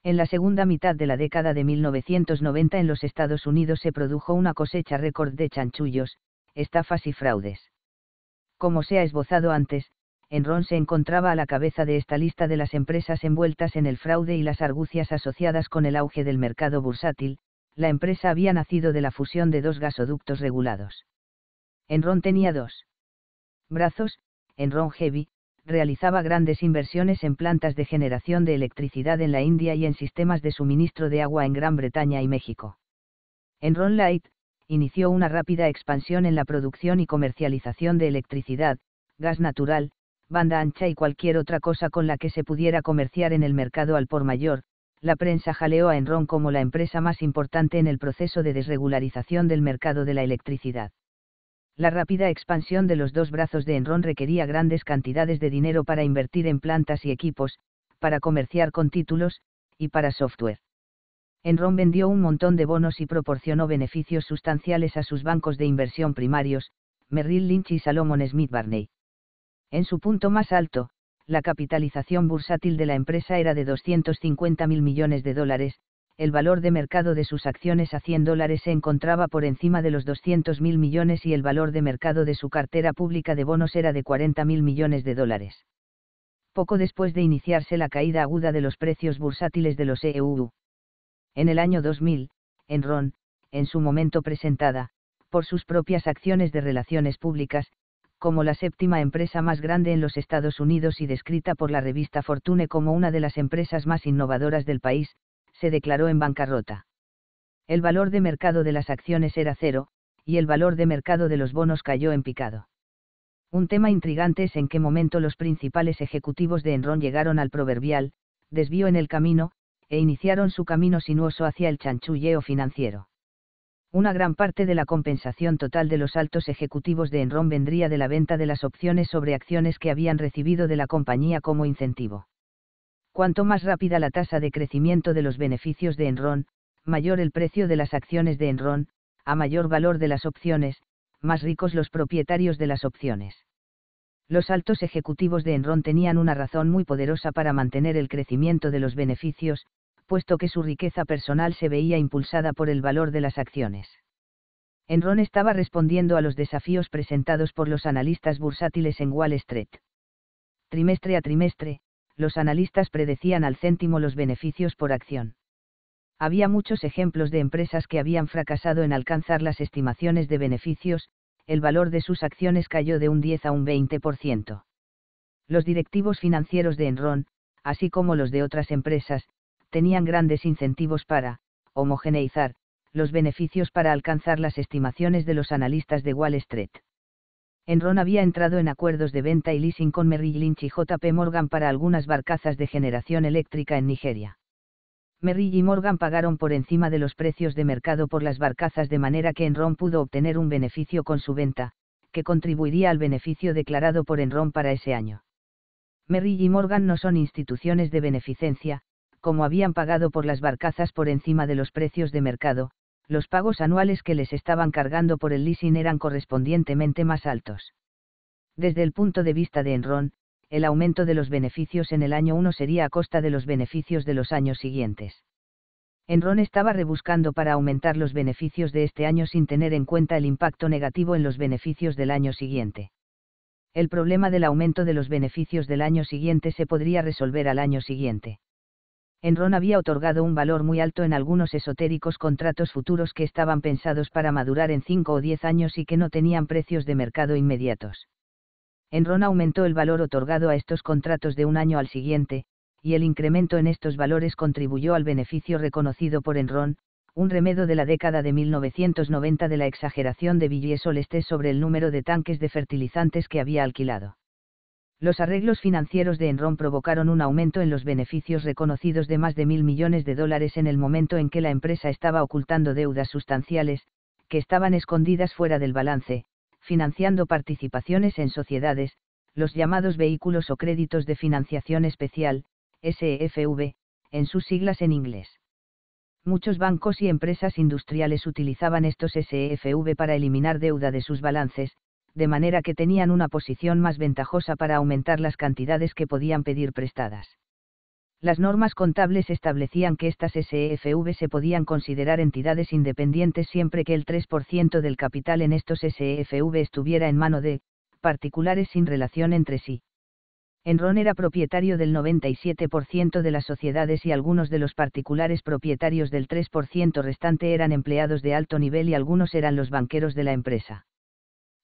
En la segunda mitad de la década de 1990 en los Estados Unidos se produjo una cosecha récord de chanchullos, estafas y fraudes. Como se ha esbozado antes, Enron se encontraba a la cabeza de esta lista de las empresas envueltas en el fraude y las argucias asociadas con el auge del mercado bursátil, la empresa había nacido de la fusión de dos gasoductos regulados. Enron tenía dos brazos, Enron Heavy, realizaba grandes inversiones en plantas de generación de electricidad en la India y en sistemas de suministro de agua en Gran Bretaña y México. Enron Light, inició una rápida expansión en la producción y comercialización de electricidad, gas natural, banda ancha y cualquier otra cosa con la que se pudiera comerciar en el mercado al por mayor, la prensa jaleó a Enron como la empresa más importante en el proceso de desregularización del mercado de la electricidad. La rápida expansión de los dos brazos de Enron requería grandes cantidades de dinero para invertir en plantas y equipos, para comerciar con títulos, y para software. Enron vendió un montón de bonos y proporcionó beneficios sustanciales a sus bancos de inversión primarios, Merrill Lynch y Salomon Smith Barney. En su punto más alto, la capitalización bursátil de la empresa era de 250 mil millones de dólares, el valor de mercado de sus acciones a 100 dólares se encontraba por encima de los 200 mil millones y el valor de mercado de su cartera pública de bonos era de 40 mil millones de dólares. Poco después de iniciarse la caída aguda de los precios bursátiles de los EU. En el año 2000, Enron, en su momento presentada, por sus propias acciones de relaciones públicas, como la séptima empresa más grande en los Estados Unidos y descrita por la revista Fortune como una de las empresas más innovadoras del país, se declaró en bancarrota. El valor de mercado de las acciones era cero, y el valor de mercado de los bonos cayó en picado. Un tema intrigante es en qué momento los principales ejecutivos de Enron llegaron al proverbial, desvío en el camino, e iniciaron su camino sinuoso hacia el chanchulleo financiero. Una gran parte de la compensación total de los altos ejecutivos de Enron vendría de la venta de las opciones sobre acciones que habían recibido de la compañía como incentivo. Cuanto más rápida la tasa de crecimiento de los beneficios de Enron, mayor el precio de las acciones de Enron, a mayor valor de las opciones, más ricos los propietarios de las opciones. Los altos ejecutivos de Enron tenían una razón muy poderosa para mantener el crecimiento de los beneficios, puesto que su riqueza personal se veía impulsada por el valor de las acciones. Enron estaba respondiendo a los desafíos presentados por los analistas bursátiles en Wall Street. Trimestre a trimestre, los analistas predecían al céntimo los beneficios por acción. Había muchos ejemplos de empresas que habían fracasado en alcanzar las estimaciones de beneficios, el valor de sus acciones cayó de un 10 a un 20%. Los directivos financieros de Enron, así como los de otras empresas, tenían grandes incentivos para, homogeneizar, los beneficios para alcanzar las estimaciones de los analistas de Wall Street. Enron había entrado en acuerdos de venta y leasing con Merrill Lynch y JP Morgan para algunas barcazas de generación eléctrica en Nigeria. Merrill y Morgan pagaron por encima de los precios de mercado por las barcazas de manera que Enron pudo obtener un beneficio con su venta, que contribuiría al beneficio declarado por Enron para ese año. Merrill y Morgan no son instituciones de beneficencia, como habían pagado por las barcazas por encima de los precios de mercado, los pagos anuales que les estaban cargando por el leasing eran correspondientemente más altos. Desde el punto de vista de Enron, el aumento de los beneficios en el año 1 sería a costa de los beneficios de los años siguientes. Enron estaba rebuscando para aumentar los beneficios de este año sin tener en cuenta el impacto negativo en los beneficios del año siguiente. El problema del aumento de los beneficios del año siguiente se podría resolver al año siguiente. Enron había otorgado un valor muy alto en algunos esotéricos contratos futuros que estaban pensados para madurar en 5 o 10 años y que no tenían precios de mercado inmediatos. Enron aumentó el valor otorgado a estos contratos de un año al siguiente, y el incremento en estos valores contribuyó al beneficio reconocido por Enron, un remedo de la década de 1990 de la exageración de Villiers Solestes sobre el número de tanques de fertilizantes que había alquilado. Los arreglos financieros de Enron provocaron un aumento en los beneficios reconocidos de más de mil millones de dólares en el momento en que la empresa estaba ocultando deudas sustanciales, que estaban escondidas fuera del balance, financiando participaciones en sociedades, los llamados vehículos o créditos de financiación especial, SEFV, en sus siglas en inglés. Muchos bancos y empresas industriales utilizaban estos SEFV para eliminar deuda de sus balances, de manera que tenían una posición más ventajosa para aumentar las cantidades que podían pedir prestadas. Las normas contables establecían que estas SEFV se podían considerar entidades independientes siempre que el 3% del capital en estos SEFV estuviera en mano de particulares sin relación entre sí. Enron era propietario del 97% de las sociedades y algunos de los particulares propietarios del 3% restante eran empleados de alto nivel y algunos eran los banqueros de la empresa.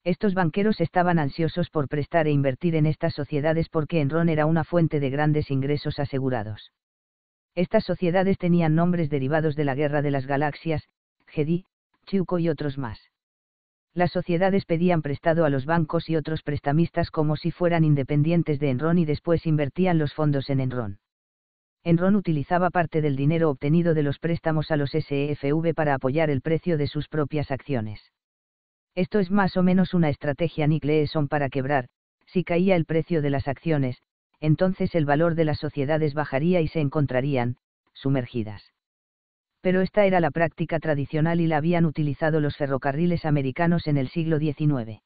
Estos banqueros estaban ansiosos por prestar e invertir en estas sociedades porque Enron era una fuente de grandes ingresos asegurados. Estas sociedades tenían nombres derivados de la Guerra de las Galaxias, Jedi, Chiuco y otros más. Las sociedades pedían prestado a los bancos y otros prestamistas como si fueran independientes de Enron y después invertían los fondos en Enron. Enron utilizaba parte del dinero obtenido de los préstamos a los SEFV para apoyar el precio de sus propias acciones. Esto es más o menos una estrategia Nick Leeson para quebrar, si caía el precio de las acciones, entonces el valor de las sociedades bajaría y se encontrarían, sumergidas. Pero esta era la práctica tradicional y la habían utilizado los ferrocarriles americanos en el siglo XIX.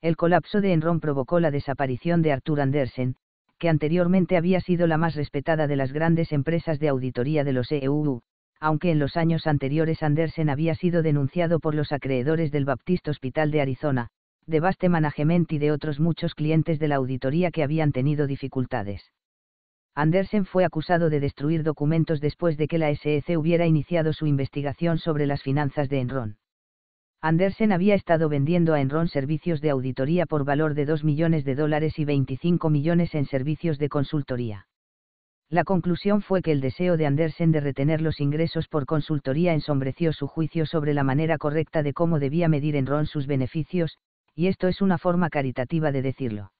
El colapso de Enron provocó la desaparición de Arthur Andersen, que anteriormente había sido la más respetada de las grandes empresas de auditoría de los EU, aunque en los años anteriores Andersen había sido denunciado por los acreedores del Baptist Hospital de Arizona, de Baste Management y de otros muchos clientes de la auditoría que habían tenido dificultades. Andersen fue acusado de destruir documentos después de que la SEC hubiera iniciado su investigación sobre las finanzas de Enron. Andersen había estado vendiendo a Enron servicios de auditoría por valor de 2 millones de dólares y 25 millones en servicios de consultoría. La conclusión fue que el deseo de Andersen de retener los ingresos por consultoría ensombreció su juicio sobre la manera correcta de cómo debía medir Enron sus beneficios, y esto es una forma caritativa de decirlo.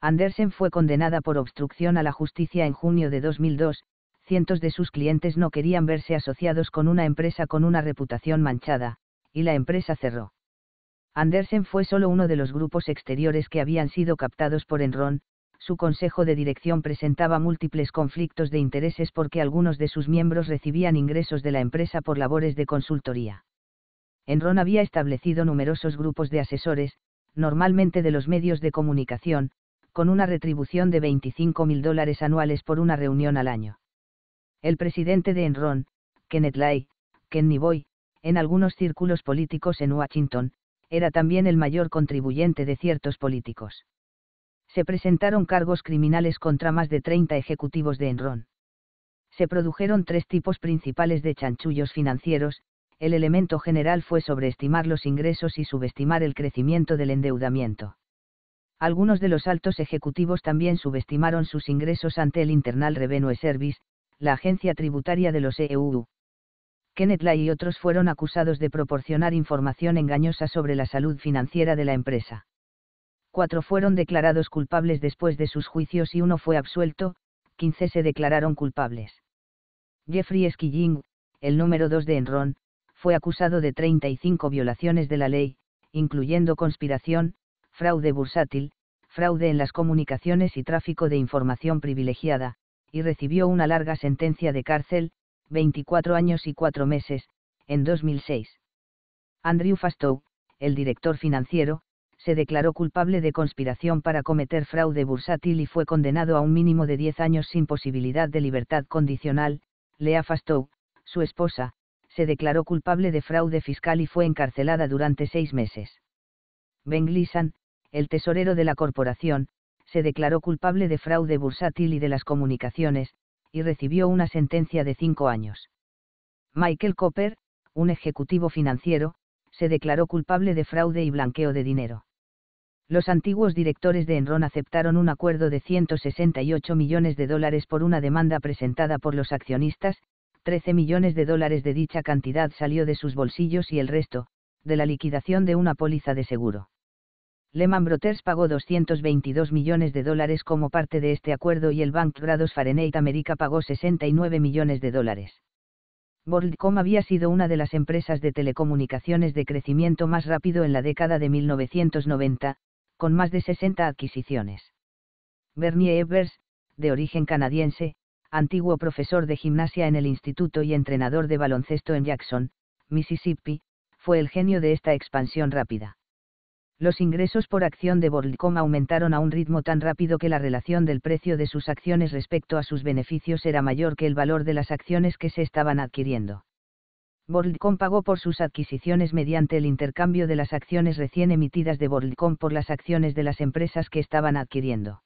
Andersen fue condenada por obstrucción a la justicia en junio de 2002, cientos de sus clientes no querían verse asociados con una empresa con una reputación manchada, y la empresa cerró. Andersen fue solo uno de los grupos exteriores que habían sido captados por Enron, su consejo de dirección presentaba múltiples conflictos de intereses porque algunos de sus miembros recibían ingresos de la empresa por labores de consultoría. Enron había establecido numerosos grupos de asesores, normalmente de los medios de comunicación, con una retribución de 25 mil dólares anuales por una reunión al año. El presidente de Enron, Kenneth Lay, Kenny Boy, en algunos círculos políticos en Washington, era también el mayor contribuyente de ciertos políticos se presentaron cargos criminales contra más de 30 ejecutivos de Enron. Se produjeron tres tipos principales de chanchullos financieros, el elemento general fue sobreestimar los ingresos y subestimar el crecimiento del endeudamiento. Algunos de los altos ejecutivos también subestimaron sus ingresos ante el Internal Revenue Service, la agencia tributaria de los EU. Kenneth Lay y otros fueron acusados de proporcionar información engañosa sobre la salud financiera de la empresa cuatro fueron declarados culpables después de sus juicios y uno fue absuelto, 15 se declararon culpables. Jeffrey Skilling, el número 2 de Enron, fue acusado de 35 violaciones de la ley, incluyendo conspiración, fraude bursátil, fraude en las comunicaciones y tráfico de información privilegiada, y recibió una larga sentencia de cárcel, 24 años y 4 meses, en 2006. Andrew Fastow, el director financiero, se declaró culpable de conspiración para cometer fraude bursátil y fue condenado a un mínimo de 10 años sin posibilidad de libertad condicional. Lea Fastow, su esposa, se declaró culpable de fraude fiscal y fue encarcelada durante seis meses. Ben Gleason, el tesorero de la corporación, se declaró culpable de fraude bursátil y de las comunicaciones, y recibió una sentencia de cinco años. Michael Copper, un ejecutivo financiero, se declaró culpable de fraude y blanqueo de dinero. Los antiguos directores de Enron aceptaron un acuerdo de 168 millones de dólares por una demanda presentada por los accionistas, 13 millones de dólares de dicha cantidad salió de sus bolsillos y el resto, de la liquidación de una póliza de seguro. Lehman Brothers pagó 222 millones de dólares como parte de este acuerdo y el Bank Grados Fahrenheit America pagó 69 millones de dólares. WorldCom había sido una de las empresas de telecomunicaciones de crecimiento más rápido en la década de 1990, con más de 60 adquisiciones. Bernie Evers, de origen canadiense, antiguo profesor de gimnasia en el instituto y entrenador de baloncesto en Jackson, Mississippi, fue el genio de esta expansión rápida. Los ingresos por acción de WorldCom aumentaron a un ritmo tan rápido que la relación del precio de sus acciones respecto a sus beneficios era mayor que el valor de las acciones que se estaban adquiriendo. WorldCom pagó por sus adquisiciones mediante el intercambio de las acciones recién emitidas de WorldCom por las acciones de las empresas que estaban adquiriendo.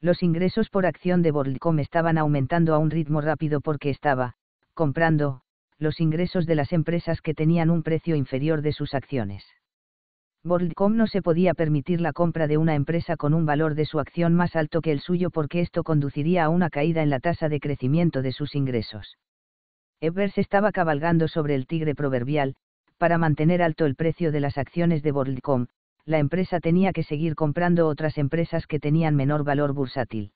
Los ingresos por acción de WorldCom estaban aumentando a un ritmo rápido porque estaba, comprando, los ingresos de las empresas que tenían un precio inferior de sus acciones. WorldCom no se podía permitir la compra de una empresa con un valor de su acción más alto que el suyo porque esto conduciría a una caída en la tasa de crecimiento de sus ingresos. Evers estaba cabalgando sobre el tigre proverbial, para mantener alto el precio de las acciones de WorldCom, la empresa tenía que seguir comprando otras empresas que tenían menor valor bursátil.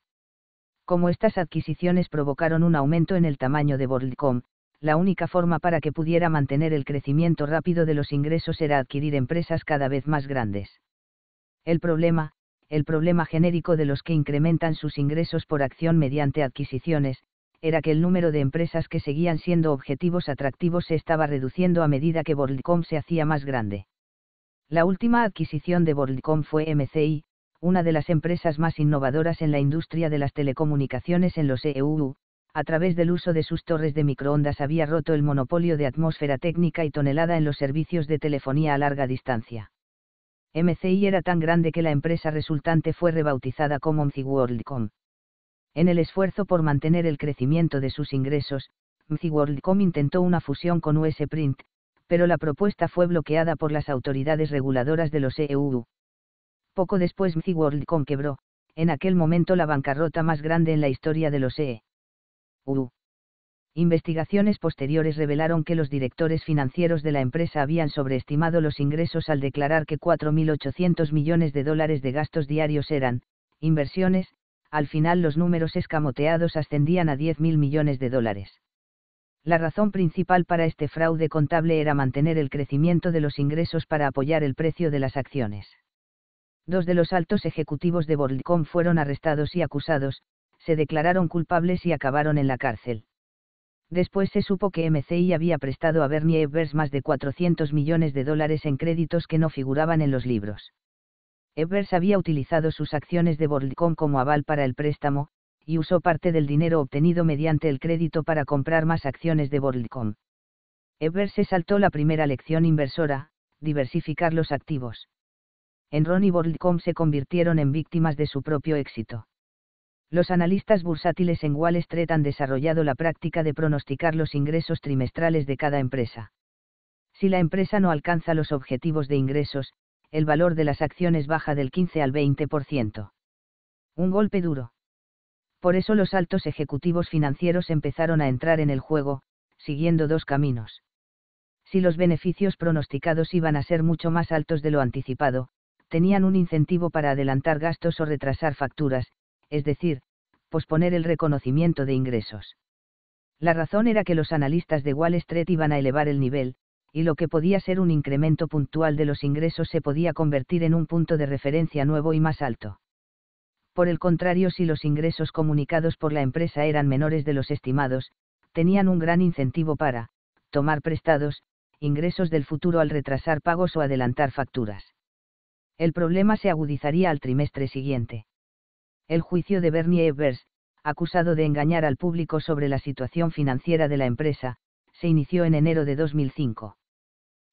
Como estas adquisiciones provocaron un aumento en el tamaño de WorldCom, la única forma para que pudiera mantener el crecimiento rápido de los ingresos era adquirir empresas cada vez más grandes. El problema, el problema genérico de los que incrementan sus ingresos por acción mediante adquisiciones, era que el número de empresas que seguían siendo objetivos atractivos se estaba reduciendo a medida que WorldCom se hacía más grande. La última adquisición de WorldCom fue MCI, una de las empresas más innovadoras en la industria de las telecomunicaciones en los EU, a través del uso de sus torres de microondas había roto el monopolio de atmósfera técnica y tonelada en los servicios de telefonía a larga distancia. MCI era tan grande que la empresa resultante fue rebautizada como MC WorldCom. En el esfuerzo por mantener el crecimiento de sus ingresos, MC WorldCom intentó una fusión con US Print, pero la propuesta fue bloqueada por las autoridades reguladoras de los EU. Poco después MC WorldCom quebró, en aquel momento la bancarrota más grande en la historia de los EU. Investigaciones posteriores revelaron que los directores financieros de la empresa habían sobreestimado los ingresos al declarar que 4.800 millones de dólares de gastos diarios eran, inversiones, al final los números escamoteados ascendían a 10.000 millones de dólares. La razón principal para este fraude contable era mantener el crecimiento de los ingresos para apoyar el precio de las acciones. Dos de los altos ejecutivos de WorldCom fueron arrestados y acusados, se declararon culpables y acabaron en la cárcel. Después se supo que MCI había prestado a Bernie Evers más de 400 millones de dólares en créditos que no figuraban en los libros. Evers había utilizado sus acciones de WorldCom como aval para el préstamo, y usó parte del dinero obtenido mediante el crédito para comprar más acciones de WorldCom. Evers se saltó la primera lección inversora, diversificar los activos. Enron y WorldCom se convirtieron en víctimas de su propio éxito. Los analistas bursátiles en Wall Street han desarrollado la práctica de pronosticar los ingresos trimestrales de cada empresa. Si la empresa no alcanza los objetivos de ingresos, el valor de las acciones baja del 15 al 20%. Un golpe duro. Por eso los altos ejecutivos financieros empezaron a entrar en el juego, siguiendo dos caminos. Si los beneficios pronosticados iban a ser mucho más altos de lo anticipado, tenían un incentivo para adelantar gastos o retrasar facturas, es decir, posponer el reconocimiento de ingresos. La razón era que los analistas de Wall Street iban a elevar el nivel, y lo que podía ser un incremento puntual de los ingresos se podía convertir en un punto de referencia nuevo y más alto. Por el contrario, si los ingresos comunicados por la empresa eran menores de los estimados, tenían un gran incentivo para, tomar prestados, ingresos del futuro al retrasar pagos o adelantar facturas. El problema se agudizaría al trimestre siguiente. El juicio de Bernie Evers, acusado de engañar al público sobre la situación financiera de la empresa, se inició en enero de 2005.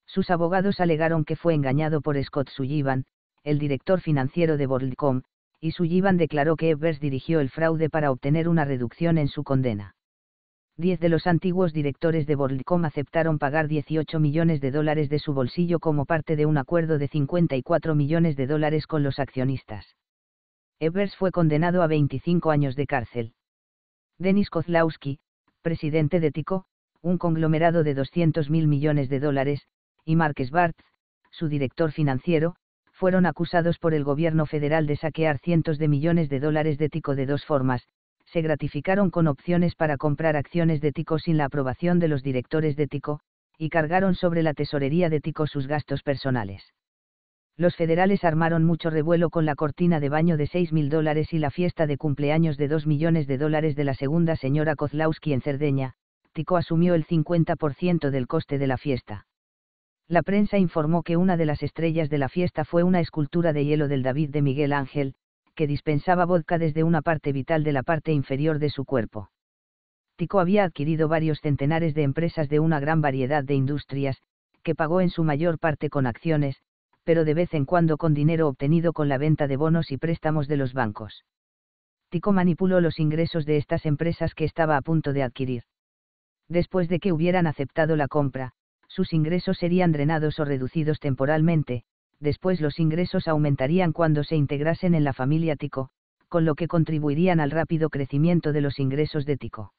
Sus abogados alegaron que fue engañado por Scott Sullivan, el director financiero de WorldCom, y Sullivan declaró que Evers dirigió el fraude para obtener una reducción en su condena. Diez de los antiguos directores de WorldCom aceptaron pagar 18 millones de dólares de su bolsillo como parte de un acuerdo de 54 millones de dólares con los accionistas. Evers fue condenado a 25 años de cárcel. Denis Kozlowski, presidente de Tico, un conglomerado de 200 mil millones de dólares, y Mark Schwartz, su director financiero, fueron acusados por el gobierno federal de saquear cientos de millones de dólares de Tico de dos formas, se gratificaron con opciones para comprar acciones de Tico sin la aprobación de los directores de Tico, y cargaron sobre la tesorería de Tico sus gastos personales. Los federales armaron mucho revuelo con la cortina de baño de 6 mil dólares y la fiesta de cumpleaños de 2 millones de dólares de la segunda señora Kozlowski en Cerdeña, Tico asumió el 50% del coste de la fiesta la prensa informó que una de las estrellas de la fiesta fue una escultura de hielo del David de Miguel Ángel, que dispensaba vodka desde una parte vital de la parte inferior de su cuerpo. Tico había adquirido varios centenares de empresas de una gran variedad de industrias, que pagó en su mayor parte con acciones, pero de vez en cuando con dinero obtenido con la venta de bonos y préstamos de los bancos. Tico manipuló los ingresos de estas empresas que estaba a punto de adquirir. Después de que hubieran aceptado la compra, sus ingresos serían drenados o reducidos temporalmente, después los ingresos aumentarían cuando se integrasen en la familia Tico, con lo que contribuirían al rápido crecimiento de los ingresos de Tico.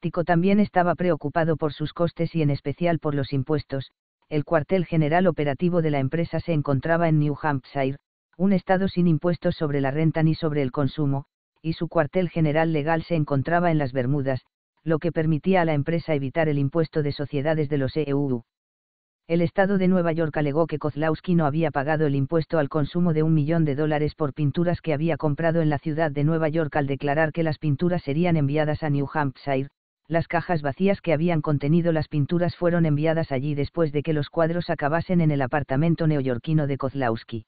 Tico también estaba preocupado por sus costes y en especial por los impuestos, el cuartel general operativo de la empresa se encontraba en New Hampshire, un estado sin impuestos sobre la renta ni sobre el consumo, y su cuartel general legal se encontraba en las Bermudas, lo que permitía a la empresa evitar el impuesto de sociedades de los EU. El Estado de Nueva York alegó que Kozlowski no había pagado el impuesto al consumo de un millón de dólares por pinturas que había comprado en la ciudad de Nueva York al declarar que las pinturas serían enviadas a New Hampshire. Las cajas vacías que habían contenido las pinturas fueron enviadas allí después de que los cuadros acabasen en el apartamento neoyorquino de Kozlowski.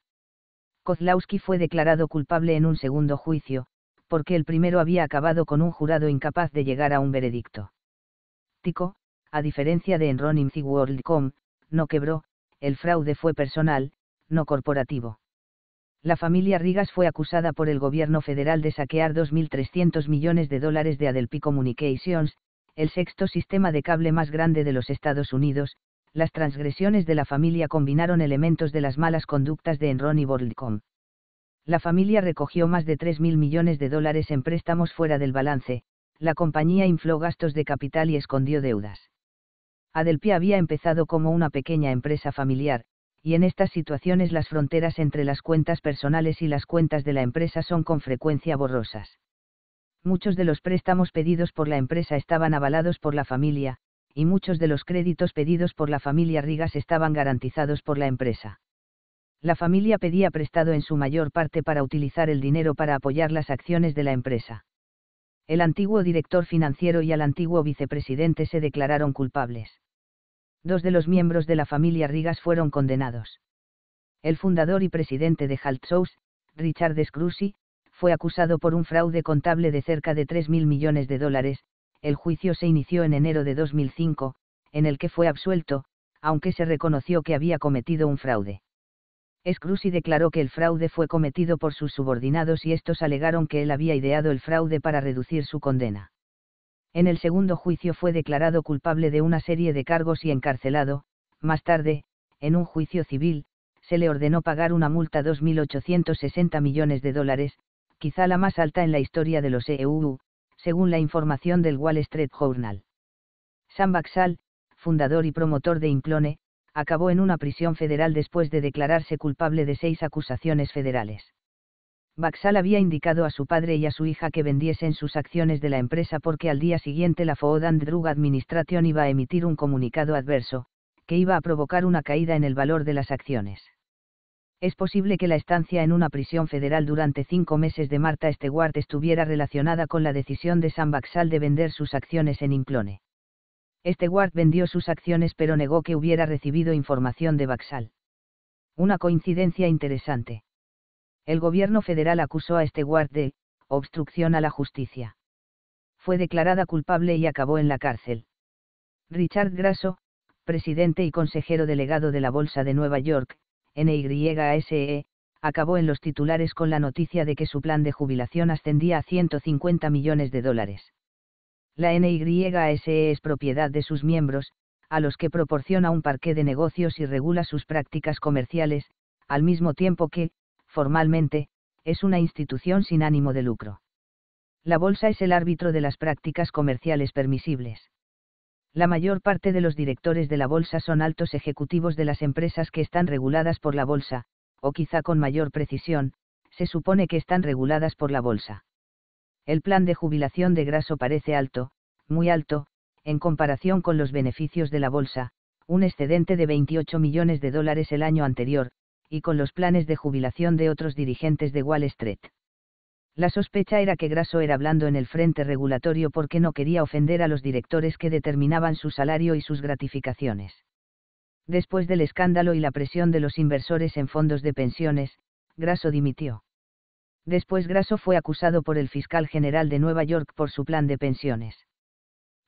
Kozlowski fue declarado culpable en un segundo juicio, porque el primero había acabado con un jurado incapaz de llegar a un veredicto. Tico, a diferencia de Enron y WorldCom, no quebró, el fraude fue personal, no corporativo. La familia Rigas fue acusada por el gobierno federal de saquear 2.300 millones de dólares de Adelphi Communications, el sexto sistema de cable más grande de los Estados Unidos. Las transgresiones de la familia combinaron elementos de las malas conductas de Enron y WorldCom la familia recogió más de 3.000 millones de dólares en préstamos fuera del balance, la compañía infló gastos de capital y escondió deudas. Adelphi había empezado como una pequeña empresa familiar, y en estas situaciones las fronteras entre las cuentas personales y las cuentas de la empresa son con frecuencia borrosas. Muchos de los préstamos pedidos por la empresa estaban avalados por la familia, y muchos de los créditos pedidos por la familia Rigas estaban garantizados por la empresa la familia pedía prestado en su mayor parte para utilizar el dinero para apoyar las acciones de la empresa. El antiguo director financiero y el antiguo vicepresidente se declararon culpables. Dos de los miembros de la familia Rigas fueron condenados. El fundador y presidente de Haltzows, Richard Scrusy, fue acusado por un fraude contable de cerca de 3.000 millones de dólares. El juicio se inició en enero de 2005, en el que fue absuelto, aunque se reconoció que había cometido un fraude. Scrusy declaró que el fraude fue cometido por sus subordinados y estos alegaron que él había ideado el fraude para reducir su condena. En el segundo juicio fue declarado culpable de una serie de cargos y encarcelado, más tarde, en un juicio civil, se le ordenó pagar una multa de 2.860 millones de dólares, quizá la más alta en la historia de los EU, según la información del Wall Street Journal. Sam Baxal, fundador y promotor de Implone, acabó en una prisión federal después de declararse culpable de seis acusaciones federales. Baxal había indicado a su padre y a su hija que vendiesen sus acciones de la empresa porque al día siguiente la Food and Drug Administration iba a emitir un comunicado adverso, que iba a provocar una caída en el valor de las acciones. Es posible que la estancia en una prisión federal durante cinco meses de Marta Stewart estuviera relacionada con la decisión de Sam Baxal de vender sus acciones en Inclone. Stewart vendió sus acciones pero negó que hubiera recibido información de Baxal. Una coincidencia interesante el gobierno federal acusó a Stewart de obstrucción a la justicia. Fue declarada culpable y acabó en la cárcel. Richard Grasso, presidente y consejero delegado de la Bolsa de Nueva York, NYSE, acabó en los titulares con la noticia de que su plan de jubilación ascendía a 150 millones de dólares. La NYSE es propiedad de sus miembros, a los que proporciona un parque de negocios y regula sus prácticas comerciales, al mismo tiempo que, formalmente, es una institución sin ánimo de lucro. La bolsa es el árbitro de las prácticas comerciales permisibles. La mayor parte de los directores de la bolsa son altos ejecutivos de las empresas que están reguladas por la bolsa, o quizá con mayor precisión, se supone que están reguladas por la bolsa. El plan de jubilación de Graso parece alto, muy alto, en comparación con los beneficios de la bolsa, un excedente de 28 millones de dólares el año anterior, y con los planes de jubilación de otros dirigentes de Wall Street. La sospecha era que Grasso era blando en el frente regulatorio porque no quería ofender a los directores que determinaban su salario y sus gratificaciones. Después del escándalo y la presión de los inversores en fondos de pensiones, Grasso dimitió. Después Grasso fue acusado por el fiscal general de Nueva York por su plan de pensiones.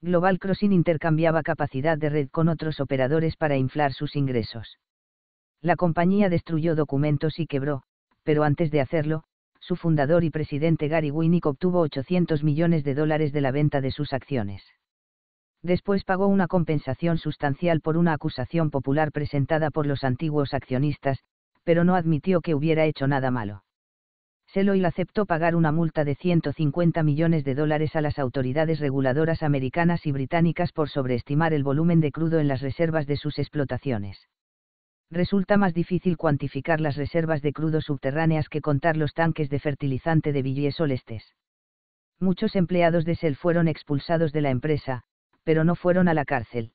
Global Crossing intercambiaba capacidad de red con otros operadores para inflar sus ingresos. La compañía destruyó documentos y quebró, pero antes de hacerlo, su fundador y presidente Gary Winnick obtuvo 800 millones de dólares de la venta de sus acciones. Después pagó una compensación sustancial por una acusación popular presentada por los antiguos accionistas, pero no admitió que hubiera hecho nada malo. Seloil aceptó pagar una multa de 150 millones de dólares a las autoridades reguladoras americanas y británicas por sobreestimar el volumen de crudo en las reservas de sus explotaciones resulta más difícil cuantificar las reservas de crudo subterráneas que contar los tanques de fertilizante de Villiers Solestes. Muchos empleados de Shell fueron expulsados de la empresa, pero no fueron a la cárcel.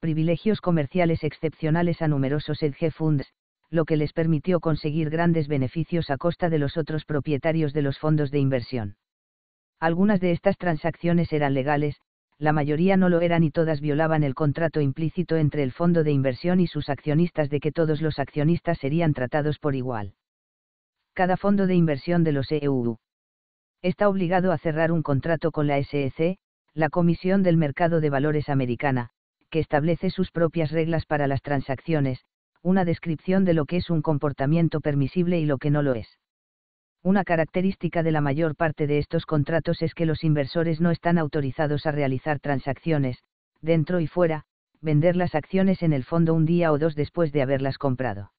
Privilegios comerciales excepcionales a numerosos hedge funds, lo que les permitió conseguir grandes beneficios a costa de los otros propietarios de los fondos de inversión. Algunas de estas transacciones eran legales, la mayoría no lo eran y todas violaban el contrato implícito entre el fondo de inversión y sus accionistas de que todos los accionistas serían tratados por igual. Cada fondo de inversión de los EU está obligado a cerrar un contrato con la SEC, la Comisión del Mercado de Valores Americana, que establece sus propias reglas para las transacciones, una descripción de lo que es un comportamiento permisible y lo que no lo es. Una característica de la mayor parte de estos contratos es que los inversores no están autorizados a realizar transacciones, dentro y fuera, vender las acciones en el fondo un día o dos después de haberlas comprado.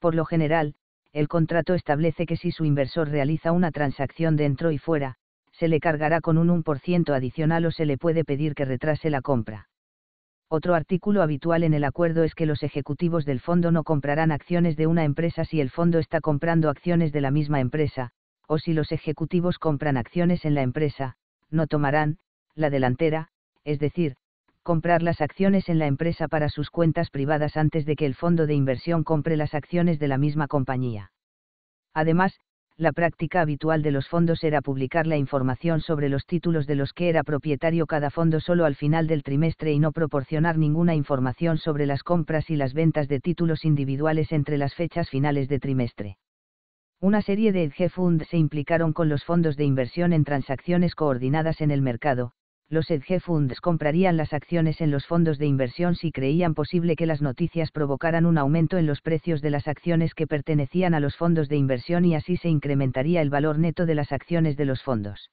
Por lo general, el contrato establece que si su inversor realiza una transacción dentro y fuera, se le cargará con un 1% adicional o se le puede pedir que retrase la compra. Otro artículo habitual en el acuerdo es que los ejecutivos del fondo no comprarán acciones de una empresa si el fondo está comprando acciones de la misma empresa, o si los ejecutivos compran acciones en la empresa, no tomarán, la delantera, es decir, comprar las acciones en la empresa para sus cuentas privadas antes de que el fondo de inversión compre las acciones de la misma compañía. Además, la práctica habitual de los fondos era publicar la información sobre los títulos de los que era propietario cada fondo solo al final del trimestre y no proporcionar ninguna información sobre las compras y las ventas de títulos individuales entre las fechas finales de trimestre. Una serie de hedge funds se implicaron con los fondos de inversión en transacciones coordinadas en el mercado, los hedge funds comprarían las acciones en los fondos de inversión si creían posible que las noticias provocaran un aumento en los precios de las acciones que pertenecían a los fondos de inversión y así se incrementaría el valor neto de las acciones de los fondos.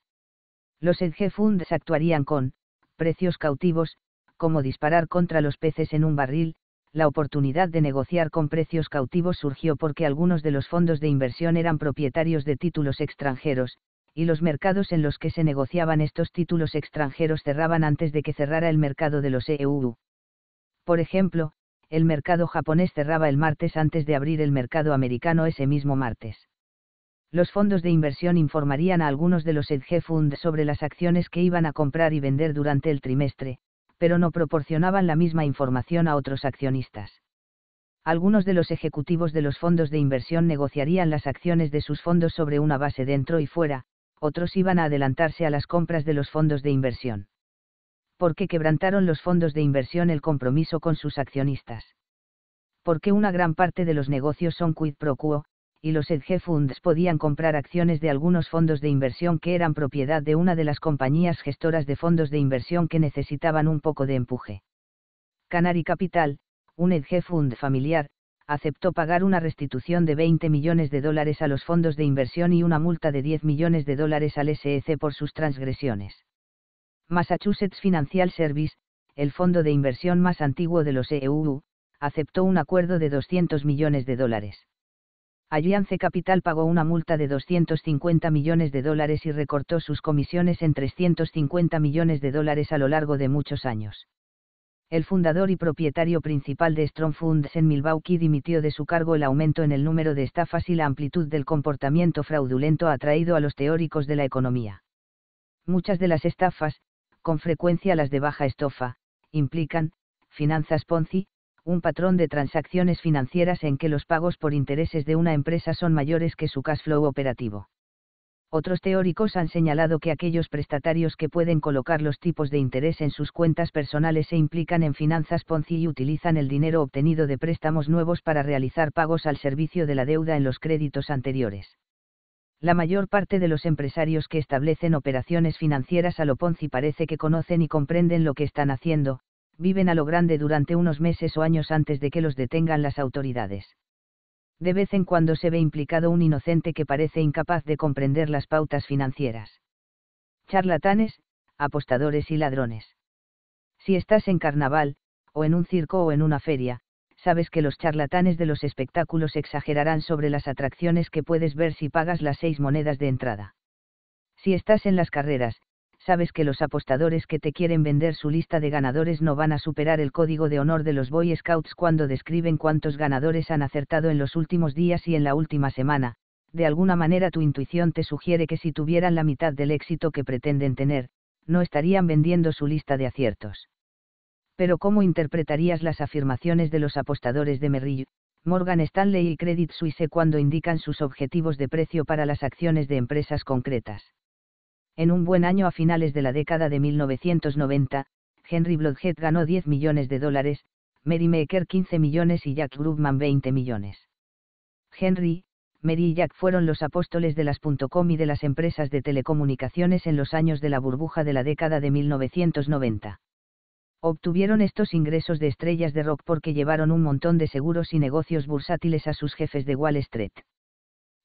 Los hedge funds actuarían con precios cautivos, como disparar contra los peces en un barril, la oportunidad de negociar con precios cautivos surgió porque algunos de los fondos de inversión eran propietarios de títulos extranjeros, y los mercados en los que se negociaban estos títulos extranjeros cerraban antes de que cerrara el mercado de los EU. Por ejemplo, el mercado japonés cerraba el martes antes de abrir el mercado americano ese mismo martes. Los fondos de inversión informarían a algunos de los hedge funds sobre las acciones que iban a comprar y vender durante el trimestre, pero no proporcionaban la misma información a otros accionistas. Algunos de los ejecutivos de los fondos de inversión negociarían las acciones de sus fondos sobre una base dentro y fuera, otros iban a adelantarse a las compras de los fondos de inversión. ¿Por qué quebrantaron los fondos de inversión el compromiso con sus accionistas? Porque una gran parte de los negocios son quid pro quo, y los hedge funds podían comprar acciones de algunos fondos de inversión que eran propiedad de una de las compañías gestoras de fondos de inversión que necesitaban un poco de empuje. Canary Capital, un hedge fund familiar, aceptó pagar una restitución de 20 millones de dólares a los fondos de inversión y una multa de 10 millones de dólares al SEC por sus transgresiones. Massachusetts Financial Service, el fondo de inversión más antiguo de los EU, aceptó un acuerdo de 200 millones de dólares. Alliance Capital pagó una multa de 250 millones de dólares y recortó sus comisiones en 350 millones de dólares a lo largo de muchos años. El fundador y propietario principal de Strong Funds en Milwaukee dimitió de su cargo el aumento en el número de estafas y la amplitud del comportamiento fraudulento atraído a los teóricos de la economía. Muchas de las estafas, con frecuencia las de baja estofa, implican, finanzas Ponzi, un patrón de transacciones financieras en que los pagos por intereses de una empresa son mayores que su cash flow operativo. Otros teóricos han señalado que aquellos prestatarios que pueden colocar los tipos de interés en sus cuentas personales se implican en finanzas Ponzi y utilizan el dinero obtenido de préstamos nuevos para realizar pagos al servicio de la deuda en los créditos anteriores. La mayor parte de los empresarios que establecen operaciones financieras a lo Ponzi parece que conocen y comprenden lo que están haciendo, viven a lo grande durante unos meses o años antes de que los detengan las autoridades. De vez en cuando se ve implicado un inocente que parece incapaz de comprender las pautas financieras. Charlatanes, apostadores y ladrones. Si estás en carnaval, o en un circo o en una feria, sabes que los charlatanes de los espectáculos exagerarán sobre las atracciones que puedes ver si pagas las seis monedas de entrada. Si estás en las carreras, sabes que los apostadores que te quieren vender su lista de ganadores no van a superar el código de honor de los Boy Scouts cuando describen cuántos ganadores han acertado en los últimos días y en la última semana, de alguna manera tu intuición te sugiere que si tuvieran la mitad del éxito que pretenden tener, no estarían vendiendo su lista de aciertos. Pero ¿cómo interpretarías las afirmaciones de los apostadores de Merrill, Morgan Stanley y Credit Suisse cuando indican sus objetivos de precio para las acciones de empresas concretas? En un buen año a finales de la década de 1990, Henry Blodgett ganó 10 millones de dólares, Mary Meeker 15 millones y Jack Grubman 20 millones. Henry, Mary y Jack fueron los apóstoles de las .com y de las empresas de telecomunicaciones en los años de la burbuja de la década de 1990. Obtuvieron estos ingresos de estrellas de rock porque llevaron un montón de seguros y negocios bursátiles a sus jefes de Wall Street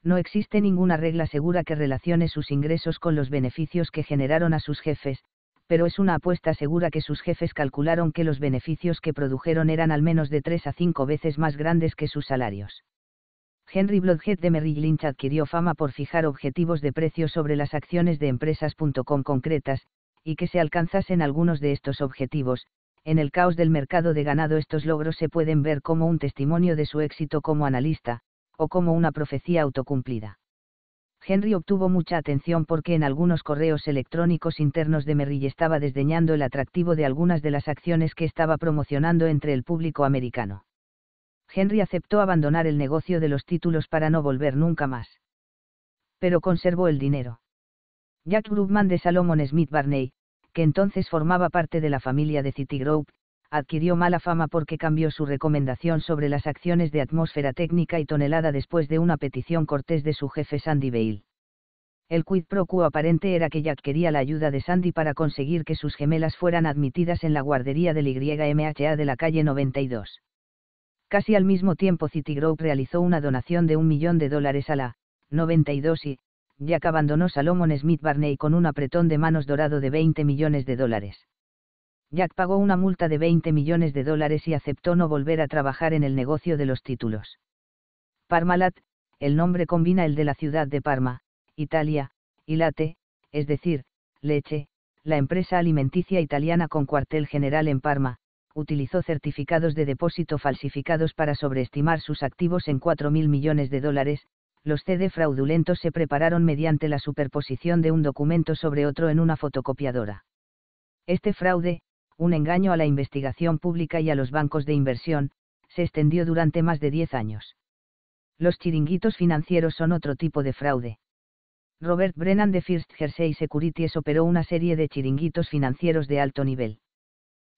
no existe ninguna regla segura que relacione sus ingresos con los beneficios que generaron a sus jefes, pero es una apuesta segura que sus jefes calcularon que los beneficios que produjeron eran al menos de tres a cinco veces más grandes que sus salarios. Henry Blodgett de Merrill Lynch adquirió fama por fijar objetivos de precio sobre las acciones de empresas.com concretas, y que se alcanzasen algunos de estos objetivos. En el caos del mercado de ganado estos logros se pueden ver como un testimonio de su éxito como analista, o como una profecía autocumplida. Henry obtuvo mucha atención porque en algunos correos electrónicos internos de Merrill estaba desdeñando el atractivo de algunas de las acciones que estaba promocionando entre el público americano. Henry aceptó abandonar el negocio de los títulos para no volver nunca más. Pero conservó el dinero. Jack Grubman de Salomon Smith Barney, que entonces formaba parte de la familia de Citigroup, adquirió mala fama porque cambió su recomendación sobre las acciones de atmósfera técnica y tonelada después de una petición cortés de su jefe Sandy Bale. El quid pro quo aparente era que Jack quería la ayuda de Sandy para conseguir que sus gemelas fueran admitidas en la guardería del YMHA de la calle 92. Casi al mismo tiempo Citigroup realizó una donación de un millón de dólares a la 92 y, Jack abandonó Salomon Smith Barney con un apretón de manos dorado de 20 millones de dólares. Jack pagó una multa de 20 millones de dólares y aceptó no volver a trabajar en el negocio de los títulos. Parmalat, el nombre combina el de la ciudad de Parma, Italia, y Late, es decir, leche, la empresa alimenticia italiana con cuartel general en Parma, utilizó certificados de depósito falsificados para sobreestimar sus activos en 4.000 millones de dólares, los CD fraudulentos se prepararon mediante la superposición de un documento sobre otro en una fotocopiadora. Este fraude, un engaño a la investigación pública y a los bancos de inversión, se extendió durante más de 10 años. Los chiringuitos financieros son otro tipo de fraude. Robert Brennan de First Jersey Securities operó una serie de chiringuitos financieros de alto nivel.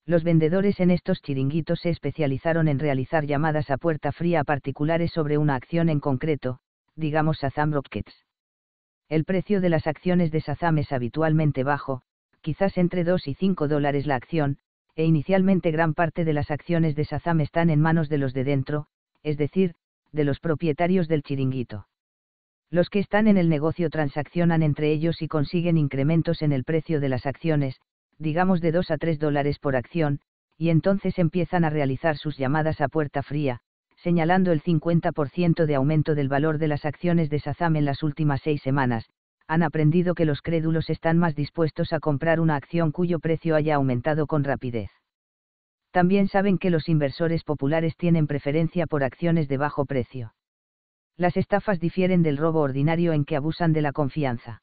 Los vendedores en estos chiringuitos se especializaron en realizar llamadas a puerta fría a particulares sobre una acción en concreto, digamos Sazam Rockets. El precio de las acciones de Sazam es habitualmente bajo, quizás entre 2 y 5 dólares la acción, e inicialmente gran parte de las acciones de Sazam están en manos de los de dentro, es decir, de los propietarios del chiringuito. Los que están en el negocio transaccionan entre ellos y consiguen incrementos en el precio de las acciones, digamos de 2 a 3 dólares por acción, y entonces empiezan a realizar sus llamadas a puerta fría, señalando el 50% de aumento del valor de las acciones de Sazam en las últimas seis semanas, han aprendido que los crédulos están más dispuestos a comprar una acción cuyo precio haya aumentado con rapidez. También saben que los inversores populares tienen preferencia por acciones de bajo precio. Las estafas difieren del robo ordinario en que abusan de la confianza.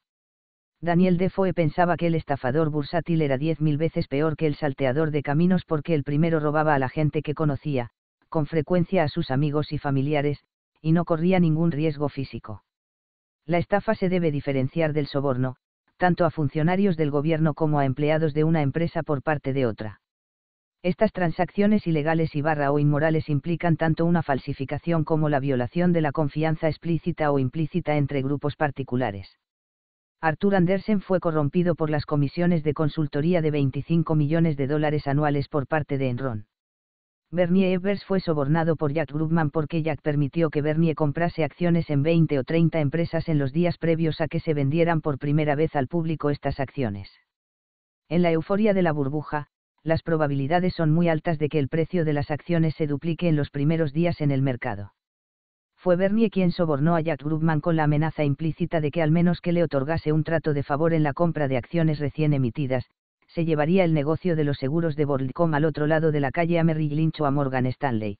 Daniel Defoe pensaba que el estafador bursátil era diez mil veces peor que el salteador de caminos porque el primero robaba a la gente que conocía, con frecuencia a sus amigos y familiares, y no corría ningún riesgo físico. La estafa se debe diferenciar del soborno, tanto a funcionarios del gobierno como a empleados de una empresa por parte de otra. Estas transacciones ilegales y barra o inmorales implican tanto una falsificación como la violación de la confianza explícita o implícita entre grupos particulares. Arthur Andersen fue corrompido por las comisiones de consultoría de 25 millones de dólares anuales por parte de Enron. Bernie Evers fue sobornado por Jack Grubman porque Jack permitió que Bernie comprase acciones en 20 o 30 empresas en los días previos a que se vendieran por primera vez al público estas acciones. En la euforia de la burbuja, las probabilidades son muy altas de que el precio de las acciones se duplique en los primeros días en el mercado. Fue Bernie quien sobornó a Jack Grubman con la amenaza implícita de que al menos que le otorgase un trato de favor en la compra de acciones recién emitidas, se llevaría el negocio de los seguros de WorldCom al otro lado de la calle a Merrill Lynch o a Morgan Stanley.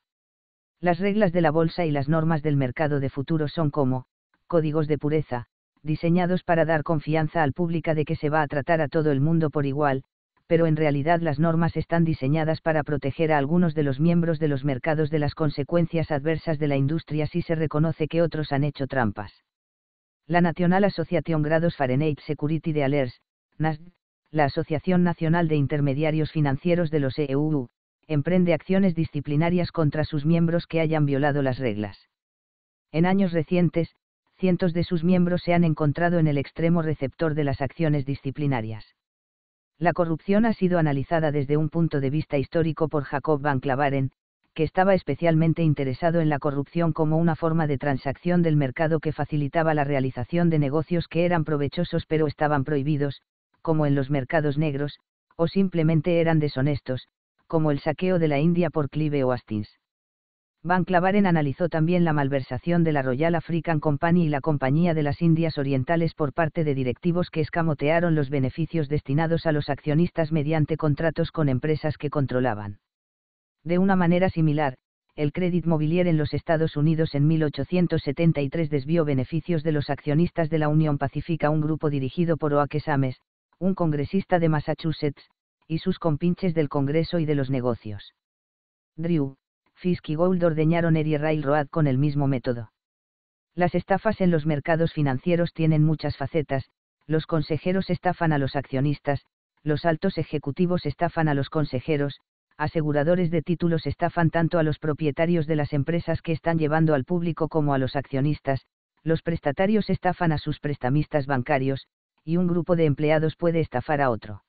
Las reglas de la bolsa y las normas del mercado de futuros son como, códigos de pureza, diseñados para dar confianza al público de que se va a tratar a todo el mundo por igual, pero en realidad las normas están diseñadas para proteger a algunos de los miembros de los mercados de las consecuencias adversas de la industria si se reconoce que otros han hecho trampas. La National Association Grados Fahrenheit Security de Alers, NASD, la Asociación Nacional de Intermediarios Financieros de los EU, emprende acciones disciplinarias contra sus miembros que hayan violado las reglas. En años recientes, cientos de sus miembros se han encontrado en el extremo receptor de las acciones disciplinarias. La corrupción ha sido analizada desde un punto de vista histórico por Jacob Van Clavaren, que estaba especialmente interesado en la corrupción como una forma de transacción del mercado que facilitaba la realización de negocios que eran provechosos pero estaban prohibidos, como en los mercados negros, o simplemente eran deshonestos, como el saqueo de la India por Clive o Hastings. Van Clavaren analizó también la malversación de la Royal African Company y la Compañía de las Indias Orientales por parte de directivos que escamotearon los beneficios destinados a los accionistas mediante contratos con empresas que controlaban. De una manera similar, el Credit Mobilier en los Estados Unidos en 1873 desvió beneficios de los accionistas de la Unión Pacífica a un grupo dirigido por Oakes Ames, un congresista de Massachusetts, y sus compinches del Congreso y de los negocios. Drew, Fisk y Gould ordeñaron Erie Railroad con el mismo método. Las estafas en los mercados financieros tienen muchas facetas, los consejeros estafan a los accionistas, los altos ejecutivos estafan a los consejeros, aseguradores de títulos estafan tanto a los propietarios de las empresas que están llevando al público como a los accionistas, los prestatarios estafan a sus prestamistas bancarios, y un grupo de empleados puede estafar a otro.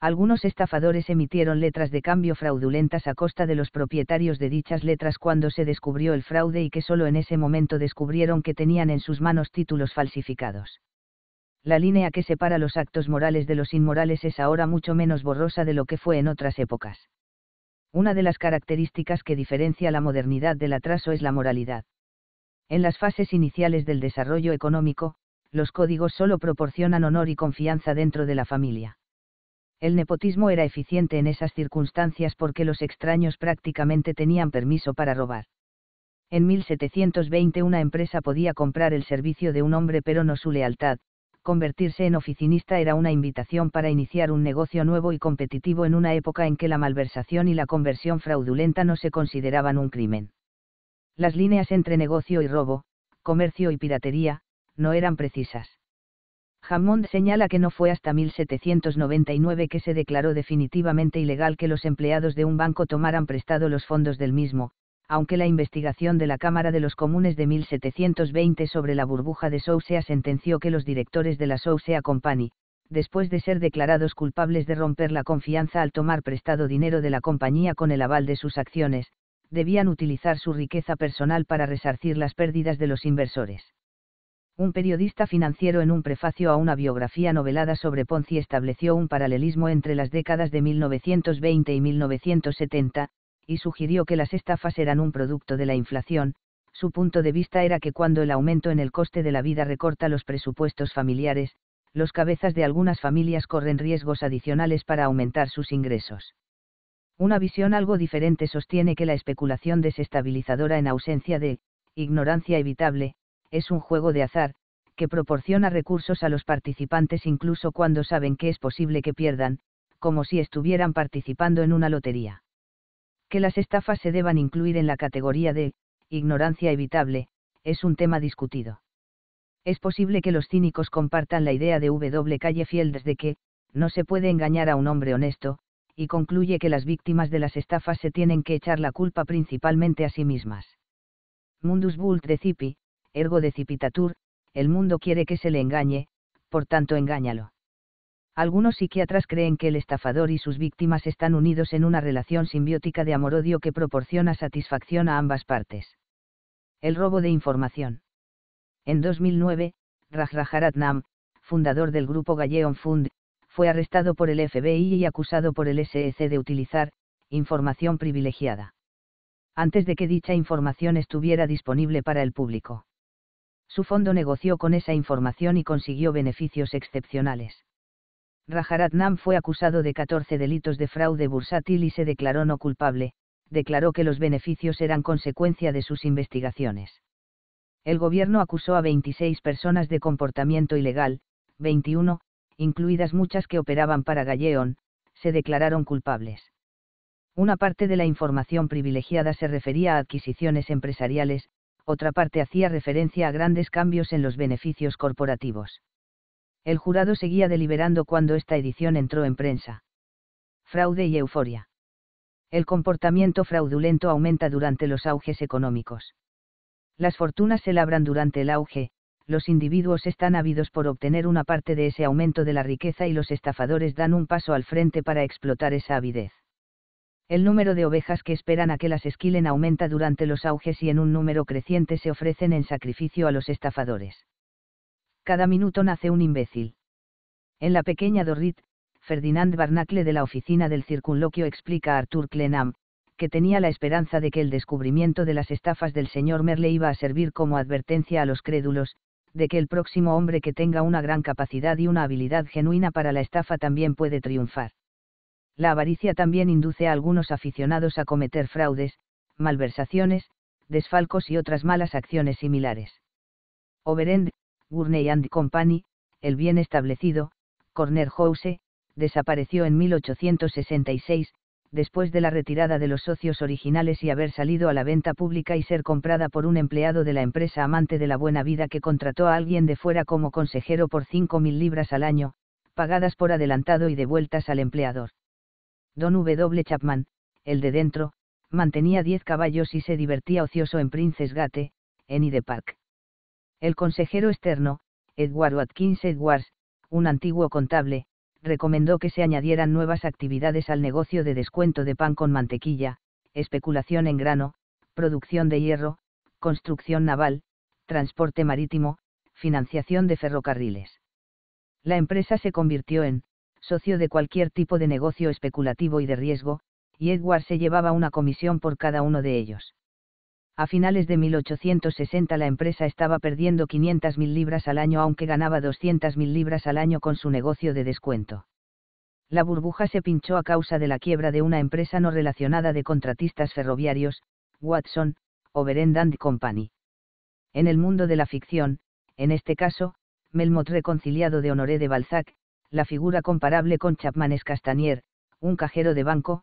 Algunos estafadores emitieron letras de cambio fraudulentas a costa de los propietarios de dichas letras cuando se descubrió el fraude y que solo en ese momento descubrieron que tenían en sus manos títulos falsificados. La línea que separa los actos morales de los inmorales es ahora mucho menos borrosa de lo que fue en otras épocas. Una de las características que diferencia la modernidad del atraso es la moralidad. En las fases iniciales del desarrollo económico, los códigos solo proporcionan honor y confianza dentro de la familia. El nepotismo era eficiente en esas circunstancias porque los extraños prácticamente tenían permiso para robar. En 1720 una empresa podía comprar el servicio de un hombre pero no su lealtad, convertirse en oficinista era una invitación para iniciar un negocio nuevo y competitivo en una época en que la malversación y la conversión fraudulenta no se consideraban un crimen. Las líneas entre negocio y robo, comercio y piratería, no eran precisas. Hammond señala que no fue hasta 1799 que se declaró definitivamente ilegal que los empleados de un banco tomaran prestado los fondos del mismo, aunque la investigación de la Cámara de los Comunes de 1720 sobre la burbuja de Sousea sentenció que los directores de la Sousea Company, después de ser declarados culpables de romper la confianza al tomar prestado dinero de la compañía con el aval de sus acciones, debían utilizar su riqueza personal para resarcir las pérdidas de los inversores. Un periodista financiero en un prefacio a una biografía novelada sobre Ponzi estableció un paralelismo entre las décadas de 1920 y 1970, y sugirió que las estafas eran un producto de la inflación, su punto de vista era que cuando el aumento en el coste de la vida recorta los presupuestos familiares, los cabezas de algunas familias corren riesgos adicionales para aumentar sus ingresos. Una visión algo diferente sostiene que la especulación desestabilizadora en ausencia de ignorancia evitable, es un juego de azar, que proporciona recursos a los participantes incluso cuando saben que es posible que pierdan, como si estuvieran participando en una lotería que las estafas se deban incluir en la categoría de ignorancia evitable, es un tema discutido. Es posible que los cínicos compartan la idea de W. Calle Fields de que, no se puede engañar a un hombre honesto, y concluye que las víctimas de las estafas se tienen que echar la culpa principalmente a sí mismas. Mundus vult decipi, ergo decipitatur, el mundo quiere que se le engañe, por tanto engáñalo. Algunos psiquiatras creen que el estafador y sus víctimas están unidos en una relación simbiótica de amor-odio que proporciona satisfacción a ambas partes. El robo de información. En 2009, Rajrajarat Nam, fundador del grupo Galleon Fund, fue arrestado por el FBI y acusado por el SEC de utilizar información privilegiada. Antes de que dicha información estuviera disponible para el público. Su fondo negoció con esa información y consiguió beneficios excepcionales. Rajaratnam fue acusado de 14 delitos de fraude bursátil y se declaró no culpable, declaró que los beneficios eran consecuencia de sus investigaciones. El gobierno acusó a 26 personas de comportamiento ilegal, 21, incluidas muchas que operaban para Galleón, se declararon culpables. Una parte de la información privilegiada se refería a adquisiciones empresariales, otra parte hacía referencia a grandes cambios en los beneficios corporativos. El jurado seguía deliberando cuando esta edición entró en prensa. Fraude y euforia. El comportamiento fraudulento aumenta durante los auges económicos. Las fortunas se labran durante el auge, los individuos están ávidos por obtener una parte de ese aumento de la riqueza y los estafadores dan un paso al frente para explotar esa avidez. El número de ovejas que esperan a que las esquilen aumenta durante los auges y en un número creciente se ofrecen en sacrificio a los estafadores. Cada minuto nace un imbécil. En la pequeña Dorrit, Ferdinand Barnacle de la oficina del circunloquio explica a Arthur Clenham, que tenía la esperanza de que el descubrimiento de las estafas del señor Merle iba a servir como advertencia a los crédulos, de que el próximo hombre que tenga una gran capacidad y una habilidad genuina para la estafa también puede triunfar. La avaricia también induce a algunos aficionados a cometer fraudes, malversaciones, desfalcos y otras malas acciones similares. Overend, Gurney and Company, el bien establecido, Corner House, desapareció en 1866, después de la retirada de los socios originales y haber salido a la venta pública y ser comprada por un empleado de la empresa amante de la buena vida que contrató a alguien de fuera como consejero por 5.000 libras al año, pagadas por adelantado y devueltas al empleador. Don W. Chapman, el de dentro, mantenía 10 caballos y se divertía ocioso en Princess Gate, en Ide Park. El consejero externo, Edward Watkins Edwards, un antiguo contable, recomendó que se añadieran nuevas actividades al negocio de descuento de pan con mantequilla, especulación en grano, producción de hierro, construcción naval, transporte marítimo, financiación de ferrocarriles. La empresa se convirtió en socio de cualquier tipo de negocio especulativo y de riesgo, y Edwards se llevaba una comisión por cada uno de ellos. A finales de 1860 la empresa estaba perdiendo 500.000 libras al año aunque ganaba 200.000 libras al año con su negocio de descuento. La burbuja se pinchó a causa de la quiebra de una empresa no relacionada de contratistas ferroviarios, Watson, Overend and Company. En el mundo de la ficción, en este caso, Melmoth reconciliado de Honoré de Balzac, la figura comparable con Chapman es Castanier, un cajero de banco,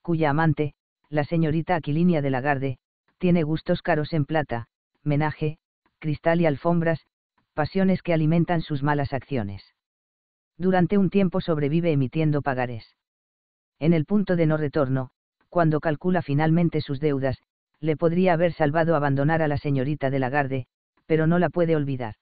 cuya amante, la señorita Aquilinia de Lagarde, tiene gustos caros en plata, menaje, cristal y alfombras, pasiones que alimentan sus malas acciones. Durante un tiempo sobrevive emitiendo pagares. En el punto de no retorno, cuando calcula finalmente sus deudas, le podría haber salvado abandonar a la señorita de Lagarde, pero no la puede olvidar.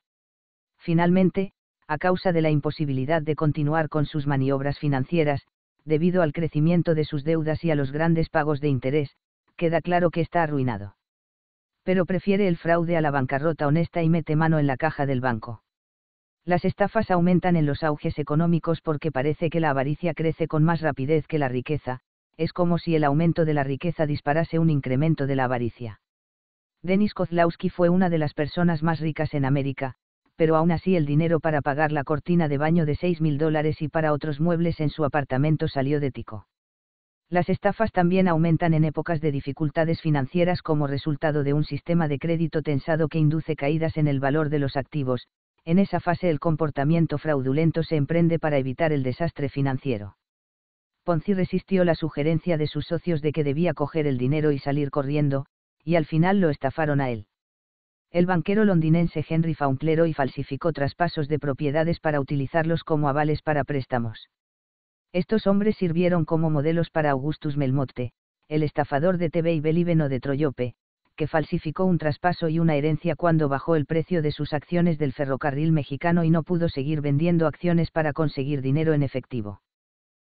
Finalmente, a causa de la imposibilidad de continuar con sus maniobras financieras, debido al crecimiento de sus deudas y a los grandes pagos de interés, queda claro que está arruinado. Pero prefiere el fraude a la bancarrota honesta y mete mano en la caja del banco. Las estafas aumentan en los auges económicos porque parece que la avaricia crece con más rapidez que la riqueza, es como si el aumento de la riqueza disparase un incremento de la avaricia. Denis Kozlowski fue una de las personas más ricas en América, pero aún así el dinero para pagar la cortina de baño de 6 mil dólares y para otros muebles en su apartamento salió de Tico. Las estafas también aumentan en épocas de dificultades financieras como resultado de un sistema de crédito tensado que induce caídas en el valor de los activos, en esa fase el comportamiento fraudulento se emprende para evitar el desastre financiero. Ponzi resistió la sugerencia de sus socios de que debía coger el dinero y salir corriendo, y al final lo estafaron a él. El banquero londinense Henry y falsificó traspasos de propiedades para utilizarlos como avales para préstamos. Estos hombres sirvieron como modelos para Augustus Melmotte, el estafador de TV y Beliven o de Troyope, que falsificó un traspaso y una herencia cuando bajó el precio de sus acciones del ferrocarril mexicano y no pudo seguir vendiendo acciones para conseguir dinero en efectivo.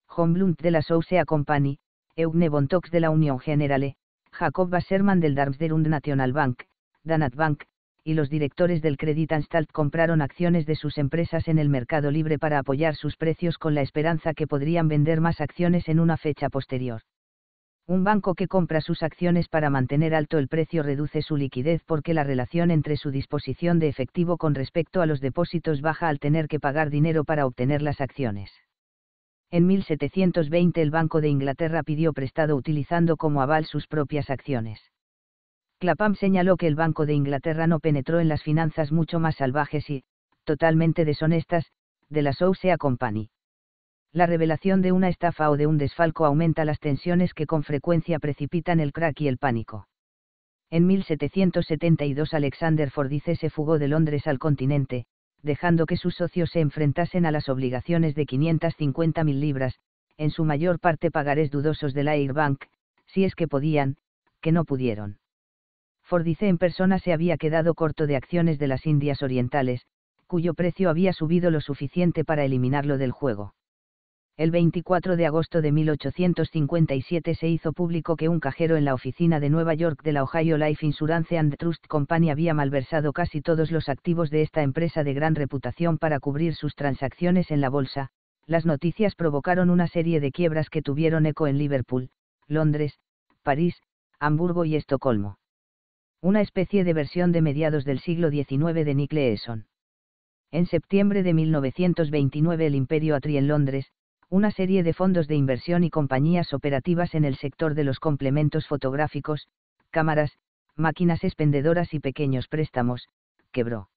John Blunt de la Sousea Company, Eugne Bontox de la Union Generale, Jacob Wasserman del Darmstadt National Bank, Danat Bank, y los directores del Creditanstalt compraron acciones de sus empresas en el mercado libre para apoyar sus precios con la esperanza que podrían vender más acciones en una fecha posterior. Un banco que compra sus acciones para mantener alto el precio reduce su liquidez porque la relación entre su disposición de efectivo con respecto a los depósitos baja al tener que pagar dinero para obtener las acciones. En 1720 el Banco de Inglaterra pidió prestado utilizando como aval sus propias acciones. Clapham señaló que el Banco de Inglaterra no penetró en las finanzas mucho más salvajes y, totalmente deshonestas, de la Sousea Company. La revelación de una estafa o de un desfalco aumenta las tensiones que con frecuencia precipitan el crack y el pánico. En 1772 Alexander Fordice se fugó de Londres al continente, dejando que sus socios se enfrentasen a las obligaciones de 550.000 libras, en su mayor parte pagarés dudosos de la Airbank, si es que podían, que no pudieron. Fordice en persona se había quedado corto de acciones de las Indias Orientales, cuyo precio había subido lo suficiente para eliminarlo del juego. El 24 de agosto de 1857 se hizo público que un cajero en la oficina de Nueva York de la Ohio Life Insurance and Trust Company había malversado casi todos los activos de esta empresa de gran reputación para cubrir sus transacciones en la bolsa. Las noticias provocaron una serie de quiebras que tuvieron eco en Liverpool, Londres, París, Hamburgo y Estocolmo una especie de versión de mediados del siglo XIX de Nick Leeson. En septiembre de 1929 el Imperio Atri en Londres, una serie de fondos de inversión y compañías operativas en el sector de los complementos fotográficos, cámaras, máquinas expendedoras y pequeños préstamos, quebró.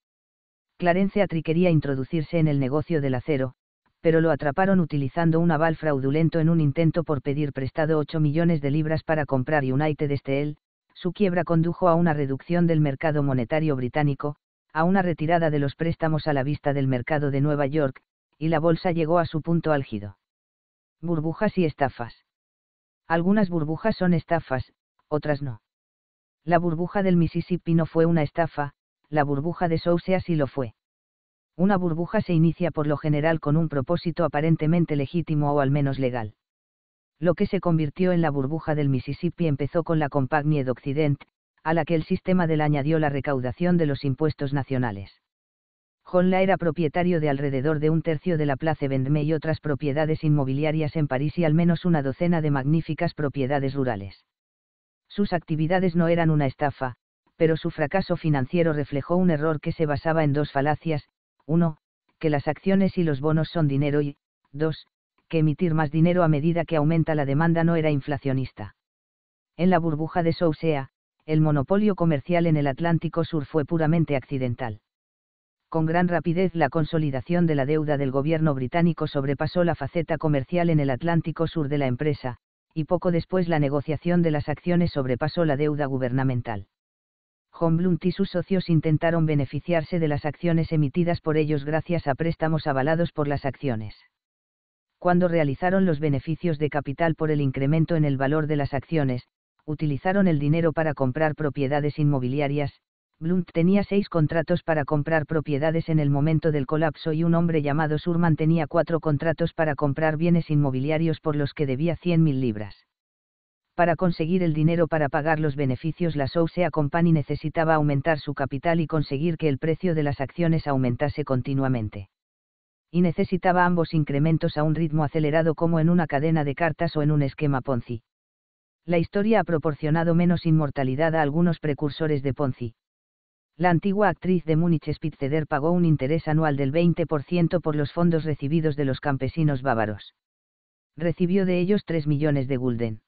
Clarence Atri quería introducirse en el negocio del acero, pero lo atraparon utilizando un aval fraudulento en un intento por pedir prestado 8 millones de libras para comprar United Steel, su quiebra condujo a una reducción del mercado monetario británico, a una retirada de los préstamos a la vista del mercado de Nueva York, y la bolsa llegó a su punto álgido. Burbujas y estafas. Algunas burbujas son estafas, otras no. La burbuja del Mississippi no fue una estafa, la burbuja de Sousea sí lo fue. Una burbuja se inicia por lo general con un propósito aparentemente legítimo o al menos legal lo que se convirtió en la burbuja del Mississippi empezó con la Compagnie d'Occident, a la que el sistema del añadió la recaudación de los impuestos nacionales. John La era propietario de alrededor de un tercio de la Place Vendôme y otras propiedades inmobiliarias en París y al menos una docena de magníficas propiedades rurales. Sus actividades no eran una estafa, pero su fracaso financiero reflejó un error que se basaba en dos falacias, uno, que las acciones y los bonos son dinero y, dos, que emitir más dinero a medida que aumenta la demanda no era inflacionista. En la burbuja de Sousea, el monopolio comercial en el Atlántico Sur fue puramente accidental. Con gran rapidez la consolidación de la deuda del gobierno británico sobrepasó la faceta comercial en el Atlántico Sur de la empresa, y poco después la negociación de las acciones sobrepasó la deuda gubernamental. John Blunt y sus socios intentaron beneficiarse de las acciones emitidas por ellos gracias a préstamos avalados por las acciones cuando realizaron los beneficios de capital por el incremento en el valor de las acciones, utilizaron el dinero para comprar propiedades inmobiliarias. Blunt tenía seis contratos para comprar propiedades en el momento del colapso y un hombre llamado Surman tenía cuatro contratos para comprar bienes inmobiliarios por los que debía 100.000 libras. Para conseguir el dinero para pagar los beneficios, la Sousea Company necesitaba aumentar su capital y conseguir que el precio de las acciones aumentase continuamente y necesitaba ambos incrementos a un ritmo acelerado como en una cadena de cartas o en un esquema Ponzi. La historia ha proporcionado menos inmortalidad a algunos precursores de Ponzi. La antigua actriz de Múnich Spitzer pagó un interés anual del 20% por los fondos recibidos de los campesinos bávaros. Recibió de ellos 3 millones de gulden.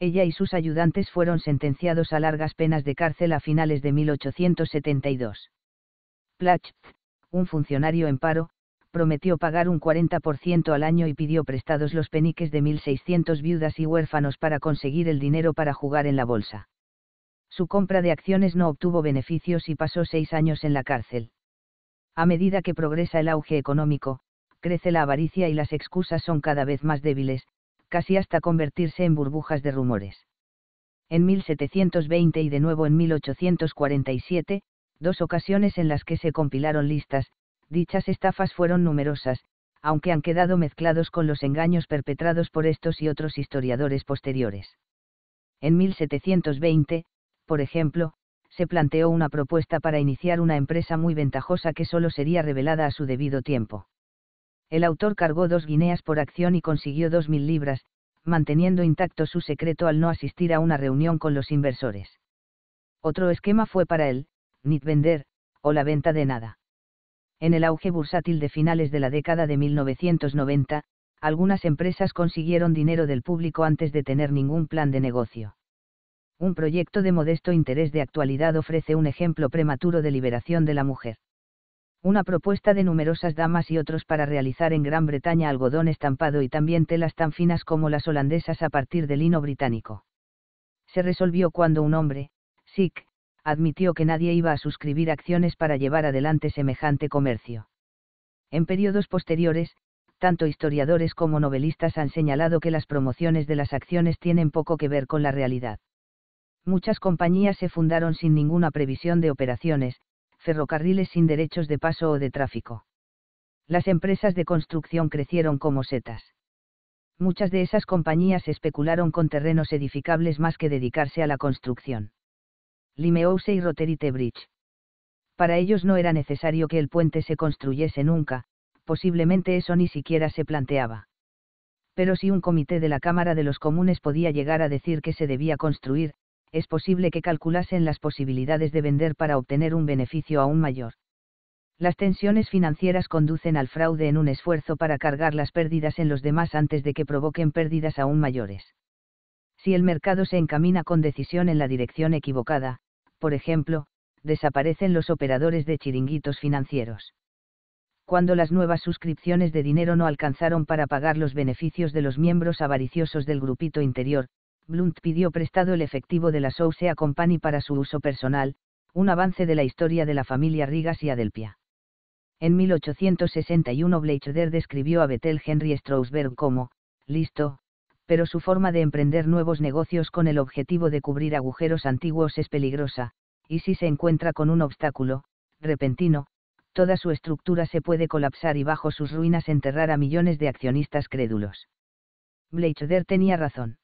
Ella y sus ayudantes fueron sentenciados a largas penas de cárcel a finales de 1872. Platz, un funcionario en paro, prometió pagar un 40% al año y pidió prestados los peniques de 1.600 viudas y huérfanos para conseguir el dinero para jugar en la bolsa. Su compra de acciones no obtuvo beneficios y pasó seis años en la cárcel. A medida que progresa el auge económico, crece la avaricia y las excusas son cada vez más débiles, casi hasta convertirse en burbujas de rumores. En 1720 y de nuevo en 1847, dos ocasiones en las que se compilaron listas, dichas estafas fueron numerosas, aunque han quedado mezclados con los engaños perpetrados por estos y otros historiadores posteriores. En 1720, por ejemplo, se planteó una propuesta para iniciar una empresa muy ventajosa que solo sería revelada a su debido tiempo. El autor cargó dos guineas por acción y consiguió dos mil libras, manteniendo intacto su secreto al no asistir a una reunión con los inversores. Otro esquema fue para él, nit vender, o la venta de nada. En el auge bursátil de finales de la década de 1990, algunas empresas consiguieron dinero del público antes de tener ningún plan de negocio. Un proyecto de modesto interés de actualidad ofrece un ejemplo prematuro de liberación de la mujer. Una propuesta de numerosas damas y otros para realizar en Gran Bretaña algodón estampado y también telas tan finas como las holandesas a partir del lino británico. Se resolvió cuando un hombre, Sick, admitió que nadie iba a suscribir acciones para llevar adelante semejante comercio. En periodos posteriores, tanto historiadores como novelistas han señalado que las promociones de las acciones tienen poco que ver con la realidad. Muchas compañías se fundaron sin ninguna previsión de operaciones, ferrocarriles sin derechos de paso o de tráfico. Las empresas de construcción crecieron como setas. Muchas de esas compañías especularon con terrenos edificables más que dedicarse a la construcción. Limehouse y Roterite Bridge. Para ellos no era necesario que el puente se construyese nunca, posiblemente eso ni siquiera se planteaba. Pero si un comité de la Cámara de los Comunes podía llegar a decir que se debía construir, es posible que calculasen las posibilidades de vender para obtener un beneficio aún mayor. Las tensiones financieras conducen al fraude en un esfuerzo para cargar las pérdidas en los demás antes de que provoquen pérdidas aún mayores. Si el mercado se encamina con decisión en la dirección equivocada, por ejemplo, desaparecen los operadores de chiringuitos financieros. Cuando las nuevas suscripciones de dinero no alcanzaron para pagar los beneficios de los miembros avariciosos del grupito interior, Blunt pidió prestado el efectivo de la Sousea Company para su uso personal, un avance de la historia de la familia Rigas y Adelpia. En 1861 Bleichder describió a Bethel Henry Strausberg como, listo, pero su forma de emprender nuevos negocios con el objetivo de cubrir agujeros antiguos es peligrosa, y si se encuentra con un obstáculo, repentino, toda su estructura se puede colapsar y bajo sus ruinas enterrar a millones de accionistas crédulos. Bleichder tenía razón.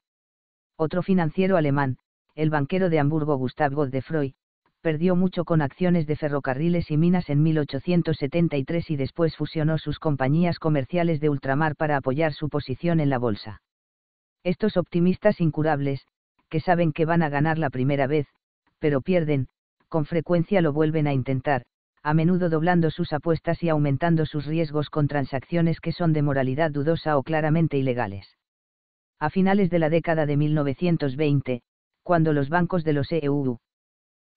Otro financiero alemán, el banquero de Hamburgo Gustav Godefroy, perdió mucho con acciones de ferrocarriles y minas en 1873 y después fusionó sus compañías comerciales de ultramar para apoyar su posición en la bolsa. Estos optimistas incurables, que saben que van a ganar la primera vez, pero pierden, con frecuencia lo vuelven a intentar, a menudo doblando sus apuestas y aumentando sus riesgos con transacciones que son de moralidad dudosa o claramente ilegales. A finales de la década de 1920, cuando los bancos de los EU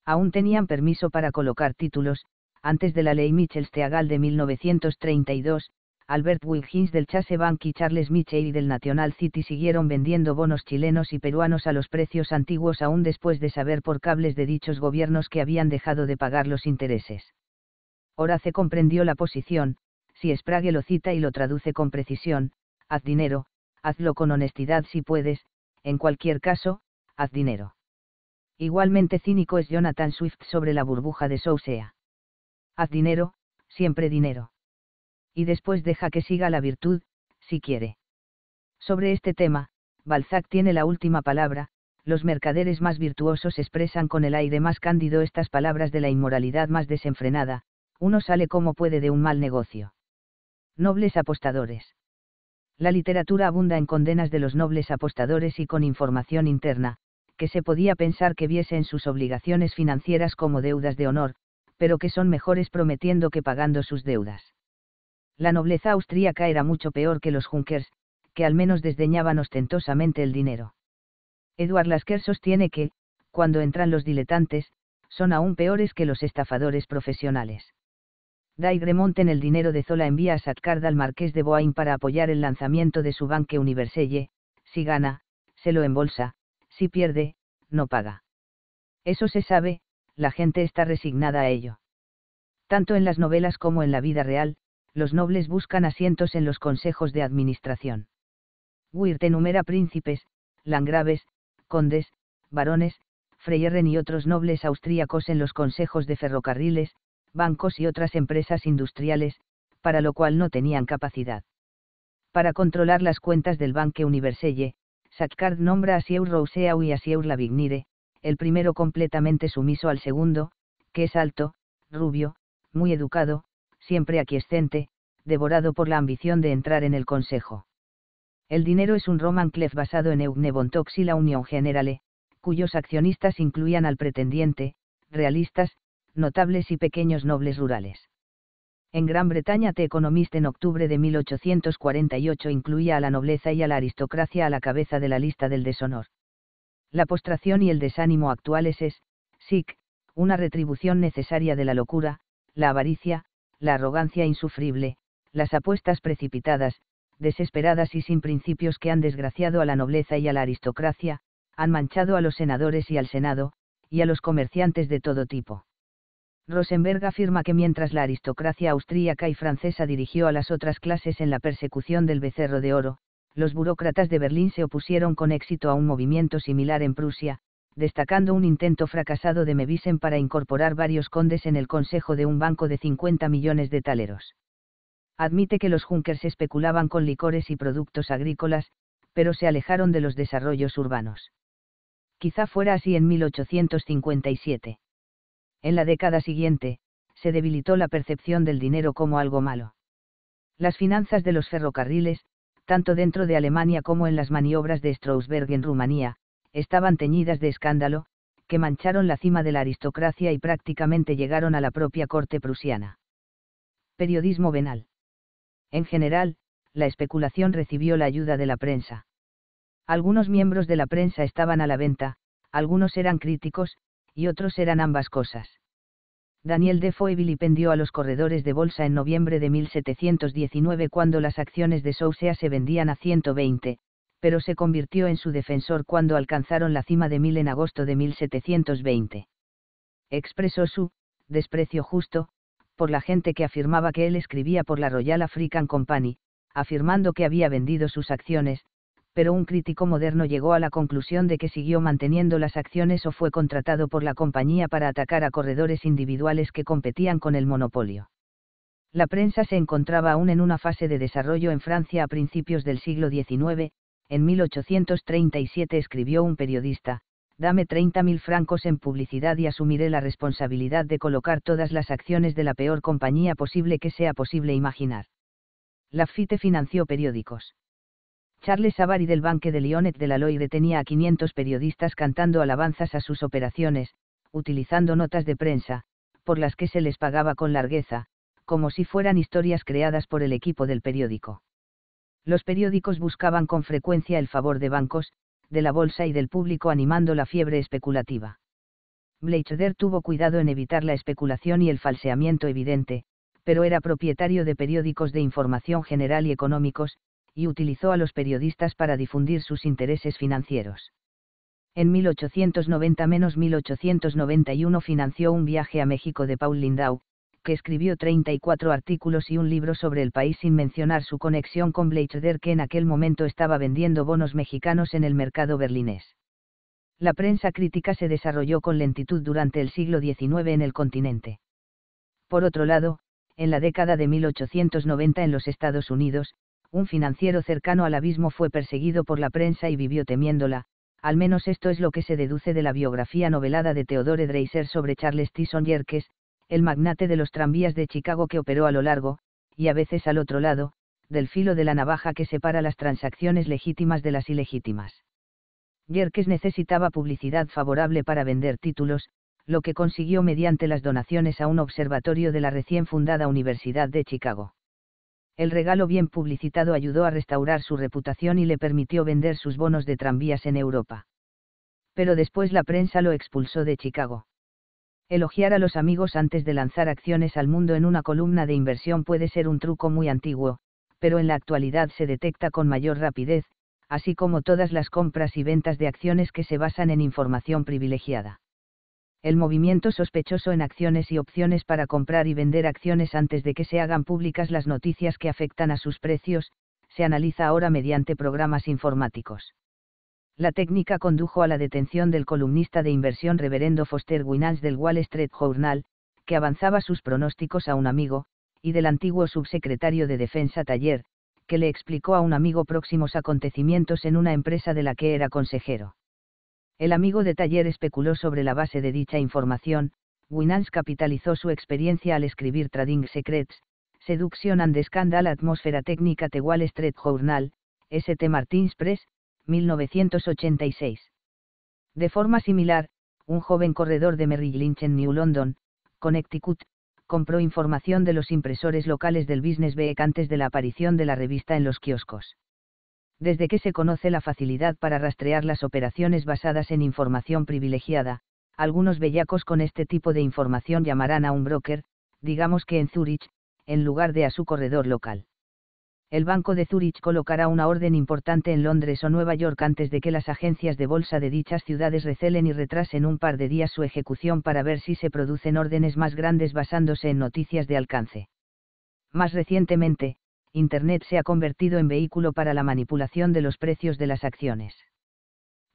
aún tenían permiso para colocar títulos, antes de la ley Mitchell-Steagall de 1932, Albert Wilkins del Chase Bank y Charles Mitchell del National City siguieron vendiendo bonos chilenos y peruanos a los precios antiguos aún después de saber por cables de dichos gobiernos que habían dejado de pagar los intereses. Horace comprendió la posición, si Sprague lo cita y lo traduce con precisión, haz dinero, hazlo con honestidad si puedes, en cualquier caso, haz dinero. Igualmente cínico es Jonathan Swift sobre la burbuja de Sousea. Haz dinero, siempre dinero y después deja que siga la virtud, si quiere. Sobre este tema, Balzac tiene la última palabra, los mercaderes más virtuosos expresan con el aire más cándido estas palabras de la inmoralidad más desenfrenada, uno sale como puede de un mal negocio. Nobles apostadores. La literatura abunda en condenas de los nobles apostadores y con información interna, que se podía pensar que viesen sus obligaciones financieras como deudas de honor, pero que son mejores prometiendo que pagando sus deudas. La nobleza austríaca era mucho peor que los Junkers, que al menos desdeñaban ostentosamente el dinero. Eduard Lasker sostiene que, cuando entran los diletantes, son aún peores que los estafadores profesionales. Daigremont en el dinero de Zola envía a Satcard al marqués de Boain para apoyar el lanzamiento de su banque Universelle, si gana, se lo embolsa, si pierde, no paga. Eso se sabe, la gente está resignada a ello. Tanto en las novelas como en la vida real, los nobles buscan asientos en los consejos de administración. Wirth enumera príncipes, landgraves, condes, barones, Freyeren y otros nobles austríacos en los consejos de ferrocarriles, bancos y otras empresas industriales, para lo cual no tenían capacidad. Para controlar las cuentas del Banque Universelle, Saccard nombra a Sieur Rousseau y a Sieur Lavignire, el primero completamente sumiso al segundo, que es alto, rubio, muy educado, siempre aquiescente, devorado por la ambición de entrar en el Consejo. El dinero es un Roman Clef basado en Eugnebontox y la Unión Generale, cuyos accionistas incluían al pretendiente, realistas, notables y pequeños nobles rurales. En Gran Bretaña The Economist en octubre de 1848 incluía a la nobleza y a la aristocracia a la cabeza de la lista del deshonor. La postración y el desánimo actuales es, sic, una retribución necesaria de la locura, la avaricia, la arrogancia insufrible, las apuestas precipitadas, desesperadas y sin principios que han desgraciado a la nobleza y a la aristocracia, han manchado a los senadores y al Senado, y a los comerciantes de todo tipo. Rosenberg afirma que mientras la aristocracia austríaca y francesa dirigió a las otras clases en la persecución del becerro de oro, los burócratas de Berlín se opusieron con éxito a un movimiento similar en Prusia, destacando un intento fracasado de Mevisen para incorporar varios condes en el consejo de un banco de 50 millones de taleros. Admite que los Junkers especulaban con licores y productos agrícolas, pero se alejaron de los desarrollos urbanos. Quizá fuera así en 1857. En la década siguiente, se debilitó la percepción del dinero como algo malo. Las finanzas de los ferrocarriles, tanto dentro de Alemania como en las maniobras de Strausberg en Rumanía, estaban teñidas de escándalo, que mancharon la cima de la aristocracia y prácticamente llegaron a la propia corte prusiana. Periodismo venal. En general, la especulación recibió la ayuda de la prensa. Algunos miembros de la prensa estaban a la venta, algunos eran críticos, y otros eran ambas cosas. Daniel Defoe vilipendió a los corredores de bolsa en noviembre de 1719 cuando las acciones de Sousea se vendían a 120, pero se convirtió en su defensor cuando alcanzaron la cima de mil en agosto de 1720. Expresó su desprecio justo, por la gente que afirmaba que él escribía por la Royal African Company, afirmando que había vendido sus acciones, pero un crítico moderno llegó a la conclusión de que siguió manteniendo las acciones o fue contratado por la compañía para atacar a corredores individuales que competían con el monopolio. La prensa se encontraba aún en una fase de desarrollo en Francia a principios del siglo XIX, en 1837 escribió un periodista, dame 30.000 francos en publicidad y asumiré la responsabilidad de colocar todas las acciones de la peor compañía posible que sea posible imaginar. Lafitte financió periódicos. Charles Savary del Banque de Lyonet de la Loire tenía a 500 periodistas cantando alabanzas a sus operaciones, utilizando notas de prensa, por las que se les pagaba con largueza, como si fueran historias creadas por el equipo del periódico. Los periódicos buscaban con frecuencia el favor de bancos, de la bolsa y del público animando la fiebre especulativa. Bleichder tuvo cuidado en evitar la especulación y el falseamiento evidente, pero era propietario de periódicos de información general y económicos, y utilizó a los periodistas para difundir sus intereses financieros. En 1890-1891 financió un viaje a México de Paul Lindau, que escribió 34 artículos y un libro sobre el país sin mencionar su conexión con Bleichder que en aquel momento estaba vendiendo bonos mexicanos en el mercado berlinés. La prensa crítica se desarrolló con lentitud durante el siglo XIX en el continente. Por otro lado, en la década de 1890 en los Estados Unidos, un financiero cercano al abismo fue perseguido por la prensa y vivió temiéndola, al menos esto es lo que se deduce de la biografía novelada de Theodore Dreiser sobre Charles Tyson Yerkes, el magnate de los tranvías de Chicago que operó a lo largo, y a veces al otro lado, del filo de la navaja que separa las transacciones legítimas de las ilegítimas. Yerkes necesitaba publicidad favorable para vender títulos, lo que consiguió mediante las donaciones a un observatorio de la recién fundada Universidad de Chicago. El regalo bien publicitado ayudó a restaurar su reputación y le permitió vender sus bonos de tranvías en Europa. Pero después la prensa lo expulsó de Chicago. Elogiar a los amigos antes de lanzar acciones al mundo en una columna de inversión puede ser un truco muy antiguo, pero en la actualidad se detecta con mayor rapidez, así como todas las compras y ventas de acciones que se basan en información privilegiada el movimiento sospechoso en acciones y opciones para comprar y vender acciones antes de que se hagan públicas las noticias que afectan a sus precios, se analiza ahora mediante programas informáticos. La técnica condujo a la detención del columnista de inversión reverendo Foster Winans del Wall Street Journal, que avanzaba sus pronósticos a un amigo, y del antiguo subsecretario de Defensa Taller, que le explicó a un amigo próximos acontecimientos en una empresa de la que era consejero. El amigo de taller especuló sobre la base de dicha información, Winans capitalizó su experiencia al escribir Trading Secrets, Seduction and Scandal Atmósfera Técnica The Wall Street Journal, St. Martin's Press, 1986. De forma similar, un joven corredor de Merrill Lynch en New London, Connecticut, compró información de los impresores locales del Business Week antes de la aparición de la revista en los kioscos desde que se conoce la facilidad para rastrear las operaciones basadas en información privilegiada, algunos bellacos con este tipo de información llamarán a un broker, digamos que en Zurich, en lugar de a su corredor local. El Banco de Zurich colocará una orden importante en Londres o Nueva York antes de que las agencias de bolsa de dichas ciudades recelen y retrasen un par de días su ejecución para ver si se producen órdenes más grandes basándose en noticias de alcance. Más recientemente, Internet se ha convertido en vehículo para la manipulación de los precios de las acciones.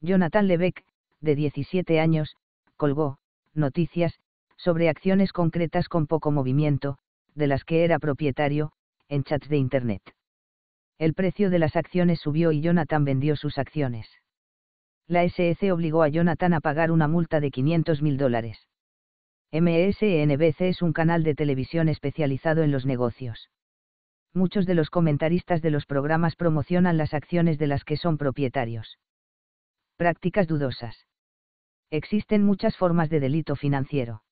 Jonathan Lebeck, de 17 años, colgó, noticias, sobre acciones concretas con poco movimiento, de las que era propietario, en chats de Internet. El precio de las acciones subió y Jonathan vendió sus acciones. La SEC obligó a Jonathan a pagar una multa de 500 mil dólares. MSNBC es un canal de televisión especializado en los negocios muchos de los comentaristas de los programas promocionan las acciones de las que son propietarios. Prácticas dudosas. Existen muchas formas de delito financiero.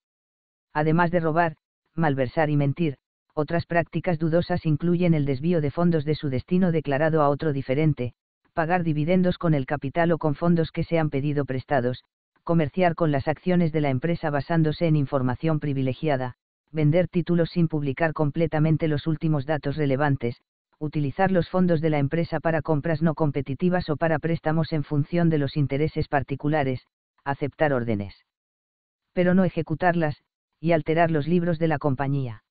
Además de robar, malversar y mentir, otras prácticas dudosas incluyen el desvío de fondos de su destino declarado a otro diferente, pagar dividendos con el capital o con fondos que se han pedido prestados, comerciar con las acciones de la empresa basándose en información privilegiada, vender títulos sin publicar completamente los últimos datos relevantes, utilizar los fondos de la empresa para compras no competitivas o para préstamos en función de los intereses particulares, aceptar órdenes. Pero no ejecutarlas, y alterar los libros de la compañía.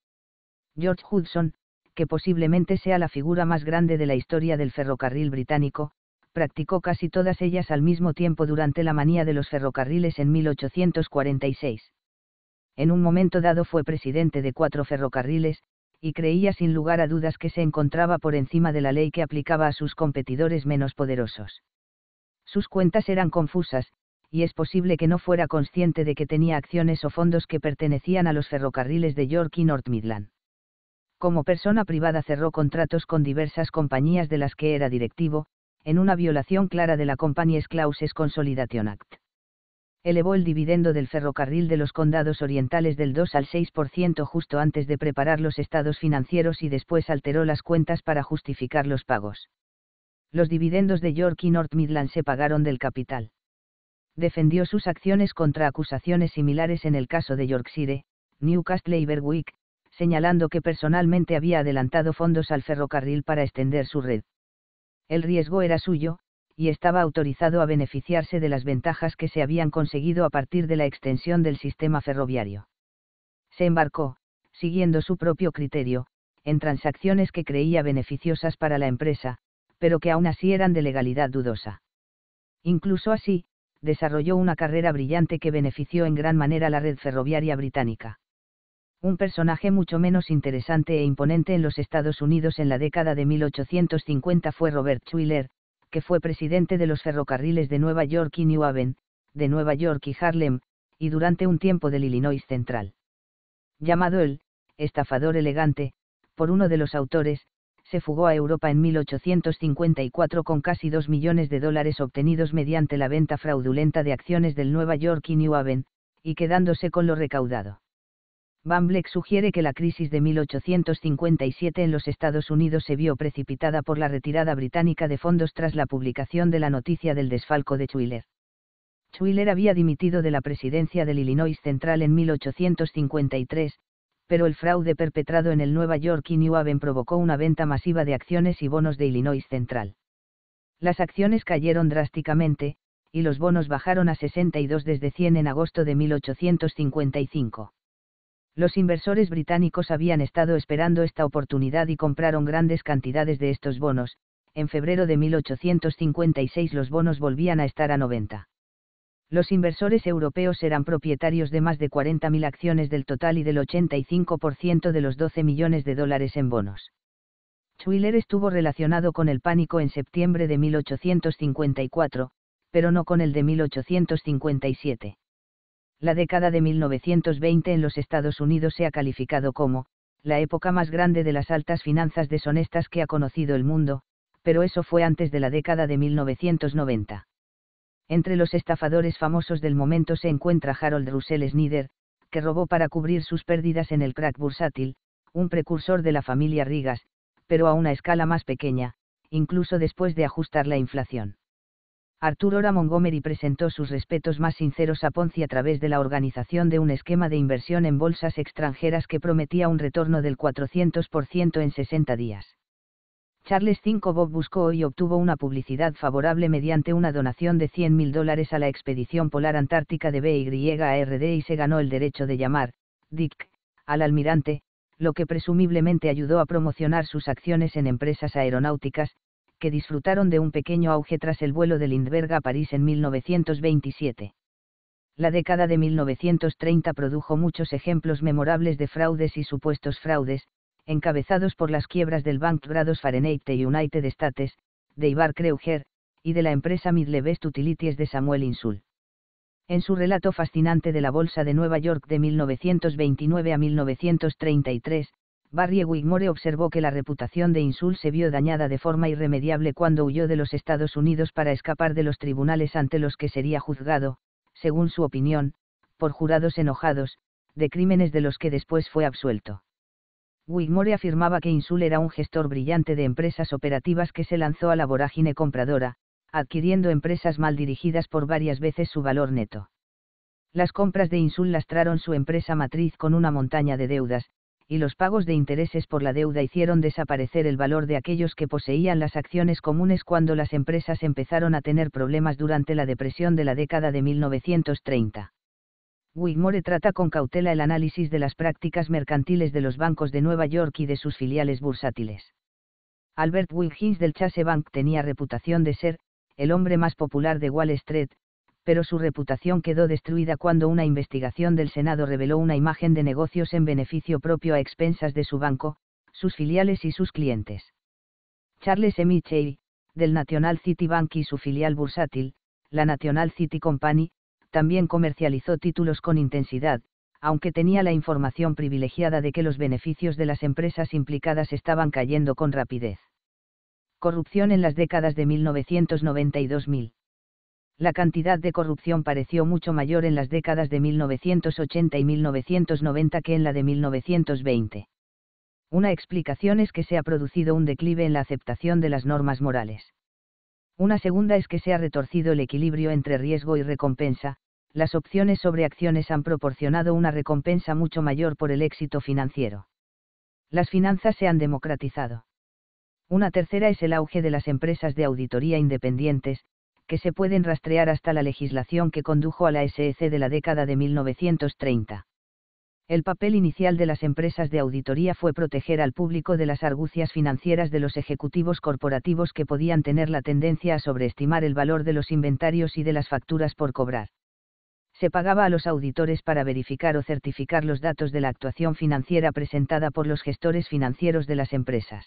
George Hudson, que posiblemente sea la figura más grande de la historia del ferrocarril británico, practicó casi todas ellas al mismo tiempo durante la manía de los ferrocarriles en 1846 en un momento dado fue presidente de cuatro ferrocarriles, y creía sin lugar a dudas que se encontraba por encima de la ley que aplicaba a sus competidores menos poderosos. Sus cuentas eran confusas, y es posible que no fuera consciente de que tenía acciones o fondos que pertenecían a los ferrocarriles de York y North Midland. Como persona privada cerró contratos con diversas compañías de las que era directivo, en una violación clara de la Companies Clauses Consolidation Act elevó el dividendo del ferrocarril de los condados orientales del 2 al 6% justo antes de preparar los estados financieros y después alteró las cuentas para justificar los pagos. Los dividendos de York y North Midland se pagaron del capital. Defendió sus acciones contra acusaciones similares en el caso de Yorkshire, Newcastle y Berwick, señalando que personalmente había adelantado fondos al ferrocarril para extender su red. El riesgo era suyo, y estaba autorizado a beneficiarse de las ventajas que se habían conseguido a partir de la extensión del sistema ferroviario. Se embarcó, siguiendo su propio criterio, en transacciones que creía beneficiosas para la empresa, pero que aún así eran de legalidad dudosa. Incluso así, desarrolló una carrera brillante que benefició en gran manera la red ferroviaria británica. Un personaje mucho menos interesante e imponente en los Estados Unidos en la década de 1850 fue Robert Schuyler, que fue presidente de los ferrocarriles de Nueva York y New Haven, de Nueva York y Harlem, y durante un tiempo del Illinois Central. Llamado el estafador elegante, por uno de los autores, se fugó a Europa en 1854 con casi 2 millones de dólares obtenidos mediante la venta fraudulenta de acciones del Nueva York y New Haven, y quedándose con lo recaudado. Van Bleck sugiere que la crisis de 1857 en los Estados Unidos se vio precipitada por la retirada británica de fondos tras la publicación de la noticia del desfalco de Schuyler. Schuyler había dimitido de la presidencia del Illinois Central en 1853, pero el fraude perpetrado en el Nueva York y New Haven provocó una venta masiva de acciones y bonos de Illinois Central. Las acciones cayeron drásticamente, y los bonos bajaron a 62 desde 100 en agosto de 1855 los inversores británicos habían estado esperando esta oportunidad y compraron grandes cantidades de estos bonos, en febrero de 1856 los bonos volvían a estar a 90. Los inversores europeos eran propietarios de más de 40.000 acciones del total y del 85% de los 12 millones de dólares en bonos. Schuyler estuvo relacionado con el pánico en septiembre de 1854, pero no con el de 1857 la década de 1920 en los Estados Unidos se ha calificado como, la época más grande de las altas finanzas deshonestas que ha conocido el mundo, pero eso fue antes de la década de 1990. Entre los estafadores famosos del momento se encuentra Harold Russell Snyder, que robó para cubrir sus pérdidas en el crack bursátil, un precursor de la familia Rigas, pero a una escala más pequeña, incluso después de ajustar la inflación. Arthur Ora Montgomery presentó sus respetos más sinceros a Ponzi a través de la organización de un esquema de inversión en bolsas extranjeras que prometía un retorno del 400% en 60 días. Charles V. Bob buscó y obtuvo una publicidad favorable mediante una donación de 100.000 dólares a la expedición polar antártica de BYARD y se ganó el derecho de llamar, Dick, al almirante, lo que presumiblemente ayudó a promocionar sus acciones en empresas aeronáuticas, que disfrutaron de un pequeño auge tras el vuelo de Lindbergh a París en 1927. La década de 1930 produjo muchos ejemplos memorables de fraudes y supuestos fraudes, encabezados por las quiebras del Bank Grados Fahrenheit y United States, de Ivar Kreuger, y de la empresa Midlevest Utilities de Samuel Insul. En su relato fascinante de la Bolsa de Nueva York de 1929 a 1933, Barry Wigmore observó que la reputación de Insul se vio dañada de forma irremediable cuando huyó de los Estados Unidos para escapar de los tribunales ante los que sería juzgado, según su opinión, por jurados enojados, de crímenes de los que después fue absuelto. Wigmore afirmaba que Insul era un gestor brillante de empresas operativas que se lanzó a la vorágine compradora, adquiriendo empresas mal dirigidas por varias veces su valor neto. Las compras de Insul lastraron su empresa matriz con una montaña de deudas, y los pagos de intereses por la deuda hicieron desaparecer el valor de aquellos que poseían las acciones comunes cuando las empresas empezaron a tener problemas durante la depresión de la década de 1930. Wigmore trata con cautela el análisis de las prácticas mercantiles de los bancos de Nueva York y de sus filiales bursátiles. Albert Wilkins del Chase Bank tenía reputación de ser, el hombre más popular de Wall Street, pero su reputación quedó destruida cuando una investigación del Senado reveló una imagen de negocios en beneficio propio a expensas de su banco, sus filiales y sus clientes. Charles M. Chey, del National City Bank y su filial bursátil, la National City Company, también comercializó títulos con intensidad, aunque tenía la información privilegiada de que los beneficios de las empresas implicadas estaban cayendo con rapidez. Corrupción en las décadas de 1990 y 2000 la cantidad de corrupción pareció mucho mayor en las décadas de 1980 y 1990 que en la de 1920. Una explicación es que se ha producido un declive en la aceptación de las normas morales. Una segunda es que se ha retorcido el equilibrio entre riesgo y recompensa, las opciones sobre acciones han proporcionado una recompensa mucho mayor por el éxito financiero. Las finanzas se han democratizado. Una tercera es el auge de las empresas de auditoría independientes, que se pueden rastrear hasta la legislación que condujo a la SEC de la década de 1930. El papel inicial de las empresas de auditoría fue proteger al público de las argucias financieras de los ejecutivos corporativos que podían tener la tendencia a sobreestimar el valor de los inventarios y de las facturas por cobrar. Se pagaba a los auditores para verificar o certificar los datos de la actuación financiera presentada por los gestores financieros de las empresas.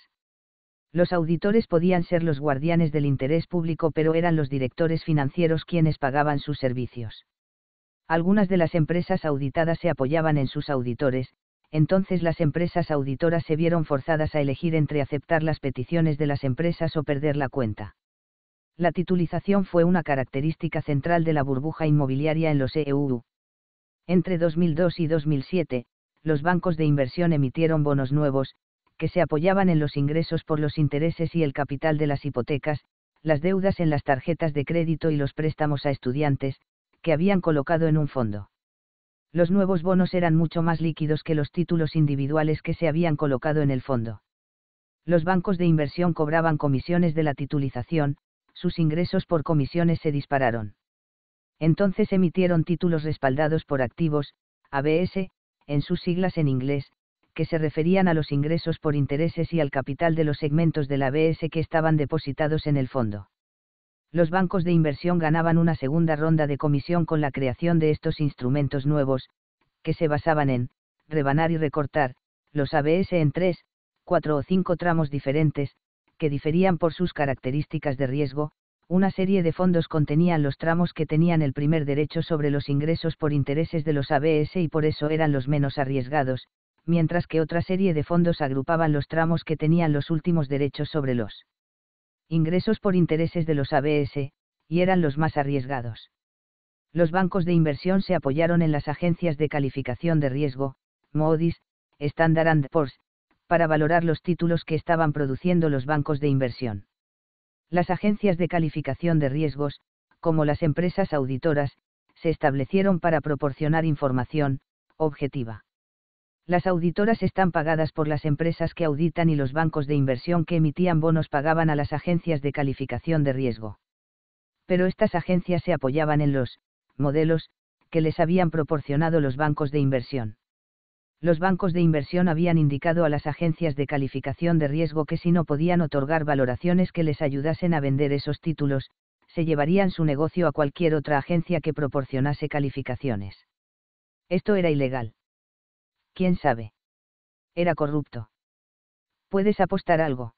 Los auditores podían ser los guardianes del interés público pero eran los directores financieros quienes pagaban sus servicios. Algunas de las empresas auditadas se apoyaban en sus auditores, entonces las empresas auditoras se vieron forzadas a elegir entre aceptar las peticiones de las empresas o perder la cuenta. La titulización fue una característica central de la burbuja inmobiliaria en los EU. Entre 2002 y 2007, los bancos de inversión emitieron bonos nuevos, que se apoyaban en los ingresos por los intereses y el capital de las hipotecas, las deudas en las tarjetas de crédito y los préstamos a estudiantes, que habían colocado en un fondo. Los nuevos bonos eran mucho más líquidos que los títulos individuales que se habían colocado en el fondo. Los bancos de inversión cobraban comisiones de la titulización, sus ingresos por comisiones se dispararon. Entonces emitieron títulos respaldados por activos, ABS, en sus siglas en inglés, que se referían a los ingresos por intereses y al capital de los segmentos del ABS que estaban depositados en el fondo. Los bancos de inversión ganaban una segunda ronda de comisión con la creación de estos instrumentos nuevos, que se basaban en, rebanar y recortar, los ABS en tres, cuatro o cinco tramos diferentes, que diferían por sus características de riesgo, una serie de fondos contenían los tramos que tenían el primer derecho sobre los ingresos por intereses de los ABS y por eso eran los menos arriesgados, mientras que otra serie de fondos agrupaban los tramos que tenían los últimos derechos sobre los ingresos por intereses de los ABS, y eran los más arriesgados. Los bancos de inversión se apoyaron en las agencias de calificación de riesgo, Moody's, Standard Poor's, para valorar los títulos que estaban produciendo los bancos de inversión. Las agencias de calificación de riesgos, como las empresas auditoras, se establecieron para proporcionar información, objetiva. Las auditoras están pagadas por las empresas que auditan y los bancos de inversión que emitían bonos pagaban a las agencias de calificación de riesgo. Pero estas agencias se apoyaban en los modelos que les habían proporcionado los bancos de inversión. Los bancos de inversión habían indicado a las agencias de calificación de riesgo que si no podían otorgar valoraciones que les ayudasen a vender esos títulos, se llevarían su negocio a cualquier otra agencia que proporcionase calificaciones. Esto era ilegal quién sabe. Era corrupto. Puedes apostar algo.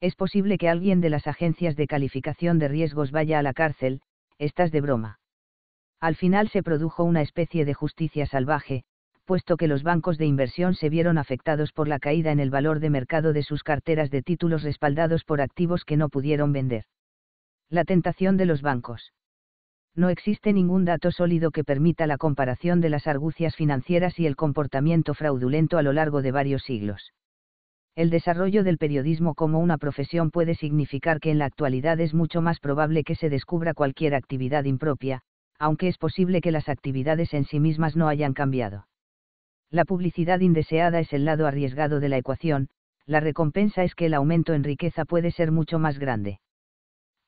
Es posible que alguien de las agencias de calificación de riesgos vaya a la cárcel, estás de broma. Al final se produjo una especie de justicia salvaje, puesto que los bancos de inversión se vieron afectados por la caída en el valor de mercado de sus carteras de títulos respaldados por activos que no pudieron vender. La tentación de los bancos no existe ningún dato sólido que permita la comparación de las argucias financieras y el comportamiento fraudulento a lo largo de varios siglos. El desarrollo del periodismo como una profesión puede significar que en la actualidad es mucho más probable que se descubra cualquier actividad impropia, aunque es posible que las actividades en sí mismas no hayan cambiado. La publicidad indeseada es el lado arriesgado de la ecuación, la recompensa es que el aumento en riqueza puede ser mucho más grande.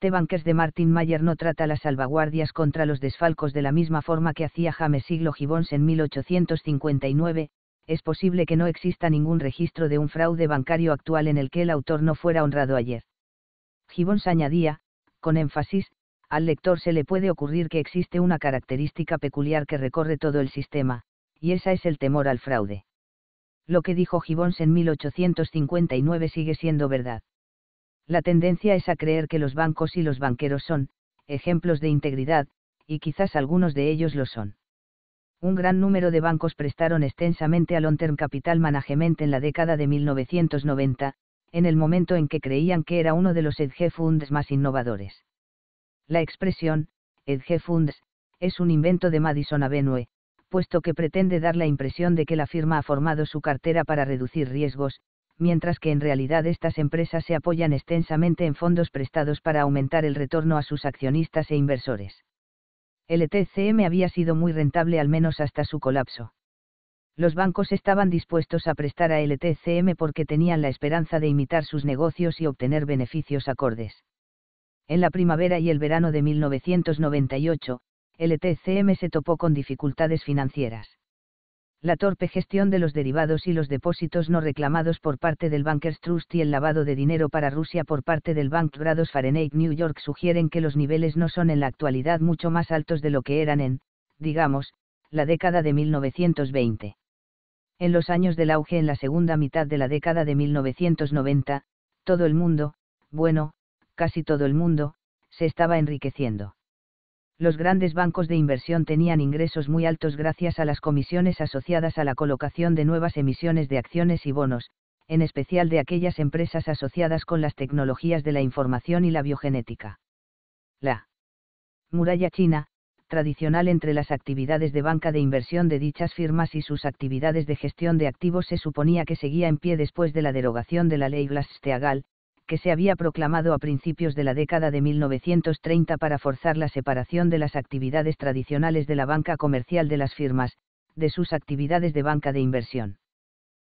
The de Martin Mayer no trata las salvaguardias contra los desfalcos de la misma forma que hacía James Siglo Gibbons en 1859, es posible que no exista ningún registro de un fraude bancario actual en el que el autor no fuera honrado ayer. Gibbons añadía, con énfasis, al lector se le puede ocurrir que existe una característica peculiar que recorre todo el sistema, y esa es el temor al fraude. Lo que dijo Gibbons en 1859 sigue siendo verdad la tendencia es a creer que los bancos y los banqueros son, ejemplos de integridad, y quizás algunos de ellos lo son. Un gran número de bancos prestaron extensamente a Long Term Capital Management en la década de 1990, en el momento en que creían que era uno de los hedge funds más innovadores. La expresión, hedge funds, es un invento de Madison Avenue, puesto que pretende dar la impresión de que la firma ha formado su cartera para reducir riesgos, mientras que en realidad estas empresas se apoyan extensamente en fondos prestados para aumentar el retorno a sus accionistas e inversores. El ETCM había sido muy rentable al menos hasta su colapso. Los bancos estaban dispuestos a prestar a LTCM porque tenían la esperanza de imitar sus negocios y obtener beneficios acordes. En la primavera y el verano de 1998, LTCM se topó con dificultades financieras la torpe gestión de los derivados y los depósitos no reclamados por parte del Bankers Trust y el lavado de dinero para Rusia por parte del Bank Grados Fahrenheit New York sugieren que los niveles no son en la actualidad mucho más altos de lo que eran en, digamos, la década de 1920. En los años del auge en la segunda mitad de la década de 1990, todo el mundo, bueno, casi todo el mundo, se estaba enriqueciendo los grandes bancos de inversión tenían ingresos muy altos gracias a las comisiones asociadas a la colocación de nuevas emisiones de acciones y bonos, en especial de aquellas empresas asociadas con las tecnologías de la información y la biogenética. La muralla china, tradicional entre las actividades de banca de inversión de dichas firmas y sus actividades de gestión de activos se suponía que seguía en pie después de la derogación de la ley Glass-Steagall, que se había proclamado a principios de la década de 1930 para forzar la separación de las actividades tradicionales de la banca comercial de las firmas, de sus actividades de banca de inversión.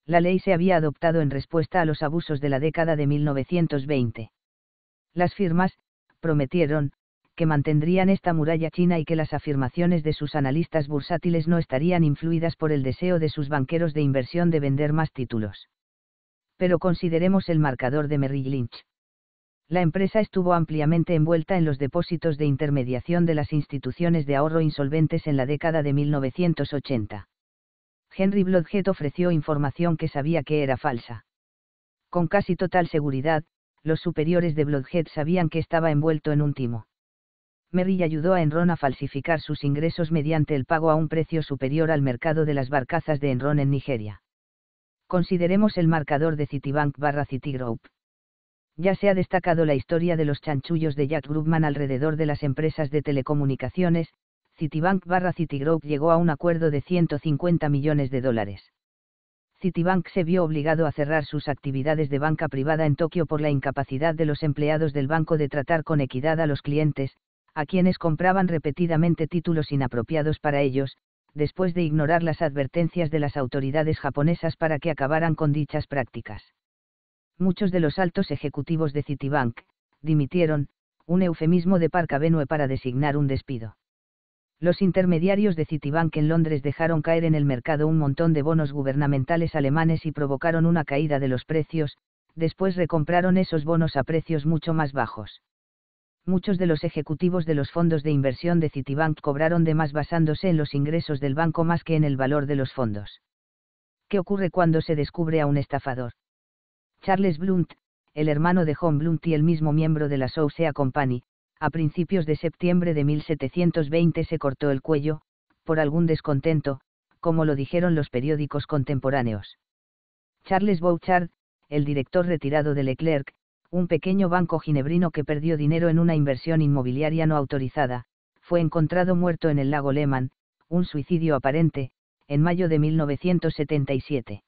La ley se había adoptado en respuesta a los abusos de la década de 1920. Las firmas, prometieron, que mantendrían esta muralla china y que las afirmaciones de sus analistas bursátiles no estarían influidas por el deseo de sus banqueros de inversión de vender más títulos pero consideremos el marcador de Merrill Lynch. La empresa estuvo ampliamente envuelta en los depósitos de intermediación de las instituciones de ahorro insolventes en la década de 1980. Henry Blodgett ofreció información que sabía que era falsa. Con casi total seguridad, los superiores de Blodgett sabían que estaba envuelto en un timo. Merrill ayudó a Enron a falsificar sus ingresos mediante el pago a un precio superior al mercado de las barcazas de Enron en Nigeria. Consideremos el marcador de Citibank barra Citigroup. Ya se ha destacado la historia de los chanchullos de Jack Grubman alrededor de las empresas de telecomunicaciones, Citibank barra Citigroup llegó a un acuerdo de 150 millones de dólares. Citibank se vio obligado a cerrar sus actividades de banca privada en Tokio por la incapacidad de los empleados del banco de tratar con equidad a los clientes, a quienes compraban repetidamente títulos inapropiados para ellos, después de ignorar las advertencias de las autoridades japonesas para que acabaran con dichas prácticas. Muchos de los altos ejecutivos de Citibank, dimitieron, un eufemismo de Park Avenue para designar un despido. Los intermediarios de Citibank en Londres dejaron caer en el mercado un montón de bonos gubernamentales alemanes y provocaron una caída de los precios, después recompraron esos bonos a precios mucho más bajos muchos de los ejecutivos de los fondos de inversión de Citibank cobraron de más basándose en los ingresos del banco más que en el valor de los fondos. ¿Qué ocurre cuando se descubre a un estafador? Charles Blunt, el hermano de John Blunt y el mismo miembro de la Sousea Company, a principios de septiembre de 1720 se cortó el cuello, por algún descontento, como lo dijeron los periódicos contemporáneos. Charles Bouchard, el director retirado de Leclerc, un pequeño banco ginebrino que perdió dinero en una inversión inmobiliaria no autorizada, fue encontrado muerto en el lago Lehman, un suicidio aparente, en mayo de 1977.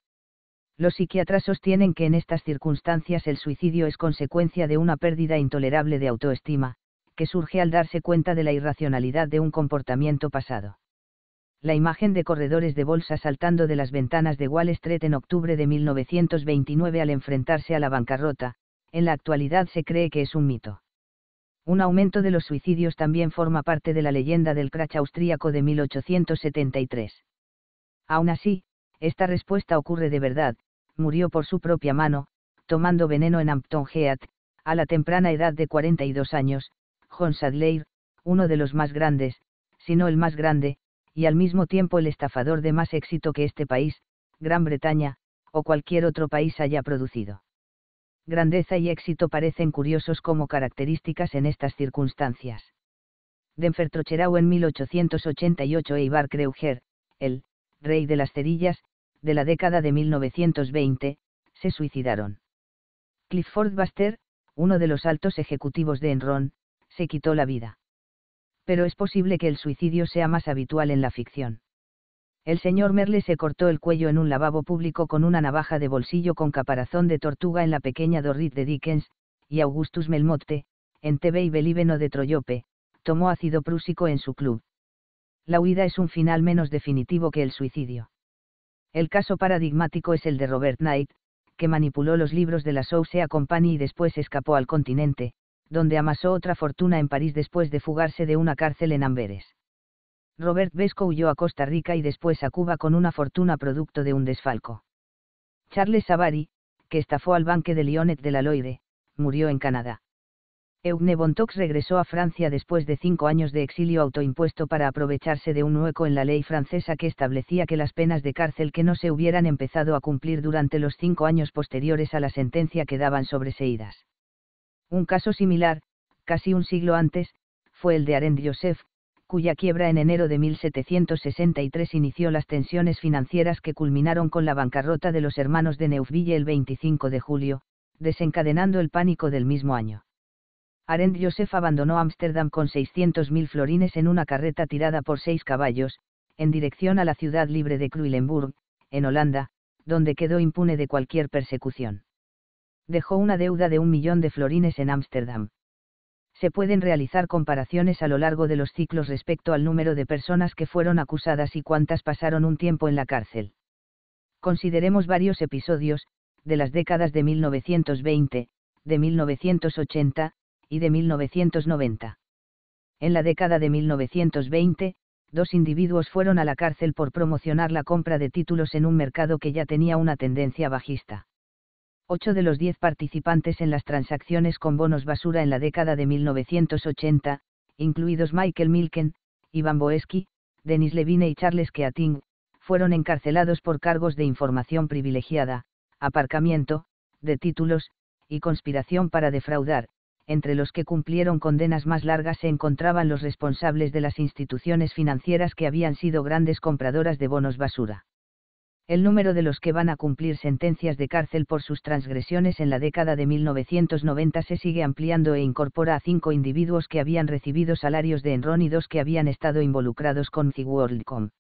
Los psiquiatras sostienen que en estas circunstancias el suicidio es consecuencia de una pérdida intolerable de autoestima, que surge al darse cuenta de la irracionalidad de un comportamiento pasado. La imagen de corredores de bolsa saltando de las ventanas de Wall Street en octubre de 1929 al enfrentarse a la bancarrota, en la actualidad se cree que es un mito. Un aumento de los suicidios también forma parte de la leyenda del crash austríaco de 1873. Aún así, esta respuesta ocurre de verdad, murió por su propia mano, tomando veneno en Hampton Heath, a la temprana edad de 42 años, John Sadleir, uno de los más grandes, si no el más grande, y al mismo tiempo el estafador de más éxito que este país, Gran Bretaña, o cualquier otro país haya producido grandeza y éxito parecen curiosos como características en estas circunstancias. Denfer Trocherau en 1888 e Ibar Kreuger, el rey de las cerillas, de la década de 1920, se suicidaron. Clifford Buster, uno de los altos ejecutivos de Enron, se quitó la vida. Pero es posible que el suicidio sea más habitual en la ficción. El señor Merle se cortó el cuello en un lavabo público con una navaja de bolsillo con caparazón de tortuga en la pequeña Dorrit de Dickens, y Augustus Melmotte, en TV y Belíbeno de Troyope, tomó ácido prúsico en su club. La huida es un final menos definitivo que el suicidio. El caso paradigmático es el de Robert Knight, que manipuló los libros de la Sousea Company y después escapó al continente, donde amasó otra fortuna en París después de fugarse de una cárcel en Amberes. Robert Vesco huyó a Costa Rica y después a Cuba con una fortuna producto de un desfalco. Charles Savary, que estafó al banque de Lyonet de la Loire, murió en Canadá. Eugne Bontox regresó a Francia después de cinco años de exilio autoimpuesto para aprovecharse de un hueco en la ley francesa que establecía que las penas de cárcel que no se hubieran empezado a cumplir durante los cinco años posteriores a la sentencia quedaban sobreseídas. Un caso similar, casi un siglo antes, fue el de Arend Joseph, cuya quiebra en enero de 1763 inició las tensiones financieras que culminaron con la bancarrota de los hermanos de Neufville el 25 de julio, desencadenando el pánico del mismo año. Arend Joseph abandonó Ámsterdam con 600.000 florines en una carreta tirada por seis caballos, en dirección a la ciudad libre de Kruilenburg, en Holanda, donde quedó impune de cualquier persecución. Dejó una deuda de un millón de florines en Ámsterdam. Se pueden realizar comparaciones a lo largo de los ciclos respecto al número de personas que fueron acusadas y cuántas pasaron un tiempo en la cárcel. Consideremos varios episodios, de las décadas de 1920, de 1980, y de 1990. En la década de 1920, dos individuos fueron a la cárcel por promocionar la compra de títulos en un mercado que ya tenía una tendencia bajista. Ocho de los diez participantes en las transacciones con bonos basura en la década de 1980, incluidos Michael Milken, Ivan Boesky, Denis Levine y Charles Keating, fueron encarcelados por cargos de información privilegiada, aparcamiento, de títulos, y conspiración para defraudar, entre los que cumplieron condenas más largas se encontraban los responsables de las instituciones financieras que habían sido grandes compradoras de bonos basura. El número de los que van a cumplir sentencias de cárcel por sus transgresiones en la década de 1990 se sigue ampliando e incorpora a cinco individuos que habían recibido salarios de Enron y dos que habían estado involucrados con WorldCom.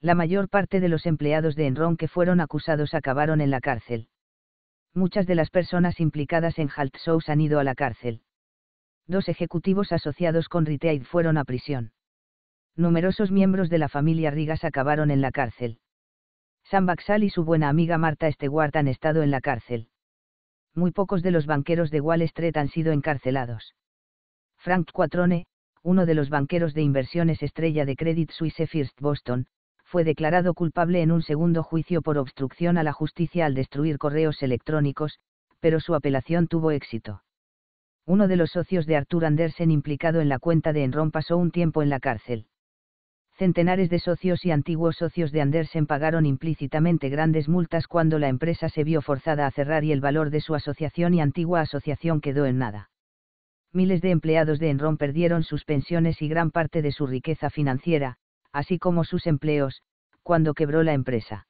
La mayor parte de los empleados de Enron que fueron acusados acabaron en la cárcel muchas de las personas implicadas en Haltshows han ido a la cárcel. Dos ejecutivos asociados con Riteid fueron a prisión. Numerosos miembros de la familia Rigas acabaron en la cárcel. Sam Baxal y su buena amiga Marta Stewart han estado en la cárcel. Muy pocos de los banqueros de Wall Street han sido encarcelados. Frank Quatrone, uno de los banqueros de inversiones estrella de Credit Suisse First Boston, fue declarado culpable en un segundo juicio por obstrucción a la justicia al destruir correos electrónicos, pero su apelación tuvo éxito. Uno de los socios de Arthur Andersen implicado en la cuenta de Enron pasó un tiempo en la cárcel. Centenares de socios y antiguos socios de Andersen pagaron implícitamente grandes multas cuando la empresa se vio forzada a cerrar y el valor de su asociación y antigua asociación quedó en nada. Miles de empleados de Enron perdieron sus pensiones y gran parte de su riqueza financiera, así como sus empleos, cuando quebró la empresa.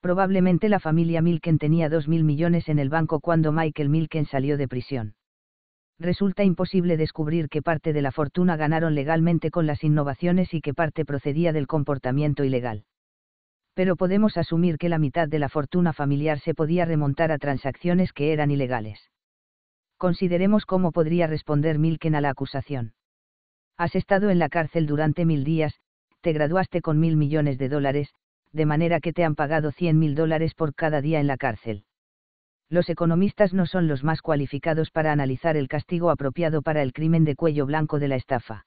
Probablemente la familia Milken tenía 2.000 millones en el banco cuando Michael Milken salió de prisión. Resulta imposible descubrir qué parte de la fortuna ganaron legalmente con las innovaciones y qué parte procedía del comportamiento ilegal. Pero podemos asumir que la mitad de la fortuna familiar se podía remontar a transacciones que eran ilegales. Consideremos cómo podría responder Milken a la acusación. Has estado en la cárcel durante mil días, te graduaste con mil millones de dólares, de manera que te han pagado cien mil dólares por cada día en la cárcel. Los economistas no son los más cualificados para analizar el castigo apropiado para el crimen de cuello blanco de la estafa.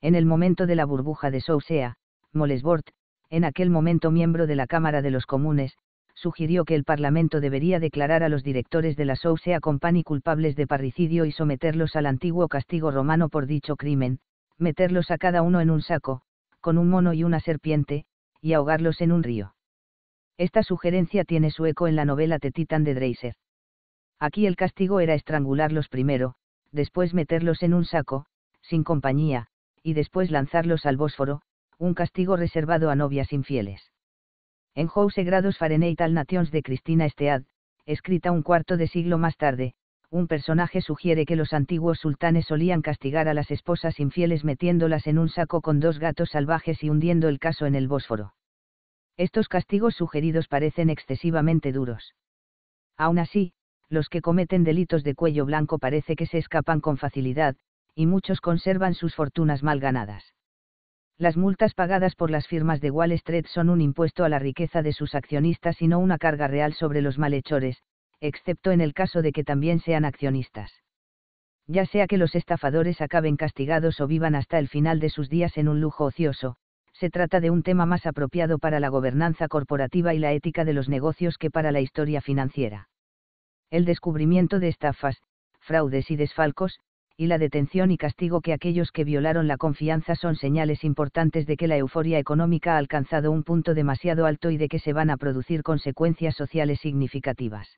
En el momento de la burbuja de Sousea, Molesbort, en aquel momento miembro de la Cámara de los Comunes, sugirió que el Parlamento debería declarar a los directores de la Sousea Company culpables de parricidio y someterlos al antiguo castigo romano por dicho crimen, meterlos a cada uno en un saco, con un mono y una serpiente, y ahogarlos en un río. Esta sugerencia tiene su eco en la novela The Titan de Dreiser. Aquí el castigo era estrangularlos primero, después meterlos en un saco, sin compañía, y después lanzarlos al Bósforo, un castigo reservado a novias infieles. En House Grados Fahrenheit al Nations de Cristina Stead, escrita un cuarto de siglo más tarde, un personaje sugiere que los antiguos sultanes solían castigar a las esposas infieles metiéndolas en un saco con dos gatos salvajes y hundiendo el caso en el Bósforo. Estos castigos sugeridos parecen excesivamente duros. Aún así, los que cometen delitos de cuello blanco parece que se escapan con facilidad, y muchos conservan sus fortunas mal ganadas. Las multas pagadas por las firmas de Wall Street son un impuesto a la riqueza de sus accionistas y no una carga real sobre los malhechores, excepto en el caso de que también sean accionistas. Ya sea que los estafadores acaben castigados o vivan hasta el final de sus días en un lujo ocioso, se trata de un tema más apropiado para la gobernanza corporativa y la ética de los negocios que para la historia financiera. El descubrimiento de estafas, fraudes y desfalcos, y la detención y castigo que aquellos que violaron la confianza son señales importantes de que la euforia económica ha alcanzado un punto demasiado alto y de que se van a producir consecuencias sociales significativas.